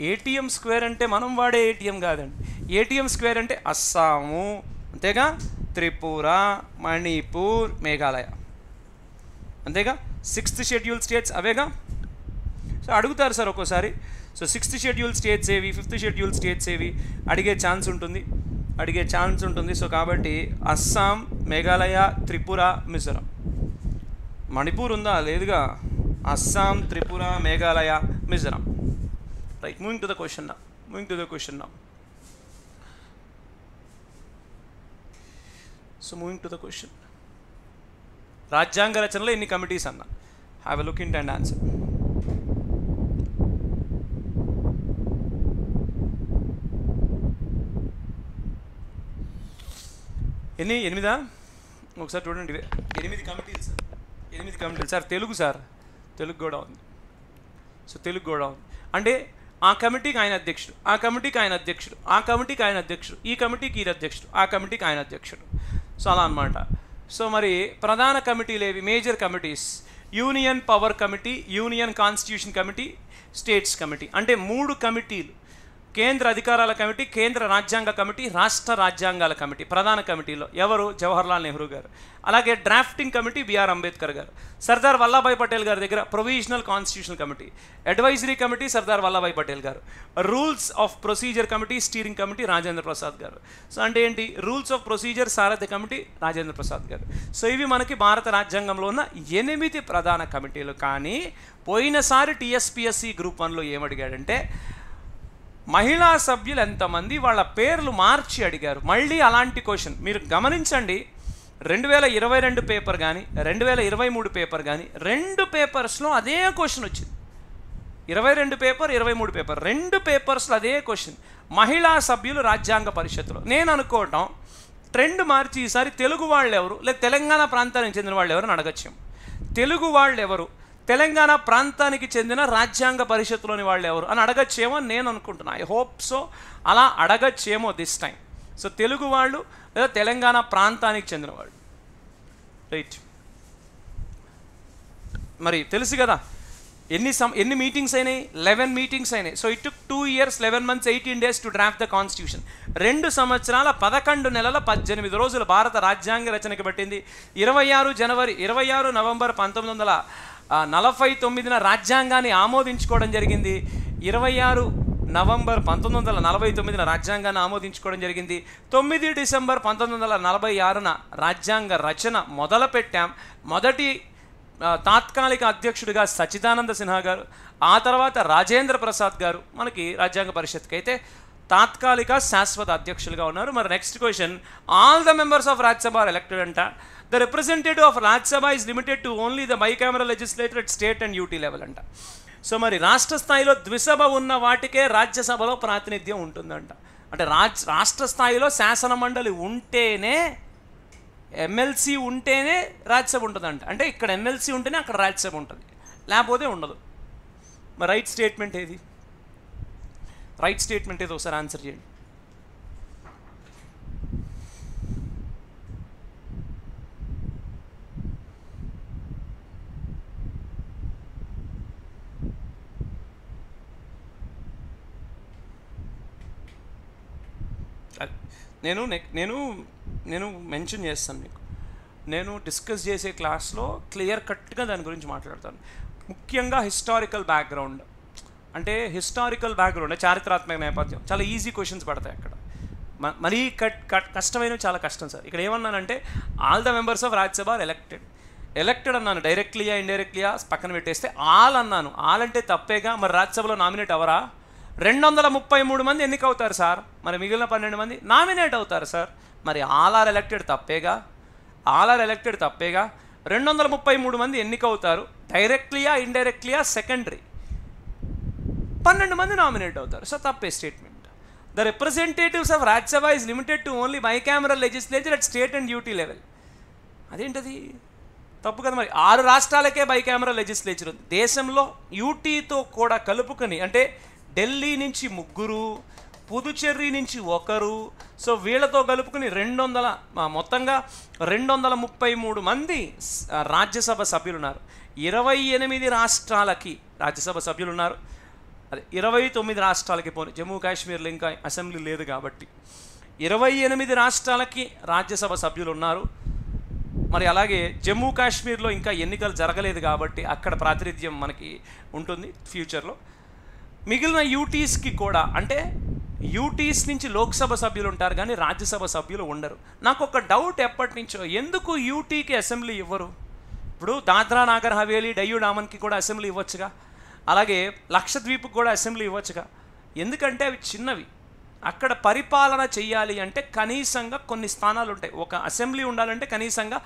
ATM square అంటే మనం వాడే ఏటీఎం కాదండి. ఏటీఎం స్క్వేర్ అంటే అస్సాము అంతేగా? త్రిపుర మణిపూర్ మేఘాలయ. అంతేగా? సిక్స్త్ షెడ్యూల్ స్టేట్స్ అవేగా? సో అడుగుతారు సార్ ఒక్కోసారి. సో సిక్స్త్ షెడ్యూల్ స్టేట్స్ ఏవి? ఫిఫ్త్ షెడ్యూల్ స్టేట్స్ ఏవి? అడిగే ఛాన్స్ ఉంటుంది. అడిగే ఛాన్స్ ఉంటుంది. సో కాబట్టి అస్సాం మేఘాలయ త్రిపుర మిజోరం. మణిపూర్ ఉందా? లేదుగా. Assam Tripura Meghalaya Mizoram. Right moving to the question నా మూవింగ్ టు ద క్వశ్చన్ నా so moving to the question రాజ్యాంగ రచనలో ఎన్ని కమిటీస్ అన్న? Have a look in and answer ఎన్ని ఎనిమిదా? ఒకసారి చూడండి. ఎనిమిది కమిటీలు సార్. ఎనిమిది కమిటీలు. Sir Telugu sir. తెలుగు కూడా ఉంది. సో తెలుగు కూడా ఉంది. అంటే ఆ కమిటీకి ఆయన అధ్యక్షుడు ఆ కమిటీకి ఆయన అధ్యక్షుడు ఆ కమిటీకి ఆయన అధ్యక్షుడు ఈ కమిటీకి ఈ అధ్యక్షుడు ఆ కమిటీకి ఆయన అధ్యక్షుడు. సో అలా అనమాట సో మరి ప్రధాన కమిటీలు ఏవి? Major committees. Union power committee union constitution committee states committee. అంటే మూడు కమిటీలు. కేంద్ర అధికారాల కమిటీ కేంద్ర రాజ్యాంగ కమిటీ రాష్ట్ర రాజ్యాంగాల కమిటీ ప్రధాన కమిటీలో ఎవరు? జవహర్లాల్ నెహ్రూ గారు. అలాగే డ్రాఫ్టింగ్ కమిటీ బిఆర్ అంబేద్కర్ గారు. సర్దార్ వల్లభాయ్ పటేల్ గారి దగ్గర provisional constitutional committee advisory committee Sardar Vallabhbhai Patel గారు. Rules of procedure committee steering committee Rajendra Prasad గారు. సో అంటే ఏంటి? రూల్స్ ఆఫ్ ప్రొసీజర్ సారథ్య కమిటీ రాజేంద్ర ప్రసాద్ గారు. సో ఇవి మనకి భారత రాజ్యాంగంలో ఉన్న ఎనిమిది ప్రధాన కమిటీలు. కానీ పోయినసారి టీఎస్పిఎస్సి గ్రూప్ వన్లో ఏమడిగాడంటే మహిళా సభ్యులు ఎంతమంది వాళ్ళ పేర్లు మార్చి అడిగారు. మళ్ళీ అలాంటి క్వశ్చన్. మీరు గమనించండి రెండు వేల ఇరవై రెండు పేపర్ కానీ రెండు వేల ఇరవై మూడు పేపర్ కానీ రెండు పేపర్స్లో అదే క్వశ్చన్ వచ్చింది. ఇరవై రెండు పేపర్ ఇరవై మూడు పేపర్ రెండు పేపర్స్లో అదే క్వశ్చన్. మహిళా సభ్యులు రాజ్యాంగ పరిషత్తులో. నేను అనుకోవటం ట్రెండ్ మార్చి ఈసారి తెలుగు వాళ్ళు ఎవరు లేదా తెలంగాణ ప్రాంతానికి చెందిన వాళ్ళు ఎవరు అని అడగచ్చాం. తెలుగు వాళ్ళు ఎవరు తెలంగాణ ప్రాంతానికి చెందిన రాజ్యాంగ పరిషత్తులోని వాళ్ళు ఎవరు? అని అడగచ్చేమో నేను అనుకుంటున్నా. ఐ హోప్ సో అలా అడగచ్చేమో దిస్ టైం సో తెలుగు వాళ్ళు లేదా తెలంగాణ ప్రాంతానికి చెందిన వాళ్ళు. రైట్ మరి తెలుసు కదా ఎన్ని సమ్ ఎన్ని మీటింగ్స్ అయినాయి? లెవెన్ మీటింగ్స్ అయినాయి. So it took two years eleven months eighteen days to draft the constitution రెండు సంవత్సరాల పదకొండు నెలల పద్దెనిమిది రోజులు భారత రాజ్యాంగ రచనకి పట్టింది. ఇరవై ఆరు జనవరి ఇరవై ఆరు నవంబర్ పంతొమ్మిది వందల నలభై తొమ్మిదిన రాజ్యాంగాన్ని ఆమోదించుకోవడం జరిగింది. ఇరవై ఆరు నవంబర్ పంతొమ్మిది వందల నలభై తొమ్మిదిన రాజ్యాంగాన్ని ఆమోదించుకోవడం జరిగింది. తొమ్మిది డిసెంబర్ పంతొమ్మిది వందల నలభై ఆరున రాజ్యాంగ రచన మొదలుపెట్టాం. మొదటి తాత్కాలిక అధ్యక్షుడిగా సచిదానంద సిన్హా గారు ఆ తర్వాత రాజేంద్ర ప్రసాద్ గారు మనకి రాజ్యాంగ పరిషత్కి అయితే తాత్కాలిక శాశ్వత అధ్యక్షులుగా ఉన్నారు. మరి next question all the members of Rajya Sabha are elected అంట. The representative of Rajya Sabha is limited to only the bicameral legislator at state and UT level అంట. సో మరి రాష్ట్ర స్థాయిలో ద్విసభ ఉన్న వాటికే రాజ్యసభలో ప్రాతినిధ్యం ఉంటుందంట. అంటే రాజ్ రాష్ట్ర స్థాయిలో శాసన మండలి ఉంటేనే ఎమ్మెల్సీ ఉంటేనే రాజ్యసభ ఉంటుందంట. అంటే ఇక్కడ ఎమ్మెల్సీ ఉంటేనే అక్కడ రాజ్యసభ ఉంటుంది. లేకపోతే ఉండదు. మరి రైట్ స్టేట్మెంట్ ఏది? రైట్ స్టేట్మెంట్ ఏదో ఒకసారి ఆన్సర్ చేయండి. నేను నెక్- నేను నేను మెన్షన్ చేస్తాను మీకు. నేను డిస్కస్ చేసే క్లాస్లో క్లియర్ కట్గా దాని గురించి మాట్లాడతాను. ముఖ్యంగా హిస్టారికల్ బ్యాక్గ్రౌండ్ అంటే హిస్టారికల్ బ్యాక్గ్రౌండ్ చారిత్రాత్మక నేపథ్యం. చాలా ఈజీ క్వశ్చన్స్ పడతాయి అక్కడ. మరీ కట్ కట్ కష్టమైనవి చాలా కష్టం సార్. ఇక్కడ ఏమన్నానంటే all the members of Rajya Sabha are elected elected అన్నాను డైరెక్ట్లీయా ఇండైరెక్ట్లీయా పక్కన పెట్టేస్తే ఆల్ అన్నాను. ఆల్ అంటే తప్పేగా మరి రాజ్యసభలో నామినేట్ అవరా రెండు వందల ముప్పై మూడు మంది ఎన్నికవుతారు సార్? మరి మిగిలిన పన్నెండు మంది నామినేట్ అవుతారు సార్. మరి ఆల్ ఆర్ ఎలక్టెడ్ తప్పేగా? ఆల్ ఆర్ ఎలక్టెడ్ తప్పేగా? రెండు వందల ముప్పై మూడు మంది ఎన్నికవుతారు డైరెక్ట్లీయా ఇండైరెక్ట్లీయా సెకండరీ పన్నెండు మంది నామినేట్ అవుతారు. సో తప్పే statement the representatives of Rajya Sabha is limited to only bicameral legislature at state and UT level అదేంటది? తప్పు కదా మరి. ఆరు రాష్ట్రాలకే బై కెమెరా లెజిస్లేచర్ ఉంది. దేశంలో యూటీతో కూడా కలుపుకొని అంటే ఢిల్లీ నుంచి ముగ్గురు పుదుచెర్రి నుంచి ఒకరు సో వీళ్ళతో కలుపుకుని రెండు వందల మొత్తంగా రెండు వందల ముప్పై మూడు మంది రాజ్యసభ సభ్యులు ఉన్నారు ఇరవై ఎనిమిది రాష్ట్రాలకి రాజ్యసభ సభ్యులు ఉన్నారు అదే ఇరవై తొమ్మిది రాష్ట్రాలకి పోనీ. జమ్మూ కాశ్మీర్లో ఇంకా అసెంబ్లీ లేదు కాబట్టి. ఇరవై ఎనిమిది రాష్ట్రాలకి రాజ్యసభ సభ్యులు ఉన్నారు. మరి అలాగే జమ్మూ కాశ్మీర్లో ఇంకా ఎన్నికలు జరగలేదు కాబట్టి అక్కడ ప్రాతినిధ్యం మనకి ఉంటుంది ఫ్యూచర్లో. మిగిలిన యూటీస్కి కూడా అంటే యూటీస్ నుంచి లోక్సభ సభ్యులు ఉంటారు కానీ రాజ్యసభ సభ్యులు ఉండరు. నాకు ఒక డౌట్ ఎప్పటి నుంచో ఎందుకు యూటీకి అసెంబ్లీ ఇవ్వరు? ఇప్పుడు దాద్రా నాగర్ హవేలీ డయ్యూ డామన్కి కూడా అసెంబ్లీ ఇవ్వచ్చుగా? అలాగే లక్షద్వీప్కి కూడా అసెంబ్లీ ఇవ్వచ్చుగా. ఎందుకంటే అవి చిన్నవి. అక్కడ పరిపాలన చెయ్యాలి అంటే కనీసంగా కొన్ని స్థానాలు ఉంటాయి. ఒక అసెంబ్లీ ఉండాలంటే కనీసంగా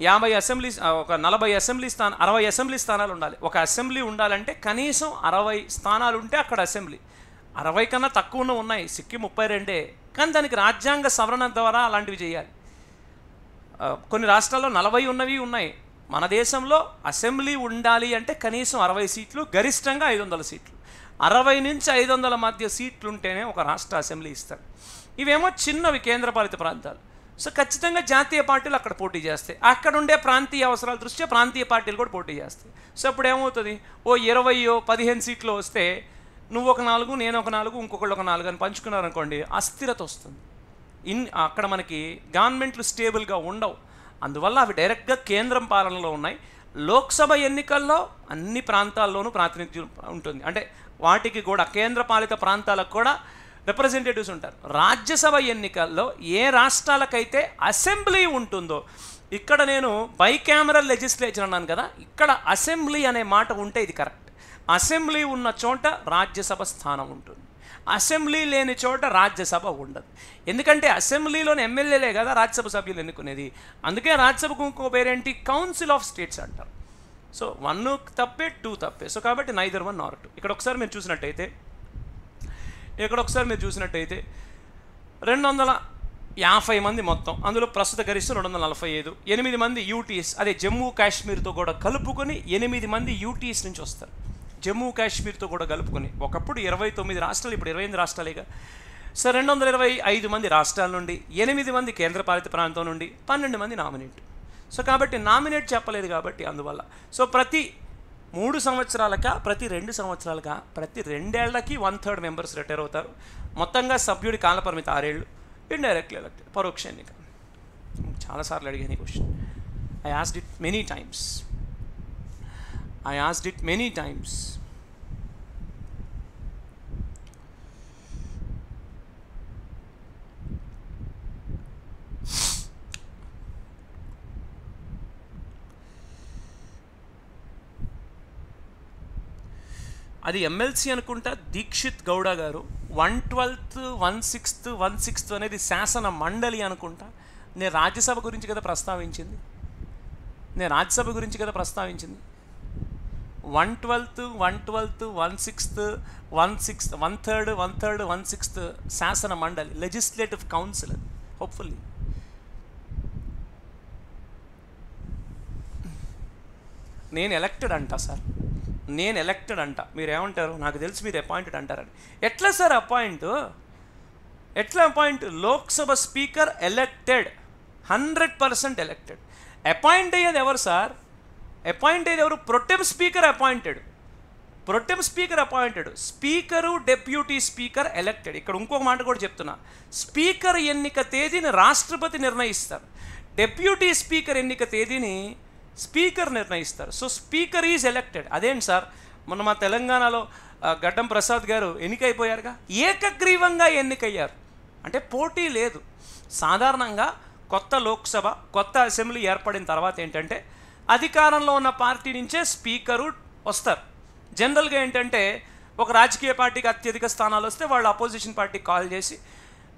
యాభై అసెంబ్లీ ఒక నలభై అసెంబ్లీ స్థాన అరవై అసెంబ్లీ స్థానాలు ఉండాలి. ఒక అసెంబ్లీ ఉండాలంటే కనీసం అరవై స్థానాలు ఉంటే అక్కడ అసెంబ్లీ. అరవై కన్నా తక్కువ ఉన్నాయి. సిక్కిం ముప్పై రెండే. కానీ దానికి రాజ్యాంగ సవరణ ద్వారా అలాంటివి చేయాలి. కొన్ని రాష్ట్రాల్లో నలభై ఉన్నవి ఉన్నాయి. మన దేశంలో అసెంబ్లీ ఉండాలి అంటే కనీసం అరవై సీట్లు గరిష్టంగా ఐదు వందల సీట్లు. అరవై నుంచి ఐదు వందల మధ్య సీట్లు ఉంటేనే ఒక రాష్ట్ర అసెంబ్లీ ఇస్తారు. ఇవేమో చిన్నవి కేంద్రపాలిత ప్రాంతాలు. సో ఖచ్చితంగా జాతీయ పార్టీలు అక్కడ పోటీ చేస్తాయి. అక్కడ ఉండే ప్రాంతీయ అవసరాల దృష్ట్యా ప్రాంతీయ పార్టీలు కూడా పోటీ చేస్తాయి. సో అప్పుడు ఏమవుతుంది? ఓ ఇరవయో పదిహేను సీట్లు వస్తే నువ్వు ఒక నాలుగు నేను ఒక నాలుగు ఇంకొకళ్ళు ఒక నాలుగు అని పంచుకున్నారనుకోండి అస్థిరత వస్తుంది. ఇన్ అక్కడ మనకి గవర్నమెంట్లు స్టేబుల్గా ఉండవు. అందువల్ల అవి డైరెక్ట్గా కేంద్రం పాలనలో ఉన్నాయి. లోక్సభ ఎన్నికల్లో అన్ని ప్రాంతాల్లోనూ ప్రాతినిధ్యం ఉంటుంది. అంటే వాటికి కూడా కేంద్ర పాలిత ప్రాంతాలకు కూడా రిప్రజెంటేటివ్స్ ఉంటారు. రాజ్యసభ ఎన్నికల్లో ఏ రాష్ట్రాలకైతే అసెంబ్లీ ఉంటుందో ఇక్కడ నేను బైకామరల్ లెజిస్లేచర్ అన్నాను కదా ఇక్కడ అసెంబ్లీ అనే మాట ఉంటే ఇది కరెక్ట్. అసెంబ్లీ ఉన్న చోట రాజ్యసభ స్థానం ఉంటుంది. అసెంబ్లీ లేని చోట రాజ్యసభ ఉండదు. ఎందుకంటే అసెంబ్లీలోని ఎమ్మెల్యేలే కదా రాజ్యసభ సభ్యులు ఎన్నుకునేది. అందుకే రాజ్యసభకు ఇంకో పేరేంటి? కౌన్సిల్ ఆఫ్ స్టేట్స్ అంటారు. సో వన్ తప్పే టూ తప్పే. సో కాబట్టి నైదర్ వన్ ఆర్ టూ ఇక్కడ ఒకసారి మీరు చూసినట్టయితే ఇక్కడ ఒకసారి మీరు చూసినట్టయితే రెండు వందల యాభై మంది మొత్తం. అందులో ప్రస్తుత గరిష్ట రెండు వందల నలభై ఐదు. ఎనిమిది మంది యూటీఎస్ అదే జమ్మూ కాశ్మీర్తో కూడా కలుపుకొని ఎనిమిది మంది యూటీఎస్ నుంచి వస్తారు. జమ్మూ కాశ్మీర్తో కూడా కలుపుకొని ఒకప్పుడు ఇరవై తొమ్మిది రాష్ట్రాలు ఇప్పుడు ఇరవై ఎనిమిది రాష్ట్రాలేగా. సో రెండు వందల ఇరవై ఐదు మంది రాష్ట్రాల నుండి ఎనిమిది మంది కేంద్రపాలిత ప్రాంతం నుండి పన్నెండు మంది నామినేట్. సో కాబట్టి నామినేట్ చెప్పలేదు కాబట్టి అందువల్ల. సో ప్రతి మూడు సంవత్సరాలక ప్రతి రెండు సంవత్సరాలక ప్రతి రెండేళ్ళకి వన్ థర్డ్ మెంబర్స్ రిటైర్ అవుతారు. మొత్తంగా సభ్యుడి కాలపరిమితి ఆరేళ్ళు ఇండైరెక్ట్లీ ఎలక్టెడ్ పరోక్ష ఎన్నిక. చాలాసార్లు అడిగాను ఈ question. I asked it many times I asked it many times అది ఎమ్మెల్సీ అనుకుంటా దీక్షిత్ గౌడ గారు. One twelfth one sixth one sixth అనేది శాసన మండలి అనుకుంటా. నేను రాజ్యసభ గురించి కదా ప్రస్తావించింది? నేను రాజ్యసభ గురించి కదా ప్రస్తావించింది? One twelfth one twelfth one sixth one sixth one third one third one sixth శాసన మండలి లెజిస్లేటివ్ కౌన్సిల్ అది హోప్ఫుల్లీ నేను ఎలక్టెడ్ అంట సార్ నేను ఎలక్టెడ్ అంట. మీరు ఏమంటారు నాకు తెలిసి మీరు అపాయింటెడ్ అంటారని. ఎట్లా సార్ అపాయింట్ ఎట్లా appoint Lok Sabha speaker elected hundred percent elected appoint అయ్యేది ఎవరు సార్ అపాయింట్ ఎవరు? Protem speaker appointed. Protem speaker appointed. Speaker deputy speaker elected. ఇక్కడ ఇంకొక మాట కూడా చెప్తున్నా. స్పీకర్ ఎన్నిక తేదీని రాష్ట్రపతి నిర్ణయిస్తారు. డెప్యూటీ స్పీకర్ ఎన్నిక తేదీని స్పీకర్ నిర్ణయిస్తారు. So speaker is elected. అదేంటి సార్? మొన్న మా తెలంగాణలో గడ్డం ప్రసాద్ గారు ఎన్నికైపోయారుగా? ఏకగ్రీవంగా ఎన్నికయ్యారు. అంటే పోటీ లేదు. సాధారణంగా కొత్త లోక్సభ కొత్త అసెంబ్లీ ఏర్పడిన తర్వాత ఏంటంటే అధికారంలో ఉన్న పార్టీ నుంచే స్పీకరు వస్తారు. జనరల్గా ఏంటంటే ఒక రాజకీయ పార్టీకి అత్యధిక స్థానాలు వస్తే వాళ్ళు అపోజిషన్ పార్టీకి కాల్ చేసి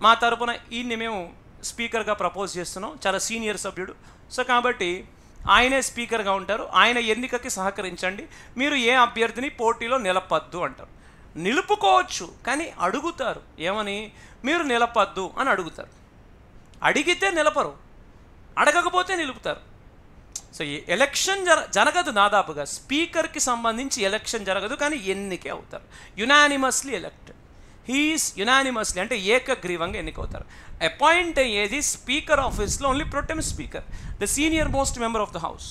మా తరపున ఈయన్ని మేము స్పీకర్గా ప్రపోజ్ చేస్తున్నాం. చాలా సీనియర్ సభ్యుడు. సో కాబట్టి ఆయనే స్పీకర్గా ఉంటారు. ఆయన ఎన్నికకి సహకరించండి. మీరు ఏ అభ్యర్థిని పోటీలో నిలపద్దు అంటారు. నిలుపుకోవచ్చు కానీ అడుగుతారు. ఏమని? మీరు నిలపద్దు అని అడుగుతారు. అడిగితే నిలపరు. అడగకపోతే నిలుపుతారు. సో ఈ ఎలక్షన్ జర జరగదు దాదాపుగా. స్పీకర్కి సంబంధించి ఎలక్షన్ జరగదు కానీ ఎన్నికే అవుతారు. యునానిమస్లీ ఎలక్టెడ్ హీస్ యునానిమస్లీ అంటే ఏకగ్రీవంగా ఎన్నికవుతారు. అపాయింట్ అయ్యేది స్పీకర్ ఆఫీస్లో only protem speaker. The senior most member of the house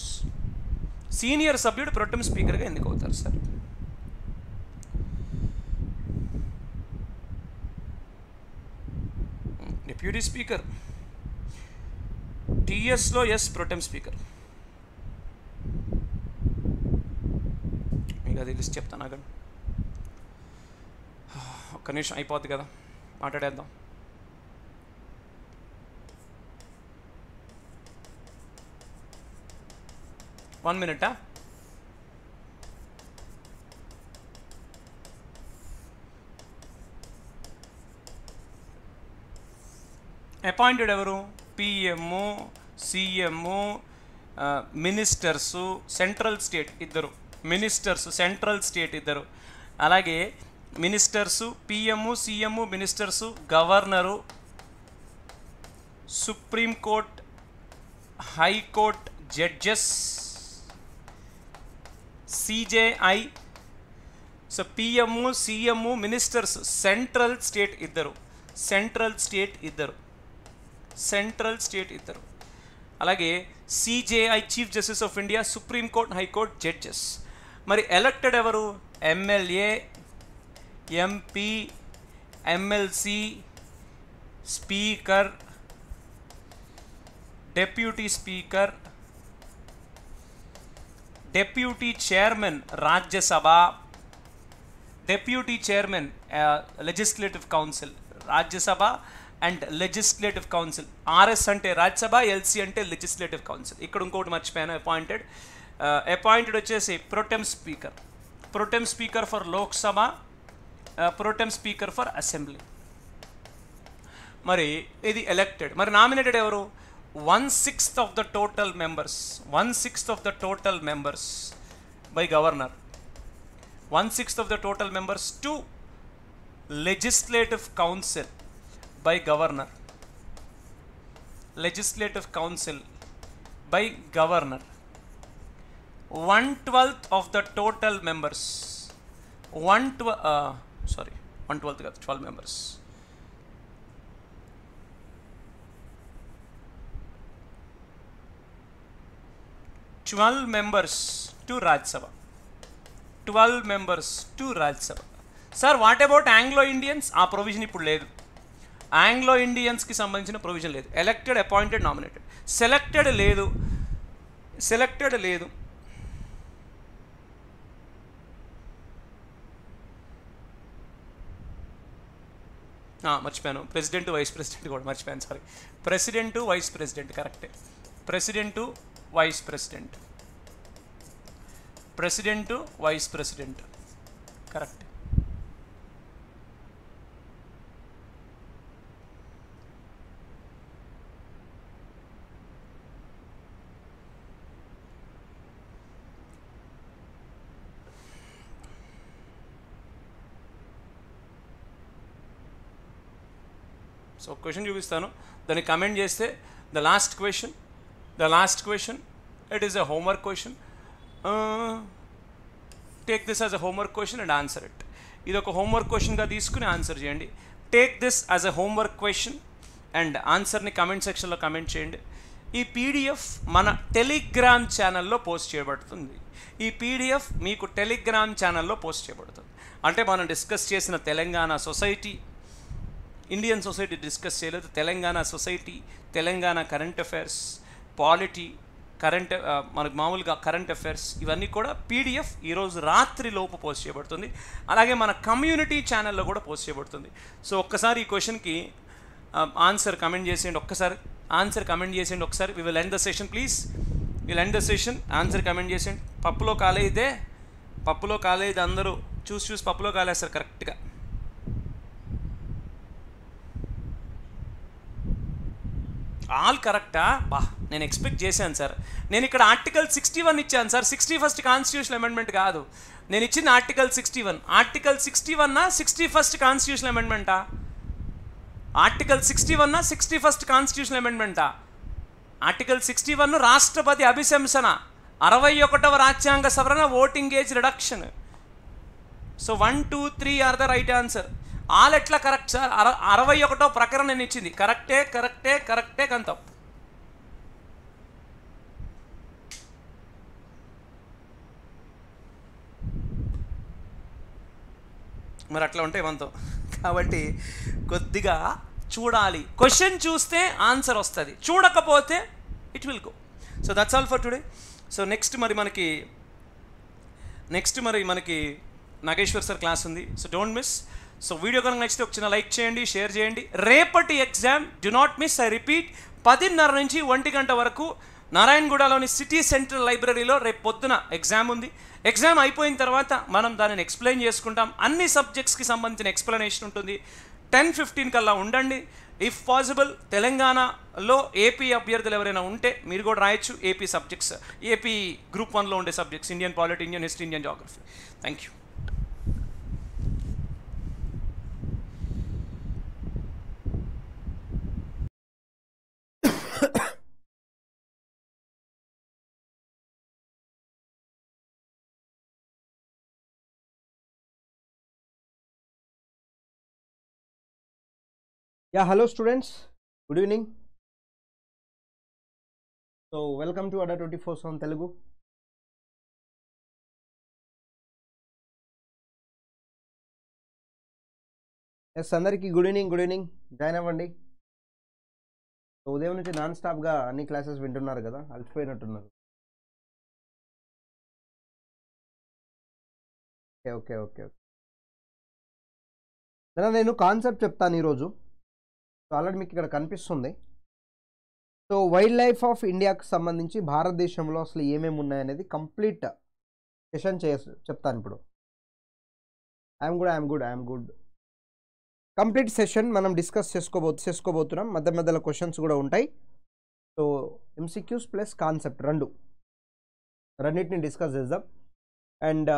senior సభ్యుడు ప్రొటెమ్ స్పీకర్గా ఎన్నికవుతారు సార్ hmm, డిప్యూటీ స్పీకర్ టీఎస్లో ఎస్ ప్రొటెమ్ స్పీకర్. ఇంకా అది లిస్ట్ చెప్తాను అక్కడ ఒక్క నిమిషం అయిపోద్ది కదా మాట్లాడేద్దాం. వన్ మినిటా? అపాయింటెడ్ ఎవరు? PMO CMO ministers central state ఇద్దరు. మినిస్టర్స్ సెంట్రల్ స్టేట్ ఇద్దరు. అలాగే ministers PM CM ministers governor supreme court high court judges CJI so PM CM ministers central state ఇద్దరు. సెంట్రల్ స్టేట్ ఇద్దరు. సెంట్రల్ స్టేట్ ఇద్దరు. అలాగే CJI chief justice of India supreme court high court judges మరి elected ఎవరు? MLA MP MLC speaker deputy speaker deputy chairman Rajya Sabha deputy chairman legislative council Rajya Sabha and legislative council. RS అంటే Rajya Sabha LC అంటే legislative council. ఇక్కడ ఇంకోటి మర్చిపోయాను appointed appointed వచ్చేసి protem speaker. Protem speaker for Lok Sabha protem speaker for assembly. మరి ఇది elected మరి nominated ఎవరు? One sixth of the total members. One sixth of the total members by governor. One sixth of the total members to legislative council. By governor legislative council by governor one twelfth of the total members one tw- uh, sorry one twelfth కాదు 12 members twelve members to Rajya Sabha twelve members to Rajya Sabha sir what about anglo Indians ఆ provision ఇప్పుడు లేదు ఆంగ్లో ఇండియన్స్కి సంబంధించిన provision లేదు. Elected appointed nominated selected లేదు. Selected లేదు. మర్చిపోయాను. ప్రెసిడెంట్ వైస్ ప్రెసిడెంట్ కూడా మర్చిపోయాను సారీ ప్రెసిడెంట్ వైస్ ప్రెసిడెంట్ కరెక్టే president vice president president vice president correct so question చూపిస్తాను. దాన్ని కమెంట్ చేస్తే the last question the last question it is a homework question take this as a homework question and answer it ఇది ఒక homework క్వశ్చన్గా తీసుకుని answer చేయండి. Take this as a homework question and ఆన్సర్ని comment సెక్షన్లో comment చేయండి. ఈ PDF మన టెలిగ్రామ్ ఛానల్లో పోస్ట్ చేయబడుతుంది. ఈ పీడిఎఫ్ మీకు టెలిగ్రామ్ ఛానల్లో పోస్ట్ చేయబడుతుంది. అంటే మనం డిస్కస్ చేసిన Telangana society Indian society discuss చేయలేదు. Telangana society Telangana current affairs polity current మనకు మామూలుగా కరెంట్ అఫైర్స్ ఇవన్నీ కూడా పీడిఎఫ్ ఈరోజు రాత్రి లోపు పోస్ట్ చేయబడుతుంది. అలాగే మన కమ్యూనిటీ ఛానల్లో కూడా పోస్ట్ చేయబడుతుంది. సో ఒక్కసారి ఈ క్వశ్చన్కి ఆన్సర్ కమెంట్ చేసేయండి ఒక్కసారి. ఆన్సర్ కమెంట్ చేసేయండి ఒకసారి we will end the session please will end the session answer comment చేసేయండి. పప్పులో కాలేదే పప్పులో కాలేదు అందరూ. చూసి చూసి పప్పులో కాలేస్తారు కరెక్ట్గా ఆల్ కరెక్టా? బా నేను ఎక్స్పెక్ట్ చేశాను సార్. నేను ఇక్కడ ఆర్టికల్ సిక్స్టీ వన్ ఇచ్చాను sir. Sixty first constitution amendment కాదు. నేను ఇచ్చిన article sixty one. Article sixty వన్నా sixty first constitution అమెండ్మెంటా? ఆర్టికల్ సిక్స్టీ వన్నా సిక్స్టీ ఫస్ట్ కాన్స్టిట్యూషన్ అమెండ్మెంటా? ఆర్టికల్ సిక్స్టీ వన్ రాష్ట్రపతి అభిశంసన. అరవై ఒకటవ రాజ్యాంగ సవరణ voting age reduction. So one two three are the right answer all ఎట్లా కరెక్ట్ సార్. అర అరవై ఒకటో ప్రకరణ నేను ఇచ్చింది. కరెక్టే కరెక్టే కరెక్టే కంతం. మరి అట్లా ఉంటే మనతో కాబట్టి కొద్దిగా చూడాలి. క్వశ్చన్ చూస్తే ఆన్సర్ వస్తుంది. చూడకపోతే it will go so that's all for today so next మరి మనకి నెక్స్ట్ మరి మనకి నాగేశ్వర్ సార్ క్లాస్ ఉంది. So don't miss so video కనుక నచ్చితే ఒక చిన్న లైక్ చేయండి షేర్ చేయండి. రేపటి exam do not miss I repeat పదిన్నర నుంచి ఒంటి గంట వరకు నారాయణగూడలోని సిటీ సెంట్రల్ లైబ్రరీలో రేపు పొద్దున ఎగ్జామ్ ఉంది. ఎగ్జామ్ అయిపోయిన తర్వాత మనం దానిని ఎక్స్ప్లెయిన్ చేసుకుంటాం. అన్ని సబ్జెక్ట్స్కి సంబంధించిన ఎక్స్ప్లెనేషన్ ఉంటుంది. టెన్ ఫిఫ్టీన్ కల్లా ఉండండి. ఇఫ్ పాసిబుల్ తెలంగాణలో ఏపీ అభ్యర్థులు ఎవరైనా ఉంటే మీరు కూడా రాయొచ్చు ఏపీ సబ్జెక్ట్స్ ఏపీ గ్రూప్ వన్లో ఉండే subjects Indian polity Indian history Indian geography thank you Yeah, hello students. Good evening. So welcome to Ada 24 on Telugu. Yes అందరికీ good evening good evening join అవ్వండి సో ఉదయం నుంచి non స్టాప్గా అన్ని classes వింటున్నారు కదా అలసిపోయినట్టున్నారు ఓకే ఓకే ఓకే ఓకే నేను కాన్సెప్ట్ చెప్తాను ఈరోజు ఆల్రెడీ మీకు ఇక్కడ కనిపిస్తుంది. సో వైల్డ్ లైఫ్ ఆఫ్ ఇండియాకు సంబంధించి భారతదేశంలో అసలు ఏమేమి ఉన్నాయనేది కంప్లీట్ సెషన్ చేయ చెప్తాను ఇప్పుడు. I'm good I'm good I'm good. Complete session మనం డిస్కస్ చేసుకోబో చేసుకోబోతున్నాం. మధ్య మధ్యలో క్వశ్చన్స్ కూడా ఉంటాయి. సో ఎంసీక్యూస్ ప్లస్ కాన్సెప్ట్ రెండు. రెండింటిని డిస్కస్ చేద్దాం. అండ్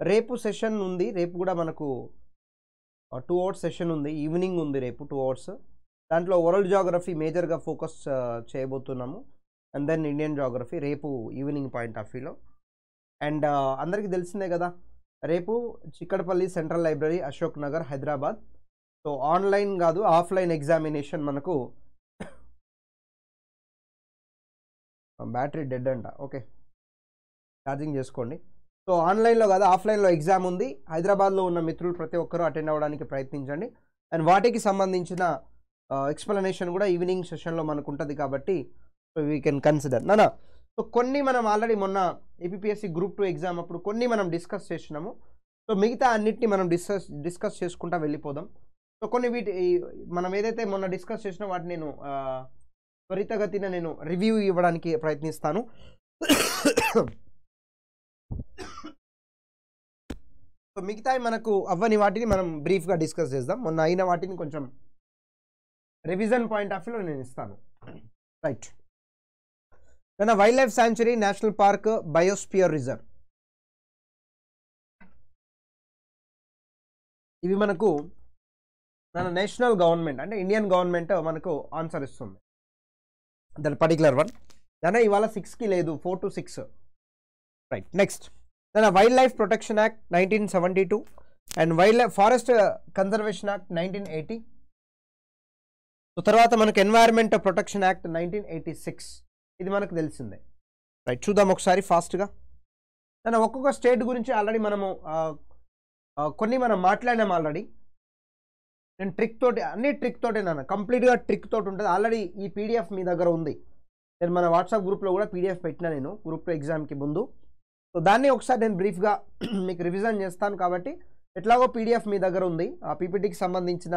రేపు సెషన్ ఉంది. రేపు కూడా మనకు టూ అవర్స్ సెషన్ ఉంది ఈవినింగ్ ఉంది రేపు టూ అవర్స్. దాంట్లో వరల్డ్ జాగ్రఫీ మేజర్గా ఫోకస్ చేయబోతున్నాము. అండ్ దెన్ ఇండియన్ జాగ్రఫీ రేపు ఈవినింగ్ పాయింట్ ఆఫ్ వ్యూలో. అండ్ అందరికీ తెలిసిందే కదా రేపు Chikkadpally central library Ashok Nagar Hyderabad. So online కాదు ఆఫ్లైన్ ఎగ్జామినేషన్ మనకు బ్యాటరీ డెడ్ అంట. ఓకే. ఛార్జింగ్ చేసుకోండి. సో ఆన్లైన్లో కాదు ఆఫ్లైన్లో ఎగ్జామ్ ఉంది. హైదరాబాద్లో ఉన్న మిత్రులు ప్రతి ఒక్కరూ అటెండ్ అవ్వడానికి ప్రయత్నించండి. అండ్ వాటికి సంబంధించిన ఎక్స్ప్లెనేషన్ కూడా ఈవినింగ్ సెషన్లో మనకు ఉంటుంది కాబట్టి సో వీ కెన్ కన్సిడర్ నానా సో కొన్ని మనం ఆల్రెడీ మొన్న ఏపీఎస్సి గ్రూప్ టూ ఎగ్జామ్ అప్పుడు కొన్ని మనం డిస్కస్ చేసినాము. సో మిగతా అన్నిటిని మనం డిస్కస్ డిస్కస్ చేసుకుంటా వెళ్ళిపోదాం. సో కొన్ని వీటి మనం ఏదైతే మొన్న డిస్కస్ చేసినా వాటిని నేను త్వరితగతిన నేను రివ్యూ ఇవ్వడానికి ప్రయత్నిస్తాను. సో మిగతాయి మనకు అవ్వని వాటిని మనం బ్రీఫ్గా డిస్కస్ చేద్దాం. మొన్న అయిన వాటిని కొంచెం రివిజన్ పాయింట్ ఆఫ్ వ్యూలో నేను ఇస్తాను. రైట్ మన wildlife sanctuary national park biosphere reserve ఇవి మనకు మన నేషనల్ గవర్నమెంట్ అంటే ఇండియన్ గవర్నమెంట్ మనకు ఆన్సర్ ఇస్తుంది. దాని పర్టికులర్ వన్ దాని ఇవాళ సిక్స్కి లేదు four to six right next దాని wildlife protection act nineteen seventy two and wildlife forest conservation act nineteen eighty so తర్వాత మనకు environment protection act nineteen eighty six ఇది మనకు తెలిసిందే. రైట్ చూద్దాం ఒకసారి ఫాస్ట్గా దాని ఒక్కొక్క స్టేట్ గురించి ఆల్రెడీ మనము కొన్ని మనం మాట్లాడినాం ఆల్రెడీ నేను ట్రిక్ తోటి అన్ని ట్రిక్ తోటే నాన్న. కంప్లీట్గా ట్రిక్ తోటి ఉంటుంది. ఆల్రెడీ ఈ పీడిఎఫ్ మీ దగ్గర ఉంది. నేను మన వాట్సాప్ గ్రూప్లో కూడా పీడిఎఫ్ పెట్టినా నేను. గ్రూప్ టూ ఎగ్జామ్కి ముందు. సో దాన్ని ఒకసారి నేను బ్రీఫ్గా [clears throat] మీకు రివిజన్ చేస్తాను కాబట్టి ఎట్లాగో పీడిఎఫ్ మీ దగ్గర ఉంది. ఆ పీపీటీకి సంబంధించిన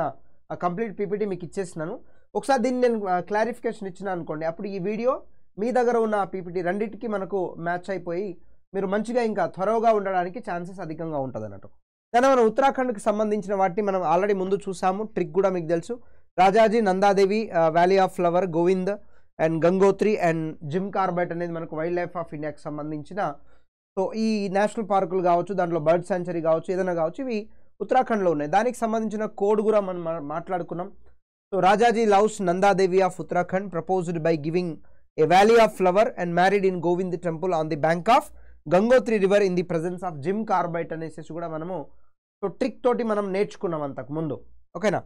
ఆ కంప్లీట్ పీపీటీ మీకు ఇచ్చేసినాను. ఒకసారి దీన్ని నేను క్లారిఫికేషన్ ఇచ్చిన అనుకోండి. అప్పుడు ఈ వీడియో మీ దగ్గర ఉన్న పీపీటీ రెండింటికి మనకు మ్యాచ్ అయిపోయి మీరు మంచిగా ఇంకా త్వరగా ఉండడానికి ఛాన్సెస్ అధికంగా ఉంటుంది అన్నట్టు దాని మనం ఉత్తరాఖండ్కి సంబంధించిన వాటిని మనం ఆల్రెడీ ముందు చూసాము. ట్రిక్ కూడా మీకు తెలుసు. Rajaji Nanda Devi valley of flower Govind and Gangotri and Jim Corbett అనేది మనకు వైల్డ్ లైఫ్ ఆఫ్ ఇండియాకి సంబంధించిన సో ఈ నేషనల్ పార్కులు కావచ్చు దాంట్లో బర్డ్ సెంచరీ కావచ్చు ఏదైనా కావచ్చు ఇవి ఉత్తరాఖండ్లో ఉన్నాయి. దానికి సంబంధించిన కోడ్ కూడా మనం మాట్లాడుకున్నాం. So Rajaji loves Nandadevi of Uttarakhand proposed by giving a valley of flower and married in Govind temple on the bank of Gangotri river in the presence of Jim Corbett అనేసి కూడా మనము so trick తోటి మనం నేర్చుకున్నాం అంతకు ముందు. ఓకేనా?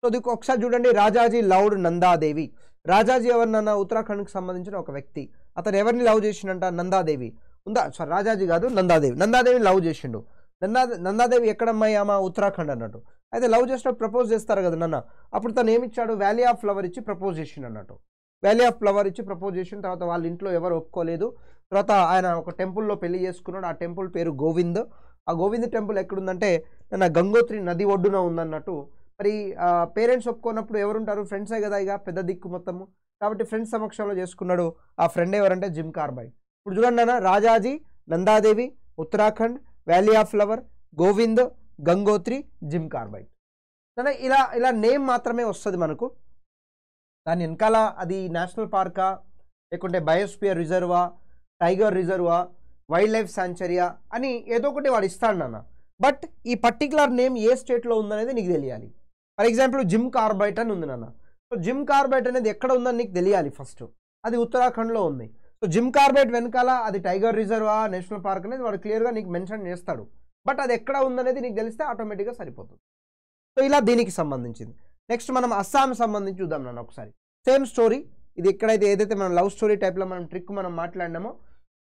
So దీనికి ఒకసారి చూడండి. రాజాజీ లవ్డ్ నందాదేవి. రాజాజీ ఎవరినన్నా ఉత్తరాఖండ్కి సంబంధించిన ఒక వ్యక్తి. అతను ఎవరిని లవ్ చేసినంట నందాదేవి. ఉందా? సారీ రాజాజీ కాదు నందాదేవి. నందాదేవిని లవ్ చేసిండు. నందా నందాదేవి ఎక్కడమ్మాయి ఆమె? ఉత్తరాఖండ్ అన్నట్టు. అయితే లవ్ చేసినప్పుడు ప్రపోజ్ చేస్తారు కదా నన్న. అప్పుడు తను ఏమిచ్చాడు? వ్యాలీ ఆఫ్ ఫ్లవర్ ఇచ్చి ప్రపోజ్ చేసిండు అన్నట్టు. వ్యాలీ ఆఫ్ ఫ్లవర్ ఇచ్చి ప్రపోజ్ చేసిన తర్వాత వాళ్ళ ఇంట్లో ఎవరు ఒప్పుకోలేదు. తర్వాత ఆయన ఒక టెంపుల్లో పెళ్ళి చేసుకున్నాడు. ఆ టెంపుల్ పేరు గోవింద్. ఆ గోవింద్ టెంపుల్ ఎక్కడుందంటే నా గంగోత్రి నది ఒడ్డున ఉందన్నట్టు. మరి పేరెంట్స్ ఒప్పుకున్నప్పుడు ఎవరుంటారు? ఫ్రెండ్సే కదా ఇక పెద్ద దిక్కు మొత్తము. కాబట్టి ఫ్రెండ్స్ సమక్షంలో చేసుకున్నాడు ఆ ఫ్రెండ్ ఎవరంటే జిమ్ కార్బైడ్ ఇప్పుడు చూడండి అన్న Rajaji Nandadevi Uttarakhand valley of flower Govind Gangotri Jim Corbett. ఇలా ఇలా నేమ్ మాత్రమే వస్తుంది మనకు. దాని వెనకాల అది నేషనల్ పార్కా లేకుంటే బయోస్పియర్ రిజర్వా టైగర్ రిజర్వా వైల్డ్ లైఫ్ శాంచరియా అని ఏదో ఒకటి వాడు ఇస్తాడు నాన్న. బట్ ఈ పర్టికులర్ నేమ్ ఏ స్టేట్లో ఉందనేది నీకు తెలియాలి. ఫర్ ఎగ్జాంపుల్ జిమ్ కార్బైట్ అని ఉంది నాన్న. సో జిమ్ కార్బైట్ అనేది ఎక్కడ ఉందని నీకు తెలియాలి ఫస్ట్. అది ఉత్తరాఖండ్లో ఉంది. సో జిమ్ కార్బెట్ వెనకాల అది టైగర్ రిజర్వా నేషనల్ పార్క్ అనేది వాడు క్లియర్గా నీకు మెన్షన్ చేస్తాడు. బట్ అది ఎక్కడ ఉందనేది నీకు తెలిస్తే ఆటోమేటిక్గా సరిపోతుంది. సో ఇలా దీనికి సంబంధించింది. నెక్స్ట్ మనం అస్సాం సంబంధించి చూద్దాం నన్ను ఒకసారి. Same story. ఇది ఎక్కడైతే ఏదైతే మనం లవ్ స్టోరీ టైప్లో మనం ట్రిక్ మనం మాట్లాడినామో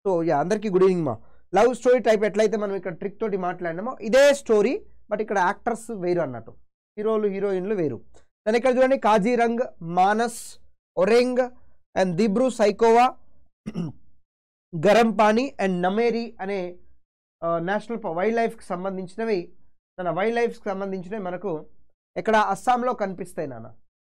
సో యా అందరికీ గుడ్ ఈవినింగ్ మా. లవ్ స్టోరీ టైప్ ఎట్లయితే మనం ఇక్కడ ట్రిక్ తోటి మాట్లాడినామో ఇదే స్టోరీ బట్ ఇక్కడ యాక్టర్స్ వేరు అన్నట్టు. హీరోలు హీరోయిన్లు వేరు. దాని ఇక్కడ చూడండి? కాజీరంగ్ మానస్ ఒరెంగ్ అండ్ దిబ్రూ సైకోవా గరం పానీ అండ్ నమేరి అనే నేషనల్ వైల్డ్ లైఫ్కి సంబంధించినవి మన వైల్డ్ లైఫ్కి సంబంధించినవి మనకు ఇక్కడ అస్సాంలో కనిపిస్తాయి నాన్న.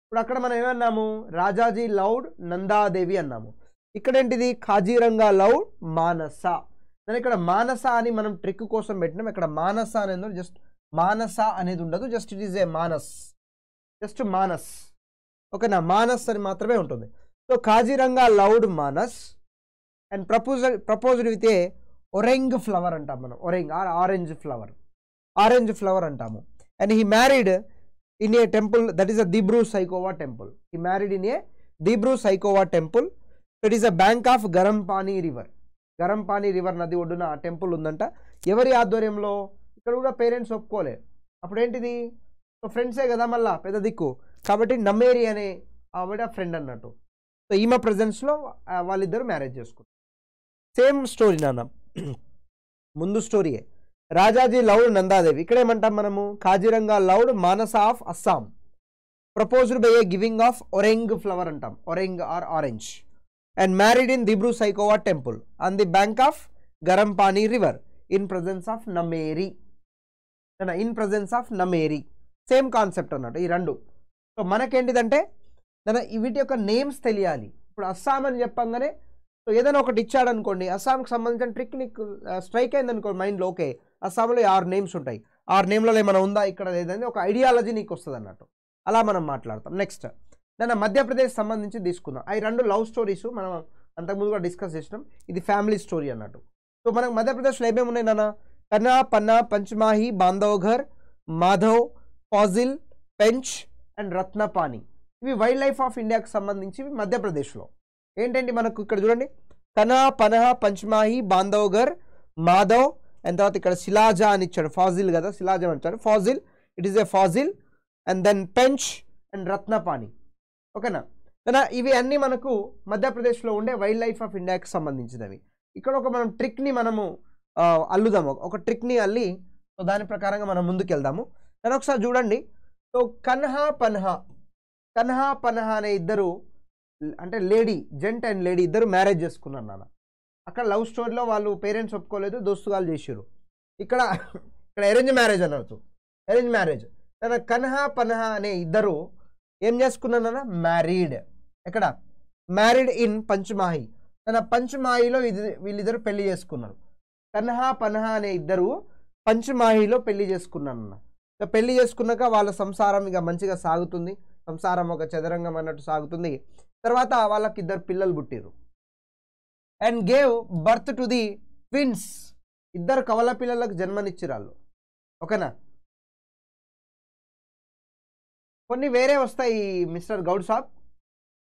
ఇప్పుడు అక్కడ మనం ఏమన్నాము? రాజాజీ లౌడ్ నందాదేవి అన్నాము. ఇక్కడ ఏంటిది ఖాజీరంగా లౌడ్ మానస. నేను ఇక్కడ మానస అని మనం ట్రిక్ కోసం పెట్టినాం. ఇక్కడ మానస అనేది జస్ట్ మానస అనేది ఉండదు. Just it is a Manas. Just Manas. ఓకేనా? మానస్ అని మాత్రమే ఉంటుంది. So Kaziranga loved Manas. And proposal proposed with a Orang flower అంటాం మనం. Orang or orange flower orange flower అంటాము. And he married in a temple that is a Dibru Saikhowa temple he married in a Dibru Saikhowa temple it is a bank of Garam Pani river Garam Pani river నది ఒడ్డున ఆ temple ఉందంట. ఎవరి ఆధ్వర్యంలో? ఇక్కడ కూడా parents ఒప్పుకోలే. అప్పుడేంటిది so ఫ్రెండ్సే కదా మళ్ళా పెద్ద దిక్కు. కాబట్టి నమ్మేరి అనే ఆవిడ ఫ్రెండ్ అన్నట్టు. సో ఈమె ప్రజెన్స్లో వాళ్ళిద్దరు మ్యారేజ్ చేసుకున్నారు. సేమ్ స్టోరీ నాన్న. ముందు స్టోరీయే. రాజాజీ లౌడ్ నందాదేవి. ఇక్కడ ఏమంటాం మనము? Kaziranga loved Manasa of Assam. Proposed by a giving of Orang flower అంటాం. Orang or orange. And married in Dibru Saikhowa temple. On the bank of Garam Pani river. In presence of Nameri. In presence of Nameri. Same concept అన్నట్టు ఈ రెండు. So మనకేంటిదంటే దాని వీటి యొక్క names తెలియాలి. ఇప్పుడు అస్సాం అని చెప్పంగానే ఏదైనా ఒకటి ఇచ్చాడు అనుకోండి అస్సాంకి సంబంధించిన ట్రిక్ నీకు స్ట్రైక్ అయింది అనుకో మైండ్లో ఓకే అస్సాంలో ఆరు నేమ్స్ ఉంటాయి. ఆరు నేమ్లలో ఏమైనా ఉందా? ఇక్కడ లేదని ఒక ఐడియాలజీ నీకు వస్తుంది అన్నట్టు. అలా మనం మాట్లాడతాం. నెక్స్ట్ నేను మధ్యప్రదేశ్ సంబంధించి తీసుకుందాం. అవి రెండు లవ్ స్టోరీస్ మనం అంతకుముందు కూడా డిస్కస్ చేసినాం. ఇది ఫ్యామిలీ స్టోరీ అన్నట్టు. సో మనకు మధ్యప్రదేశ్లో ఏమేమి ఉన్నాయి నాన్న? కన్నా పన్నా పంచమాహి బాంధవ్ఘర్ మాధవ్ ఫాజిల్ పెంచ్ అండ్ రత్నపాని ఇవి వైల్డ్ లైఫ్ ఆఫ్ ఇండియాకి సంబంధించి మధ్యప్రదేశ్లో. ఏంటంటే మనకు ఇక్కడ చూడండి? కనా పనహ పంచమాహి బాంధవ్గర్ మాధవ్ అండ్ తర్వాత ఇక్కడ శిలాజా అని ఇచ్చాడు. ఫాజిల్ కదా శిలాజా అని ఇచ్చాడు. Fossil it is a fossil and then Pench and Ratnapani. ఓకేనా? కదా ఇవి అన్నీ మనకు మధ్యప్రదేశ్లో ఉండే వైల్డ్ లైఫ్ ఆఫ్ ఇండియాకి సంబంధించినవి. ఇక్కడ ఒక మనం ట్రిక్ని మనము అల్లుదాము. ఒక ట్రిక్ని అల్లి సో దాని ప్రకారంగా మనం ముందుకెళ్దాము. నేను ఒకసారి చూడండి. సో కన్హా పన్హా. కన్హా పన్హా అనే ఇద్దరు అంటే లేడీ జెంట్ అండ్ లేడీ ఇద్దరు మ్యారేజ్ చేసుకున్నారు నాన్న. అక్కడ లవ్ స్టోరీలో వాళ్ళు పేరెంట్స్ ఒప్పుకోలేదు దోస్తుగాలు చేసారు ఇక్కడ ఇక్కడ అరేంజ్ మ్యారేజ్ అన్నట్టు. Arrange marriage. తన కన్హా పన్హా అనే ఇద్దరు ఏం చేసుకున్నారన్న మ్యారీడ్. ఎక్కడ? Married in Pachmarhi. తన పంచమాహిలో ఇది వీళ్ళిద్దరు పెళ్ళి చేసుకున్నారు. కన్హా పన్హా అనే ఇద్దరు పంచమాహిలో పెళ్ళి చేసుకున్నారన్న ఇక పెళ్ళి చేసుకున్నాక వాళ్ళ సంసారం ఇక మంచిగా సాగుతుంది. సంసారం ఒక చదరంగం అన్నట్టు సాగుతుంది. తర్వాత వాళ్ళకి ఇద్దరు పిల్లలు పుట్టిరు and gave birth to the twins ఇద్దరు కవల పిల్లలకు జన్మనిచ్చిరు వాళ్ళు ఓకేనా? కొన్ని వేరే వస్తాయి మిస్టర్ గౌడ్ సాబ్.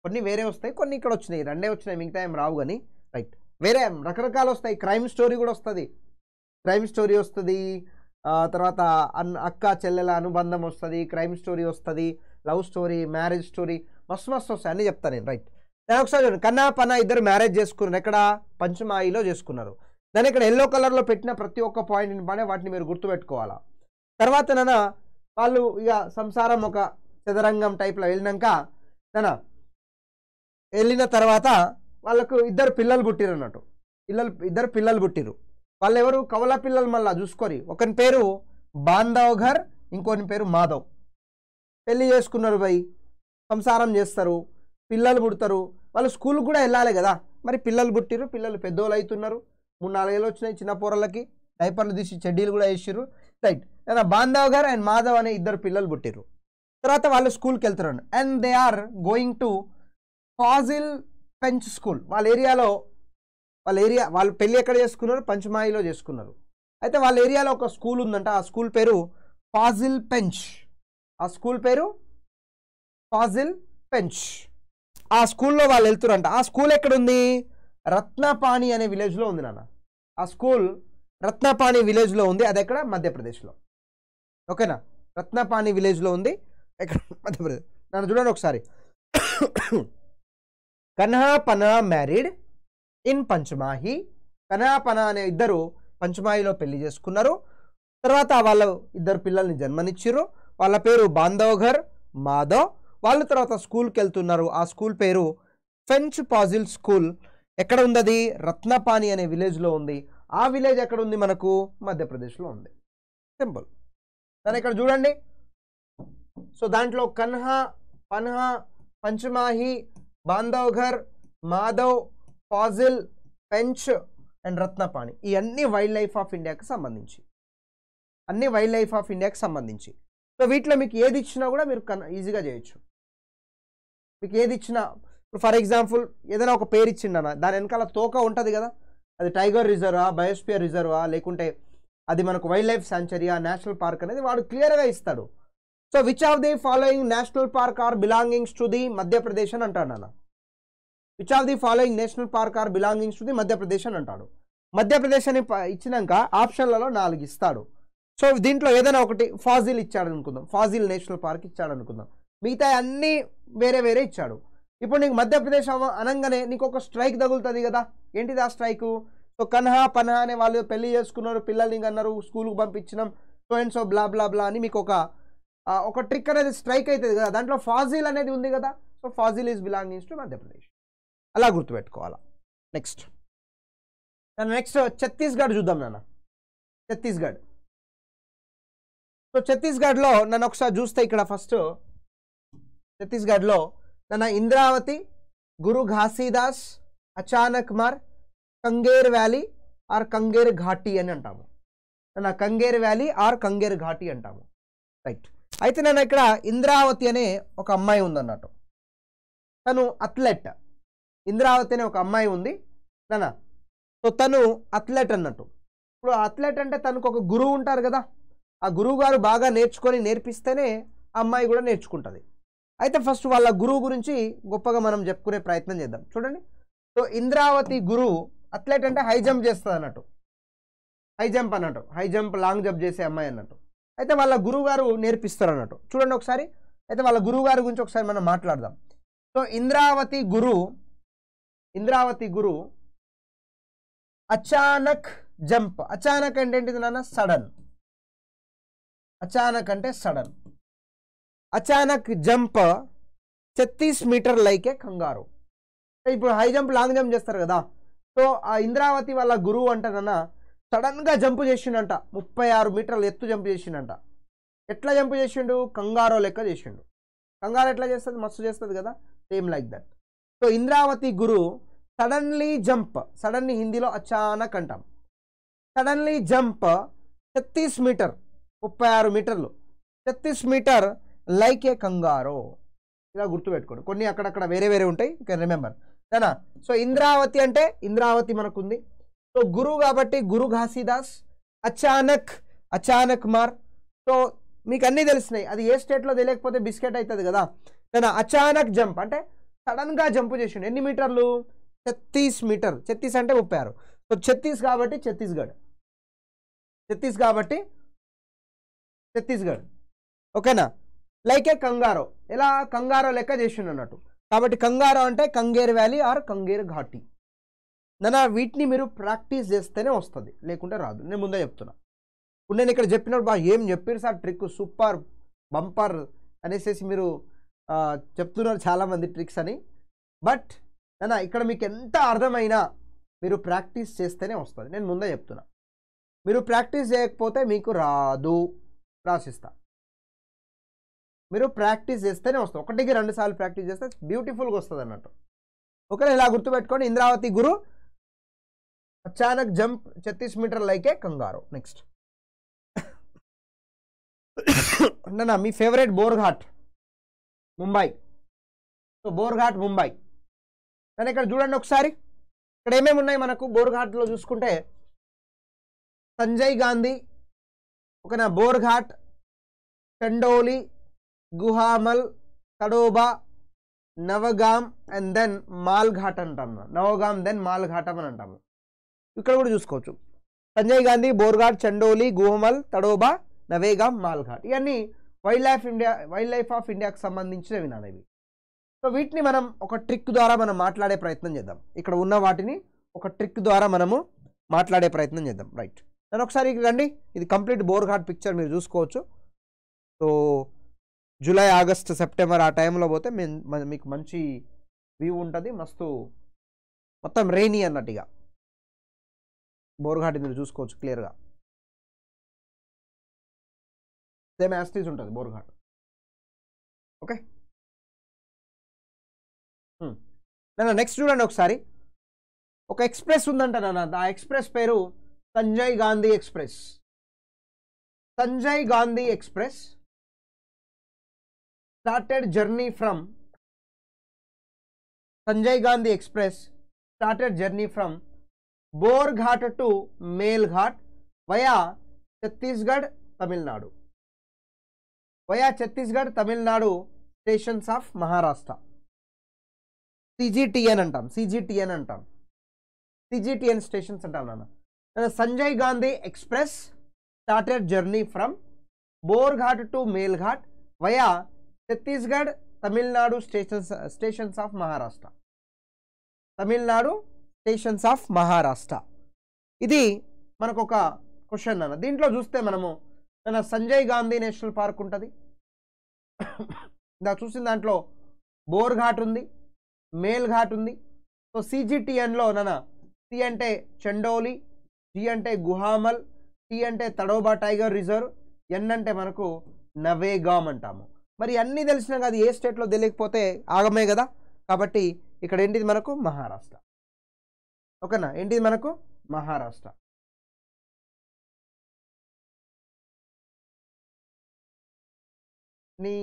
కొన్ని వేరే వస్తాయి కొన్ని ఇక్కడ వచ్చినాయి. రెండే వచ్చినాయి మిగతా ఏం రావు కానీ రైట్ వేరే రకరకాలు వస్తాయి. క్రైమ్ స్టోరీ కూడా వస్తుంది. క్రైమ్ స్టోరీ వస్తుంది. తర్వాత అన్ అక్క చెల్లెల అనుబంధం వస్తుంది. క్రైమ్ స్టోరీ వస్తుంది. లవ్ స్టోరీ మ్యారేజ్ స్టోరీ మస్తు మస్తు వస్తాయి. అన్నీ చెప్తాను నేను. రైట్ నేను ఒకసారి చూడండి. కన్నా పన్న ఇద్దరు మ్యారేజ్ చేసుకున్నారు. ఎక్కడ? పంచమాయిలో చేసుకున్నారు. దాని ఇక్కడ ఎల్లో కలర్లో పెట్టిన ప్రతి ఒక్క పాయింట్ని పడే వాటిని మీరు గుర్తుపెట్టుకోవాలా. తర్వాత నాన్న వాళ్ళు ఇక సంసారం ఒక చదరంగం టైప్లో వెళ్ళినాక నాన్న వెళ్ళిన తర్వాత వాళ్ళకు ఇద్దరు పిల్లలు పుట్టిరు అన్నట్టు. పిల్లలు ఇద్దరు పిల్లలు పుట్టిరు వాళ్ళు ఎవరు కవల పిల్లలు మళ్ళీ చూసుకొని ఒకని పేరు బాంధవ్ ఘర్ ఇంకోని పేరు మాధవ్. పెళ్ళి చేసుకున్నారు భయ్ సంసారం చేస్తారు పిల్లలు పుడతారు. వాళ్ళు స్కూల్కి కూడా వెళ్ళాలి కదా. మరి పిల్లలు పుట్టిరు పిల్లలు పెద్దోళ్ళు అవుతున్నారు మూడు నాలుగేళ్ళు వచ్చినాయి చిన్న పోరలకి. డైపర్లు తీసి చెడ్డీలు కూడా వేసిర్రు రైట్. లేదా బాంధవ్ గారు అండ్ మాధవ్ అనే ఇద్దరు పిల్లలు పుట్టిరు తర్వాత వాళ్ళు స్కూల్కి వెళ్తున్నారు. And they are going to fossil Pench school. వాళ్ళ ఏరియాలో వాళ్ళ ఏరియా వాళ్ళు పెళ్ళి ఎక్కడ చేసుకున్నారు? పంచమాయిలో చేసుకున్నారు. అయితే వాళ్ళ ఏరియాలో ఒక స్కూల్ ఉందంట. ఆ స్కూల్ పేరు ఫాజిల్ పెంచ్. ఆ స్కూల్ పేరు ఫాజిల్ పెంచ్ ఆ స్కూల్లో వాళ్ళు వెళ్తురంట ఆ స్కూల్ ఎక్కడుంది? రత్నపాణి అనే విలేజ్లో ఉంది నాన్న. ఆ స్కూల్ రత్నపాణి విలేజ్లో ఉంది. అది ఎక్కడ? మధ్యప్రదేశ్లో. ఓకేనా? రత్నపాణి విలేజ్లో ఉంది. ఎక్కడ? మధ్యప్రదేశ్. నన్ను చూడండి ఒకసారి. కన్హా పనా మ్యారీడ్ ఇన్ పంచమాహి. కన్హా పనా అనే ఇద్దరు పంచమాహిలో పెళ్ళి చేసుకున్నారు. తర్వాత వాళ్ళ ఇద్దరు పిల్లల్ని జన్మనిచ్చారు వాళ్ళ పేరు బాంధవ్ఘర్ మాధవ్. వాళ్ళు తర్వాత స్కూల్కి వెళ్తున్నారు ఆ స్కూల్ పేరు ఫెంచ్ పాజిల్ స్కూల్. ఎక్కడ ఉందది? రత్నపాణి రత్నపాని అనే విలేజ్లో ఉంది. ఆ విలేజ్ ఎక్కడ ఉంది మనకు? మధ్యప్రదేశ్లో ఉంది. సింపుల్. దాని ఇక్కడ చూడండి. సో దాంట్లో కన్హా పన్హా పంచమాహి బాంధవ్ఘర్ మాధవ్ ఫాజిల్ పెంచ్ అండ్ రత్నపాణి. ఇవన్నీ వైల్డ్ లైఫ్ ఆఫ్ ఇండియాకి సంబంధించి. అన్ని వైల్డ్ లైఫ్ ఆఫ్ ఇండియాకి సంబంధించి. సో వీటిలో మీకు ఏది ఇచ్చినా కూడా మీరు కన్ ఈజీగా చేయొచ్చు. మీకు ఏది ఇచ్చినా ఇప్పుడు ఫర్ ఎగ్జాంపుల్ ఏదైనా ఒక పేరు ఇచ్చిండన దాని వెనకాల తోక ఉంటుంది కదా? అది టైగర్ రిజర్వా బయోస్పియర్ రిజర్వా లేకుంటే అది మనకు వైల్డ్ లైఫ్ శాంచరీయా నేషనల్ పార్క్ అనేది వాడు క్లియర్గా ఇస్తాడు. So which of the following national park are belongings to the Madhya Pradesh అని అంటాడు అన్న which of the following national park are belongings to the Madhya Pradesh అని అంటాడు. మధ్యప్రదేశ్ అని ఇచ్చినాక ఆప్షన్లలో నాలుగు ఇస్తాడు. సో దీంట్లో ఏదైనా ఒకటి ఫాజిల్ ఇచ్చాడు అనుకుందాం ఫాజిల్ నేషనల్ పార్క్ ఇచ్చాడు అనుకుందాం మిగతా అన్నీ వేరే వేరే ఇచ్చాడు. ఇప్పుడు నీకు మధ్యప్రదేశ్ అనగానే నీకు ఒక స్ట్రైక్ తగులుతుంది కదా? ఏంటిది ఆ స్ట్రైకు? సో కన్హా పన్హా అనే వాళ్ళు పెళ్ళి చేసుకున్నారు పిల్లల్ని అన్నారు స్కూల్కి పంపించినాం so and so blah blah blah అని మీకు ఒక ఒక ట్రిక్ అనేది స్ట్రైక్ అవుతుంది కదా? దాంట్లో ఫాజిల్ అనేది ఉంది కదా? So fossil is belongings to Madhya Pradesh. అలా గుర్తుపెట్టుకోవాలా? నెక్స్ట్. నెక్స్ట్ ఛత్తీస్గఢ్ చూద్దాం నాన్న. ఛత్తీస్గఢ్. సో ఛత్తీస్గఢ్లో నన్ను ఒకసారి చూస్తే ఇక్కడ ఫస్ట్ ఛత్తీస్గఢ్లో నన్న ఇంద్రావతి గురు ఘాసీదాస్ అచానక్ మార్ కంగేర్ వ్యాలీ ఆర్ కంగేర్ ఘాటి అని అంటాము. నన్న కంగేర్ వ్యాలీ ఆర్ కంగేర్ ఘాటి అంటాము. రైట్ అయితే నన్ను ఇక్కడ ఇంద్రావతి అనే ఒక అమ్మాయి ఉందన్నట్టు. తను అథ్లెట్ ఇంద్రావతి అనే ఒక అమ్మాయి ఉంది. నాన్న. సో తను అథ్లెట్ అన్నట్టు. ఇప్పుడు అథ్లెట్ అంటే తనకు ఒక గురువు ఉంటారు కదా. ఆ గురువు గారు బాగా నేర్చుకొని నేర్పిస్తేనే ఆ అమ్మాయి కూడా నేర్చుకుంటుంది. అయితే ఫస్ట్ వాళ్ళ గురువు గురించి గొప్పగా మనం చెప్పుకునే ప్రయత్నం చేద్దాం. చూడండి. సో ఇంద్రావతి గురువు అథ్లెట్ అంటే హై జంప్ చేస్తుంది అన్నట్టు. హై జంప్ అన్నట్టు. హై జంప్ లాంగ్ జంప్ చేసే అమ్మాయి అన్నట్టు. అయితే వాళ్ళ గురువు గారు నేర్పిస్తారు అన్నట్టు. చూడండి ఒకసారి. అయితే వాళ్ళ గురువు గారి గురించి ఒకసారి మనం మాట్లాడదాం. సో ఇంద్రావతి గురు ఇంద్రావతి గురు అచానక్ జంప్. అచానక్ అంటే ఏంటిది నాన్న? సడన్. అచానక్ అంటే సడన్. అచానక్ జంప్ ఛత్తీస్ మీటర్ లైకే కంగారు. ఇప్పుడు హై జంప్ లాంగ్ జంప్ చేస్తారు కదా. సో ఆ ఇంద్రావతి వాళ్ళ గురువు అంటనన్న సడన్గా జంప్ చేసిండంట. ముప్పై ఆరు మీటర్లు ఎత్తు జంప్ చేసిండంట. ఎట్లా జంప్ చేసిండు? కంగారో లెక్క చేసిండు. కంగారు ఎట్లా చేస్తుంది? మస్తు చేస్తుంది కదా. Same like that. So Indravati Guru suddenly jump suddenly హిందీలో అచానక్ అంటాం. సడన్లీ జంప్ ఛత్తీస్ మీటర్ ముప్పై ఆరు మీటర్లు. ఛత్తీస్ మీటర్ లైక్ ఏ కంగారో. ఇలా గుర్తుపెట్టుకోండి. కొన్ని అక్కడక్కడ వేరే వేరే ఉంటాయి. కెన్ రిమెంబర్ సరేనా? సో ఇంద్రావతి అంటే ఇంద్రావతి మనకుంది. సో గురు కాబట్టి గురు ఘాసీదాస్ అచానక్ అచానక్ మార్. సో మీకు అన్నీ తెలిసినాయి. అది ఏ స్టేట్లో తెలియకపోతే బిస్కెట్ అవుతుంది కదా. సరేనా? అచానక్ జంప్. అంటే సడన్గా జంప్ చేసిండు. ఎన్ని మీటర్లు? ఛత్తీస్ మీటర్. ఛత్తీస్ అంటే ముప్పై ఆరు. సో ఛత్తీస్ కాబట్టి ఛత్తీస్గఢ్. ఛత్తీస్ కాబట్టి ఛత్తీస్గఢ్. ఓకేనా? Like a kangaroo. ఇలా కంగారో లెక్క చేసిండు అన్నట్టు. కాబట్టి కంగారో అంటే కంగేర్ వ్యాలీ ఆర్ కంగేర్ ఘాటి. నన్న వీటిని మీరు ప్రాక్టీస్ చేస్తేనే వస్తుంది. లేకుంటే రాదు. నేను ముందే చెప్తున్నా. ఇప్పుడు నేను ఇక్కడ చెప్పినప్పుడు బాగా ఏం చెప్పారు సార్? ట్రిక్ సూపర్ బంపర్ అనేసి మీరు చెప్తున్నారు చాలామంది ట్రిక్స్ అని. బట్ నన్న ఇక్కడ మీకు ఎంత అర్థమైనా మీరు ప్రాక్టీస్ చేస్తేనే వస్తుంది. నేను ముందే చెప్తున్నా. మీరు ప్రాక్టీస్ చేయకపోతే మీకు రాదు. రాసిస్తా. మీరు ప్రాక్టీస్ చేస్తేనే వస్తుంది. ఒకటికి రెండు సార్లు ప్రాక్టీస్ చేస్తే బ్యూటిఫుల్గా వస్తుంది అన్నట్టు. ఒకవేళ ఇలా గుర్తుపెట్టుకోండి ఇంద్రావతి గురు అచానక్ jump ఛత్తీస్ meter like a kangaroo. Next [coughs] నా మీ ఫేవరెట్ బోర్ఘాట్ ముంబై. సో బోర్ఘాట్ ముంబై. కానీ ఇక్కడ చూడండి ఒకసారి. ఇక్కడ ఏమేమి ఉన్నాయి మనకు బోర్ఘాట్లో చూసుకుంటే? సంజయ్ గాంధీ ఓకేనా బోర్ఘాట్ చండోలి గుహామల్ తడోబా నవగామ్ అండ్ దెన్ మాల్ఘాట్ అంటాము నవగామ్ దెన్ మాల్ఘాటం అని అంటాము ఇక్కడ కూడా చూసుకోవచ్చు సంజయ్ గాంధీ బోర్ఘాట్ చండోలి గుహమల్ తడోబా నవేగామ్ మాల్ఘాట్ ఇవన్నీ wild life India wild life of ఇండియాకి సంబంధించినవి నానేవి సో వీటిని మనం ఒక ట్రిక్ ద్వారా మనం మాట్లాడే ప్రయత్నం చేద్దాం ఇక్కడ ఉన్న వాటిని ఒక ట్రిక్ ద్వారా మనము మాట్లాడే ప్రయత్నం చేద్దాం రైట్ నేను ఒకసారి ఇక్కడ రండి ఇది కంప్లీట్ బోర్ఘాట్ పిక్చర్ మీరు చూసుకోవచ్చు సో జూలై ఆగస్ట్ సెప్టెంబర్ ఆ టైంలో పోతే మీకు మంచి వ్యూ ఉంటుంది మస్తు మొత్తం రెయినీ అన్నట్టుగా బోర్ఘాట్ మీరు చూసుకోవచ్చు క్లియర్గా సేమ్ యాస్టీస్ ఉంటుంది బోర్ఘాట్. ఓకే? నన్ను నెక్స్ట్ చూడండి ఒకసారి. ఒక ఎక్స్ప్రెస్ ఉందంట నాన్న ఆ ఎక్స్ప్రెస్ పేరు Sanjay Gandhi express. Sanjay Gandhi express. Started journey from Sanjay Gandhi express started journey from Borghat to Melghat via Chhattisgarh Tamil Nadu via Chhattisgarh Tamil Nadu stations of Maharashtra CGTN అంటాం CGTN అంటాం CGTN stations అంటాం నాన్న Sanjay Gandhi express started journey from Borghat to Melghat via Chhattisgarh Tamil Nadu stations stations of Maharashtra. Tamil Nadu stations of Maharashtra. ఇది మనకు ఒక question అన్న. దీంట్లో చూస్తే మనము మన సంజయ్ గాంధీ నేషనల్ పార్క్ ఉంటుంది. ఇందా చూసిన దాంట్లో బోర్ ఘాట్ ఉంది మేల్ ఘాట్ ఉంది. సో సిజిటిఎన్లో నన్న సి అంటే చండోలి జి అంటే గుహామల్ టి అంటే తడోబా టైగర్ రిజర్వ్ ఎన్ అంటే మనకు నవేగామ్ అంటాము. మరి అన్నీ తెలిసినా అది ఏ స్టేట్లో తెలియకపోతే ఆగమే కదా? కాబట్టి ఇక్కడ ఏంటిది మనకు? మహారాష్ట్ర. ఓకేనా? ఏంటిది మనకు? మహారాష్ట్ర. నీ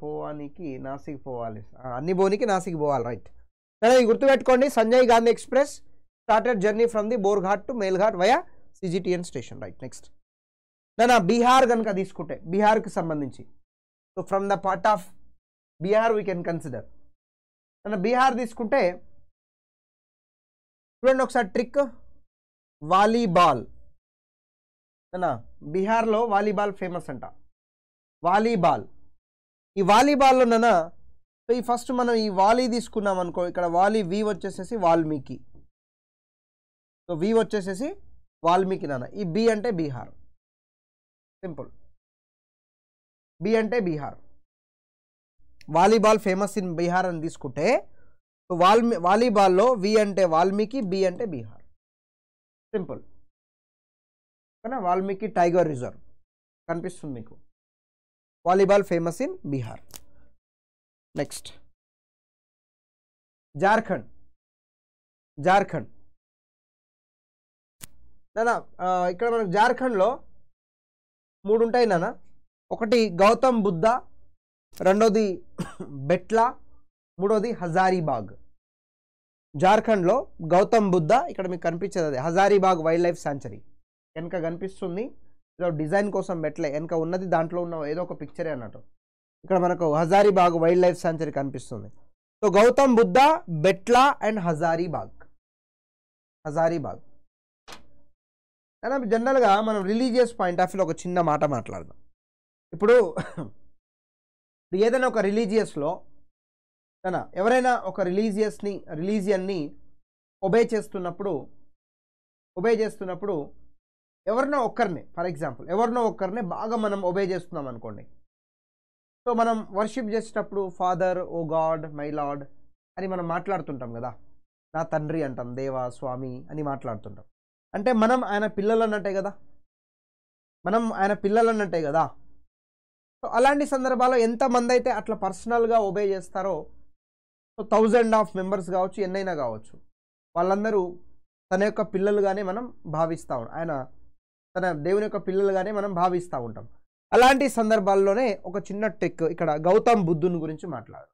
పోవానికి నాసిక్ పోవాలి. అన్ని పోనీకి నాసిక్ పోవాలి రైట్ సరే ఇది గుర్తుపెట్టుకోండి. Sanjay Gandhi express started journey from the Borghat to Melghat via CGTN station right next నా బీహార్ కనుక తీసుకుంటే బీహార్కి సంబంధించి. So from the part of Bihar we can consider మన బీహార్ తీసుకుంటే చూడండి ఒకసారి ట్రిక్ వాలీబాల్ అన్నా బీహార్లో వాలీబాల్ ఫేమస్ అంట. వాలీబాల్ ఈ వాలీబాల్లో నాన్న సో ఈ ఫస్ట్ మనం ఈ వాలీ తీసుకున్నాం అనుకో ఇక్కడ వాలీ వి వచ్చేసేసి వాల్మీకి. సో వి వచ్చేసేసి వాల్మీకి నాన్న. ఈ బి అంటే బీహార్ సింపుల్ బి అంటే Bihar. Volleyball famous in Bihar అని తీసుకుంటే వాల్మీ వాలీబాల్లో వి అంటే వాల్మీకి బి అంటే బీహార్. సింపుల్. ఓకేనా? Valmiki tiger reserve. కనిపిస్తుంది మీకు. Volleyball famous in Bihar. Next. Jharkhand. Jharkhand. నానా ఇక్కడ మనకు జార్ఖండ్లో మూడు ఉంటాయి నాన్న ఒకటి గౌతమ్ బుద్ధ రెండోది బెట్లా మూడోది హజారీబాగ్. జార్ఖండ్లో గౌతమ్ బుద్ధ ఇక్కడ మీకు కనిపించేది అది హజారీబాగ్ వైల్డ్ లైఫ్ సాంచరీ వెనక కనిపిస్తుంది. ఏదో డిజైన్ కోసం పెట్టలే వెనక ఉన్నది దాంట్లో ఉన్న ఏదో ఒక పిక్చరే అన్నట్టు. ఇక్కడ మనకు హజారీబాగ్ వైల్డ్ లైఫ్ సాంచురీ కనిపిస్తుంది. So Gautam Buddha Betla and Hazaribagh. Hazaribagh. అయినా జనరల్గా మనం రిలీజియస్ పాయింట్ ఆఫ్ వ్యూలో ఒక చిన్న మాట మాట్లాడదాం. ఇప్పుడు ఏదైనా ఒక రిలీజియస్లో కదా ఎవరైనా ఒక రిలీజియస్ని రిలీజియన్ని ఒబే చేస్తున్నప్పుడు ఒబే చేస్తున్నప్పుడు ఎవరినో ఒక్కరిని ఫర్ ఎగ్జాంపుల్ ఎవరినో ఒక్కరిని బాగా మనం ఒబే చేస్తున్నాం అనుకోండి. సో మనం వర్షిప్ చేసేటప్పుడు father O god my lord అని మనం మాట్లాడుతుంటాం కదా. నా తండ్రి అంటాం దేవా స్వామి అని మాట్లాడుతుంటాం. అంటే మనం ఆయన పిల్లలు అన్నట్టే కదా. మనం ఆయన పిల్లలు అన్నట్టే కదా. సో అలాంటి సందర్భాల్లో ఎంతమంది అయితే అట్లా పర్సనల్గా ఒబే చేస్తారో సో థౌజండ్ ఆఫ్ మెంబర్స్ కావచ్చు ఎన్నైనా కావచ్చు. వాళ్ళందరూ తన యొక్క పిల్లలుగానే మనం భావిస్తూ ఉంటాం ఆయన తన దేవుని యొక్క పిల్లలుగానే మనం భావిస్తూ ఉంటాం. అలాంటి సందర్భాల్లోనే ఒక చిన్న ట్రిక్ ఇక్కడ గౌతమ్ బుద్ధుని గురించి మాట్లాడు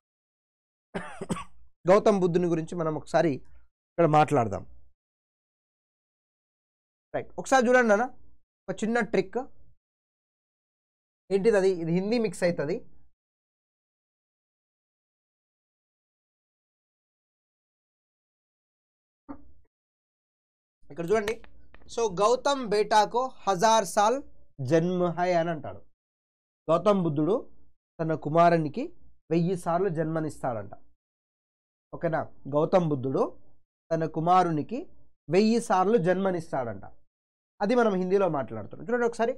గౌతమ్ బుద్ధుని గురించి మనం ఒకసారి ఇక్కడ మాట్లాడదాం. రైట్ ఒకసారి చూడండి నాన్న ఒక చిన్న ట్రిక్ ఏంటిది అది ఇది హిందీ మిక్స్ అవుతుంది ఇక్కడ చూడండి. సో గౌతమ్ బేటాకో హజార్ సాల్ జన్మ హై అని అంటాడు. గౌతమ్ బుద్ధుడు తన కుమారునికి వెయ్యి సార్లు జన్మనిస్తాడంట. ఓకేనా? గౌతమ్ బుద్ధుడు తన కుమారునికి వెయ్యి సార్లు జన్మనిస్తాడంట. అది మనం హిందీలో మాట్లాడుతున్నాం. చూడండి ఒకసారి.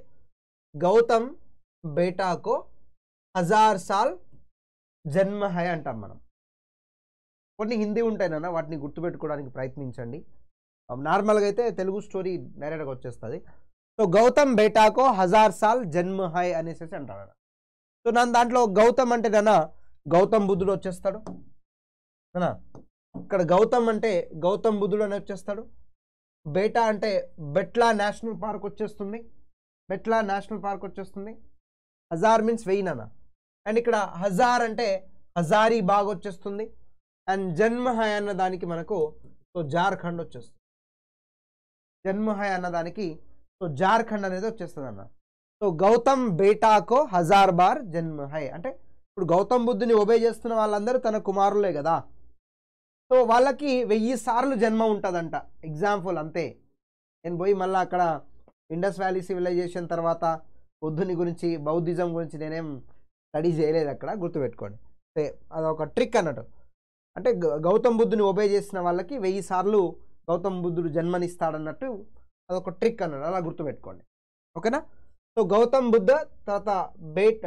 గౌతమ్ బేటాకో హజార్ సాల్ జన్మ హై అంటాం మనం. కొన్ని హిందీ ఉంటాయినన్నా వాటిని గుర్తుపెట్టుకోవడానికి ప్రయత్నించండి. నార్మల్గా అయితే తెలుగు స్టోరీ డైరెక్ట్గా వచ్చేస్తుంది. సో గౌతమ్ బేటాకో హజార్ సాల్ జన్మ హై అనేసి అంటాడు సో నన్ను దాంట్లో గౌతమ్ అంటే నాన్న గౌతమ్ బుద్ధుడు వచ్చేస్తాడు. నాన్న ఇక్కడ గౌతమ్ అంటే గౌతమ్ బుద్ధుడు అని వచ్చేస్తాడు. బేటా అంటే బెట్లా నేషనల్ పార్క్ వచ్చేస్తుంది. బెట్లా నేషనల్ పార్క్ వచ్చేస్తుంది. హజార్ మీన్స్ వెయ్యి నాన్న. అండ్ ఇక్కడ హజార్ అంటే హజారీ బాగ్ వచ్చేస్తుంది. అండ్ జన్మ హై అన్న దానికి మనకు సో జార్ఖండ్ వచ్చేస్తుంది. జన్మ హై అన్న దానికి సో జార్ఖండ్ అనేది వచ్చేస్తుంది అన్న. సో గౌతమ్ బేటాకో హజార్ బార్ జన్మ హై అంటే ఇప్పుడు గౌతమ్ బుద్ధుని ఒబే చేస్తున్న వాళ్ళందరూ తన కుమారులే కదా. సో వాళ్ళకి వెయ్యి సార్లు జన్మ ఉంటుందంట. ఎగ్జాంపుల్ అంతే. నేను పోయి మళ్ళీ అక్కడ ఇండస్ వ్యాలీ సివిలైజేషన్ తర్వాత బుద్ధుని గురించి బౌద్ధిజం గురించి నేనేం స్టడీ చేయలేదు అక్కడ గుర్తుపెట్టుకోండి. అదొక ట్రిక్ అన్నట్టు. అంటే గౌతమ్ బుద్ధుని ఒబే చేసిన వాళ్ళకి వెయ్యి సార్లు గౌతమ్ బుద్ధుడు జన్మనిస్తాడన్నట్టు అదొక ట్రిక్ అన్నాడు అలా గుర్తుపెట్టుకోండి. ఓకేనా? సో గౌతమ్ బుద్ధ తర్వాత బేట్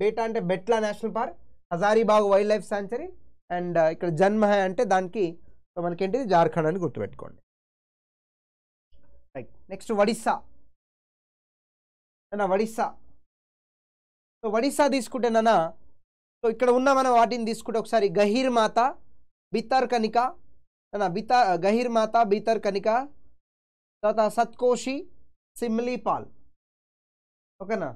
బేటా అంటే Betla national park Hazaribagh wild life sanctuary and ఇక్కడ జన్మ అంటే దానికి మనకేంటిది? జార్ఖండ్ అని గుర్తుపెట్టుకోండి. Right next Odisha. అన్న ఒడిస్సా సో ఒడిస్సా తీసుకుంటే నాన్న సో ఇక్కడ ఉన్న మనం వాటిని తీసుకుంటే ఒకసారి గహీర్ మాత బితర్ కనిక అన్న బిత గహీర్ మాత బీతర్ కనిక తర్వాత సత్కోషి సిమ్లీపాల్ ఓకేనా?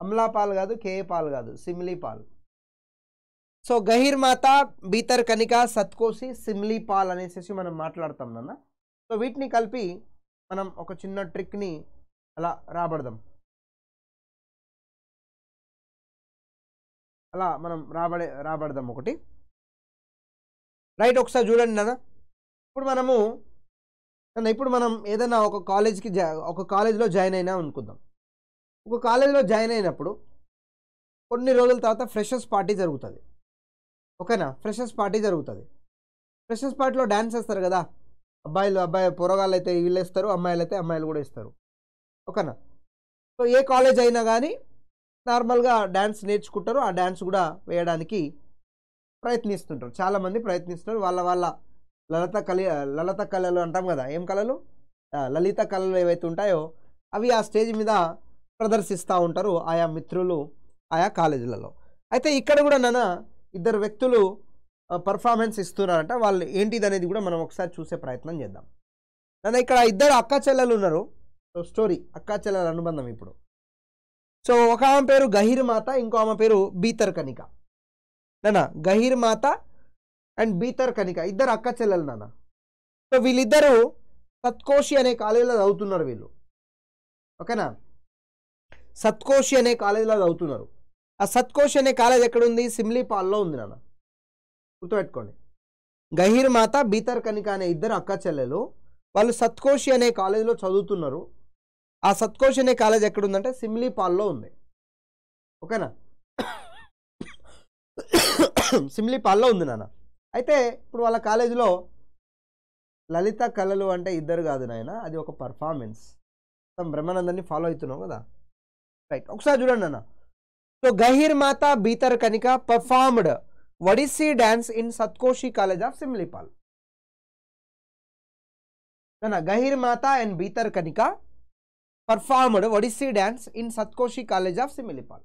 అమ్లాపాల్ కాదు కేపాల్ కాదు సిమ్లీపాల్ సో గహీర్ మాత బీతర్ కనిక సత్కోసి సిమ్లీపాల్ అనేసి మనం మాట్లాడతాం నాన్న. సో వీటిని కలిపి మనం ఒక చిన్న ట్రిక్ని అలా రాబడదాం. అలా మనం రాబడే రాబడదాం ఒకటి. రైట్ ఒకసారి చూడండి నాన్న. ఇప్పుడు మనము నాన్న ఇప్పుడు మనం ఏదైనా ఒక కాలేజ్కి జా ఒక కాలేజ్లో జాయిన్ అయినా అనుకుందాం. ఒక కాలేజ్లో జాయిన్ అయినప్పుడు కొన్ని రోజుల తర్వాత ఫ్రెషర్స్ పార్టీ జరుగుతుంది. ఓకేనా? ఫ్రెషర్స్ పార్టీ జరుగుతుంది. ఫ్రెషర్స్ పార్టీలో డ్యాన్స్ వేస్తారు కదా? అబ్బాయిలు అబ్బాయి పొరగాళ్ళు అయితే వీళ్ళు వేస్తారు అమ్మాయిలు అయితే అమ్మాయిలు కూడా ఇస్తారు ఓకేనా? సో ఏ కాలేజ్ అయినా కానీ నార్మల్గా డ్యాన్స్ నేర్చుకుంటారు. ఆ డ్యాన్స్ కూడా వేయడానికి ప్రయత్నిస్తుంటారు. చాలామంది ప్రయత్నిస్తున్నారు. వాళ్ళ వాళ్ళ లలిత కళ లలిత కళలు అంటాం కదా. ఏం కళలు? లలిత కళలు ఏవైతే ఉంటాయో అవి ఆ స్టేజ్ మీద ప్రదర్శిస్తూ ఉంటారు ఆయా మిత్రులు ఆయా కాలేజీలలో. అయితే ఇక్కడ కూడా నాన్న ఇద్దరు వ్యక్తులు పర్ఫార్మెన్స్ ఇస్తున్నారంట. వాళ్ళు ఏంటిది అనేది కూడా మనం ఒకసారి చూసే ప్రయత్నం చేద్దాం. నన్ను ఇక్కడ ఇద్దరు అక్క చెల్లెలు ఉన్నారు. స్టోరీ అక్కా చెల్లెల అనుబంధం ఇప్పుడు. సో ఒక ఆమె పేరు గహీర్ మాత ఇంకో ఆమె పేరు బీతర్ కనిక. నాన్న గహీర్ మాత అండ్ బీతర్ కనిక ఇద్దరు అక్క చెల్లెలు నాన్న. సో వీళ్ళిద్దరూ సత్కోషి అనే కాలేజీలో చదువుతున్నారు వీళ్ళు. ఓకేనా? సత్కోషి అనే కాలేజీలో చదువుతున్నారు. ఆ సత్కోషి అనే కాలేజ్ ఎక్కడుంది? సిమ్లీపాల్లో ఉంది నాన్న. గుర్తుపెట్టుకోండి. గహీర్ మాత బీతర్ కనిక అనే ఇద్దరు అక్క చెల్లెలు వాళ్ళు సత్కోషి అనే కాలేజీలో చదువుతున్నారు. ఆ సత్కోషి అనే కాలేజ్ ఎక్కడుందంటే సిమ్లీపాల్లో ఉంది. ఓకేనా? సిమ్లీపాల్లో ఉంది నాన్న. అయితే ఇప్పుడు వాళ్ళ కాలేజీలో లలిత కళలు అంటే ఇద్దరు కాదు నాయన అది ఒక పర్ఫార్మెన్స్ మొత్తం బ్రహ్మానందాన్ని ఫాలో అవుతున్నావు కదా? రైట్ ఒకసారి చూడండి అన్న so Gahirmatha Bhitarkanika performed Odissi dance in Satkosia college of Similipal నాన్న Gahirmatha and Bhitarkanika performed Odissi dance in Satkosia college of Similipal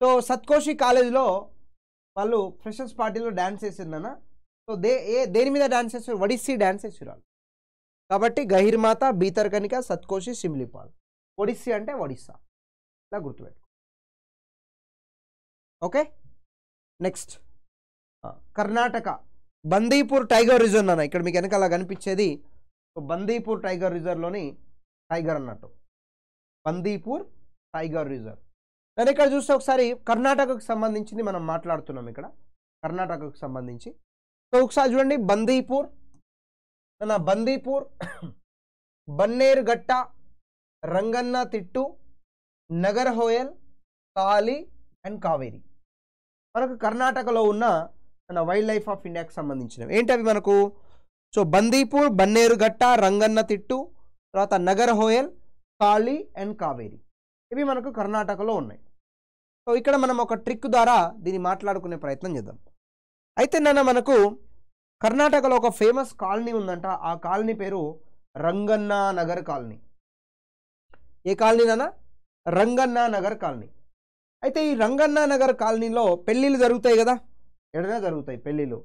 so Satkosia కాలేజ్లో వాళ్ళు ఫ్రెషర్స్ పార్టీలో డ్యాన్స్ చేసిందన్న. సో దే ఏ దేని మీద డ్యాన్స్ చేస్తారు? ఒడిస్సీ డ్యాన్స్ చేసారు వాళ్ళు. కాబట్టి గహిర్మాత బీతర్కనిక సత్కోషి సిమ్లిపాల్ ఒడిస్సీ అంటే ఒడిస్సా ఇలా గుర్తుపెట్టు okay next Karnataka Bandipur tiger reserve అన్న ఇక్కడ మీకు వెనకాల కనిపించేది. బందీపూర్ టైగర్ రిజర్వ్లోని టైగర్ అన్నట్టు. Bandipur tiger reserve. నేను ఇక్కడ చూస్తే ఒకసారి కర్ణాటకకు సంబంధించింది మనం మాట్లాడుతున్నాం ఇక్కడ. కర్ణాటకకు సంబంధించి. సో ఒకసారి చూడండి బందీపూర్. నా Bandipur [coughs] Bannerghatta Ranganathittu Nagarhole Kali and Kaveri. మనకు కర్ణాటకలో ఉన్న మన వైల్డ్ లైఫ్ ఆఫ్ ఇండియాకి సంబంధించినవి. ఏంటి అవి మనకు? సో బందీపూర్ బన్నేరుగట్ట రంగన్న తిట్టు తర్వాత నగర్ హోయల్ కాళీ అండ్ కావేరి. ఇవి మనకు కర్ణాటకలో ఉన్నాయి. సో ఇక్కడ మనం ఒక ట్రిక్ ద్వారా దీన్ని మాట్లాడుకునే ప్రయత్నం చేద్దాం. అయితే నాన్న మనకు కర్ణాటకలో ఒక ఫేమస్ కాలనీ ఉందంట. ఆ కాలనీ పేరు రంగన్న నగర్ కాలనీ. ఏ కాలనీ నాన్న? రంగన్న నగర్ కాలనీ. అయితే ఈ రంగన్న నగర్ కాలనీలో పెళ్ళిళ్ళు జరుగుతాయి కదా? ఎడనే జరుగుతాయి పెళ్ళిళ్ళు.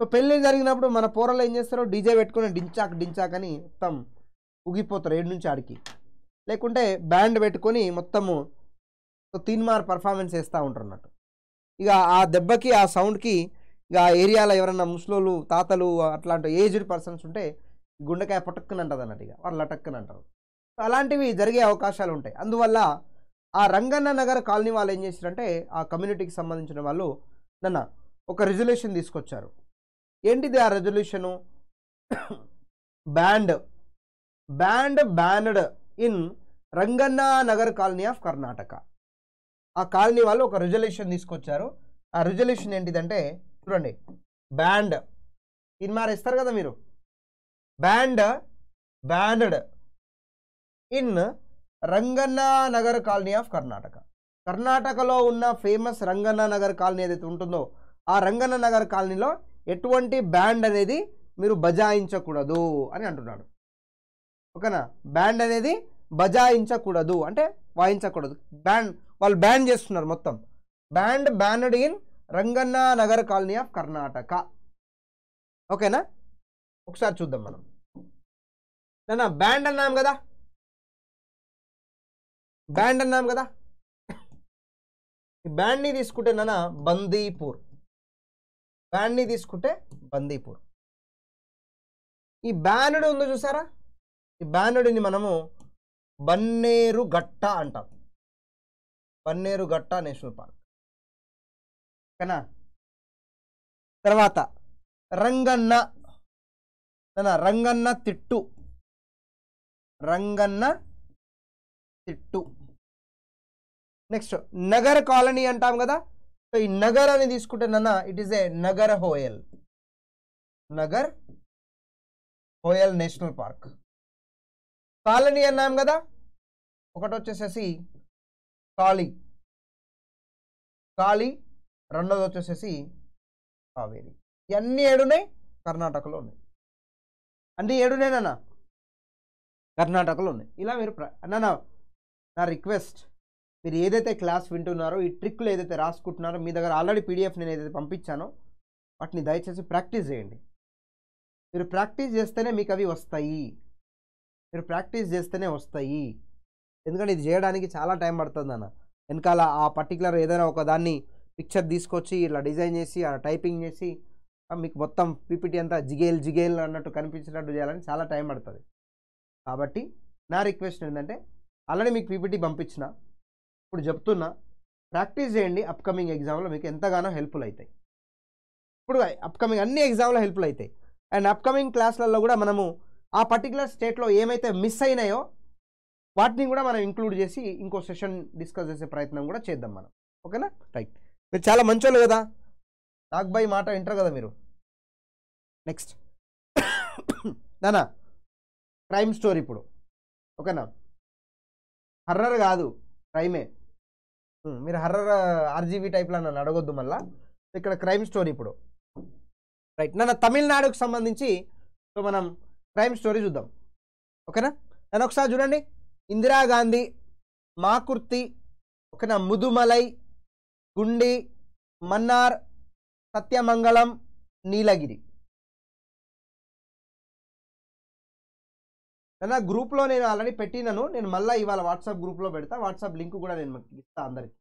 సో పెళ్ళిళ్ళు జరిగినప్పుడు మన పోరలు ఏం చేస్తారో డీజే పెట్టుకుని డించాక్ డించాక్ అని మొత్తం ఉగిపోతారు ఏడు నుంచి ఆడికి. లేకుంటే బ్యాండ్ పెట్టుకొని మొత్తము తీన్మార్ పర్ఫార్మెన్స్ చేస్తూ ఉంటారు అన్నట్టు ఇక ఆ దెబ్బకి ఆ సౌండ్కి ఇక ఆ ఏరియాలో ఎవరన్నా ముస్లోలు తాతలు అట్లాంటి ఏజ్డ్ పర్సన్స్ ఉంటే గుండెకాయ పటక్కుని అంటది అన్నట్టు ఇక వాళ్ళు లటక్కుని అంటారు అలాంటివి జరిగే అవకాశాలు ఉంటాయి. అందువల్ల ఆ రంగన్న నగర్ కాలనీ వాళ్ళు ఏం చేశారంటే ఆ కమ్యూనిటీకి సంబంధించిన వాళ్ళు నన్న ఒక రెజల్యూషన్ తీసుకొచ్చారు. ఏంటిది ఆ resolution band band banned in Ranganna Nagar colony of Karnataka. ఆ కాలనీ వాళ్ళు ఒక రిజల్యూషన్ తీసుకొచ్చారు. ఆ రిజల్యూషన్ ఏంటిదంటే చూడండి. బ్యాండ్ ఇన్మార్ ఇస్తారు కదా మీరు? Band band in Ranganna Nagar colony of Karnataka. కర్ణాటకలో ఉన్న ఫేమస్ రంగన్న నగర్ కాలనీ ఏదైతే ఉంటుందో ఆ రంగన్న నగర్ కాలనీలో ఎటువంటి బ్యాండ్ అనేది మీరు బజాయించకూడదు అని అంటున్నాడు. ఓకేనా? బ్యాండ్ అనేది బజాయించకూడదు అంటే వాయించకూడదు. బ్యాండ్ వాళ్ళు బ్యాన్ చేస్తున్నారు మొత్తం. Band banned in Ranganna Nagar colony of Karnataka. ఓకేనా? ఒకసారి చూద్దాం మనం. నాన్న బ్యాండ్ అన్నాం కదా? బ్యాండ్ అన్నాం కదా? ఈ బ్యాండ్ని తీసుకుంటే నాన్న బందీపూర్. బ్యాన్ని తీసుకుంటే బందీపూర్. ఈ బ్యానుడు ఉందో చూసారా? ఈ బ్యానుడిని మనము బన్నేరు గట్ట అంటాం. బన్నేరు గట్ట నేషనల్ పార్క్. ఓకేనా? తర్వాత రంగన్న. నాన్న, రంగన్న తిట్టు. రంగన్న తిట్టు. నెక్స్ట్ నగర్ కాలనీ అంటాం కదా? సో ఈ నగర్ అని తీసుకుంటేనన్న it is a Nagarhole. Nagarhole national park. Colony అన్నాం కదా ఒకటి వచ్చేసేసి కాళీ. కాళీ రెండోది వచ్చేసేసి కావేరి. ఇవన్నీ ఏడున్నాయి కర్ణాటకలో ఉన్నాయి. అన్నీ ఏడున్నాయినా కర్ణాటకలో ఉన్నాయి. ఇలా మీరు ప్ర- నా రిక్వెస్ట్ మీరు ఏదైతే క్లాస్ వింటున్నారో ఈ ట్రిక్లు ఏదైతే రాసుకుంటున్నారో మీ దగ్గర ఆల్రెడీ పీడిఎఫ్ నేను ఏదైతే పంపించానో వాటిని దయచేసి ప్రాక్టీస్ చేయండి. మీరు ప్రాక్టీస్ చేస్తేనే మీకు అవి వస్తాయి. మీరు ప్రాక్టీస్ చేస్తేనే వస్తాయి. ఎందుకంటే ఇది చేయడానికి చాలా టైం పడుతుంది అన్న. వెనకాల ఆ పర్టికులర్ ఏదైనా ఒక దాన్ని పిక్చర్ తీసుకొచ్చి ఇలా డిజైన్ చేసి ఆ టైపింగ్ చేసి మీకు మొత్తం పీపీటీ అంతా జిగేల్ జిగేల్ అన్నట్టు కనిపించినట్టు చేయాలని చాలా టైం పడుతుంది. కాబట్టి నా రిక్వెస్ట్ ఏంటంటే ఆల్రెడీ మీకు పీపీటీ పంపించిన ఇప్పుడు చెప్తున్నా ప్రాక్టీస్ చేయండి అప్కమింగ్ ఎగ్జామ్లో మీకు ఎంతగానో హెల్ప్ఫుల్ అవుతాయి ఇప్పుడు అప్కమింగ్ అన్ని ఎగ్జామ్లో హెల్ప్ఫుల్ అవుతాయి అండ్ అప్కమింగ్ క్లాస్లలో కూడా మనము ఆ పర్టికులర్ స్టేట్లో ఏమైతే మిస్ అయినాయో వాటిని కూడా మనం ఇంక్లూడ్ చేసి ఇంకో సెషన్ డిస్కస్ చేసే ప్రయత్నం కూడా చేద్దాం మనం. ఓకేనా? రైట్ మీరు చాలా మంచోళ్ళు కదా. నాగ్బాయి మాట వింటారు కదా మీరు. నెక్స్ట్ [coughs] నానా క్రైమ్ స్టోరీ ఇప్పుడు. ఓకేనా? హర్రర్ కాదు క్రైమే మీరు హర్రర్ ఆర్జీబీ టైప్లో నన్ను అడగొద్దు మళ్ళా. ఇక్కడ క్రైమ్ స్టోరీ ఇప్పుడు. రైట్ నన్ను తమిళనాడుకు సంబంధించి సో మనం క్రైమ్ స్టోరీ చూద్దాం. ఓకేనా? నన్ను ఒకసారి చూడండి. ఇందిరాగాంధీ మాకుర్తి ఓకేనా? ముదుమలై గుండి మన్నార్ సత్యమంగళం నీలగిరి. నా గ్రూప్లో నేను ఆల్రెడీ పెట్టినాను. నేను మళ్ళీ ఇవాళ వాట్సాప్ గ్రూప్లో పెడతా. వాట్సాప్ లింక్ కూడా నేను మీకు ఇస్తా అందరికి.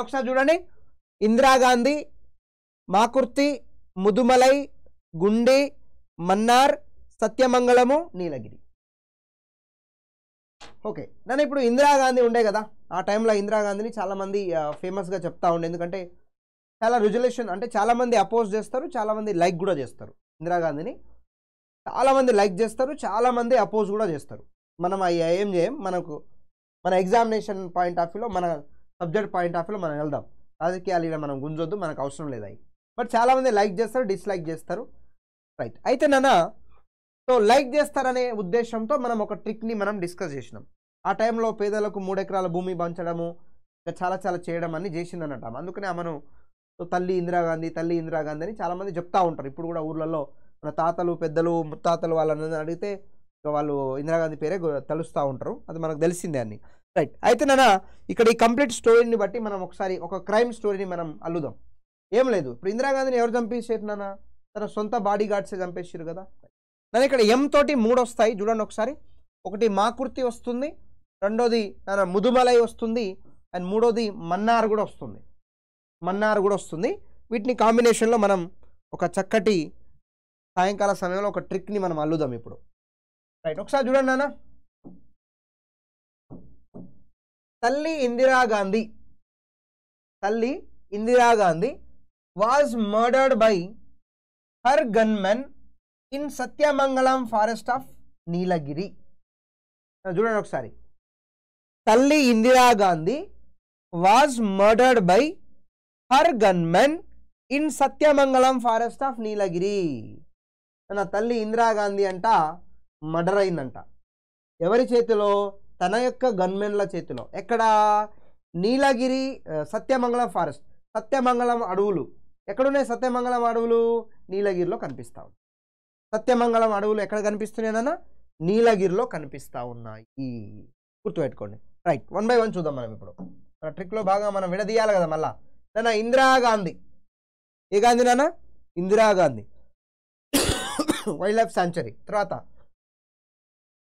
ఒకసారి చూడండి. ఇందిరాగాంధీ మాకుర్తి ముదుమలై గుండి మన్నార్ సత్యమంగళము నీలగిరి. ఓకే. నన్ను ఇప్పుడు ఇందిరాగాంధీ ఉండే కదా. ఆ టైంలో ఇందిరాగాంధీని చాలామంది ఫేమస్గా చెప్తా ఉండే. ఎందుకంటే చాలా రిజల్యూషన్ అంటే చాలామంది అపోజ్ చేస్తారు. చాలామంది లైక్ కూడా చేస్తారు. ఇందిరాగాంధీని. చాలామంది లైక్ చేస్తారు చాలామంది అపోజ్ కూడా చేస్తారు. మనం అవి ఏం చేయం? మనకు మన ఎగ్జామినేషన్ పాయింట్ ఆఫ్ వ్యూలో మన సబ్జెక్ట్ పాయింట్ ఆఫ్ వ్యూలో మనం వెళ్దాం. రాజకీయాలు ఇలా మనం గుంజొద్దు మనకు అవసరం లేదు అవి బట్ చాలామంది లైక్ చేస్తారు డిస్లైక్ చేస్తారు. రైట్. అయితే నాన్న సో లైక్ చేస్తారనే ఉద్దేశంతో మనం ఒక ట్రిక్ని మనం డిస్కస్ చేసినాం. ఆ టైంలో పేదలకు మూడెకరాల భూమి పంచడము ఇంకా చాలా చాలా చేయడం అన్ని చేసిందన్నట్టు అందుకనే ఆమెను సో తల్లి ఇందిరాగాంధీ తల్లి ఇందిరాగాంధీ అని చాలామంది చెప్తూ ఉంటారు. ఇప్పుడు కూడా ఊర్లలో మన తాతలు పెద్దలు ముత్తాతలు వాళ్ళని అడిగితే వాళ్ళు ఇందిరాగాంధీ పేరే తలుస్తూ ఉంటారు. అది మనకు తెలిసిందే అన్ని. రైట్ అయితే నాన్న ఇక్కడ ఈ కంప్లీట్ స్టోరీని బట్టి మనం ఒకసారి ఒక క్రైమ్ స్టోరీని మనం అల్లుదాం. ఏం లేదు. ఇప్పుడు ఇందిరాగాంధీని ఎవరు చంపేసారు నాన్న? తన సొంత బాడీ గార్డ్సే చంపేసారు కదా? నన్ను ఇక్కడ ఎం తోటి మూడు వస్తాయి. చూడండి ఒకసారి. ఒకటి మాకుర్తి వస్తుంది. రెండోది నాన్న ముదుమలై వస్తుంది. అండ్ మూడోది మన్నార్ కూడా వస్తుంది. మన్నార్ కూడా వస్తుంది. వీటిని కాంబినేషన్లో మనం ఒక చక్కటి సాయంకాల సమయంలో ఒక ట్రిక్ని మనం అల్లుదాం ఇప్పుడు. రైట్ ఒకసారి చూడండి నాన్న. తల్లి ఇందిరాగాంధీ తల్లి Indira Gandhi was murdered by her gunmen in Sathyamangalam forest of Nilgiri చూడండి ఒకసారి. తల్లి Indira Gandhi was murdered by her gunmen in Sathyamangalam forest of Nilgiri. తన తల్లి ఇందిరాగాంధీ అంట మర్డర్ అయిందంట. ఎవరి చేతిలో? తన యొక్క గన్మెన్ల చేతిలో. ఎక్కడ? నీలగిరి సత్యమంగళం ఫారెస్ట్. సత్యమంగళం అడవులు. ఎక్కడున్నాయి సత్యమంగళం అడవులు? నీలగిరిలో కనిపిస్తావు సత్యమంగళం అడవులు ఎక్కడ కనిపిస్తున్నాయన్నా నీలగిరిలో కనిపిస్తా ఉన్నాయి. గుర్తుపెట్టుకోండి. రైట్ వన్ బై వన్ చూద్దాం మనం ఇప్పుడు. మన ట్రిక్లో బాగా మనం విడదీయాలి కదా మళ్ళీ. నాన్న ఇందిరాగాంధీ ఏ గాంధీ నాన్న? ఇందిరాగాంధీ వైల్డ్ లైఫ్ సాంచురీ తర్వాత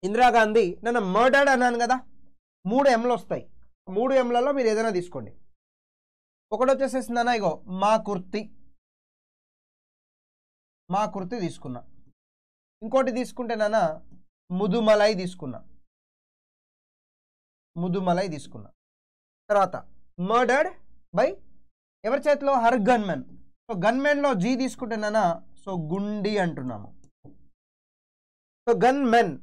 ఇందిరాగాంధీ నన్ను మర్డర్డ్ అన్నాను కదా. మూడు ఎంలు వస్తాయి. మూడు ఎంలలో మీరు ఏదైనా తీసుకోండి. ఒకటి వచ్చేసేసి నాన్న ఇగో మా కుర్తి. మా కుర్తి తీసుకున్నా. ఇంకోటి తీసుకుంటే నాన్న ముదుమలై తీసుకున్నా. ముదుమలై తీసుకున్నా. తర్వాత మర్డర్డ్ బై ఎవరి చేతిలో? Her gunmen. సో గన్మెన్లో జీ తీసుకుంటే సో గుండి అంటున్నాము. So gun men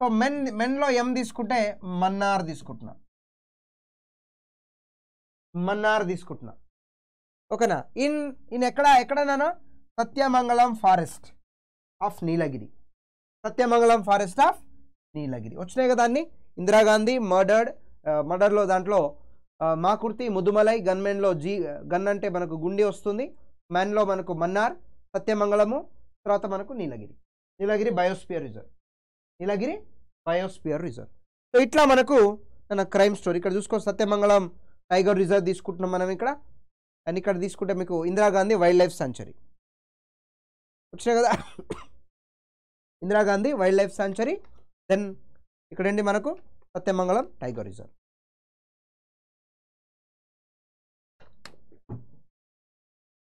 so men మెన్లో M తీసుకుంటే? మన్నార్ తీసుకుంటున్నా. మన్నార్ తీసుకుంటున్నా. ఓకేనా? ఇన్ ఇన్ ఎక్కడ ఎక్కడనా Sathyamangalam forest of Nilgiri. Sathyamangalam forest of Nilgiri. వచ్చినాయి కదా అన్ని? ఇందిరాగాంధీ మర్డర్డ్ మర్డర్లో దాంట్లో మా మాకుర్తి ముదుమలై గన్మెన్లో జీ గన్ అంటే మనకు గుండి వస్తుంది. మ్యాన్లో మనకు మన్నార్ సత్యమంగళము తర్వాత మనకు Nilgiri. Nilgiri biosphere reserve. Nilgiri biosphere reserve. So ఇట్లా మనకు మన క్రైమ్ స్టోరీ ఇక్కడ చూసుకో. సత్యమంగళం టైగర్ రిజర్వ్ తీసుకుంటున్నాం మనం ఇక్కడ. అండ్ ఇక్కడ తీసుకుంటే మీకు ఇందిరాగాంధీ వైల్డ్ లైఫ్ సాంచురీ వచ్చినాయి కదా? Indira Gandhi wild life sanctuary then ఇక్కడండి మనకు? Sathyamangalam tiger reserve.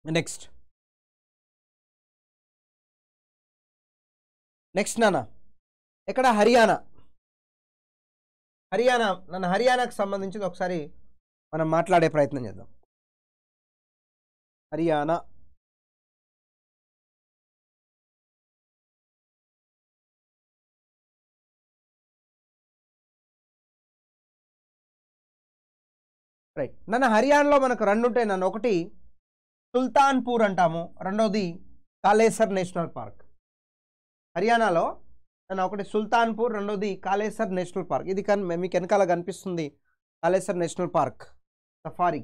Next next నాన్న ఇక్కడ హర్యానా. హర్యానా నన్ను హర్యానాకు సంబంధించి ఒకసారి మనం మాట్లాడే ప్రయత్నం చేద్దాం. హర్యానా. రైట్ నన్ను హర్యానాలో మనకు రెండు ఉంటాయి నన్ను ఒకటి సుల్తాన్పూర్ అంటాము. రెండవది కాళేశ్వర్ నేషనల్ పార్క్. హర్యానాలో ఒకటి సుల్తాన్పూర్ రెండోది కాళేశ్వర్ నేషనల్ పార్క్. ఇది కన్ మీకు వెనకాల కనిపిస్తుంది Kalesar national park. Safari.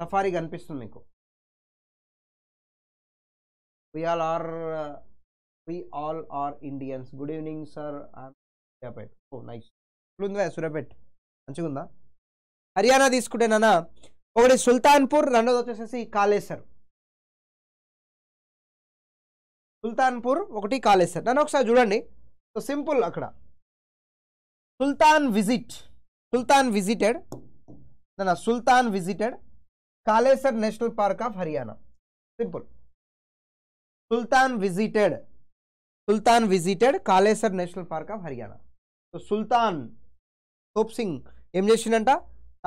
Safari కనిపిస్తుంది మీకు. We all are we all are Indians good evening sir Suryapet O nice ఉందా సూర్యాపేట్ మంచిగా ఉందా హర్యానా తీసుకుంటే నాన్న ఒకటి సుల్తాన్పూర్ రెండోది వచ్చేసేసి కాళేశ్వర్ సుల్తాన్పూర్ ఒకటి కాళేశ్వర్ నన్ను ఒకసారి చూడండి. సో సింపుల్ అక్కడ. సుల్తాన్ విజిట్ సుల్తాన్ విజిటెడ్ నన్న Sultan visited Kalesar national park of Haryana simple Sultan visited Sultan visited Kalesar national park of Haryana so Sultan hope Singh ఏం చేసిండంట?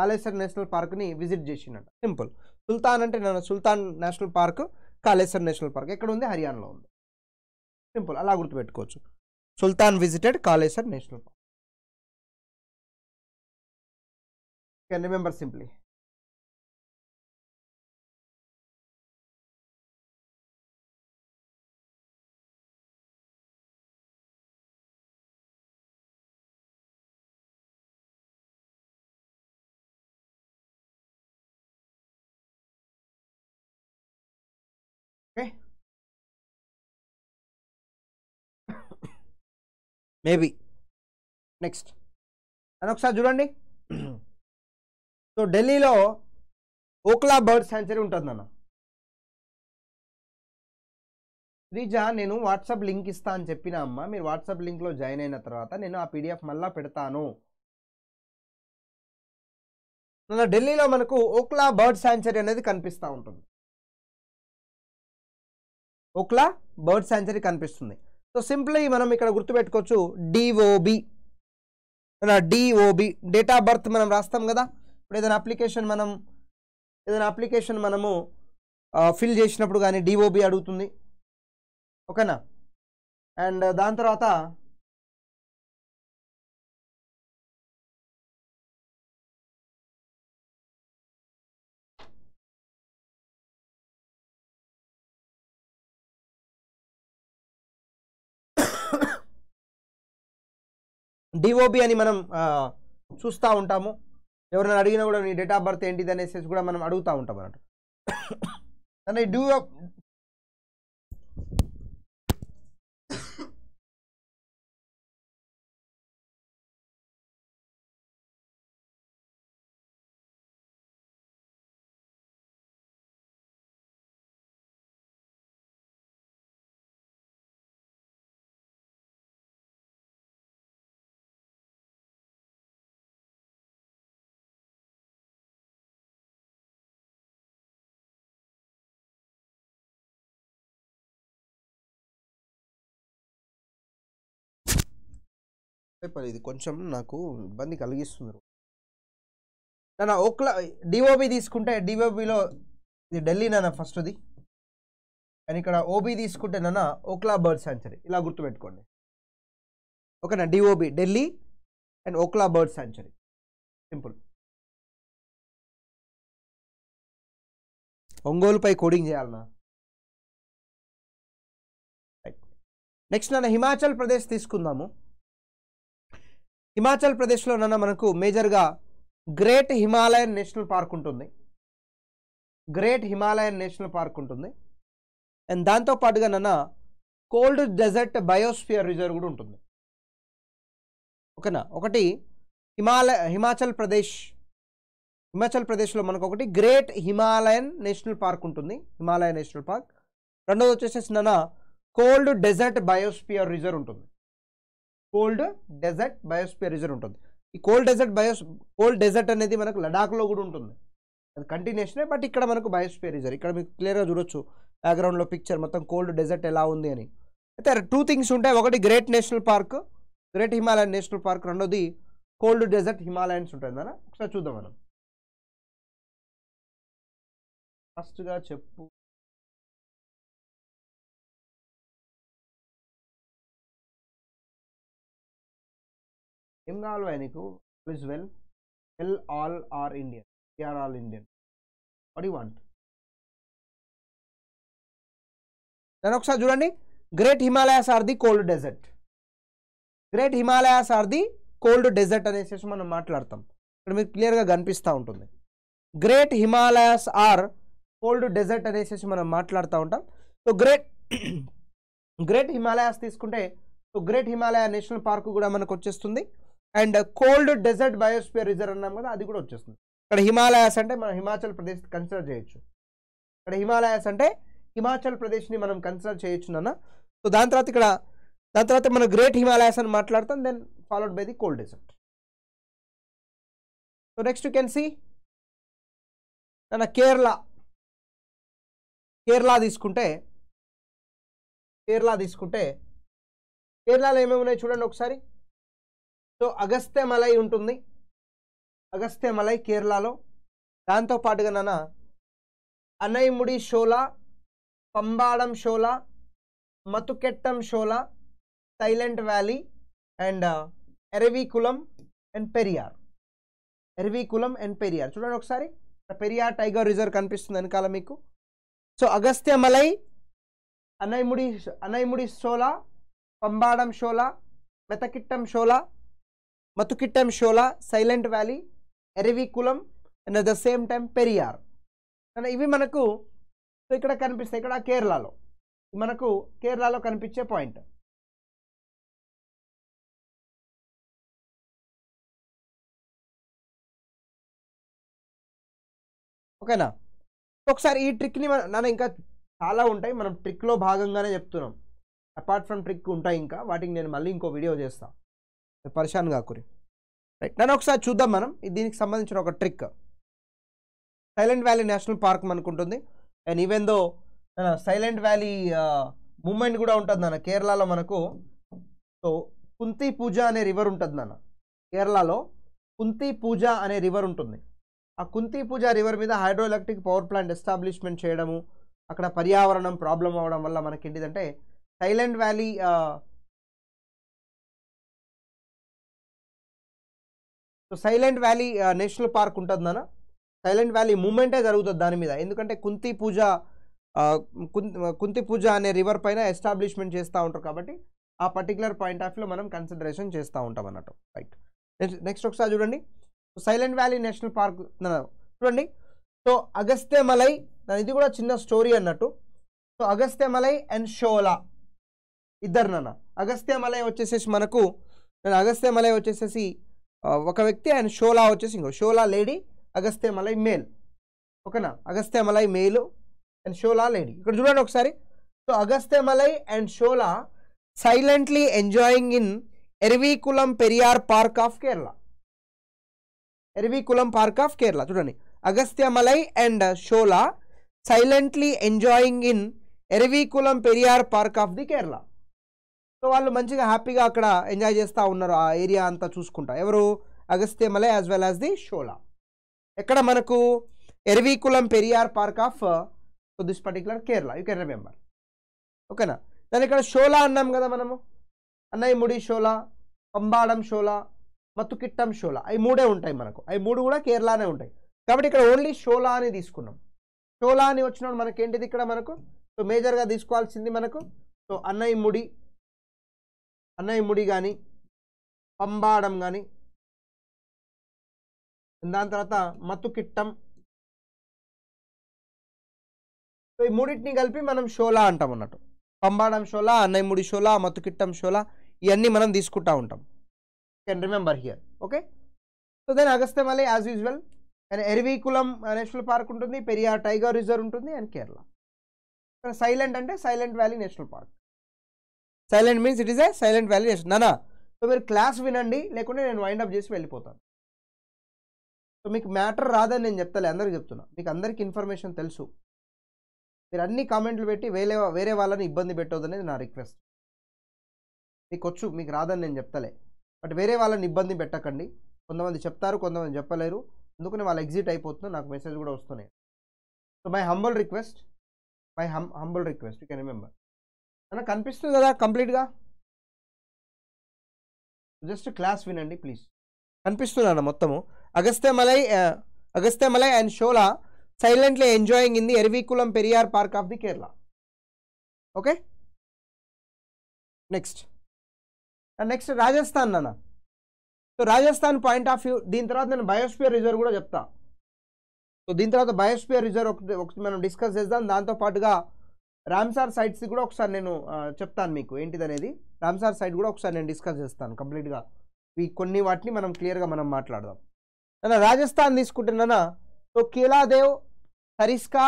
కాళేశ్వర్ నేషనల్ పార్క్ని విజిట్ చేసిండట. సింపుల్. సుల్తాన్ అంటే నేను Sultan national park Kalesar national park. ఎక్కడ ఉంది? హర్యానాలో ఉంది. సింపుల్. అలా గుర్తుపెట్టుకోవచ్చు. Sultan visited Kalesar national park. Can remember simply. Maybe. Next. అని ఒకసారి చూడండి. [clears throat] సో ఢిల్లీలో ఓక్లా బర్డ్ సెంచరీ ఉంటుంది అన్న శ్రీజ నేను వాట్సాప్ లింక్ ఇస్తా అని చెప్పిన అమ్మ. మీరు వాట్సాప్ లింక్లో జాయిన్ అయిన తర్వాత నేను ఆ పీడిఎఫ్ మళ్ళా పెడతాను. ఢిల్లీలో మనకు ఓక్లా బర్డ్ శాంచరీ అనేది కనిపిస్తూ ఉంటుంది. ఓక్లా బర్డ్ శాంచరీ కనిపిస్తుంది. సో సింప్లీ మనం ఇక్కడ గుర్తుపెట్టుకోవచ్చు DOB DOB date of birth మనం రాస్తాం కదా? ఇప్పుడు ఏదైనా అప్లికేషన్ మనం ఏదైనా అప్లికేషన్ మనము ఫిల్ చేసినప్పుడు కానీ డిఓబి అడుగుతుంది. ఓకేనా? అండ్ దాని తర్వాత డిఓబి అని మనం చూస్తూ ఉంటాము. ఎవరైనా అడిగినా కూడా నీ డేట్ ఆఫ్ బర్త్ ఏంటిది అనేసి కూడా మనం అడుగుతూ ఉంటాం అన్నట్టు. [coughs] అంటే డిఓ ఇది కొంచెం నాకు ఇబ్బంది కలిగిస్తుంది. నాన్న ఓక్లా డిఓబి తీసుకుంటే డిఓబిలో ఇది ఢిల్లీ నాన్న ఫస్ట్ది. అండ్ ఇక్కడ ఓబీ తీసుకుంటే నాన్న ఓక్లా బర్డ్ శాంచురీ ఇలా గుర్తుపెట్టుకోండి. ఓకేనా DOB Delhi and Okhla bird sanctuary simple. ఒంగోలుపై coding చేయాలన్నా రైట్ నెక్స్ట్ నాన్న హిమాచల్ ప్రదేశ్ తీసుకుందాము. హిమాచల్ ప్రదేశ్లో నన్న మనకు మేజర్గా గ్రేట్ హిమాలయన్ నేషనల్ పార్క్ ఉంటుంది. గ్రేట్ హిమాలయన్ నేషనల్ పార్క్ ఉంటుంది. అండ్ దాంతో పాటుగా నన్న కోల్డ్ డెజర్ట్ బయోస్ఫియర్ రిజర్వ్ కూడా ఉంటుంది. ఓకేనా? ఒకటి హిమాలయ హిమాచల్ ప్రదేశ్ హిమాచల్ ప్రదేశ్లో మనకు ఒకటి గ్రేట్ హిమాలయన్ నేషనల్ పార్క్ ఉంటుంది. Himalaya national park. రెండోది వచ్చేసేసి నన్న కోల్డ్ డెజర్ట్ బయోస్పియర్ రిజర్వ్ ఉంటుంది. కోల్డ్ డెజర్ట్ బయోస్పియర్ రిజర్వ్ ఉంటుంది. ఈ cold desert bios cold desert అనేది మనకు లడాఖ్లో కూడా ఉంటుంది. అది కంటిన్యూషనే బట్ ఇక్కడ మనకు బయోస్పియర్ రిజర్వ్ ఇక్కడ మీకు క్లియర్గా చూడొచ్చు బ్యాక్గ్రౌండ్లో పిక్చర్ మొత్తం కోల్డ్ డెజర్ట్ ఎలా ఉంది అని. అయితే టూ థింగ్స్ ఉంటాయి ఒకటి great national park great Himalayan national park రెండోది కోల్డ్ డెజర్ట్ హిమాలయన్స్ ఉంటుంది అన్న ఒకసారి చూద్దాం మనం. ఫస్ట్గా చెప్పు. ఏం కావాలి భయ్ నీకు is well well all are Indian are all Indian what you want నేను ఒకసారి చూడండి great Himalayas are the cold desert great Himalayas are the cold desert అనేసి మనం మాట్లాడతాం. ఇక్కడ మీకు క్లియర్గా కనిపిస్తూ ఉంటుంది. Great Himalayas are cold desert అనేసి మనం మాట్లాడుతూ ఉంటాం. సో గ్రేట్ గ్రేట్ హిమాలయాస్ తీసుకుంటే so great Himalaya national park కూడా మనకు వచ్చేస్తుంది. And cold desert biosphere reserve అన్నాం కదా అది కూడా వచ్చేస్తుంది. ఇక్కడ హిమాలయాస్ అంటే మనం హిమాచల్ ప్రదేశ్ కన్సిడర్ చేయొచ్చు. ఇక్కడ హిమాలయాస్ అంటే హిమాచల్ ప్రదేశ్ని మనం కన్సిడర్ చేయొచ్చు నాన్న. సో దాని తర్వాత ఇక్కడ దాని తర్వాత మనం గ్రేట్ హిమాలయాస్ అని మాట్లాడతాం then followed by the cold desert so next you can see నన్న కేరళ. కేరళ తీసుకుంటే కేరళ తీసుకుంటే కేరళలో ఏమేమి ఉన్నాయి చూడండి ఒకసారి. సో అగస్త్య మలై ఉంటుంది. అగస్త్య మలై కేరళలో. దాంతో పాటుగా నాన్న Anaimudi Shola Pambadum Shola Mathikettan Shola silent valley and Eravikulam and Periyar. Eravikulam and Periyar. చూడండి ఒకసారి. పెరియార్ టైగర్ రిజర్వ్ కనిపిస్తుంది వెనకాల మీకు. So Agasthya Malai Anaimudi Anaimudi Shola Pambadum Shola Mathikettan Shola Mathikettan Shola silent valley Eravikulam and at the same time Periyar. ఇవి మనకు so ఇక్కడ కనిపిస్తాయి ఇక్కడ కేరళలో. మనకు కేరళలో కనిపించే పాయింట్. ఓకేనా? ఒకసారి ఈ ట్రిక్ని నన్ను ఇంకా చాలా ఉంటాయి మనం ట్రిక్లో భాగంగానే చెప్తున్నాం. అపార్ట్ ఫ్రమ్ ట్రిక్ ఉంటాయి ఇంకా వాటికి నేను మళ్ళీ ఇంకో వీడియో చేస్తాను పరిశాన్ కాకురి రైట్ నన్ను ఒకసారి చూద్దాం మనం. దీనికి సంబంధించిన ఒక trick. Silent valley national park అనుకుంటుంది and even though silent valley movement కూడా ఉంటుంది నాన్న కేరళలో మనకు. సో కుంతి పూజ అనే రివర్ ఉంటుంది నాన్న. కేరళలో కుంతి పూజ అనే రివర్ ఉంటుంది. ఆ కుంతి పూజ రివర్ మీద hydro electric power plant establishment చేయడము అక్కడ పర్యావరణం ప్రాబ్లం అవడం వల్ల మనకి ఏంటిదంటే silent valley so silent valley national park ఉంటుంది నాన్న. సైలెంట్ వ్యాలీ మూమెంటే జరుగుతుంది దాని మీద. ఎందుకంటే కుంతి పూజ కుంతి పూజ అనే రివర్ పైన ఎస్టాబ్లిష్మెంట్ చేస్తూ ఉంటారు కాబట్టి ఆ పర్టికులర్ పాయింట్ ఆఫ్ వ్యూలో మనం కన్సిడరేషన్ చేస్తూ ఉంటాం అన్నట్టు. రైట్. నెక్స్ట్ ఒకసారి చూడండి. సైలెంట్ వ్యాలీ నేషనల్ పార్క్ చూడండి. సో అగస్త్యమలై ఇది కూడా చిన్న స్టోరీ అన్నట్టు. So Agasthyamalai and Shola. ఇద్దరు నాన్న. అగస్త్యమలై వచ్చేసేసి మనకు నేను అగస్త్యమలై వచ్చేసేసి ఒక వ్యక్తి అండ్ షోలా వచ్చేసి ఇంకో షోలా లేడీ అగస్త్యమలై మేల్. ఓకేనా? అగస్త్యమలై మేలు అండ్ షోలా లేడీ. ఇక్కడ చూడండి ఒకసారి. So Agasthyamalai and Shola silently enjoying in Eravikulam Periyar park of Kerala. Eravikulam park of Kerala. చూడండి. Agasthyamalai and Shola silently enjoying in Eravikulam Periyar park of the Kerala. So వాళ్ళు మంచిగా హ్యాపీగా అక్కడ enjoy చేస్తూ ఉన్నారు ఆ ఏరియా అంతా చూసుకుంటా. ఎవరు? Agasthyamalai as well as the Shola. ఎక్కడ మనకు? Eravikulam Periyar park of so this particular Kerala you can remember ఓకేనా? దాని ఇక్కడ షోలా అన్నాం కదా మనము. అన్నయ్యముడి షోలా పంబాడం షోలా మత్తుకిట్టం షోలా. అవి మూడే ఉంటాయి మనకు. అవి మూడు కూడా కేరళనే ఉంటాయి. కాబట్టి ఇక్కడ ఓన్లీ షోలా అని తీసుకున్నాం. షోలా అని వచ్చినప్పుడు మనకేంటిది ఇక్కడ మనకు? సో మేజర్గా తీసుకోవాల్సింది మనకు. సో అన్నయ్యముడి కానీ పంబాడం కానీ దాని తర్వాత మత్తుకిట్టం సో ఈ మూడింటిని కలిపి మనం షోలా అంటాం అన్నట్టు. పంబాడం షోలా అన్నయ్యముడి షోలా మత్తుకిట్టం షోలా ఇవన్నీ మనం తీసుకుంటా ఉంటాం. Can remember here okay so then Agasthyamalai as usual and Eravikulam national park ఉంటుంది పెరియార్ టైగర్ రిజర్వ్ ఉంటుంది అండ్ కేరళ సైలెంట్ అంటే silent valley national park silent means it is a silent valley నానా సో మీరు క్లాస్ వినండి లేకుంటే నేను వైండ్ అప్ చేసి వెళ్ళిపోతాను. సో మీకు మ్యాటర్ రాదని నేను చెప్తాలే అందరికి చెప్తున్నా. మీకు అందరికి ఇన్ఫర్మేషన్ తెలుసు. మీరు అన్ని కామెంట్లు పెట్టి వేరే వేరే వాళ్ళని ఇబ్బంది పెట్టొద్దనేది నా రిక్వెస్ట్ మీకు వచ్చు మీకు రాదని నేను చెప్తలే. బట్ వేరే వాళ్ళని ఇబ్బంది పెట్టకండి. కొంతమంది చెప్తారు కొంతమంది చెప్పలేరు. అందుకని వాళ్ళు ఎగ్జిట్ అయిపోతున్నారు నాకు మెసేజ్ కూడా వస్తున్నాయి. So my humble request my hum humble request you can remember అన్న కనిపిస్తుంది కదా కంప్లీట్గా? జస్ట్ క్లాస్ వినండి ప్లీజ్. కనిపిస్తుంది అన్న మొత్తము. Agasthyamalai Agasthyamalai and Shola silently enjoying in the Eravikulam Periyar park of the Kerala. Okay? Next. Next Rajasthan నాన్న so Rajasthan point of view దీని తర్వాత నేను బయోస్పియర్ రిజర్వ్ కూడా చెప్తా. సో దీని తర్వాత బయోస్పియర్ రిజర్వ్ ఒకటి ఒకటి మనం డిస్కస్ చేద్దాం. దాంతో పాటుగా రామ్సార్ సైట్స్ కూడా ఒకసారి నేను చెప్తాను మీకు ఏంటిది అనేది రామ్సార్ సైట్ కూడా ఒకసారి నేను డిస్కస్ చేస్తాను కంప్లీట్గా. ఈ కొన్ని వాటిని మనం క్లియర్గా మనం మాట్లాడదాం. నన్న Rajasthan తీసుకుంటున్నానా so Keoladeo Sariska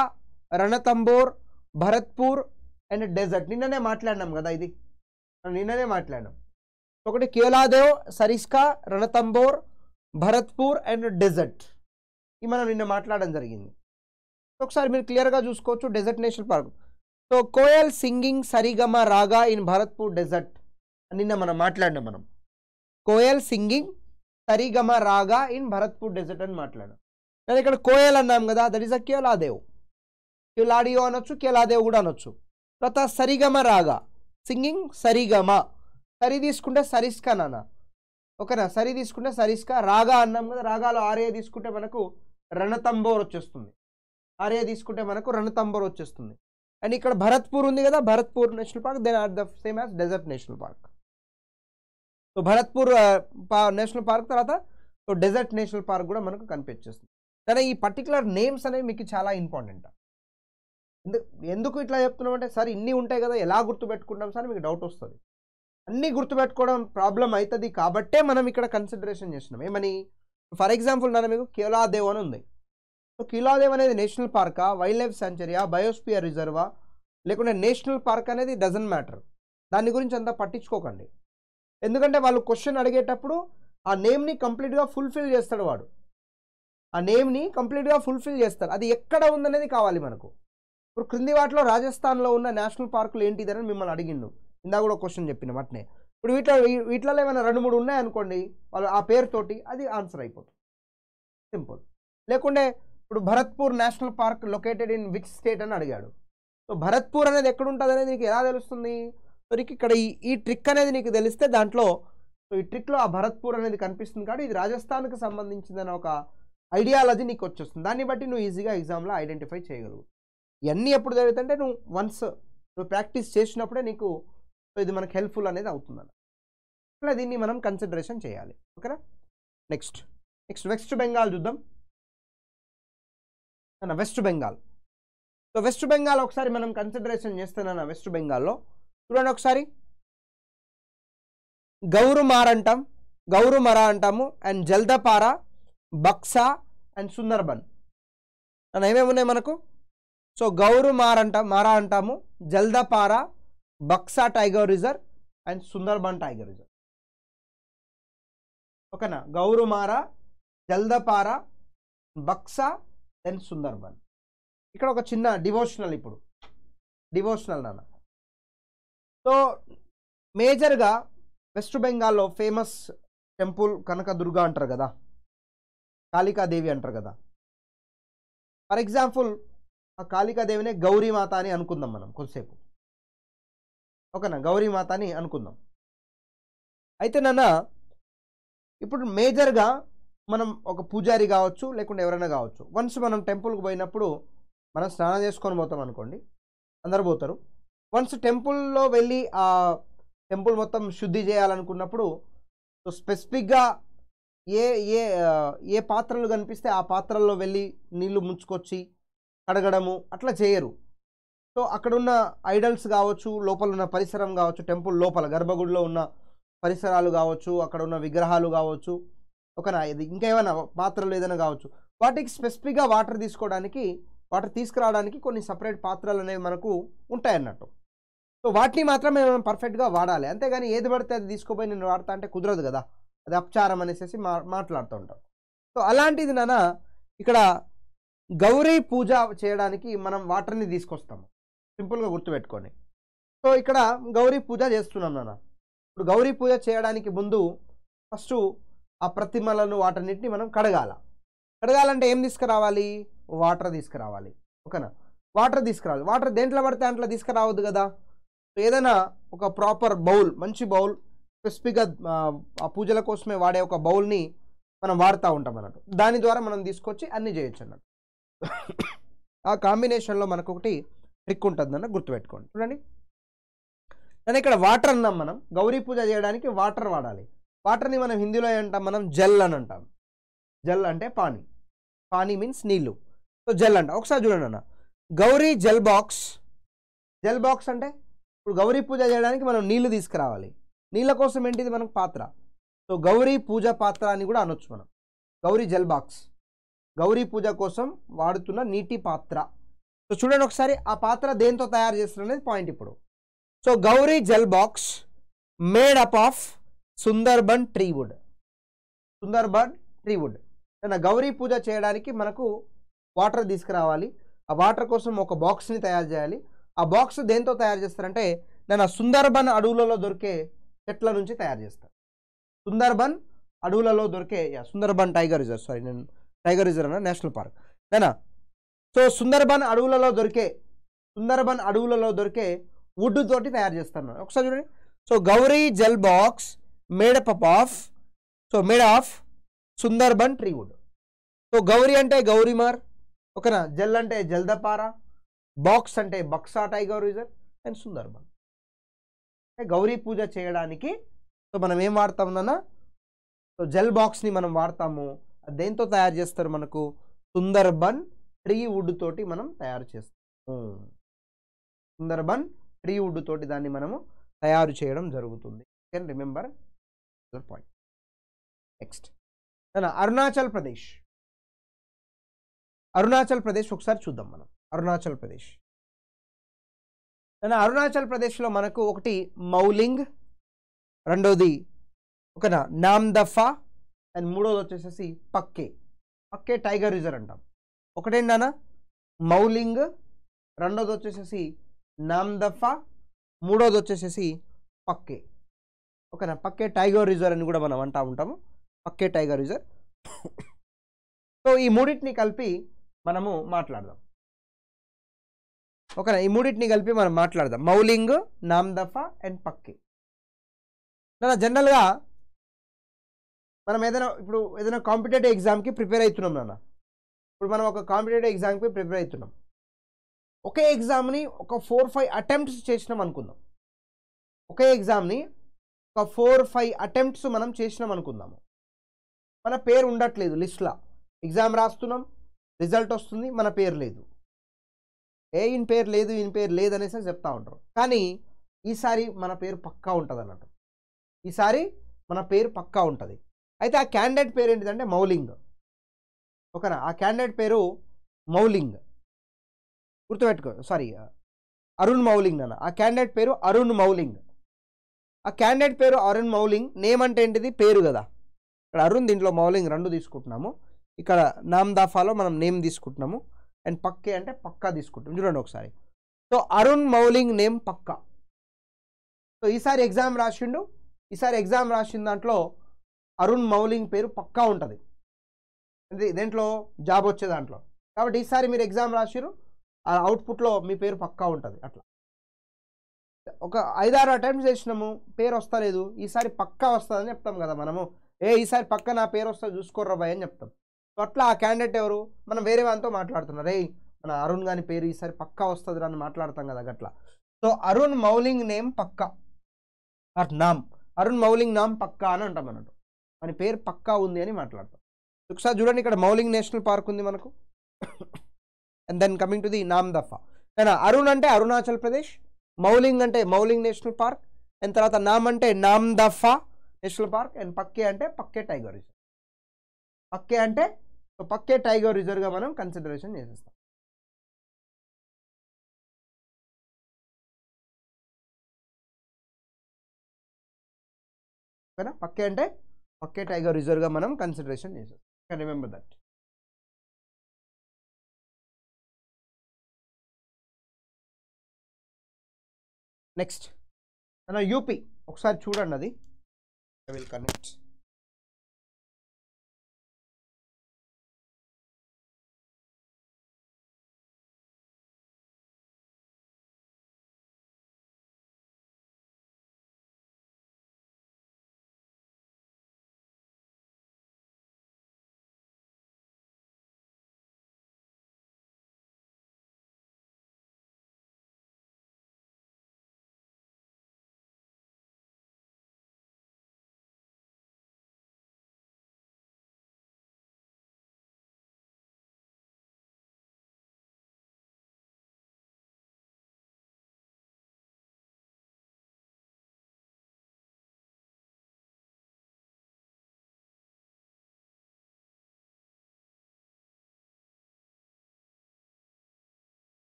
Ranthambore Bharatpur and desert. నిన్ననే మాట్లాడినాం కదా ఇది. నిన్ననే మాట్లాడినాం. ఒకటి కేలాదేవ్ సరిస్కా రణతంబోర్ భరత్పూర్ అండ్ డెజర్ట్. ఇవి మనం నిన్న మాట్లాడడం జరిగింది. ఒకసారి మీరు క్లియర్గా చూసుకోవచ్చు. Desert national park. So koel singing sa re ga ma raga in Bharatpur dessert. నిన్న మనం మాట్లాడినాం మనం. Koyal singing Sarigama raga in Bharatpur dessert అని మాట్లాడాం నేను ఇక్కడ కోయల్ అన్నాం కదా దట్ ఈస్ అ కేలాదేవ్. కేలాడియో అనొచ్చు కేలాదేవ్ కూడా అనొచ్చు. తర్వాత సరిగమ రాగా సింగింగ్ సరిగమ. సరి తీసుకుంటే సరిస్కా నాన్న. ఓకేనా? సరి తీసుకుంటే సరిస్కా. రాగా అన్నాం కదా రాగాలో ఆర్ఏ తీసుకుంటే మనకు రణతంబోర్ వచ్చేస్తుంది. ఆర్య తీసుకుంటే మనకు రణతంబోర్ వచ్చేస్తుంది. అండ్ ఇక్కడ భరత్పూర్ ఉంది కదా Bharatpur national park then are the same as desert national park so Bharatpur uh, national park తర్వాత సో డెజర్ట్ నేషనల్ పార్క్ కూడా మనకు కనిపించేస్తుంది. కానీ ఈ పర్టికులర్ నేమ్స్ అనేవి మీకు చాలా ఇంపార్టెంట్ ఎందుకు ఎందుకు ఇట్లా చెప్తున్నాం అంటే సార్ ఇన్ని ఉంటాయి కదా ఎలా గుర్తుపెట్టుకుంటాం సార్? మీకు డౌట్ వస్తుంది. అన్నీ గుర్తుపెట్టుకోవడం ప్రాబ్లం అవుతుంది కాబట్టే మనం ఇక్కడ కన్సిడరేషన్ చేస్తున్నాం. ఏమని? ఫర్ ఎగ్జాంపుల్ నన్ను మీకు కేలాదేవ్ అని ఉంది. కీలాదేవ్ అనేది నేషనల్ పార్కా? వైల్డ్ లైఫ్ సెంచరీయా? బయోస్పియర్ రిజర్వా? లేకుంటే నేషనల్ పార్క్ అనేది డజన్ మ్యాటర్. దాని గురించి అంతా పట్టించుకోకండి. ఎందుకంటే వాళ్ళు క్వశ్చన్ అడిగేటప్పుడు ఆ నేమ్ని కంప్లీట్గా ఫుల్ఫిల్ చేస్తాడు వాడు. ఆ నేమ్ని కంప్లీట్గా ఫుల్ఫిల్ చేస్తాడు అది ఎక్కడ ఉందనేది కావాలి మనకు. ఇప్పుడు క్రింది వాటిలో రాజస్థాన్లో ఉన్న నేషనల్ పార్కులు ఏంటిదని మిమ్మల్ని అడిగిండు. ఇందా కూడా క్వశ్చన్ చెప్పిన వాటినే. ఇప్పుడు వీటిలో వీటిలో ఏమైనా రెండు మూడు ఉన్నాయనుకోండి వాళ్ళు ఆ పేరుతోటి అది ఆన్సర్ అయిపోతుంది. సింపుల్. లేకుంటే ఇప్పుడు Bharatpur national park located in which state అని అడిగాడు. సో భరత్పూర్ అనేది ఎక్కడుంటుంది అనేది నీకు ఎలా తెలుస్తుంది? సో ఇక్కడ ఈ ఈ ట్రిక్ అనేది నీకు తెలిస్తే దాంట్లో సో ఈ ట్రిక్లో ఆ భరత్పూర్ అనేది కనిపిస్తుంది కాబట్టి ఇది రాజస్థాన్కి సంబంధించిందని ఒక ఐడియాలజీ నీకు వచ్చేస్తుంది. దాన్ని బట్టి నువ్వు ఈజీగా ఎగ్జామ్లో ఐడెంటిఫై చేయగలవు. ఇవన్నీ ఎప్పుడు జరుగుతుంటే నువ్వు వన్స్ నువ్వు ప్రాక్టీస్ చేసినప్పుడే నీకు ఇది మనకు హెల్ప్ఫుల్ అనేది అవుతుందన్న. అట్లా దీన్ని మనం కన్సిడరేషన్ చేయాలి. ఓకేనా? నెక్స్ట్ నెక్స్ట్ వెస్ట్ బెంగాల్ చూద్దాం అన్న వెస్ట్ బెంగాల్. సో వెస్ట్ బెంగాల్ ఒకసారి మనం కన్సిడరేషన్ చేస్తున్నాను వెస్ట్ బెంగాల్లో. చూడండి ఒకసారి. గౌరుమార్ అంటాం గౌరుమర అంటాము and Jaldapara Buxa and Sundarban. And ఏమేమి ఉన్నాయి మనకు? సో గౌరుమార్ అంటాం మారా అంటాము Jaldapara Buxa tiger reserve and Sundarban tiger reserve. ఓకేనా? గౌరుమార జల్దపార బక్సా దెన్ సుందర్బన్. ఇక్కడ ఒక చిన్న డివోషనల్ ఇప్పుడు. డివోషనల్ నాన్న. సో మేజర్గా వెస్ట్ బెంగాల్లో ఫేమస్ టెంపుల్ కనకదుర్గ అంటారు కదా. కాళికాదేవి అంటారు కదా. ఫర్ ఎగ్జాంపుల్ ఆ కాళికాదేవినే గౌరీమాత అని అనుకుందాం మనం కొద్దిసేపు. ఓకేనా గౌరీమాత అని అనుకుందాం. అయితే నాన్న ఇప్పుడు మేజర్గా మనం ఒక పూజారి కావచ్చు లేకుంటే ఎవరైనా కావచ్చు. వన్స్ మనం టెంపుల్కి పోయినప్పుడు మనం స్నానం చేసుకొని పోతాం అనుకోండి అందరు పోతారు. వన్స్ టెంపుల్లో వెళ్ళి ఆ టెంపుల్ మొత్తం శుద్ధి చేయాలనుకున్నప్పుడు సో స్పెసిఫిక్గా ఏ ఏ ఏ పాత్రలు కనిపిస్తే ఆ పాత్రల్లో వెళ్ళి నీళ్ళు ముంచుకొచ్చి కడగడము అట్లా చేయరు. సో అక్కడున్న ఐడల్స్ కావచ్చు లోపల ఉన్న పరిసరం కావచ్చు టెంపుల్ లోపల గర్భగుడిలో ఉన్న పరిసరాలు కావచ్చు అక్కడ ఉన్న విగ్రహాలు కావచ్చు ఓకేనా ఇది ఇంకా ఏమైనా పాత్రలు ఏదైనా కావచ్చు. వాటికి స్పెసిఫిక్గా వాటర్ తీసుకోవడానికి వాటర్ తీసుకురావడానికి కొన్ని సపరేట్ పాత్రలు అనేవి మనకు ఉంటాయి అన్నట్టు సో వాటిని మాత్రమే మనం పర్ఫెక్ట్గా వాడాలి. అంతేగాని ఏది పడితే అది తీసుకోపోయి నేను వాడతా అంటే కుదరదు కదా. అది అపచారం అనేసి మా మాట్లాడుతూ ఉంటాం. సో అలాంటిది నాన్న ఇక్కడ గౌరీ పూజ చేయడానికి మనం వాటర్ని తీసుకొస్తాము సింపుల్గా గుర్తుపెట్టుకొని సో ఇక్కడ గౌరీ పూజ చేస్తున్నాం నాన్న. ఇప్పుడు గౌరీ పూజ చేయడానికి ముందు ఫస్ట్ ఆ ప్రతిమలను వాటన్నిటిని మనం కడగాల. కడగాలంటే ఏం తీసుకురావాలి? వాటర్ తీసుకురావాలి. ఓకేనా? వాటర్ తీసుకురావాలి. వాటర్ దేంట్లో పడితే దాంట్లో తీసుకురావద్దు కదా? ఏదైనా ఒక ప్రాపర్ బౌల్ మంచి బౌల్ స్పెసిఫిక్గా ఆ, ఆ పూజల కోసమే వాడే ఒక బౌల్ని మనం వాడుతూ ఉంటాం అన్నట్టు. దాని ద్వారా మనం తీసుకొచ్చి అన్ని చేయొచ్చు అన్నట్టు. ఆ కాంబినేషన్లో మనకు ఒకటి ట్రిక్ ఉంటుందన్న గుర్తుపెట్టుకోండి. చూడండి. నేను ఇక్కడ వాటర్ అన్నాం మనం. గౌరీ పూజ చేయడానికి వాటర్ వాడాలి. వాటర్ని మనం హిందీలో ఏమంటాం మనం జల్ అని అంటాం. జల్ అంటే పానీ. పానీ మీన్స్ నీళ్ళు. సో జల్ అంట. ఒకసారి చూడండి అన్న. గౌరీ జల్ బాక్స్. జల్ బాక్స్ అంటే ఇప్పుడు గౌరీ పూజ చేయడానికి మనం నీళ్ళు తీసుకురావాలి. నీళ్ళ కోసం ఏంటిది మనకు పాత్ర? సో గౌరీ పూజ పాత్ర అని కూడా అనొచ్చు మనం. గౌరీ జల్ బాక్స్. గౌరీ పూజ కోసం వాడుతున్న నీటి పాత్ర. సో చూడండి ఒకసారి ఆ పాత్ర దేంతో తయారు చేస్తున్నది అనేది పాయింట్ ఇప్పుడు. So Gauri Jal box. Made up of Sundarban tree wood. Sundarban tree wood. Wood Gauri Puja చేయడానికి మనకు వాటర్ తీసుకురావాలి. ఆ వాటర్ కోసం ఒక బాక్స్ని తయారు చేయాలి. ఆ బాక్స్ దేంతో తయారు చేస్తారంటే నేను సుందర్బన్ అడవులలో దొరికే చెట్ల నుంచి తయారు చేస్తాను సుందర్బన్ అడవులలో దొరికే yeah, Sundarban tiger reserve sorry నేను టైగర్ రిజర్వ్ అన్న నేషనల్ పార్క్. నేనా? సో సుందర్బన్ అడవులలో దొరికే సుందర్బన్ అడవులలో దొరికే వుడ్ తోటి తయారు చేస్తాను. ఒకసారి చూడండి. So Gauri gel box made up up of so made of Sundarban tree wood. So Gauri అంటే గౌరీమార్ ఓకేనా? జెల్ అంటే జల్దపార బాక్స్ అంటే Buxa tiger reserve and Sundarban. అంటే గౌరీ పూజ చేయడానికి సో మనం ఏం వాడతాం సో జెల్ బాక్స్ని మనం వాడతాము. దేంతో తయారు చేస్తారు మనకు? సుందర్బన్ ట్రీ వుడ్ తోటి మనం తయారు చేస్తాము. సుందర్బన్ ట్రీ వుడ్ తోటి దాన్ని మనము తయారు చేయడం జరుగుతుంది. Can remember point next Arunachal Pradesh. Arunachal Pradesh ఒకసారి చూద్దాం మనం. అరుణాచల్ ప్రదేశ్. నేను అరుణాచల్ ప్రదేశ్లో మనకు ఒకటి మౌలింగ్ రెండోది ఒకనా నామ్దఫా అండ్ మూడోది వచ్చేసేసి పక్కే. పక్కే టైగర్ రిజర్వ్ అంటాం. ఒకటేంటనా మౌలింగ్ రెండోది వచ్చేసేసి నామ్దఫా మూడోది వచ్చేసేసి పక్కే. ఓకేనా? పక్కే టైగర్ రిజర్వ్ అని కూడా మనం అంటూ ఉంటాము. పక్కే టైగర్ రిజర్వ్. సో ఈ మూడింటిని కలిపి మనము మాట్లాడదాం. ఓకేనా? ఈ మూడింటిని కలిపి మనం మాట్లాడదాం. మౌలింగ్ నామ్దఫా అండ్ పక్కే. నా జనరల్గా మనం ఏదైనా ఇప్పుడు ఏదైనా కాంపిటేటివ్ ఎగ్జామ్కి ప్రిపేర్ అవుతున్నాం నాన్న. ఇప్పుడు మనం ఒక కాంపిటేటివ్ ఎగ్జామ్కి ప్రిపేర్ అవుతున్నాం ఒకే ఎగ్జామ్ని ఒక ఫోర్ ఫైవ్ అటెంప్ట్స్ చేసినాం అనుకుందాం. ఒకే ఎగ్జామ్ని ఒక ఫోర్ ఫైవ్ అటెంప్ట్స్ మనం చేసినాం అనుకుందాము. మన పేరు ఉండట్లేదు లిస్ట్లో. ఎగ్జామ్ రాస్తున్నాం రిజల్ట్ వస్తుంది మన పేరు లేదు. ఏ ఇన్ పేరు లేదు ఇన్ పేరు లేదు అనేసి చెప్తా ఉంటారు. కానీ ఈసారి మన పేరు పక్కా ఉంటుంది అన్నట్టు. ఈసారి మన పేరు పక్కా ఉంటుంది. అయితే ఆ క్యాండిడేట్ పేరు ఏంటిదంటే మౌలింగ్. ఓకేనా? ఆ క్యాండిడేట్ పేరు మౌలింగ్. గుర్తుపెట్టుకో సారీ అరుణ్ మౌలింగ్ అన్న. ఆ క్యాండిడేట్ పేరు అరుణ్ మౌలింగ్. ఆ క్యాండిడేట్ పేరు అరుణ్ మౌలింగ్ నేమ్ అంటే ఏంటిది? పేరు కదా. ఇక్కడ అరుణ్ దీంట్లో మౌలింగ్ రెండు తీసుకుంటున్నాము. ఇక్కడ నామ్ దాఫాలో మనం నేమ్ తీసుకుంటున్నాము. అండ్ పక్కే అంటే పక్కా తీసుకుంటాం చూడండి ఒకసారి. సో అరుణ్ మౌలింగ్ నేమ్ పక్కా. సో ఈసారి ఎగ్జామ్ రాసిండు. ఈసారి ఎగ్జామ్ రాసిన దాంట్లో అరుణ్ మౌలింగ్ పేరు పక్కా ఉంటుంది. ఇది దేంట్లో? జాబ్ వచ్చే దాంట్లో. కాబట్టి ఈసారి మీరు ఎగ్జామ్ రాసిరు ఆ అవుట్పుట్లో మీ పేరు పక్కా ఉంటుంది. అట్లా. ఒక ఐదారు అటెంప్ట్స్ చేసినాము పేరు వస్తలేదు ఈసారి పక్కా వస్తుందని చెప్తాం కదా మనము. ఏ ఈసారి పక్క నా పేరు వస్తుంది చూసుకోర్రా భయ్ అని చెప్తాం. సో అట్లా ఆ క్యాండిడేట్ ఎవరు? మనం వేరే వాళ్ళతో మాట్లాడుతున్నారు రే మన అరుణ్ గాని పేరు ఈసారి పక్కా వస్తుంది అని మాట్లాడతాం కదా అట్లా సో అరుణ్ మౌలింగ్ నేమ్ పక్కా. అట్ నామ్. అరుణ్ మౌలింగ్ నామ్ పక్కా అని అంటాం అన్నట్టు మన పేరు పక్కా ఉంది అని మాట్లాడతాం. ఒకసారి చూడండి ఇక్కడ మౌలింగ్ నేషనల్ పార్క్ ఉంది మనకు. And then coming to the Namdapha Arun అంటే అరుణాచల్ ప్రదేశ్? మౌలింగ్ అంటే మౌలింగ్ నేషనల్ పార్క్ అండ్ తర్వాత నామ్ అంటే నామ్ దఫా నేషనల్ పార్క్ అండ్ పక్కే అంటే పక్కే టైగర్ రిజర్వ్ పక్కే అంటే పక్కే టైగర్ రిజర్వ్గా మనం కన్సిడరేషన్ చేసేస్తాం. ఓకేనా? పక్కే అంటే పక్కే టైగర్ రిజర్వ్గా మనం కన్సిడరేషన్ చేసేస్తాం. రిమెంబర్ దట్ నెక్స్ట్ మన యూపీ ఒకసారి చూడండి అది. I will connect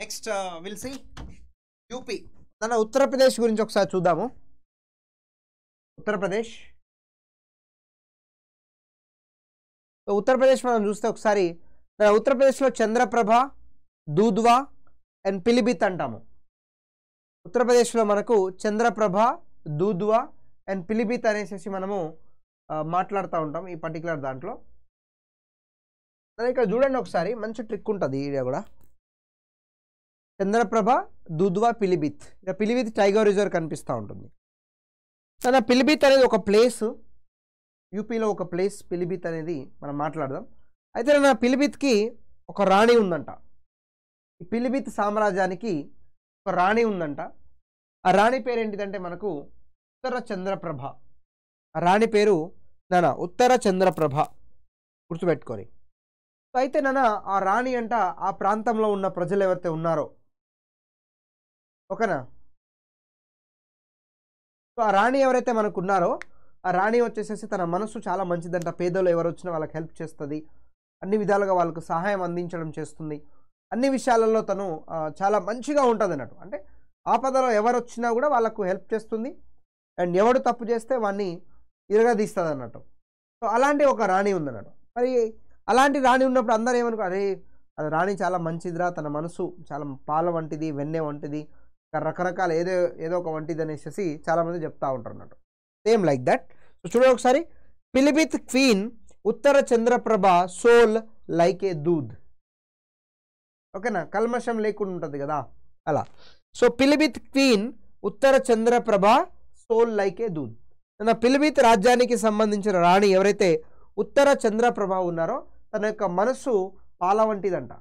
next will uh, see UP మన ఉత్తరప్రదేశ్ గురించి ఒకసారి చూద్దాము. ఉత్తరప్రదేశ్ ఉత్తరప్రదేశ్ మనం చూస్తే ఒకసారి ఉత్తరప్రదేశ్లో చంద్రప్రభ దూద్వా అండ్ పిలిభిత్ అంటాము. ఉత్తరప్రదేశ్లో మనకు చంద్రప్రభ దూద్వా అండ్ పిలిభిత్ అనేసి మనము మాట్లాడుతూ ఉంటాం ఈ పర్టికులర్ దాంట్లో. ఇక్కడ చూడండి ఒకసారి మంచి ట్రిక్ ఉంటుంది ఈ ఏరియా కూడా. చంద్రప్రభ దుద్వా పిలిబిత్. ఇక పిలిబిత్ టైగర్ రిజర్వ్ కనిపిస్తూ ఉంటుంది. తన పిలిబిత్ అనేది ఒక ప్లేస్. యూపీలో ఒక ప్లేస్ పిలిబిత్ అనేది మనం మాట్లాడదాం. అయితే నా పిలిబిత్కి ఒక రాణి ఉందంట. ఈ పిలిబిత్ సామ్రాజ్యానికి ఒక రాణి ఉందంట. ఆ రాణి పేరు ఏంటిదంటే మనకు ఉత్తర చంద్రప్రభ. ఆ రాణి పేరు నాన్న ఉత్తర చంద్రప్రభ. గుర్తుపెట్టుకొని అయితే నాన్న ఆ రాణి అంట ఆ ప్రాంతంలో ఉన్న ప్రజలు ఎవరైతే ఉన్నారో ఓకేనా? సో ఆ రాణి ఎవరైతే మనకు ఉన్నారో ఆ రాణి వచ్చేసేసి తన మనసు చాలా మంచిదంట. పేదలు ఎవరు వచ్చినా వాళ్ళకి హెల్ప్ చేస్తుంది. అన్ని విధాలుగా వాళ్ళకు సహాయం అందించడం చేస్తుంది. అన్ని విషయాలలో తను చాలా మంచిగా ఉంటుంది అన్నట్టు అంటే ఆపదలో ఎవరు వచ్చినా కూడా వాళ్ళకు హెల్ప్ చేస్తుంది. అండ్ ఎవడు తప్పు చేస్తే వాడిని ఇరగదీస్తుంది అన్నట్టు సో అలాంటి ఒక రాణి ఉందన్నట్టు. మరి అలాంటి రాణి ఉన్నప్పుడు అందరూ ఏమనుకో అరే అది రాణి చాలా మంచిదిరా తన మనసు చాలా పాల వంటిది వెన్నె వంటిది. రకరకాల ఏదో ఏదో ఒక వంటిది అనేసి చాలామంది చెప్తా ఉంటారు అన్నట్టు సేమ్ లైక్ దట్ సో చూడండి ఒకసారి. Pilibhit queen Uttara Chandraprabha soul like a దూద్ ఓకేనా? కల్మషం లేకుండా ఉంటుంది కదా? అలా. So Pilibhit queen Uttara Chandraprabha soul like a దూద్ నా పిలిబిత్ రాజ్యానికి సంబంధించిన రాణి ఎవరైతే ఉత్తర చంద్రప్రభ ఉన్నారో తన యొక్క మనస్సు పాల వంటిదంట.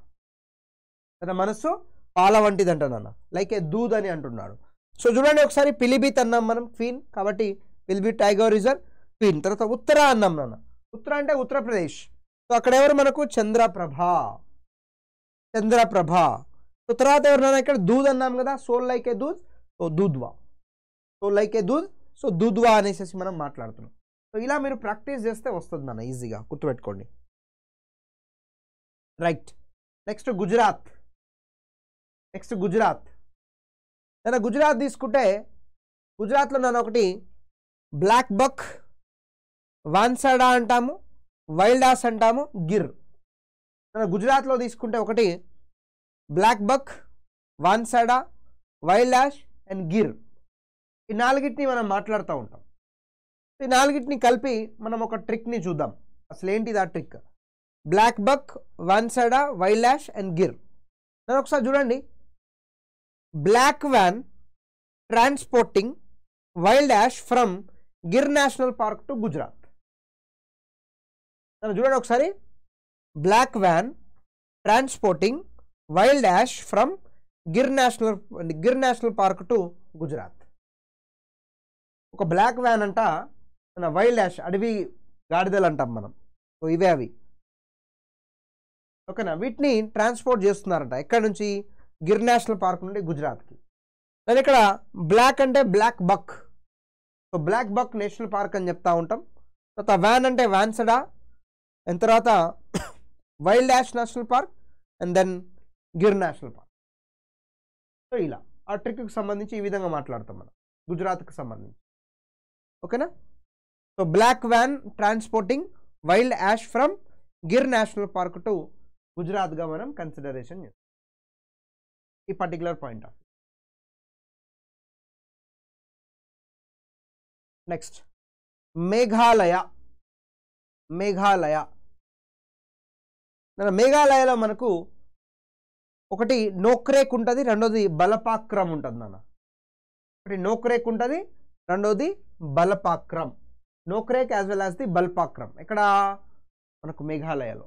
తన మనస్సు పాల వంటిదంట నాన్న. లైక్ ఏ దూద్ అని అంటున్నాడు. సో చూడండి ఒకసారి పిలిబిత్ అన్నాం మనం క్వీన్. కాబట్టి పిలిబిత్ టైగర్ రిజర్వ్ క్వీన్. తర్వాత ఉత్తర అన్నాం నాన్న. ఉత్తర అంటే ఉత్తరప్రదేశ్. సో అక్కడ ఎవరు మనకు? చంద్రప్రభ. చంద్రప్రభ. సో తర్వాత ఎవరు ఇక్కడ? దూద్ అన్నాం కదా. Soul like a Dudh? So Dudhwa. So like a Dudh? So Dudhwa అనేసి మనం మాట్లాడుతున్నాం. సో ఇలా మీరు ప్రాక్టీస్ చేస్తే వస్తుంది నాన్న ఈజీగా. గుర్తుపెట్టుకోండి. Right. Next Gujarat. Next Gujarat. నేను గుజరాత్ తీసుకుంటే గుజరాత్లో నన్ను ఒకటి బ్లాక్ బక్ వాన్సాడా అంటాము వైల్డాస్ అంటాము గిర్. నేను గుజరాత్లో తీసుకుంటే ఒకటి black buck Vansda wild ass and Gir. ఈ నాలుగిటిని మనం మాట్లాడుతూ ఉంటాం. ఈ నాలుగిటిని కలిపి మనం ఒక ట్రిక్ని చూద్దాం. అసలు ఏంటిది ఆ trick? Black buck Vansda wild ass and Gir. నేను ఒకసారి చూడండి. Black van transporting wild ass from Gir national park to Gujarat నన్ను చూడండి ఒకసారి. Black van transporting wild ass from Gir national Gir national park to Gujarat ఒక black van అంట మన wild ash అడవి గాడిదలు అంటాం మనం. సో ఇవే అవి. ఓకేనా? వీటిని ట్రాన్స్పోర్ట్ చేస్తున్నారంట. ఎక్కడి నుంచి? గిర్ నేషనల్ పార్క్ నుండి గుజరాత్కి. దాని ఇక్కడ బ్లాక్ అంటే black buck. So black buck national park అని చెప్తా ఉంటాం. తర్వాత వ్యాన్ అంటే వ్యాన్సడా. అండ్ తర్వాత wild ass national park and then Gir national park. So ఇలా ఆ ట్రిక్కి సంబంధించి ఈ విధంగా మాట్లాడతాం మనం. గుజరాత్కి సంబంధించి. ఓకేనా? So black van transporting wild ass from Gir national park to గుజరాత్గా మనం కన్సిడరేషన్ చేస్తాం. ఈ particular point of next Meghalaya Meghalaya మేఘాలయలో మనకు ఒకటి నోక్రేక్ ఉంటుంది రెండోది బలపాక్రమ్ ఉంటుంది నాన్న. ఒకటి నోక్రేక్ ఉంటుంది రెండోది Balpakram. Nokrek as well as the Balpakram. ఇక్కడ మనకు మేఘాలయలో.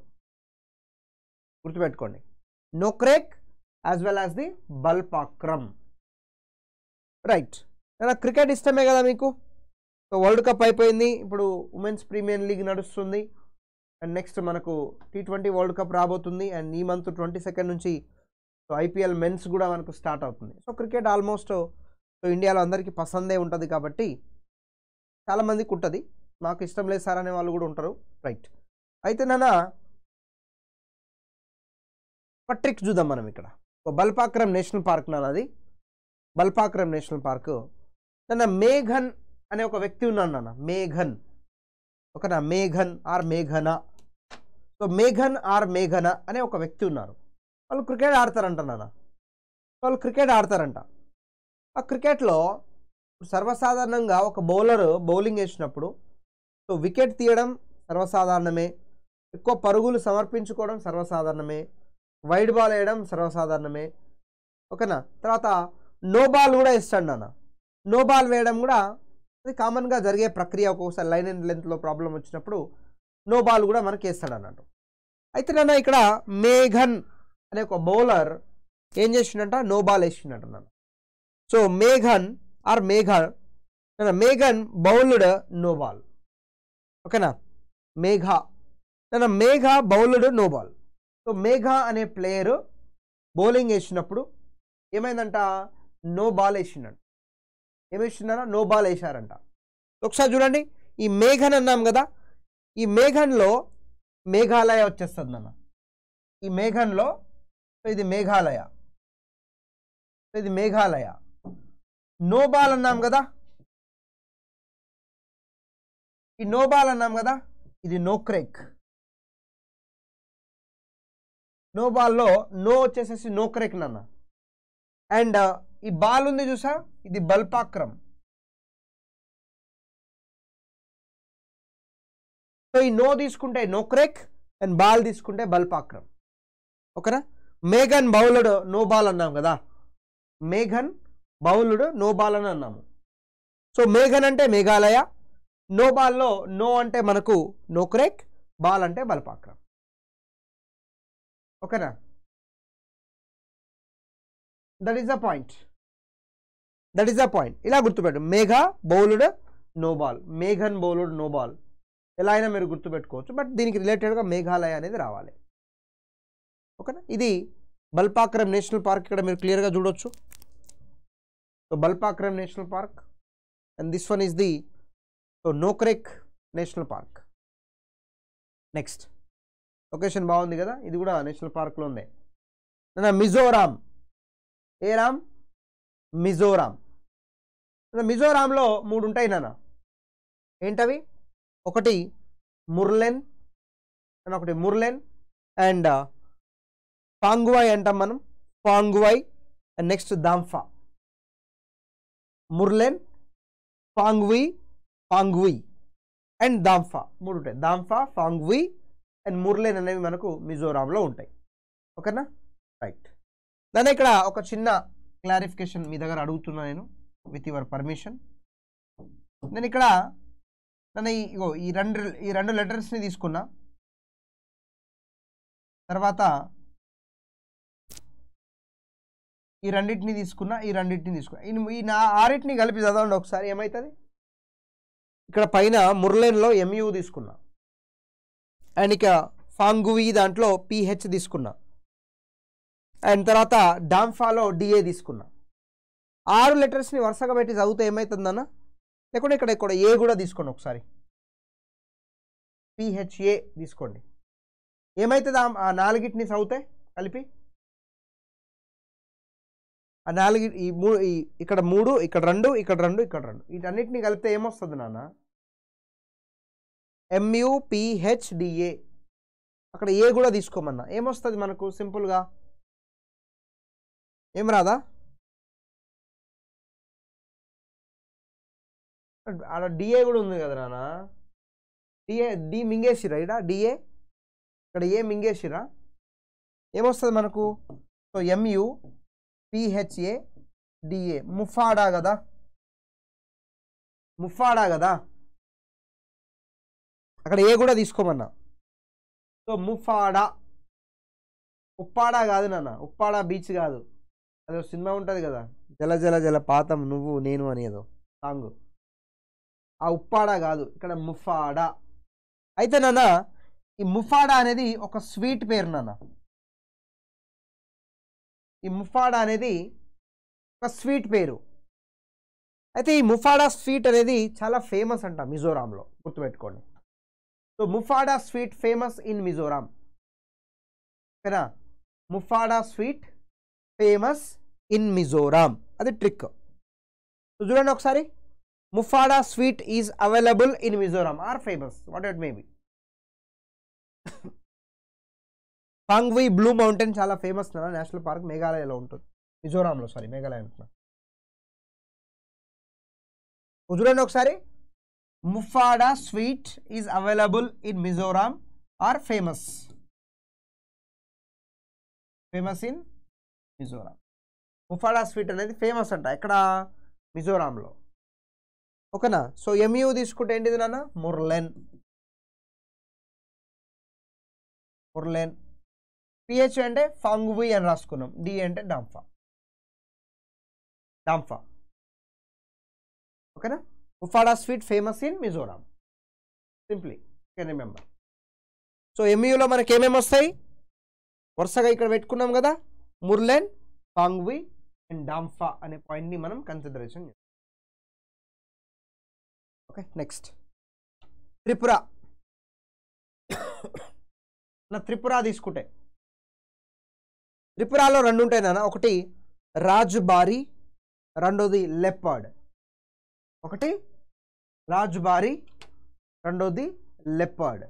గుర్తుపెట్టుకోండి. Nokrek as well as the Balpakram right cricket ఇష్టమే కదా మీకు? సో వరల్డ్ కప్ అయిపోయింది. ఇప్పుడు ఉమెన్స్ ప్రీమియర్ లీగ్ నడుస్తుంది. అండ్ నెక్స్ట్ మనకు టీ ట్వంటీ వరల్డ్ కప్ రాబోతుంది. అండ్ ఈ మంత్ ట్వంటీ సెకండ్ నుంచి సో ఐపీఎల్ మెన్స్ కూడా మనకు స్టార్ట్ అవుతుంది. సో క్రికెట్ ఆల్మోస్ట్ సో ఇండియాలో అందరికీ పసందే ఉంటుంది కాబట్టి చాలామందికి ఉంటుంది. నాకు ఇష్టం లేదు సార్ అనే వాళ్ళు కూడా ఉంటారు. రైట్ అయితే నాన్న ఒక చూద్దాం మనం ఇక్కడ. బల్పాక్రమ్ నేషనల్ పార్క్ నాన్న అది. బల్పాక్రమ్ నేషనల్ పార్క్. నన్న మేఘన్ అనే ఒక వ్యక్తి ఉన్నాను నాన్న. మేఘన్. ఒకనా మేఘన్ ఆర్ మేఘన. సో మేఘన్ ఆర్ మేఘన అనే ఒక వ్యక్తి ఉన్నారు. వాళ్ళు క్రికెట్ ఆడతారంట నాన్న. వాళ్ళు క్రికెట్ ఆడతారంట. ఆ క్రికెట్లో సర్వసాధారణంగా ఒక బౌలర్ బౌలింగ్ వేసినప్పుడు సో వికెట్ తీయడం సర్వసాధారణమే. ఎక్కువ పరుగులు సమర్పించుకోవడం సర్వసాధారణమే. వైడ్ బాల్ వేయడం సర్వసాధారణమే. ఓకేనా? తర్వాత నో బాల్ కూడా ఇస్తాడు నాన్న. నో బాల్ వేయడం కూడా అది కామన్గా జరిగే ప్రక్రియ. ఒక్కొక్కసారి లైన్ అండ్ లెంత్లో ప్రాబ్లం వచ్చినప్పుడు నో బాల్ కూడా మనకి వేస్తాడు అన్నట్టు. అయితే నాన్న ఇక్కడ మేఘన్ అనే ఒక బౌలర్ ఏం చేసిండంట? నో బాల్ వేసిండట నాన్న. So మేఘన్ are మేఘన్ మేఘన్ bowled no ball. ఓకేనా? మేఘ. నన్న మేఘ బౌల్డ్ నో బాల్. సో మేఘ అనే ప్లేయర్ బౌలింగ్ వేసినప్పుడు ఏమైందంట? నో బాల్ వేసిండంట. ఏమేసిందన్నా నో బాల్ వేశారంట ఒకసారి చూడండి. ఈ మేఘన్ అన్నాం కదా ఈ మేఘన్లో మేఘాలయ వచ్చేస్తుంది అన్న ఈ మేఘన్లో ఇది మేఘాలయ. ఇది మేఘాలయ. నో బాల్ అన్నాం కదా. ఈ నో బాల్ అన్నాం కదా ఇది నోక్రేక్ నో బాల్లో నో వచ్చేసేసి నో క్రెక్ నాన్న. అండ్ ఈ బాల్ ఉంది చూసా? ఇది బల్పాక్రమ్ సో ఈ నో తీసుకుంటే నో క్రెక్ అండ్ బాల్ తీసుకుంటే బల్పాక్రమ్ ఓకేనా? మేఘన్ బౌలుడు నో బాల్ అన్నాం కదా? మేఘన్ బౌలుడు నో బాల్ అని అన్నాము. సో మేఘన్ అంటే మేఘాలయ నో బాల్లో నో అంటే మనకు నో క్రెక్ బాల్ అంటే బల్పాక్రమ్ ఓకేనా? That is the point that is the point ఇలా గుర్తుపెట్టు. మేఘ బౌలుడ్ నో బాల్ మేఘన్ బౌలుడ్ నో బాల్ ఎలా అయినా మీరు గుర్తుపెట్టుకోవచ్చు బట్ దీనికి రిలేటెడ్గా మేఘాలయ అనేది రావాలి. ఓకేనా? ఇది బల్పాక్రమ్ నేషనల్ పార్క్ ఇక్కడ మీరు క్లియర్గా చూడొచ్చు. So Balpakram national park and this one is the so Nokrek national park next location బాగుంది కదా? ఇది కూడా నేషనల్ పార్క్లో ఉంది. మిజోరాం. ఏ రామ్? మిజోరాం. మిజోరాంలో మూడు ఉంటాయి నాన్న. ఏంటవి? ఒకటి ముర్లెన్ అండ్ ఒకటి ముర్లెన్ అండ్ పాంగువాయ్ అంటాం మనం. Phawngpui and next Dampa. Murlen Phawngpui Phawngpui and Dampa. మూడు ఉంటాయి. దాంఫా ఫాంగ్వి అండ్ ముర్లెన్ అనేవి మనకు మిజోరాంలో ఉంటాయి. ఓకేనా? రైట్. దాని ఇక్కడ ఒక చిన్న క్లారిఫికేషన్ మీ దగ్గర అడుగుతున్నా నేను విత్ యువర్ పర్మిషన్. నేను ఇక్కడ నన్ను ఈ- ఇగో ఈ రెండు ఈ రెండు లెటర్స్ని తీసుకున్నా. తర్వాత ఈ రెండింటిని తీసుకున్నా ఈ రెండింటిని తీసుకున్నా. ఈ- ఈ నా ఆరింటిని కలిపి చదవండి ఒకసారి ఏమవుతుంది ఇక్కడ పైన ముర్లేన్లో ఎంయూ తీసుకున్నా. అండ్ ఇక ఫాంగువి దాంట్లో పిహెచ్ తీసుకున్నా. అండ్ తర్వాత డాంఫాలో డిఏ తీసుకున్నా. ఆరు లెటర్స్ని వరుసగా పెట్టి చదివితే ఏమవుతుందన్న లేకుంటే ఇక్కడ ఇక్కడ ఏ కూడా తీసుకోండి ఒకసారి. పిహెచ్ఏ తీసుకోండి. ఏమవుతుంది ఆ- నాలుగిటిని చదివితే కలిపి? ఆ నాలుగు ఈ మూడు ఇక్కడ మూడు ఇక్కడ రెండు ఇక్కడ రెండు ఇక్కడ రెండు. వీటన్నిటిని కలిపితే ఏమొస్తుంది నాన్న? ఎంయుపిహెచ్డిఏ అక్కడ ఏ కూడా తీసుకోమన్నా. ఏమొస్తుంది మనకు? సింపుల్గా. ఏం రాదా? ఆడ డిఏ కూడా ఉంది కదా నాన్న. డిఏ డి మింగేసిరా ఇడా డిఏ ఇక్కడ ఏ మింగేసిరా ఏమొస్తుంది మనకు? So M U P H A D A ముఫాడా కదా? ముఫాడా కదా? అక్కడ ఏ కూడా తీసుకోమన్నా. సో ముఫాడా ఉప్పాడా కాదు నాన్న ఉప్పాడా బీచ్ కాదు. అదో సినిమా ఉంటుంది కదా జల జల జల పాతం నువ్వు నేను అనేదో సాంగ్. ఆ ఉప్పాడా కాదు ఇక్కడ ముఫాడా. అయితే నాన్న ఈ ముఫాడా అనేది ఒక స్వీట్ పేరు నాన్న. ఈ ముఫాడా అనేది ఒక స్వీట్ పేరు. అయితే ఈ ముఫాడా స్వీట్ అనేది చాలా ఫేమస్ అంట మిజోరాంలో గుర్తుపెట్టుకోండి. So ముఫాడా sweet famous in Mizoram ఓకేనా ముఫాడా స్వీట్ ఫేమస్ ఇన్ మిజోరాం అది ట్రిక్ సో చూడండి ఒకసారి. ముఫాడా sweet is available in Mizoram or famous what it may be Phawngpui blue mountain చాలా ఫేమస్ నా నేషనల్ పార్క్ మేఘాలయలో ఉంటుంది. మిజోరాంలో సారీ మేఘాలయ అంటున్నా చూడండి ఒకసారి. ముఫాడా sweet is available in Mizoram or famous famous in Mizoram ముఫాడా sweet అనేది ఫేమస్ అంట. ఎక్కడ? మిజోరాంలో. ఓకేనా? సో ఎంయూ తీసుకుంటే ఏంటిది నాన్న? ముర్లెన్ ముర్లెన్ పిహెచ్ అంటే ఫాంగ్వి అని రాసుకున్నాం. డి అంటే డాంఫా. డాంఫా. ఓకేనా? ఉఫాడా sweet famous in Mizoram simply can remember so ఎంయూలో మనకి ఏమేమి వస్తాయి? వరుసగా ఇక్కడ పెట్టుకున్నాం కదా ముర్లెన్ పాంగ్వి అండ్ డాంఫా అనే పాయింట్ని మనం కన్సిడరేషన్ చేస్తాం. Okay next Tripura. నా త్రిపుర తీసుకుంటే. త్రిపురలో రెండు ఉంటాయి నాన్న. ఒకటి రాజుబారి రెండోది లెపర్డ్. ఒకటి రాజుబారి రెండోది లెపర్డ్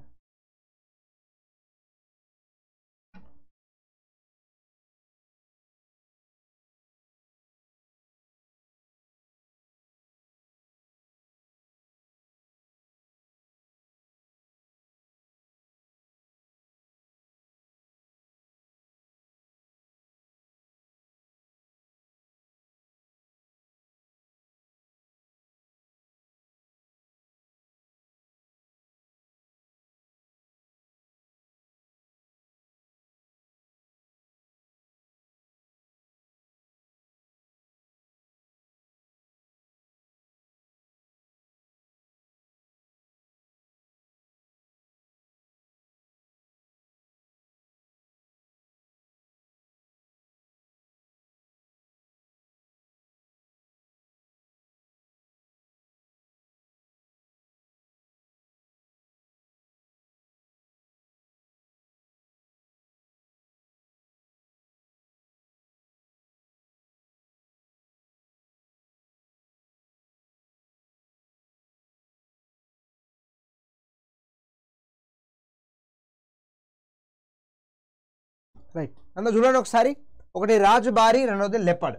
రైట్ అందులో చూడండి ఒకసారి. ఒకటి రాజుబారి రెండోది లెపడ్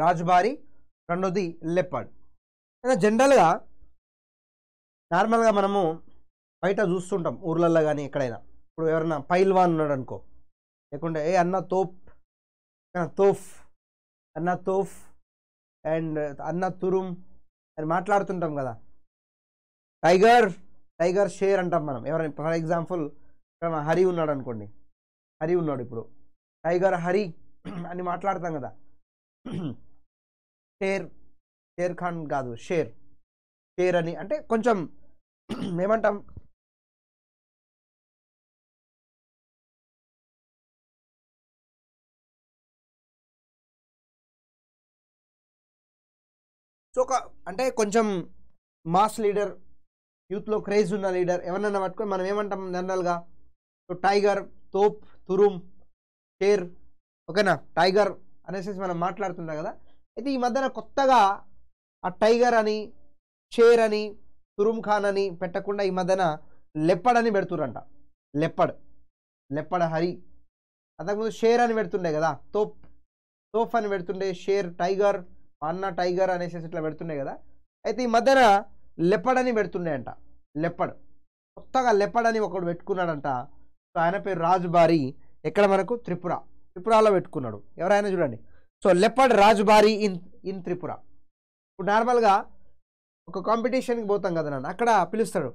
రాజుబారి రెండోది లెపడ్ అయితే జనరల్గా నార్మల్గా మనము బయట చూస్తుంటాం ఊర్లలో కానీ ఎక్కడైనా. ఇప్పుడు ఎవరైనా పైల్వాన్ ఉన్నాడు అనుకో లేకుంటే ఏ అన్న తోప్ తోఫ్ అన్న తోఫ్ అండ్ అన్న తురుం అని మాట్లాడుతుంటాం కదా. టైగర్ టైగర్ షేర్ అంటాం మనం. ఎవరైనా ఫర్ ఎగ్జాంపుల్ ఇక్కడ హరి ఉన్నాడు అనుకోండి హరి ఉన్నాడు ఇప్పుడు. టైగర్ హరి అని మాట్లాడతాం కదా. షేర్ షేర్ ఖాన్ కాదు షేర్. షేర్ అని అంటే కొంచెం ఏమంటాం? సో ఒక అంటే కొంచెం మాస్ లీడర్ యూత్లో క్రేజ్ ఉన్న లీడర్ ఎవరన్నా పట్టుకొని మనం ఏమంటాం జనరల్గా? సో టైగర్ తోప్ తురుమ్ షేర్ ఓకేనా? టైగర్ అనేసి మనం మాట్లాడుతుంటాం కదా? అయితే ఈ మధ్యన కొత్తగా ఆ టైగర్ అని షేర్ అని తురుమ్ ఖాన్ అని పెట్టకుండా ఈ మధ్యన లెప్పడ్ అని పెడుతురంట లెప్పడ్. లెప్పడ్ హరి. అంతకుముందు షేర్ అని పెడుతుండే కదా? తోప్. తోఫ్ అని పెడుతుండే షేర్ టైగర్ అన్న టైగర్ అనేసి ఇట్లా పెడుతుండే కదా? అయితే ఈ మధ్యన లెప్పడ్ అని పెడుతుండే అంట. లెప్పడ్. కొత్తగా లెప్పడ్ అని ఒకడు పెట్టుకున్నాడంట సో ఆయన పేరు రాజుబారి ఎక్కడ మనకు? త్రిపుర. త్రిపురలో పెట్టుకున్నాడు. ఎవరైనా చూడండి. So leopard Rajbari in in Tripura. ఇప్పుడు నార్మల్గా ఒక కాంపిటీషన్కి పోతాం కదా నన్ను. అక్కడ పిలుస్తాడు.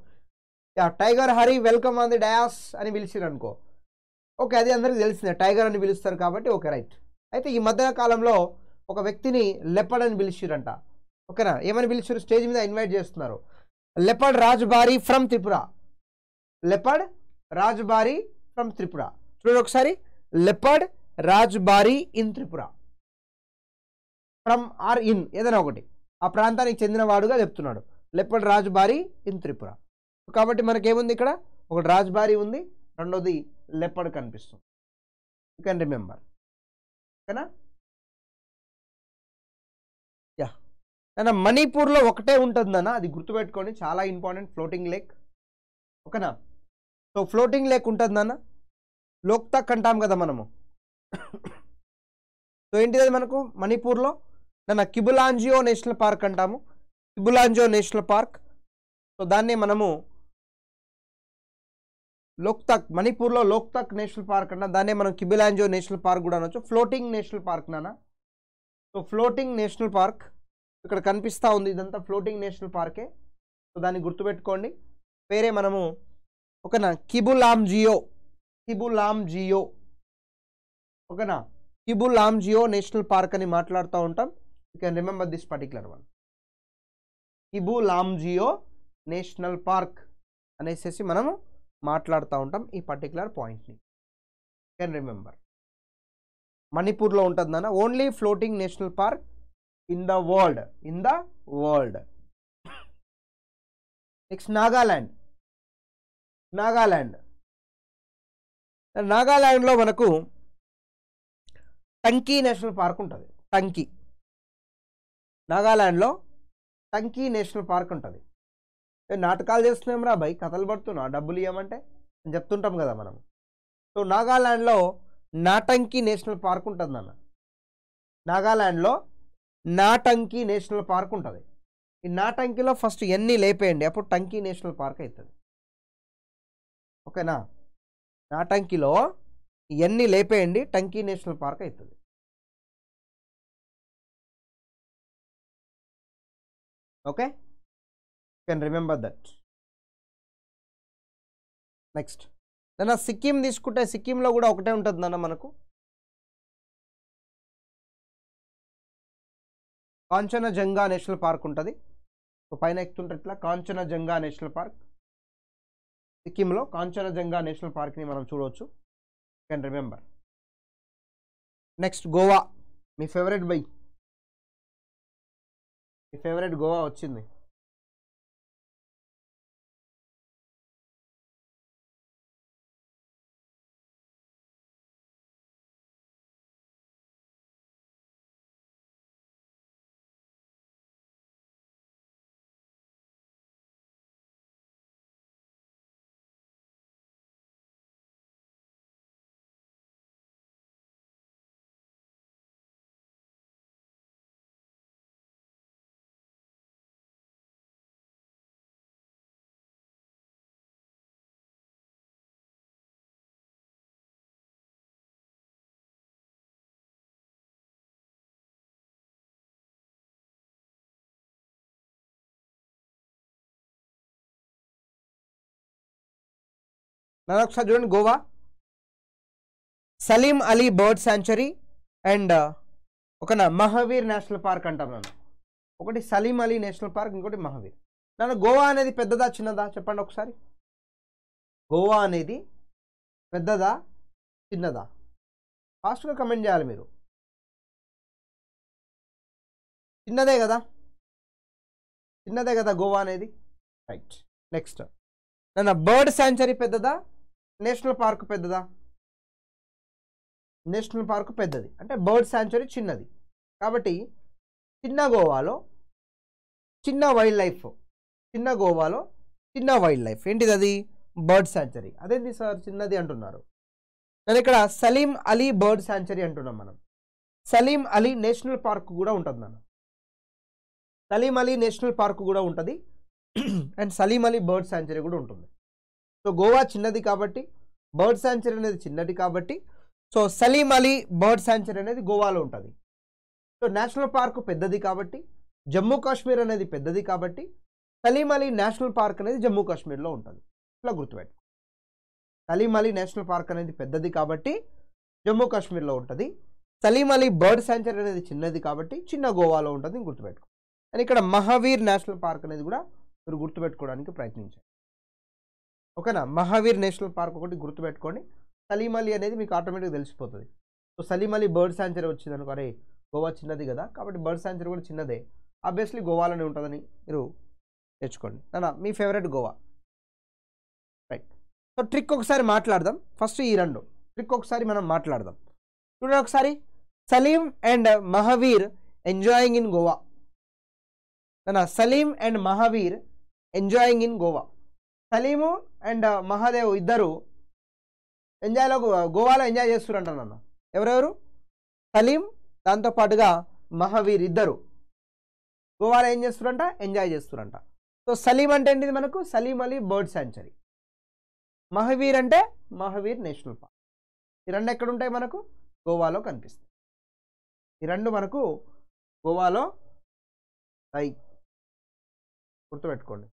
Yeah tiger Hari welcome on the dais అని పిలిచిరు అనుకో ఓకే అది అందరికీ తెలిసిందే. టైగర్ అని పిలుస్తారు కాబట్టి ఓకే రైట్. అయితే ఈ మధ్య కాలంలో ఒక వ్యక్తిని లెపర్డ్ అని పిలిచిరంట. ఓకేనా? ఏమని పిలిచారు? స్టేజ్ మీద ఇన్వైట్ చేస్తున్నారు. Leopard Rajbari from Tripura. Leopard Rajbari from Tripura. చూడండి ఒకసారి. Leopard Rajbari in Tripura. From or in ఏదైనా ఒకటి. ఆ ప్రాంతానికి చెందినవాడుగా చెప్తున్నాడు. Leopard Rajbari in Tripura. కాబట్టి మనకేముంది ఇక్కడ? ఒకటి రాజుబారి ఉంది రెండోది లెప్పడ్ కనిపిస్తుంది. యూ కెన్ రిమెంబర్ ఓకేనా? యా. అన్న మణిపూర్లో ఒకటే ఉంటుందన్న అది గుర్తుపెట్టుకోండి. చాలా ఇంపార్టెంట్ ఫ్లోటింగ్ లేక్. ఓకేనా? సో ఫ్లోటింగ్ లేక్ నాన్న. లోక్తక్ అంటాం కదా మనము. సో ఏంటిది అది మనకు? మణిపూర్లో నన్న కిబులాంజియో నేషనల్ పార్క్ అంటాము. కిబులాంజియో నేషనల్ పార్క్. సో దాన్ని మనము లోక్తక్ మణిపూర్లో లోక్తక్ నేషనల్ పార్క్ అంటాం. దాన్నే మనం కిబిలాంజియో నేషనల్ పార్క్ కూడా అనొచ్చు. ఫ్లోటింగ్ నేషనల్ పార్క్ నాన్న. సో ఫ్లోటింగ్ నేషనల్ పార్క్ ఇక్కడ కనిపిస్తూ ఉంది ఇదంతా ఫ్లోటింగ్ నేషనల్ పార్కే. సో దాన్ని గుర్తుపెట్టుకోండి. పేరే మనము ఓకేనా? కిబులామ్ జియో. కిబులామ్ జియో. ఓకేనా? కిబులామ్ జియో నేషనల్ పార్క్ అని మాట్లాడుతూ ఉంటాం. You can remember this particular one Keibul Lamjao national park అనేసి మనము మాట్లాడుతూ ఉంటాం ఈ పర్టికులర్ పాయింట్ని కెన్ రిమెంబర్ మణిపూర్లో ఉంటుందన్న only floating national park in the world in the world next Nagaland Nagaland నాగాల్యాండ్లో మనకు టంకీ నేషనల్ పార్క్ ఉంటుంది. టంకీ. నాగాల్యాండ్లో టంకీ నేషనల్ పార్క్ ఉంటుంది. నాటకాలు చేస్తున్నాం రా భయ్ కథలు పడుతున్నా డబ్బులు ఇవ్వమంటే అని చెప్తుంటాం కదా మనం. సో నాగాల్యాండ్లో నాటంకి నేషనల్ పార్క్ ఉంటుంది అన్న నాగాల్యాండ్లో నాటంకి నేషనల్ పార్క్ ఉంటుంది. ఈ నాటంకిలో ఫస్ట్ ఎన్ని లేపేయండి అప్పుడు టంకీ నేషనల్ పార్క్ అవుతుంది ఓకేనా? నాటంకిలో ఇవన్నీ లేపేయండి టంకీ నేషనల్ పార్క్ అవుతుంది okay? Can remember that. Next. నన్న సిక్కిం తీసుకుంటే సిక్కింలో కూడా ఒకటే ఉంటుంది నాన్న మనకు. కాంచనజంగా నేషనల్ పార్క్ ఉంటుంది. పైన ఎక్కుతుంటే ఇట్లా కాంచనజంగా నేషనల్ పార్క్. సిక్కింలో కాంచనజంగా నేషనల్ పార్క్ని మనం చూడవచ్చు. Can remember. నెక్స్ట్ గోవా. మీ ఫేవరెట్ బై. మీ ఫేవరెట్ గోవా వచ్చింది. నన్ను ఒకసారి చూడండి Goa. Salim Ali bird sanctuary and ఒక నా మహావీర్ నేషనల్ పార్క్ అంటాం నన్ను ఒకటి సలీం అలీ నేషనల్ పార్క్ ఇంకోటి మహావీర్. నన్ను గోవా అనేది పెద్దదా చిన్నదా? చెప్పండి ఒకసారి. గోవా అనేది పెద్దదా చిన్నదా? ఫాస్ట్గా కమెంట్ చేయాలి మీరు. చిన్నదే కదా? చిన్నదే కదా గోవా అనేది? రైట్ నెక్స్ట్ నన్న బర్డ్ శాంచురీ పెద్దదా నేషనల్ పార్క్ పెద్దదా? నేషనల్ పార్క్ పెద్దది. అంటే బర్డ్ శాంచురీ చిన్నది. కాబట్టి చిన్న గోవాలో చిన్న వైల్డ్ లైఫ్ చిన్న గోవాలో చిన్న వైల్డ్ లైఫ్ ఏంటిది అది? బర్డ్ శాంచురీ అదేంటి సార్? చిన్నది అంటున్నారు. నేను ఇక్కడ సలీం అలీ బర్డ్ శాంచురీ అంటున్నాం మనం. సలీం అలీ నేషనల్ పార్క్ కూడా ఉంటుంది మనం సలీం అలీ నేషనల్ పార్క్ కూడా ఉంటుంది. [clears throat] And Salim Ali bird sanctuary కూడా ఉంటుంది. సో గోవా చిన్నది కాబట్టి బర్డ్ శాంచరీ అనేది చిన్నది కాబట్టి so Salim Ali bird sanctuary అనేది గోవాలో ఉంటుంది. సో నేషనల్ పార్క్ పెద్దది కాబట్టి జమ్మూ కాశ్మీర్ అనేది పెద్దది కాబట్టి సలీం అలీ నేషనల్ పార్క్ అనేది జమ్మూ కాశ్మీర్లో ఉంటుంది. ఇట్లా గుర్తుపెట్టు సలీం అలీ నేషనల్ పార్క్ అనేది పెద్దది కాబట్టి జమ్మూ కాశ్మీర్లో ఉంటుంది. సలీం అలీ బర్డ్ శాంచురీ అనేది చిన్నది కాబట్టి చిన్న గోవాలో ఉంటుంది గుర్తుపెట్టుకో. అండ్ ఇక్కడ మహావీర్ నేషనల్ పార్క్ అనేది కూడా మీరు గుర్తుపెట్టుకోవడానికి ప్రయత్నించారు ఓకేనా? మహావీర్ నేషనల్ పార్క్ ఒకటి గుర్తుపెట్టుకోండి. సలీం అలీ అనేది మీకు ఆటోమేటిక్గా తెలిసిపోతుంది. So Salim Ali bird sanctuary వచ్చింది అనుకో అరే గోవా చిన్నది కదా కాబట్టి బర్డ్ శాంచురీ కూడా చిన్నదే. ఆబ్వియస్లీ గోవాలోనే ఉంటుందని మీరు తెచ్చుకోండి. నా మీ favourite Goa. Right so trick ఒకసారి మాట్లాడదాం. ఫస్ట్ ఈ రెండు. ట్రిక్ ఒకసారి మనం మాట్లాడదాం. చూడండి ఒకసారి. Salim and Mahavir enjoying in Goa. నాన్న Salim and Mahavir enjoying in Goa. Salim and Mahadev ఇద్దరు ఎంజాయ్లో గోవాలో ఎంజాయ్ చేస్తురంట నాన్న. ఎవరెవరు? సలీం దాంతో పాటుగా మహావీర్ ఇద్దరు గోవాలో ఏం చేస్తురంట ఎంజాయ్ చేస్తురంట సో సలీం అంటే ఏంటిది మనకు? సలీం అలీ బర్డ్ శాంచురీ మహావీర్ అంటే మహావీర్ నేషనల్ పార్క్. ఈ రెండు ఎక్కడ ఉంటాయి మనకు? గోవాలో కనిపిస్తాయి. ఈ రెండు మనకు గోవాలో అయి గుర్తుపెట్టుకోండి.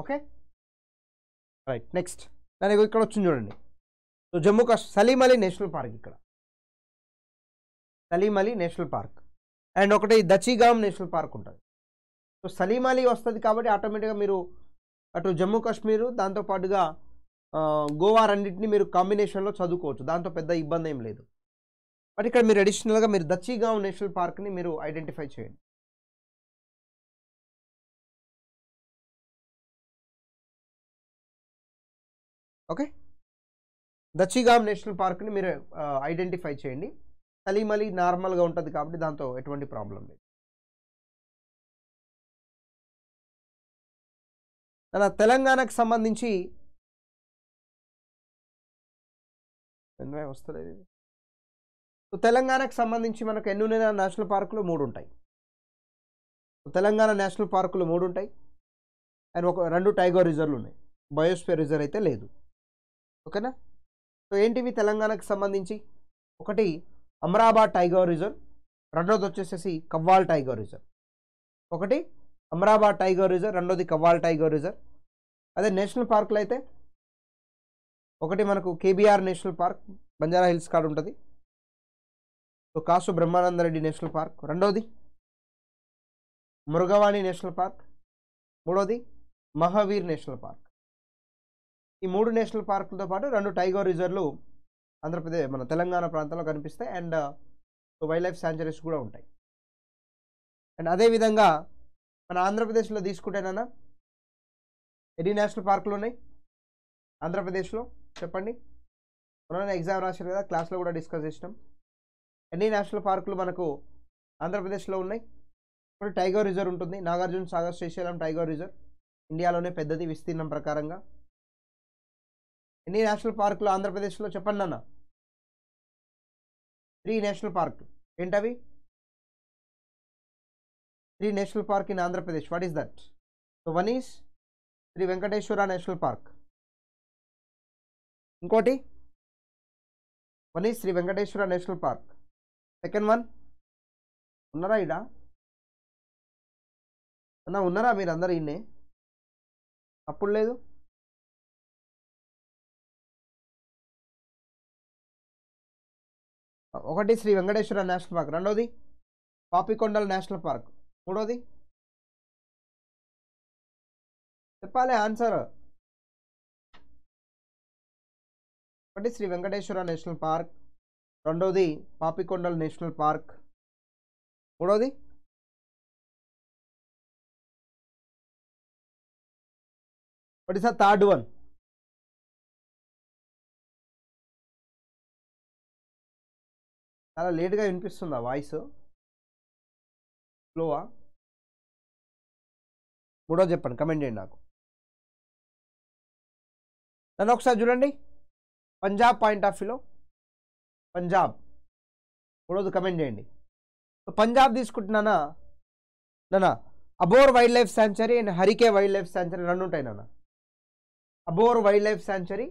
ఓకే రైట్ నెక్స్ట్ దాని ఇక్కడ వచ్చింది చూడండి. So Jammu Kashmir Salim Ali national park ఇక్కడ. Salim Ali national park and ఒకటి దచిగామ్ నేషనల్ పార్క్ ఉంటుంది. సో సలీం అలీ వస్తుంది కాబట్టి ఆటోమేటిక్గా మీరు అటు జమ్మూ కాశ్మీరు దాంతోపాటుగా గోవా రెండింటిని మీరు కాంబినేషన్లో చదువుకోవచ్చు. దాంతో పెద్ద ఇబ్బంది ఏం లేదు. బట్ ఇక్కడ మీరు అడిషనల్గా మీరు దచ్చిగావ్ నేషనల్ పార్క్ని మీరు ఐడెంటిఫై చేయండి. ఓకే? దచ్చిగామ్ నేషనల్ పార్క్ని మీరు ఐడెంటిఫై చేయండి. సలీం నార్మల్గా ఉంటుంది కాబట్టి దాంతో ఎటువంటి ప్రాబ్లం లేదు. మన తెలంగాణకు సంబంధించి వస్తలేదు సో తెలంగాణకు సంబంధించి మనకు ఎన్నున్న నేషనల్ పార్కులు మూడు ఉంటాయి తెలంగాణ నేషనల్ పార్కులు మూడు ఉంటాయి అండ్ ఒక రెండు టైగర్ రిజర్వ్లు ఉన్నాయి. బయోస్ఫియర్ రిజర్వ్ అయితే లేదు. ఓకేనా? సో ఏంటివి తెలంగాణకు సంబంధించి? ఒకటి అమరాబాద్ టైగర్ రిజర్వ్. రెండోది వచ్చేసేసి కవ్వాల్ టైగర్ రిజర్వ్. ఒకటి అమరాబాద్ టైగర్ రిజర్వ్. రెండోది కవ్వాల్ టైగర్ రిజర్వ్. అదే నేషనల్ పార్కులు అయితే ఒకటి మనకు KBR national park Banjara hills కాడ ఉంటుంది. So Kasu Brahmananda Reddy national park. రెండోది మృగవాణి నేషనల్ పార్క్. మూడోది మహావీర్ నేషనల్ పార్క్. ఈ మూడు నేషనల్ పార్కులతో పాటు రెండు టైగర్ రిజర్వ్లు ఆంధ్రప్రదేశ్ మన తెలంగాణ ప్రాంతంలో కనిపిస్తాయి అండ్ వైల్డ్ లైఫ్ శాంచురీస్ కూడా ఉంటాయి. అండ్ అదేవిధంగా మన ఆంధ్రప్రదేశ్లో తీసుకుంటేనన్నా ఎన్ని నేషనల్ పార్కులు ఉన్నాయి? ఆంధ్రప్రదేశ్లో చెప్పండి. మనం ఎగ్జామ్ రాశారు కదా క్లాస్లో కూడా డిస్కస్ చేసినాం. ఎన్ని నేషనల్ పార్కులు మనకు ఆంధ్రప్రదేశ్లో ఉన్నాయి? ఇప్పుడు టైగర్ రిజర్వ్ ఉంటుంది. Nagarjuna Sagar Srisailam tiger reserve. ఇండియాలోనే పెద్దది విస్తీర్ణం ప్రకారంగా. ఎన్ని నేషనల్ పార్కులు ఆంధ్రప్రదేశ్లో చెప్పండి అన్న త్రీ నేషనల్ పార్క్. ఏంటవి? Three national park in Andhra Pradesh. What is that? So one is Shri Venkateswara national park. ఇంకోటి? One is Shri Venkateswara national park. Second one? ఉన్నారా ఇడా అన్న ఉన్నారా మీరు అందరు ఇన్నే అప్పుడు లేదు? ఒకటి శ్రీ వెంకటేశ్వర నేషనల్ పార్క్ రెండోది పాపికొండల నేషనల్ పార్క్ మూడోది చెప్పాలి ఆన్సర్. ఒకటి శ్రీ వెంకటేశ్వర నేషనల్ పార్క్ రెండోది పాపికొండల నేషనల్ పార్క్ మూడోది ఒకటి ఇస్ థర్డ్ వన్. చాలా లేట్గా వినిపిస్తుందా వాయిస్? స్లోవా? మూడో చెప్పండి కమెంట్ చేయండి నాకు. నన్ను ఒకసారి చూడండి. పంజాబ్ పాయింట్ ఆఫ్ వ్యూలో. పంజాబ్. మూడోది కమెంట్ చేయండి. పంజాబ్ తీసుకుంటున్నానా? నానా Abohar wild life sanctuary and Harike wild life sanctuary రెండు ఉంటాయి నాన్న Abohar wild life sanctuary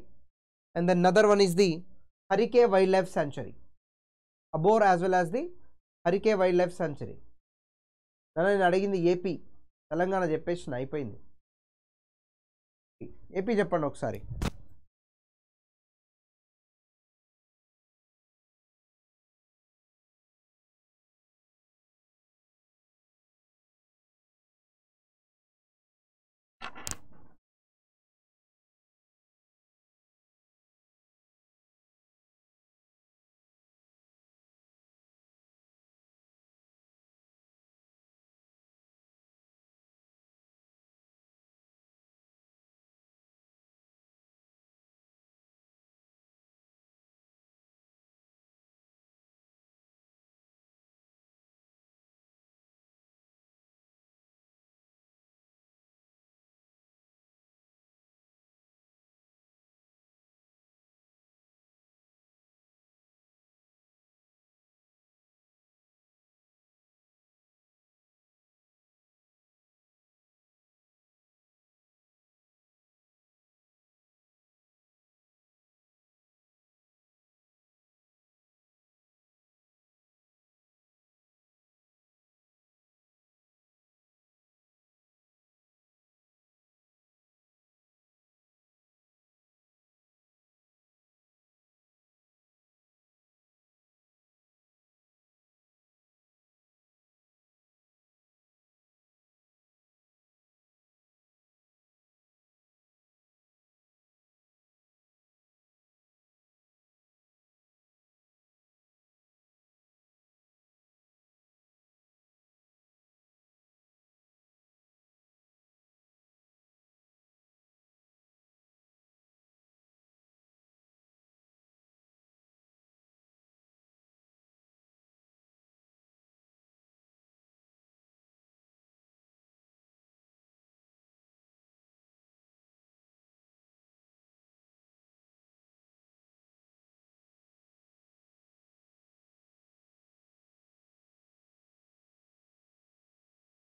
and then other one is the Harike wild life sanctuary Abohar as well as the Harike wild life sanctuary నన్ను నేను అడిగింది AP Telangana చెప్పేసి అయిపోయింది. AP చెప్పండి ఒకసారి.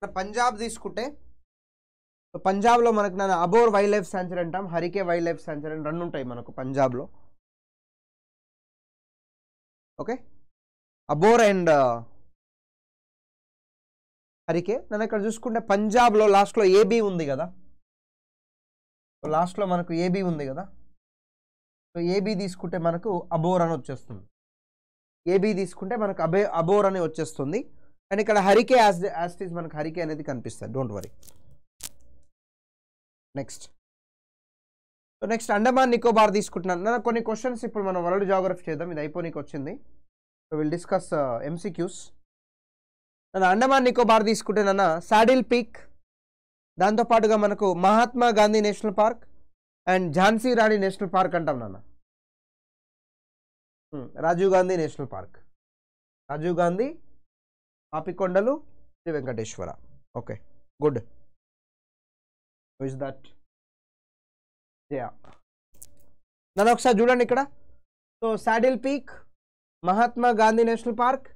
పంజాబ్ తీసుకుంటే పంజాబ్లో మనకు నేను అబోర్ వైల్డ్ లైఫ్ సాంచురీ అంటాం హరికే వైల్డ్ లైఫ్ సాంచురీ అని రెండు ఉంటాయి మనకు పంజాబ్లో. ఓకే? అబోర్ అండ్ హరికే. నన్ను ఇక్కడ చూసుకుంటే పంజాబ్లో లాస్ట్లో ఏబీ ఉంది కదా? లాస్ట్లో మనకు ఏబీ ఉంది కదా? సో ఏబీ తీసుకుంటే మనకు అబోర్ అని వచ్చేస్తుంది. ఏబీ తీసుకుంటే మనకు అబే అబోర్ అని వచ్చేస్తుంది. అండ్ ఇక్కడ హరికే యాజ్ యాస్టీస్ మనకు హరికే అనేది కనిపిస్తుంది. Don't worry next so next Andaman Nicobar తీసుకుంటున్నాను. నా కొన్ని క్వశ్చన్స్ ఇప్పుడు మనం వరల్డ్ జాగ్రఫీ చేద్దాం. ఇది అయిపోనీకి వచ్చింది. సో విల్ డిస్కస్ ఎంసీక్యూస్ నన్ను అండమాన్ నికోబార్ తీసుకుంటే నన్న సాడిల్ పీక్ దాంతోపాటుగా మనకు Mahatma Gandhi national park and Jhansi Rani national park అంటాం నాన్న. Hmm. Rajiv Gandhi national park. Rajiv Gandhi Papikondalu Sri Venkateswara okay good. Is that yeah నన్ను ఒకసారి చూడండి ఇక్కడ. So saddle peak Mahatma Gandhi national park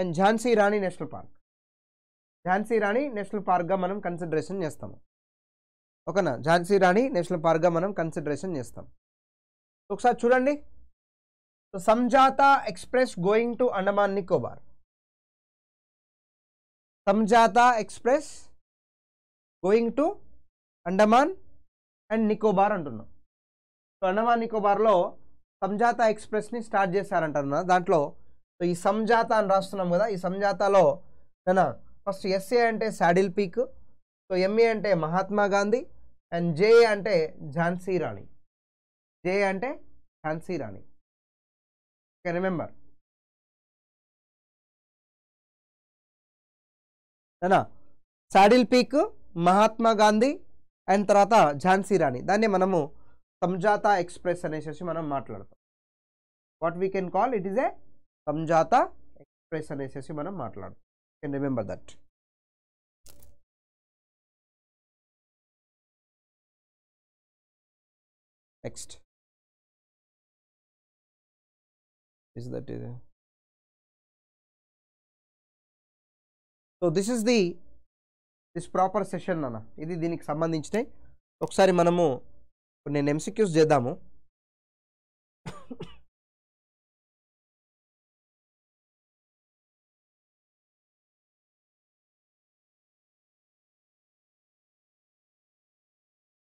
and Jhansi Rani national park Jhansi Rani national పార్క్గా మనం consideration చేస్తాము. ఓకేనా? Jhansi Rani national పార్క్గా మనం consideration చేస్తాం. ఒకసారి చూడండి. So సంజాత express going to Andaman Nicobar సంజాత express going to Andaman and Nicobar అంటున్నాం. సో అండమాన్ నికోబార్లో సంజాత ఎక్స్ప్రెస్ని స్టార్ట్ చేశారంటున్నా దాంట్లో సో ఈ సంజాత అని రాస్తున్నాం కదా ఈ సంజాతాలో నేను ఫస్ట్ ఎస్ఏ అంటే శాడిల్ పీక్ సో ఎంఏ అంటే మహాత్మా గాంధీ అండ్ జే అంటే ఝాన్సీ రాణి జే అంటే ఝాన్సీ రాణి ఓకే రిమెంబర్ ఏనా saddle peak Mahatma Gandhi and తర్వాత ఝాన్సీ రాణి దాన్ని మనము సంజాత ఎక్స్ప్రెస్ అనేసి మనం మాట్లాడతాం. What we can call it is a Samjhauta express అనేసి మనం మాట్లాడతాం. Can remember that next is that ఇది so this is the this proper session అన్న ఇది దీనికి సంబంధించినవి ఒకసారి మనము నేను ఎంసీక్యూస్ చేద్దాము.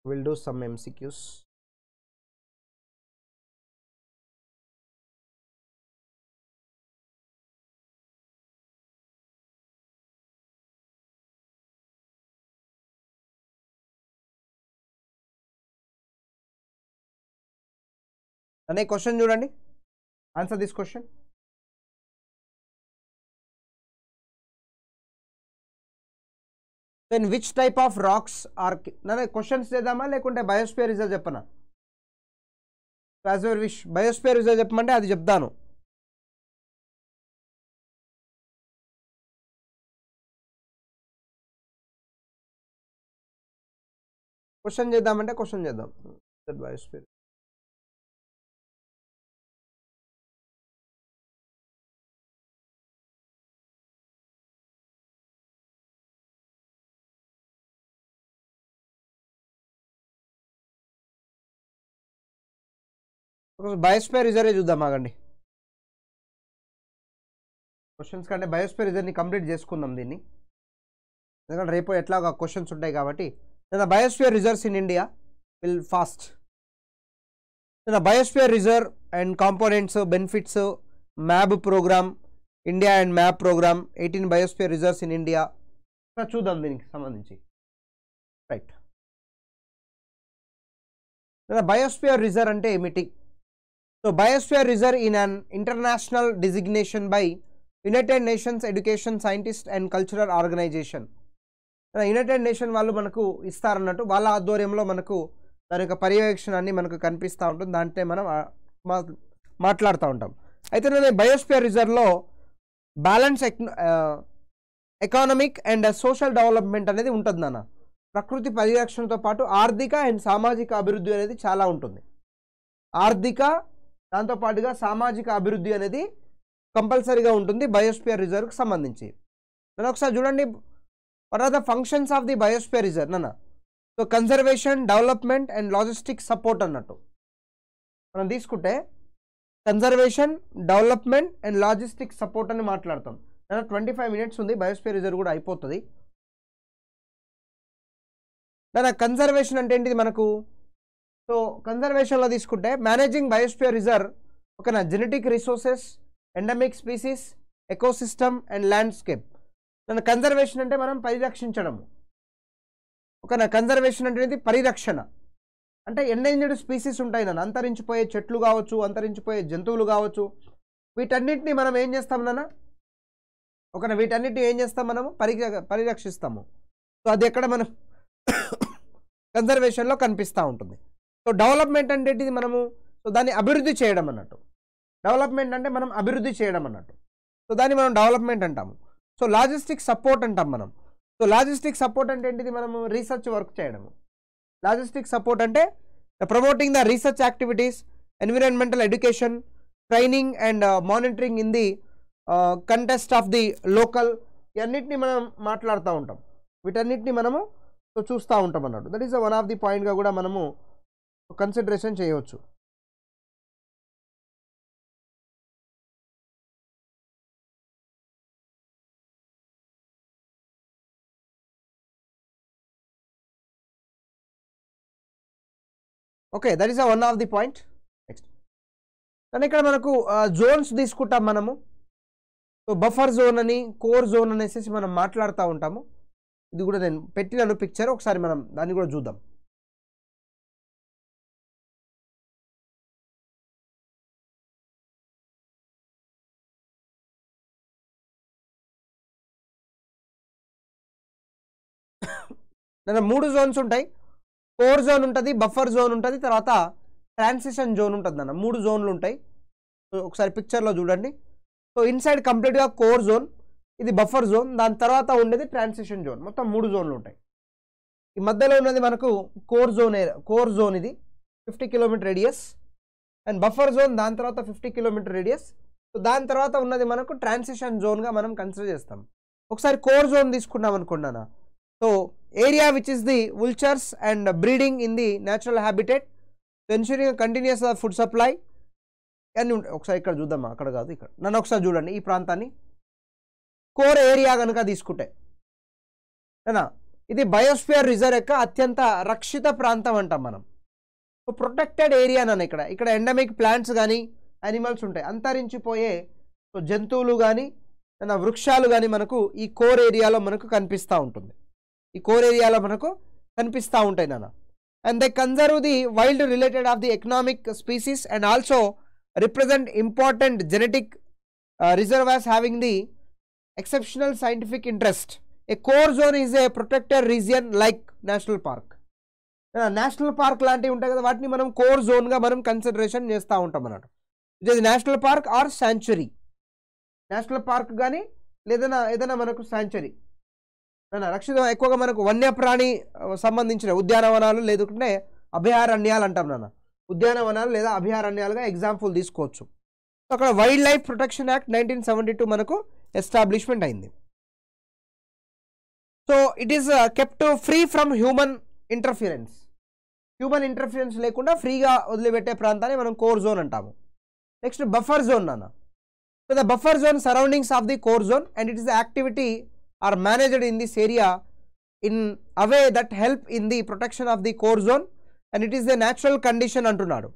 విల్ డూ సమ్ ఎంసిక్యూస్ అనే క్వశ్చన్ చూడండి. Answer this question then which type of rocks are నన్ను క్వశ్చన్స్ చేద్దామా లేకుంటే బయోస్పియర్ రిజర్వ్ చెప్పనా? As your wish biosphere reserve చెప్పమంటే అది చెప్తాను. క్వశ్చన్ చేద్దామంటే క్వశ్చన్ చేద్దాం. బయోస్పియర్ బయోస్పియర్ రిజర్వే చూద్దాం ఆగండి. క్వశ్చన్స్ కంటే బయోస్పియర్ రిజర్వ్ని కంప్లీట్ చేసుకుందాం దీన్ని. ఎందుకంటే రేపు ఎట్లాగా క్వశ్చన్స్ ఉంటాయి కాబట్టి. నేను biosphere reserves in India? Will fast నేను biosphere reserve and components benefits MAB program India and MAB program eighteen biosphere reserves in India? చూద్దాం దీనికి సంబంధించి. రైట్ బయోస్పియర్ రిజర్వ్ అంటే ఏమిటి? So biosphere reserve in an international designation by United Nations education scientist and cultural organization United Nation వాళ్ళు మనకు ఇస్తారన్నట్టు వాళ్ళ ఆధ్వర్యంలో మనకు దాని యొక్క పర్యవేక్షణాన్ని మనకు కనిపిస్తూ ఉంటుంది. దాంట్లో మనం మాట్లాడుతూ ఉంటాం. అయితే నేను బయోస్పియర్ రిజర్వ్లో బ్యాలెన్స్ ఎక్ ఎకానమిక్ అండ్ సోషల్ డెవలప్మెంట్ అనేది ఉంటుంది నాన్న. ప్రకృతి పరిరక్షణతో పాటు ఆర్థిక అండ్ సామాజిక అభివృద్ధి అనేది చాలా ఉంటుంది. ఆర్థిక దాంతోపాటుగా సామాజిక అభివృద్ధి అనేది కంపల్సరీగా ఉంటుంది బయోస్పియర్ రిజర్వ్కి సంబంధించి. నేను ఒకసారి చూడండి. What are the functions of the biosphere reserve నన్న. So conservation development and logistic support అన్నట్టు. మనం తీసుకుంటే conservation development and logistic support అని మాట్లాడతాం. నేను ట్వంటీ ఫైవ్ మినిట్స్ ఉంది. బయోస్పియర్ రిజర్వ్ కూడా అయిపోతుంది. దాని కన్జర్వేషన్ అంటే ఏంటిది మనకు? సో కన్జర్వేషన్లో తీసుకుంటే మేనేజింగ్ బయోస్పియర్ రిజర్వ్ ఓకేనా genetic resources endemic species ecosystem and landscape నన్ను కన్జర్వేషన్ అంటే మనం పరిరక్షించడము. ఓకేనా కన్జర్వేషన్ అంటే పరిరక్షణ. అంటే ఎండేంజర్డ్ స్పీసీస్ ఉంటాయి నన్ను. అంతరించిపోయే చెట్లు కావచ్చు అంతరించిపోయే జంతువులు కావచ్చు. వీటన్నిటిని మనం ఏం చేస్తాం నాన్న? ఓకేనా వీటన్నిటిని ఏం చేస్తాం మనము? పరి పరిరక్షిస్తాము. సో అది ఎక్కడ మనం [coughs] కన్జర్వేషన్లో కనిపిస్తూ ఉంటుంది. సో డెవలప్మెంట్ అంటే ఏంటిది మనము? సో దాన్ని అభివృద్ధి చేయడం అన్నట్టు. డెవలప్మెంట్ అంటే మనం అభివృద్ధి చేయడం అన్నట్టు. సో దాన్ని మనం డెవలప్మెంట్ అంటాము. సో లాజిస్టిక్ సపోర్ట్ అంటాం మనం. సో లాజిస్టిక్ సపోర్ట్ అంటే ఏంటిది మనము? రీసెర్చ్ వర్క్ చేయడము. లాజిస్టిక్ సపోర్ట్ అంటే promoting the research activities environmental education training and uh, monitoring in the uh, contest of the local ఇవన్నిటిని మనం మాట్లాడుతూ ఉంటాం. వీటన్నిటిని మనము సో చూస్తూ ఉంటాం అన్నట్టు. That is one of the పాయింట్గా కూడా మనము కన్సిడరేషన్ చేయవచ్చు. Okay that is one of the point next కానీ ఇక్కడ మనకు జోన్స్ తీసుకుంటాం మనము. సో బఫర్ జోన్ అని కోర్ జోన్ అనేసి మనం మాట్లాడుతూ ఉంటాము. ఇది కూడా నేను పెట్టినాను పిక్చర్ ఒకసారి మనం దాన్ని కూడా చూద్దాం. దాని మూడు జోన్స్ ఉంటాయి. కోర్ జోన్ ఉంటుంది బఫర్ జోన్ ఉంటుంది తర్వాత ట్రాన్సిషన్ జోన్ ఉంటుంది అన్న మూడు జోన్లు ఉంటాయి. సో ఒకసారి పిక్చర్లో చూడండి. సో ఇన్సైడ్ కంప్లీట్గా కోర్ జోన్ ఇది బఫర్ జోన్ దాని తర్వాత ఉండేది ట్రాన్సిషన్ జోన్ మొత్తం మూడు జోన్లు ఉంటాయి. ఈ మధ్యలో ఉన్నది మనకు కోర్ జోన్ కోర్ జోన్ ఇది. Fifty kilometre radius and buffer zone దాని తర్వాత ఫిఫ్టీ కిలోమీటర్ రేడియస్ సో దాని తర్వాత ఉన్నది మనకు ట్రాన్సిషన్ జోన్గా మనం కన్సిడర్ చేస్తాం. ఒకసారి కోర్ జోన్ తీసుకున్నాం అనుకున్నానా? So area which is the vultures and breeding in the natural habitat ensuring continuous food supply అన్నీ ఉంటాయి ఒకసారి ఇక్కడ చూద్దామా? అక్కడ కాదు ఇక్కడ. నన్ను ఒకసారి చూడండి ఈ ప్రాంతాన్ని. కోర్ ఏరియా కనుక తీసుకుంటే ఏనా? ఇది బయోస్ఫియర్ రిజర్వ్ యొక్క అత్యంత రక్షిత ప్రాంతం అంటాం మనం. ప్రొటెక్టెడ్ ఏరియా నన్ను ఇక్కడ. ఇక్కడ ఎండమిక్ ప్లాంట్స్ కానీ యానిమల్స్ ఉంటాయి. అంతరించిపోయే జంతువులు కానీ వృక్షాలు కానీ మనకు ఈ కోర్ ఏరియాలో మనకు కనిపిస్తూ ఉంటుంది. ఈ కోర్ ఏరియాలో మనకు కనిపిస్తూ ఉంటాయి నాన్న. And they conserve the wild related of the economic species and also represent important genetic reservoirs having the exceptional scientific interest. A core zone is a protected region like national park. National park లాంటివి ఉంటాయి కదా వాటిని మనం core జోన్గా మనం consideration చేస్తూ ఉంటాం అన్నట్టు it is national park or sanctuary national park కానీ లేదన్నా ఏదైనా మనకు శాంచురీ రక్షిత ఎక్కువగా మనకు వన్యప్రాణి సంబంధించిన ఉద్యానవనాలు లేదుకుంటే అభయారణ్యాలు అంటాం నాన్న. ఉద్యానవనాలు లేదా అభయారణ్యాలుగా ఎగ్జాంపుల్ తీసుకోవచ్చు. అక్కడ wild life protection act nineteen seventy two మనకు ఎస్టాబ్లిష్మెంట్ అయింది. So it is kept free from human interference human interference లేకుండా ఫ్రీగా వదిలిపెట్టే ప్రాంతాన్ని మనం కోర్ జోన్ అంటాము. నెక్స్ట్ బఫర్ జోన్ నాన్న. So the buffer zone surroundings of the core zone and it is activity are managed in this area in a way that help in the protection of the core zone and it is the natural condition అంటున్నాడు.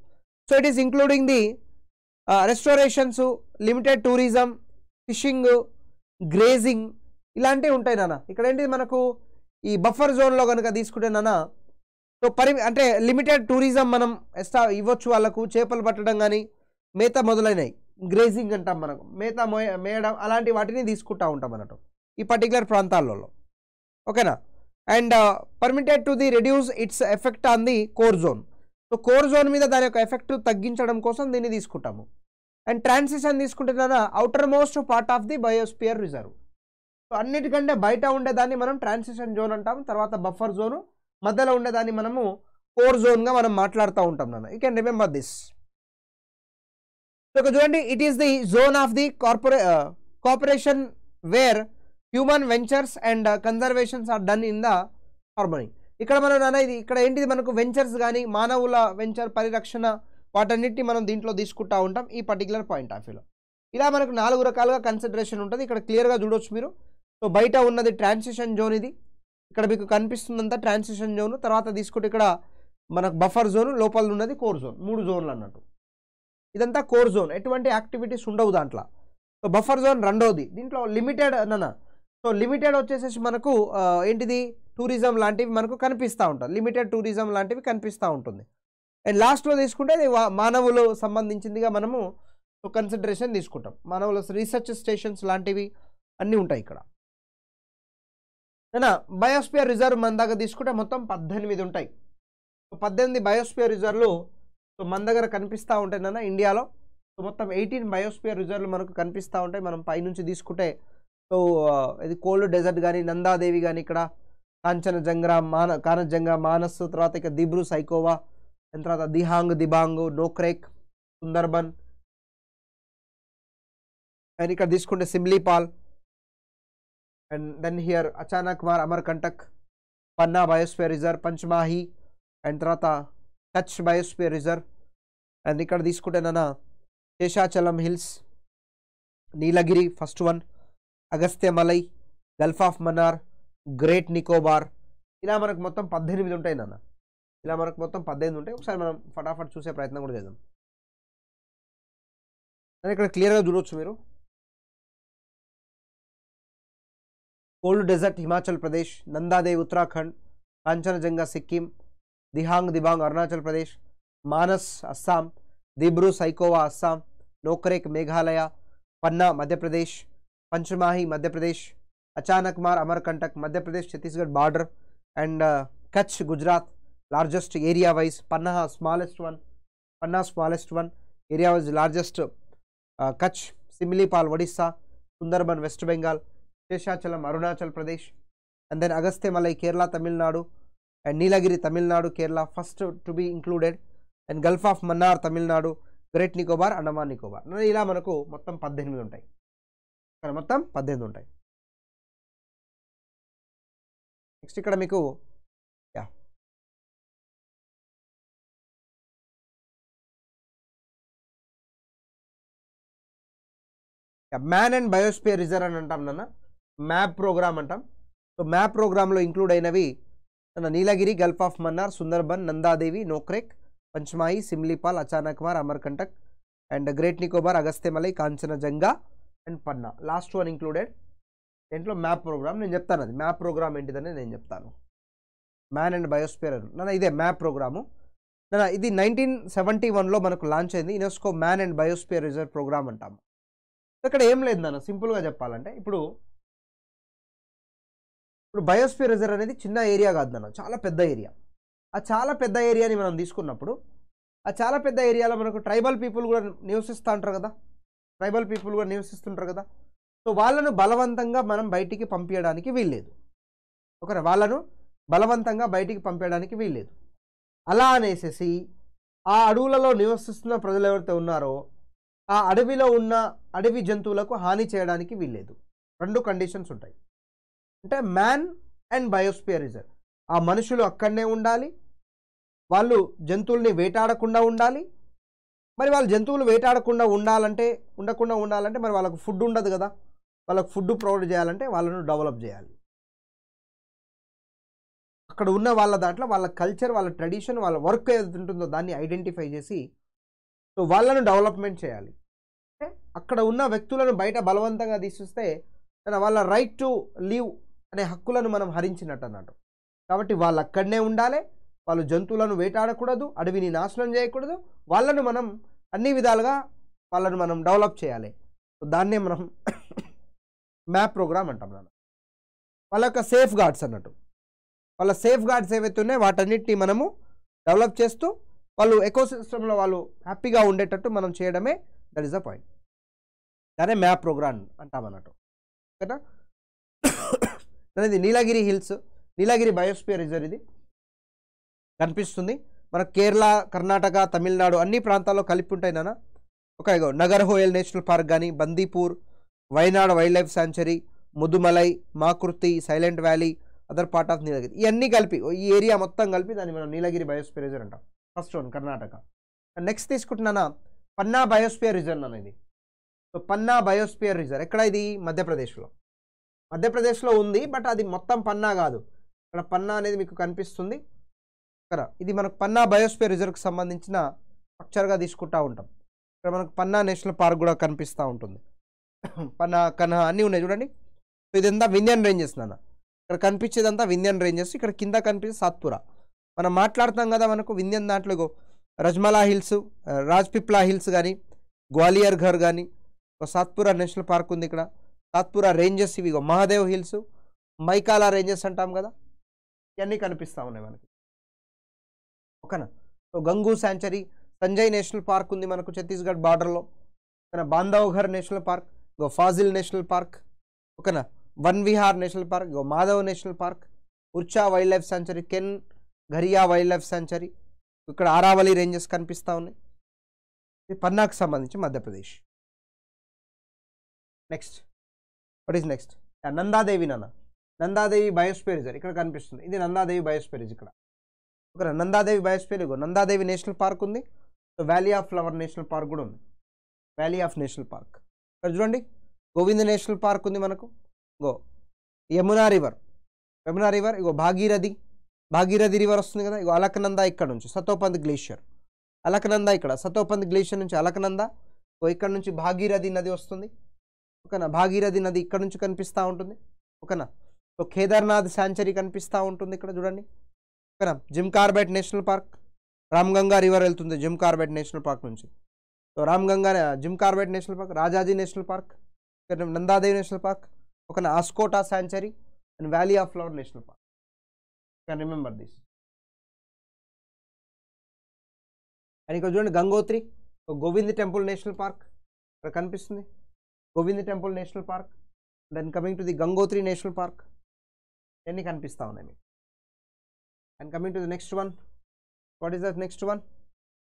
So it is including the restorations limited tourism fishing grazing ఇలాంటివి ఉంటాయి నాన్న. ఇక్కడ ఏంటి మనకు ఈ buffer జోన్లో కనుక తీసుకుంటే నాన్న సో పరి అంటే లిమిటెడ్ టూరిజం మనం ఎస్టా ఇవ్వచ్చు వాళ్ళకు చేపలు పట్టడం కానీ మేత మొదలైనవి గ్రేజింగ్ అంటాం మనకు. మేత మోయ మేయడం అలాంటి వాటిని తీసుకుంటా ఉంటాం అన్నట్టు. ఈ పర్టికులర్ ప్రాంతాలలో. ఓకేనా? And permitted to the reduce its effect on the core zone so core zone మీద దాని యొక్క ఎఫెక్ట్ తగ్గించడం కోసం దీన్ని తీసుకుంటాము. అండ్ ట్రాన్సిషన్ తీసుకుంటున్న outermost part of the biosphere reserve so అన్నిటికంటే బయట ఉండేదాన్ని మనం ట్రాన్సిషన్ జోన్ అంటాం తర్వాత బఫర్ జోను మధ్యలో ఉండేదాన్ని మనము కోర్ జోన్గా మనం మాట్లాడుతూ ఉంటాం నాన్న. You can remember this so చూడండి it is the zone of the కార్పొరే corporation where human ventures and conservations are done in the harmony ఇక్కడ మనం అనేది ఇక్కడ ఏంటిది మనకు వెంచర్స్ కానీ మానవుల వెంచర్ పరిరక్షణ వాటన్నిటిని మనం దీంట్లో తీసుకుంటా ఉంటాం ఈ పర్టికులర్ పాయింట్ ఆఫ్ వ్యూలో ఇలా మనకు నాలుగు రకాలుగా కన్సిడరేషన్ ఉంటుంది. ఇక్కడ క్లియర్గా చూడొచ్చు మీరు. సో బయట ఉన్నది ట్రాన్సిషన్ జోన్ ఇది. ఇక్కడ మీకు కనిపిస్తుందంతా ట్రాన్సిషన్ జోన్ తర్వాత తీసుకుంటే ఇక్కడ మనకు బఫర్ జోన్ లోపల ఉన్నది కోర్ జోన్ మూడు జోన్లు అన్నట్టు. ఇదంతా కోర్ జోన్ ఎటువంటి యాక్టివిటీస్ ఉండవు దాంట్లో. సో బఫర్ జోన్ రెండోది. దీంట్లో లిమిటెడ్ అన్న సో లిమిటెడ్ వచ్చేసేసి మనకు ఏంటిది? టూరిజం లాంటివి మనకు కనిపిస్తూ ఉంటుంది లిమిటెడ్ టూరిజం లాంటివి కనిపిస్తూ ఉంటుంది. అండ్ లాస్ట్లో తీసుకుంటే అది వా- మానవులు సంబంధించిందిగా మనము కన్సిడరేషన్ తీసుకుంటాం. మానవుల రీసెర్చ్ స్టేషన్స్ లాంటివి అన్నీ ఉంటాయి ఇక్కడ. ఏనా? బయోస్పియర్ రిజర్వ్ మన దగ్గర తీసుకుంటే మొత్తం పద్దెనిమిది ఉంటాయి. పద్దెనిమిది బయోస్పియర్ రిజర్వ్లు సో మన దగ్గర కనిపిస్తూ ఉంటాయి నాన్న ఇండియాలో. సో మొత్తం ఎయిటీన్ బయోస్పియర్ రిజర్వ్లు మనకు కనిపిస్తూ ఉంటాయి. మనం పైనుంచి తీసుకుంటే సో ఇది కోల్డ్ డెజర్ట్ కానీ నందాదేవి కానీ ఇక్కడ. కాంచనజంగా మాన కానజంగా మానస్ తర్వాత ఇక దిబ్రు సైకోవా దాని తర్వాత దిహాంగ్ దిబాంగ్ నోక్రేక్ సుందర్బన్. అండ్ ఇక్కడ తీసుకుంటే Simlipal and then here Achanakmar Amarkantak Panna biosphere reserve Pachmarhi and తర్వాత కచ్ బయోస్ఫియర్ రిజర్వ్. అండ్ ఇక్కడ తీసుకుంటే నాన్న Seshachalam hills Nilgiri first one. Agasthyamalai gulf of Mannar great Nicobar ఇలా మనకు మొత్తం పద్దెనిమిది ఉంటాయి నాన్న. ఇలా మనకు మొత్తం పద్దెనిమిది ఉంటాయి. ఒకసారి మనం ఫటాఫట్ చూసే ప్రయత్నం కూడా చేద్దాం. నేను ఇక్కడ క్లియర్గా చూడొచ్చు మీరు. Cold desert Himachal Pradesh Nandadevi Uttarakhand Kanchenjunga Sikkim Dihang Dibang Arunachal Pradesh Manas Assam Dibru Saikhowa Assam Nokrek Meghalaya Panna Madhya Pradesh Pachmarhi Madhya Pradesh Achanakmar Amarkantak Madhya Pradesh Chhattisgarh border and Kachchh Gujarat largest area wise Panna smallest one Panna smallest one area wise largest Kachchh Simlipal Odisha Sundarban west Bengal Seshachalam Arunachal Pradesh and then Agasthyamalai Kerala Tamil Nadu and Nilgiri Tamil Nadu Kerala first to be included and gulf of Mannar Tamil Nadu great Nicobar Andaman Nicobar. ఇలా మనకు మొత్తం పద్దెనిమిది ఉంటాయి. మొత్తం పద్దెనిమిది ఉంటాయి. Next ఇక్కడ మీకు yeah. Man and biosphere reserve అని అంటాం నాన్న. మ్యాప్ ప్రోగ్రామ్ అంటాం. సో మ్యాప్ ప్రోగ్రాంలో ఇంక్లూడ్ అయినవి Nilgiri gulf of Mannar Sundarban Nandadevi Nokrek Pachmarhi Simlipal Achanakmar Amarkantak and great Nicobar Agasthyamalai Kanchenjunga and Panna. Last one included దీంట్లో MAB programme నేను చెప్తాను అది. మ్యాప్ ప్రోగ్రామ్ ఏంటిదని నేను చెప్తాను. మ్యాన్ అండ్ బయోస్పియర్ నా ఇదే మ్యాప్ ప్రోగ్రాము నా ఇది నైన్టీన్ సెవెంటీ వన్లో మనకు లాంచ్ అయింది. UNESCO man and biosphere reserve programme అంటాము. ఇక్కడ ఏం లేదు నాన్న. సింపుల్గా చెప్పాలంటే ఇప్పుడు ఇప్పుడు బయోస్పియర్ రిజర్వ్ అనేది చిన్న ఏరియా కాదు నాన్న. చాలా పెద్ద ఏరియా ఆ చాలా పెద్ద ఏరియాని మనం తీసుకున్నప్పుడు ఆ చాలా పెద్ద ఏరియాలో మనకు ట్రైబల్ పీపుల్ కూడా నివసిస్తూ ఉంటారు కదా. ట్రైబల్ పీపుల్ కూడా నివసిస్తుంటారు కదా. సో వాళ్ళను బలవంతంగా మనం బయటికి పంపించడానికి వీల్లేదు. ఓకేనా? వాళ్ళను బలవంతంగా బయటికి పంపించడానికి వీల్లేదు. అలా అనేసేసి ఆ అడవులలో నివసిస్తున్న ప్రజలు ఎవరైతే ఉన్నారో ఆ అడవిలో ఉన్న అడవి జంతువులకు హాని చేయడానికి వీల్లేదు. రెండు కండిషన్స్ ఉంటాయి. అంటే మ్యాన్ అండ్ బయోస్పియర్ రిజర్వ్ ఆ మనుషులు అక్కడనే ఉండాలి. వాళ్ళు జంతువుల్ని వేటాడకుండా ఉండాలి. మరి వాళ్ళు జంతువులు వేటాడకుండా ఉండాలంటే ఉండకుండా ఉండాలంటే మరి వాళ్ళకు ఫుడ్ ఉండదు కదా. వాళ్ళకు ఫుడ్ ప్రొవైడ్ చేయాలంటే వాళ్ళను డెవలప్ చేయాలి. అక్కడ ఉన్న వాళ్ళ దాంట్లో వాళ్ళ కల్చర్ వాళ్ళ ట్రెడిషన్ వాళ్ళ వర్క్ ఏదైతే ఉంటుందో దాన్ని ఐడెంటిఫై చేసి సో వాళ్ళను డెవలప్మెంట్ చేయాలి. అంటే అక్కడ ఉన్న వ్యక్తులను బయట బలవంతంగా తీసిస్తే వాళ్ళ రైట్ టు లీవ్ అనే హక్కులను మనం హరించినట్టు అన్నట్టు. కాబట్టి వాళ్ళు అక్కడనే ఉండాలి. వాళ్ళు జంతువులను వేటాడకూడదు అడవిని నాశనం చేయకూడదు. వాళ్ళను మనం అన్ని విధాలుగా వాళ్ళను మనం డెవలప్ చేయాలి. దాన్నే మనం మ్యాప్ ప్రోగ్రామ్ అంటాం నాన్న. వాళ్ళ యొక్క సేఫ్ గార్డ్స్ అన్నట్టు. వాళ్ళ సేఫ్ గార్డ్స్ ఏవైతే ఉన్నాయో వాటన్నిటిని మనము డెవలప్ చేస్తూ వాళ్ళు ఎకో సిస్టంలో వాళ్ళు హ్యాపీగా ఉండేటట్టు మనం చేయడమే దట్ ఈస్ ద పాయింట్. దానే మ్యాప్ ప్రోగ్రామ్ అంటాం అన్నట్టు. ఓకేనా? ఇది Nilgiri hills. Nilgiri biosphere reserve ఇది. కనిపిస్తుంది. మన కేరళ కర్ణాటక తమిళనాడు అన్ని ప్రాంతాల్లో కలిపి ఉంటాయి నాన్న. ఒక ఇగో నగర్ హోయల్ నేషనల్ పార్క్ కానీ Bandipur Wayanad wild life sanctuary Mudumalai Mukurthi silent valley other part of Nilgiri. ఇవన్నీ కలిపి ఈ ఏరియా మొత్తం కలిపి దాన్ని మనం నీలగిరి బయోస్పియర్ రిజర్వ్ అంటాం. First one Karnataka. నెక్స్ట్ తీసుకుంటున్నానా పన్నా బయోస్పియర్ రిజర్వ్ అనేది సో పన్నా బయోస్పియర్ రిజర్వ్. ఎక్కడ ఇది? మధ్యప్రదేశ్లో. మధ్యప్రదేశ్లో ఉంది బట్ అది మొత్తం పన్నా కాదు. ఇక్కడ పన్నా అనేది మీకు కనిపిస్తుంది. ఇది మనకు పన్నా బయోస్పియర్ రిజర్వ్కి సంబంధించిన స్ట్రక్చర్గా తీసుకుంటా ఉంటాం. ఇక్కడ మనకు పన్నా నేషనల్ పార్క్ కూడా కనిపిస్తూ ఉంటుంది. పన్నా కన్హా అన్నీ ఉన్నాయి చూడండి. సో ఇదంతా వింధ్యన్ రేంజెస్ నాన్న. ఇక్కడ కనిపించేదంతా వింధ్యన్ రేంజెస్. ఇక్కడ కింద కనిపించే సాత్పురా. మనం మాట్లాడుతాం కదా మనకు వింధ్యన్ దాంట్లో రజ్మలా హిల్స్ రాజ్పిప్లా హిల్స్ కానీ గ్వాలియర్ ఘర్ కానీ సాత్పురా నేషనల్ పార్క్ ఉంది ఇక్కడ. సాత్పురా రేంజెస్ ఇవి మహాదేవ్ హిల్స్ మైకాలా రేంజెస్ అంటాం కదా. ఇవన్నీ కనిపిస్తూ ఉన్నాయి మనకి. ఓకేనా? So Gangau sanctuary Sanjay national park ఉంది మనకు ఛత్తీస్గఢ్ బార్డర్లో. ఓకేనా? బాంధవ్ఘర్ నేషనల్ పార్క్ ఇగో ఫాజిల్ నేషనల్ పార్క్. ఓకేనా? వన్ విహార్ నేషనల్ పార్క్ ఇగో Madhav national park. Orchha wild life sanctuary Ken Gharial wild life sanctuary. ఇక్కడ ఆరావళి రేంజెస్ కనిపిస్తూ ఉన్నాయి. ఇది పన్నాకు సంబంధించి Madhya Pradesh. Next. What is next? Nandadevi నాన్న. నందాదేవి బయోస్పేరిజర్ ఇక్కడ కనిపిస్తుంది. ఇది నందాదేవి బయోస్పేరిజ్ ఇక్కడ. ఓకేనా నందాదేవి బయోస్పియర్ ఇగో. నందాదేవి నేషనల్ పార్క్ ఉంది. So valley of flower national park కూడా ఉంది. Valley of national park. ఇక్కడ చూడండి. గోవింద నేషనల్ పార్క్ ఉంది మనకు. గో యమునా రివర్. యమునా రివర్ ఇగో భాగీరథి. భాగీరథి రివర్ వస్తుంది కదా. ఇగో అలకనంద ఇక్కడ నుంచి సతోపంత్ గ్లేషియర్. అలకనంద ఇక్కడ సతోపంత్ గ్లేషియర్ నుంచి అలకనంద. ఇగో ఇక్కడ నుంచి భాగీరథి నది వస్తుంది. ఓకేనా? భాగీరథి నది ఇక్కడ నుంచి కనిపిస్తూ ఉంటుంది. ఓకేనా? సో కేదార్నాథ్ శాంచరీ కనిపిస్తూ ఉంటుంది ఇక్కడ చూడండి. ఓకేనా Jim Corbett national park Ramganga river వెళ్తుంది జిమ్ కార్బెట్ నేషనల్ పార్క్ నుంచి. So Ramganga Jim Corbett national park Rajaji national park Nandadevi national park ఓకేనా Askot sanctuary and valley of flower national park. Can remember this. And ఇక్కడ చూడండి Gangotri Govind temple national park ఇక్కడ కనిపిస్తుంది. Govind temple national park then coming to the Gangotri national park. ఇవన్నీ కనిపిస్తూ ఉన్నాయి మీకు. And coming to the next one what is the next one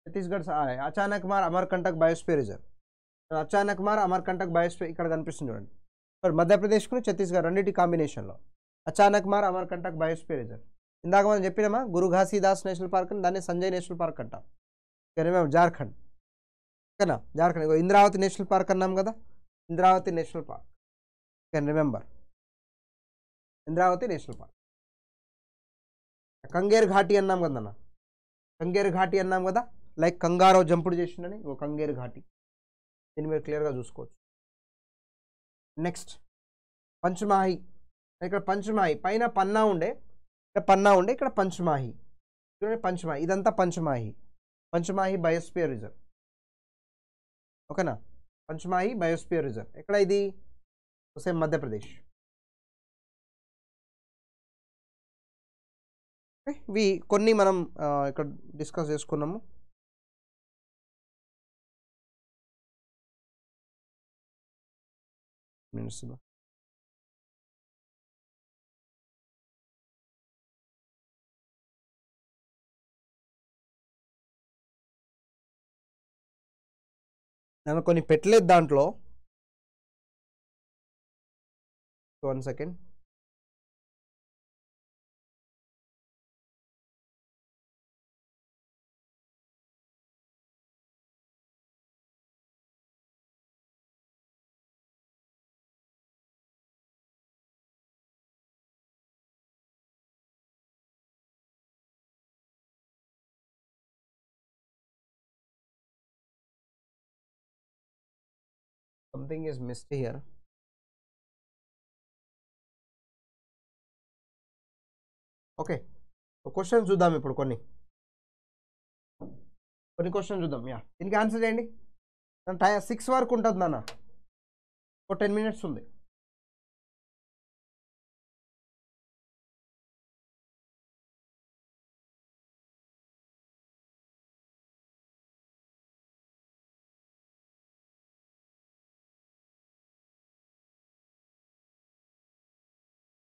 Chhattisgarh Achanakmar Amarkantak biosphere reserve అచానక్ మార్ Amarkantak biosphere ఇక్కడ కనిపిస్తుంది చూడండి. మరి మధ్యప్రదేశ్కు ఛత్తీస్గఢ్ రెండింటి కాంబినేషన్లో అచానక్ మార్ అమర్కంటక్ బయోస్పియర్ రిజర్వ్ ఇందాక మనం చెప్పినామా? గురు ఘాసీదాస్ నేషనల్ పార్క్ అని దాన్ని సంజయ్ నేషనల్ పార్క్ అంటాం. మేము జార్ఖండ్ ఓకేనా జార్ఖండ్ ఇంద్రావతి నేషనల్ పార్క్ అన్నాం కదా? Indravati national park can remember Indravati national park Kanger Ghati అన్నాం కదన్న? కంగేర్ ఘాటి అన్నాం కదా? లైక్ కంగారో జంపుడు చేసిండని ఓ కంగేరు ఘాటి. దీన్ని మీరు క్లియర్గా చూసుకోవచ్చు. నెక్స్ట్. పంచమాహి. ఇక్కడ పంచమాహి. పైన పన్నా ఉండే ఇక్కడ పన్నా ఉండే ఇక్కడ పంచమాహి. చూడండి పంచమాహి. ఇదంతా పంచమాహి. పంచమాహి బయోస్పియర్ రిజర్వ్ ఓకేనా? పంచమాహి బయోస్పియర్ రిజర్వ్ ఎక్కడ ఇది? సేమ్ మధ్యప్రదేశ్. ఓకే, ఇవి కొన్ని మనం ఇక్కడ డిస్కస్ చేసుకున్నాము. మినిట్స్ నేను కొన్ని పెట్టలేదు దాంట్లో. One second. Something is missed here. Okay question చూద్దాం ఇప్పుడు కొన్ని. కొన్ని క్వశ్చన్ చూద్దాం. యా దీనికి ఆన్సర్ చేయండి. టై సిక్స్ వరకు ఉంటుంది నాన్న. ఒక టెన్ మినిట్స్ ఉంది.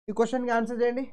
ఈ క్వశ్చన్కి ఆన్సర్ చేయండి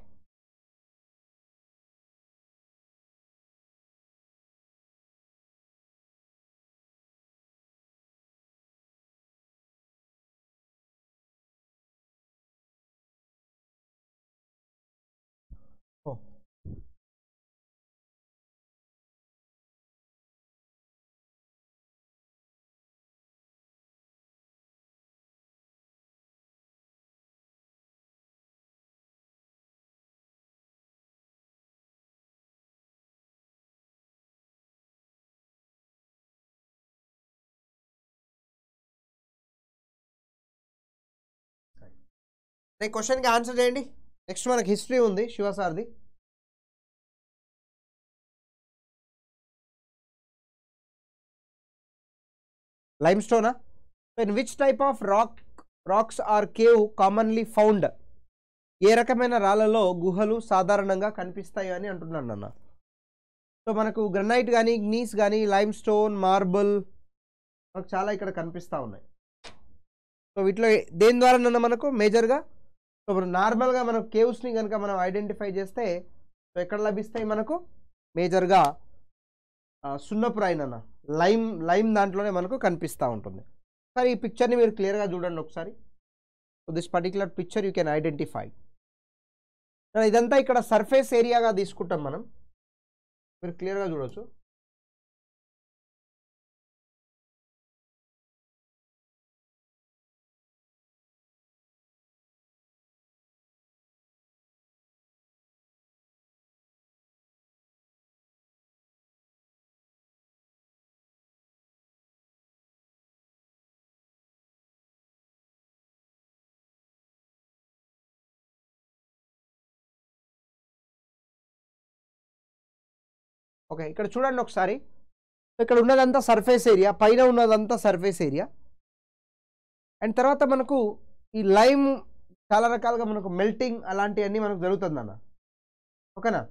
నేను క్వశ్చన్కి ఆన్సర్ చేయండి. నెక్స్ట్ మనకు హిస్టరీ ఉంది శివసార్ది lime స్టోనా in which type of rock rocks are cave commonly found ఏ రకమైన రాళ్ళలో గుహలు సాధారణంగా కనిపిస్తాయి అని అంటున్నాను అన్న సో మనకు గ్రనైట్ కానీ గ్నీస్ కానీ లైమ్ స్టోన్ మార్బుల్ మనకు చాలా ఇక్కడ కనిపిస్తూ ఉన్నాయి. సో వీటిలో దేని ద్వారా మనకు మేజర్గా ఇప్పుడు నార్మల్గా మనం కేవ్స్ని కనుక మనం ఐడెంటిఫై చేస్తే సో ఎక్కడ లభిస్తాయి మనకు? మేజర్గా సున్నపురాయిన్ అన్న లైమ్ లైమ్ దాంట్లోనే మనకు కనిపిస్తూ ఉంటుంది. సరే ఈ పిక్చర్ని మీరు క్లియర్గా చూడండి ఒకసారి. So this particular picture you can identify ఇదంతా ఇక్కడ సర్ఫేస్ ఏరియాగా తీసుకుంటాం మనం. మీరు క్లియర్గా చూడొచ్చు. ఓకే ఇక్కడ చూడండి ఒకసారి. ఇక్కడ ఉన్నదంతా సర్ఫేస్ ఏరియా పైన ఉన్నదంతా సర్ఫేస్ ఏరియా అండ్ తర్వాత మనకు ఈ లైమ్ చాలా రకాలుగా మనకు మెల్టింగ్ అలాంటివన్నీ మనకు జరుగుతుంది అన్న. ఓకేనా?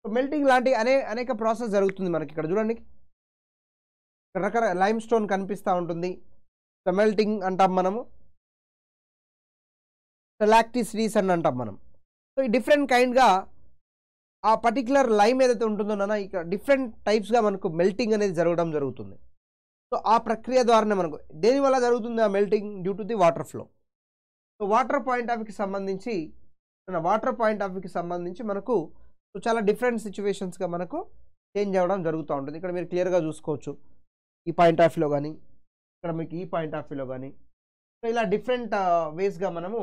సో మెల్టింగ్ లాంటి అనే అనేక ప్రాసెస్ జరుగుతుంది మనకి ఇక్కడ. చూడండి. ఇక్కడ రకరకాల లైమ్ స్టోన్ కనిపిస్తూ ఉంటుంది. మెల్టింగ్ అంటాం మనము. లాక్టిస్ అని అంటాం మనం. సో ఈ డిఫరెంట్ కైండ్గా ఆ పర్టికులర్ లైమ్ ఏదైతే ఉంటుందో నాన్న ఇక్కడ డిఫరెంట్ టైప్స్గా మనకు మెల్టింగ్ అనేది జరగడం జరుగుతుంది. సో ఆ ప్రక్రియ ద్వారానే మనకు దేనివల్ల జరుగుతుంది ఆ melting due to the water flow so water point ఆఫ్కి సంబంధించి వాటర్ పాయింట్ ఆఫ్కి సంబంధించి మనకు సో చాలా డిఫరెంట్ సిచ్యువేషన్స్గా మనకు చేంజ్ అవ్వడం జరుగుతూ ఉంటుంది. ఇక్కడ మీరు క్లియర్గా చూసుకోవచ్చు. ఈ పాయింట్ ఆఫ్ వ్యూలో కానీ ఇక్కడ మీకు ఈ పాయింట్ ఆఫ్ వ్యూలో కానీ సో ఇలా డిఫరెంట్ వేస్గా మనము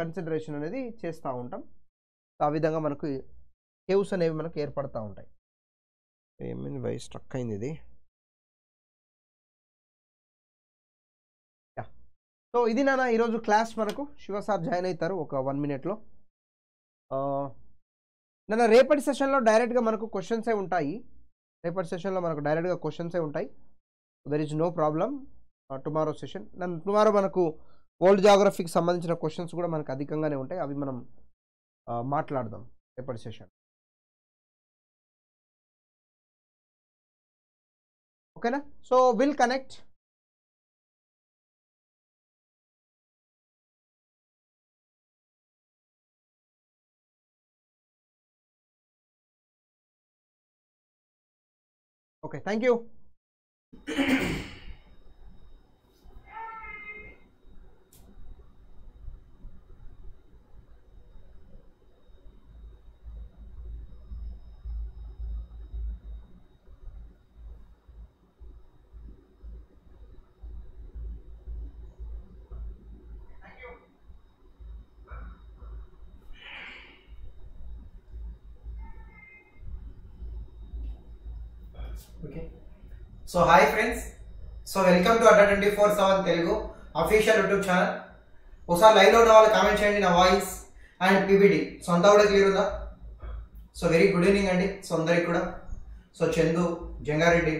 కన్సిడరేషన్ అనేది చేస్తూ ఉంటాం. ఆ విధంగా మనకు కేవ్స్ అనేవి మనకు ఏర్పడుతూ ఉంటాయి. ఏమైంది వై స్ట్రక్ అయింది ఇది. యా. సో ఇది నాన్న ఈరోజు క్లాస్ మనకు. శివ సార్ జాయిన్ అవుతారు ఒక వన్ మినిట్లో. నన్న రేపటి సెషన్లో డైరెక్ట్గా మనకు క్వశ్చన్సే ఉంటాయి. రేపటి సెషన్లో మనకు డైరెక్ట్గా క్వశ్చన్సే ఉంటాయి. There is no problem tomorrow session నన్ను టుమారో మనకు వరల్డ్ జాగ్రఫీకి సంబంధించిన క్వశ్చన్స్ కూడా మనకు అధికంగానే ఉంటాయి. అవి మనం మాట్లాడదాం రేపటి session. okay na? So we'll connect. Okay thank you. [coughs] So hi friends so welcome to Adda twenty four seven Telugu official YouTube channel ఒకసారి లైవ్లో ఉన్న వాళ్ళు కామెంట్ చేయండి నా వాయిస్ అండ్ పీపీటీ సో అంతా కూడా క్లియర్ ఉందా? సో వెరీ గుడ్ ఈవినింగ్ అండి. సో అందరికి కూడా. సో చందు జంగారెడ్డి.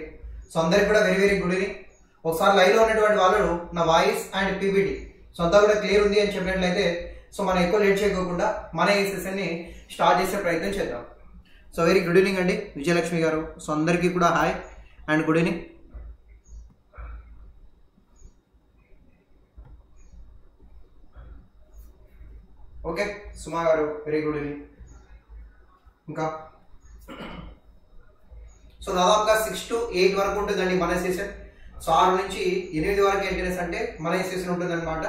సో అందరికి కూడా వెరీ వెరీ గుడ్ ఈవినింగ్ ఒకసారి లైవ్లో ఉన్నటువంటి వాళ్ళు నా వాయిస్ అండ్ పీపీటీ సో అంతా కూడా క్లియర్ ఉంది అని చెప్పినట్లయితే సో మనం ఎక్కువ లేట్ చేయకోకుండా మన ఈ సెషన్ని స్టార్ట్ చేసే ప్రయత్నం చేద్దాం. సో వెరీ గుడ్ ఈవినింగ్ అండి. విజయలక్ష్మి గారు. సో అందరికీ కూడా hi and good evening. Okay Suma గారు వెరీ గుడ్ ఈవినింగ్. ఇంకా? సో దాదాపుగా సిక్స్ టు ఎయిట్ వరకు ఉంటుందండి మన సెషన్ సో ఆరు నుంచి ఎనిమిది వరకు ఏంటనేసి అంటే మన సెషన్ ఉంటుంది అనమాట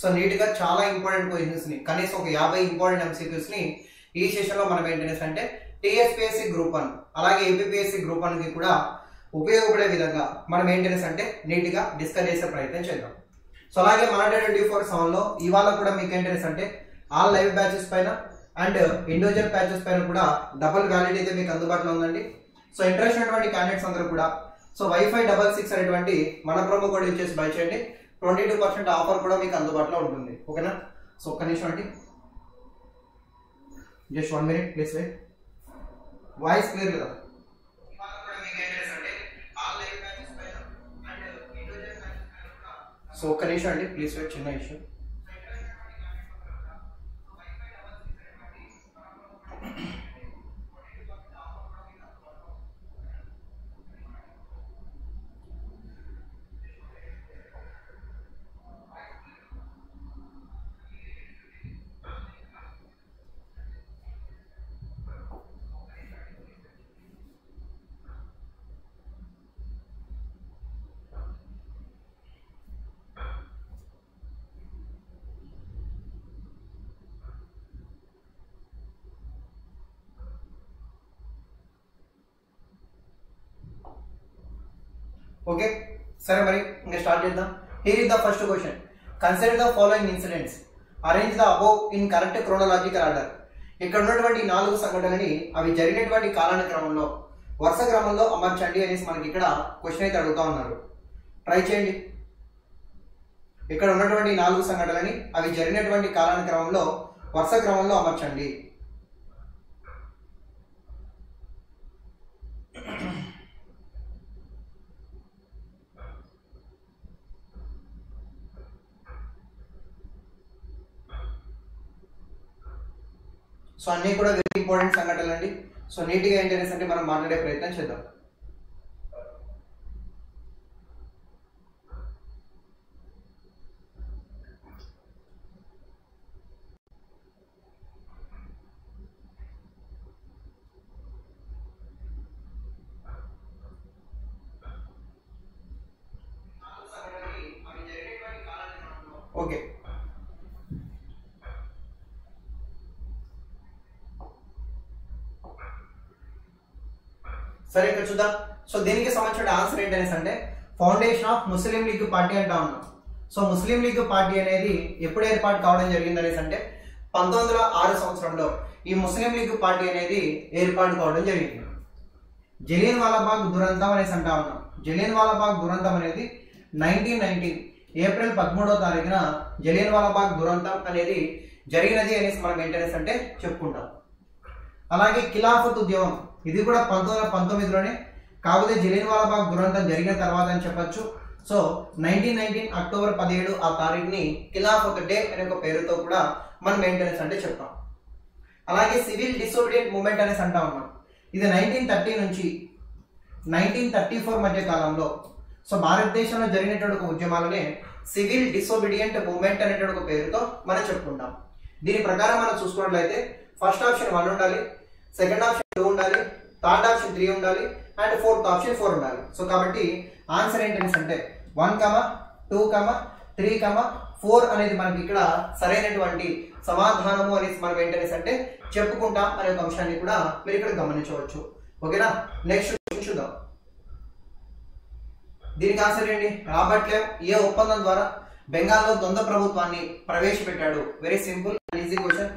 సో నీట్గా చాలా ఇంపార్టెంట్ క్వశ్చన్స్ని కనీసం ఒక యాభై ఇంపార్టెంట్ ఎంసీక్యూస్ని ఈ సెషన్లో మనం ఏంటనేసి అంటే టీఎస్పిఎస్సి గ్రూప్ వన్ అలాగే ఏపీఎస్సి గ్రూప్ వన్కి కూడా ఉపయోగపడే విధంగా మనం మెయింటెనెన్స్ అంటే నీట్గా డిస్కస్ చేసే ప్రయత్నం చేద్దాం. సో అలాగే మన ట్వంటీ ఫోర్ సెవెన్లో ఇవాళ కూడా మీకు ఏంటనేసి అంటే ఆల్ లైవ్ బ్యాచెస్ పైన అండ్ ఇండివిజువల్ బ్యాచెస్ పైన కూడా డబుల్ వ్యాలిడ్ అయితే మీకు అందుబాటులో ఉందండి. సో ఇంట్రెస్ట్ ఉన్నటువంటి క్యాండిడేట్స్ అందరూ కూడా సో వైఫై డబల్ సిక్స్ అనేటువంటి మన ప్రోమో కోడ్ యూజ్ చేసి బై చేయండి. ట్వంటీ టూ పర్సెంట్ ఆఫర్ కూడా మీకు అందుబాటులో ఉంటుంది. ఓకేనా సో ఒక్క నిమిషం అండి. Just one minute please wait voice clear కదా? సో ఒక్క నిమిషం అండి ప్లీజ్ వెయిట్ చిన్న ఇష్యూ సరే మరి ఇంకా స్టార్ట్ చేద్దాం. Here is the first question consider the following incidents arrange the above in correct chronological order ఇక్కడ ఉన్నటువంటి నాలుగు సంఘటనని అవి జరిగినటువంటి కాలాన క్రమంలో వరుస క్రమంలో అమర్చండి అనేసి మనకి ఇక్కడ క్వశ్చన్ అయితే అడుగుతా ఉన్నారు. ట్రై చేయండి. ఇక్కడ ఉన్నటువంటి నాలుగు సంఘటనని అవి జరిగినటువంటి కాలాన క్రమంలో వరుస క్రమంలో అమర్చండి. సో అన్నీ కూడా వెరీ ఇంపార్టెంట్ సంఘటనలు అండి సో నీట్గా ఏంటనేసి అంటే మనం మాట్లాడే ప్రయత్నం చేద్దాం ఓకే సరే ఇక్కడ చూద్దాం. సో దీనికి సంబంధించిన ఆన్సర్ ఏంటనేసి అంటే foundation of Muslim league party అంటా ఉన్నాం. సో ముస్లిం లీగ్ పార్టీ అనేది ఎప్పుడు ఏర్పాటు కావడం జరిగింది అనేసి అంటే పంతొమ్మిది వందల ఆరు సంవత్సరంలో ఈ ముస్లిం లీగ్ పార్టీ అనేది ఏర్పాటు కావడం జరిగింది. జలీన్ వాలాబాగ్ దురంతం అనేసి అంటా ఉన్నాం. జలీన్ వాలాబాగ్ దురంతం అనేది నైన్టీన్ నైన్టీన్ ఏప్రిల్ పదమూడవ తారీఖున జలియన్ వాలాబాగ్ దురంతం అనేది జరిగినది అనేసి మనం ఏంటనేసి అంటే చెప్పుకుంటాం. అలాగే ఖిలాఫత్ ఉద్యమం. ఇది కూడా పంతొమ్మిది వందల పంతొమ్మిదిలోనే కాకపోతే జలియన్ వాలాబాగ్ దురంతం జరిగిన తర్వాత అని చెప్పొచ్చు. సో నైన్టీన్ నైన్టీన్ అక్టోబర్ పదిహేడు ఆ తారీఖుని ఒక డే అనే ఒక పేరుతో కూడా మనం మెయింటెనెన్స్ అంటే చెప్తాం. అలాగే సివిల్ డిసోబిడియంట్ మూమెంట్ అనేసి అంటా ఉన్నాం ఇది నైన్టీన్ థర్టీ నుంచి నైన్టీన్ థర్టీ ఫోర్ మధ్య కాలంలో సో భారతదేశంలో జరిగినటువంటి ఒక ఉద్యమాలనే సివిల్ డిసోబిడియంట్ మూమెంట్ అనేటువంటి ఒక పేరుతో మనం చెప్పుకుంటాం. దీని ప్రకారం మనం చూసుకున్నట్లయితే ఫస్ట్ ఆప్షన్ వన్ ఉండాలి సెకండ్ ఆప్షన్ టూ ఉండాలి థర్డ్ ఆప్షన్ త్రీ ఉండాలి అండ్ ఫోర్త్ ఆప్షన్ ఫోర్ ఉండాలి. సో కాబట్టి ఆన్సర్ ఏంటనేసి అంటే one comma two comma three comma four అనేది మనకి ఇక్కడ సరైనటువంటి సమాధానము అనేసి మనం ఏంటనేసి అంటే చెప్పుకుంటాం అనే ఒక అంశాన్ని కూడా మీరు ఇక్కడ గమనించవచ్చు. ఓకేనా? నెక్స్ట్ చూద్దాం. దీనికి ఆన్సర్ ఏంటి? రాబర్ట్ లేవ్ ఏ ఒప్పందం ద్వారా బెంగాల్లో ద్వంద్వ ప్రభుత్వాన్ని ప్రవేశపెట్టాడు? Very simple and easy question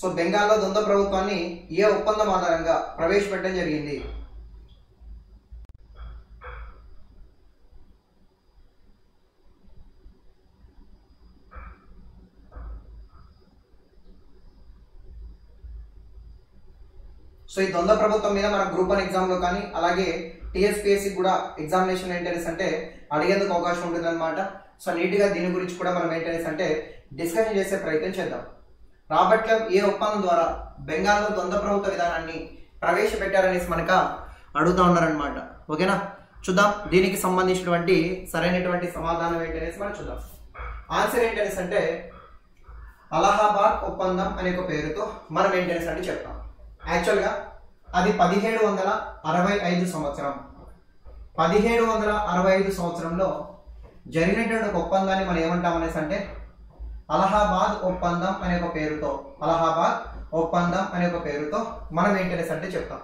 so బెంగాల్లో ద్వంద్వ ప్రభుత్వాన్ని ఏ ఒప్పందం ఆధారంగా ప్రవేశపెట్టడం జరిగింది? సో ఈ ద్వంద్వ ప్రభుత్వం మీద మన గ్రూప్ వన్ ఎగ్జామ్లో కానీ అలాగే టీఎస్పీఎస్సి కూడా ఎగ్జామినేషన్ ఏంటనేసి అంటే అడిగేందుకు అవకాశం ఉంటుంది అనమాట సో నీట్గా దీని గురించి కూడా మనం ఏంటనేసి అంటే డిస్కషన్ చేసే ప్రయత్నం చేద్దాం. రాబర్ట్ క్లబ్ ఏ ఒప్పందం ద్వారా బెంగాల్లో ద్వంద్వ ప్రభుత్వ విధానాన్ని ప్రవేశపెట్టారనేసి మనక అడుగుతా ఉన్నారనమాట ఓకేనా? చూద్దాం. దీనికి సంబంధించినటువంటి సరైనటువంటి సమాధానం ఏంటనేసి మనం చూద్దాం. ఆన్సర్ ఏంటనేసి అంటే అలహాబాద్ ఒప్పందం అనే ఒక పేరుతో మనం ఏంటనేసి అంటే చెప్తాం. యాక్చువల్గా అది పదిహేడు వందల అరవై ఐదు సంవత్సరం. పదిహేడు వందల అరవై ఐదు సంవత్సరంలో జరిగినటువంటి ఒక ఒప్పందాన్ని మనం ఏమంటాం అనేసి అంటే అలహాబాద్ ఒప్పందం అనే ఒక పేరుతో అలహాబాద్ ఒప్పందం అనే ఒక పేరుతో మనం ఏంటనేసి అంటే చెప్తాం.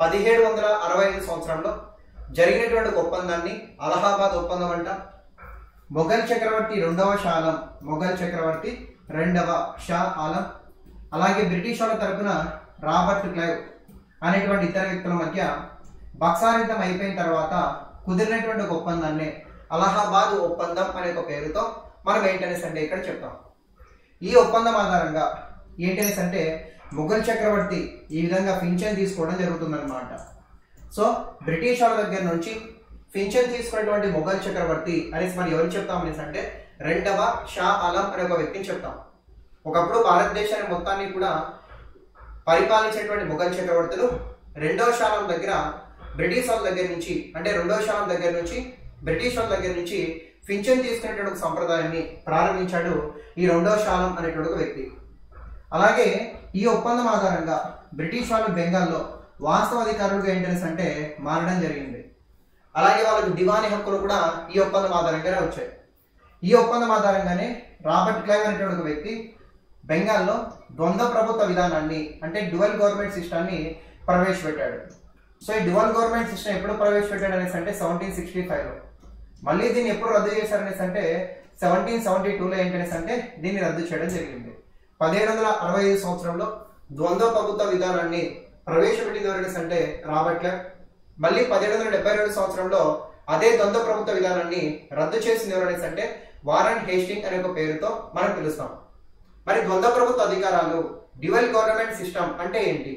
పదిహేడు వందల అరవై ఐదు సంవత్సరంలో జరిగినటువంటి ఒప్పందాన్ని అలహాబాద్ ఒప్పందం అంట. మొఘల్ చక్రవర్తి రెండవ షాలం మొఘల్ చక్రవర్తి రెండవ షా ఆలం అలాగే బ్రిటిష్ వాళ్ళ తరపున రాబర్ట్ క్లైవ్ అనేటువంటి ఇతర వ్యక్తుల మధ్య బక్సారితం అయిపోయిన తర్వాత కుదిరినటువంటి ఒక ఒప్పందాన్ని అలహాబాద్ ఒప్పందం అనే ఒక పేరుతో మనం ఏంటనేసి అంటే ఇక్కడ చెప్తాం. ఈ ఒప్పందం ఆధారంగా ఏంటనేసి అంటే ముఘల్ చక్రవర్తి ఈ విధంగా పింఛన్ తీసుకోవడం జరుగుతుందన్నమాట. సో బ్రిటిష్ వాళ్ళ దగ్గర నుంచి పింఛన్ తీసుకున్నటువంటి మొఘల్ చక్రవర్తి అనేసి మనం ఎవరు చెప్తాం అనేసి అంటే రెండవ షా ఆలం అనే ఒక వ్యక్తిని చెప్తాం. ఒకప్పుడు భారతదేశాన్ని మొత్తాన్ని కూడా పరిపాలించేటువంటి మొఘల్ చక్రవర్తులు రెండవ శాలం దగ్గర బ్రిటిష్ వాళ్ళ దగ్గర నుంచి అంటే రెండవ శాలం దగ్గర నుంచి బ్రిటిష్ వాళ్ళ దగ్గర నుంచి ఫించన్ తీసుకునేటువంటి ఒక సంప్రదాయాన్ని ప్రారంభించాడు ఈ రెండవ శాలం అనేటువంటి ఒక వ్యక్తి. అలాగే ఈ ఒప్పందం ఆధారంగా బ్రిటిష్ వాళ్ళు బెంగాల్లో వాస్తవ అధికారులుగా ఏంటనేసి అంటే మారడం జరిగింది. అలాగే వాళ్ళకు దివానీ హక్కులు కూడా ఈ ఒప్పందం ఆధారంగానే వచ్చాయి. ఈ ఒప్పందం ఆధారంగానే రాబర్ట్ క్లైవ్ అనేటువంటి ఒక వ్యక్తి బెంగాల్లో ద్వంద్వ ప్రభుత్వ విధానాన్ని అంటే డ్యువల్ గవర్నమెంట్ సిస్టాన్ని ప్రవేశపెట్టాడు. సో ఈ డ్యువల్ గవర్నమెంట్ సిస్టమ్ ఎప్పుడు ప్రవేశపెట్టాడు అనేసి అంటే సెవెంటీన్ సిక్స్టీ ఫైవ్లో మళ్ళీ దీన్ని ఎప్పుడు రద్దు చేశారనేసి అంటే సెవెంటీన్ సెవెంటీ టూలో ఏంటనేసి అంటే దీన్ని రద్దు చేయడం జరిగింది. పదిహేడు వందల అరవై ఐదు సంవత్సరంలో ద్వంద్వ ప్రభుత్వ విధానాన్ని ప్రవేశపెట్టింది ఎవరనేసి అంటే రాబర్ట్ మళ్ళీ పదిహేడు వందల డెబ్బై రెండు సంవత్సరంలో అదే ద్వంద్వ ప్రభుత్వ విధానాన్ని రద్దు చేసింది ఎవరనేసి అంటే వారన్ హేస్టింగ్ అనే ఒక పేరుతో మనం పిలుస్తాం. మరి ద్వంద్వ ప్రభుత్వ అధికారాలు డ్యువల్ గవర్నమెంట్ సిస్టమ్ అంటే ఏంటి?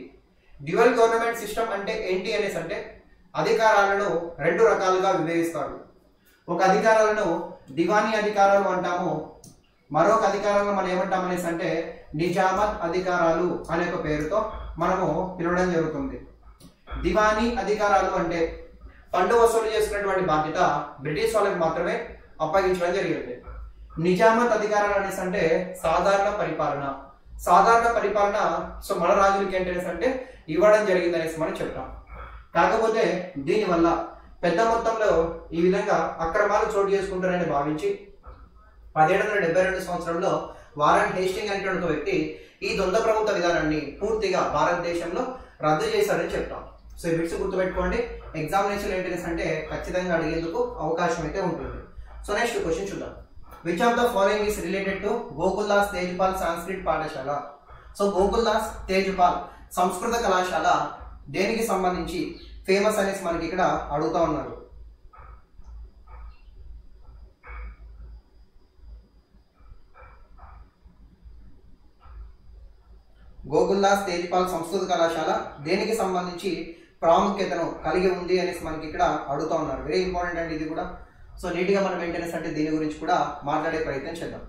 డ్యువల్ గవర్నమెంట్ సిస్టమ్ అంటే ఏంటి అనేసి అంటే అధికారాలను రెండు రకాలుగా విభజిస్తారు ఒక అధికారాలను దివానీ అధికారాలు అంటాము. మరొక అధికారాలను మనం ఏమంటాం అనేసి అంటే నిజామత్ అధికారాలు అనే ఒక పేరుతో మనము పిలవడం జరుగుతుంది. దివానీ అధికారాలు అంటే పండు వసూలు చేసుకున్నటువంటి బాధ్యత బ్రిటిష్ వాళ్ళకి మాత్రమే అప్పగించడం జరిగింది. నిజామత్ అధికారాలు అనేసి అంటే సాధారణ పరిపాలన. సాధారణ పరిపాలన సో మన రాజులకి ఏంటనేసి అంటే ఇవ్వడం జరిగింది అనేసి మనం చెప్తాం. కాకపోతే దీనివల్ల పెద్ద మొత్తంలో ఈ విధంగా అక్రమాలు చోటు చేసుకుంటారని భావించి పదిహేడు వందల డెబ్బై రెండు సంవత్సరంలో వారన్ హేస్టింగ్ అనేటువంటి ఒక వ్యక్తి ఈ ద్వంద్వ ప్రభుత్వ విధానాన్ని పూర్తిగా భారతదేశంలో రద్దు చేశారని చెప్తాం. సో ఈ బిట్స్ గుర్తుపెట్టుకోండి. ఎగ్జామినేషన్ ఏంటనేసి అంటే ఖచ్చితంగా అడిగేందుకు అవకాశం అయితే ఉంటుంది. సో నెక్స్ట్ క్వశ్చన్ చూద్దాం. Which of the following is related to Gokuldas Tejpal Sanskrit పాఠశాల సో గోకుల్దాస్ తేజ్పాల్ సంస్కృత కళాశాల దేనికి సంబంధించి ఫేమస్ అనేసి మనకి ఇక్కడ అడుగుతా ఉన్నారు. గోగుల్దాస్ తేజ్పాల్ సంస్కృత కళాశాల దేనికి సంబంధించి ప్రాముఖ్యతను కలిగి ఉంది అనేసి మనకి ఇక్కడ అడుగుతా ఉన్నారు. వెరీ ఇంపార్టెంట్ అండి ఇది కూడా. సో నీట్గా మనం మెయింటెనెన్స్ అంటే దీని గురించి కూడా మాట్లాడే ప్రయత్నం చేద్దాం.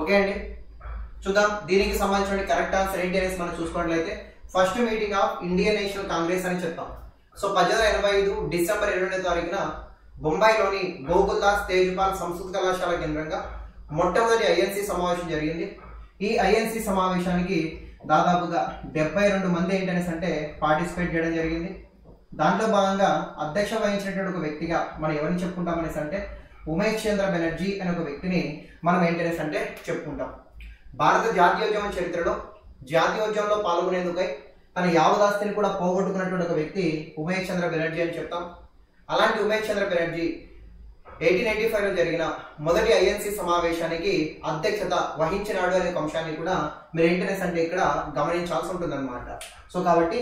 ఓకే అండి. చూద్దాం. దీనికి సంబంధించిన కరెక్ట్ ఆన్సర్ ఏంటి అనేసి మనం చూసుకున్నట్లయితే first meeting of Indian National Congress అని చెప్తాం. సో పద్దెనిమిది ఎనభై ఐదు డిసెంబర్ ఇరవై తారీఖున బొంబాయిలోని గోకుల్దాస్ తేజ్పాల్ సంస్కృత కళాశాల కేంద్రంగా మొట్టమొదటి ఐఎన్సి సమావేశం జరిగింది. ఈ ఐఎన్సి సమావేశానికి దాదాపుగా డెబ్బై రెండు మంది ఏంటనేసి అంటే పార్టిసిపేట్ చేయడం జరిగింది. దాంట్లో భాగంగా అధ్యక్ష వహించినటువంటి ఒక వ్యక్తిగా మనం ఎవరిని చెప్పుకుంటామనేసి అంటే ఉమేష్ చంద్ర బెనర్జీ అనే ఒక వ్యక్తిని మనం మెయింటెనెన్స్ అంటే చెప్పుకుంటాం. భారత జాతీయోద్యమం చరిత్రలో జాతీయోద్యమంలో పాల్గొనేందుకై తన యావదాస్తిని కూడా పోగొట్టుకున్నటువంటి ఒక వ్యక్తి ఉమేష్ చంద్ర బెనర్జీ అని చెప్తాం. అలాంటి ఉమేష్ చంద్ర బెనర్జీ ఎయిటీన్ ఎయిటీ ఫైవ్లో జరిగిన మొదటి ఐఎన్సి సమావేశానికి అధ్యక్షత వహించినాడు అనే అంశాన్ని కూడా మీరు ఏంటనేసి అంటే ఇక్కడ గమనించాల్సి ఉంటుందన్నమాట. సో కాబట్టి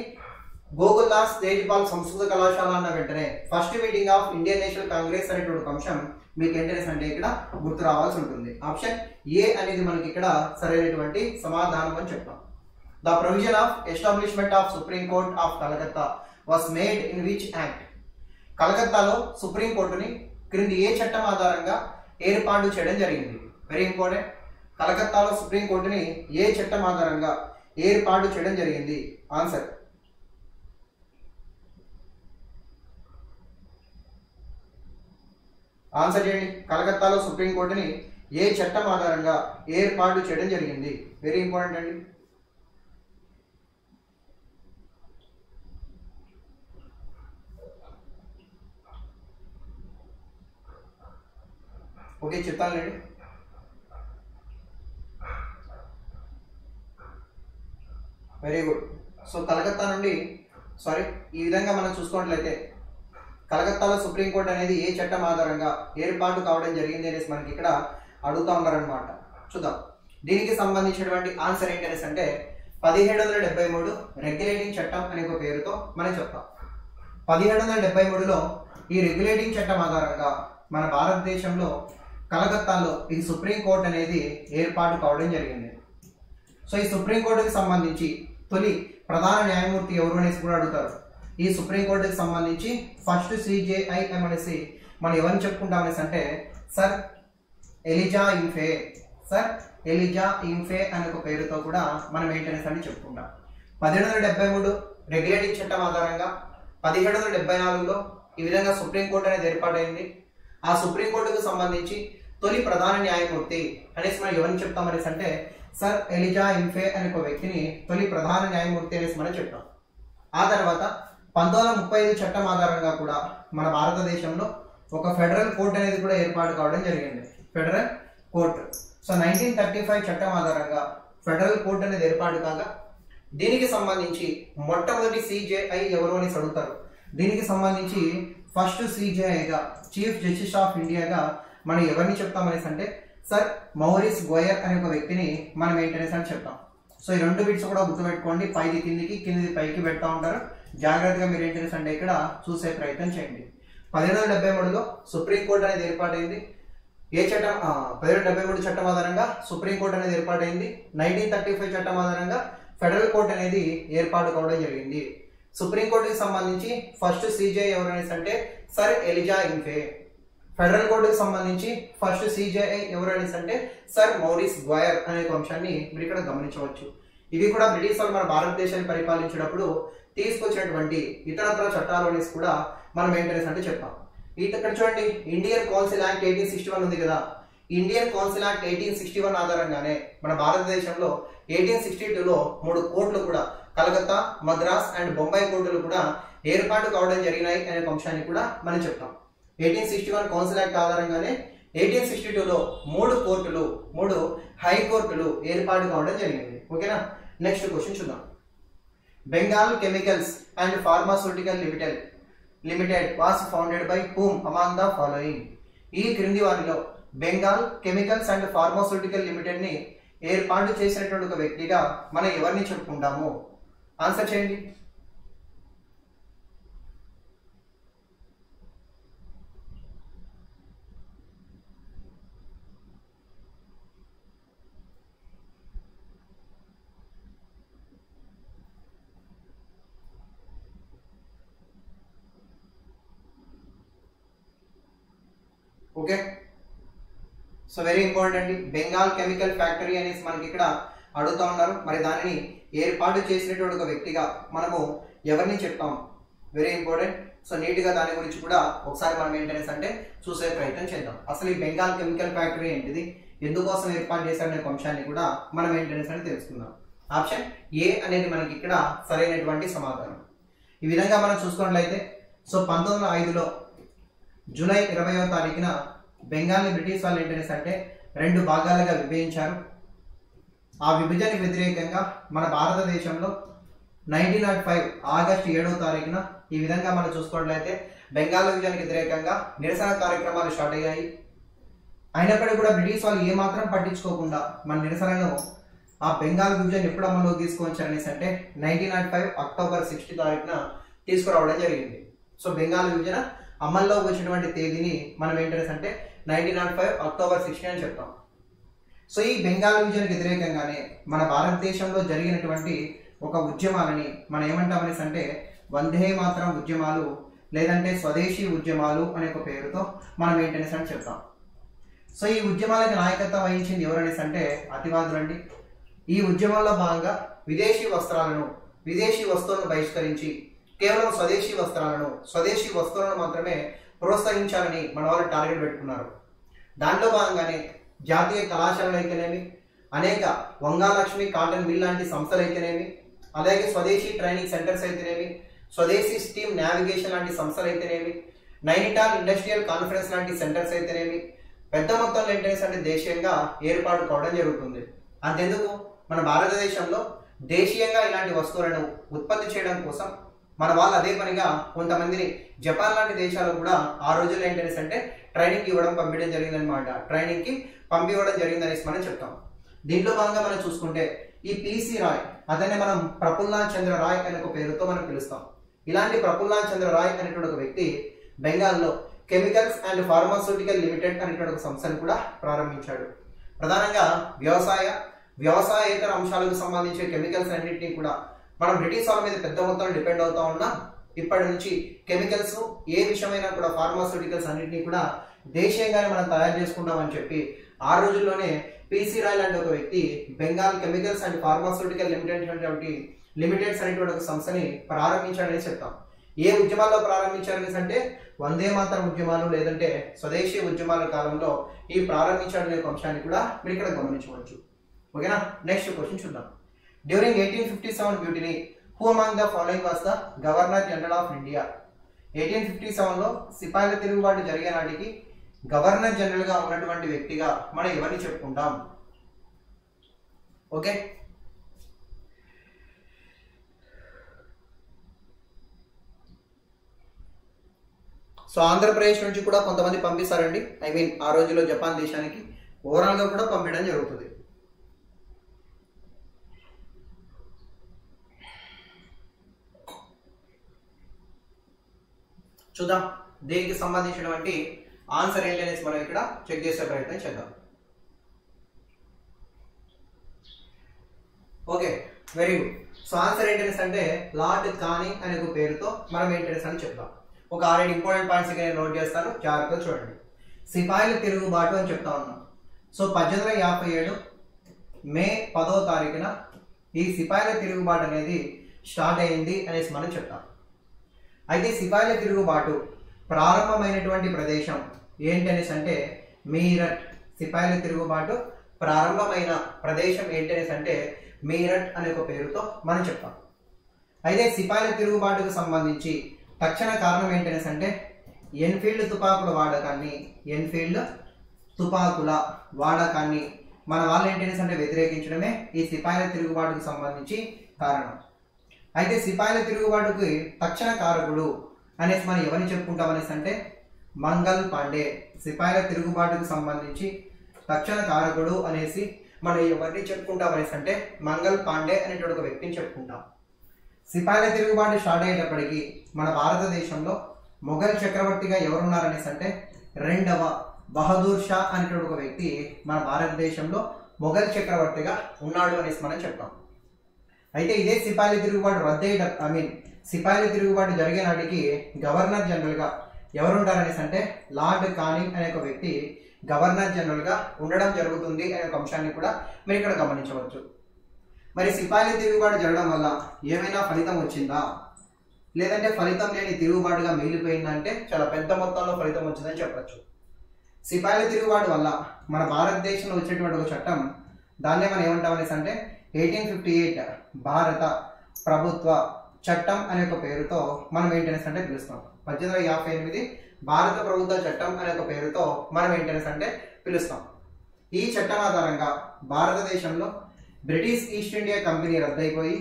గోకుల్దాస్ తేజ్పాల్ సంస్కృత కళాశాల అన్న వెంటనే first meeting of Indian National Congress అనేటువంటి అంశం మీకు ఏంటనేసి అంటే ఇక్కడ గుర్తు రావాల్సి ఉంటుంది. ఆప్షన్ ఏ అనేది మనకి ఇక్కడ సరైనటువంటి సమాధానం అని చెప్తాం. The provision of establishment of supreme court of Calcutta was made in which act కలకత్తాలో సుప్రీం కోర్టుని క్రింది ఏ చట్టం ఆధారంగా ఏర్పాటు చేయడం జరిగింది? వెరీ ఇంపార్టెంట్ కలకత్తాలో సుప్రీం కోర్టుని ఏ చట్టం ఆధారంగా ఏర్పాటు చేయడం జరిగింది? ఆన్సర్ ఆన్సర్ చేయండి. కలకత్తాలో సుప్రీం కోర్టుని ఏ చట్టం ఆధారంగా ఏర్పాటు చేయడం జరిగింది? వెరీ ఇంపార్టెంట్ అండి. ఓకే చెప్తానులేండి వెరీ గుడ్ సో కలకత్తా నుండి సారీ ఈ విధంగా మనం చూసుకున్నట్లయితే కలకత్తాలో సుప్రీంకోర్టు అనేది ఏ చట్టం ఆధారంగా ఏర్పాటు కావడం జరిగింది అనేసి మనకి ఇక్కడ అడుగుతా ఉన్నారనమాట చూద్దాం. దీనికి సంబంధించినటువంటి ఆన్సర్ ఏంటనేసి అంటే పదిహేడు వందల డెబ్బై మూడు రెగ్యులేటింగ్ చట్టం అనే ఒక పేరుతో మనం చెప్తాం. పదిహేడు వందల డెబ్బై మూడులో ఈ రెగ్యులేటింగ్ చట్టం ఆధారంగా మన భారతదేశంలో కలకత్తాలో ఈ సుప్రీంకోర్టు అనేది ఏర్పాటు కావడం జరిగింది. సో ఈ సుప్రీంకోర్టుకి సంబంధించి తొలి ప్రధాన న్యాయమూర్తి ఎవరు అనేసి కూడా అడుగుతారు. ఈ సుప్రీంకోర్టుకి సంబంధించి ఫస్ట్ సిజేఐ అనేసి మనం ఎవరిని చెప్పుకుంటాం అనేసి అంటే sir Elijah Impey sir Elijah Impey అనే ఒక పేరుతో కూడా మనం ఏంటనేసి అని చెప్పుకుంటాం. పదిహేడు వందల డెబ్బై మూడు రెగ్యులేటింగ్ చట్టం ఆధారంగా పదిహేడు వందల డెబ్బై నాలుగులో ఈ విధంగా సుప్రీంకోర్టు అనేది ఏర్పాటైంది. ఆ సుప్రీంకోర్టుకు సంబంధించి తొలి ప్రధాన న్యాయమూర్తి అనేసి మనం ఎవరిని చెప్తాం అనేసి అంటే సర్ ఎలిజా ఇన్ఫే అనే ఒక వ్యక్తిని తొలి ప్రధాన న్యాయమూర్తి అనేసి మనం చెప్తాం. ఆ తర్వాత పంతొమ్మిది వందల ముప్పై ఐదు చట్టం ఆధారంగా కూడా మన భారతదేశంలో ఒక ఫెడరల్ కోర్ట్ అనేది కూడా ఏర్పాటు కావడం జరిగింది. Federal court. So nineteen thirty five చట్టం ఆధారంగా ఫెడరల్ కోర్ట్ అనేది ఏర్పాటు కాగా దీనికి సంబంధించి మొట్టమొదటి సిజేఐ ఎవరు అని అడుగుతారు. దీనికి సంబంధించి ఫస్ట్ సిజేఐగా చీఫ్ జస్టిస్ ఆఫ్ ఇండియాగా మనం ఎవరిని చెప్తామనేసి అంటే సర్ మౌరిస్ గోయర్ అనే ఒక వ్యక్తిని మనం ఏంటనేసి అని చెప్తాం. సో ఈ రెండు బిట్స్ కూడా గుర్తుపెట్టుకోండి. పైది కిందికి కిందిది పైకి పెడతా ఉంటారు. జాగ్రత్తగా మీరు ఏంటి అంటే ఇక్కడ చూసే ప్రయత్నం చేయండి. పదిహేను వందల డెబ్బై మూడులో సుప్రీంకోర్టు అనేది ఏర్పాటైంది. ఏ చట్టం పదిహేను పదిహేడు డెబ్బై మూడు చట్టం ఆధారంగా సుప్రీంకోర్టు అనేది ఏర్పాటైంది. నైన్టీన్ థర్టీ ఫైవ్ చట్టం ఆధారంగా ఫెడరల్ కోర్ట్ అనేది ఏర్పాటు కావడం జరిగింది. సుప్రీంకోర్టుకి సంబంధించి ఫస్ట్ సీజే ఎవరనేసి అంటే సర్ ఎలిజా ఇన్ఫే. ఫెడరల్ కోర్టుకి సంబంధించి ఫస్ట్ సీజేఐ ఎవరనేసి అంటే సర్ మౌరిస్ గ్వయర్ అనే ఒక అంశాన్ని మీరు ఇక్కడ గమనించవచ్చు. ఇవి కూడా బ్రిటిష్ వాళ్ళు మన భారతదేశాన్ని పరిపాలించేటప్పుడు తీసుకొచ్చినటువంటి ఇతరత్ర చట్టాలు అనేసి కూడా మనం మెయింటెనెన్స్ అంటే చెప్పాం. ఇక్కడ చూడండి Indian council act eighteen sixty one ఉంది కదా. Indian council act eighteen sixty one ఆధారంగానే మన భారతదేశంలో ఎయిటీన్ సిక్స్టీ టూలో మూడు కోర్టులు కూడా కలకత్తా మద్రాస్ అండ్ బొంబాయి కోర్టులు కూడా ఏర్పాటు కావడం జరిగినాయి అనే అంశాన్ని కూడా మనం చెప్తాం. Eighteen sixty one council act ఆధారంగానే ఎయిటీన్ సిక్స్టీ టూలో మూడు కోర్టులు మూడు హైకోర్టులు ఏర్పాటు కావడం జరిగింది. ఓకేనా? నెక్స్ట్ క్వశ్చన్ చూద్దాం. Bengal chemicals and pharmaceutical limited limited was founded by whom? Among the following ఈ క్రింది వారిలో బెంగాల్ కెమికల్స్ అండ్ ఫార్మాస్యూటికల్ లిమిటెడ్ని ఏర్పాటు చేసినటువంటి ఒక వ్యక్తిగా మనం ఎవరిని చెప్పుకుంటాము? ఆన్సర్ చేయండి. ఓకే? సో వెరీ ఇంపార్టెంట్ అండి బెంగాల్ కెమికల్ ఫ్యాక్టరీ అనేసి మనకి ఇక్కడ అడుగుతా ఉన్నారు. మరి దానిని ఏర్పాటు చేసినటువంటి ఒక వ్యక్తిగా మనము ఎవరిని చెప్తాం? వెరీ ఇంపార్టెంట్ సో నీట్గా దాని గురించి కూడా ఒకసారి మనం ఏంటనేసి అంటే చూసే ప్రయత్నం చేద్దాం. అసలు ఈ బెంగాల్ కెమికల్ ఫ్యాక్టరీ ఏంటిది? ఎందుకోసం ఏర్పాటు చేశారనే అంశాన్ని కూడా మనం ఏంటనేసి అని తెలుసుకుందాం. ఆప్షన్ ఏ అనేది మనకి ఇక్కడ సరైనటువంటి సమాధానం. ఈ విధంగా మనం చూసుకున్నట్లయితే సో పంతొమ్మిది వందల ఐదులో జూలై ఇరవయో తారీఖున బెంగాల్ని బ్రిటిష్ వాళ్ళు ఏంటనేసి అంటే రెండు భాగాలుగా విభజించారు. ఆ విభజనకు వ్యతిరేకంగా మన భారతదేశంలో నైన్టీన్ నాట్ ఫైవ్ ఆగస్ట్ ఏడవ తారీఖున ఈ విధంగా మనం చూసుకున్నట్లయితే బెంగాల్ విభజనకు వ్యతిరేకంగా నిరసన కార్యక్రమాలు స్టార్ట్ అయ్యాయి. అయినప్పటికీ కూడా బ్రిటిష్ వాళ్ళు ఏమాత్రం పట్టించుకోకుండా మన నిరసనను ఆ బెంగాల్ విభజన ఎప్పుడు అమల్లోకి తీసుకొచ్చారనేసి అంటే nineteen nought five October sixty తారీఖున తీసుకురావడం జరిగింది. సో బెంగాల్ విభజన అమల్లోకి వచ్చినటువంటి తేదీని మనం ఏంటనేసి అంటే nineteen nought five October sixteen అని చెప్తాం. సో ఈ బెంగాల్ విజయానికి వ్యతిరేకంగానే మన భారతదేశంలో జరిగినటువంటి ఒక ఉద్యమాలని మనం ఏమంటామనేసి అంటే వందే మాత్రం ఉద్యమాలు లేదంటే స్వదేశీ ఉద్యమాలు అనే ఒక పేరుతో మనం ఏంటనేసి అని చెప్తాం. సో ఈ ఉద్యమాలకు నాయకత్వం వహించింది ఎవరనేసి అంటే అతివాదులండి ఈ ఉద్యమంలో భాగంగా విదేశీ వస్త్రాలను విదేశీ వస్తువులను బహిష్కరించి కేవలం స్వదేశీ వస్త్రాలను స్వదేశీ వస్తువులను మాత్రమే ప్రోత్సహించాలని మన వాళ్ళు టార్గెట్ పెట్టుకున్నారు. దాంట్లో భాగంగానే జాతీయ కళాశాలలు అయితేనేమి అనేక వంగాలక్ష్మి కాటన్ మిల్ లాంటి సంస్థలు అయితేనేమి అలాగే స్వదేశీ ట్రైనింగ్ సెంటర్స్ అయితేనేమి స్వదేశీ స్టీమ్ నావిగేషన్ లాంటి సంస్థలు అయితేనేమి నైనిటాల్ ఇండస్ట్రియల్ కాన్ఫరెన్స్ లాంటి సెంటర్స్ అయితేనేమి పెద్ద మొత్తంలో ఏంటనేసి అంటే దేశీయంగా ఏర్పాటు కావడం జరుగుతుంది. అంతెందుకు? మన భారతదేశంలో దేశీయంగా ఇలాంటి వస్తువులను ఉత్పత్తి చేయడం కోసం మన వాళ్ళు అదే పనిగా కొంతమందిని జపాన్ లాంటి దేశాలు కూడా ఆ రోజుల్లో ఏంటనేసి అంటే ట్రైనింగ్ ఇవ్వడం పంపించడం జరిగిందనమాట ట్రైనింగ్కి పంపివ్వడం జరిగిందనేసి మనం చెప్తాం. దీంట్లో భాగంగా మనం చూసుకుంటే ఈ పిసి రాయ్ అతన్ని మనం ప్రఫుల్లా చంద్ర రాయ్ అనే ఒక పేరుతో మనం పిలుస్తాం. ఇలాంటి ప్రఫుల్లా చంద్ర రాయ్ అనేటువంటి ఒక వ్యక్తి బెంగాల్లో కెమికల్స్ అండ్ ఫార్మాస్యూటికల్ లిమిటెడ్ అనేటువంటి ఒక సంస్థను కూడా ప్రారంభించాడు. ప్రధానంగా వ్యవసాయ వ్యవసాయేతర అంశాలకు సంబంధించిన కెమికల్స్ అన్నింటినీ కూడా మనం బ్రిటిష్ వాళ్ళ మీద పెద్ద మొత్తం డిపెండ్ అవుతా ఉన్నా ఇప్పటి నుంచి కెమికల్స్ ఏ విషయమైనా కూడా ఫార్మాస్యూటికల్స్ అన్నింటినీ కూడా దేశీయంగానే మనం తయారు చేసుకుంటామని చెప్పి ఆ రోజుల్లోనే పిసి రాయ్ లాంటి ఒక వ్యక్తి Bengal chemicals and pharmaceutical limited అనేటువంటి లిమిటెడ్స్ అనేటువంటి ఒక సంస్థని ప్రారంభించాడని చెప్తాం. ఏ ఉద్యమాల్లో ప్రారంభించారనేసి అంటే వందే మాతరం ఉద్యమాలు లేదంటే స్వదేశీ ఉద్యమాల కాలంలో ఈ ప్రారంభించాడనే ఒక అంశాన్ని కూడా మీరు ఇక్కడ గమనించవచ్చు. ఓకేనా? నెక్స్ట్ క్వశ్చన్ చూద్దాం. During eighteen fifty seven బ్యూటీని who among the following was the governor general of India eighteen fifty సెవెన్లో సిపాయిల తిరుగుబాటు జరిగే నాటికి గవర్నర్ జనరల్గా ఉన్నటువంటి వ్యక్తిగా మనం ఎవరిని చెప్పుకుంటాం? ఓకే సో ఆంధ్రప్రదేశ్ నుంచి కూడా కొంతమంది పంపిస్తారండి. ఐ మీన్ ఆ రోజుల్లో జపాన్ దేశానికి ఓవరాల్గా కూడా పంపించడం జరుగుతుంది. చూద్దాం. దీనికి సంబంధించినటువంటి ఆన్సర్ ఏంటి అనేసి మనం ఇక్కడ చెక్ చేసే ప్రయత్నం చేద్దాం. Okay very good. So answer ఏంటనేసి అంటే లార్డ్ కానీ అనే ఒక పేరుతో మనం ఏంటనేసి అని చెప్తాం ఒక ఆరేడు ఇంపార్టెంట్ పాయింట్స్ ఇక్కడ నేను నోట్ చేస్తాను జాగ్రత్తగా చూడండి. సిపాయిల తిరుగుబాటు అని చెప్తా ఉన్నాం. సో పద్దెనిమిది వందల యాభై ఏడు మే పదో తారీఖున ఈ సిపాయిల తిరుగుబాటు అనేది స్టార్ట్ అయింది అనేసి మనం చెప్తాం. అయితే సిపాయిల తిరుగుబాటు ప్రారంభమైనటువంటి ప్రదేశం ఏంటనేసి అంటే మీరట్. సిపాయిల తిరుగుబాటు ప్రారంభమైన ప్రదేశం ఏంటనేసి అంటే మీరట్ అనే ఒక పేరుతో మనం చెప్తాం. అయితే సిపాయిల తిరుగుబాటుకు సంబంధించి తక్షణ కారణం ఏంటనేసి అంటే ఎన్ఫీల్డ్ తుపాకుల వాడకాన్ని ఎన్ఫీల్డ్ తుపాకుల వాడకాన్ని మన వాళ్ళు ఏంటనేసి అంటే వ్యతిరేకించడమే ఈ సిపాయిల తిరుగుబాటుకు సంబంధించి కారణం. అయితే సిపాయిల తిరుగుబాటుకి తక్షణ కారకుడు అనేసి మనం ఎవరిని చెప్పుకుంటాం అనేసి అంటే మంగల్ పాండే. సిపాయిల తిరుగుబాటుకు సంబంధించి తక్షణ కారకుడు అనేసి మనం ఎవరిని చెప్పుకుంటాం అనేసి అంటే మంగల్ పాండే అనేటువంటి ఒక వ్యక్తిని చెప్పుకుంటాం. సిపాయిల తిరుగుబాటు స్టార్ట్ అయ్యేటప్పటికి మన భారతదేశంలో మొఘల్ చక్రవర్తిగా ఎవరున్నారనేసి అంటే రెండవ బహదూర్ షా అనేటువంటి ఒక వ్యక్తి మన భారతదేశంలో మొఘల్ చక్రవర్తిగా ఉన్నాడు అనేసి మనం చెప్తాం. అయితే ఇదే సిపాయిల తిరుగుబాటు రద్దయ్యేట ఐ మీన్ సిపాయిల తిరుగుబాటు జరిగే నాటికి గవర్నర్ జనరల్గా ఎవరుంటారనేసి అంటే లార్డ్ కానింగ్ అనే ఒక వ్యక్తి గవర్నర్ జనరల్గా ఉండడం జరుగుతుంది అనే ఒక అంశాన్ని కూడా మీరు ఇక్కడ గమనించవచ్చు. మరి సిపాయిల తిరుగుబాటు జరగడం వల్ల ఏమైనా ఫలితం వచ్చిందా? లేదంటే ఫలితం లేని తిరుగుబాటుగా మిగిలిపోయిందంటే చాలా పెద్ద మొత్తంలో ఫలితం వచ్చిందని చెప్పచ్చు. సిపాయిల తిరుగుబాటు వల్ల మన భారతదేశంలో వచ్చేటువంటి ఒక చట్టం దాన్నే మనం ఏమంటామనేసి అంటే ఎయిటీన్ ఫిఫ్టీ ఎయిట్ భారత ప్రభుత్వ చట్టం అనే ఒక పేరుతో మనం మెయింటెనెన్స్ అంటే పిలుస్తాం. పద్దెనిమిది వందల యాభై ఎనిమిది భారత ప్రభుత్వ చట్టం అనే ఒక పేరుతో మనం మెయింటెనెన్స్ అంటే పిలుస్తాం. ఈ చట్టం ఆధారంగా భారతదేశంలో బ్రిటిష్ ఈస్ట్ ఇండియా కంపెనీ రద్దయిపోయి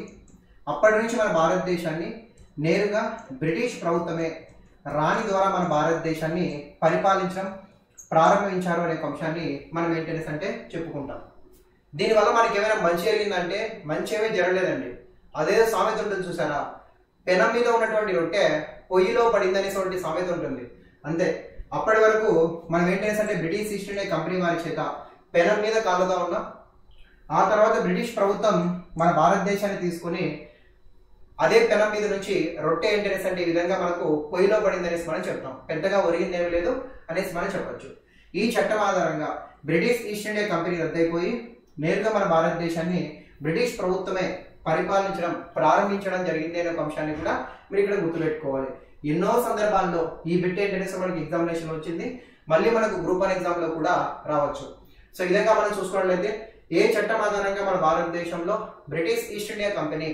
అప్పటి నుంచి మన భారతదేశాన్ని నేరుగా బ్రిటిష్ ప్రభుత్వమే రాణి ద్వారా మన భారతదేశాన్ని పరిపాలించడం ప్రారంభించారు అనే ఒక అంశాన్ని మనం మెయింటెనెన్స్ అంటే చెప్పుకుంటాం. దీనివల్ల మనకి ఏమైనా మంచి జరిగిందంటే మంచి ఏమీ జరగలేదండి. అదేదో సామెత ఉంటుంది చూసారా? పెనం మీద ఉన్నటువంటి రొట్టె పొయ్యిలో పడిందనేటువంటి సామెత ఉంటుంది. అంతే. అప్పటి వరకు మనం ఏంటంటే అంటే బ్రిటిష్ ఈస్ట్ ఇండియా కంపెనీ వారి చేత పెనం మీద కాలుతా ఉన్నాం. ఆ తర్వాత బ్రిటిష్ ప్రభుత్వం మన భారతదేశాన్ని తీసుకొని అదే పెనం మీద నుంచి రొట్టె ఏంటనేసి అంటే ఈ విధంగా మనకు పొయ్యిలో పడింది అనేసి మనం చెప్తాం. పెద్దగా ఒరిగింది లేదు అనేసి మనం చెప్పొచ్చు. ఈ చట్టం ఆధారంగా బ్రిటిష్ ఈస్ట్ ఇండియా కంపెనీ రద్దయిపోయి నేరుగా మన భారతదేశాన్ని బ్రిటిష్ ప్రభుత్వమే పరిపాలించడం ప్రారంభించడం జరిగింది అనే ఒక అంశాన్ని కూడా మీరు ఇక్కడ గుర్తుపెట్టుకోవాలి. ఎన్నో సందర్భాల్లో ఈ బిట్ ఏంటనేసి మనకి ఎగ్జామినేషన్ వచ్చింది. మళ్ళీ మనకు గ్రూప్ వన్ ఎగ్జామ్లో కూడా రావచ్చు. సో ఈ విధంగా మనం చూసుకున్నట్లయితే ఏ చట్టం ఆధారంగా మన భారతదేశంలో బ్రిటిష్ ఈస్ట్ ఇండియా కంపెనీ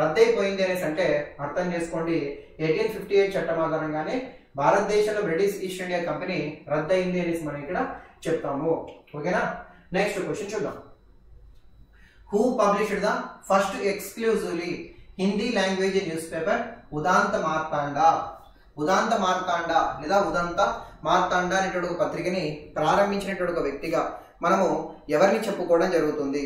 రద్దయిపోయింది అనేసి అంటే అర్థం చేసుకోండి. ఎయిటీన్ ఫిఫ్టీ ఎయిట్ చట్టం ఆధారంగానే భారతదేశంలో బ్రిటిష్ ఈస్ట్ ఇండియా కంపెనీ రద్దయింది అనేసి మనం ఇక్కడ చెప్తాము. ఓకేనా? నెక్స్ట్ క్వశ్చన్ చూద్దాం. Who published the first exclusively Hindi language newspaper Udant Martand Udant Martand లేదా ఉదాంత మార్తాండ అనేటువంటి ఒక పత్రికని ప్రారంభించినటువంటి ఒక వ్యక్తిగా మనము ఎవరిని చెప్పుకోవడం జరుగుతుంది?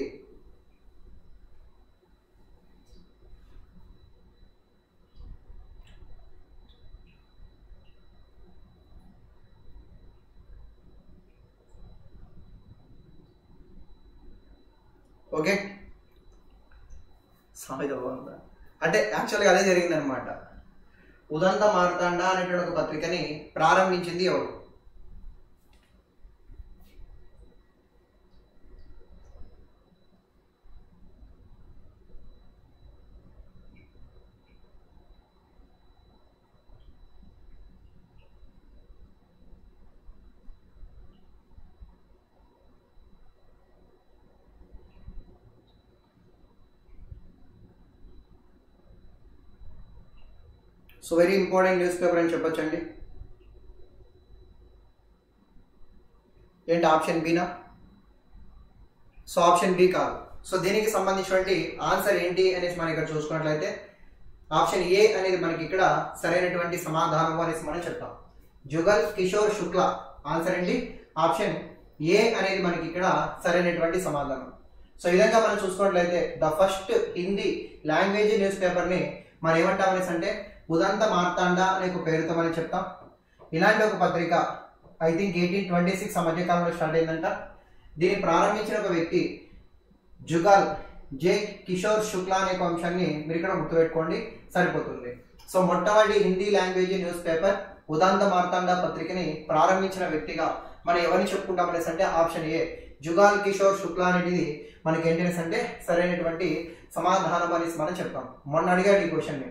ఓకే సామెత అంటే యాక్చువల్గా అదే జరిగిందనమాట ఉదంత మార్తాండ అనేటువంటి ఒక పత్రికని ప్రారంభించింది ఎవరు? So very important newspaper అని చెప్పొచ్చండి. ఏంటి ఆప్షన్ బీనా సో ఆప్షన్ బి కాదు. సో దీనికి సంబంధించినటువంటి ఆన్సర్ ఏంటి అనేసి మనం ఇక్కడ చూసుకున్నట్లయితే ఆప్షన్ ఏ అనేది మనకి ఇక్కడ సరైనటువంటి సమాధానం అనేసి మనం చెప్తాం. జుగల్ కిషోర్ శుక్ల ఆన్సర్ ఏంటి? ఆప్షన్ ఏ అనేది మనకి ఇక్కడ సరైనటువంటి సమాధానం. సో ఈ విధంగా మనం చూసుకున్నట్లయితే the first Hindi language news పేపర్ని మనం ఏమంటాం అనేసి అంటే ఉదంత మార్తాండ అనే ఒక పేరుతో మనం చెప్తాం. ఇలాంటి ఒక పత్రిక I think eighteen twenty six ఆ మధ్యకాలంలో స్టార్ట్ అయిందంట. దీన్ని ప్రారంభించిన ఒక వ్యక్తి జుగాల్ జే కిషోర్ శుక్లా అనే ఒక అంశాన్ని మీరు ఇక్కడ గుర్తుపెట్టుకోండి సరిపోతుంది. సో మొట్టమొదటి Hindi language news paper Udant Martand పత్రికని ప్రారంభించిన వ్యక్తిగా మనం ఎవరిని చెప్పుకుంటాం అనేసి అంటే ఆప్షన్ ఏ జుగాల్ కిషోర్ శుక్లా అనేది మనకి ఏంటి అంటే సరైనటువంటి సమాధానం అనేసి మనం చెప్తాం. మొన్న అడిగాడు ఈ క్వశ్చన్ని.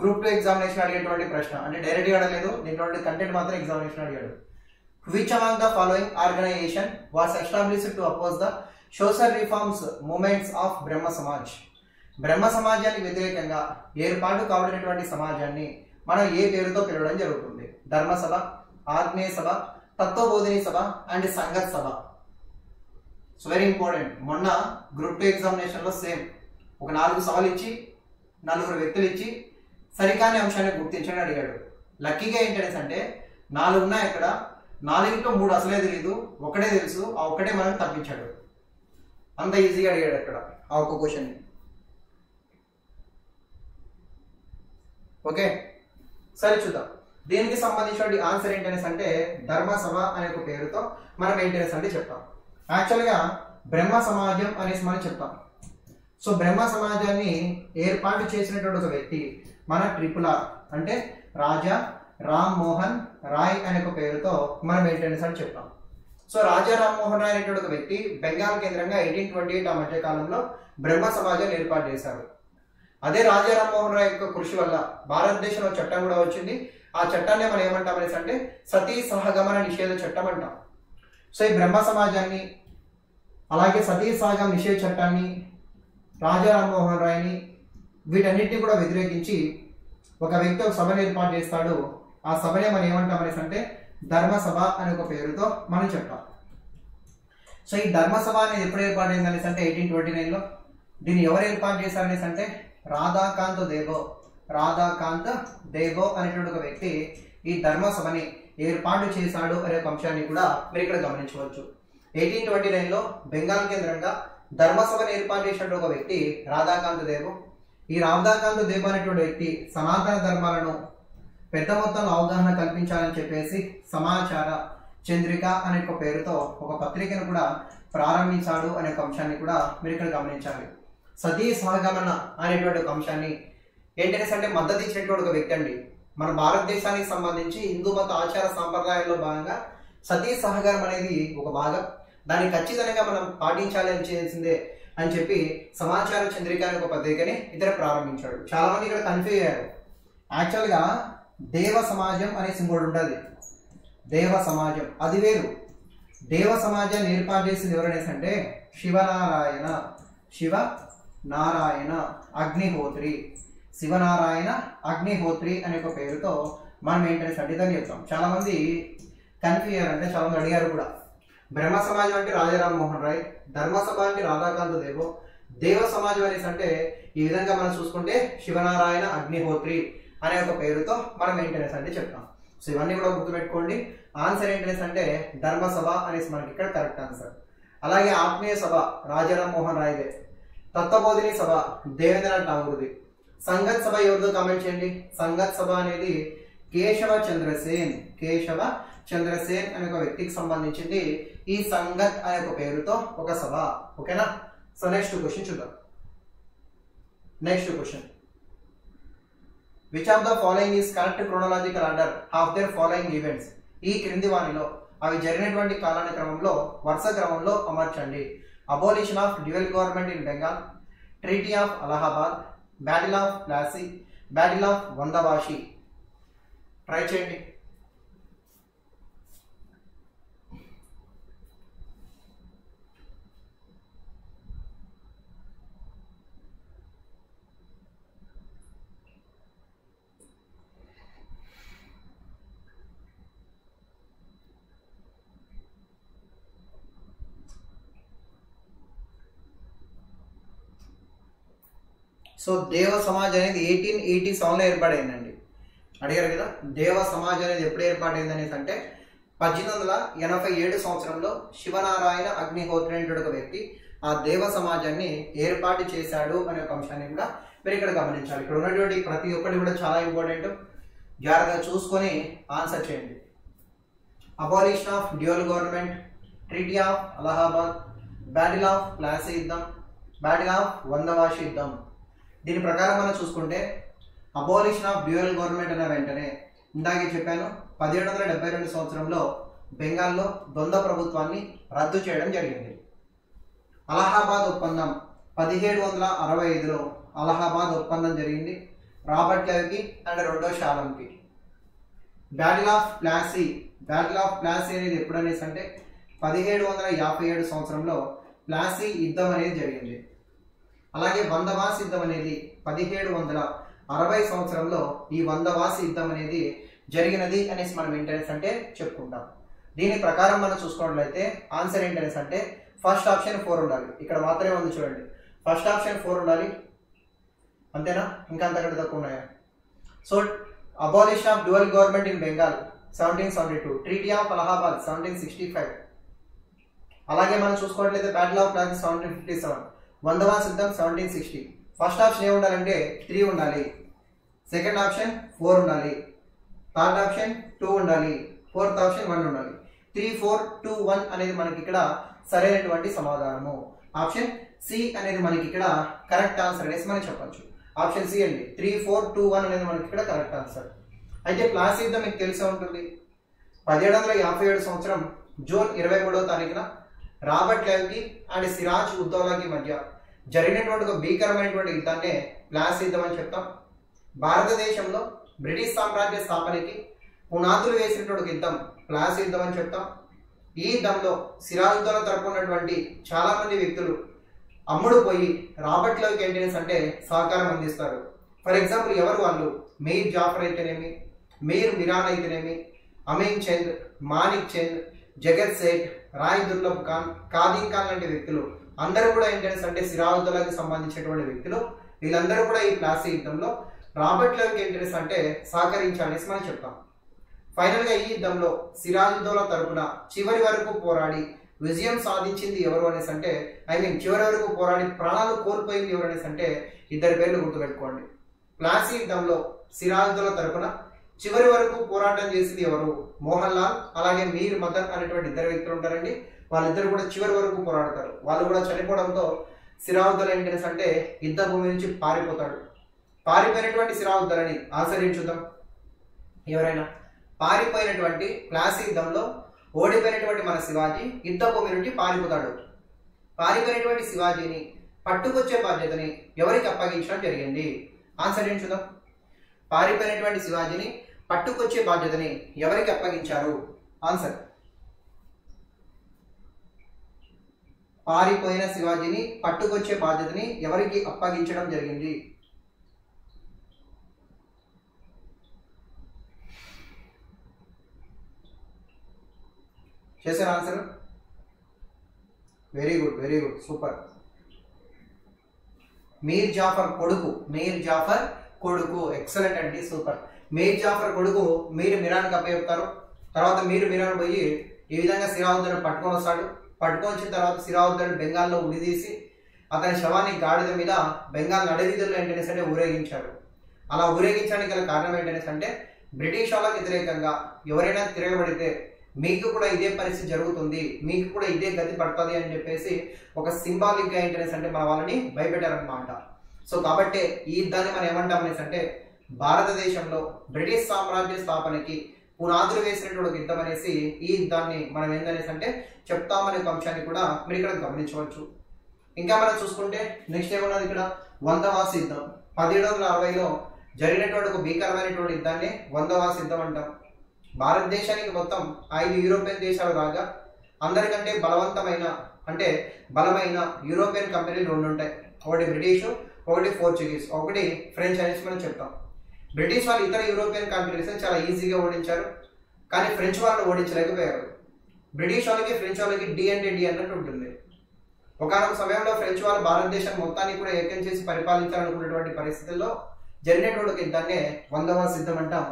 గ్రూప్ టూ ఎగ్జామినేషన్ అడిగేటువంటి ప్రశ్న. అంటే డైరెక్ట్గా అడగలేదు. దీంట్లో కంటెంట్ మాత్రం ఎగ్జామినేషన్ అడిగాడు. Which among the following organisation was established to oppose the social reforms movements of Brahmo Samaj Brahmo సమాజానికి వ్యతిరేకంగా ఏర్పాటు కాబడినటువంటి సమాజాన్ని మనం ఏ పేరుతో పిలవడం జరుగుతుంది? ధర్మసభ ఆత్మీయ సభ Tattvabodhini Sabha and Sangat Sabha. So very important మొన్న గ్రూప్ టూ ఎగ్జామినేషన్లో సేమ్ ఒక నాలుగు సవాలు ఇచ్చి నలుగురు వ్యక్తులు ఇచ్చి సరికాని అంశాన్ని గుర్తించని అడిగాడు. లక్కీగా ఏంటనేసి అంటే నాలుగు ఉన్నాయి అక్కడ నాలుగింట్లో మూడు అసలే తెలియదు ఒకటే తెలుసు ఆ ఒక్కటే మనం తప్పించాడు. అంత ఈజీగా అడిగాడు అక్కడ ఆ ఒక్క క్వశ్చన్ ఓకే? సరే చూద్దాం. దీనికి సంబంధించిన ఆన్సర్ ఏంటనేసి అంటే ధర్మసభ అనే ఒక పేరుతో మనం ఏంటనేసి అంటే చెప్తాం. యాక్చువల్గా బ్రహ్మ సమాజం అనేసి మనం చెప్తాం. సో బ్రహ్మ సమాజాన్ని ఏర్పాటు చేసినటువంటి ఒక వ్యక్తి మన ట్రిపుల్ ఆర్ అంటే రాజా రామ్ మోహన్ రాయ్ అనే ఒక పేరుతో మనం మెయింటెనెన్స్ అని చెప్పాం సో రాజా రామ్ మోహన్ రాయ్ అనేటువంటి ఒక వ్యక్తి బెంగాల్ కేంద్రంగా ఎయిటీన్ ట్వంటీ ఎయిట్ ఆ మధ్య కాలంలో బ్రహ్మ సమాజాన్ని ఏర్పాటు చేశారు. అదే రాజా రామ్మోహన్ రాయ్ యొక్క కృషి వల్ల భారతదేశంలో చట్టం కూడా వచ్చింది. ఆ చట్టాన్ని మనం ఏమంటాం అనేసి అంటే సతీ సహగమన నిషేధ చట్టం అంటాం. సో ఈ బ్రహ్మ సమాజాన్ని అలాగే సతీ సహగమ నిషేధ చట్టాన్ని రాజా రామ్మోహన్ రాయ్ని వీటన్నిటిని కూడా వ్యతిరేకించి ఒక వ్యక్తి ఒక సభను ఏర్పాటు చేస్తాడు. ఆ సభనే మనం ఏమంటాం అనేసి అంటే ధర్మసభ అనే ఒక పేరుతో మనం చెప్తాం సో ఈ ధర్మసభ అనేది ఎప్పుడు ఏర్పాటైంది అనేసి అంటే ఎయిటీన్ ట్వంటీ నైన్లో? దీన్ని ఎవరు ఏర్పాటు చేశారు అనేసి అంటే రాధాకాంత్ దేబో. రాధాకాంత్ దేబో అనేటువంటి ఒక వ్యక్తి ఈ ధర్మసభని ఏర్పాటు చేశాడు అనే ఒక అంశాన్ని కూడా మీరు ఇక్కడ గమనించవచ్చు. ఎయిటీన్ ట్వంటీ నైన్లో బెంగాల్ కేంద్రంగా ధర్మసభను ఏర్పాటు చేసినటువంటి ఒక వ్యక్తి రాధాకాంత్ దేవో ఈ రాధాకాంత్ దేవ్ అనేటువంటి వ్యక్తి సనాతన ధర్మాలను పెద్ద మొత్తంలో అవగాహన కల్పించాలని చెప్పేసి సమాచార చంద్రిక అనే ఒక పేరుతో ఒక పత్రికను కూడా ప్రారంభించాడు అనే ఒక అంశాన్ని కూడా మీరు ఇక్కడ గమనించాలి. సతీ సహగమన అనేటువంటి ఒక అంశాన్ని ఏంటనేసి అంటే మద్దతు ఇచ్చినటువంటి ఒక వ్యక్తి అండి. మన భారతదేశానికి సంబంధించి హిందూ మత ఆచార సాంప్రదాయాల్లో భాగంగా సతీ సహగమనం అనేది ఒక భాగం. దాన్ని ఖచ్చితంగా మనం పాటించాలి అని చేయాల్సిందే అని చెప్పి సమాచార చంద్రిక అనే ఒక పత్రికని ఇతర ప్రారంభించాడు. చాలా మంది ఇక్కడ కన్ఫ్యూజ్ అయ్యారు. యాక్చువల్గా దేవ సమాజం అనే సింబల్ ఉంటుంది దేవ సమాజం. అది వేరు. దేవ సమాజాన్ని ఏర్పాటు చేసింది ఎవరనేసి అంటే శివనారాయణ. శివ నారాయణ అగ్నిహోత్రి. శివనారాయణ అగ్నిహోత్రి అనే ఒక పేరుతో మనం ఏంటంటే సడ్డిదని చెప్తాం. చాలామంది కన్ఫ్యూజ్ అయ్యారు అంటే చాలా మంది అడిగారు కూడా. బ్రహ్మ సమాజం అంటే రాజారామ్ మోహన్ రాయ్ ధర్మసభ అంటే రాధాకాంత దేవో దేవ సమాజం అనేసి అంటే ఈ విధంగా మనం చూసుకుంటే శివనారాయణ అగ్నిహోత్రి అనే ఒక పేరుతో మనం మెయింటెనెన్స్ అంటే చెప్తాం. సో ఇవన్నీ కూడా గుర్తుపెట్టుకోండి. ఆన్సర్ ఏంటనేసి అంటే ధర్మసభ అనేసి మనకి ఇక్కడ కరెక్ట్ ఆన్సర్ అలాగే ఆత్మీయ సభ రాజారామ్ మోహన్ రాయ్దే. తత్వబోధిని సభ దేవేంద్రనాథ్ ఠాగూర్ది. సంగత్ సభ ఎవరిదో కామెంట్ చేయండి. సంగత్ సభ అనేది కేశవ చంద్రసేన్ కేశవ చంద్రసేన్ అనే ఒక వ్యక్తికి సంబంధించింది ఈ సంగత్ అనే ఒక పేరుతో ఒక సభ. ఓకేనా? సో నెక్స్ట్ క్వశ్చన్ చూద్దాం. Next question which of the following is correct chronological order of their following events ఈ క్రింది వానిలో అవి జరిగినటువంటి కాలాల క్రమంలో వరుస క్రమంలో అమర్చండి. Abolition of dual government in Bengal treaty of Allahabad battle of Plassey battle of Vandavasi try చేయండి. సో దేవ సమాజ్ అనేది ఎయిటీన్ ఎయిటీ సెవెన్లో ఏర్పాటైందండి అడిగారు కదా దేవ సమాజ్ అనేది ఎప్పుడు ఏర్పాటైంది అనేసి అంటే పద్దెనిమిది వందల ఎనభై ఏడు సంవత్సరంలో శివనారాయణ అగ్నిహోత్రుడు ఒక వ్యక్తి ఆ దేవ సమాజాన్ని ఏర్పాటు చేశాడు అనే ఒక అంశాన్ని కూడా మీరు ఇక్కడ గమనించాలి. ఇక్కడ ఉన్నటువంటి ప్రతి ఒక్కటి కూడా చాలా ఇంపార్టెంట్. జాగ్రత్తగా చూసుకొని ఆన్సర్ చేయండి. Abolition of dual government treaty of Allahabad battle of Plassey యుద్ధం బ్యాటిల్ ఆఫ్ వందవాషి యుద్ధం. దీని ప్రకారం మనం చూసుకుంటే అబోలిషన్ ఆఫ్ డ్యూయల్ గవర్నమెంట్ అన్న వెంటనే ఇందాకే చెప్పాను పదిహేడు వందల డెబ్బై రెండు సంవత్సరంలో బెంగాల్లో ద్వంద్వ ప్రభుత్వాన్ని రద్దు చేయడం జరిగింది. అలహాబాద్ ఒప్పందం పదిహేడు వందల అరవై ఐదులో అలహాబాద్ ఒప్పందం జరిగింది. రాబర్ట్ లెవ్కి అండ్ రెండో షాలంకి. Battle of Plassey battle of Plassey అనేది ఎప్పుడనేసి అంటే పదిహేడు వందల యాభై ఏడు సంవత్సరంలో ప్లాసీ యుద్ధం అనేది జరిగింది. అలాగే వందవాసి యుద్ధం అనేది పదిహేడు వందల అరవై సంవత్సరంలో ఈ వందవాసి యుద్ధం అనేది జరిగినది అనేసి మనం ఏంటనేసి అంటే చెప్పుకుంటాం. దీని ప్రకారం మనం చూసుకున్నట్లయితే ఆన్సర్ ఏంటనేసి అంటే ఫస్ట్ ఆప్షన్ ఫోర్ ఉండాలి. ఇక్కడ మాత్రమే ఉంది చూడండి. ఫస్ట్ ఆప్షన్ ఫోర్ ఉండాలి. అంతేనా? ఇంకా అంతకంటే తక్కువ ఉన్నాయా? So abolition of dual government in Bengal seventeen seventy two treaty of Allahabad seventeen sixty five అలాగే మనం చూసుకున్నట్లయితే battle of plans seventeen fifty seven వందవ సిద్ధం సెవెంటీన్ సిక్స్టీ ఫస్ట్ ఆప్షన్ ఏముండాలంటే త్రీ ఉండాలి. సెకండ్ ఆప్షన్ ఫోర్ ఉండాలి. థర్డ్ ఆప్షన్ టూ ఉండాలి. Fourth option one ఉండాలి. త్రీ ఫోర్ టూ వన్ అనేది మనకి ఇక్కడ సరైనటువంటి సమాధానము. ఆప్షన్ సి అనేది మనకి ఇక్కడ కరెక్ట్ ఆన్సర్ అనేసి మనం చెప్పొచ్చు. ఆప్షన్ సి అండి. త్రీ ఫోర్ టూ వన్ అనేది మనకి ఇక్కడ కరెక్ట్ ఆన్సర్ అయితే ప్లాస్ యుద్ధం మీకు తెలిసే ఉంటుంది. పదిహేడు వందల యాభై ఏడు సంవత్సరం జూన్ ఇరవై మూడవ తారీఖున రాబర్ట్ లెవ్కి అండ్ సిరాజ్ ఉద్దౌలాకి మధ్య జరిగినటువంటి ఒక భీకరమైనటువంటి యుద్ధాన్నే ప్లాస్ యుద్ధం అని చెప్తాం. భారతదేశంలో బ్రిటిష్ సామ్రాజ్య స్థాపనకి పునాదులు వేసినటువంటి యుద్ధం ప్లాస్ యుద్ధం అని చెప్తాం. ఈ యుద్ధంలో సిరాజుద్దౌలా తరపు ఉన్నటువంటి వ్యక్తులు అమ్ముడు పోయి రాబర్ట్ లవ్ అంటే సహకారం అందిస్తారు. ఫర్ ఎగ్జాంపుల్ ఎవరు వాళ్ళు? మీర్ జాఫర్ అయితేనేమి మీర్ మిరాన్ అయితేనేమి అమీన్ చంద్ మానిక్ చంద్ జగత్ సేట్ రాయ్ దుర్లభ్ ఖాన్ కాదీం ఖాన్ లాంటి వ్యక్తులు అందరూ కూడా ఏంటంటే అంటే సిరావుద్దౌలాకి సంబంధించినటువంటి వ్యక్తులు వీళ్ళందరూ కూడా ఈ ప్లాసీ యుద్ధంలో రాబర్ట్ లవ్ అంటే సహకరించాలనేసి మనం చెప్తాం. ఫైనల్గా ఈ యుద్ధంలో సిరాజుద్దౌలా తరపున చివరి వరకు పోరాడి విజయం సాధించింది ఎవరు అనేసి అంటే ఐ మీన్ చివరి వరకు పోరాడి ప్రాణాలు కోల్పోయింది ఎవరు అనేసి అంటే ఇద్దరి పేర్లు గుర్తుపెట్టుకోండి. ప్లాసీ యుద్ధంలో సిరాజుద్దౌలా తరపున చివరి వరకు పోరాటం చేసింది ఎవరు? మోహన్ లాల్ అలాగే మీర్ మదన్ అనేటువంటి ఇద్దరు వ్యక్తులు ఉంటారండి. వాళ్ళిద్దరు కూడా చివరి వరకు పోరాడతారు. వాళ్ళు కూడా చనిపోవడంతో సిరావుద్దౌలా అంటే యుద్ధ భూమి నుంచి పారిపోతాడు. పారిపోయినటువంటి సిరావుద్దౌలని ఆన్సర్ ఎవరైనా పారిపోయినటువంటి ప్లాసీ యుద్ధంలో ఓడిపోయినటువంటి మన శివాజీ యుద్ధ భూమి నుండి పారిపోతాడు. పారిపోయినటువంటి శివాజీని పట్టుకొచ్చే బాధ్యతని ఎవరికి అప్పగించడం జరిగింది? ఆన్సర్ ఏం చూద్దాం. పారిపోయినటువంటి శివాజీని పట్టుకొచ్చే బాధ్యతని ఎవరికి అప్పగించారు? ఆన్సర్. పారిపోయిన శివాజీని పట్టుకొచ్చే బాధ్యతని ఎవరికి అప్పగించడం జరిగింది? చేశారు answer? Very good very good super. Mir Jafar కొడుకు మీర్ జాఫర్ కొడుకు ఎక్సలెంట్ అండి సూపర్. మీర్ జాఫర్ కొడుకు మీరు మిరాన్కి అప్పచెప్తారు. తర్వాత మీరు మిరాన్ పోయి ఈ విధంగా సిరావుద్దను పట్టుకొని వస్తాడు? పట్టుకొచ్చిన తర్వాత సిరావుద్దను బెంగాల్లో ఉడిదీసి అతని శవాన్ని గాడిద మీద బెంగాల్ నడివీధుల్లో ఏంటనేసి అంటే ఊరేగించాడు. అలా ఊరేగించడానికి గల కారణం ఏంటనేసి అంటే బ్రిటిష్ వాళ్ళకి వ్యతిరేకంగా ఎవరైనా తిరగబడితే మీకు కూడా ఇదే పరిస్థితి జరుగుతుంది మీకు కూడా ఇదే గతి పడుతుంది అని చెప్పేసి ఒక సింబాలిక్గా ఏంటనేసి అంటే మన వాళ్ళని భయపెట్టారనమాట సో కాబట్టి ఈ దాన్ని మనం ఏమంటాం అనేసి అంటే భారతదేశంలో బ్రిటిష్ సామ్రాజ్య స్థాపనకి పునాదులు వేసినటువంటి యుద్ధం అనేసి ఈ యుద్ధాన్ని మనం ఏందనేసి అంటే చెప్తామనే ఒక అంశాన్ని కూడా మీరు ఇక్కడ గమనించవచ్చు. ఇంకా మనం చూసుకుంటే నెక్స్ట్ ఏమన్నది ఇక్కడ? వందవా యుద్ధం పదిహేడు వందల అరవైలో జరిగినటువంటి ఒక భీకరమైనటువంటి యుద్ధాన్ని వందవాసి యుద్ధం అంటాం. భారతదేశానికి మొత్తం ఐదు యూరోపియన్ దేశాలు రాగా అందరికంటే బలవంతమైన అంటే బలమైన యూరోపియన్ కంపెనీలు రెండు ఉంటాయి ఒకటి బ్రిటిష్ ఒకటి పోర్చుగీస్. ఒకటి ఫ్రెంచ్ అనేసి మనం చెప్తాం. బ్రిటిష్ వాళ్ళు ఇతర యూరోపియన్ కంట్రీస్ చాలా ఈజీగా ఓడించారు. కానీ ఫ్రెంచ్ వాళ్ళు ఓడించలేకపోయారు. బ్రిటిష్ వాళ్ళకి ఫ్రెంచ్ వాళ్ళకి డి అంటే డి అన్నట్టు ఉంటుంది. ఒకనొక సమయంలో ఫ్రెంచ్ వాళ్ళు భారతదేశం మొత్తాన్ని కూడా ఏకం చేసి పరిపాలించాలనుకున్నటువంటి పరిస్థితుల్లో జరిగినటువంటి ఒక యుద్ధాన్నే వందవ యుద్ధం అంటాం.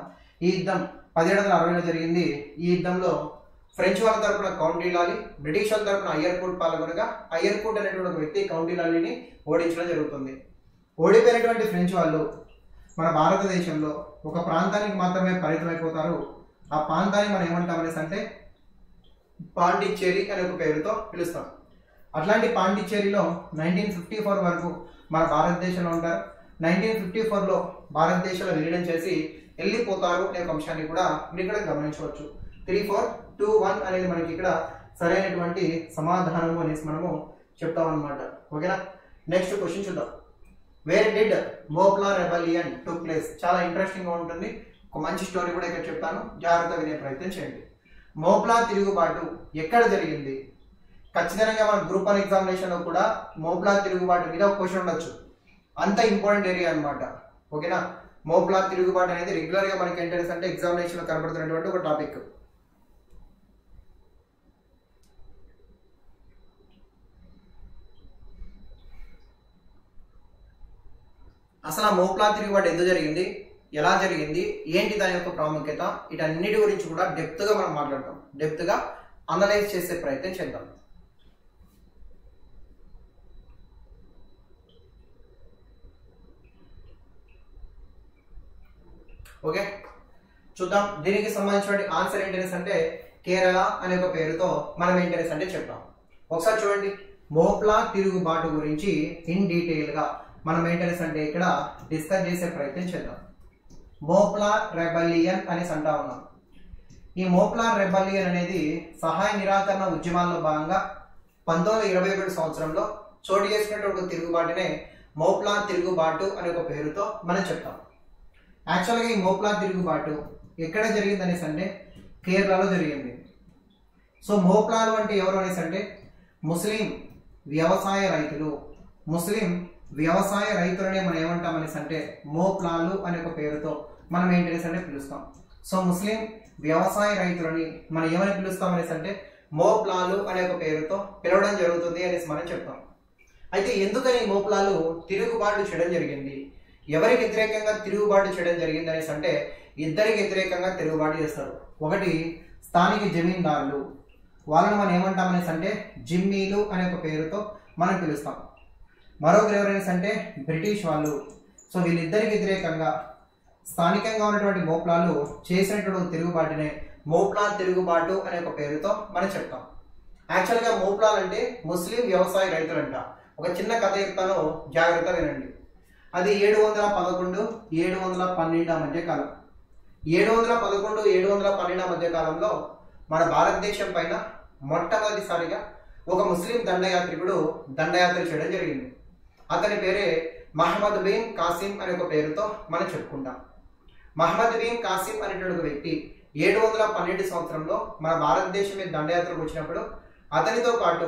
ఈ యుద్ధం పదిహేడు వందల అరవైలో జరిగింది. ఈ యుద్ధంలో ఫ్రెంచ్ వాళ్ళ తరపున కౌంటీ లాలి బ్రిటిష్ వాళ్ళ తరపున అయ్యర్కోట్ పాల్గొనగా అయ్యర్కోట్ అనేటువంటి ఒక వ్యక్తి కౌంటీ లాలీని ఓడించడం జరుగుతుంది. ఓడిపోయినటువంటి ఫ్రెంచ్ వాళ్ళు మన భారతదేశంలో ఒక ప్రాంతానికి మాత్రమే పరిమితమైపోతారు. ఆ ప్రాంతాన్ని మనం ఏమంటాం అనేసి అంటే పాండిచ్చేరి అనే ఒక పేరుతో పిలుస్తాం. అట్లాంటి పాండిచ్చేరిలో నైన్టీన్ ఫిఫ్టీ ఫోర్ వరకు మన భారతదేశంలో ఉంటారు. నైన్టీన్ ఫిఫ్టీ ఫోర్లో భారతదేశంలో విలీనం చేసి వెళ్ళిపోతారు అనే ఒక అంశాన్ని కూడా మీరు ఇక్కడ గమనించవచ్చు. త్రీ ఫోర్ టూ వన్ అనేది మనకి ఇక్కడ సరైనటువంటి సమాధానము అనేసి మనము చెప్తాం అనమాట ఓకేనా? నెక్స్ట్ క్వశ్చన్ చూద్దాం. Where did Moplah rebellion to place చాలా ఇంట్రెస్టింగ్గా ఉంటుంది. ఒక మంచి స్టోరీ కూడా ఇక్కడ చెప్తాను. జాగ్రత్త వినే ప్రయత్నం చేయండి. మోప్లా తిరుగుబాటు ఎక్కడ జరిగింది? ఖచ్చితంగా మన గ్రూప్ వన్ ఎగ్జామినేషన్లో కూడా మోప్లా తిరుగుబాటు మీద ఒక క్వశ్చన్ ఉండొచ్చు. అంత ఇంపార్టెంట్ ఏరియా అన్నమాట. ఓకేనా? మోప్లా తిరుగుబాటు అనేది రెగ్యులర్గా మనకి ఏంటంటే అంటే ఎగ్జామినేషన్లో కనబడుతున్నటువంటి ఒక టాపిక్ అసలు ఆ మోప్లా తిరుగుబాటు ఎందుకు జరిగింది? ఎలా జరిగింది ఏంటి దాని యొక్క ప్రాముఖ్యత వీటన్నిటి గురించి కూడా డెప్త్గా మనం మాట్లాడతాం. డెప్త్గా అనలైజ్ చేసే ప్రయత్నం చేద్దాం. ఓకే? చూద్దాం. దీనికి సంబంధించిన ఆన్సర్ ఏంటనేసి అంటే కేరళ అనే ఒక పేరుతో మనం ఏంటనేసి అంటే చెప్తాం. ఒకసారి చూడండి. మోప్లా తిరుగుబాటు గురించి ఇన్ డీటెయిల్గా మనం ఏంటనేసి అంటే ఇక్కడ డిస్కస్ చేసే ప్రయత్నం చేద్దాం. మోప్లార్ రెబలియన్ అనేసి అంటా ఉన్నాం ఈ మోప్లార్ రెబలియన్ అనేది సహాయ నిరాకరణ ఉద్యమాల్లో భాగంగా పంతొమ్మిది ఇరవై ఒకటి సంవత్సరంలో చోటు చేసుకున్నటువంటి ఒక తిరుగుబాటునే మోప్లార్ తిరుగుబాటు అనే ఒక పేరుతో మనం చెప్తాం. యాక్చువల్గా ఈ మోప్లార్ తిరుగుబాటు ఎక్కడ జరిగింది అనేసి అంటే కేరళలో జరిగింది. సో మోప్లాలు అంటే ఎవరు అనేసి అంటే ముస్లిం వ్యవసాయ రైతులు. ముస్లిం వ్యవసాయ రైతులనే మనం ఏమంటాం అనేసి అంటే మోప్లాలు అనే ఒక పేరుతో మనం ఏంటి అనేసి అంటే పిలుస్తాం. సో ముస్లిం వ్యవసాయ రైతులని మనం ఏమని పిలుస్తాం అనేసి అంటే మోప్లాలు అనే ఒక పేరుతో పిలవడం జరుగుతుంది అనేసి మనం చెప్తాం. అయితే ఎందుకని మోప్లాలు తిరుగుబాటు చేయడం జరిగింది? ఎవరికి వ్యతిరేకంగా తిరుగుబాటు చేయడం జరిగింది అనేసి అంటే ఇద్దరికి వ్యతిరేకంగా తిరుగుబాటు చేస్తారు. ఒకటి స్థానిక జమీందారులు. వాళ్ళని మనం ఏమంటాం అనేసి అంటే జిమ్మీలు అనే ఒక పేరుతో మనం పిలుస్తాం. మరొకరు ఎవరైనా అంటే బ్రిటిష్ వాళ్ళు. సో వీళ్ళిద్దరికి వ్యతిరేకంగా స్థానికంగా ఉన్నటువంటి మోప్లాలు చేసినటువంటి తిరుగుబాటునే మోప్లాల్ తిరుగుబాటు అనే ఒక పేరుతో మనం చెప్తాం. యాక్చువల్గా మోప్లాలు అంటే ముస్లిం వ్యవసాయ రైతులంట. ఒక చిన్న కథ చెప్తాను జాగ్రత్త వినండి. అది ఏడు వందల పదకొండు ఏడు వందల పన్నెండు మధ్య కాలం. ఏడు వందల పదకొండు ఏడు వందల పన్నెండు మధ్య కాలంలో మన భారతదేశం పైన మొట్టమొదటిసారిగా ఒక ముస్లిం దండయాత్రికుడు దండయాత్ర చేయడం జరిగింది. అతని పేరే మహమ్మద్ బిన్ కాసిం అనే ఒక పేరుతో మనం చెప్పుకుంటాం. మహమ్మద్ బిన్ కాసిం అనేటువంటి ఒక వ్యక్తి ఏడు వందల పన్నెండు సంవత్సరంలో మన భారతదేశం మీద దండయాత్రకు వచ్చినప్పుడు అతనితో పాటు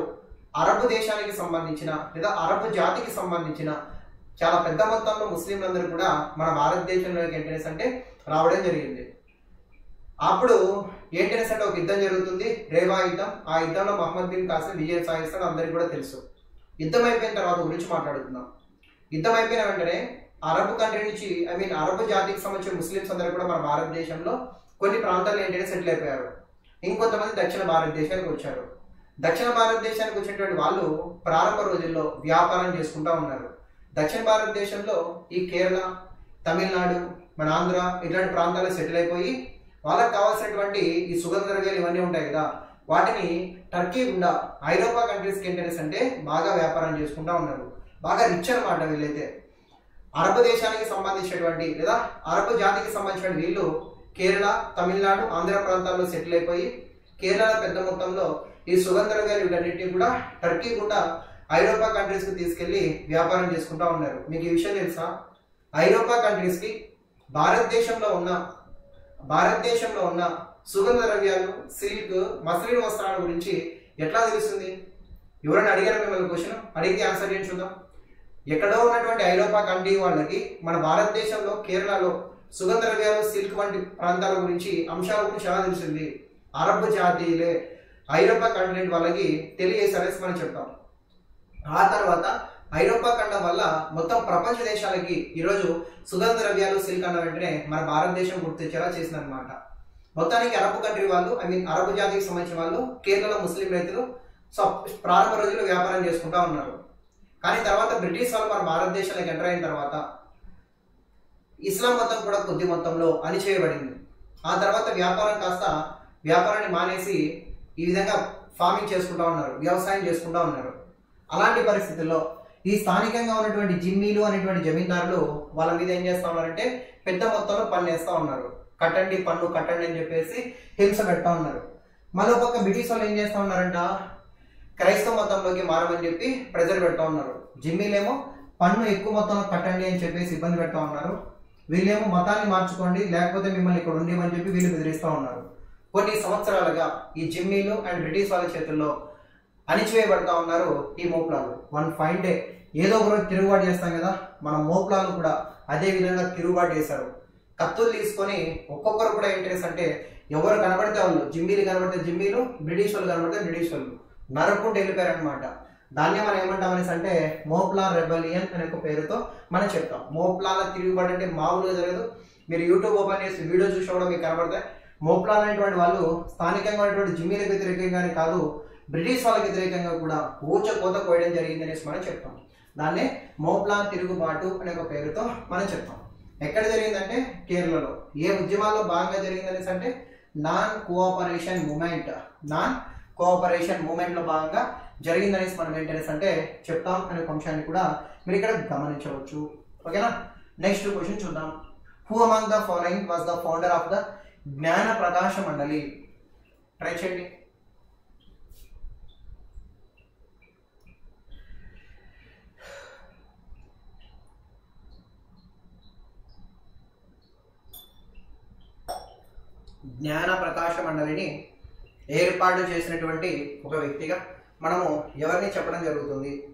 అరబ్ దేశానికి సంబంధించిన లేదా అరబ్ జాతికి సంబంధించిన చాలా పెద్ద మొత్తంలో ముస్లింలందరూ కూడా మన భారతదేశంలోకి ఏంటనేసి అంటే రావడం జరిగింది. అప్పుడు ఏంటనేసి అంటే ఒక యుద్ధం జరుగుతుంది. రేవా యుద్ధం. ఆ యుద్ధంలో మహమ్మద్ బిన్ కాసిం విజయం సాగిస్తాడు అందరికీ కూడా తెలుసు. యుద్ధం అయిపోయిన తర్వాత గురించి మాట్లాడుతున్నాం యుద్ధం అయిపోయిన వెంటనే అరబ్ కంట్రీ నుంచి ఐ మీన్ అరబ్ జాతికి సంబంధించిన ముస్లిమ్స్ అందరూ కూడా మన భారతదేశంలో కొన్ని ప్రాంతాల్లో ఏంటంటే సెటిల్ అయిపోయారు. ఇంకొంతమంది దక్షిణ భారతదేశానికి వచ్చారు. దక్షిణ భారతదేశానికి వచ్చినటువంటి వాళ్ళు ప్రారంభ రోజుల్లో వ్యాపారం చేసుకుంటా ఉన్నారు. దక్షిణ భారతదేశంలో ఈ కేరళ తమిళనాడు మన ఆంధ్ర ఇట్లాంటి ప్రాంతాల్లో సెటిల్ అయిపోయి వాళ్ళకి కావాల్సినటువంటి ఈ సుగంధ ద్రవ్యాలు ఇవన్నీ ఉంటాయి కదా వాటిని టర్కీ గుండా ఐరోపా కంట్రీస్కి ఏంటనేసి అంటే బాగా వ్యాపారం చేసుకుంటా ఉన్నారు. బాగా రిచ్ అనమాట వీళ్ళైతే. అరబ్ దేశానికి సంబంధించినటువంటి లేదా అరబ్ జాతికి సంబంధించిన వీళ్ళు కేరళ తమిళనాడు ఆంధ్ర ప్రాంతాల్లో సెటిల్ అయిపోయి కేరళ పెద్ద మొత్తంలో ఈ సుగంధ ద్రవ్యాలు వీటన్నిటిని కూడా టర్కీ కూడా ఐరోపా కంట్రీస్కి తీసుకెళ్ళి వ్యాపారం చేసుకుంటా ఉన్నారు. మీకు ఈ విషయం తెలుసా? ఐరోపా కంట్రీస్కి భారతదేశంలో ఉన్న భారతదేశంలో ఉన్న సుగంధ ద్రవ్యాలు సిల్క్ మస్లిన్ వస్త్రాల గురించి ఎట్లా తెలుస్తుంది? ఎవరైనా అడిగారు మిమ్మల్ని క్వశ్చన్ అడిగితే ఆన్సర్ చేయండి చూద్దాం. ఎక్కడో ఉన్నటువంటి ఐరోపా కంట్రీ వాళ్ళకి మన భారతదేశంలో కేరళలో సుగంధ ద్రవ్యాలు సిల్క్ వంటి ప్రాంతాల గురించి అంశాల గురించి ఎలా తెలిసింది? అరబ్ జాతీయులే ఐరోపా కంటినెంట్ వాళ్ళకి తెలియజేశారని మనం చెప్తాం. ఆ తర్వాత ఐరోపా ఖండం వల్ల మొత్తం ప్రపంచ దేశాలకి ఈరోజు సుగంధ ద్రవ్యాలు సిల్క్ అన్న వెంటనే మన భారతదేశం గుర్తించేలా చేసిందనమాట మొత్తానికి అరబ్ కంట్రీ వాళ్ళు ఐ మీన్ అరబ్ జాతికి సంబంధించిన వాళ్ళు కేరళలో ముస్లిం రైతులు సో ప్రారంభ రోజుల్లో వ్యాపారం చేసుకుంటా ఉన్నారు. కానీ తర్వాత బ్రిటిష్ వాళ్ళు మన భారతదేశంలోకి ఎంటర్ అయిన తర్వాత ఇస్లాం మతం కూడా కొద్ది మొత్తంలో అణిచేయబడింది. ఆ తర్వాత వ్యాపారం కాస్త వ్యాపారాన్ని మానేసి ఈ విధంగా ఫార్మింగ్ చేసుకుంటా ఉన్నారు వ్యవసాయం చేసుకుంటా ఉన్నారు. అలాంటి పరిస్థితుల్లో ఈ స్థానికంగా ఉన్నటువంటి జిమ్మీలు అనేటువంటి జమీందారులు వాళ్ళ మీద ఏం చేస్తా ఉన్నారంటే పెద్ద మొత్తంలో పన్ను వేస్తూ ఉన్నారు. కట్టండి పన్ను కట్టండి అని చెప్పేసి హింస పెడతా ఉన్నారు. మరో పక్క బ్రిటిష్ వాళ్ళు ఏం చేస్తా ఉన్నారంట? క్రైస్తవ మతంలోకి మారమని చెప్పి ప్రెజర్ పెడతా ఉన్నారు. జిమ్మీలేమో పన్ను ఎక్కువ మొత్తంలో కట్టండి అని చెప్పేసి ఇబ్బంది పెడతా ఉన్నారు. వీళ్ళేమో మతాన్ని మార్చుకోండి లేకపోతే మిమ్మల్ని ఇక్కడ ఉండేమని చెప్పి వీళ్ళు బెదిరిస్తూ ఉన్నారు. కొన్ని సంవత్సరాలుగా ఈ జిమ్మీలు అండ్ బ్రిటిష్ వాళ్ళ చేతుల్లో అణిచివేయబడతా ఉన్నారు ఈ మోపులాలు. One fine day. ఏదో ఒక రోజు తిరుగుబాటు చేస్తాం కదా మన మోపులాలు కూడా అదే విధంగా తిరుగుబాటు చేశారు. కత్తులు తీసుకొని ఒక్కొక్కరు కూడా ఇంట్రెస్ట్ అంటే ఎవరు కనబడితే వాళ్ళు జిమ్మీలు కనబడితే జిమ్మీలు బ్రిటిష్ వాళ్ళు కనబడితే బ్రిటిష్ వాళ్ళు. నరుక్కుంటూ వెళ్ళిపోయారనమాట దాన్ని మనం ఏమంటాం అనేసి అంటే మోప్లా రెబలియన్ అనే ఒక పేరుతో మనం చెప్తాం. మోప్లాల తిరుగుబాటు అంటే మామూలుగా జరగదు. మీరు యూట్యూబ్ ఓపెన్ చేసి వీడియో చూసి కూడా మీకు కనబడతాయి. మోప్లా అనేటువంటి వాళ్ళు స్థానికంగా ఉన్నటువంటి జిమ్మీలకు వ్యతిరేకంగానే కాదు బ్రిటిష్ వాళ్ళకి వ్యతిరేకంగా కూడా ఊచ కోత కోయడం జరిగింది అనేసి మనం చెప్తాం. దాన్నే మోప్లా తిరుగుబాటు అనే ఒక పేరుతో మనం చెప్తాం. ఎక్కడ జరిగిందంటే కేరళలో. ఏ ఉద్యమాల్లో భాగంగా జరిగింది అనేసి అంటే non cooperation movement non cooperation మూమెంట్లో భాగంగా జరిగిందనేసి మనం ఏంటనేసి అంటే చెప్తాం అనే ఒక అంశాన్ని కూడా మీరు ఇక్కడ గమనించవచ్చు. ఓకేనా? నెక్స్ట్ క్వశ్చన్ చూద్దాం. Who among the following was the founder of the Gyan Prakash Mandali try చేయండి. జ్ఞాన ప్రకాశ మండలిని ఏర్పాటు చేసినటువంటి ఒక వ్యక్తిగా మనము ఎవరిని చెప్పడం జరుగుతుంది?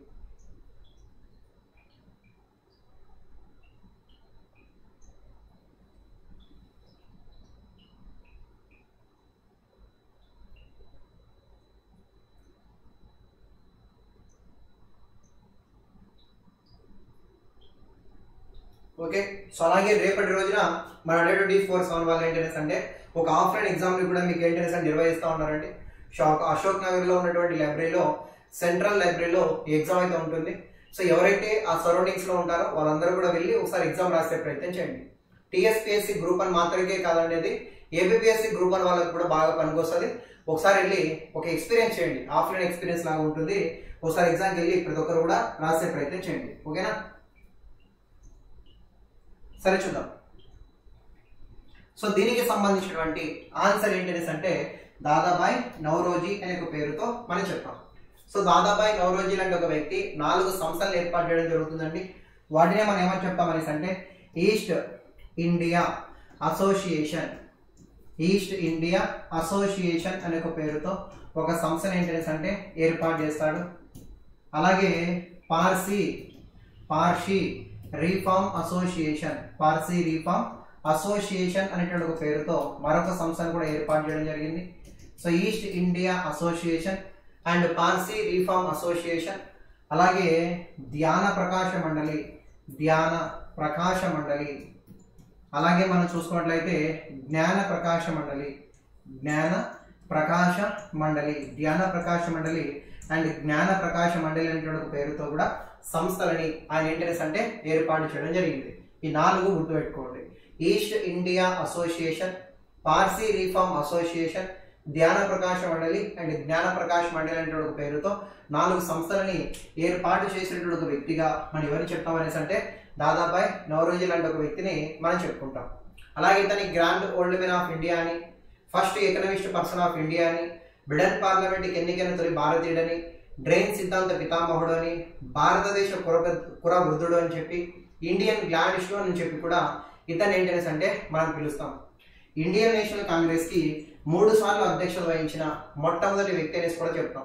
ఓకే? సో అలాగే రేపటి రోజున మన అడేటువంటి ఫోర్ సెవెన్ వాళ్ళు ఏంటనేసి అంటే ఒక ఆఫ్లైన్ ఎగ్జామ్ని కూడా మీకు ఏంటనేసి అని నిర్వహిస్తూ ఉన్నారండి. షాక్ అశోక్ నగర్లో ఉన్నటువంటి లైబ్రరీలో సెంట్రల్ లైబ్రరీలో ఎగ్జామ్ అయితే ఉంటుంది. సో ఎవరైతే ఆ సరౌండింగ్స్లో ఉంటారో వాళ్ళందరూ కూడా వెళ్ళి ఒకసారి ఎగ్జామ్ రాసే ప్రయత్నం చేయండి. టీఎస్పీఎస్సీ గ్రూప్ అని మాత్రమే కాదనేది ఏబిపిఎస్సి గ్రూప్ అని వాళ్ళకి కూడా బాగా పనికొస్తుంది. ఒకసారి వెళ్ళి ఒక ఎక్స్పీరియన్స్ చేయండి. ఆఫ్లైన్ ఎక్స్పీరియన్స్ లాగా ఉంటుంది. ఒకసారి ఎగ్జామ్కి వెళ్ళి ప్రతి ఒక్కరు కూడా రాసే ప్రయత్నం చేయండి. ఓకేనా? సరే చూద్దాం. సో దీనికి సంబంధించినటువంటి ఆన్సర్ ఏంటనేసి అంటే దాదాబాయ్ నవరోజీ అనే ఒక పేరుతో మనం చెప్తాం సో దాదాబాయ్ నవరోజీ లాంటి ఒక వ్యక్తి నాలుగు సంస్థలు ఏర్పాటు చేయడం జరుగుతుందండి. వాటినే మనం ఏమని చెప్తామనేసి అంటే East India Association. East India Association అనే ఒక పేరుతో ఒక సంస్థను ఏంటనేసి అంటే ఏర్పాటు చేస్తాడు. అలాగే Parsi Parsi reform association Parsi reform association అనేటువంటి ఒక పేరుతో మరొక సంస్థను కూడా ఏర్పాటు చేయడం జరిగింది. So East India Association and Parsi reform association అలాగే ధ్యాన ప్రకాశ మండలి ధ్యాన ప్రకాశ మండలి అలాగే మనం చూసుకున్నట్లయితే జ్ఞాన ప్రకాశ మండలి జ్ఞాన ప్రకాశ మండలి ధ్యాన ప్రకాశ మండలి అండ్ జ్ఞాన ప్రకాశ మండలి అనేటువంటి పేరుతో కూడా సంస్థలని ఆయన ఏంటనేసి అంటే ఏర్పాటు చేయడం జరిగింది. ఈ నాలుగు గుర్తుపెట్టుకోండి. East India Association Parsi reform association Dhyan Prakash Mandali and జ్ఞాన ప్రకాశ మండలి అనేటువంటి ఒక పేరుతో నాలుగు సంస్థలని ఏర్పాటు చేసినటువంటి ఒక వ్యక్తిగా మనం ఎవరిని చెప్తాం అనేసి అంటే దాదాబాయ్ నవరోజీ లాంటి ఒక వ్యక్తిని మనం చెప్పుకుంటాం. అలాగే ఇతని grand old men of India అని first economist person of India అని బ్రిటన్ పార్లమెంట్కి ఎన్నికైన తొలి భారతీయుడని డ్రైన్ సిద్ధాంత పితామహుడు అని భారతదేశ కుర కుర వృద్ధుడు అని చెప్పి ఇండియన్ గ్లాడిస్టు అని చెప్పి కూడా ఇతను ఏంటనేసి అంటే మనం పిలుస్తాం. ఇండియన్ నేషనల్ కాంగ్రెస్కి మూడు సార్లు అధ్యక్షత వహించిన మొట్టమొదటి వ్యక్తి అనేసి కూడా చెప్తాం.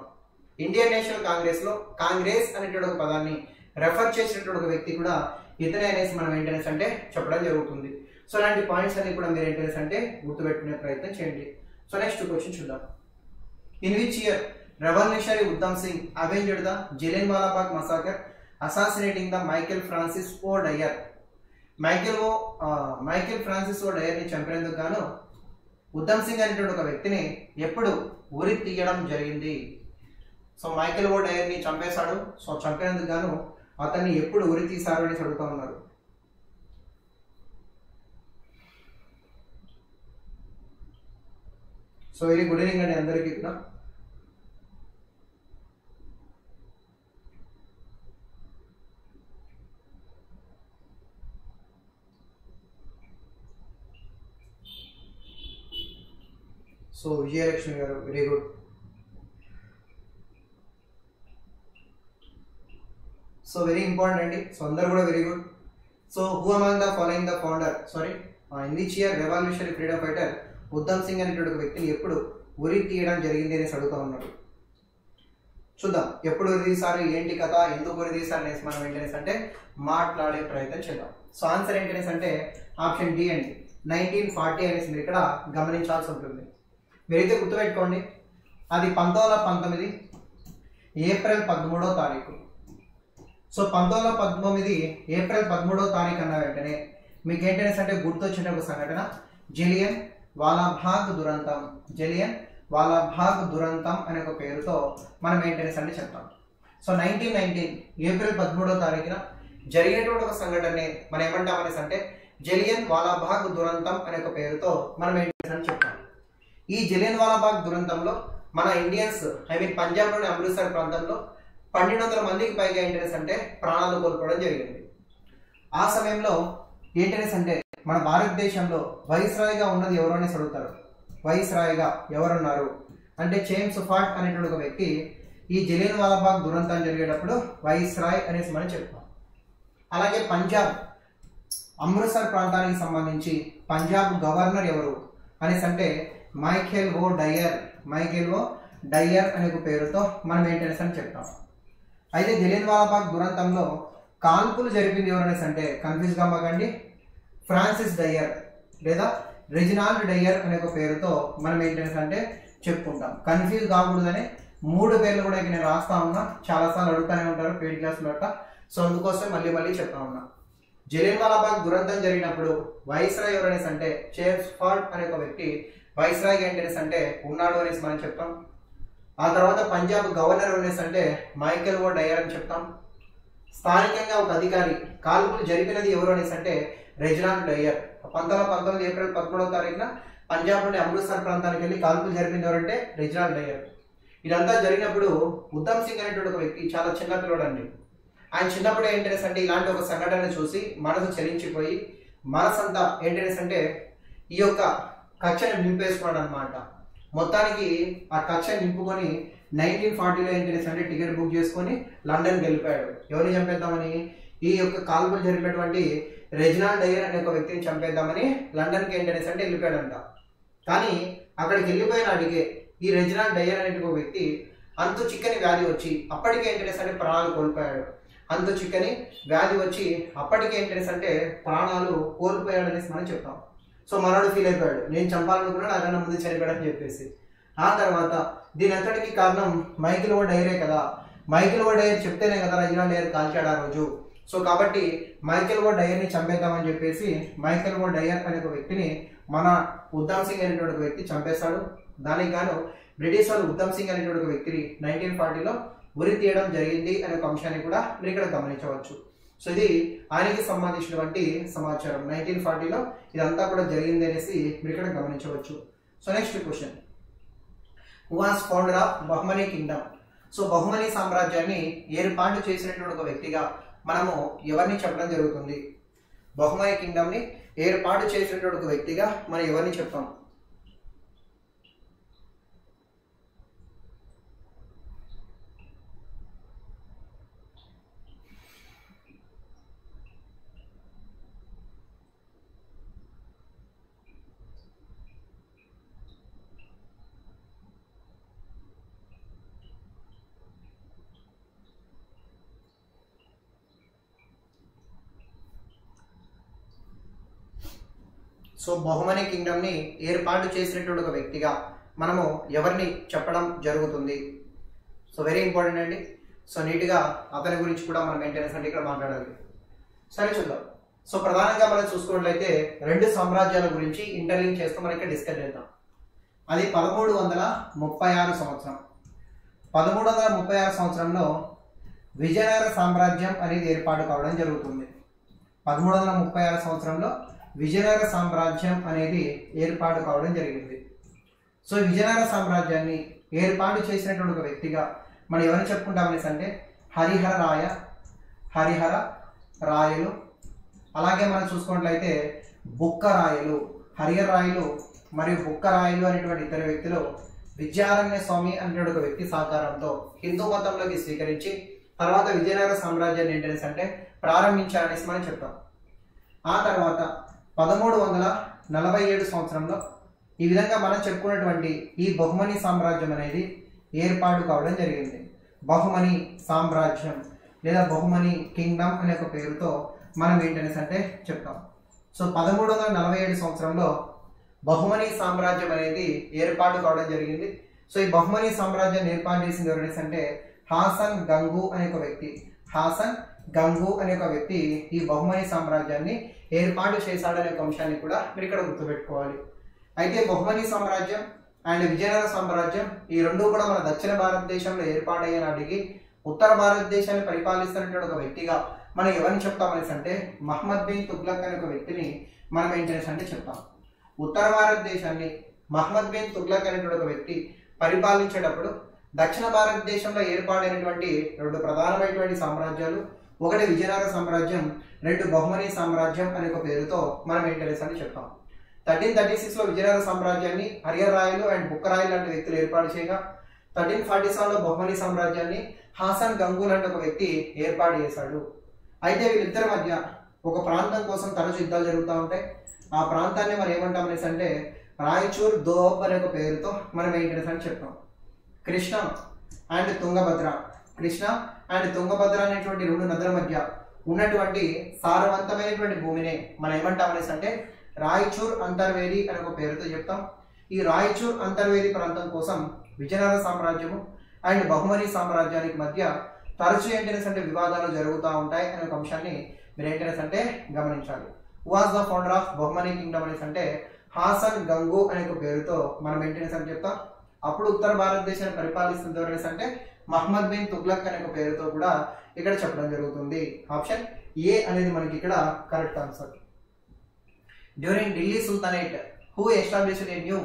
ఇండియన్ నేషనల్ కాంగ్రెస్లో కాంగ్రెస్ అనేటువంటి ఒక పదాన్ని రెఫర్ చేసినటువంటి ఒక వ్యక్తి కూడా ఇతనే అనేసి మనం ఏంటనేసి అంటే చెప్పడం జరుగుతుంది. సో ఇలాంటి పాయింట్స్ అన్ని కూడా మీరు ఏంటనేసి అంటే గుర్తుపెట్టుకునే ప్రయత్నం చేయండి. సో నెక్స్ట్ క్వశ్చన్ చూద్దాం. In which year revolutionary Udham Singh avenged the Jallian Walabagh massacre assassinating the Michael Francis O Dyer Michael O Michael Francis O డయర్ని చంపినందుకు గాను ఉద్దమ్ సింగ్ అనేటువంటి ఒక వ్యక్తిని ఎప్పుడు ఉరి తీయడం జరిగింది. సో మైకేల్ ఓ డయర్ని చంపేశాడు. సో చంపినందుకు గాను అతన్ని ఎప్పుడు ఉరి తీశారు అని అడుగుతా ఉన్నారు. సో ఇది గుడ్ ఈవినింగ్ అండి అందరికీ కూడా సో విజయలక్ష్మి గారు very good. So very important అండి. సో అందరు కూడా very good. So who among the following the founder? Sorry in which year revolutionary freedom fighter Udham Singh అనేటువంటి ఒక వ్యక్తిని ఎప్పుడు ఉరి తీయడం జరిగింది అనేసి అడుగుతా ఉన్నాడు. చూద్దాం ఎప్పుడు ఉరి తీశారు ఏంటి కథ ఎందుకు ఉరి తీశారు అనేసి మనం ఏంటనేసి అంటే మాట్లాడే ప్రయత్నం చేద్దాం. సో ఆన్సర్ ఏంటనేసి అంటే ఆప్షన్ డి అండి. నైన్టీన్ ఫార్టీ అనేసి మీరు ఇక్కడ గమనించాల్సి ఉంటుంది. మీరైతే గుర్తుపెట్టుకోండి. అది పంతొమ్మిది వందల పంతొమ్మిది ఏప్రిల్ పదమూడో తారీఖు. సో పంతొమ్మిది వందల పంతొమ్మిది ఏప్రిల్ పదమూడో తారీఖు అన్న వెంటనే మీకు ఏంటనేసి అంటే గుర్తొచ్చిన ఒక సంఘటన. జలియన్ వాలాభాగ్ దురంతం. జలియన్ వాలాభాగ్ దురంతం అనే ఒక పేరుతో మనం ఏంటనేసి అంటే చెప్తాం. సో నైన్టీన్ నైన్టీన్ ఏప్రిల్ పదమూడో తారీఖున జరిగినటువంటి ఒక సంఘటనని మనం ఏమంటామనేసి అంటే జలియన్ వాలాబాగ్ దురంతం అనే ఒక పేరుతో మనం ఏంటనేసి అని చెప్తాం. ఈ జలియన్ వాలాబాగ్ దురంతంలో మన ఇండియన్స్ ఐ మీన్ పంజాబ్లోని అమృత్సర్ ప్రాంతంలో పన్నెండు వందల మందికి పైగా ఏంటనేసి అంటే ప్రాణాలు కోల్పోవడం జరిగింది. ఆ సమయంలో ఏంటనేసి అంటే మన భారతదేశంలో వైస్రాయ్గా ఉన్నది ఎవరు అనేసి అడుగుతారు. వైస్రాయ్గా ఎవరున్నారు? అంటే చేమ్ సుఫాట్ అనేటువంటి ఒక వ్యక్తి ఈ జలియన్ వాలాబాగ్ దురంతం జరిగేటప్పుడు వైస్రాయ్ అనేసి మనం చెప్తాం అలాగే పంజాబ్ అమృత్సర్ ప్రాంతానికి సంబంధించి పంజాబ్ గవర్నర్ ఎవరు అనేసి అంటే Michael O'Dwyer Michael O'Dwyer అనే ఒక పేరుతో మనం మెయింటెనెన్స్ అని చెప్తాం. అయితే జలియన్వాలాబాగ్ దురంతంలో కాల్పులు జరిపింది ఎవరనేసి అంటే కన్ఫ్యూజ్ కమ్మకండి ఫ్రాన్సిస్ డయ్యర్ లేదా రెజినాల్డ్ డయర్ అనే ఒక పేరుతో మనం మెయింటెనెన్స్ అంటే చెప్పుకుంటాం. కన్ఫ్యూజ్ కాకూడదని మూడు పేర్లు కూడా ఇక నేను రాస్తా ఉన్నా. చాలాసార్లు అడుగుతూనే ఉంటారు పెయింట్ క్లాసులో అట్ట సో అందుకోసం మళ్ళీ మళ్ళీ చెప్తా ఉన్నా. జలియన్వాలాబాగ్ దురంతం జరిగినప్పుడు వైస్రాయ్ ఎవరనేసి అంటే చేఫ్ ఫాల్ట్ అనే ఒక వ్యక్తి వైస్రాయ్ ఏంటనేసి అంటే ఉన్నాడు అనేసి మనం చెప్తాం. ఆ తర్వాత పంజాబ్ గవర్నర్ అనేసి అంటే మైకెల్ ఓ డయర్ అని చెప్తాం. స్థానికంగా ఒక అధికారి కాల్పులు జరిపినది ఎవరు అనేసి అంటే రెజినాల్డ్ డయ్యర్ పంతొమ్మిది పంతొమ్మిది ఏప్రిల్ పదమూడవ తారీఖున పంజాబ్లోని అమృత్సర్ ప్రాంతానికి వెళ్ళి కాల్పులు జరిపింది ఎవరంటే రెజినాల్డ్ డయర్ ఇదంతా జరిగినప్పుడు ఉద్దమ్ సింగ్ అనేటువంటి ఒక వ్యక్తి చాలా చిన్న పిల్లడు అండి ఆయన చిన్నప్పుడు ఏంటనేసి అంటే ఇలాంటి ఒక సంఘటన చూసి మనసు చలించిపోయి మనసంతా ఏంటనేసి అంటే ఈ యొక్క కక్షని నింపేసుకున్నాడు అనమాట మొత్తానికి ఆ కక్ష నింపుకొని నైన్టీన్ ఫార్టీలో ఏంటనేసి అంటే టికెట్ బుక్ చేసుకొని లండన్కి వెళ్ళిపోయాడు. ఎవరిని చంపేద్దామని? ఈ యొక్క కాల్పులు జరిగినటువంటి రెజినాల్డ్ డయర్ అనే ఒక వ్యక్తిని చంపేద్దామని లండన్కి ఏంటనేసి అంటే వెళ్ళిపోయాడంట. కానీ అక్కడికి వెళ్ళిపోయిన అడిగే ఈ రెజినాల్డ్ డయర్ అనే ఒక వ్యక్తి అంతు చిక్కని వ్యాధి వచ్చి అప్పటికే ఏంటనేసి అంటే ప్రాణాలు కోల్పోయాడు. అంతు చిక్కని వ్యాధి వచ్చి అప్పటికే ఏంటనేసి అంటే ప్రాణాలు కోల్పోయాడు అనేసి మనం చెప్తాం. సో మనోడు ఫీల్ అయిపోయాడు. నేను చంపాలనుకున్నాడు అలానే ముందు చనిపోయాడని చెప్పేసి. ఆ తర్వాత దీని అంతటికి కారణం మైకిల్ ఓ డైరే కదా. మైకిల్ ఓ డైర్ చెప్తేనే కదా రజనా డైర్ కాల్చాడు ఆ రోజు. సో కాబట్టి మైకిల్ ఓ డైర్ని చంపేద్దామని చెప్పేసి మైకిల్ ఓ డైర్ అనే ఒక వ్యక్తిని మన ఉద్దమ్ సింగ్ అనేటువంటి ఒక వ్యక్తి చంపేశాడు దానికి గాను బ్రిటిష్ వాళ్ళు ఉద్దమ్ సింగ్ అనేటువంటి ఒక వ్యక్తిని నైన్టీన్ ఫార్టీలో ఉరి తీయడం జరిగింది అనే ఒక అంశాన్ని కూడా మీరు ఇక్కడ గమనించవచ్చు. సో ఇది ఆయనకి సంబంధించినటువంటి సమాచారం. నైన్టీన్ ఫార్టీలో ఇదంతా కూడా జరిగింది అనేసి మీరు ఇక్కడ గమనించవచ్చు. So next question was founder of Bahmani kingdom so Bahmani సామ్రాజ్యాన్ని ఏర్పాటు చేసినటువంటి ఒక వ్యక్తిగా మనము ఎవరిని చెప్పడం జరుగుతుంది? బహుమనీ కింగ్డమ్ని ఏర్పాటు చేసినటువంటి ఒక వ్యక్తిగా మనం ఎవరిని చెప్తాం? సో బహుమని కింగ్డమ్ని ఏర్పాటు చేసినటువంటి ఒక వ్యక్తిగా మనము ఎవరిని చెప్పడం జరుగుతుంది. సో వెరీ ఇంపార్టెంట్ అండి. సో నీట్గా అతని గురించి కూడా మనం మెయింటెనెన్స్ అంటే ఇక్కడ మాట్లాడాలి. సరే చూద్దాం. సో ప్రధానంగా మనం చూసుకున్నట్లయితే రెండు సామ్రాజ్యాల గురించి ఇంటర్లింక్ చేస్తూ మనం ఇక్కడ డిస్కస్ చేద్దాం. అది పదమూడు వందల ముప్పై ఆరు సంవత్సరం. పదమూడు వందల ముప్పై ఆరు సంవత్సరంలో విజయనగర సామ్రాజ్యం అనేది ఏర్పాటు కావడం జరుగుతుంది. పదమూడు వందల ముప్పై ఆరు సంవత్సరంలో విజయనగర సామ్రాజ్యం అనేది ఏర్పాటు కావడం జరిగింది. సో విజయనగర సామ్రాజ్యాన్ని ఏర్పాటు చేసినటువంటి ఒక వ్యక్తిగా మనం ఎవరిని చెప్పుకుంటాం అనేసి అంటే హరిహర రాయ హరిహర రాయలు. అలాగే మనం చూసుకున్నట్లయితే బుక్కరాయలు హరిహర రాయలు మరియు బుక్క రాయలు అనేటువంటి ఇద్దరు వ్యక్తులు విద్యారణ్య స్వామి అనేటువంటి ఒక వ్యక్తి సహకారంతో హిందూ మతంలోకి స్వీకరించి తర్వాత విజయనగర సామ్రాజ్యాన్ని ఏంటనేసి అంటే ప్రారంభించారనేసి మనం చెప్తాం. ఆ తర్వాత పదమూడు వందల నలభై ఏడు సంవత్సరంలో ఈ విధంగా మనం చెప్పుకున్నటువంటి ఈ బహుమని సామ్రాజ్యం అనేది ఏర్పాటు కావడం జరిగింది. బహుమని సామ్రాజ్యం లేదా బహుమని కింగ్డమ్ అనే ఒక పేరుతో మనం ఏంటనేసి అంటే చెప్తాం. సో పదమూడు వందల నలభై ఏడు సంవత్సరంలో బహుమని సామ్రాజ్యం అనేది ఏర్పాటు కావడం జరిగింది. సో ఈ బహుమని సామ్రాజ్యాన్ని ఏర్పాటు చేసింది ఎవరనేసి అంటే హాసన్ గంగు అనే ఒక వ్యక్తి. హాసన్ గంగు అనే ఒక వ్యక్తి ఈ బహుమని సామ్రాజ్యాన్ని ఏర్పాటు చేశాడనే ఒక అంశాన్ని కూడా మీరు ఇక్కడ గుర్తుపెట్టుకోవాలి. అయితే బహుమని సామ్రాజ్యం అండ్ విజయనగర సామ్రాజ్యం ఈ రెండు కూడా మన దక్షిణ భారతదేశంలో ఏర్పాటయ్యే నాటికి ఉత్తర భారతదేశాన్ని పరిపాలిస్తున్నటువంటి ఒక వ్యక్తిగా మనం ఎవరిని చెప్తామనేసి అంటే మహమ్మద్ బిన్ తుగ్లక్ అనే ఒక వ్యక్తిని మనం ఏం అంటే చెప్తాం. ఉత్తర భారతదేశాన్ని మహమ్మద్ బిన్ తుగ్లక్ అనేటువంటి ఒక వ్యక్తి పరిపాలించేటప్పుడు దక్షిణ భారతదేశంలో ఏర్పాటైనటువంటి రెండు ప్రధానమైనటువంటి సామ్రాజ్యాలు ఒకటి విజయనగర సామ్రాజ్యం రెండు బహుమని సామ్రాజ్యం అనే ఒక పేరుతో మనం ఏం అని చెప్పాం థర్టీన్ థర్టీ సిక్స్లో విజయనగర సామ్రాజ్యాన్ని హరియర్ రాయలు అండ్ బుక్కరాయలు లాంటి వ్యక్తులు ఏర్పాటు చేయగా థర్టీన్ ఫార్టీ సెవెన్లో బహుమని సామ్రాజ్యాన్ని హాసన్ గంగూల్ లాంటి ఒక వ్యక్తి ఏర్పాటు చేశాడు. అయితే వీళ్ళిద్దరి మధ్య ఒక ప్రాంతం కోసం తరచు యుద్ధాలు జరుగుతూ ఉంటాయి. ఆ ప్రాంతాన్ని మనం ఏమంటాం అనేసి అంటే రాయచూర్ దోబ్ అనే ఒక పేరుతో మనం ఏంటనేసి అని చెప్పాం కృష్ణ అండ్ తుంగభద్ర. కృష్ణ అండ్ తుంగభద్ర అనేటువంటి రెండు నదుల మధ్య ఉన్నటువంటి సారవంతమైనటువంటి భూమిని మనం ఏమంటాం అనేసి అంటే రాయచూర్ అంతర్వేది అనే ఒక పేరుతో చెప్తాం. ఈ రాయచూర్ అంతర్వేది ప్రాంతం కోసం విజయనగర సామ్రాజ్యము అండ్ బహుమని సామ్రాజ్యానికి మధ్య తరచు ఏంటనేసి అంటే వివాదాలు జరుగుతూ ఉంటాయి అనే ఒక అంశాన్ని మీరు ఏంటనేసి అంటే గమనించాలి. Was the founder of Bahmani kingdom అనేసి అంటే హాసన్ గంగు అనే ఒక పేరుతో మనం ఏంటనేసి అని చెప్తాం. అప్పుడు ఉత్తర భారతదేశాన్ని పరిపాలిస్తుంది ఎవరనేసి అంటే మహమ్మద్ బిన్ తుగ్లక్ అనే ఒక పేరుతో కూడా ఇక్కడ చెప్పడం జరుగుతుంది. ఆప్షన్ ఏ అనేది మనకి ఇక్కడ correct answer. During Delhi sultanate who established a new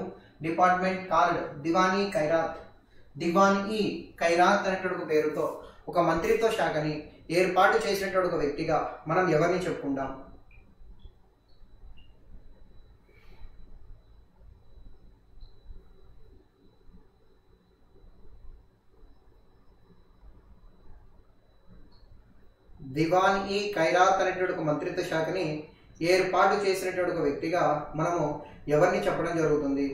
department called Diwani Khairat? Diwani i Khairat అనేటువంటి ఒక పేరుతో ఒక మంత్రిత్వ శాఖని ఏర్పాటు చేసినటువంటి ఒక వ్యక్తిగా మనం ఎవరిని చెప్పుకుంటాం? దివాన్ ఈ ఖైరాత్ అనేటువంటి ఒక మంత్రిత్వ శాఖని ఏర్పాటు చేసినటువంటి ఒక వ్యక్తిగా మనము ఎవరిని చెప్పడం జరుగుతుంది?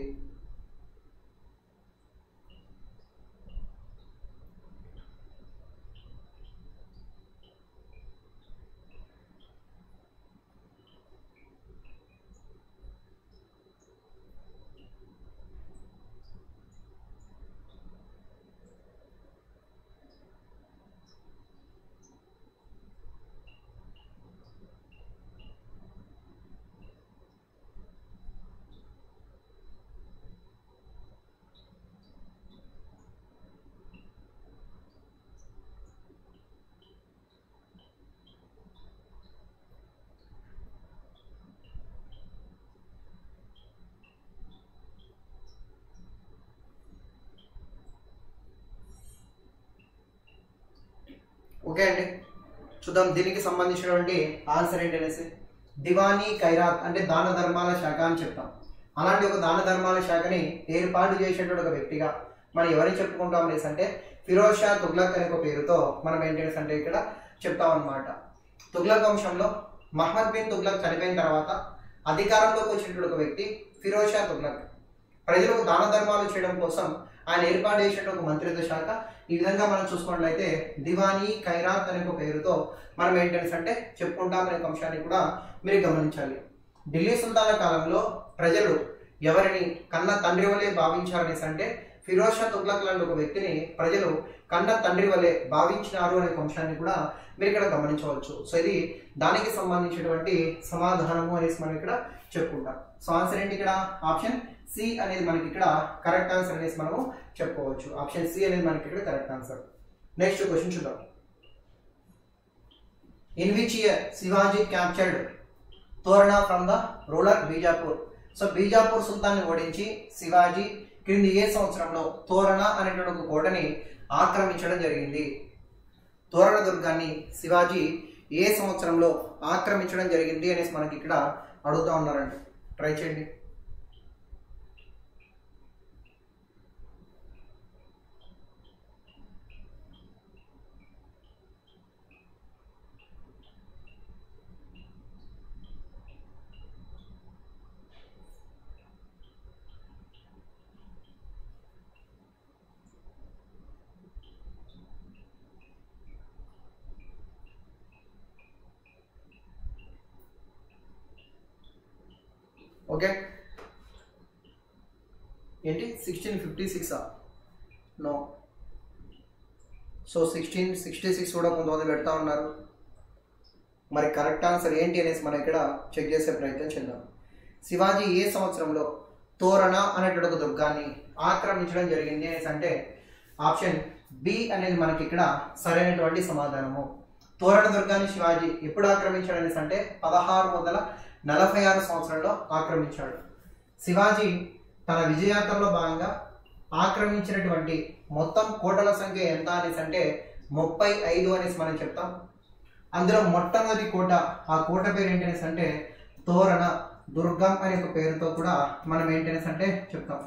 ఓకే అండి. చూద్దాం దీనికి సంబంధించినటువంటి ఆన్సర్ ఏంటనేసి దివానీ ఖైరాత్ అంటే దాన ధర్మాల శాఖ అని చెప్తాం. అలాంటి ఒక దాన ధర్మాల శాఖని ఏర్పాటు చేసేటువంటి ఒక వ్యక్తిగా మనం ఎవరిని చెప్పుకుంటాం అనేసి అంటే ఫిరోజ్ షా తుగ్లక్ అనే ఒక పేరుతో మనం ఏంటనేసి అంటే ఇక్కడ చెప్తాం అనమాట తుగ్లక్ వంశంలో మహమ్మద్ బిన్ తుగ్లక్ చనిపోయిన తర్వాత అధికారంలోకి వచ్చినటువంటి ఒక వ్యక్తి ఫిరోజ్ షా తుగ్లక్. ప్రజలకు దాన ధర్మాలు చేయడం కోసం ఆయన ఏర్పాటు చేసిన ఒక మంత్రిత్వ శాఖ ఈ విధంగా మనం చూసుకున్నట్లయితే దివానీ ఖైరాత్ అనే ఒక పేరుతో మనం మెయింటెనెన్స్ అంటే చెప్పుకుంటాం అనే ఒక అంశాన్ని కూడా మీరు గమనించాలి. ఢిల్లీ సుల్తాన కాలంలో ప్రజలు ఎవరిని కన్న తండ్రి వలె భావించారనేసి అంటే ఫిరోజ్ షా తుగ్లక్ లాంటి ఒక వ్యక్తిని ప్రజలు కన్న తండ్రి వలె భావించినారు అనే ఒక అంశాన్ని కూడా మీరు ఇక్కడ గమనించవచ్చు. సో ఇది దానికి సంబంధించినటువంటి సమాధానము అనేసి మనం ఇక్కడ చెప్పుకుంటాం. సో ఆన్సర్ ఏంటి ఇక్కడ? ఆప్షన్ సి అనేది మనకి ఇక్కడ కరెక్ట్ ఆన్సర్ అనేసి మనము చెప్పుకోవచ్చు. ఆప్షన్ సి అనేది మనకి ఇక్కడ కరెక్ట్ ఆన్సర్ నెక్స్ట్ క్వశ్చన్ చూద్దాం. In which year Shivaji captured Torna from the ruler Bijapur so Bijapur సుల్తాన్ని ఓడించి శివాజీ క్రింది ఏ సంవత్సరంలో తోరణ అనేటువంటి ఒక కోటని ఆక్రమించడం జరిగింది? తోరణ దుర్గాన్ని శివాజీ ఏ సంవత్సరంలో ఆక్రమించడం జరిగింది అనేసి మనకి ఇక్కడ అడుగుతా ఉన్నారండి. ట్రై చేయండి. ఓకే? ఏంటి? Sixteen fifty సిక్సా no so sixteen sixty six కూడా కొంతమంది పెడతా ఉన్నారు. మరి కరెక్ట్ ఆన్సర్ ఏంటి అనేసి మనం ఇక్కడ చెక్ చేసే ప్రయత్నం చేద్దాం. శివాజీ ఏ సంవత్సరంలో తోరణ అనేటువంటి ఒక దుర్గాన్ని ఆక్రమించడం జరిగింది అనేసి అంటే ఆప్షన్ బి అనేది మనకి ఇక్కడ సరైనటువంటి సమాధానము. తోరణ దుర్గాన్ని శివాజీ ఎప్పుడు ఆక్రమించాడు అనేసి అంటే పదహారు వందల నలభై ఆరు సంవత్సరంలో ఆక్రమించాడు. శివాజీ తన విజయాత్రలో భాగంగా ఆక్రమించినటువంటి మొత్తం కోటల సంఖ్య ఎంత అనేసి అంటే ముప్పై ఐదు అనేసి మనం చెప్తాం. అందులో మొట్టమొదటి కోట ఆ కోట పేరు ఏంటనేసి అంటే తోరణ దుర్గం అనే ఒక పేరుతో కూడా మనం ఏంటనేసి అంటే చెప్తాం.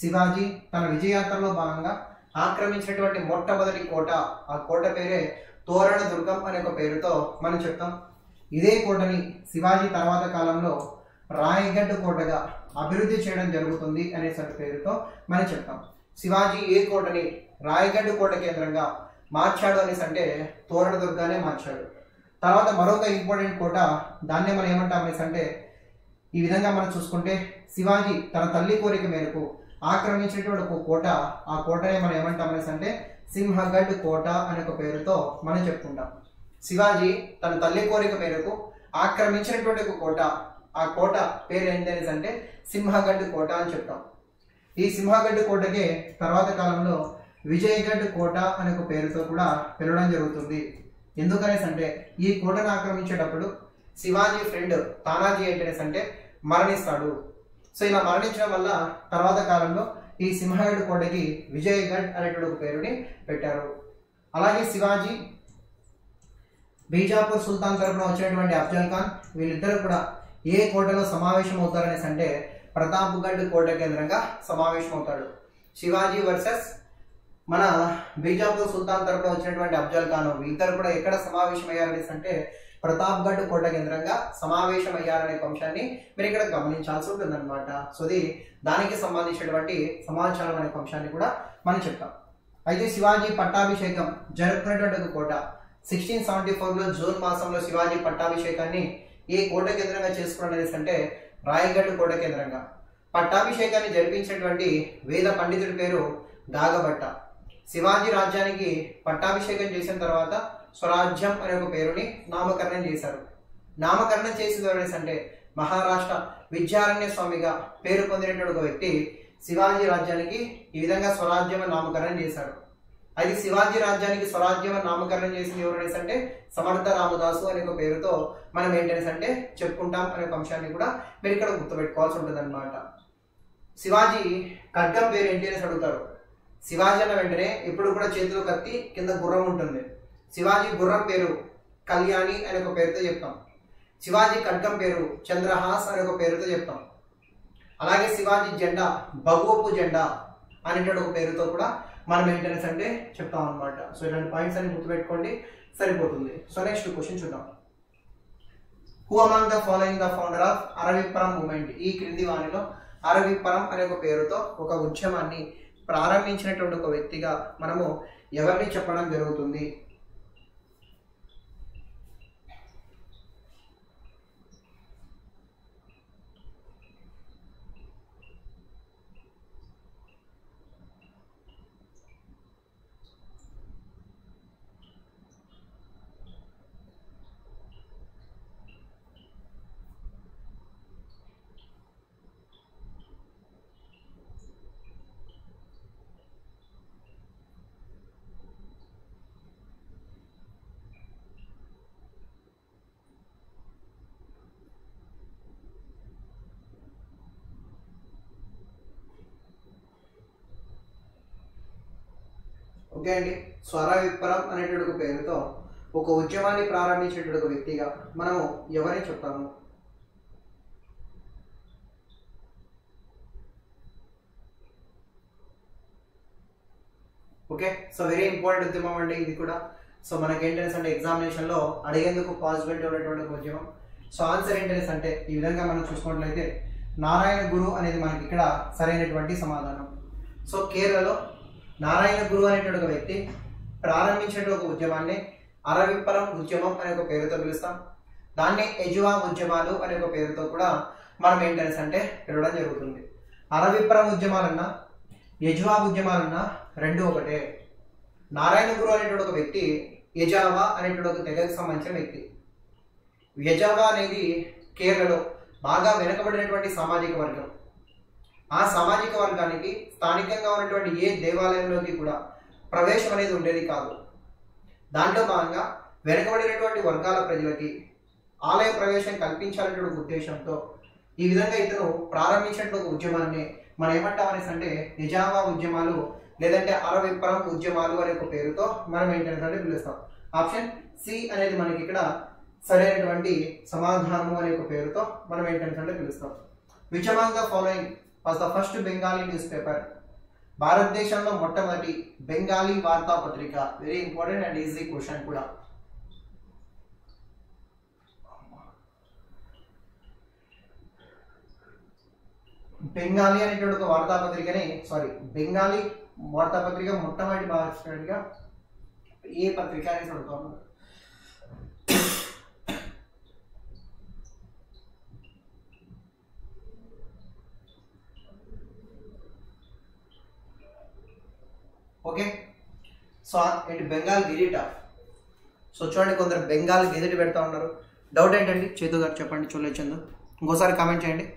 శివాజీ తన విజయాత్రలో భాగంగా ఆక్రమించినటువంటి మొట్టమొదటి కోట ఆ కోట పేరే తోరణ దుర్గం అనే ఒక పేరుతో మనం చెప్తాం. ఇదే కోటని శివాజీ తర్వాత కాలంలో రాయగడ్డ కోటగా అభివృద్ధి చేయడం జరుగుతుంది అనే సరి పేరుతో మనం చెప్తాం. శివాజీ ఏ కోటని రాయగడ్డ కోట కేంద్రంగా మార్చాడు అనేసి అంటే తోరణ దుర్గానే మార్చాడు. తర్వాత మరొక ఇంపార్టెంట్ కోట దాన్నే మనం ఏమంటాం అనేసి అంటే ఈ విధంగా మనం చూసుకుంటే శివాజీ తన తల్లి కోరిక మేరకు ఆక్రమించినటువంటి ఒక కోట ఆ కోటనే మనం ఏమంటాం అనేసి అంటే సింహగఢ్ కోట అనే ఒక పేరుతో మనం చెప్పుకుంటాం శివాజీ తన తల్లి కోరిక మేరకు ఆక్రమించినటువంటి ఒక కోట. ఆ కోట పేరు ఏంటి అనేసి అంటే సింహగఢ్ కోట అని చెప్తాం. ఈ సింహగఢ్ కోటకే తర్వాత కాలంలో విజయగఢ్ కోట అనే ఒక పేరుతో కూడా పిలవడం జరుగుతుంది. ఎందుకనేసి అంటే ఈ కోటను ఆక్రమించేటప్పుడు శివాజీ ఫ్రెండ్ తానాజీ ఏంటనేసి అంటే మరణిస్తాడు. సో ఇలా మరణించడం వల్ల తర్వాత కాలంలో ఈ సింహగఢ్ కోటకి విజయగఢ్ అనేటువంటి ఒక పేరుని పెట్టారు. అలాగే శివాజీ బీజాపూర్ సుల్తాన్ తరఫున వచ్చినటువంటి అఫ్జల్ ఖాన్ వీళ్ళిద్దరు కూడా ఏ కోటలో సమావేశం అవుతారనేసి అంటే ప్రతాప్గఢ్ కోట కేంద్రంగా సమావేశం అవుతాడు శివాజీ వర్సెస్ మన బీజాపూర్ సుల్తాన్ తరఫున వచ్చినటువంటి అఫ్జల్ ఖాన్ వీళ్ళిద్దరు కూడా ఎక్కడ సమావేశం అయ్యారనేసి అంటే ప్రతాప్గఢ్ కోట కేంద్రంగా సమావేశం అయ్యారనే అంశాన్ని మీరు ఇక్కడ గమనించాల్సి ఉంటుందన్నమాట. సో ఇది దానికి సంబంధించినటువంటి సమాచారం అనే అంశాన్ని కూడా మనం చెప్తాం. అయితే శివాజీ పట్టాభిషేకం జరుపుకునేటువంటి ఒక కోట. సిక్స్టీన్ సెవెంటీ ఫోర్లో జూన్ మాసంలో శివాజీ పట్టాభిషేకాన్ని ఏ కోట కేంద్రంగా చేసుకున్నాడు అనేసి అంటే రాయగఢ్ కోట కేంద్రంగా. పట్టాభిషేకాన్ని జరిపించినటువంటి వేద పండితుడి పేరు గాగభట్ట శివాజీ రాజ్యానికి పట్టాభిషేకం చేసిన తర్వాత స్వరాజ్యం అనే ఒక పేరుని నామకరణం చేశారు. నామకరణం చేసిన ఎవరైనా అంటే మహారాష్ట్ర విద్యారణ్య స్వామిగా పేరు పొందినటువంటి ఒక వ్యక్తి శివాజీ రాజ్యానికి ఈ విధంగా స్వరాజ్యం నామకరణం చేశాడు. అది శివాజీ రాజ్యానికి స్వరాజ్యం అని నామకరణం చేసింది ఎవరనేసి అంటే సమర్థ రామదాసు అనే ఒక పేరుతో మనం ఏంటనేసి అంటే చెప్పుకుంటాం అనే ఒక అంశాన్ని కూడా మీరు ఇక్కడ గుర్తుపెట్టుకోవాల్సి ఉంటుంది అనమాట శివాజీ ఖడ్గం పేరు ఏంటి అనేసి అడుగుతారు. శివాజీ అన్న వెంటనే ఎప్పుడు కూడా చేతిలో కత్తి కింద గుర్రం ఉంటుంది. శివాజీ గుర్రం పేరు కళ్యాణి అనే ఒక పేరుతో చెప్తాం. శివాజీ ఖడ్గం పేరు చంద్రహాస్ అనే ఒక పేరుతో చెప్తాం. అలాగే శివాజీ జెండా భగోపు జెండా అనేటువంటి ఒక పేరుతో కూడా మనం మెయింటెనెన్స్ అంటే చెప్తాం అనమాట సో ఇలాంటి పాయింట్స్ అన్ని గుర్తుపెట్టుకోండి సరిపోతుంది. సో నెక్స్ట్ క్వశ్చన్ చూద్దాం. Who among the following the founder of Aruvippuram movement ఈ క్రింది వాణిలో అరవిప్పరం అనే ఒక పేరుతో ఒక ఉద్యమాన్ని ప్రారంభించినటువంటి ఒక వ్యక్తిగా మనము ఎవరిని చెప్పడం జరుగుతుంది? ఓకే అండి. స్వర విప్లవం అనేటువంటి పేరుతో ఒక ఉద్యమాన్ని ప్రారంభించేటువంటి వ్యక్తిగా మనము ఎవరిని చెప్తాము? ఓకే సో వెరీ ఇంపార్టెంట్ ఉద్యమం అండి ఇది కూడా. సో మనకి ఏంటనేసి అంటే ఎగ్జామినేషన్లో అడిగేందుకు పాసిబిలిటీ ఉన్నటువంటి ఉద్యమం. సో ఆన్సర్ ఏంటనేసి అంటే ఈ విధంగా మనం చూసుకున్నట్లయితే నారాయణ గురు అనేది మనకి ఇక్కడ సరైనటువంటి సమాధానం. సో కేరళలో నారాయణ గురువు అనేటువంటి ఒక వ్యక్తి ప్రారంభించిన ఒక ఉద్యమాన్ని అరవిప్పలం ఉద్యమం అనే ఒక పేరుతో పిలుస్తాం. దాన్ని ఎజువా ఉద్యమాలు అనే ఒక పేరుతో కూడా మనం ఏంటనేసి అంటే పిలవడం జరుగుతుంది. అరవిప్పలం ఉద్యమాలన్నా యజువా ఉద్యమాలన్నా రెండు ఒకటే. నారాయణ గురు అనేటువంటి ఒక వ్యక్తి యజావా అనేటువంటి ఒక తెగకు సంబంధించిన వ్యక్తి. యజావా అనేది కేరళలో బాగా వెనుకబడినటువంటి సామాజిక వర్గం. ఆ సామాజిక వర్గానికి స్థానికంగా ఉన్నటువంటి ఏ దేవాలయంలోకి కూడా ప్రవేశం అనేది ఉండేది కాదు. దాంట్లో భాగంగా వెనుకబడినటువంటి వర్గాల ప్రజలకి ఆలయ ప్రవేశం కల్పించాలనేటువంటి ఉద్దేశంతో ఈ విధంగా ఇతను ప్రారంభించినటువంటి ఉద్యమాన్ని మనం ఏమంటామనేసి అంటే నిజామా ఉద్యమాలు లేదంటే అరవిప్పరం ఉద్యమాలు అనే ఒక పేరుతో మనం ఏంటంటే పిలుస్తాం. ఆప్షన్ సి అనేది మనకి ఇక్కడ సరైనటువంటి సమాధానము అనే ఒక పేరుతో మనం ఏంటంటే పిలుస్తాం. Which among the following was the first Bengali news paper భారతదేశంలో మొట్టమొదటి బెంగాలీ వార్తాపత్రిక. Very important and easy question కూడా. బెంగాలీ అనేటువంటి ఒక వార్తాపత్రికని సారీ బెంగాలీ వార్తాపత్రిక మొట్టమొదటి భారతీయుడిగా ఏ పత్రిక అనేసి అడుగుతాను ఓకే? సో ఏంటి బెంగాల్ గిరీట సో చూడండి కొందరు బెంగాల్ గెజెట్ పెడతా ఉన్నారు. డౌట్ ఏంటండి? చేతు గారు చెప్పండి చూడలేచందు ఇంకోసారి కామెంట్ చేయండి.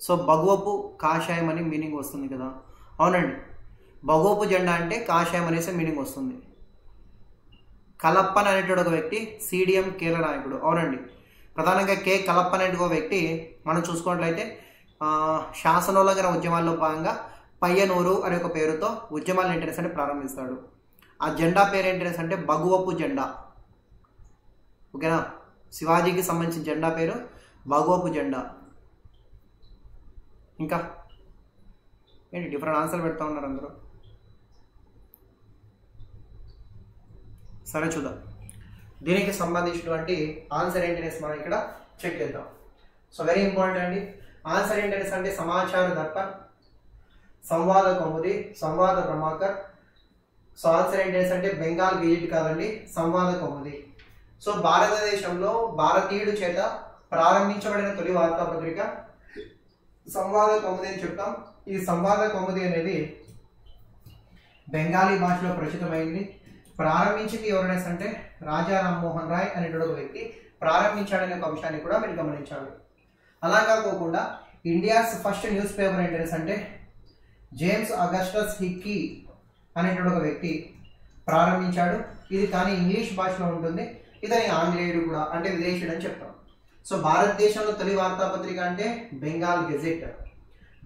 సో భగవపు కాషాయం అని మీనింగ్ వస్తుంది కదా. అవునండి. భగవపు జెండా అంటే కాషాయం అనేసి మీనింగ్ వస్తుంది. కలప్పన్ అనేటువంటి ఒక వ్యక్తి సీడిఎం కేరళ నాయకుడు. అవునండి. ప్రధానంగా కే. కలప్పన్ అనే ఒక వ్యక్తి మనం చూసుకున్నట్లయితే శాసనోల్లంఘన ఉద్యమాల్లో భాగంగా పయ్యనూరు అనే ఒక పేరుతో ఉద్యమాలు ఏంటనేసి అంటే ప్రారంభిస్తాడు. ఆ జెండా పేరు ఏంటనేసి అంటే బగువపు జెండా. ఓకేనా? శివాజీకి సంబంధించిన జెండా పేరు బగువపు జెండా. ఇంకా? ఏంటి డిఫరెంట్ ఆన్సర్ పెడతా ఉన్నారు అందరూ? సరే చూద్దాం. దీనికి సంబంధించినటువంటి ఆన్సర్ ఏంటనేసి మనం ఇక్కడ చెక్ చేద్దాం. సో వెరీ ఇంపార్టెంట్ అండి. ఆన్సర్ ఏంటంటే అంటే సమాచార దర్పణ్ సంవాద కౌముది సంవాద ప్రమాకర్ సో ఆన్సర్ ఏంటంటే అంటే బెంగాల్ గెజిట్ కాదండి సంవాద కౌముది సో భారతదేశంలో భారతీయుడు చేత ప్రారంభించబడిన తొలి వార్తాపత్రిక సంవాద కౌముది అని చెప్తాం. ఈ సంవాద కౌముది అనేది బెంగాలీ భాషలో ప్రచురితమైంది. ప్రారంభించింది ఎవరైనా అంటే రాజా రామ్మోహన్ రాయ్ అనేటువంటి ఒక వ్యక్తి. ప్రారంభించాడనే ఒక అంశాన్ని కూడా మీరు గమనించాలి. అలా కాకోకుండా ఇండియాస్ ఫస్ట్ న్యూస్ పేపర్ ఏంటనేసి అంటే జేమ్స్ అగస్టస్ హిక్కీ అనేటువంటి ఒక వ్యక్తి ప్రారంభించాడు. ఇది కానీ ఇంగ్లీష్ భాషలో ఉంటుంది. ఇతని ఆంగ్లేయుడు కూడా అంటే విదేశీయుడు అని చెప్తాం. సో భారతదేశంలో తొలి వార్తాపత్రిక అంటే బెంగాల్ గెజెట్.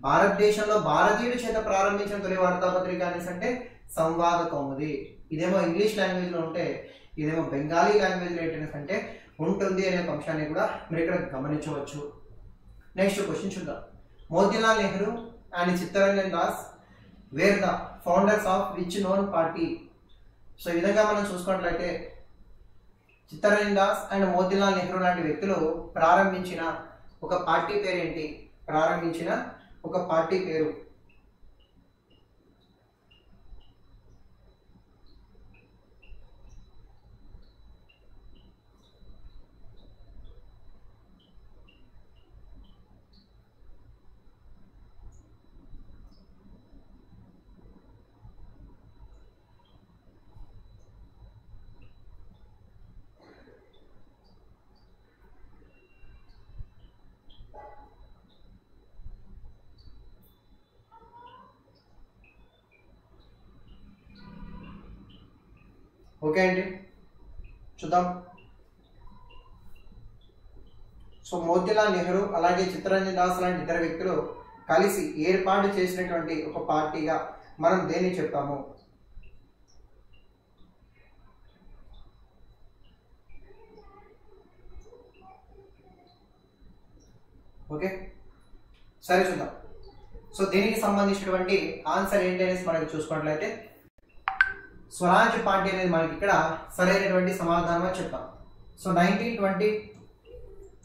భారతదేశంలో భారతీయుడి చేత ప్రారంభించిన తొలి వార్తాపత్రిక అనేసి అంటే సంవాద కౌముది. ఇదేమో ఇంగ్లీష్ లాంగ్వేజ్లో ఉంటే ఇదేమో బెంగాలీ లాంగ్వేజ్లో ఏంటంటే ఏంటనేసి అంటే ఉంటుంది అనే ఒక అంశాన్ని కూడా మీరు ఇక్కడ గమనించవచ్చు. నెక్స్ట్ క్వశ్చన్ చూద్దాం. Motilal Nehru and Chittaranjan Das were the founders of which known party so ఈ విధంగా మనం చూసుకున్నట్లయితే చిత్తరంజన్ దాస్ అండ్ మోతీలాల్ నెహ్రూ లాంటి వ్యక్తులు ప్రారంభించిన ఒక పార్టీ పేరు ఏంటి ప్రారంభించిన ఒక పార్టీ పేరు. ఓకే అండి. చూద్దాం. సో మోతిలాల్ నెహ్రూ అలాగే చిత్తరంజన్ దాస్ లాంటి ఇతర వ్యక్తులు కలిసి ఏర్పాటు చేసినటువంటి ఒక పార్టీగా మనం దేన్ని చెప్తాము? ఓకే. సరే చూద్దాం. సో దీనికి సంబంధించినటువంటి ఆన్సర్ ఏంటి అనేసి మనకి చూసుకున్నట్లయితే స్వరాజ్ పార్టీ అనేది మనకి ఇక్కడ సరైనటువంటి సమాధానం అని చెప్తాం. సో నైన్టీన్ ట్వంటీ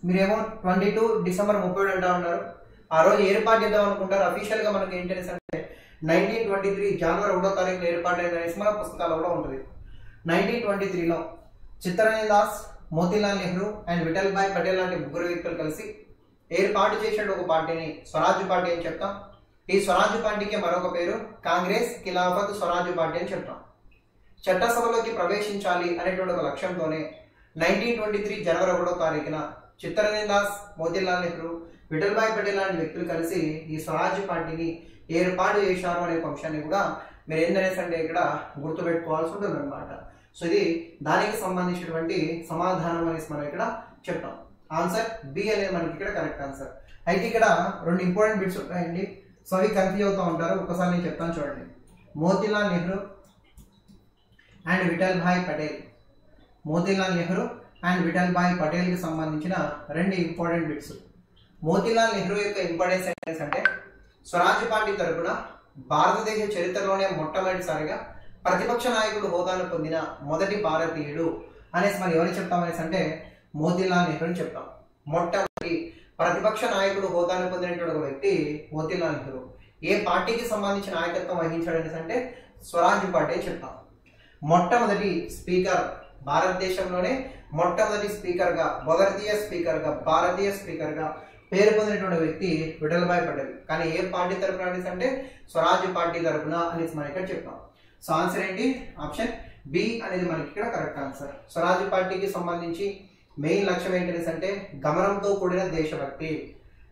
మీరేమో ట్వంటీ టూ డిసెంబర్ ముప్పై ఏడు అంటా ఉన్నారు. ఆ రోజు ఏర్పాటు చేద్దాం అనుకుంటారు. అఫీషియల్గా మనకి ఏంటనే అంటే నైన్టీన్ ట్వంటీ త్రీ జనవరి ఒకటో తారీఖున ఏర్పాటు అనేసి మన పుస్తకాల్లో కూడా ఉంటుంది. నైన్టీన్ ట్వంటీ త్రీలో చిత్తరంజన్ దాస్ మోతీలాల్ నెహ్రూ అండ్ విఠల్ భాయ్ పటేల్ లాంటి ముగ్గురు వ్యక్తులు కలిసి ఏర్పాటు చేసిన ఒక పార్టీని స్వరాజ్ పార్టీ అని చెప్తాం. ఈ స్వరాజ్ పార్టీకి మరొక పేరు కాంగ్రెస్ ఖిలాఫత్ స్వరాజ్య పార్టీ అని చెప్తాం. చట్టసభలోకి ప్రవేశించాలి అనేటువంటి ఒక లక్ష్యంతోనే నైన్టీన్ ట్వంటీ త్రీ జనవరి ఒకటో తారీఖున చిత్తరంజన్ దాస్ మోతీలాల్ నెహ్రూ విఠల్భాయ్ పటేల్ లాంటి వ్యక్తులు కలిసి ఈ స్వరాజ్య పార్టీని ఏర్పాటు చేశారు అనే ఒక అంశాన్ని కూడా మీరు ఏంటనేసి అంటే ఇక్కడ గుర్తుపెట్టుకోవాల్సి ఉంటుంది అనమాట సో ఇది దానికి సంబంధించినటువంటి సమాధానం అనేసి మనం ఇక్కడ చెప్తాం. ఆన్సర్ బి అనేది మనకి ఇక్కడ కరెక్ట్ ఆన్సర్ అయితే ఇక్కడ రెండు ఇంపార్టెంట్ బిట్స్ ఉంటాయండి. సో అవి కన్ఫ్యూజ్ అవుతూ ఉంటారు. ఒకసారి నేను చెప్తాను చూడండి. మోతీలాల్ నెహ్రూ అండ్ విఠల్ భాయ్ పటేల్. మోతీలాల్ నెహ్రూ అండ్ విఠల్ భాయ్ పటేల్కి సంబంధించిన రెండు ఇంపార్టెంట్ బిట్స్ మోతీలాల్ నెహ్రూ యొక్క ఇంపార్టెన్స్ అంటే స్వరాజ్ పార్టీ తరఫున భారతదేశ చరిత్రలోనే మొట్టమొదటిసారిగా ప్రతిపక్ష నాయకుడు హోదాను పొందిన మొదటి భారతీయుడు అనేసి మనం ఎవరిని చెప్తామనేసి అంటే మోతీలాల్ నెహ్రూని చెప్తాం. మొట్టమొదటి ప్రతిపక్ష నాయకుడు హోదాను పొందినటువంటి ఒక వ్యక్తి మోతీలాల్ నెహ్రూ. ఏ పార్టీకి సంబంధించిన నాయకత్వం వహించాడు అనేసి అంటే స్వరాజ్ పార్టీ అని చెప్తాం. మొట్టమొదటి స్పీకర్ భారతదేశంలోనే మొట్టమొదటి స్పీకర్గా స్పీకర్గా స్పీకర్గా భారతీయ స్పీకర్గా పేరు పొందినటువంటి వ్యక్తి విఠలభాయ్ పటేల్. కానీ ఏ పార్టీ తరపున అనేసి అంటే స్వరాజ్ పార్టీ తరపున అనేసి మనం ఇక్కడ చెప్పాం సో ఆన్సర్ ఏంటి? ఆప్షన్ బి అనేది మనకి ఇక్కడ కరెక్ట్ ఆన్సర్. స్వరాజ్ పార్టీకి సంబంధించి మెయిన్ లక్ష్యం ఏంటనేసి అంటే గమనంతో కూడిన దేశభక్తి.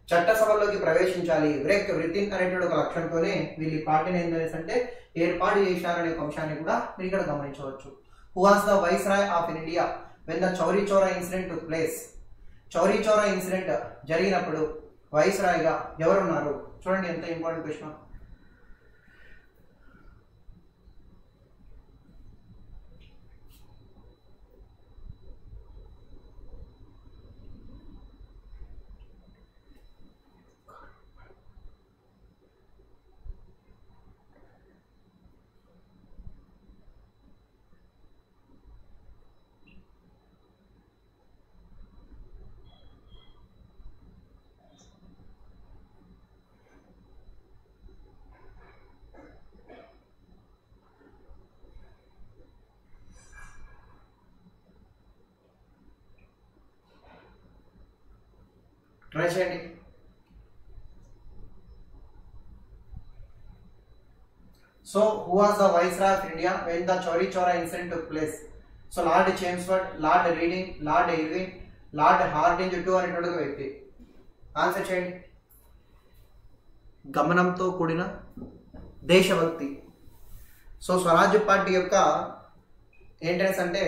చట్టసభలోకి ప్రవేశించాలి విరెక్ వృత్తి అనేటువంటి ఒక లక్ష్యంతోనే వీళ్ళు పార్టీని ఏం అంటే ఏర్పాటు చేశారనే ఒక అంశాన్ని కూడా మీరు ఇక్కడ గమనించవచ్చు. Who was the viceroy of India when the Chauri Chaura incident to place Chauri Chaura incident జరిగినప్పుడు వైస్ రాయ్గా ఎవరున్నారు? చూడండి ఎంత ఇంపార్టెంట్ క్వశ్చన్ ట్రై చేయండి so who was the viceroy of India when the Chauri Chaura incident took place so Lord Chelmsford Lord Reading Lord Irving Lord Hardinge two అనేటువంటి ఒక వ్యక్తి ఆన్సర్ చేయండి గమనంతో కూడిన దేశభక్తి। సో స్వరాజ్య పార్టీ యొక్క ఏంటనేసి అంటే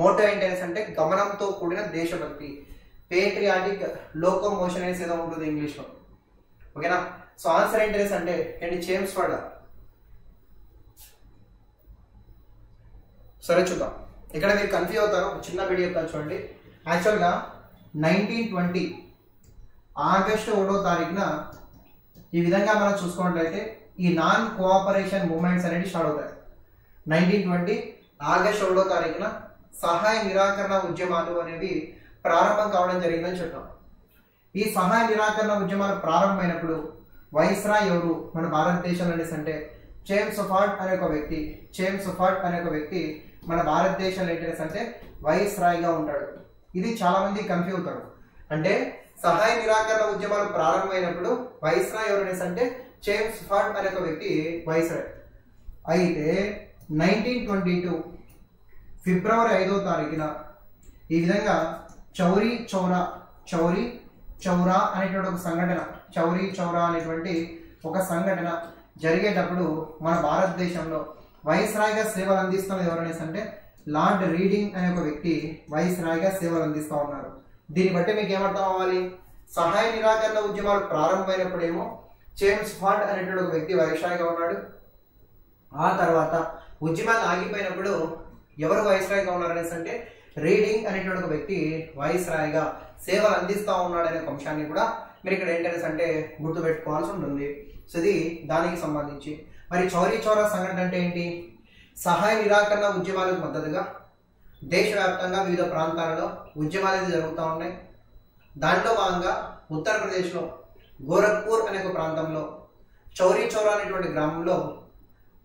మోటో ఏంటనేసి అంటే గమనంతో కూడిన దేశభక్తి। పేట్రియాటిక్ లోకో మోషన్ అనేసి ఏదో ఉంటుంది ఇంగ్లీష్లో। ఓకేనా సో ఆన్సర్ ఏంటనేసి అంటే ఏంటి? చేమ్స్వర్డ్ వర్డ్ సరే చూద్దాం. ఇక్కడ మీరు కన్ఫ్యూజ్ అవుతారు. ఒక చిన్న వీడియో చెప్తాను చూడండి. యాక్చువల్గా నైన్టీన్ ట్వంటీ ఆగస్టు ఒకటో తారీఖున ఈ విధంగా మనం చూసుకున్నట్లయితే ఈ నాన్ కోఆపరేషన్ మూమెంట్స్ అనేవి స్టార్ట్ అవుతాయి. నైన్టీన్ ట్వంటీ ఆగస్ట్ ఒకటో తారీఖున సహాయ నిరాకరణ ఉద్యమాలు అనేవి ప్రారంభం కావడం జరిగిందని చెప్పాం ఈ సహాయ నిరాకరణ ఉద్యమాలు ప్రారంభమైనప్పుడు వైస్రా ఎవరు? మన భారతదేశంలో అనేసి అంటే చేమ్ సుఫాట్ అనే ఒక వ్యక్తి చేమ్ సుఫాట్ అనే ఒక వ్యక్తి మన భారతదేశంలో ఏంటనేసి అంటే వైస్రాయ్గా ఉంటాడు. ఇది చాలా మంది కన్ఫ్యూజ్ అవుతారు. అంటే సహాయ నిరాకరణ ఉద్యమాలు ప్రారంభమైనప్పుడు వైస్రాయ్ రాయ్ ఎవరనేసి అంటే చేమ్స్ సఫార్ట్ అనే ఒక వ్యక్తి వైస్రాయ్. అయితే నైన్టీన్ ట్వంటీ టూ ఫిబ్రవరి ఐదో తారీఖున ఈ విధంగా చౌరీ చౌరా చౌరీ చౌరా అనేటువంటి ఒక సంఘటన చౌరీ చౌరా అనేటువంటి ఒక సంఘటన జరిగేటప్పుడు మన భారతదేశంలో వైస్రాయ్గా సేవలు అందిస్తున్నది ఎవరనేసి అంటే లార్డ్ రీడింగ్ అనే ఒక వ్యక్తి వైస్రాయ్గా సేవలు అందిస్తూ ఉన్నారు. దీన్ని బట్టి మీకు ఏమర్థం అవ్వాలి? సహాయ నిరాకరణ ఉద్యమాలు ప్రారంభమైనప్పుడేమో చేమ్స్ ఫాండ్ అనేటువంటి ఒక వ్యక్తి వైస్రాయిగా ఉన్నాడు. ఆ తర్వాత ఉద్యమాలు ఆగిపోయినప్పుడు ఎవరు వైస్రాయిగా ఉన్నారనేసి అంటే రీడింగ్ అనేటువంటి ఒక వ్యక్తి వైస్రాయ్గా సేవలు అందిస్తూ ఉన్నాడనే ఒక అంశాన్ని కూడా మీరు ఇక్కడ ఏంటనేసి అంటే గుర్తుపెట్టుకోవాల్సి ఉంటుంది. సో ఇది దానికి సంబంధించి. మరి చౌరీ చౌరా సంఘటన అంటే ఏంటి? సహాయ నిరాకరణ ఉద్యమాలకు మద్దతుగా దేశవ్యాప్తంగా వివిధ ప్రాంతాలలో ఉద్యమాలు అయితే జరుగుతూ ఉన్నాయి. దాంట్లో భాగంగా ఉత్తరప్రదేశ్లో గోరఖ్పూర్ అనే ఒక ప్రాంతంలో చౌరీ చౌరా అనేటువంటి గ్రామంలో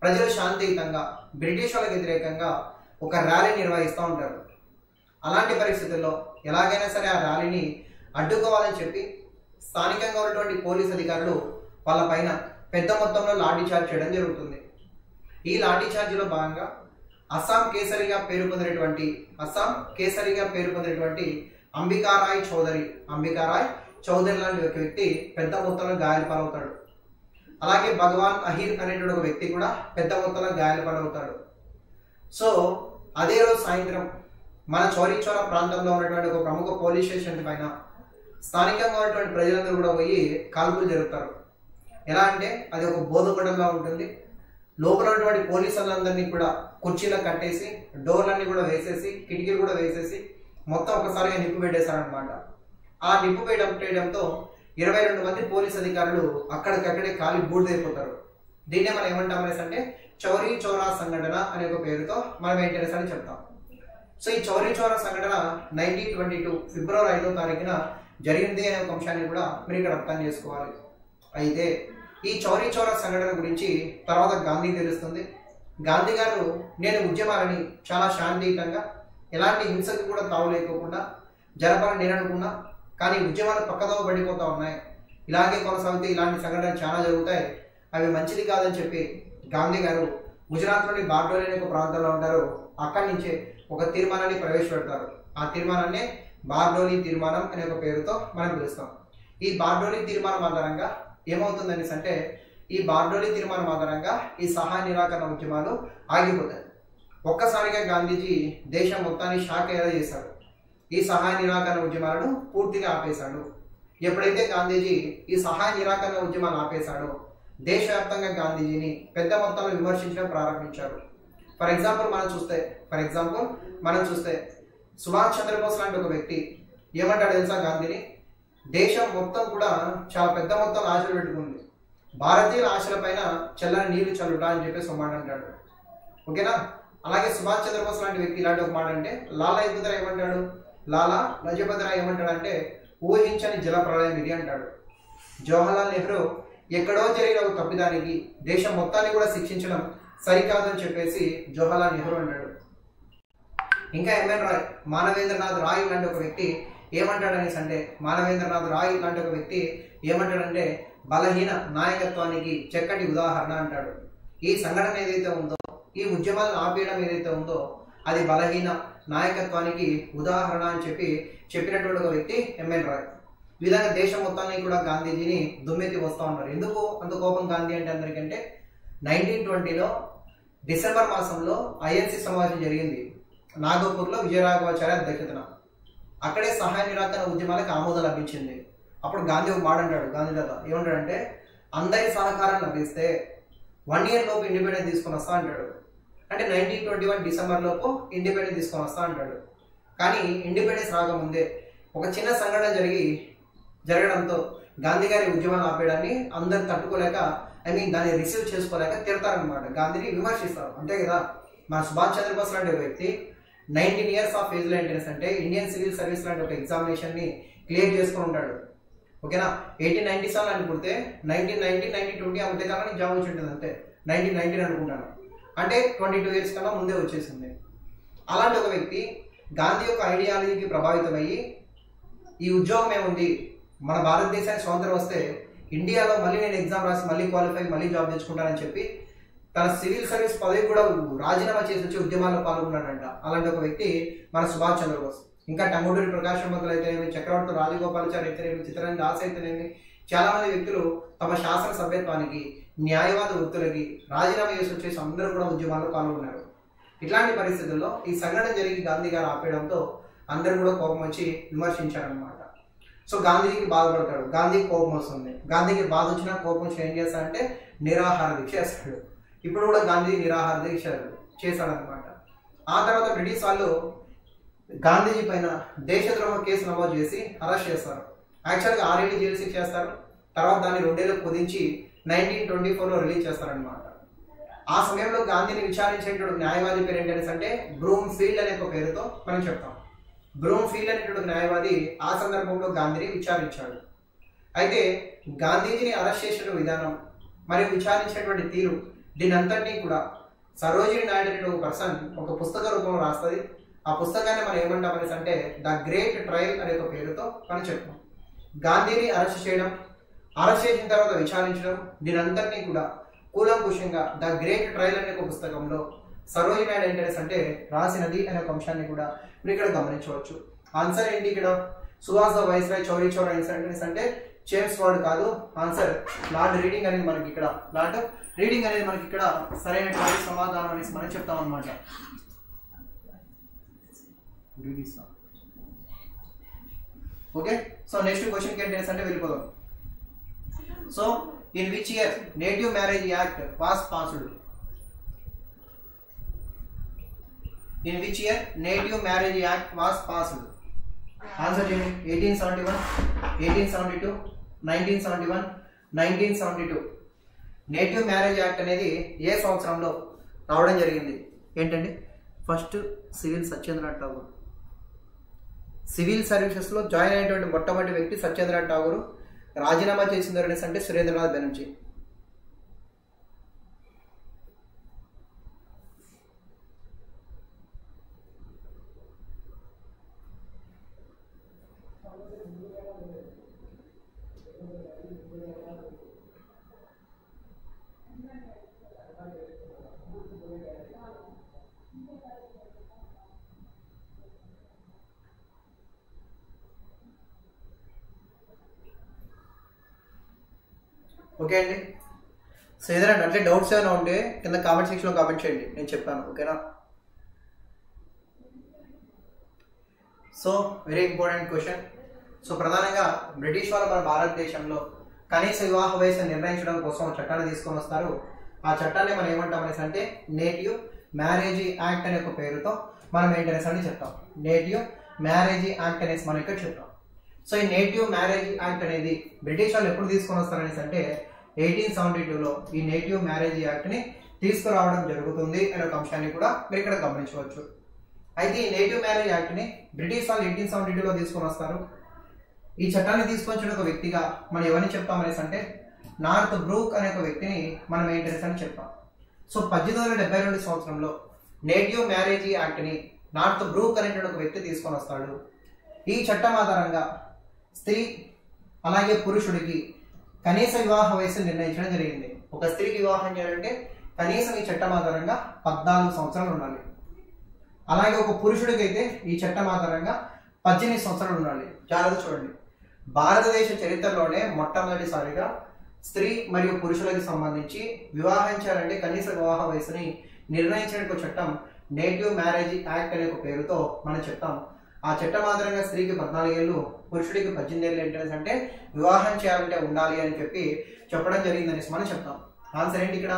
ప్రజలు శాంతియుతంగా బ్రిటిష్ వాళ్ళకి వ్యతిరేకంగా ఒక ర్యాలీ నిర్వహిస్తూ ఉంటారు. అలాంటి పరిస్థితుల్లో ఎలాగైనా సరే ఆ ర్యాలీని అడ్డుకోవాలని చెప్పి స్థానికంగా ఉన్నటువంటి పోలీస్ అధికారులు వాళ్ళ పైన పెద్ద మొత్తంలో లాఠీ చార్జ్ చేయడం జరుగుతుంది. ఈ లాఠీ చార్జ్లో భాగంగా అస్సాం కేసరిగా పేరు పొందినటువంటి అస్సాం కేసరిగా పేరు పొందినటువంటి అంబికారాయ్ చౌదరి అంబికారాయ్ చౌదరి లాంటి ఒక వ్యక్తి పెద్ద మొత్తంలో గాయాలు పాలవుతాడు. అలాగే భగవాన్ అహీర్ అనేటువంటి ఒక వ్యక్తి కూడా పెద్ద మొత్తంలో గాయాలు పాలవుతాడు. సో అదే రోజు సాయంత్రం మన చౌరీచౌర ప్రాంతంలో ఉన్నటువంటి ఒక ప్రముఖ పోలీస్ స్టేషన్ పైన స్థానికంగా ఉన్నటువంటి ప్రజలందరూ కూడా పోయి కాల్పులు జరుపుతారు. ఎలా అంటే అది ఒక బోధపడంలా ఉంటుంది. లోపల ఉన్నటువంటి పోలీసులందరినీ కూడా కుర్చీలో కట్టేసి డోర్లన్నీ కూడా వేసేసి కిటికీలు కూడా వేసేసి మొత్తం ఒకసారిగా నిప్పు పెట్టేశారనమాట ఆ నిప్పు వేయడం చేయడంతో ఇరవై రెండు మంది పోలీస్ అధికారులు అక్కడికక్కడే కాలి బూడిదైపోతారు. దీన్నే మనం ఏమంటాం అనేసి అంటే చౌరీ చౌరా సంఘటన అనే ఒక పేరుతో మనం ఏంటనేసి అని చెప్తాం. సో ఈ చౌరీ చౌరా సంఘటన నైన్టీన్ ట్వంటీ టూ ఫిబ్రవరి ఐదో తారీఖున జరిగింది అనే ఒక అంశాన్ని కూడా మీరు ఇక్కడ అర్థం చేసుకోవాలి. అయితే ఈ చౌరీ చౌరా సంఘటన గురించి తర్వాత గాంధీ తెలుస్తుంది. గాంధీ గారు నేను ఉద్యమాలని చాలా శాంతియుతంగా ఎలాంటి హింసకు కూడా తావు లేకోకుండా జరపాలని నేను అనుకున్నా కానీ ఉద్యమాలు పక్కదోవ పడిపోతూ ఉన్నాయి. ఇలాగే కొనసాగితే ఇలాంటి సంఘటనలు చాలా జరుగుతాయి. అవి మంచిది కాదని చెప్పి గాంధీ గారు గుజరాత్లోని బార్డోలి అనే ఒక ప్రాంతంలో ఉంటారు. అక్కడి నుంచే ఒక తీర్మానాన్ని ప్రవేశపెడతారు. ఆ తీర్మానాన్ని బార్డోలి తీర్మానం అనే ఒక పేరుతో మనం పిలుస్తాం. ఈ బార్డోలి తీర్మానం ఆధారంగా ఏమవుతుందనేసి అంటే ఈ బార్డోలి తీర్మానం ఆధారంగా ఈ సహాయ నిరాకరణ ఉద్యమాలు ఆగిపోతాయి. ఒక్కసారిగా గాంధీజీ దేశం మొత్తాన్ని షాక్ అయ్యేలా చేశాడు. ఈ సహాయ నిరాకరణ ఉద్యమాలను పూర్తిగా ఆపేశాడు. ఎప్పుడైతే గాంధీజీ ఈ సహాయ నిరాకరణ ఉద్యమాన్ని ఆపేశాడో దేశవ్యాప్తంగా గాంధీజీని పెద్ద మొత్తంలో విమర్శించడం ప్రారంభించారు ఫర్ ఎగ్జాంపుల్ మనం చూస్తే ఫర్ ఎగ్జాంపుల్ మనం చూస్తే సుభాష్ చంద్రబోస్ లాంటి ఒక వ్యక్తి ఏమంటాడు తెలుసా గాంధీని? దేశం మొత్తం కూడా చాలా పెద్ద మొత్తం ఆశలు పెట్టుకుంది. భారతీయుల ఆశలపైన చల్లని నీళ్ళు చల్లుట అని చెప్పేసి ఒక మాట అంటాడు. ఓకేనా? అలాగే సుభాష్ చంద్రబోస్ లాంటి వ్యక్తి ఇలాంటి ఒక మాట అంటే లాలా ఇబ్బంది ఏమంటాడు? లాలా లజపతి రాయ్ ఏమంటాడు అంటే ఊహించని జల ప్రళయం ఇది అంటాడు. జవహర్లాల్ నెహ్రూ ఎక్కడో జరిగిన ఒక తప్పిదానికి దేశం మొత్తాన్ని కూడా శిక్షించడం సరికాదు అని చెప్పేసి జవహర్లాల్ నెహ్రూ అంటాడు. ఇంకా ఎంఎన్ రాయ్ మానవేంద్రనాథ్ రాయ్ లాంటి ఒక వ్యక్తి ఏమంటాడనేసి అంటే మానవేంద్రనాథ్ రాయ్ లాంటి ఒక వ్యక్తి ఏమంటాడంటే బలహీన నాయకత్వానికి చక్కటి ఉదాహరణ అంటాడు. ఈ సంఘటన ఏదైతే ఉందో ఈ ఉద్యమాలను ఆపేయడం ఏదైతే ఉందో అది బలహీన నాయకత్వానికి ఉదాహరణ అని చెప్పి చెప్పినటువంటి ఒక వ్యక్తి ఎంఎన్ రాయ్. ఈ విధంగా దేశం మొత్తాన్ని కూడా గాంధీజీని దుమ్మెత్తి వస్తూ ఉన్నారు. ఎందుకు అంత కోపం గాంధీ అంటే అందరికంటే నైన్టీన్ ట్వంటీలో డిసెంబర్ మాసంలో ఐఎన్సి సమావేశం జరిగింది. నాగపూర్లో విజయరాఘవాచార్య అధ్యక్షతన. అక్కడే సహాయ నిరాకరణ ఉద్యమాలకు ఆమోదం లభించింది. అప్పుడు గాంధీ ఒక మాట అంటాడు గాంధీ తాత ఏమంటాడంటే అందరి సహకారం లభిస్తే వన్ ఇయర్ లోపు ఇండిపెండెన్స్ తీసుకొని వస్తా అంటాడు. అంటే నైన్టీన్ ట్వంటీ వన్ డిసెంబర్ లోపు ఇండిపెండెన్స్ తీసుకొని వస్తా అంటాడు. కానీ ఇండిపెండెన్స్ రాకముందే ఒక చిన్న సంఘటన జరిగి జరగడంతో గాంధీ గారి ఉద్యమాన్ని ఆపేయడాన్ని అందరు తట్టుకోలేక ఐ మీన్ దాన్ని రిసీవ్ చేసుకోలేక తిడతారనమాట గాంధీని విమర్శిస్తారు. అంతే కదా మన సుభాష్ చంద్రబోస్ లాంటి వ్యక్తి నైన్టీన్ ఇయర్స్ ఆఫ్ ఏజ్లో అంటే ఇండియన్ సివిల్ సర్వీస్ లాంటి ఒక ఎగ్జామినేషన్ని క్లియర్ చేసుకుని ఉంటాడు. ఓకేనా? ఎయిటీన్ నైన్టీ సెవెన్ అనుకుంటే నైన్టీన్ నైన్టీన్ నైన్టీన్ ట్వంటీ ఆ మధ్య జాబ్ వచ్చి ఉంటుంది అంతే. నైన్టీన్ నైన్టీన్ అనుకుంటాను. అంటే ట్వంటీ టూ ఇయర్స్ కన్నా ముందే వచ్చేసింది. అలాంటి ఒక వ్యక్తి గాంధీ యొక్క ఐడియాలజీకి ప్రభావితమయ్యి ఈ ఉద్యోగం ఏముంది? మన భారతదేశానికి స్వాతంత్రం వస్తే ఇండియాలో మళ్ళీ నేను ఎగ్జామ్ రాసి మళ్ళీ క్వాలిఫై మళ్ళీ జాబ్ తెచ్చుకుంటానని చెప్పి తన సివిల్ సర్వీస్ పదవి కూడా రాజీనామా చేసి వచ్చి ఉద్యమాల్లో పాల్గొన్నాడంట. అలాంటి ఒక వ్యక్తి మన సుభాష్ చంద్రబోస్. ఇంకా టంగుటూరి ప్రకాశం పంతులు అయితేనేమి చక్రవర్తి రాజగోపాలాచారి అయితేనేమి చిత్రని దాస్ అయితేనేమి చాలా మంది వ్యక్తులు తమ శాసన సభ్యత్వానికి న్యాయవాద వృత్తులకి రాజీనామా చేసి వచ్చేసి అందరూ కూడా ఉద్యమాల్లో పాల్గొన్నారు. ఇట్లాంటి పరిస్థితుల్లో ఈ సంఘటన జరిగి గాంధీ గారు ఆపేయడంతో అందరూ కూడా కోపం వచ్చి విమర్శించారనమాట సో గాంధీకి బాధపడతాడు. గాంధీకి కోపం వస్తుంది. గాంధీకి బాధ వచ్చినా కోపం వచ్చి ఏం చేస్తాడంటే నిరాహార దీక్ష చేస్తాడు. ఇప్పుడు కూడా గాంధీ నిరాహార దీక్ష చేశాడనమాట ఆ తర్వాత బ్రిటిష్ వాళ్ళు గాంధీజీ పైన దేశద్రోహ కేసు నమోదు చేసి అరెస్ట్ చేస్తారు. యాక్చువల్గా ఆరేళ్ళు జైలు శిక్ష చేస్తారు. తర్వాత దాన్ని రెండేళ్ళు కుదించి నైన్టీన్ ట్వంటీ ఫోర్లో రిలీజ్ చేస్తారనమాట ఆ సమయంలో గాంధీని విచారించేటువంటి న్యాయవాది పేరు ఏంటనేసి అంటే బ్రూమ్ ఫీల్డ్ అనే ఒక పేరుతో మనం చెప్తాం. బ్రూమ్ ఫీల్డ్ అనేటువంటి న్యాయవాది ఆ సందర్భంలో గాంధీని విచారించాడు. అయితే గాంధీజీని అరెస్ట్ చేసిన విధానం మరియు విచారించినటువంటి తీరు దీనంతటినీ కూడా సరోజిని నాయుడు అనే ఒక పర్సన్ ఒక పుస్తక రూపంలో రాస్తుంది. ఆ పుస్తకాన్ని మనం ఏమంటాం అనేసి అంటే ద గ్రేట్ ట్రయల్ అనే ఒక పేరుతో మనం చెప్తాం గాంధీని అరెస్ట్ చేయడం అరెస్ట్ చేసిన తర్వాత విచారించడం దీనంతటినీ కూడా కూలంకుషంగా ద గ్రేట్ ట్రయల్ అనే ఒక పుస్తకంలో సరోజి నాయుడు ఏంటనేసి అంటే రాసినది అనే ఒక అంశాన్ని కూడా మీరు ఇక్కడ గమనించవచ్చు. ఆన్సర్ ఏంటి ఇక్కడ? సుభాష్ వైస్ రాయ్ చౌరీ చౌరా అనేసి అంటే చేమ్స్ వర్డ్ కాదు. ఆన్సర్ లార్డ్ రీడింగ్ అనేది మనకి ఇక్కడ. లార్డ్ రీడింగ్ అనేది మనకి ఇక్కడ సరైనటువంటి సమాధానం అనేసి మనం చెప్తాం అనమాట ఓకే సో నెక్స్ట్ క్వశ్చన్ ఏంటి అంటే వెళ్ళిపోదాం. So in which year native marriage act was passed in which year native marriage act was passed answer చేయండి. Eighteen seventy one eighteen seventy two nineteen seventy one nineteen seventy two native marriage act అనేది ఏ సంవత్సరంలో రావడం జరిగింది? ఏంటండి? First civil Satyendranath Tagore. Civil సర్వీసెస్లో join అయినటువంటి మొట్టమొదటి వ్యక్తి సత్యేంద్రనాథ్ ఠాగూర్. రాజీనామా చేసిన అంటే సురేంద్రనాథ్ బెనర్జీ. ఓకే అండి. సో ఏదైనా అంటే డౌట్స్ ఏమైనా ఉంటే కింద కామెంట్ సెక్షన్లో కామెంట్ చేయండి. నేను చెప్పాను. ఓకేనా? So very important question so ప్రధానంగా బ్రిటిష్ వాళ్ళు మన భారతదేశంలో కనీస వివాహ వయసు నిర్ణయించడం కోసం చట్టాలు తీసుకొని వస్తారు. ఆ చట్టాన్ని మనం ఏమంటాం అనేసి అంటే నేటివ్ మ్యారేజ్ యాక్ట్ అనే ఒక పేరుతో మనం ఏంటనేసి అని చెప్తాం. నేటివ్ మ్యారేజ్ యాక్ట్ అనేసి మనం ఇక్కడ చెప్తాం. సో ఈ నేటివ్ మ్యారేజ్ యాక్ట్ అనేది బ్రిటిష్ వాళ్ళు ఎప్పుడు తీసుకొని వస్తారనేసి అంటే ఎయిటీన్ సెవెంటీ టూలో ఈ నేటివ్ మ్యారేజ్ యాక్ట్ని తీసుకురావడం జరుగుతుంది అనే ఒక అంశాన్ని కూడా మీరు ఇక్కడ గమనించవచ్చు. అయితే ఈ నేటివ్ మ్యారేజ్ యాక్ట్ని బ్రిటిష్ వాళ్ళు ఎయిటీన్ సెవెంటీ టూలో తీసుకొని వస్తారు. ఈ చట్టాన్ని తీసుకొచ్చిన ఒక వ్యక్తిగా మనం ఎవరిని చెప్తామనేసి అంటే నార్త్ బ్రూక్ అనే ఒక వ్యక్తిని మనం మెయింటెన్స్ అని చెప్పాం సో పద్దెనిమిది వందల డెబ్బై రెండు సంవత్సరంలో నేటివ్ మ్యారేజ్ యాక్ట్ని నార్త్ బ్రూక్ అనేటువంటి ఒక వ్యక్తి తీసుకొని వస్తాడు. ఈ చట్టం ఆధారంగా స్త్రీ అలాగే పురుషుడికి కనీస వివాహ వయసు నిర్ణయించడం జరిగింది. ఒక స్త్రీకి వివాహం చేయాలంటే కనీసం ఈ చట్టం ఆధారంగా పద్నాలుగు సంవత్సరాలు ఉండాలి. అలాగే ఒక పురుషుడికి అయితే ఈ చట్టం ఆధారంగా పద్దెనిమిది సంవత్సరాలు ఉండాలి. జాగ్రత్త చూడండి. భారతదేశ చరిత్రలోనే మొట్టమొదటిసారిగా స్త్రీ మరియు పురుషులకి సంబంధించి వివాహించాలంటే కనీస వివాహ వయసుని నిర్ణయించిన ఒక చట్టం నేటివ్ మ్యారేజ్ యాక్ట్ అనే ఒక పేరుతో మనం చెప్తాం ఆ చట్టం ఆధారంగా స్త్రీకి పద్నాలుగేళ్ళు పురుషుడికి పద్దెనిమిది ఏళ్ళు ఏంటంటే అంటే వివాహం చేయాలంటే ఉండాలి అని చెప్పి చెప్పడం జరిగిందని మనం చెప్తాం ఆన్సర్ ఏంటి ఇక్కడ?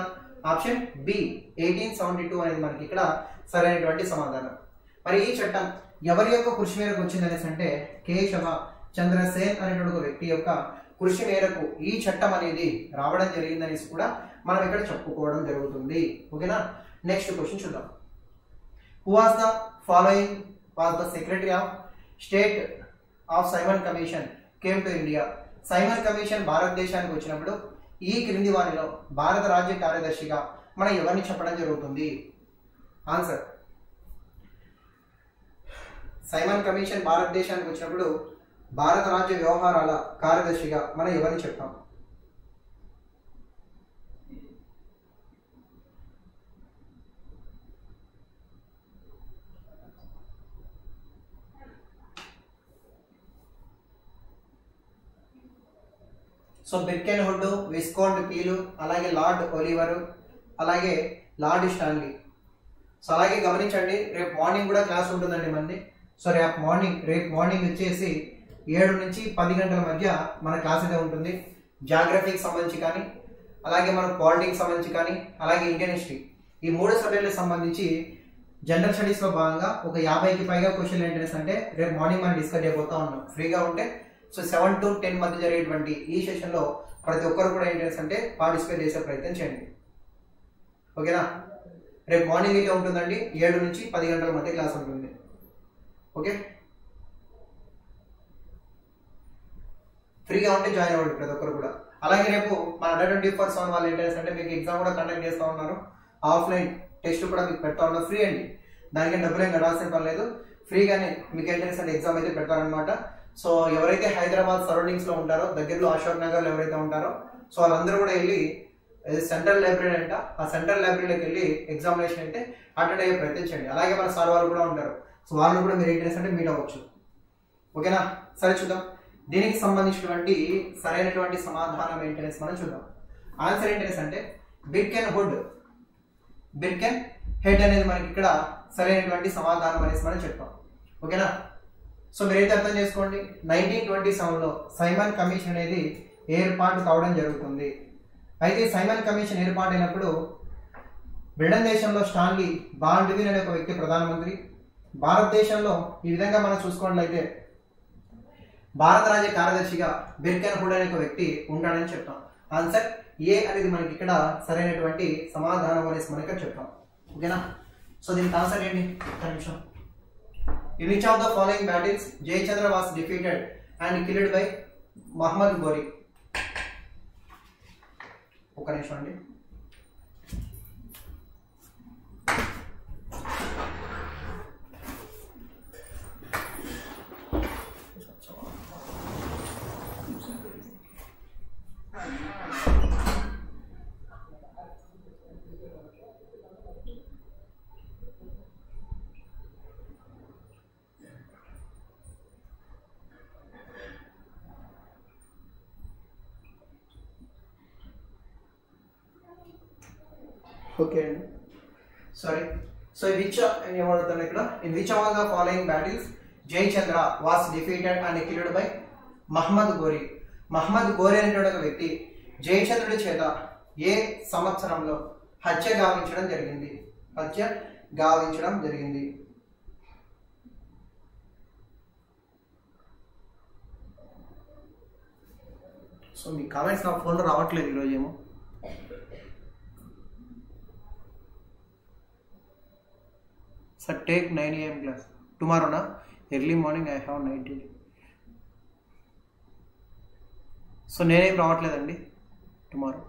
Option B eighteen seventy two అనేది మనకి ఇక్కడ సరైనటువంటి సమాధానం. మరి ఈ చట్టం ఎవరి యొక్క కృషి మేరకు వచ్చింది అనేసి అంటే కేశవ చంద్రసేన్ అనేటువంటి ఒక వ్యక్తి యొక్క కృషి మేరకు ఈ చట్టం అనేది రావడం జరిగిందనేసి కూడా మనం ఇక్కడ చెప్పుకోవడం జరుగుతుంది. ఓకేనా? నెక్స్ట్ క్వశ్చన్ చూద్దాం. Who was the following was the secretary of state of Simon commission came to India Simon commission భారతదేశానికి వచ్చినప్పుడు ఈ క్రింది వారిలో భారత రాజ్య కార్యదర్శిగా మనం ఎవరిని చెప్పడం జరుగుతుంది? ఆన్సర్ సైమన్ కమిషన్ భారతదేశానికి వచ్చినప్పుడు భారత రాజ్య వ్యవహారాల కార్యదర్శిగా మనం ఎవరిని చెప్పాం? So Birkenhead viscount Peel అలాగే లార్డ్ ఒలివరు అలాగే లార్డ్ స్టాన్లీ. సో అలాగే గమనించండి రేపు మార్నింగ్ కూడా క్లాస్ ఉంటుందండి మంది. సో రేపు మార్నింగ్ రేపు మార్నింగ్ వచ్చేసి ఏడు నుంచి పది గంటల మధ్య మన క్లాస్ అయితే ఉంటుంది. జాగ్రఫీకి సంబంధించి కానీ అలాగే మన పాలిటిక్స్ సంబంధించి కానీ అలాగే ఇండియన్ హిస్టరీ ఈ మూడు సబ్జెక్టులకు సంబంధించి జనరల్ స్టడీస్లో భాగంగా ఒక యాభైకి పైగా క్వశ్చన్ ఏంటంటే అంటే రేపు మార్నింగ్ మనం డిస్కస్ చేయబోతా ఉన్నాం. ఫ్రీగా ఉంటే సో సెవెన్ టు టెన్ మధ్య జరిగేటువంటి ఈ సెషన్లో ప్రతి ఒక్కరు కూడా ఏంటంటే అంటే పార్టిసిపేట్ చేసే ప్రయత్నం చేయండి. ఓకేనా? రేపు మార్నింగ్ అయితే ఉంటుందండి. ఏడు నుంచి పది గంటల మధ్య క్లాస్ ఉంటుంది. ఓకే? ఫ్రీగా ఉంటే జాయిన్ అవ్వండి ప్రతి ఒక్కరు కూడా. అలాగే రేపు మన అండర్ ట్వంటీ ఫోర్ సెవెన్ వాళ్ళు ఏంటంటే అంటే మీకు ఎగ్జామ్ కూడా కండక్ట్ చేస్తూ ఉన్నారు. ఆఫ్లైన్ టెస్ట్ కూడా మీకు పెడతా ఉన్నారు. ఫ్రీ అండి. దానికి డబ్బులు ఏం కట్టాల్సిన పని లేదు. ఫ్రీగానే మీకు ఎంట్రెన్స్ అంటే ఎగ్జామ్ అయితే పెడతారనమాట సో ఎవరైతే హైదరాబాద్ సరౌండింగ్స్లో ఉంటారో దగ్గరలో అశోక్ నగర్లో ఎవరైతే ఉంటారో సో వాళ్ళందరూ కూడా వెళ్ళి సెంట్రల్ లైబ్రరీ అంట. ఆ సెంట్రల్ లైబ్రరీలోకి వెళ్ళి ఎగ్జామినేషన్ అంటే అటెండ్ అయ్యే ప్రయత్నించండి అలాగే మన సార్ వాళ్ళు కూడా ఉంటారు. సో వాళ్ళని కూడా మీరు ఏంటంటే అంటే మీట్ అవ్వచ్చు. ఓకేనా? సరే చూద్దాం. దీనికి సంబంధించినటువంటి సరైనటువంటి సమాధానం ఏంటనేసి మనం చూద్దాం. ఆన్సర్ ఏంటనేసి అంటే Birkenhead Birkenhead అనేది మనకి ఇక్కడ సరైనటువంటి సమాధానం అనేసి మనం చెప్తాం ఓకేనా? సో మీరైతే అర్థం చేసుకోండి? నైన్టీన్ ట్వంటీ సెవెన్లో సైమన్ కమిషన్ అనేది ఏర్పాటు కావడం జరుగుతుంది. అయితే సైమన్ కమిషన్ ఏర్పాటు అయినప్పుడు బ్రిటన్ దేశంలో స్టాన్లీ బాండ్విన్ అనే ఒక వ్యక్తి ప్రధానమంత్రి. భారతదేశంలో ఈ విధంగా మనం చూసుకున్నట్లయితే భారత రాజ్య కార్యదర్శిగా బిర్కెన్ హుడ్ అనే ఒక వ్యక్తి ఉంటాడని చెప్తాం. ఆన్సర్ ఏ అనేది మనకి ఇక్కడ సరైనటువంటి సమాధానం అనేసి మనకి చెప్తాం. ఓకేనా? సో దీనికి ఆన్సర్ ఏంటి? ఒక్క నిమిషం. In which of the following battles Jayachandra was defeated and killed by Muhammad Ghori ఒక నిమిషం అండి ఓకే అండి సారీ సో విచ్ ఏమడుతాను ఇక్కడ in which of the following battles Jayachandra was defeated and killed by Muhammad Ghori Muhammad Ghori అనేటువంటి ఒక వ్యక్తి జయచంద్రుడి చేత ఏ సంవత్సరంలో హత్య గావించడం జరిగింది? హత్య గావించడం జరిగింది. సో మీ కామెంట్స్ నా ఫోన్లో రావట్లేదు ఈరోజు ఏమో sir take nine AM class టుమారోనా early morning I have ninety duty so నేనేం రావట్లేదండి. టుమారో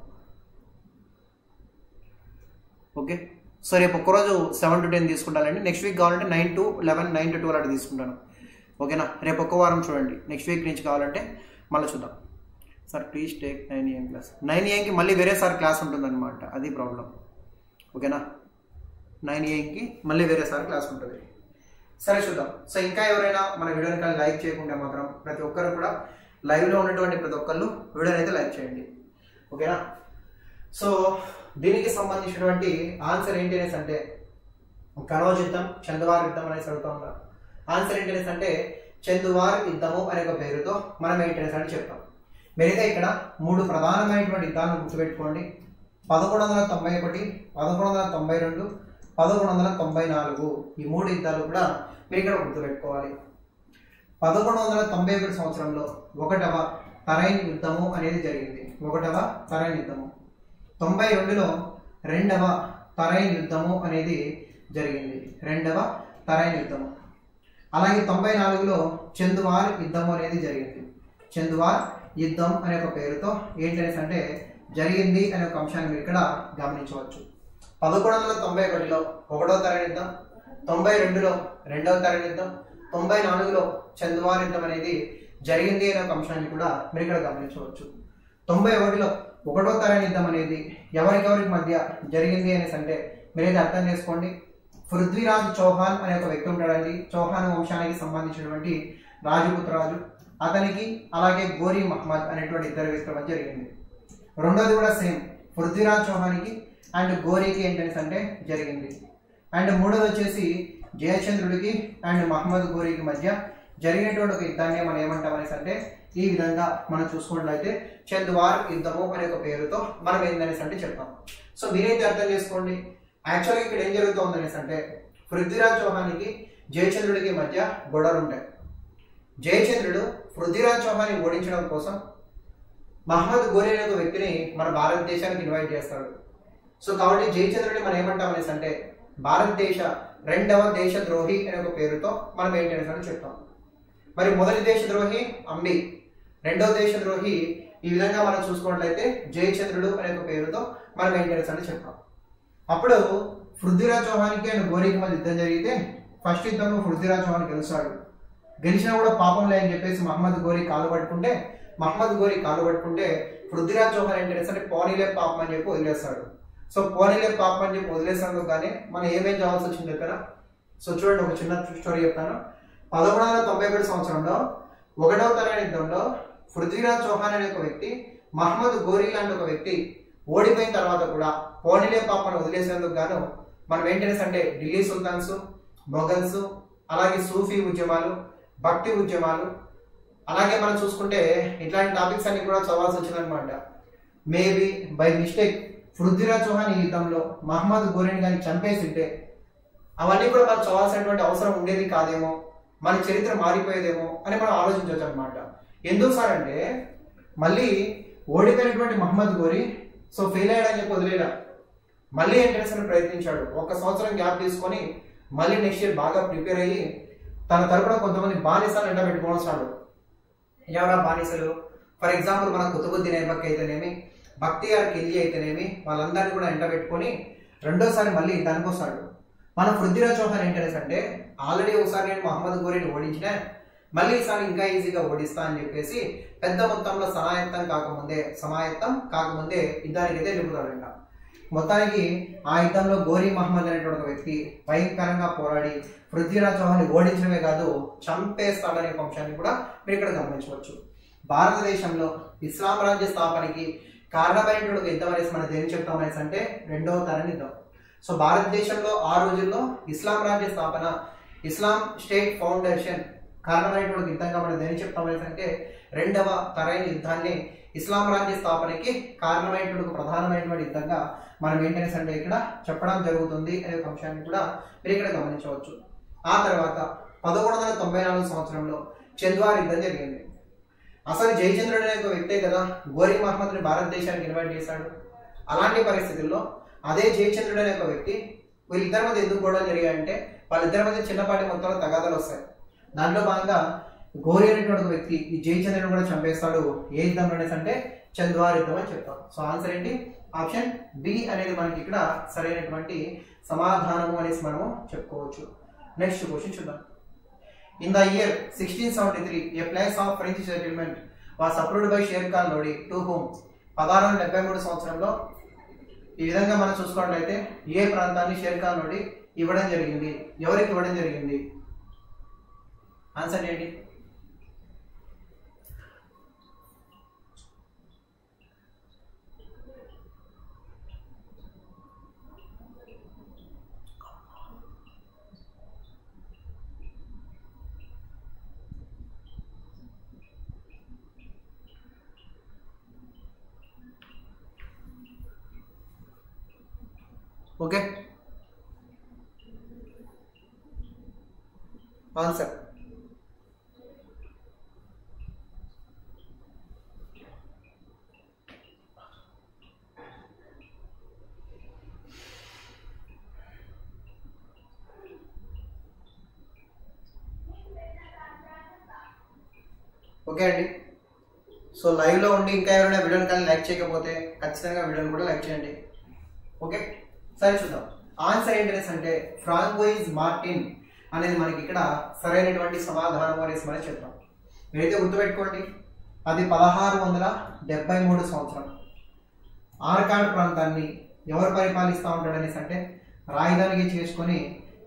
ఓకే సో రేపు ఒక్కరోజు సెవెన్ టు టెన్ తీసుకుంటానండి. నెక్స్ట్ వీక్ కావాలంటే nine to eleven nine to twelve అట్లా తీసుకుంటాను. ఓకేనా రేపు ఒక్క వారం చూడండి. నెక్స్ట్ వీక్ నుంచి కావాలంటే మళ్ళీ చూద్దాం. Sir please take nine AM class nine ఏఎంకి మళ్ళీ వేరే సార్ క్లాస్ ఉంటుందన్నమాట. అది ప్రాబ్లం ఓకేనా నైన్ ఏఎంకి మళ్ళీ వేరే సార్ క్లాస్ ఉంటుంది. సరే చూద్దాం. సో ఇంకా ఎవరైనా మన వీడియోని కానీ లైక్ చేయకుంటే మాత్రం ప్రతి ఒక్కరు కూడా లైవ్లో ఉన్నటువంటి ప్రతి ఒక్కళ్ళు వీడియోని అయితే లైక్ చేయండి. ఓకేనా? సో దీనికి సంబంధించినటువంటి ఆన్సర్ ఏంటి అనేసి అంటే కనవ యుద్ధం చందువార్ యుద్ధం అనేసి అడుగుతా ఉన్నారు ఆన్సర్ ఏంటి అనేసి అంటే చందువార్ యుద్ధము అనే ఒక పేరుతో మనం ఏంటి అనేసి అని చెప్తాం. మీరైతే ఇక్కడ మూడు ప్రధానమైనటువంటి యుద్ధాలను గుర్తుపెట్టుకోండి. పదకొండు వందల తొంభై ఒకటి పదకొండు వందల తొంభై రెండు పదకొండు వందల తొంభై నాలుగు. ఈ మూడు యుద్ధాలు కూడా మీరు ఇక్కడ గుర్తుపెట్టుకోవాలి పదకొండు వందల తొంభై ఒకటి సంవత్సరంలో ఒకటవ తరైన్ యుద్ధము అనేది జరిగింది. ఒకటవ తరైన్ యుద్ధము. తొంభై రెండులో రెండవ తరైన్ యుద్ధము అనేది జరిగింది. రెండవ తరైన్ యుద్ధము. అలాగే తొంభై నాలుగులో చందువార్ యుద్ధము అనేది జరిగింది. చందువార్ యుద్ధం అనే ఒక పేరుతో ఏంటనేసి అంటే జరిగింది అనే ఒక అంశాన్ని మీరు ఇక్కడ గమనించవచ్చు. పదకొండు వందల తొంభై ఒకటిలో ఒకటో తరగతితో యుద్ధం తొంభై రెండులో రెండవ తరగతితో యుద్ధం తొంభై నాలుగులో చంద్రవార్ యుద్ధం అనేది జరిగింది అనే ఒక అంశాన్ని కూడా మీరు ఇక్కడ గమనించవచ్చు. తొంభై ఒకటిలో ఒకటో తరగతి యుద్ధం అనేది ఎవరికెవరికి మధ్య జరిగింది అనేసి అంటే మీరైతే అర్థం చేసుకోండి. పృథ్వీరాజ్ చౌహాన్ అనే ఒక వ్యక్తి ఉంటాడండి. చౌహాన్ వంశానికి సంబంధించినటువంటి రాజపుత్రరాజు. అతనికి అలాగే గోరీ మహమ్మద్ అనేటువంటి ఇద్దరు వ్యక్తుల మధ్య జరిగింది. రెండోది కూడా సేమ్. పృథ్వీరాజ్ చౌహాన్కి అండ్ గోరీకి ఏంటనేసి అంటే జరిగింది. అండ్ మూడోది వచ్చేసి జయచంద్రుడికి అండ్ మహమ్మద్ గోరీకి మధ్య జరిగినటువంటి ఒక యుద్ధాన్ని మనం ఏమంటాం అనేసి అంటే ఈ విధంగా మనం చూసుకున్నట్లయితే చంద్వార్ యుద్ధము అనే ఒక పేరుతో మనం ఏందనేసి అంటే చెప్తాం సో మీరైతే అర్థం చేసుకోండి. యాక్చువల్గా ఇక్కడ ఏం జరుగుతుంది అనేసి అంటే పృథ్వీరాజ్ చౌహానికి జయచంద్రుడికి మధ్య గొడవలు ఉంటాయి జయచంద్రుడు పృథ్వీరాజ్ చౌహాన్ని ఓడించడం కోసం మహమ్మద్ గోరి అనే ఒక వ్యక్తిని మన భారతదేశానికి ఇన్వైట్ చేస్తాడు. సో కాబట్టి జయచంద్రుడిని మనం ఏమంటాం అనేసి అంటే భారతదేశ రెండవ దేశద్రోహి అనే ఒక పేరుతో మనం ఏంటి అనేసి అని చెప్తాం. మరి మొదటి దేశద్రోహి అంబి రెండవ దేశద్రోహి ఈ విధంగా మనం చూసుకున్నట్లయితే జయచంద్రుడు అనే ఒక పేరుతో మనం ఏంటి అనేసి అని చెప్తాం. అప్పుడు పృథ్వీరాజ్ చౌహాన్కి అండ్ గోరికి మధ్య యుద్ధం జరిగితే ఫస్ట్ యుద్ధంలో పృథ్వీరాజ్ చౌహాన్ గెలుస్తాడు. గెలిచినా కూడా పాపం లే అని చెప్పేసి మహమ్మద్ గోరి కాలు పట్టుకుంటే మహమ్మద్ గోరి కాలు పట్టుకుంటే పృథ్వీరాజ్ చౌహాన్ ఏంటి అంటే పోనీలే పాపం అని చెప్పి వదిలేస్తాడు. సో పోనీలే పాప అని చెప్పి వదిలేసినందుకు కానీ మనం ఏమేం చేయాల్సి వచ్చింది దగ్గర సో చూడండి ఒక చిన్న స్టోరీ చెప్తాను. పదమూడు వందల తొంభై ఒకటి సంవత్సరంలో ఒకటవ తరగతి యుద్ధంలో పృథ్వీరాజ్ చౌహాన్ అనే ఒక వ్యక్తి మహమ్మద్ గోరీ లాంటి ఒక వ్యక్తి ఓడిపోయిన తర్వాత కూడా పోనీలే పాపను వదిలేసేందుకు గాను మనం ఏంటనేసి అంటే ఢిల్లీ సుల్తాన్స్ మొఘల్స్ అలాగే సూఫీ ఉద్యమాలు భక్తి ఉద్యమాలు అలాగే మనం చూసుకుంటే ఇట్లాంటి టాపిక్స్ అన్ని కూడా చదవాల్సి వచ్చిందనమాట maybe by mistake Prithviraj Chauhan ఈ యుద్ధంలో మహమ్మద్ గోరెని కానీ చంపేసింటే అవన్నీ కూడా మనం చదవాల్సినటువంటి అవసరం ఉండేది కాదేమో? మన చరిత్ర మారిపోయేదేమో? అని మనం ఆలోచించవచ్చు అనమాట ఎందుకు సార్ అంటే మళ్ళీ ఓడిపోయినటువంటి మహమ్మద్ గోరి సో ఫెయిల్ అయ్యాడని చెప్పి వదిలేడా మళ్ళీ ఏంటంటే అని ప్రయత్నించాడు? ఒక సంవత్సరం గ్యాప్ తీసుకొని మళ్ళీ నెక్స్ట్ ఇయర్ బాగా ప్రిపేర్ అయ్యి తన తరపున కొంతమంది బానిసలు ఎంట పెట్టుకొని ఎవరా బానిసలు? ఫర్ ఎగ్జాంపుల్ మన కుతుబుద్దీన్ ఐబక్ అయితేనేమి భక్తి భక్తియార్ కిల్లి అయితేనేమి వాళ్ళందరినీ కూడా ఎంట పెట్టుకొని రెండోసారి మళ్ళీ దానికి వస్తాడు మన పృథ్వీరాజ్ చౌహాన్ ఏంటనేసి అంటే ఆల్రెడీ ఒకసారి నేను మహమ్మద్ గోరిని ఓడించిన మళ్ళీ ఈసారి ఇంకా ఈజీగా ఓడిస్తా అని చెప్పేసి పెద్ద మొత్తంలో సమాయత్తం కాకముందే సమాయత్తం కాకముందే యుద్ధానికి అయితే నిలుపుతాడంట. మొత్తానికి ఆ యుద్ధంలో గోరీ మహమ్మద్ అనేటువంటి వ్యక్తి భయంకరంగా పోరాడి పృథ్వీరాజ్ చౌహాన్ని ఓడించడమే కాదు చంపేస్తాడనే అంశాన్ని కూడా మీరు ఇక్కడ గమనించవచ్చు. భారతదేశంలో ఇస్లాం రాజ్య స్థాపనకి కారణమైనటువంటి ఒక యుద్ధం అనేసి మనం దేని చెప్తాం అనేసి అంటే రెండవ తరం యుద్ధం. సో భారతదేశంలో ఆ రోజుల్లో ఇస్లాం రాజ్య స్థాపన ఇస్లాం స్టేట్ ఫౌండేషన్ కారణమైనటువంటి యుద్ధంగా మనం దేని చెప్తాం అనేసి అంటే రెండవ తరైన యుద్ధాన్ని ఇస్లాం రాజ్య స్థాపనకి కారణమైనటువంటి ప్రధానమైనటువంటి యుద్ధంగా మనం ఏంటనేసి అంటే ఇక్కడ చెప్పడం జరుగుతుంది అనే ఒక అంశాన్ని కూడా మీరు ఇక్కడ గమనించవచ్చు. ఆ తర్వాత పదకొండు వందల తొంభై నాలుగు సంవత్సరంలో చంద్వార్ యుద్ధం జరిగింది. అసలు జయచంద్రుడు అనే ఒక వ్యక్తే కదా గోరీ మహమ్మద్ని భారతదేశానికి ఇన్వైట్ చేశాడు. అలాంటి పరిస్థితుల్లో అదే జయచంద్రుడు అనే ఒక వ్యక్తి వీళ్ళిద్దరి మధ్య ఎందుకు గొడవలు జరిగాయంటే వాళ్ళిద్దరి మధ్య చిన్నపాటి మొత్తంలో తగాదాలు వస్తాయి. దాంట్లో భాగంగా గోరి అనేటువంటి ఒక వ్యక్తి ఈ జయచంద్రుడు కూడా చంపేస్తాడు. ఏ యుద్ధం అనేసి అంటే చంద్రవార్ యుద్ధం అని చెప్తాం. సో ఆన్సర్ ఏంటి? ఆప్షన్ బి అనేది మనకి ఇక్కడ సరైనటువంటి సమాధానము అనేసి మనము చెప్పుకోవచ్చు. నెక్స్ట్ క్వశ్చన్ చూద్దాం. In the year sixteen seventy three a place of French settlement was approved by Sher Khan Lodi to home పదహారు వందల డెబ్బై మూడు సంవత్సరంలో ఈ విధంగా మనం చూసుకున్నట్లయితే ఏ ప్రాంతాన్ని షేర్ ఖాన్ లోడి ఇవ్వడం జరిగింది? ఎవరికి ఇవ్వడం జరిగింది? ఆన్సర్ ఏంటి? ఓకే? ఆన్సర్. ఓకే అండి. సో లైవ్లో ఉండి ఇంకా ఎవరైనా వీడియోని కానీ లైక్ చేయకపోతే ఖచ్చితంగా వీడియోని కూడా లైక్ చేయండి. ఓకే? సరే చూద్దాం. ఆన్సర్ ఏంటనేసి అంటే ఫ్రాంగోయిజ్ మార్టిన్ అనేది మనకి ఇక్కడ సరైనటువంటి సమాధానం అనేసి మనం చెప్తాం. మీరైతే గుర్తుపెట్టుకోండి. అది పదహారు వందల డెబ్బై మూడు సంవత్సరం. ఆర్కాడ్ ప్రాంతాన్ని ఎవరు పరిపాలిస్తూ ఉంటాడు అనేసి అంటే రాజధానికి చేసుకొని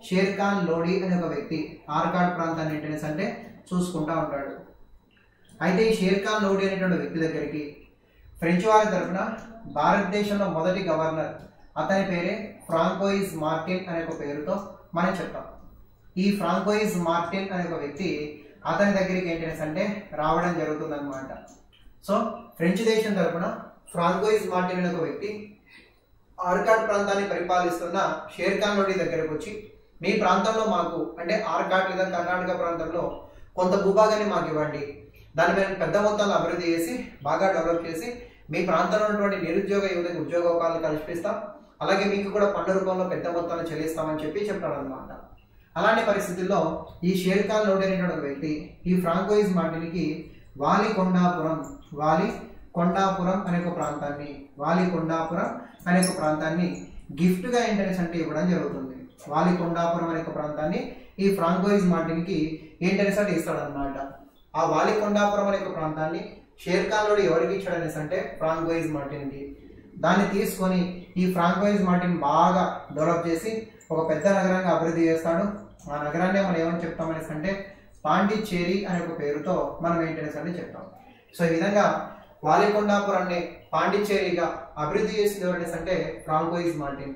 షేర్ ఖాన్ లోడి అనే ఒక వ్యక్తి ఆర్కాడ్ ప్రాంతాన్ని ఏంటనేసి అంటే చూసుకుంటూ ఉంటాడు. అయితే ఈ షేర్ ఖాన్ లోడి అనేటువంటి వ్యక్తి దగ్గరికి ఫ్రెంచ్ వారి తరఫున భారతదేశంలో మొదటి గవర్నర్ అతని పేరే ఫ్రాంకోయిజ్ మార్టిన్ అనే ఒక పేరుతో మనం చెప్తాం. ఈ ఫ్రాంకోయిజ్ మార్టిన్ అనే ఒక వ్యక్తి అతని దగ్గరికి ఏంటంటే అంటే రావడం జరుగుతుందన్నమాట. సో ఫ్రెంచ్ దేశం తరపున ఫ్రాంకోయిజ్ మార్టిన్ అనే ఒక వ్యక్తి ఆర్కాడ్ ప్రాంతాన్ని పరిపాలిస్తున్న షేర్ఖాన్ లోడి దగ్గరకు వచ్చి మీ ప్రాంతంలో మాకు అంటే ఆర్కాడ్ లేదా కర్ణాటక ప్రాంతంలో కొంత భూభాగాన్ని మాకు ఇవ్వండి. దాన్ని మేము పెద్ద మొత్తంలో అభివృద్ధి చేసి బాగా డెవలప్ చేసి మీ ప్రాంతంలో ఉన్నటువంటి నిరుద్యోగ యువతకు ఉద్యోగోపాలను కల్పిస్తాం. అలాగే మీకు కూడా పన్ను రూపంలో పెద్ద మొత్తాన్ని చెల్లిస్తామని చెప్పి చెప్పాడు అనమాట అలాంటి పరిస్థితుల్లో ఈ షేర్ ఖాన్ అనేటువంటి వ్యక్తి ఈ ఫ్రాంకోయిజ్ మార్టిన్కి వాలి కొండాపురం వాలి కొండాపురం అనే ఒక ప్రాంతాన్ని వాలి కొండాపురం అనే ఒక ప్రాంతాన్ని గిఫ్ట్గా ఏంటనేసి అంటే ఇవ్వడం జరుగుతుంది. వాలి కొండాపురం అనే ఒక ప్రాంతాన్ని ఈ ఫ్రాంకోయిజ్ మార్టిన్కి ఏంటనేసి అంటే ఇస్తాడనమాట ఆ వాలి కొండాపురం అనే ఒక ప్రాంతాన్ని షేర్ ఖాన్ ఎవరికి ఇచ్చాడనేసి అంటే ఫ్రాంకోయిజ్ మార్టిన్కి దాన్ని తీసుకొని ఈ ఫ్రాంకోయిజ్ మార్టిన్ బాగా డెవలప్ చేసి ఒక పెద్ద నగరంగా అభివృద్ధి చేస్తాడు. ఆ నగరాన్ని మనం ఏమని చెప్తామనేసి అంటే పాండిచ్చేరి అనే ఒక పేరుతో మనం మెయింటెనెన్స్ అని చెప్తాం. సో ఈ విధంగా వాలికొండాపురాన్ని పాండిచ్చేరిగా అభివృద్ధి చేసింది ఎవరనేసి అంటే ఫ్రాంకోయిజ్ మార్టిన్.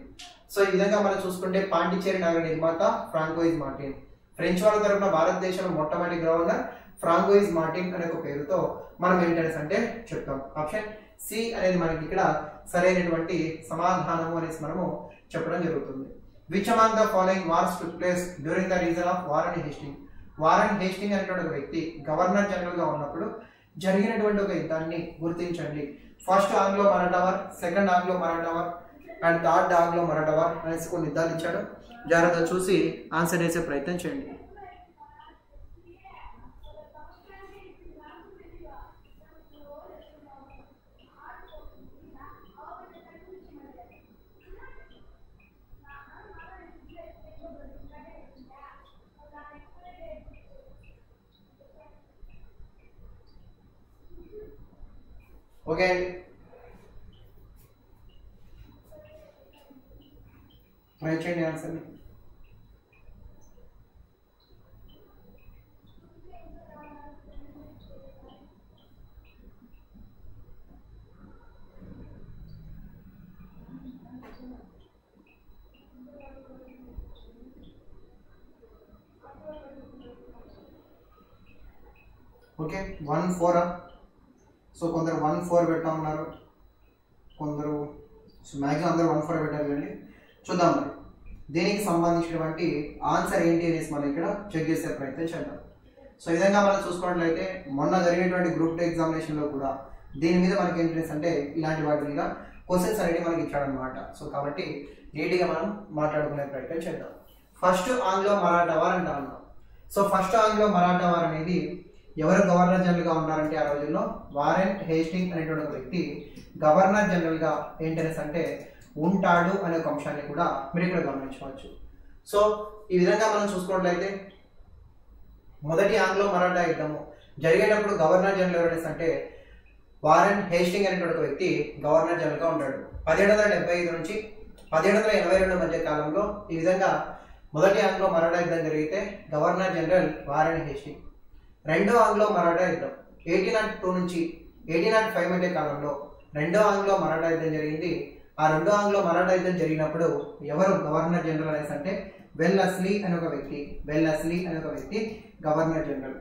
సో ఈ విధంగా మనం చూసుకుంటే పాండిచ్చేరి నగర నిర్మాత ఫ్రాంకోయిజ్ మార్టిన్. ఫ్రెంచ్ వాళ్ళ తరపున భారతదేశంలో మొట్టమొదటి గవర్నర్ ఫ్రాంకోయిజ్ మార్టిన్ అనే ఒక పేరుతో మనం మెయింటెనెన్స్ అంటే చెప్తాం. ఆప్షన్ సి అనేది మనకి ఇక్కడ సరైనటువంటి సమాధానము అనేసి మనము చెప్పడం జరుగుతుంది. Which among the following wars to place during the reason of Warren Hastings Warren Hastings అనేటువంటి ఒక వ్యక్తి గవర్నర్ జనరల్గా ఉన్నప్పుడు జరిగినటువంటి ఒక యుద్ధాన్ని గుర్తించండి. First Anglo Maratha second Anglo Maratha and third Anglo Maratha war అనేసి కొన్ని యుద్ధాలు ఇచ్చాడు. జాగ్రత్తగా చూసి ఆన్సర్ చేసే ప్రయత్నం చేయండి. Okay. Are to answer me? okay one four a so కొందరు వన్ ఫోర్ పెట్టా ఉన్నారు. కొందరు సో మ్యాక్సిమం అందరూ వన్ ఫోర్ పెట్టారండి చూద్దాం మరి. దీనికి సంబంధించినటువంటి ఆన్సర్ ఏంటి అనేసి మనం ఇక్కడ చెక్ చేసే ప్రయత్నం చేద్దాం. సో ఈ విధంగా మనం చూసుకున్నట్లయితే మొన్న జరిగినటువంటి గ్రూప్ టూ ఎగ్జామినేషన్లో కూడా దీని మీద మనకి ఏంటంటే అంటే ఇలాంటి వాటి మీద క్వశ్చన్స్ అనేవి మనకి ఇచ్చాడనమాట సో కాబట్టి నీట్గా మనం మాట్లాడుకునే ప్రయత్నం చేద్దాం. ఫస్ట్ ఆంగ్లో మరాఠా వార్ అంటా ఉన్నాం so first Anglo Maratha war అనేది ఎవరు గవర్నర్ జనరల్గా ఉన్నారంటే ఆ రోజుల్లో వారెన్ హేస్టింగ్ అనేటువంటి ఒక వ్యక్తి గవర్నర్ జనరల్గా ఏంటనేసి అంటే ఉంటాడు అనే ఒక అంశాన్ని కూడా మీరు ఇక్కడ గమనించవచ్చు. సో ఈ విధంగా మనం చూసుకున్నట్లయితే మొదటి ఆంగ్లో మరాఠా యుద్ధము జరిగేటప్పుడు గవర్నర్ జనరల్ ఎవరైనా అంటే వారెన్ హేస్టింగ్ అనేటువంటి ఒక వ్యక్తి గవర్నర్ జనరల్గా ఉంటాడు. పదిహేడు వందల డెబ్బై ఐదు నుంచి పదిహేడు వందల ఎనభై రెండు మధ్య కాలంలో ఈ విధంగా మొదటి ఆంగ్లో మరాఠా యుద్ధం జరిగితే గవర్నర్ జనరల్ వారెన్ హేస్టింగ్ రెండో ఆంగ్లో మరాఠా యుద్ధం. ఎయిటీన్ నాట్ టూ నుంచి ఎయిటీన్ నాట్ ఫైవ్ మధ్య కాలంలో రెండో ఆంగ్లో మరాఠా యుద్ధం జరిగింది. ఆ రెండో ఆంగ్లో మరాఠా యుద్ధం జరిగినప్పుడు ఎవరు గవర్నర్ జనరల్ అనేసి అంటే వెల్ అస్లీ అనే ఒక వ్యక్తి వెల్ అస్లీ అనే ఒక వ్యక్తి గవర్నర్ జనరల్.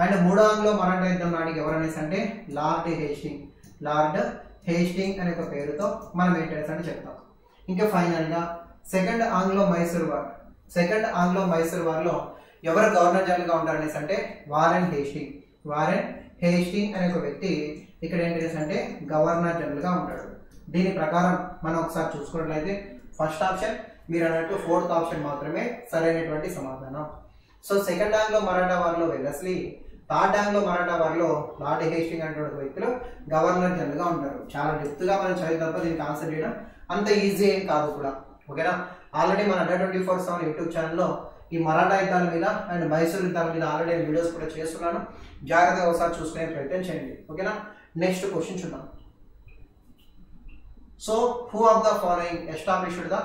అండ్ మూడో ఆంగ్లో మరాఠా యుద్ధం నాటికి ఎవరు అనేసి అంటే లార్డ్ హేస్టింగ్. లార్డ్ హేస్టింగ్ అనే ఒక పేరుతో మనం ఏంటనేసి అని చెప్తాం. ఇంకా ఫైనల్గా second Anglo Mysore war. Second Anglo Mysore వార్లో ఎవరు గవర్నర్ జనరల్గా ఉంటారు అనేసి అంటే వారెన్ హేస్టింగ్ వారెన్ హేస్టింగ్ అనే ఒక వ్యక్తి ఇక్కడ ఏంటి అంటే గవర్నర్ జనరల్గా ఉంటాడు. దీని ప్రకారం మనం ఒకసారి చూసుకున్నట్లయితే ఫస్ట్ ఆప్షన్ మీరు అన్నట్టు ఫోర్త్ ఆప్షన్ మాత్రమే సరైనటువంటి సమాధానం. సో సెకండ్ ఆంగ్లో మరాఠా వారిలో వెల్లస్లీ థర్డ్ ఆంగ్లో మరాఠా వారిలో లార్డ్ హేస్టింగ్ అనేటువంటి వ్యక్తులు గవర్నర్ జనరల్గా ఉంటారు. చాలా డెప్త్గా మనం చదివి తప్ప దీనికి ఆన్సర్ చేయడం అంత ఈజీ ఏం కాదు కూడా. ఓకేనా? ఆల్రెడీ మన under twenty four seven YouTube ఛానల్లో ఈ మరాఠా యుద్ధాల మీద అండ్ మైసూర్ యుద్ధాల మీద ఆల్రెడీ వీడియోస్ కూడా చేస్తున్నాను. జాగ్రత్తగా ఒకసారి చూసుకునే ప్రయత్నం చేయండి. ఓకేనా నెక్స్ట్ క్వశ్చన్ చూద్దాం. So who of the following established the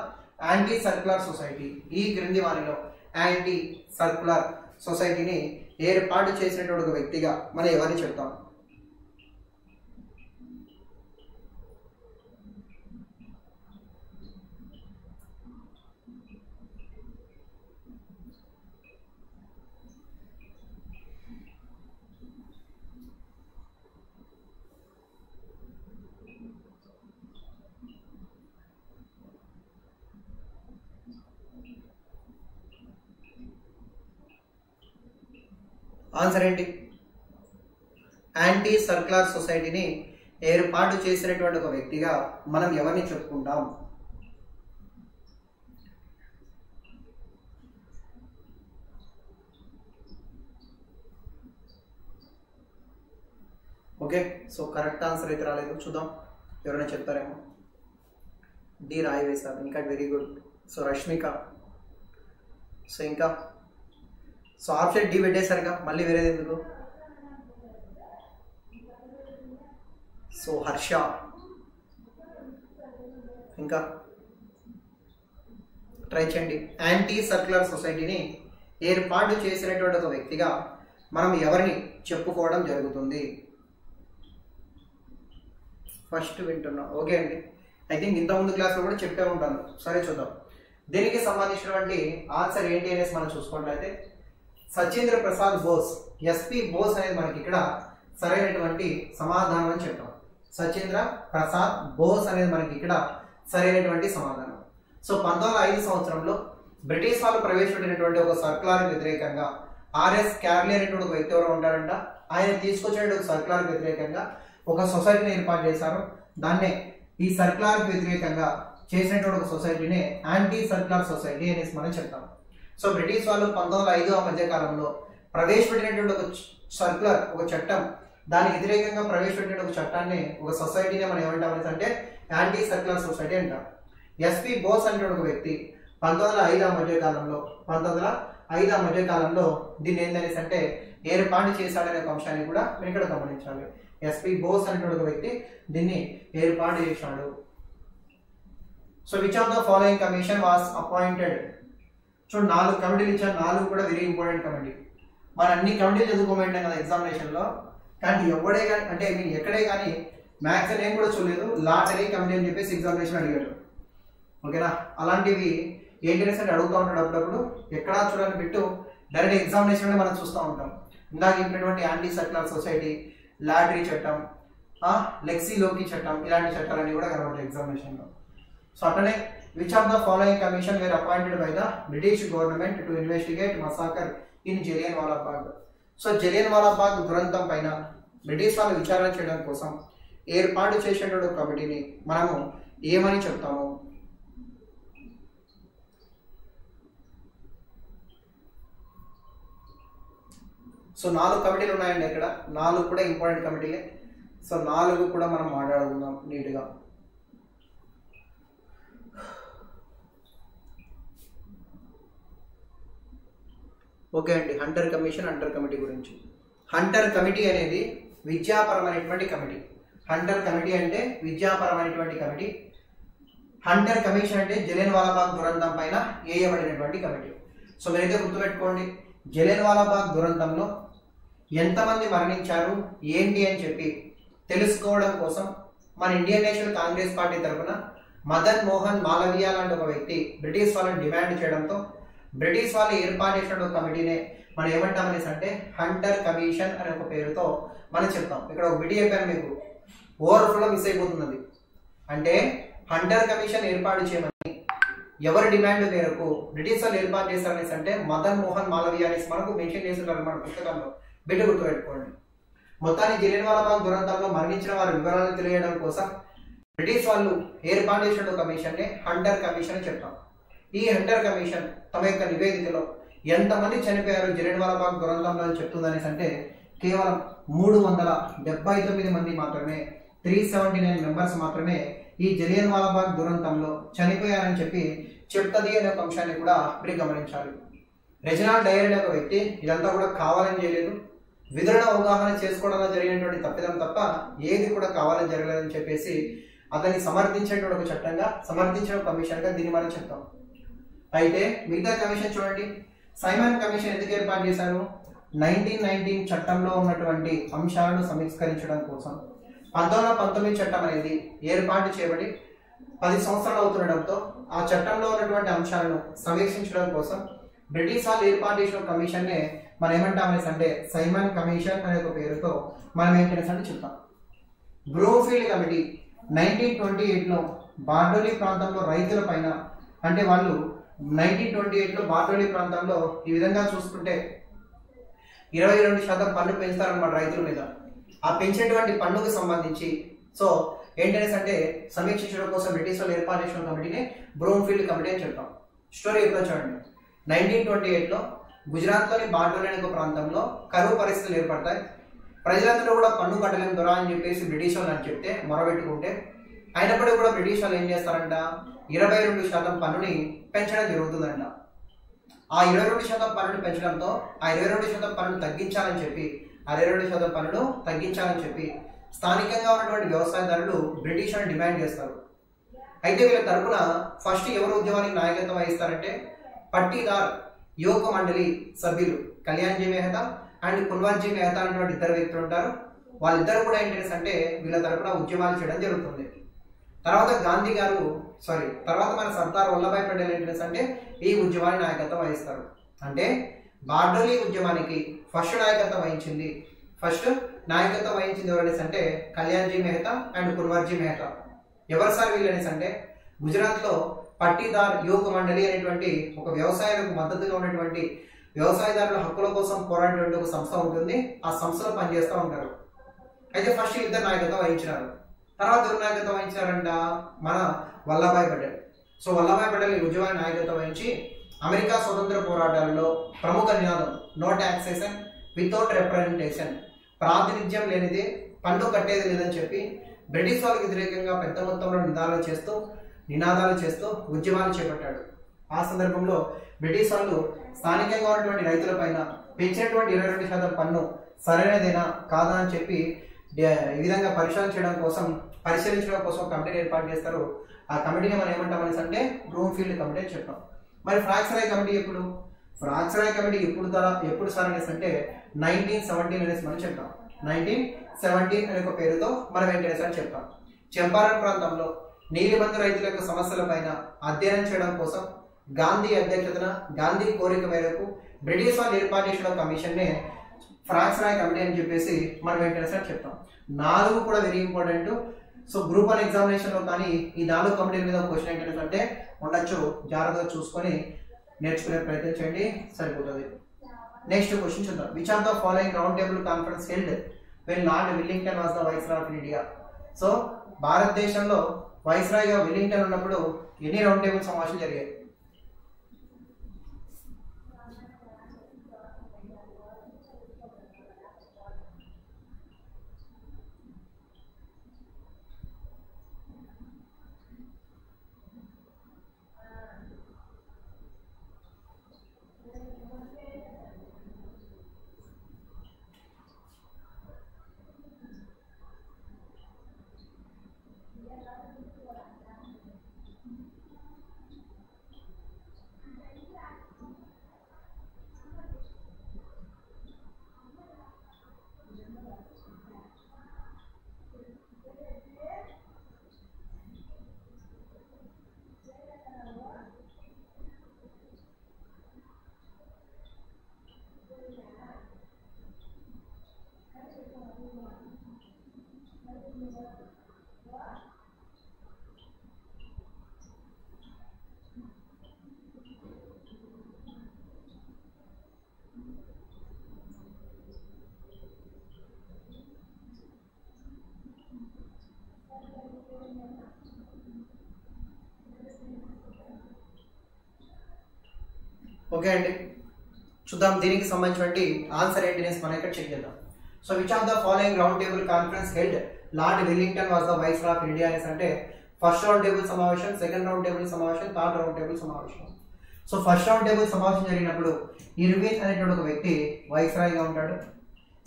anti circular society ఈ క్రింది వారిలో యాంటీ సర్క్యులర్ సొసైటీని ఏర్పాటు చేసినటువంటి ఒక వ్యక్తిగా మనం ఎవరిని చెప్తాం? ఆన్సర్ ఏంటి? యాంటీ సర్క్యులర్ సొసైటీని ఏర్పాటు చేసినటువంటి ఒక వ్యక్తిగా మనం ఎవరిని చెప్పుకుంటాం? ఓకే సో కరెక్ట్ ఆన్సర్ అయితే రాలేదు. చూద్దాం. ఎవరైనా చెప్తారేమో? డి రాయి వేశారు ఇంకా very good so Rashmika. So ఇంకా సో ఆప్షన్ డి పెట్టేశారుగా మళ్ళీ వేరేది ఎందుకు? సో హర్ష. ఇంకా? ట్రై చేయండి. యాంటీ సర్క్యులర్ సొసైటీని ఏర్పాటు చేసినటువంటి ఒక వ్యక్తిగా మనం ఎవరిని చెప్పుకోవడం జరుగుతుంది? ఫస్ట్ వింటున్నా. ఓకే అండి. ఐ థింక్ ఇంతకుముందు ముందు క్లాస్లో కూడా చెప్పే ఉంటాను. సరే చూద్దాం. దీనికి సంబంధించినటువంటి ఆన్సర్ ఏంటి అనేసి మనం చూసుకున్నట్లయితే సచేంద్ర ప్రసాద్ బోస్ ఎస్పి బోస్ అనేది మనకి ఇక్కడ సరైనటువంటి సమాధానం అని చెప్తాం సచేంద్ర ప్రసాద్ బోస్ అనేది మనకి ఇక్కడ సరైనటువంటి సమాధానం. సో పంతొమ్మిది ఐదు సంవత్సరంలో బ్రిటిష్ వాళ్ళు ప్రవేశపెట్టినటువంటి ఒక సర్కులార్ వ్యతిరేకంగా ఆర్ఎస్ క్యార్లీ అనేటువంటి ఒక వ్యక్తి ఎవరు ఉంటారంట ఆయన తీసుకొచ్చిన ఒక సర్కులార్ వ్యతిరేకంగా. ఒక సొసైటీని ఏర్పాటు చేశారు. దాన్నే ఈ సర్కులార్ వ్యతిరేకంగా చేసినటువంటి ఒక సొసైటీనే యాంటీ సర్కులార్ సొసైటీ అనేసి మనం చెప్తాం. సో బ్రిటిష్ వాళ్ళు పంతొమ్మిది ఐదవ మధ్యకాలంలో మధ్య కాలంలో ప్రవేశపెట్టినటువంటి ఒక సర్కులర్ ఒక చట్టం దానికి వ్యతిరేకంగా ప్రవేశపెట్టిన ఒక చట్టాన్ని ఒక సొసైటీని మనం ఏమంటాం అంటే యాంటీ సర్కులర్ సొసైటీ అంటాం ఎస్పి బోస్ అనే ఒక వ్యక్తి పంతొమ్మిది వందల మధ్యకాలంలో మధ్య కాలంలో పంతొమ్మిది వందల ఐదు మధ్య కాలంలో దీన్ని ఏంటనేసి అంటే ఏర్పాటు చేశాడనే ఒక అంశాన్ని కూడా మీరు ఇక్కడ గమనించాలి. ఎస్పి బోస్ అనేటువంటి ఒక వ్యక్తి దీన్ని ఏర్పాటు చేశాడు. So which of the following commission was appointed చూడండి నాలుగు కమిటీలు ఇచ్చారు నాలుగు కూడా వెరీ ఇంపార్టెంట్ కమిటీ. మన అన్ని కమిటీలు చదువుకోమంటాం కదా ఎగ్జామినేషన్లో కానీ ఎవడే కానీ అంటే మీరు ఎక్కడే కానీ మ్యాథ్స్ నేను కూడా చూడలేదు. లాటరీ కమిటీ అని చెప్పేసి ఎగ్జామినేషన్ అడిగాడు ఓకేనా? అలాంటివి ఏంటంటే అనేసి అంటే అడుగుతూ ఉంటాడు అప్పుడప్పుడు. ఎక్కడా చూడని పెట్టు. డైరెక్ట్ ఎగ్జామినేషన్ మనం చూస్తూ ఉంటాం. ఇందాక చెప్పినటువంటి యాంటీ సర్కులర్ సొసైటీ లాటరీ చట్టం లెక్సీ లోకి చట్టం ఇలాంటి చట్టాలన్నీ కూడా కనబడతాయి ఎగ్జామినేషన్లో సో అట్లనే which of the following commission were appointed by the British government to investigate massacre in Jallian Walabagh so Jallian Walabagh దురంతం పైన బ్రిటిష్ వాళ్ళు విచారణ చేయడం కోసం ఏర్పాటు చేసేటువంటి కమిటీని మనము ఏమని చెప్తాము? సో నాలుగు కమిటీలు ఉన్నాయండి ఇక్కడ. నాలుగు కూడా ఇంపార్టెంట్ కమిటీలే. సో నాలుగు కూడా మనం మాట్లాడుకుందాం నీట్గా. ఓకే అండి. హంటర్ కమిషన్ హంటర్ కమిటీ గురించి. హంటర్ కమిటీ అనేది విద్యాపరమైనటువంటి కమిటీ హంటర్ కమిటీ అంటే విద్యాపరమైనటువంటి కమిటీ హంటర్ కమిషన్ అంటే జలియన్ వాలాబాగ్ దురంతం పైన వేయబడినటువంటి కమిటీ సో మీరైతే గుర్తుపెట్టుకోండి. జలియన్ వాలాబాగ్ దురంతంలో ఎంతమంది మరణించారు? ఏంటి అని చెప్పి తెలుసుకోవడం కోసం మన ఇండియన్ నేషనల్ కాంగ్రెస్ పార్టీ తరఫున మదన్ మోహన్ మాలవీయ లాంటి ఒక వ్యక్తి బ్రిటిష్ వాళ్ళని డిమాండ్ చేయడంతో బ్రిటిష్ వాళ్ళు ఏర్పాటు చేసిన ఒక కమిటీనే మనం ఏమంటామనేసి అంటే హంటర్ కమిషన్ అనే ఒక పేరుతో మనం చెప్తాం. ఇక్కడ ఒక బిడి చెప్పాను మీకు. ఓవర్ఫ్లో మిస్ అయిపోతున్నది అంటే హంటర్ కమిషన్ ఏర్పాటు చేయమని ఎవరి డిమాండ్ మేరకు బ్రిటిష్ వాళ్ళు ఏర్పాటు చేశారనేసి అంటే మదన్ మోహన్ మాలవీయ అనేసి మనకు మెన్షన్ చేస్తున్నారు మన పుస్తకంలో బిడ్డ గుర్తుపెట్టుకోండి. మొత్తాన్ని జలియన్ వాలాబాగ్ దురంతంలో మరణించిన వారి వివరాలను తెలియడం కోసం బ్రిటిష్ వాళ్ళు ఏర్పాటు చేసిన కమిషన్ హంటర్ కమిషన్ అని చెప్తాం. ఈ హంటర్ కమిషన్ తమ యొక్క నివేదికలో ఎంతమంది చనిపోయారు జలియన్వాలాబాగ్ దురంతంలో అని చెప్తుందనేసి అంటే కేవలం మూడు వందల డెబ్బై తొమ్మిది మంది మాత్రమే త్రీ సెవెంటీ నైన్ మెంబర్స్ మాత్రమే ఈ జలియన్ వాలాబాగ్ దురంతంలో చనిపోయారని చెప్పి చెప్తుంది అనే ఒక అంశాన్ని కూడా మీరు గమనించాలి. రెజినాల్ డైరీ అనే ఒక వ్యక్తి ఇదంతా కూడా కావాలని చేయలేదు. విధరణ అవగాహన చేసుకోవడంలో జరిగినటువంటి తప్పిదం తప్ప ఏది కూడా కావాలని జరగలేదని చెప్పేసి అతన్ని సమర్థించేటువంటి ఒక చట్టంగా సమర్థించిన కమిషన్గా దీన్ని మనం చెప్తాం. అయితే మిగతా కమిషన్ చూడండి. సైమన్ కమిషన్ ఎందుకు ఏర్పాటు చేశారు? నైన్టీన్ నైన్టీన్ చట్టంలో ఉన్నటువంటి అంశాలను సమీకరించడం కోసం. పంతొమ్మిది వందల పంతొమ్మిది చట్టం అనేది ఏర్పాటు చేయబడి పది సంవత్సరాలు అవుతుండడంతో ఆ చట్టంలో ఉన్నటువంటి అంశాలను సమీక్షించడం కోసం బ్రిటిష్ వాళ్ళు ఏర్పాటు చేసిన కమిషన్నే మనం ఏమంటామనేసి అంటే సైమన్ కమిషన్ అనే ఒక పేరుతో మనం ఏంటనేసి అంటే చెప్తాం. బ్రోఫీల్డ్ కమిటీ నైన్టీన్ ట్వంటీ ఎయిట్లో బార్డోలీ ప్రాంతంలో రైతుల పైన అంటే వాళ్ళు నైన్టీన్ ట్వంటీ ఎయిట్లో బార్డోలీ ప్రాంతంలో ఈ విధంగా చూసుకుంటే ఇరవై రెండు శాతం పన్ను పెంచుతారన్నమాట రైతుల మీద. ఆ పెంచినటువంటి పన్నుకు సంబంధించి సో ఏంటనేసి అంటే సమీక్షించడం కోసం బ్రిటిష్ వాళ్ళు ఏర్పాటు చేసిన కమిటీని బ్రూమ్ఫీల్డ్ కమిటీ అని చెప్తాం స్టోరీ ఎప్పుడో చూడండి. నైన్టీన్ ట్వంటీ ఎయిట్లో గుజరాత్లోని బాటోలి అనే ఒక ప్రాంతంలో కరువు పరిస్థితులు ఏర్పడతాయి. ప్రజలందరూ కూడా పన్ను కట్టలేం దొరా అని చెప్పేసి బ్రిటిష్ వాళ్ళు అని చెప్తే మొరబెట్టుకుంటే అయినప్పటికీ కూడా బ్రిటిష్ వాళ్ళు ఏం చేస్తారంట? ఇరవై రెండు శాతం పన్నుని పెంచడం జరుగుతుందంట. ఆ ఇరవై రెండు శాతం పన్నును పెంచడంతో ఆ ఇరవై రెండు శాతం పన్నును తగ్గించాలని చెప్పి ఆ ఇరవై రెండు శాతం పన్నును తగ్గించాలని చెప్పి స్థానికంగా ఉన్నటువంటి వ్యవసాయదారులు బ్రిటిష్ అని డిమాండ్ చేస్తారు. అయితే వీళ్ళ తరపున ఫస్ట్ ఎవరు ఉద్యమానికి నాయకత్వం వహిస్తారంటే పట్టీదార్ యువక మండలి సభ్యులు కళ్యాణ్జీ మెహతా అండ్ కుల్వాన్జీ మెహతా అనేటువంటి ఇద్దరు వ్యక్తులు ఉంటారు. వాళ్ళిద్దరు కూడా ఏంటంటే అంటే వీళ్ళ తరపున ఉద్యమాలు చేయడం జరుగుతుంది. తర్వాత గాంధీ గారు సారీ తర్వాత మన సర్దార్ వల్లభాయ్ పటేల్ ఏంటంటే అంటే ఈ ఉద్యమాన్ని నాయకత్వం వహిస్తారు. అంటే బార్డోలీ ఉద్యమానికి ఫస్ట్ నాయకత్వం వహించింది. ఫస్ట్ నాయకత్వం వహించింది ఎవరనేసి అంటే కళ్యాణ్జీ మెహతా అండ్ కుర్వర్జీ మెహతా. ఎవరు సార్ వీళ్ళనేసి అంటే గుజరాత్లో పట్టీదార్ యువక మండలి అనేటువంటి ఒక వ్యవసాయాలకు మద్దతుగా ఉన్నటువంటి వ్యవసాయదారుల హక్కుల కోసం పోరాడేటువంటి ఒక సంస్థ ఉంటుంది. ఆ సంస్థలో పనిచేస్తూ ఉంటారు. అయితే ఫస్ట్ ఇద్దరు నాయకత్వం వహించినారు. తర్వాత నాయకత్వం వహించారంట మన వల్లభాయ్ పటేల్. సో వల్లభాయ్ పటేల్ ఈ ఉద్యమాన్ని నాయకత్వం వహించి అమెరికా స్వతంత్ర పోరాటాల్లో ప్రముఖ నినాదం నో ట్యాక్సేషన్ వితౌట్ రిప్రజెంటేషన్ ప్రాతినిధ్యం లేనిదే పన్ను కట్టేది లేదని చెప్పి బ్రిటిష్ వాళ్ళకి వ్యతిరేకంగా పెద్ద మొత్తంలో నినాదాలు చేస్తూ నినాదాలు చేస్తూ ఉద్యమాలు చేపట్టాడు. ఆ సందర్భంలో బ్రిటిష్ వాళ్ళు స్థానికంగా ఉన్నటువంటి రైతులపైన పెంచినటువంటి ఇరవై రెండు శాతం పన్ను సరైనదేనా కాదా అని చెప్పి ఈ విధంగా పరిశోధన చేయడం కోసం పరిశీలించడం కోసం కమిటీని ఏర్పాటు చేస్తారు. ఆ కమిటీని మనం ఏమంటాం అనేసి అంటే బ్రూమ్ ఫీల్డ్ కమిటీ అని చెప్పాం మరి ఫ్రాక్సరాయ్ కమిటీ ఎప్పుడు? ఫ్రాక్సరాయ్ కమిటీ ఎప్పుడు తర ఎప్పుడు సార్ అనేసి అంటే నైన్టీన్ సెవెంటీన్ అనేసి మనం చెప్తాం. నైన్టీన్ సెవెంటీన్ అనే ఒక పేరుతో మనం ఏం అని చెప్తాం. చంపారణ్ ప్రాంతంలో నీలిబంధు రైతుల యొక్క సమస్యలపైన అధ్యయనం చేయడం కోసం గాంధీ అధ్యక్షతన గాంధీ కోరిక మేరకు బ్రిటిష్ వాళ్ళు ఏర్పాటు చేసిన కమిషన్నే ఫ్రాన్స్ రాయ్ కమిటీ అని చెప్పేసి మనం ఏంటంటే చెప్తాం. నాలుగు కూడా very important so group one ఎగ్జామినేషన్లో కానీ ఈ నాలుగు కమిటీల మీద క్వశ్చన్ ఏంటంటే అంటే ఉండొచ్చు జాగ్రత్తగా చూసుకొని నేర్చుకునే ప్రయత్నం చేయండి సరిపోతుంది. నెక్స్ట్ క్వశ్చన్ చూద్దాం. Which are the following round table conference held when Lord Willingdon was the vice of India so భారతదేశంలో వైస్రాయ్గా విల్లింగ్టన్ ఉన్నప్పుడు ఎన్ని రౌండ్ టేబుల్ సమావేశాలు జరిగాయి? ఓకే అండి. చూద్దాం దీనికి సంబంధించినటువంటి ఆన్సర్ ఏంటి అనేసి మనం ఇక్కడ చెక్ చేద్దాం. So which of the following round table conference held Lord Willingdon was the vice of India అనేసి అంటే ఫస్ట్ రౌండ్ టేబుల్ సమావేశం సెకండ్ రౌండ్ టేబుల్ సమావేశం థర్డ్ రౌండ్ టేబుల్ సమావేశం. సో ఫస్ట్ రౌండ్ టేబుల్ సమావేశం జరిగినప్పుడు ఇర్విన్ అనేటువంటి ఒక వ్యక్తి వైస్రాయ్గా ఉంటాడు.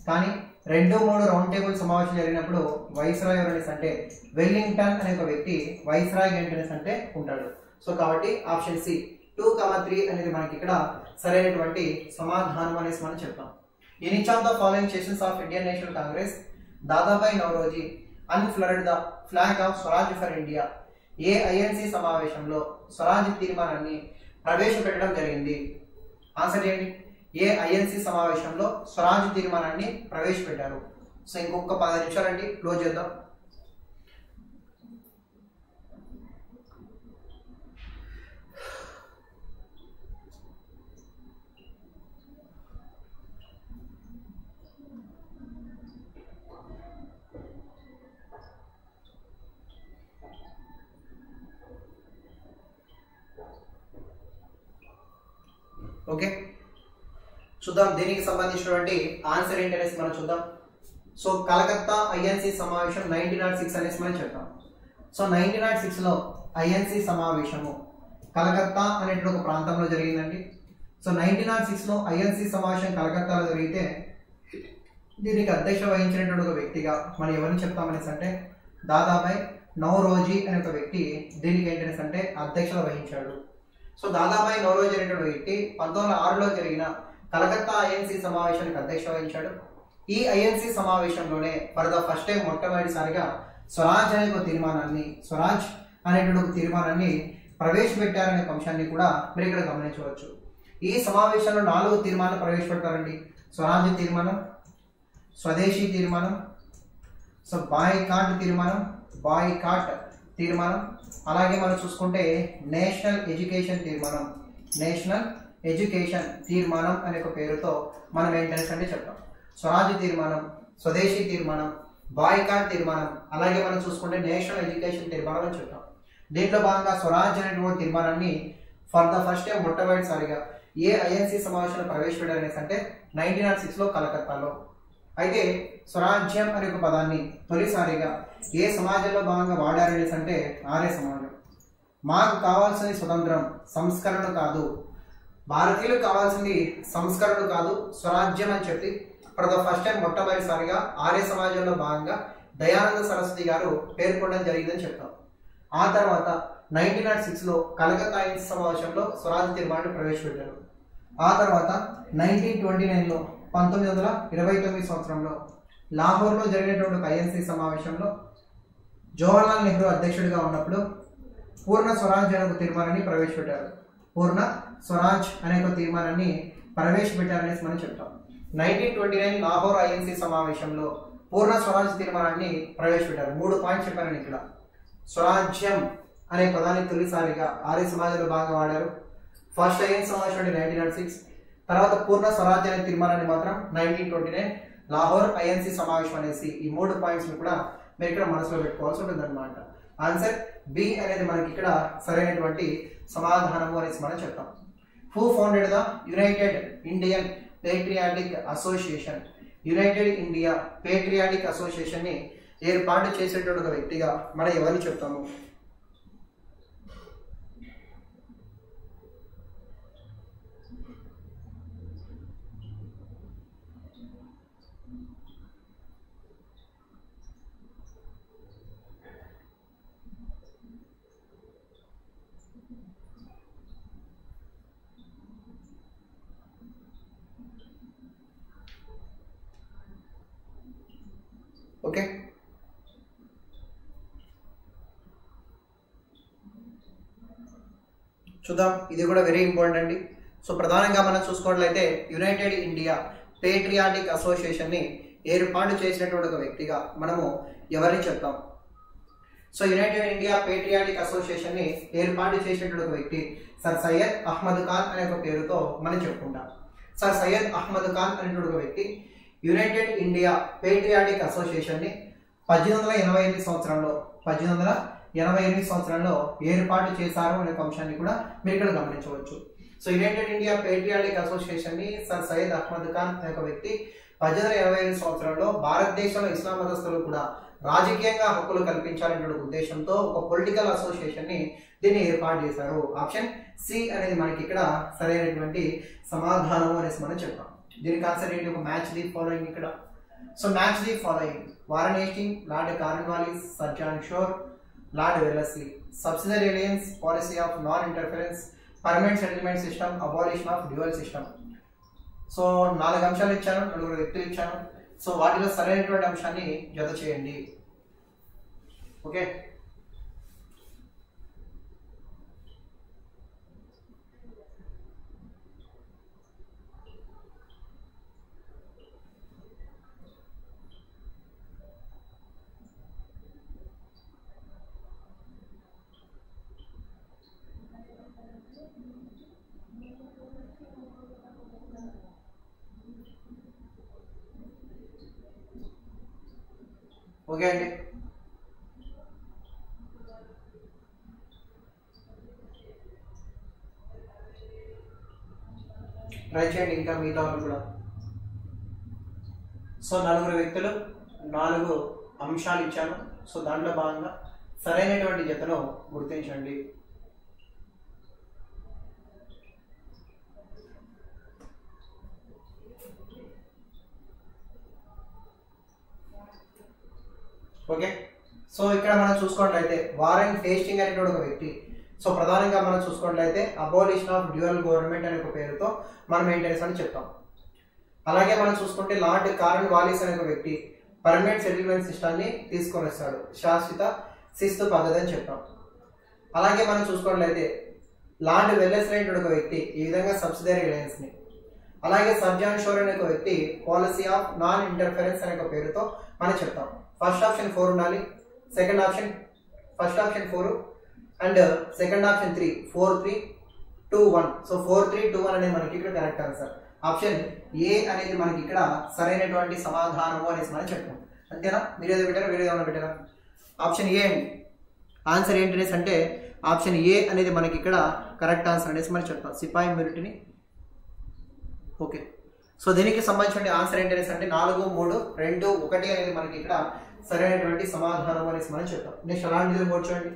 కానీ రెండు మూడు రౌండ్ టేబుల్ సమావేశం జరిగినప్పుడు వైస్రాయ్ ఎవరనేసి అంటే వెల్లింగ్టన్ అనే ఒక వ్యక్తి వైస్రాయ్ ఏంటనేసి అంటే ఉంటాడు. సో కాబట్టి option C two comma three అనేది మనకి ఇక్కడ సరైనటువంటి సమాధానం అనేసి మనం చెప్తాం. In each of the following sessions of Indian National Congress Dadabhai Naoroji unfurled the flag of Swaraj for India a INC సమావేశంలో స్వరాజ్ తీర్మానాన్ని ప్రవేశపెట్టడం జరిగింది. ఆన్సర్ ఏంటి? ఏ ఐఎన్సీ సమావేశంలో స్వరాజ్ తీర్మానాన్ని ప్రవేశపెట్టారు. సో ఇంకొక పది నిమిషాలండి క్లోజ్ చేద్దాం. ఓకే? చూద్దాం దీనికి సంబంధించినటువంటి ఆన్సర్ ఏంటనేసి మనం చూద్దాం. సో కలకత్తా ఐఎన్సి సమావేశం నైన్టీన్ నాట్ సిక్స్ అనేసి మనం చెప్తాం. సో నైన్టీన్ నాట్ సిక్స్లో ఐఎన్సి సమావేశము కలకత్తా అనేటువంటి ఒక ప్రాంతంలో జరిగిందండి. సో నైన్టీన్ నాట్ సిక్స్లో ఐఎన్సి సమావేశం కలకత్తాలో జరిగితే దీనికి అధ్యక్ష వహించినటువంటి ఒక వ్యక్తిగా మనం ఎవరిని చెప్తామనేసి అంటే దాదాబాయ్ నౌరోజీ అనే ఒక వ్యక్తి దీనికి ఏంటనేసి అంటే అధ్యక్షత వహించాడు. సో దాదాబాయి నౌరోజీ జరిగిన వ్యక్తి పంతొమ్మిది వందల ఆరులో జరిగిన కలకత్తా ఐఎన్సి సమావేశానికి అధ్యక్ష వహించాడు. ఈ ఐఎన్సి సమావేశంలోనే ఫర్ ద ఫస్ట్ టైం మొట్టమొదటిసారిగా స్వరాజ్ అనే ఒక తీర్మానాన్ని స్వరాజ్ అనేటువంటి ఒక తీర్మానాన్ని ప్రవేశపెట్టారనే అంశాన్ని కూడా మీరు ఇక్కడ గమనించవచ్చు. ఈ సమావేశంలో నాలుగు తీర్మానాలు ప్రవేశపెడతారండి. స్వరాజ్య తీర్మానం స్వదేశీ తీర్మానం సో బాయ్ కాట్ తీర్మానం బాయ్కాట్ తీర్మానం అలాగే మనం చూసుకుంటే నేషనల్ ఎడ్యుకేషన్ తీర్మానం నేషనల్ ఎడ్యుకేషన్ తీర్మానం అనే ఒక పేరుతో మనం ఏంటంటే చెప్తాం. స్వరాజ్య తీర్మానం స్వదేశీ తీర్మానం బాయ్కాట్ తీర్మానం అలాగే మనం చూసుకుంటే నేషనల్ ఎడ్యుకేషన్ తీర్మానం అని చెప్తాం. దీంట్లో భాగంగా స్వరాజ్ అనేటువంటి తీర్మానాన్ని ఫర్ ద ఫస్ట్ టైం మొట్టమొదటిసారిగా ఏ ఐఎన్సీ సమావేశంలో ప్రవేశపెట్టారు అనేసి అంటే నైన్టీన్ నాట్ సిక్స్లో కలకత్తాలో. అయితే స్వరాజ్యం అనే ఒక పదాన్ని తొలిసారిగా ఏ సమాజంలో భాగంగా వాడారు అంటే ఆర్య సమాజం. మాకు కావాల్సింది స్వతంత్రం సంస్కరణ కాదు. భారతీయులకు కావాల్సింది సంస్కరణ కాదు స్వరాజ్యం అని చెప్పి ఫర్ ద ఫస్ట్ టైం మొట్టమొదటిసారిగా ఆర్య సమాజంలో భాగంగా దయానంద సరస్వతి గారు పేర్కొనడం జరిగిందని చెప్తాం. ఆ తర్వాత నైన్టీన్ నాట్ సిక్స్లో కలకత్తా సమావేశంలో స్వరాజ్య తీర్మానాన్ని ప్రవేశపెట్టారు. ఆ తర్వాత నైన్టీన్ ట్వంటీ నైన్లో పంతొమ్మిది వందల ఇరవై తొమ్మిది సంవత్సరంలో లాహోర్లో జరిగినటువంటి ఐఎన్సీ సమావేశంలో జవహర్లాల్ నెహ్రూ అధ్యక్షుడిగా ఉన్నప్పుడు పూర్ణ స్వరాజ్ అనే ఒక తీర్మానాన్ని ప్రవేశపెట్టారు. పూర్ణ స్వరాజ్ అనే ఒక తీర్మానాన్ని ప్రవేశపెట్టారనేసి మనం చెప్తాం. Nineteen twenty nine Lahore INC సమావేశంలో పూర్ణ స్వరాజ్ తీర్మానాన్ని ప్రవేశపెట్టారు. మూడు పాయింట్స్ చెప్పారని ఇక్కడ. స్వరాజ్యం అనే పదాన్ని తొలిసారిగా ఆర్య సమాజంలో బాగా వాడారు. ఫస్ట్ ఐఎన్ సమావేశం నైన్టీన్ నాట్ సిక్స్. తర్వాత పూర్ణ స్వరాజ్యాన్ని అనే తీర్మానాన్ని మాత్రం nineteen twenty nine Lahore INC సమావేశం అనేసి ఈ మూడు పాయింట్స్ని కూడా మీరు ఇక్కడ మనసులో పెట్టుకోవాల్సి ఉంటుంది అనమాట ఆన్సర్ బి అనేది మనకి ఇక్కడ సరైనటువంటి సమాధానము అనేసి మనం చెప్తాం. Who founded the United Indian Patriotic Association United India Patriotic అసోసియేషన్ని ఏర్పాటు చేసేటువంటి ఒక వ్యక్తిగా మనం ఎవరిని చెప్తాము ఓకే చూద్దాం. ఇది కూడా వెరీ ఇంపార్టెంట్ అండి. సో ప్రధానంగా మనం చూసుకున్నట్లయితే యునైటెడ్ ఇండియా పేట్రియాటిక్ అసోసియేషన్ని ఏర్పాటు చేసినటువంటి ఒక వ్యక్తిగా మనము ఎవరిని చెప్తాం? సో యునైటెడ్ ఇండియా పేట్రియాటిక్ అసోసియేషన్ని ఏర్పాటు చేసినటువంటి ఒక వ్యక్తి సర్ సయ్యద్ అహ్మద్ ఖాన్ అనే ఒక పేరుతో మనం చెప్పుకుంటాం. సర్ సయ్యద్ అహ్మద్ ఖాన్ అనేటువంటి ఒక వ్యక్తి యునైటెడ్ ఇండియా పేట్రియాటిక్ అసోసియేషన్ని పద్దెనిమిది వందల ఎనభై ఎనిమిది సంవత్సరంలో పద్దెనిమిది వందల ఎనభై ఎనిమిది సంవత్సరంలో ఏర్పాటు చేశారు అనే ఒక అంశాన్ని కూడా మీరు ఇక్కడ గమనించవచ్చు. సో యునైటెడ్ ఇండియా పేట్రియాటిక్ అసోసియేషన్ని సర్ సయ్యద్ అహ్మద్ ఖాన్ అనే ఒక వ్యక్తి పద్దెనిమిది వందల ఎనభై ఎనిమిది సంవత్సరంలో భారతదేశంలో ఇస్లాం మతస్థులు కూడా రాజకీయంగా హక్కులు కల్పించాలనే ఉద్దేశంతో ఒక పొలిటికల్ అసోసియేషన్ని దీన్ని ఏర్పాటు చేశారు. ఆప్షన్ సి అనేది మనకి ఇక్కడ సరైనటువంటి సమాధానం అనేసి మనం చెప్పాం. దీనికి ఆన్సర్ ఏంటి? ఒక మ్యాచ్ ది ఫాలోయింగ్ ఇక్కడ. So match the following Warren Hastings Lord Cornwallis sir John Shore Lord Wellesley subsidiary alliance policy of non interference permanent settlement system abolition of dual system so నాలుగు అంశాలు ఇచ్చాను నలుగురు వ్యక్తులు ఇచ్చాను. So వాటిలో సరైనటువంటి అంశాన్ని జత చేయండి. ఓకే ఓకే అండి. ట్రై చేయండి ఇంకా మిగతా వాళ్ళు కూడా. సో నలుగురు వ్యక్తులు నాలుగు అంశాలు ఇచ్చాను. సో దాంట్లో భాగంగా సరైనటువంటి జతను గుర్తించండి. ఓకే? సో ఇక్కడ మనం చూసుకున్నట్లయితే వారెన్ టేస్టింగ్ అనేటువంటి ఒక వ్యక్తి. సో ప్రధానంగా మనం చూసుకున్నట్లయితే అబోలిషన్ ఆఫ్ డ్యూయల్ గవర్నమెంట్ అనే ఒక పేరుతో మనం మెయింటెనెన్స్ అని చెప్తాం. అలాగే మనం చూసుకుంటే లార్డ్ కారన్ వాలిస్ అనే ఒక వ్యక్తి పర్మనెంట్ సెటిల్మెంట్ సిస్టాన్ని తీసుకొని వస్తాడు శాశ్వత శిస్తు పద్ధతి అని చెప్తాం. అలాగే మనం చూసుకున్నట్లయితే లార్డ్ వెల్లెస్ అనేటువంటి ఒక వ్యక్తి ఈ విధంగా సబ్సిడరీ రిలయన్స్ని. అలాగే సబ్జాన్ షోర్ అనే ఒక వ్యక్తి పాలసీ ఆఫ్ నాన్ ఇంటర్ఫరెన్స్ అనే ఒక పేరుతో మనం చెప్తాం. ఫస్ట్ ఆప్షన్ ఫోర్ ఉండాలి. Second option first option four and second option three four three two one. So four three two one అనేది మనకి ఇక్కడ కరెక్ట్ ఆన్సర్. ఆప్షన్ ఏ అనేది మనకి ఇక్కడ సరైనటువంటి సమాధానము అనేసి మనం చెప్తాం అంతేనా? మీరు ఏదో పెట్టారా? వీడియో ఏమైనా పెట్టారా? ఆప్షన్ ఏ అండి. ఆన్సర్ ఏంటి అనేసి అంటే ఆప్షన్ ఏ అనేది మనకి ఇక్కడ కరెక్ట్ ఆన్సర్ అనేసి మనం చెప్తాం. సిపాయి మిలిటరీని ఓకే. సో దీనికి సంబంధించిన ఆన్సర్ ఏంటనేసి అంటే నాలుగు మూడు రెండు ఒకటి అనేది మనకి ఇక్కడ సరైనటువంటి సమాధానం అనేసి మనం చెప్తాం. నెక్స్ట్ అలాంటిది చూడండి.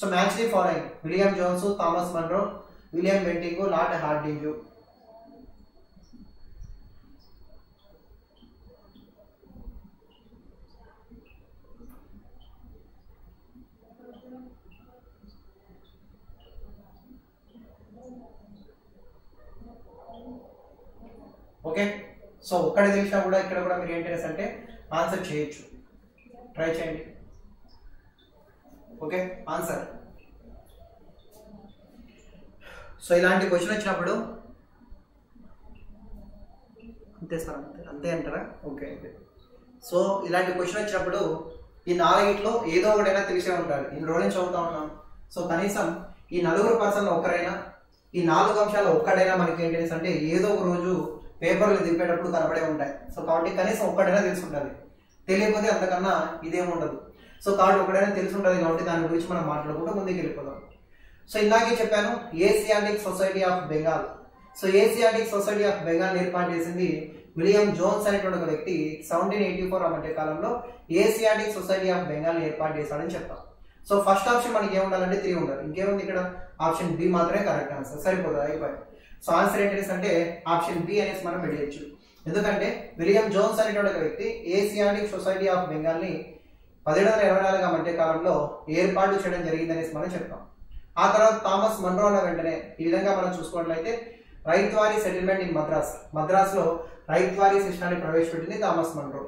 So match the following William Jones Thomas Munro William Bentinck Lord Hardinge okay so ఒక్కడ తెలిసినా కూడా ఇక్కడ కూడా మీరు ఏంటి అంటే ఆన్సర్ చేయొచ్చు. ట్రై చేయండి. ఓకే ఆన్సర్ సో ఇలాంటి క్వశ్చన్ వచ్చినప్పుడు అంతే సార్ అంతే అంతే అంటారా? ఓకే అయితే సో ఇలాంటి క్వశ్చన్ వచ్చినప్పుడు ఈ నాలుగిట్లో ఏదో ఒకటైనా తెలిసే ఉంటారు. ఇన్ని రోజు నుంచి చదువుతా ఉన్నాం. సో కనీసం ఈ నలుగురు పర్సన్ ఒక్కరైనా ఈ నాలుగు అంశాలు ఒక్కడైనా మనకి ఏంటి అంటే ఏదో ఒక రోజు పేపర్లు దింపేటప్పుడు కనబడే ఉంటాయి. సో కాబట్టి కనీసం ఒక్కడైనా తెలిసి ఉండాలి తెలియకపోతే అంతకన్నా ఇదేముండదు ఉండదు. సో థాట్ ఒకడైనా తెలిసి ఉంటుంది కాబట్టి దాని గురించి మనం మాట్లాడుకుంటూ ముందుకు వెళ్ళిపోదాం సో ఇందాకే చెప్పాను Asiatic Society of Bengal. So Asiatic Society of Bengal ఏర్పాటు చేసింది విలియం జోన్స్ అనేటువంటి ఒక వ్యక్తి సెవెంటీన్ ఎయిటీ ఫోర్ మధ్య కాలంలో ఏసియాటిక్ సొసైటీ ఆఫ్ బెంగాల్ ఏర్పాటు చేశాడని చెప్తాం సో ఫస్ట్ ఆప్షన్ మనకి ఏముండాలంటే త్రీ ఉండాలి. ఇంకేముంది ఇక్కడ? ఆప్షన్ బి మాత్రమే కరెక్ట్ ఆన్సర్. సరిపోతుంది అయిపోయింది. సో ఆన్సర్ ఏంటంటే అంటే ఆప్షన్ బి అనేసి మనం వెళ్ళచ్చు. ఎందుకంటే విలియం జోన్స్ అనేటువంటి ఒక వ్యక్తి ఏసియాటిక్ సొసైటీ ఆఫ్ బెంగాల్ని పదిహేడు వందల ఇరవై నాలుగు మధ్య కాలంలో ఏర్పాటు చేయడం జరిగిందనేసి మనం చెప్తాం. ఆ తర్వాత థామస్ మన్రో అన్న వెంటనే ఈ విధంగా మనం చూసుకున్నట్లయితే రైత్వారీ సెటిల్మెంట్ ఇన్ మద్రాస్. మద్రాస్లో రైత్వారి రైత్వారీ ప్రవేశపెట్టింది థామస్ మన్రో.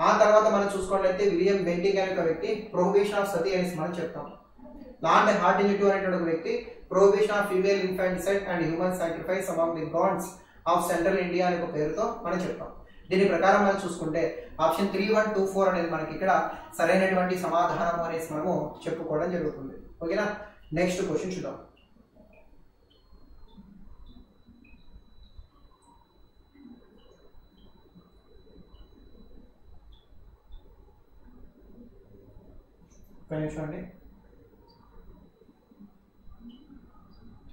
ఆ తర్వాత మనం చూసుకున్నట్లయితే విలియం బెంటింగ్ అనే ఒక వ్యక్తి ప్రొహిబిషన్ ఆఫ్ సతీ అనేసి మనం చెప్తాం. లార్డ్ హార్టింగ్ అనేటువంటి ఒక వ్యక్తి prohibition of female infanticide and human sacrifice among the gods of Central India అనే ఒక పేరుతో మనం చెప్తాం. దీని ప్రకారం మనం చూసుకుంటే option three one two four అనేది మనకి ఇక్కడ సరైనటువంటి సమాధానం అనేసి మనము చెప్పుకోవడం జరుగుతుంది. ఓకేనా? నెక్స్ట్ క్వశ్చన్ చూద్దాం. అండి.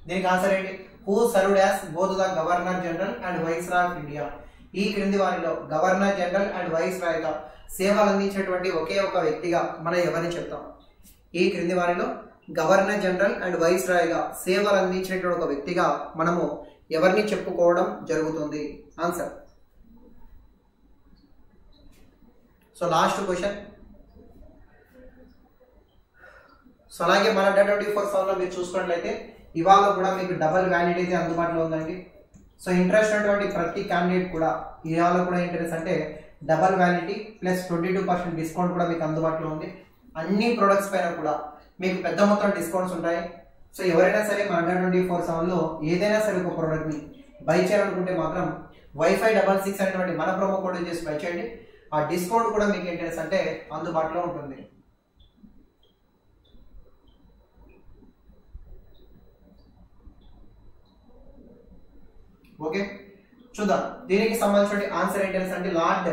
దీనికి ఆన్సర్ ఏంటి? Who served as both the governor general and viceroy of India ఈ క్రింది వారిలో గవర్నర్ జనరల్ అండ్ వైస్ రాయ్గా సేవలు అందించినటువంటి ఒకే ఒక వ్యక్తిగా మనం ఎవరిని చెప్తాం? ఈ క్రింది వారిలో గవర్నర్ జనరల్ అండ్ వైస్ రాయ్గా సేవలు అందించినటువంటి ఒక వ్యక్తిగా మనము ఎవరిని చెప్పుకోవడం జరుగుతుంది? Answer so last question so అలాగే మన ట్వంటీ ఫోర్ సెవెన్లో మీరు చూసుకున్నట్లయితే ఇవాళ కూడా మీకు డబల్ వ్యాలిడ్ అయితే అందుబాటులో ఉందండి. సో ఇంట్రెస్ట్ ఉన్నటువంటి ప్రతి క్యాండిడేట్ కూడా ఇవాళ కూడా ఇంట్రెస్ట్ అంటే double validity plus twenty two percent discount కూడా మీకు అందుబాటులో ఉంది. అన్ని ప్రొడక్ట్స్ పైన కూడా మీకు పెద్ద మొత్తం డిస్కౌంట్స్ ఉంటాయి. సో ఎవరైనా సరే మన అండర్ ట్వంటీ ఫోర్ సెవెన్లో ఏదైనా సరే ఒక ప్రోడక్ట్ని బై చేయాలనుకుంటే మాత్రం వైఫై డబల్ సిక్స్ అనేటువంటి మన ప్రోమో కోడ్ చేసి బై చేయండి. ఆ డిస్కౌంట్ కూడా మీకు ఏంటంటే అంటే అందుబాటులో ఉంటుంది. ఓకే? చూద్దాం. దీనికి సంబంధించిన ఆన్సర్ ఏంటంటే అంటే లార్డ్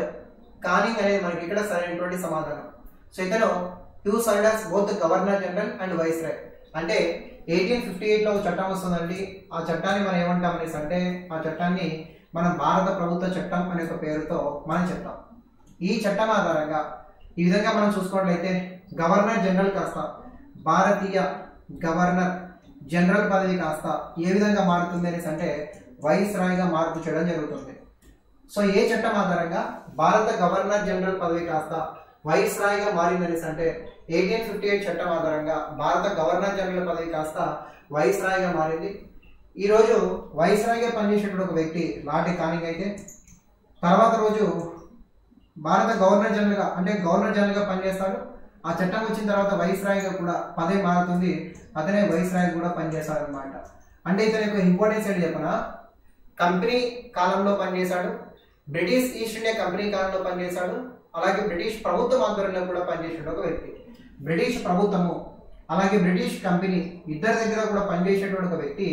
కానింగ్ అనేది మనకి ఇక్కడ సరైనటువంటి సమాధానం. సో ఇతను two సర్డర్స్ both governor general and viceroy అంటే ఎయిటీన్ ఫిఫ్టీ ఎయిట్లో చట్టం వస్తుందండి. ఆ చట్టాన్ని మనం ఏమంటాం అనేసి అంటే ఆ చట్టాన్ని మనం భారత ప్రభుత్వ చట్టం అనే ఒక పేరుతో మనం చెప్తాం. ఈ చట్టం ఆధారంగా ఈ విధంగా మనం చూసుకున్నట్లయితే గవర్నర్ జనరల్ కాస్త భారతీయ గవర్నర్ జనరల్ పదవి కాస్త ఏ విధంగా మారుతుంది అనేసి అంటే వైస్ రాయ్గా మార్పు చేయడం జరుగుతుంది. సో ఏ చట్టం ఆధారంగా భారత గవర్నర్ జనరల్ పదవి కాస్త వైస్ రాయిగా మారింది అంటే ఎయిటీన్ ఫిఫ్టీ ఎయిట్ చట్టం ఆధారంగా భారత గవర్నర్ జనరల్ పదవి కాస్త వైస్ రాయిగా మారింది. ఈరోజు వైస్ రాయిగా పనిచేసేటువంటి ఒక వ్యక్తి లాటి కానింగ్ అయితే తర్వాత రోజు భారత గవర్నర్ జనరల్గా అంటే గవర్నర్ జనరల్గా పనిచేస్తాడు. ఆ చట్టం వచ్చిన తర్వాత వైస్ రాయ్గా కూడా పదవి మారుతుంది. అతనే వైస్ రాయ్ కూడా పనిచేస్తాడు అనమాట అంటే ఇతని యొక్క ఇంపార్టెన్స్ ఏంటి చెప్పనా? కంపెనీ కాలంలో పనిచేశాడు. బ్రిటిష్ ఈస్ట్ ఇండియా కంపెనీ కాలంలో పనిచేశాడు. అలాగే బ్రిటిష్ ప్రభుత్వం ఆధ్వర్యంలో కూడా పనిచేసాడు ఒక వ్యక్తి. బ్రిటిష్ ప్రభుత్వము అలాగే బ్రిటిష్ కంపెనీ ఇద్దరి దగ్గర కూడా పనిచేసేటువంటి ఒక వ్యక్తి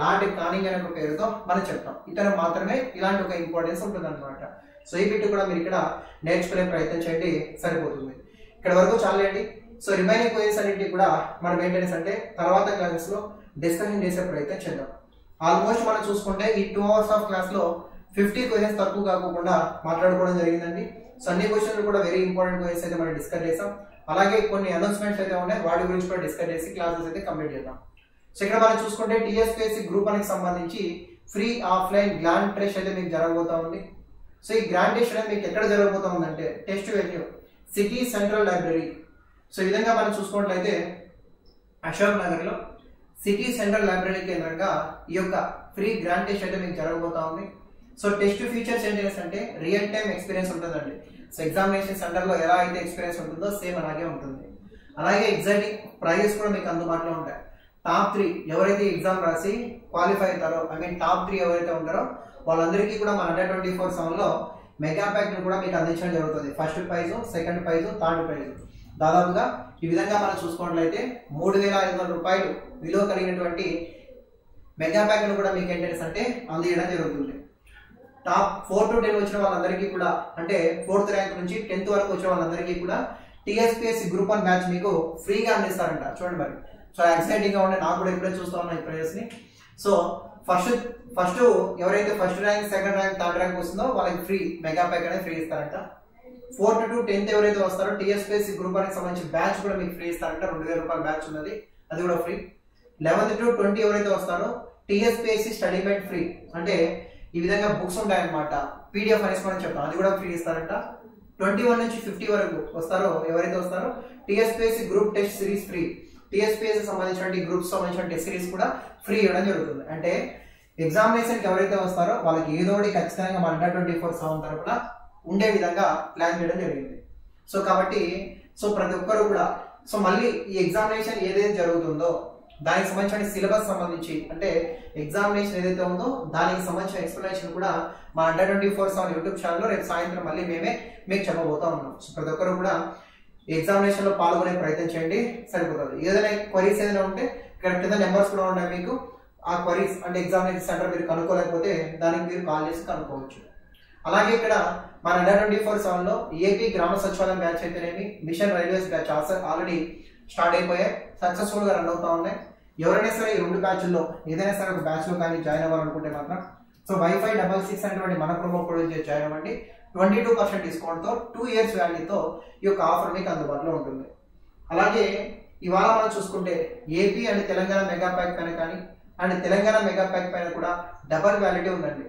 లార్డ్ కానింగ్ అనే ఒక పేరుతో మనం చెప్తాం. ఇతను మాత్రమే ఇలాంటి ఒక ఇంపార్టెన్స్ ఉంటుందన్నమాట. సో ఈ బిట్ కూడా మీరు ఇక్కడ నేర్చుకునే ప్రయత్నం చేయండి సరిపోతుంది. ఇక్కడ వరకు చాలండి. సో రిమైనింగ్ క్వశ్చన్స్ అన్నింటి కూడా మనం ఏంటనేసి అంటే తర్వాత క్లాసెస్లో డిస్కషన్ చేసే ప్రయత్నం చేద్దాం. ఆల్మోస్ట్ మనం చూసుకుంటే ఈ టూ అవర్స్ ఆఫ్ క్లాస్లో ఫిఫ్టీ క్వశ్చన్స్ తక్కువ కాకుండా మాట్లాడుకోవడం జరిగిందండి. సో అన్ని క్వశ్చన్లు కూడా వెరీ ఇంపార్టెంట్ క్వశ్చన్స్ అయితే మనం డిస్కస్ చేసాం అలాగే కొన్ని అనౌన్స్మెంట్స్ అయితే ఉన్నాయి. వాటి గురించి కూడా డిస్కస్ చేసి క్లాసెస్ అయితే కంప్లీట్ చేద్దాం. సో ఇక్కడ మనం చూసుకుంటే టీఎస్పీఎస్సీ గ్రూప్ అనేది సంబంధించి ఫ్రీ ఆఫ్లైన్ గ్లాండ్ టెస్ట్ అయితే మీకు జరగబోతా ఉంది. సో ఈ గ్రాండ్ టెస్ట్ అనేది మీకు ఎక్కడ జరగబోతా ఉందంటే test venue city central library so ఈ విధంగా మనం చూసుకున్నట్లయితే అశోక్ నగర్లో సిటీ సెంట్రల్ లైబ్రరీ కేంద్రంగా ఈ యొక్క ఫ్రీ గ్రాండ్ టెస్ట్ అయితే మీకు జరగబోతా ఉంది. సో టెస్ట్ ఫీచర్స్ ఏంటి అంటే రియల్ టైం ఎక్స్పీరియన్స్ ఉంటుందండి. సో ఎగ్జామినేషన్ సెంటర్లో ఎలా అయితే ఎక్స్పీరియన్స్ ఉంటుందో సేమ్ అలాగే ఉంటుంది. అలాగే ఎగ్జాక్ట్ ప్రైజెస్ కూడా మీకు అందుబాటులో ఉంటాయి. టాప్ త్రీ ఎవరైతే ఎగ్జామ్ రాసి క్వాలిఫై అవుతారో ఐ మీన్ టాప్ త్రీ ఎవరైతే ఉంటారో వాళ్ళందరికీ కూడా మన హండ్రెడ్ ట్వంటీ ఫోర్ సెవెన్లో మెగా ప్యాక్ కూడా మీకు అందించడం జరుగుతుంది. First prize second prize third prize దాదాపుగా ఈ విధంగా మనం చూసుకున్నట్లయితే మూడు వేల ఐదు వందల రూపాయలు విలువ కలిగినటువంటి మెగా ప్యాక్లు కూడా మీకు ఏంటంటే అంటే అందించడం జరుగుతుంది. టాప్ ఫోర్ టు టెన్ వచ్చిన వాళ్ళందరికీ కూడా అంటే ఫోర్త్ ర్యాంక్ నుంచి టెన్త్ వరకు వచ్చిన వాళ్ళందరికీ కూడా టీఎస్పీఎస్సీ గ్రూప్ వన్ బ్యాచ్ మీకు ఫ్రీగా అందిస్తారంట. చూడండి మరి. సో ఎక్సైటింగ్గా ఉండే నాకు కూడా ఇప్పుడే చూస్తా ఉన్నా ఈ ప్రైజెస్ని. సో ఫస్ట్ ఫస్ట్ ఎవరైతే first rank second rank third rank వస్తుందో వాళ్ళకి ఫ్రీ మెగా ప్యాక్ అనేది ఫ్రీ ఇస్తారంట. ఫోర్త్ టు టెన్త్ ఎవరైతే వస్తారో టీఎస్పీఎస్సీ గ్రూప్ వన్కి సంబంధించి బ్యాచ్ కూడా మీకు ఫ్రీ ఇస్తారంట. రెండు వేల రూపాయల బ్యాచ్ ఉన్నది. అది కూడా ఫ్రీ లెవెన్త్ టు ట్వంటీ ఎవరైతే వస్తారో టీఎస్పీఎస్సీ స్టడీ బెడ్ ఫ్రీ. అంటే ఈ విధంగా బుక్స్ ఉంటాయన్నమాట. పీడిఎఫ్ అనేసి మనం చెప్తాం. అది కూడా ఫ్రీ ఇస్తారంట. ట్వంటీ వన్ నుంచి ఫిఫ్టీ వరకు వస్తారో ఎవరైతే వస్తారో TSPSC group test series free. TSPSC సంబంధించిన గ్రూప్స్ సంబంధించిన టెస్ట్ సిరీస్ కూడా ఫ్రీ ఇవ్వడం జరుగుతుంది. అంటే ఎగ్జామినేషన్కి ఎవరైతే వస్తారో వాళ్ళకి ఏదో ఒకటి ఖచ్చితంగా మన అండర్ ట్వంటీ ఫోర్ సెవెన్ తరపున ఉండే విధంగా ప్లాన్ చేయడం జరిగింది. సో కాబట్టి సో ప్రతి ఒక్కరు కూడా సో మళ్ళీ ఈ ఎగ్జామినేషన్ ఏదైతే జరుగుతుందో దానికి సంబంధించిన సిలబస్ సంబంధించి అంటే ఎగ్జామినేషన్ ఏదైతే ఉందో దానికి సంబంధించిన ఎక్స్ప్లెనేషన్ కూడా మా under twenty four seven YouTube ఛానల్లో రేపు సాయంత్రం మళ్ళీ మేమే మీకు చెప్పబోతా ఉన్నాం. సో ప్రతి ఒక్కరు కూడా ఎగ్జామినేషన్లో పాల్గొనే ప్రయత్నం చేయండి. సరిపోతుంది. ఏదైనా క్వరీస్ ఏదైనా ఉంటే ఇక్కడ కింద నెంబర్స్ కూడా ఉన్నాయి మీకు. ఆ క్వరీస్ అంటే ఎగ్జామినేషన్ సెంటర్ మీరు కనుక్కోలేకపోతే దానికి మీరు కాల్ చేసి కనుక్కోవచ్చు. అలాగే ఇక్కడ మన అండర్ ట్వంటీ ఫోర్ సెవెన్లో ఏపీ గ్రామ సచివాలయం బ్యాచ్ అయితేనేమి mission railways batch already start అయిపోయాయి. సక్సెస్ఫుల్గా రన్ అవుతా ఉన్నాయి. ఎవరైనా సరే ఈ రెండు బ్యాచ్ల్లో ఏదైనా సరే ఒక బ్యాచ్లో కానీ జాయిన్ అవ్వాలనుకుంటే మాత్రం సో వైఫై డబల్ సిక్స్ అనేటువంటి మన ప్రోమో కోడ్ జాయిన్ అవ్వండి. ట్వంటీ టూ పర్సెంట్ డిస్కౌంట్తో టూ ఇయర్స్ వ్యాల్యూతో ఈ యొక్క ఆఫర్ మీకు అందుబాటులో ఉంటుంది. అలాగే ఇవాళ మనం చూసుకుంటే AP and Telangana mega pack పైన కానీ అండ్ తెలంగాణ మెగా ప్యాక్ పైన కూడా డబల్ వ్యాలిటీ ఉందండి.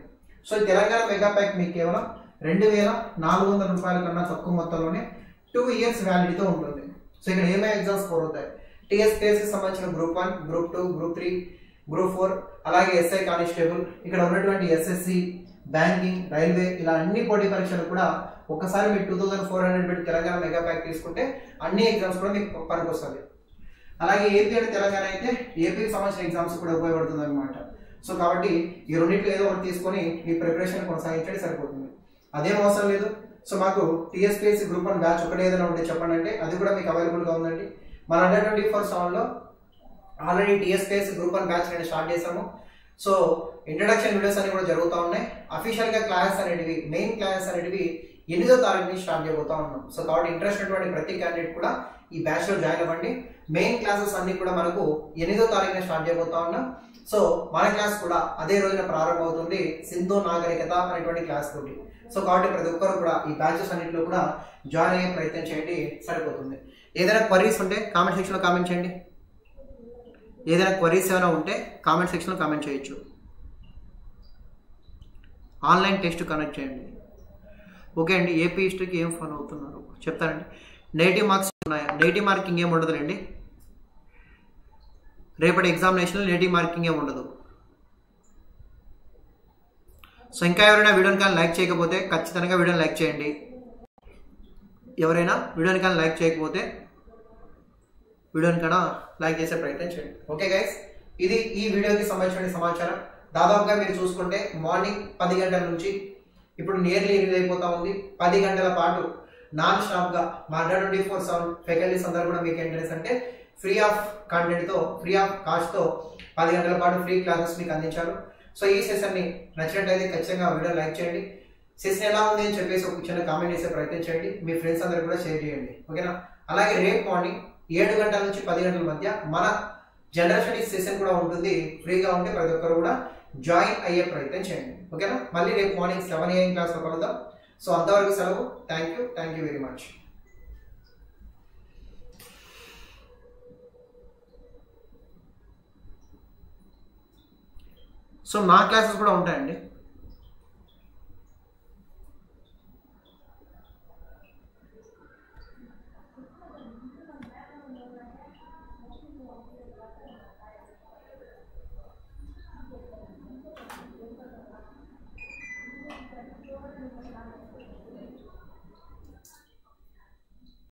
సో తెలంగాణ మెగా ప్యాక్ మీకు కేవలం రెండు వేల నాలుగు వందల రూపాయల కన్నా తక్కువ మొత్తంలోనే టూ ఇయర్స్ వ్యాలిటీతో ఉంటుంది. సో ఇక్కడ ఏమేమి ఎగ్జామ్స్ స్కోర్ అవుతాయి? టీఎస్పీఎస్సీ సంబంధించిన group one group two group three group four అలాగే ఎస్ఐ కానిస్టేబుల్ ఇక్కడ ఉన్నటువంటి ఎస్ఎస్సి బ్యాంకింగ్ రైల్వే ఇలా అన్ని పోటీ పరీక్షలు కూడా ఒకసారి మీరు టూ థౌసండ్ ఫోర్ హండ్రెడ్ పెట్టి తెలంగాణ మెగా ప్యాక్ తీసుకుంటే అన్ని ఎగ్జామ్స్ కూడా మీకు పనికొస్తుంది అలాగే ఏపీ అంటే తెలంగాణ అయితే ఏపీకి సంబంధించిన ఎగ్జామ్స్ కూడా ఉపయోగపడుతుంది అనమాట సో కాబట్టి ఈ రెండింటిలో ఏదో ఒకటి తీసుకొని మీ ప్రిపరేషన్ కొనసాగించడం సరిపోతుంది. అదేం అవసరం లేదు. సో మాకు టీఎస్పీఎస్సీ గ్రూప్ వన్ బ్యాచ్ ఒకటి ఏదైనా ఉంటే చెప్పండి అంటే అది కూడా మీకు అవైలబుల్గా ఉందండి. మన అండర్ ట్వంటీ ఫోర్ సెవెన్లో already TSPS group and batch నేను స్టార్ట్ చేసాము సో ఇంట్రడక్షన్ వీడియోస్ అన్ని కూడా జరుగుతూ ఉన్నాయి. అఫీషియల్గా క్లాసెస్ అనేటివి మెయిన్ క్లాసెస్ అనేటివి ఎనిమిదో తారీఖు నుంచి స్టార్ట్ చేయబోతా ఉన్నాం. సో కాబట్టి ఇంట్రెస్ట్ ఉన్నటువంటి ప్రతి క్యాండిడేట్ కూడా ఈ బ్యాచ్లో జాయిన్ అవ్వండి. మెయిన్ క్లాసెస్ అన్ని కూడా మనకు ఎనిమిదో తారీఖున స్టార్ట్ చేయబోతా ఉన్నాం. సో మన క్లాస్ కూడా అదే రోజున ప్రారంభమవుతుంది. సింధు నాగరికత అనేటువంటి క్లాస్ తోటి సో కాబట్టి ప్రతి ఒక్కరు కూడా ఈ బ్యాచెస్ అన్నింటిలో కూడా జాయిన్ అయ్యే ప్రయత్నం చేయండి. సరిపోతుంది. ఏదైనా క్వరీస్ ఉంటే కామెంట్ సెక్షన్లో కామెంట్ చేయండి. ఏదైనా క్వరీస్ ఏమైనా ఉంటే కామెంట్ సెక్షన్లో కామెంట్ చేయొచ్చు. ఆన్లైన్ టెస్ట్ కనెక్ట్ చేయండి. ఓకే అండి ఏపీ హిస్టరీకి ఏం ఫాలో అవుతున్నారు? చెప్తానండి. నెగిటివ్ మార్క్స్ ఉన్నాయా? నెగిటివ్ మార్కింగ్ ఏం ఉండదులేండి. రేపటి ఎగ్జామినేషన్లో నెగిటివ్ మార్కింగ్ ఏం ఉండదు. సో ఇంకా ఎవరైనా వీడియోని కానీ లైక్ చేయకపోతే ఖచ్చితంగా వీడియోని లైక్ చేయండి. ఎవరైనా వీడియోని కానీ లైక్ చేయకపోతే వీడియోని కన్నా లైక్ చేసే ప్రయత్నం చేయండి. ఓకే గైస్ ఇది ఈ వీడియోకి సంబంధించిన సమాచారం. దాదాపుగా మీరు చూసుకుంటే మార్నింగ్ పది గంటల నుంచి ఇప్పుడు నియర్లీ ఎనిమిది అయిపోతా ఉంది. పది గంటల పాటు నాన్ స్టాప్గా మా ట్వంటీ ఫోర్ సెవెన్ ఫ్యాకల్టీస్ అందరూ కూడా మీకు ఎంట్రెన్స్ అంటే ఫ్రీ ఆఫ్ కంటెంట్తో ఫ్రీ ఆఫ్ కాస్ట్తో పది గంటల పాటు ఫ్రీ క్లాసెస్ మీకు అందించారు. సో ఈ సెషన్ని నచ్చినట్టయితే ఖచ్చితంగా వీడియో లైక్ చేయండి. సెషన్ ఎలా ఉంది అని చెప్పేసి ఒక చిన్న కామెంట్ చేసే ప్రయత్నం చేయండి. మీ ఫ్రెండ్స్ అందరూ కూడా షేర్ చేయండి. ఓకేనా అలాగే రేపు మార్నింగ్ ఏడు గంటల నుంచి పది గంటల మధ్య మన జనరేషన్ ఈ సెషన్ కూడా ఉంటుంది. ఫ్రీగా ఉంటే ప్రతి ఒక్కరు కూడా జాయిన్ అయ్యే ప్రయత్నం చేయండి. ఓకేనా? మళ్ళీ రేపు మార్నింగ్ సెవెన్ ఏఎం క్లాస్లో కలుద్దాం. సో అంతవరకు సెలవు. Thank you thank you very much so మా క్లాసెస్ కూడా ఉంటాయండి.